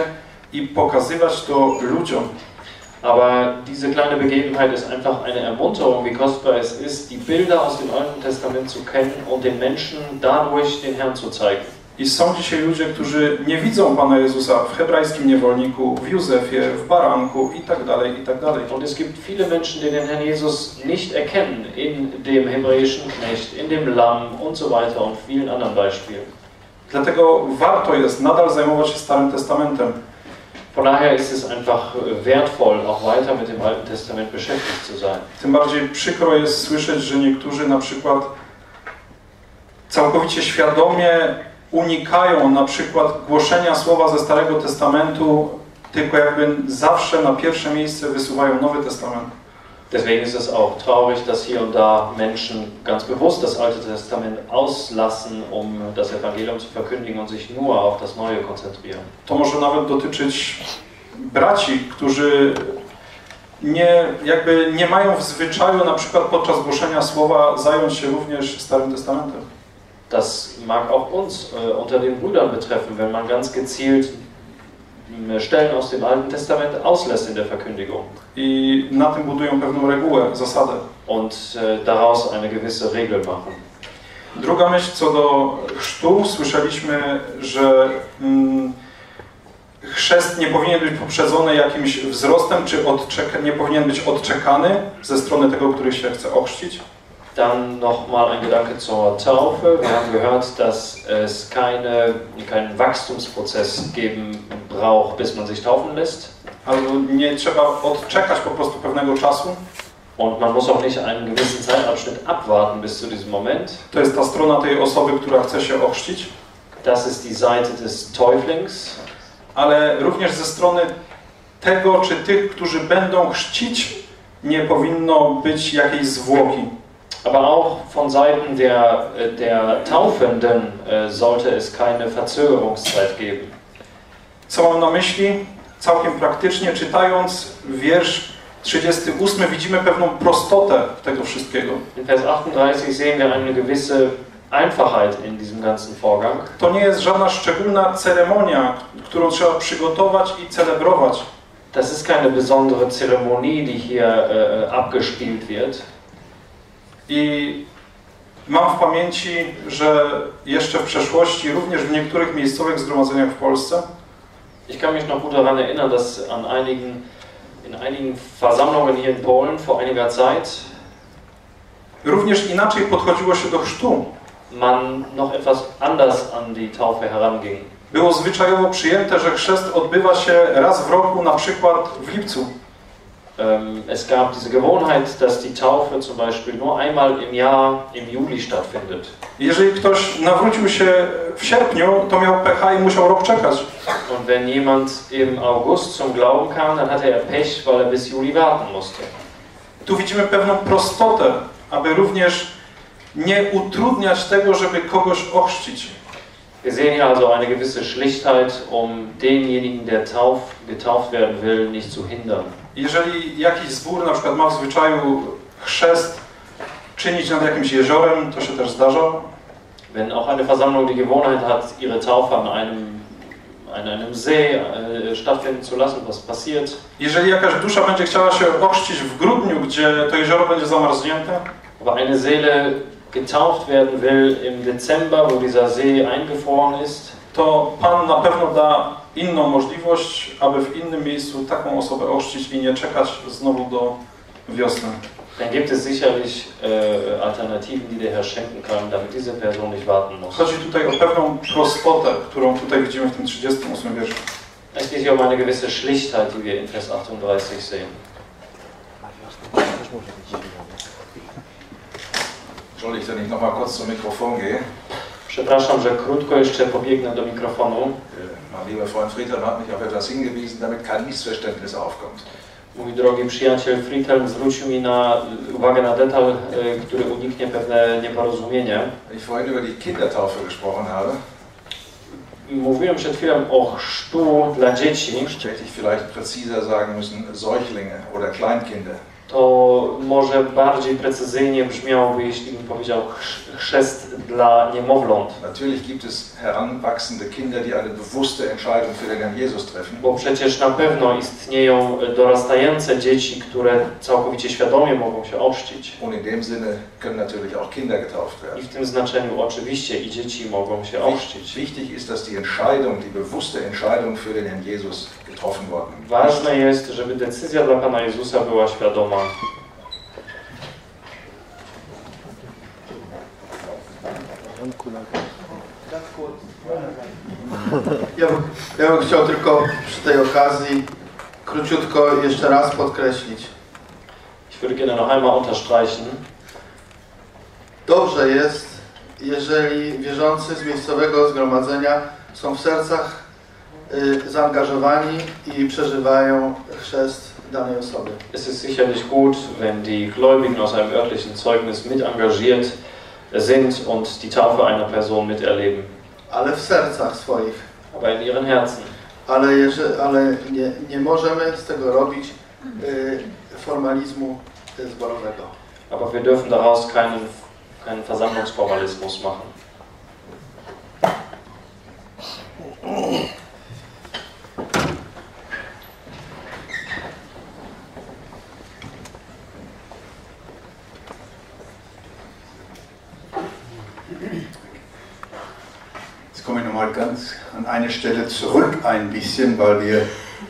i pokazywać to ludziom. Aber diese kleine Begebenheit ist einfach eine Ermunterung, wie kostbar es ist, die Bilder aus dem Alten Testament zu kennen und den Menschen dadurch den Herrn zu zeigen. I są dzisiaj ludzie, którzy nie widzą Pana Jezusa w hebrajskim niewolniku, w Józefie, w baranku i tak dalej, i tak dalej. Und es gibt viele Menschen, die den Herrn Jesus nicht erkennen in dem hebräischen Knecht, in dem Lamm und so weiter und vielen anderen Beispielen. Dlatego warto jest nadal zajmować się Starym Testamentem. Von daher ist es einfach wertvoll, auch weiter mit dem Alten Testament beschäftigt zu sein. Tym bardziej przykro jest słyszeć, że niektórzy na przykład całkowicie świadomie unikają na przykład głoszenia słowa ze Starego Testamentu, tylko jakby zawsze na pierwsze miejsce wysuwają Nowy Testament. Deswegen ist es auch traurig, dass hier und da Menschen ganz bewusst das Alte Testament auslassen, um das Evangelium zu verkündigen und sich nur auf das Neue konzentrieren. To może nawet dotyczyć braci, którzy nie, jakby nie mają w zwyczaju na przykład podczas głoszenia słowa zająć się również Starym Testamentem. Das mag auch uns äh, unter den Brüdern betreffen, wenn man ganz gezielt äh, Stellen aus dem Alten Testament auslässt in der Verkündigung. I na tym budują pewną regułę, zasadę. Und äh, daraus eine gewisse Regel machen. Druga myśl co do chrztu. Słyszeliśmy, że mm, chrzest nie powinien być poprzedzony jakimś wzrostem, czy odczeka, nie powinien być odczekany ze strony tego, który się chce ochrzcić. Dann nochmal ein Gedanke zur Taufe. Wir haben gehört, dass es keine, keinen Wachstumsprozess geben braucht, bis man sich taufen lässt. Albo nie trzeba odczekać po prostu pewnego czasu. Und man muss auch nicht einen gewissen Zeitabschnitt abwarten bis zu diesem Moment. To jest ta strona tej osoby, która chce się ochrzcić. Das ist die Seite des Täuflings. Ale również ze strony tego, czy tych, którzy będą chrzcić, nie powinno być jakiejś zwłoki. Aber auch von Seiten der, der Taufenden äh, sollte es keine Verzögerungszeit geben. Co mam na myśli? Całkiem praktycznie czytając wiersz 38 widzimy pewną prostotę tego wszystkiego. In Vers 38 sehen wir eine gewisse Einfachheit in diesem ganzen Vorgang. To nie jest żadna szczególna ceremonia, którą trzeba przygotować i celebrować. Das ist keine besondere Zeremonie, die hier äh, abgespielt wird. I mam w pamięci, że jeszcze w przeszłości, również w niektórych miejscowych zgromadzeniach w Polsce, Ich kann mich noch gut daran erinnern, dass an einigen, in einigen Versammlungen hier in Polen vor einiger Zeit również inaczej podchodziło się do chrztu. man noch etwas anders an die Taufe heranging. Było zwyczajowo przyjęte, że chrzest odbywa się raz w roku, na przykład w lipcu. Ähm, es gab diese Gewohnheit, dass die Taufe zum Beispiel nur einmal im Jahr im Juli stattfindet. Jeżeli ktoś nawrócił się w sierpniu, to miał pecha i musiał rok czekać. Und wenn jemand im August zum Glauben kam, dann hatte er Pech, weil er bis Juli warten musste. Tu widzimy pewną prostotę, aby również nie utrudniać tego, żeby kogoś ochrzcić. Wir sehen hier also eine gewisse Schlichtheit, um denjenigen, der tauf, getauft werden will, nicht zu hindern. Jeżeli jakiś zbór na przykład ma w zwyczaju chrzest czynić nad jakimś jeziorem, to się też zdarza. Wenn auch eine Versammlung die Gewohnheit hat, ihre Taufe an einem, an einem See äh, stattfinden zu lassen, was passiert? Jeżeli jakaś dusza będzie chciała się ochrzcić w grudniu, gdzie to jezioro będzie zamarznięte, Aber eine Seele getauft werden will im Dezember, wo dieser See eingefroren ist, to Pan na pewno da inną możliwość, aby w innym miejscu taką osobę ochrzcić i nie czekać znowu do wiosny. dann gibt es sicherlich äh, Alternativen, die der Herr schenken kann, damit diese Person nicht warten muss. Chodzi tutaj o pewną prostotę, którą tutaj widzimy w tym 38 wierszu. Es geht hier um eine gewisse Schlichtheit, die wir in Vers 38 sehen. Ich, wenn ich noch mal kurz zum Mikrofon gehe? Przepraszam, że krótko jeszcze pobiegnę do mikrofonu. Mein lieber Freund Friedhelm hat mich auf etwas hingewiesen, damit kein Missverständnis aufkommt. Mój drogi przyjaciel Friedhelm zwrócił mi na uwagę na detal, e, który uniknie pewne nieporozumienie. Ich vorhin über die Kindertaufe gesprochen habe, Mówiłem przed chwilą o chrztu dla dzieci. hätte ich vielleicht präziser sagen müssen, Säuglinge oder Kleinkinder. To może bardziej precyzyjnie brzmiałoby, jeśli bym powiedział chrz- chrzest dla niemowląt. Natürlich gibt es heranwachsende Kinder, die eine bewusste Entscheidung für den Herrn Jesus treffen. Bo przecież na pewno istnieją dorastające dzieci, które całkowicie świadomie mogą się ochrzcić. Und in dem Sinne können natürlich auch Kinder getauft I werden. w tym znaczeniu oczywiście i dzieci mogą się ochrzcić. Wichtig ist, dass die Entscheidung, die bewusste Entscheidung für den Herrn Jesus getroffen worden ist. Ważne jest, żeby decyzja dla Pana Jezusa była świadoma. Ja, bym- ja bym chciał tylko przy tej okazji króciutko jeszcze raz podkreślić. Ich würde gerne noch einmal unterstreichen, Dobrze jest, jeżeli wierzący z miejscowego zgromadzenia są w sercach zaangażowani i przeżywają chrzest danej osoby. es ist sicherlich gut, wenn die Gläubigen aus einem örtlichen Zeugnis mit engagiert sind und die Taufe einer Person miterleben, Ale w sercach swoich. aber in ihren Herzen. Ale, ale nie, nie możemy z tego robić y, formalizmu zborowego. Aber wir dürfen daraus keinen, keinen Versammlungsformalismus machen. Jetzt komme ich nochmal ganz an eine Stelle zurück ein bisschen, weil wir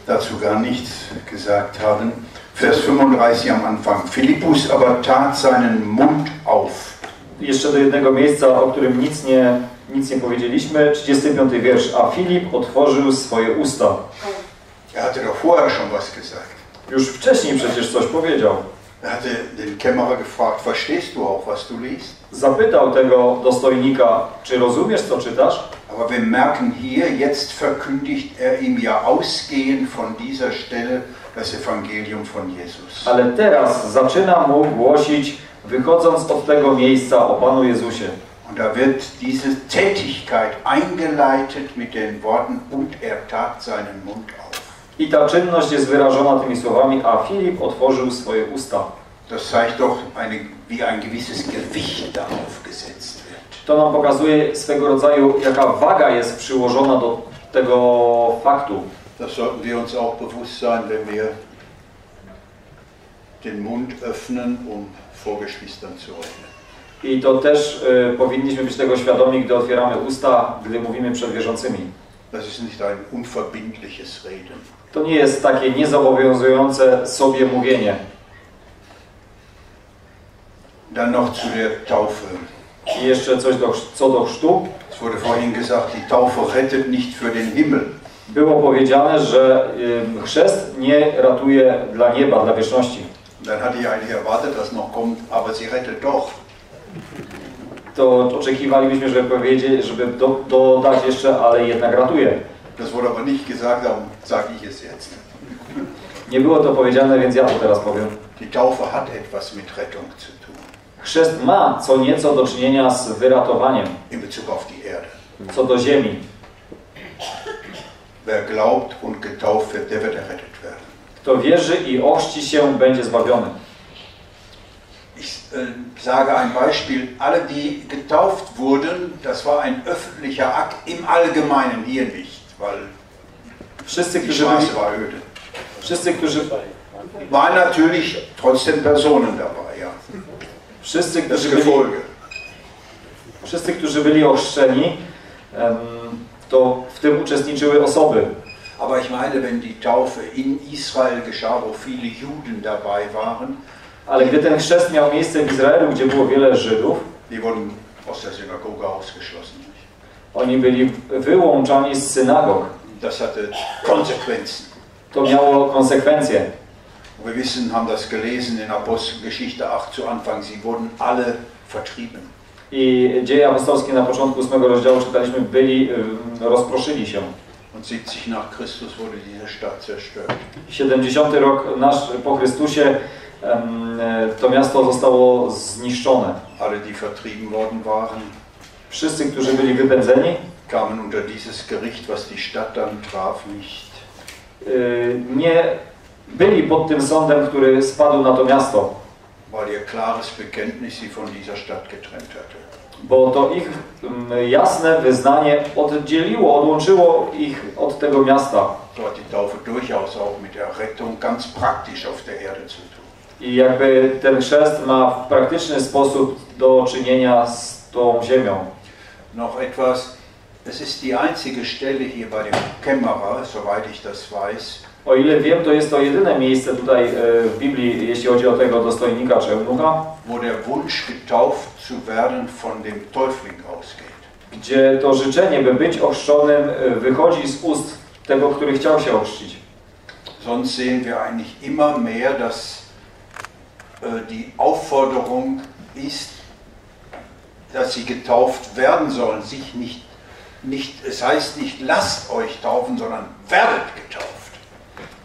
dazu gar nichts gesagt haben. Vers 35 am Anfang. Philippus aber tat seinen Mund auf. Jeszcze do jednego miejsca, o którym nic nie, nic nie powiedzieliśmy. 35 wiersz. A Filip otworzył swoje usta. Er hatte doch vorher schon was gesagt. Już wcześniej przecież coś powiedział. Er hatte den Kämmerer gefragt, verstehst du auch, was du liest? Zapytał tego dostojnika, czy rozumiesz, co czytasz? Aber wir merken hier, jetzt verkündigt er ihm ja ausgehend von dieser Stelle das Evangelium von Jesus. Ale teraz zaczyna mu głosić, wychodząc od tego miejsca o Panu Jezusie. Und da wird diese Tätigkeit eingeleitet mit den Worten, und er tat seinen Mund auf. I ta czynność jest wyrażona tymi słowami, a Filip otworzył swoje usta. Das zeigt doch, eine, wie ein gewisses Gewicht darauf gesetzt wird. To nam pokazuje swego rodzaju, jaka waga jest przyłożona do tego faktu. Das sollten wir uns auch bewusst sein, wenn wir den Mund öffnen, um vor Geschwistern zu reden. I to też y, powinniśmy być tego świadomi, gdy otwieramy usta, gdy mówimy przed wierzącymi. Das ist nicht ein unverbindliches Reden. To nie jest takie niezobowiązujące sobie mówienie. Dann noch zu der Taufe. I jeszcze coś do, co do chrztu. Es wurde vorhin gesagt, die Taufe rettet nicht für den Himmel. Było powiedziane, że chrzest nie ratuje dla nieba, dla wieczności. Dann hatte ich eigentlich erwartet, dass noch kommt, aber sie rettet doch. To oczekiwalibyśmy, żeby powiedzieć, żeby do, dodać jeszcze, ale jednak ratuje. Das wurde aber nicht gesagt, darum sage ich es jetzt. Nie było to powiedziane, więc ja to teraz powiem. Die Taufe hat etwas mit Rettung zu tun. Chrzest ma co nieco do czynienia z wyratowaniem, co do ziemi. Kto wierzy i ochrzci się, będzie zbawiony. Ich äh, sage ein Beispiel. Alle, die getauft wurden, das war ein öffentlicher Akt im Allgemeinen, hier nicht, weil Wszyscy, die którzy Straße war öde. wszyscy, którzy, Waren natürlich trotzdem Personen dabei, ja. Wszyscy, którzy byli, wszyscy, którzy byli ochrzczeni, to w tym uczestniczyły osoby. Aber ich meine, wenn die Taufe in Israel geschah, wo viele Juden dabei waren, Ale gdy ten chrzest miał miejsce w Izraelu, gdzie było wiele Żydów, die wurden aus der Synagoge ausgeschlossen. oni byli wyłączani z synagog. Das hatte Konsequenzen. To miało konsekwencje. Wir wissen, haben das gelesen in Apostelgeschichte 8 zu Anfang, sie wurden alle vertrieben. I dzieje apostolskie na początku 8 rozdziału czytaliśmy, byli, ym, rozproszyli się. Und 70 nach Christus wurde diese Stadt zerstört. 70 rok nasz po Chrystusie e, to miasto zostało zniszczone. Alle, die vertrieben worden waren, Wszyscy, którzy byli wypędzeni, kamen unter dieses Gericht, was die Stadt dann traf, nicht. y, nie byli pod tym sądem, który spadł na to miasto, bo to ich mm, jasne wyznanie oddzieliło, odłączyło ich od tego miasta. So hat die Taufe durchaus auch mit der Rettung ganz praktisch auf der Erde zu tun. I jakby ten chrzest ma w praktyczny sposób do czynienia z tą ziemią. Noch etwas, es ist die einzige Stelle hier bei dem Kämmerer, soweit ich das weiß, O ile wiem, to jest to jedyne miejsce tutaj e, w Biblii, jeśli chodzi o tego dostojnika czy eunucha, wo der Wunsch getauft zu werden von dem Täufling ausgeht. gdzie to życzenie, by być ochrzczonym, e, wychodzi z ust tego, który chciał się ochrzcić. Sonst sehen wir eigentlich immer mehr, dass äh, die Aufforderung ist, dass sie getauft werden sollen. Sich nicht, nicht, es heißt nicht lasst euch taufen, sondern werdet getauft.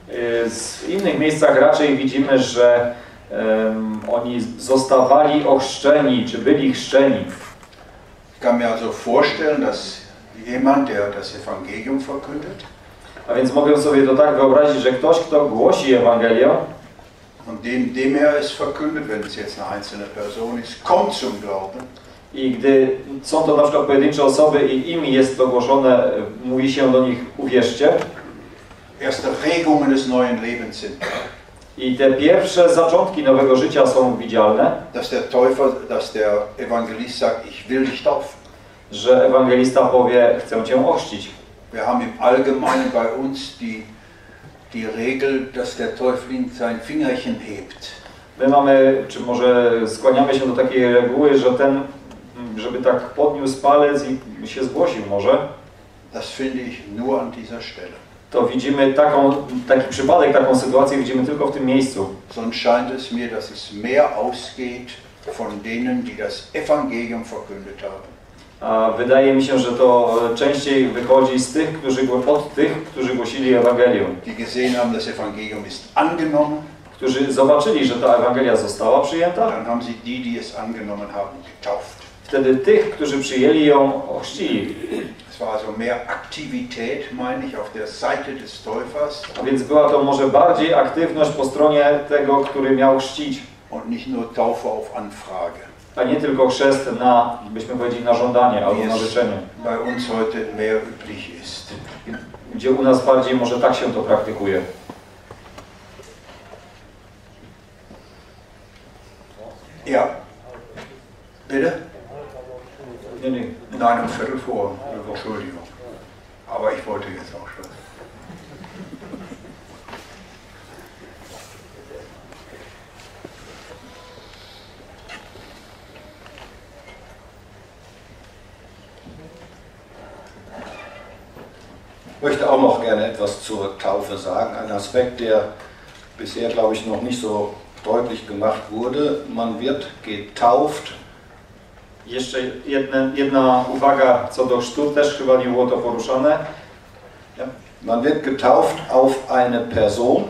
E, W innych miejscach raczej widzimy, że oni zostawali ochrzczeni, czy byli chrzczeni. Ich kann mir also vorstellen, dass jemand, der das Evangelium verkündet, A więc mogę sobie to tak wyobrazić, że ktoś, kto głosi Ewangelię, und dem, dem er es verkündet, wenn es jetzt eine einzelne Person ist, kommt zum Glauben, i gdy są to na przykład pojedyncze osoby i im jest to głoszone, e, mówi się do nich uwierzcie, erste Regungen des neuen Lebens sind. i te pierwsze zaczątki nowego życia są widzialne, Dass der Täufer, dass der Evangelist sagt, ich will dich taufen. że ewangelista powie, chcę cię ochrzcić. Wir haben im Allgemeinen bei uns die, die Regel, dass der Täufling sein Fingerchen hebt. My mamy, czy może skłaniamy się do takiej reguły, że ten, żeby tak podniósł palec i się zgłosił może, Das finde ich nur an dieser Stelle. To widzimy taką, taki przypadek, taką sytuację widzimy tylko w tym miejscu. Sonst scheint es mir, dass es mehr ausgeht von denen, die das Evangelium verkündet haben. A wydaje mi się, że to częściej wychodzi z tych, którzy, od tych, którzy głosili Ewangelię. Die gesehen haben, das Evangelium ist angenommen. Którzy zobaczyli, że ta Ewangelia została przyjęta. Dann haben sie die, die es angenommen haben, getauft. Wtedy tych, którzy przyjęli ją, ochrzcili. A więc była to może bardziej aktywność po stronie tego, który miał chrzcić, a nie tylko chrzest na, byśmy powiedzieli, na żądanie albo na życzenie. Gdzie u nas bardziej może tak się to praktykuje. Ja. Bitte? Nee, nee. Nein, um Viertel vor. Entschuldigung. Aber ich wollte jetzt auch schon. Ich möchte auch noch gerne etwas zur Taufe sagen. Ein Aspekt, der bisher, glaube ich, noch nicht so deutlich gemacht wurde. Man wird getauft. Jeszcze jedna, jedna uwaga co do chrztu, też chyba nie było to poruszane. Man wird getauft auf eine Person.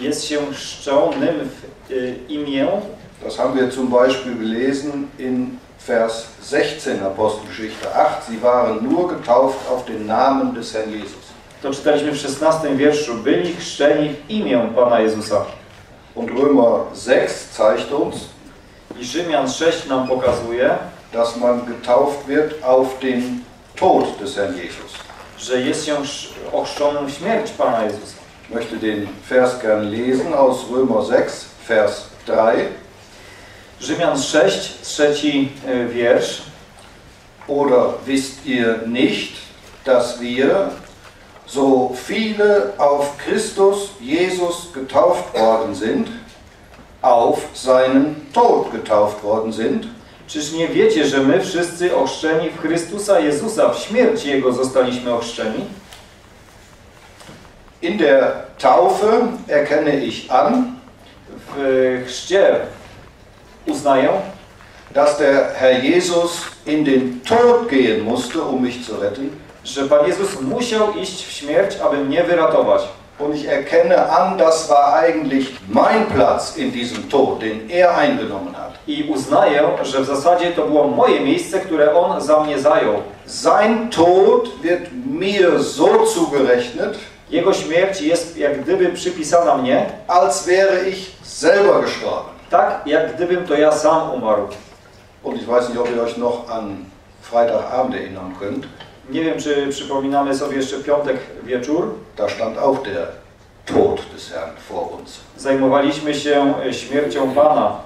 Jest się chrzczonym w y, imię. Das haben wir zum Beispiel gelesen in Vers 16 Apostelgeschichte 8. Sie waren nur getauft auf den Namen des Herrn Jesus. To czytaliśmy w 16 wierszu. Byli chrzczeni w imię Pana Jezusa. Und Römer 6 zeigt uns, I Rzymian 6 nam pokazuje, dass man getauft wird auf den Tod des Herrn Jesus. że jest się ochrzczonym śmierć Pana Jezusa. Ich möchte den Vers gern lesen aus Römer 6, Vers 3. Rzymian 6, trzeci e, wiersz. Oder wisst ihr nicht, dass wir, so viele auf Christus Jesus getauft worden sind, auf seinen Tod getauft worden sind? Czyż nie wiecie, że my wszyscy ochrzczeni w Chrystusa Jezusa, w śmierć Jego zostaliśmy ochrzczeni? In der Taufe erkenne ich an, W chrzcie uznaję, dass der Herr Jesus in den Tod gehen musste, um mich zu retten. że Pan Jezus musiał iść w śmierć, aby mnie wyratować. Und ich erkenne an, das war eigentlich mein Platz in diesem Tod, den er eingenommen hat. I uznaję, że w zasadzie to było moje miejsce, które On za mnie zajął. Sein Tod wird mir so zugerechnet, Jego śmierć jest jak gdyby przypisana mnie, als wäre ich selber gestorben. tak jak gdybym to ja sam umarł. Und ich weiß nicht, ob ihr euch noch an Freitagabend erinnern könnt. Nie wiem, czy przypominamy sobie jeszcze piątek wieczór. Da stand auch der Tod des Herrn vor uns. Zajmowaliśmy się e, śmiercią Pana.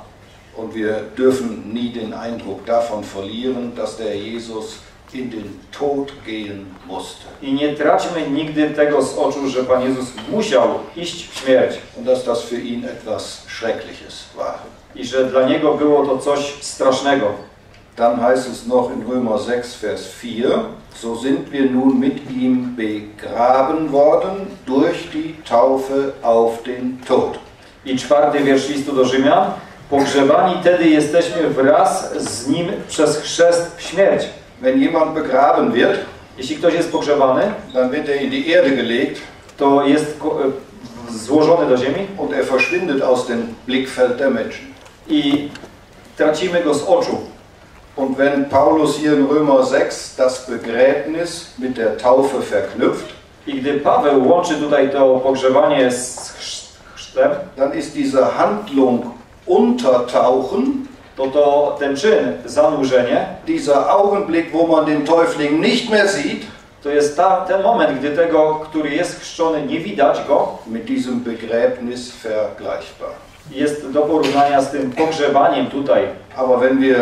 Und wir dürfen nie den Eindruck davon verlieren, dass der Jesus in den Tod gehen musste. I nie traćmy nigdy tego z oczu, że Pan Jezus musiał iść w śmierć. Und dass das für ihn etwas Schreckliches war. I że dla Niego było to coś strasznego. Dann heißt es noch in Römer 6, Vers 4, so sind wir nun mit ihm begraben worden durch die Taufe auf den Tod. I czwarty wiersz listu do Rzymian. Pogrzebani tedy jesteśmy wraz z nim przez chrzest w śmierć. Wenn jemand begraben wird, Jeśli ktoś jest pogrzebany, dann wird er in die Erde gelegt to jest e, złożony do ziemi und er verschwindet aus dem Blickfeld der Menschen. i tracimy go z oczu. Und wenn Paulus hier in Römer 6 das Begräbnis mit der Taufe verknüpft, I gdy Paweł łączy tutaj to pogrzewanie z chrz- chrztem, dann ist diese Handlung Untertauchen, to to ten czyn, zanurzenie, dieser Augenblick, wo man den Täufling nicht mehr sieht, to jest ta, ten moment, gdy tego, który jest chrzczony, nie widać go, mit diesem Begräbnis vergleichbar. jest do porównania z tym pogrzebaniem tutaj. Aber wenn wir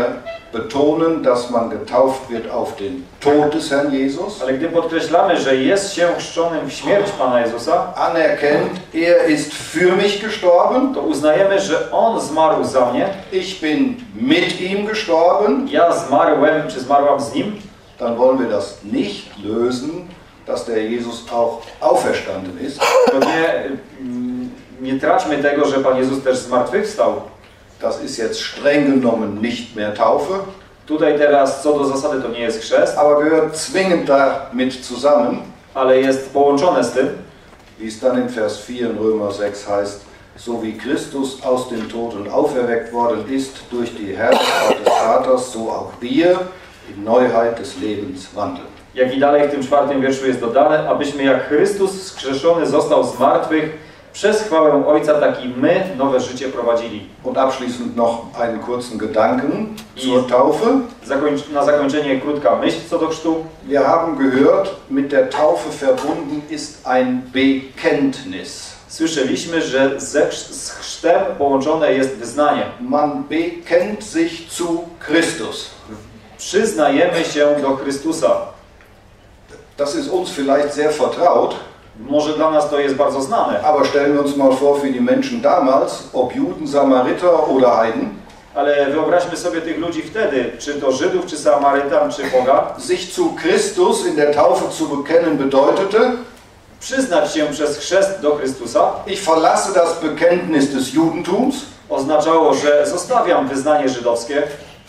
betonen, dass man getauft wird auf den Tod des Herrn Jesus, Ale gdy podkreślamy, że jest się chrzczonym w śmierć Pana Jezusa, anerkennt, er ist für mich gestorben, to uznajemy, że On zmarł za mnie, ich bin mit ihm gestorben, ja zmarłem czy zmarłam z Nim, dann wollen wir das nicht lösen, dass der Jesus auch auferstanden ist. to nie, mm, nie traćmy tego, że Pan Jezus też zmartwychwstał. Das ist jetzt streng genommen nicht mehr Taufe, Tutaj teraz co do zasady to nie jest chrzest, aber gehört zwingend damit zusammen, ale jest połączone z tym, wie es dann in Vers 4 in Römer 6 heißt, so wie Christus aus den Toten auferweckt worden ist durch die Herrlichkeit des Vaters, so auch wir in Neuheit des Lebens wandeln. jak i dalej w tym czwartym wierszu jest dodane, abyśmy jak Chrystus skrzeszony został z martwych, przez chwałę Ojca, tak i my nowe życie prowadzili. Und abschließend noch einen kurzen Gedanken zur Taufe. Zakończ, na zakończenie krótka myśl co do chrztu. Wir haben gehört, mit der Taufe verbunden ist ein Bekenntnis. Słyszeliśmy, że ze, z chrztem połączone jest wyznanie. Man bekennt sich zu Christus. Przyznajemy się do Chrystusa. Das ist uns vielleicht sehr vertraut, Może dla nas to jest bardzo znane, aber stellen wir uns mal vor, für die Menschen damals, ob Juden, Samariter oder Heiden, ale wyobraźmy sobie tych ludzi wtedy, czy to Żydów, czy Samarytan, czy Boga, sich zu Christus in der Taufe zu bekennen bedeutete, przyznać się przez chrzest do Chrystusa. ich verlasse das Bekenntnis des Judentums, oznaczało, że zostawiam wyznanie żydowskie,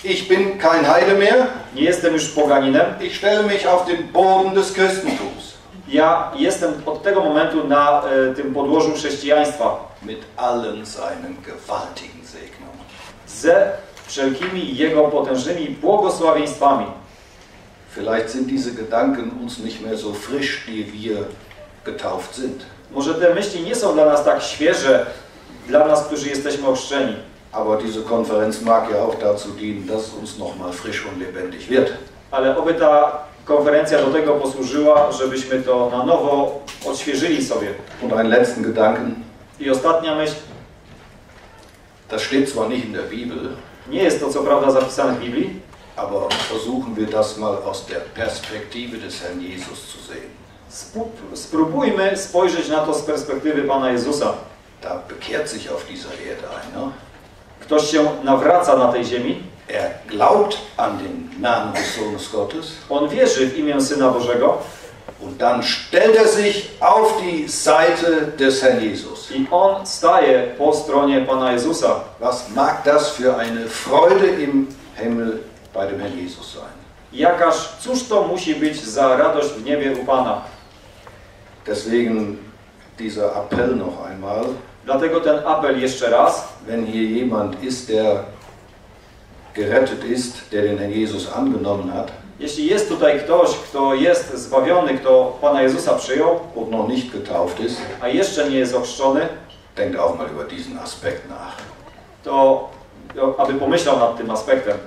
ich bin kein Heide mehr, nie jestem już poganinem, ich stelle mich auf den Boden des Christentums. Ja jestem od tego momentu na e, tym podłożu chrześcijaństwa Mit allen seinen gewaltigen Segnungen. ze wszelkimi Jego potężnymi błogosławieństwami. Vielleicht sind diese Gedanken uns nicht mehr so frisch, die wir getauft sind. Może te myśli nie są dla nas tak świeże, dla nas, którzy jesteśmy ochrzczeni, Aber diese Konferenz mag ja auch dazu dienen, dass uns nochmal frisch und lebendig wird. ale oby ta konferencja do tego posłużyła, żebyśmy to na nowo odświeżyli sobie. Und einen letzten Gedanken, I ostatnia myśl, das steht zwar nicht in der Bibel, nie jest to co prawda zapisane w Biblii, aber versuchen wir das mal aus der Perspektive des Herrn Jesus zu sehen. Spró- Spróbujmy spojrzeć na to z perspektywy Pana Jezusa. Da bekehrt sich auf dieser Erde einer. Ktoś się nawraca na tej ziemi, Er glaubt an den Namen des Sohnes Gottes on wierzy w imię Syna Bożego und dann stellt er sich auf die Seite des Herrn Jesus. i on staje po stronie Pana Jezusa. Was mag das für eine Freude im Himmel bei dem Herrn Jesus sein? Jakaż, cóż to musi być za radość w niebie u Pana? Deswegen dieser Appell noch einmal, Dlatego ten apel jeszcze raz, wenn hier jemand ist, der gerettet ist, der den Herrn Jesus angenommen hat jeśli jest tutaj ktoś, kto jest zbawiony, kto Pana Jezusa przyjął, und noch nicht getauft ist, a jeszcze nie jest ochrzczony, denkt auch mal über diesen Aspekt nach. to aby pomyślał nad tym aspektem.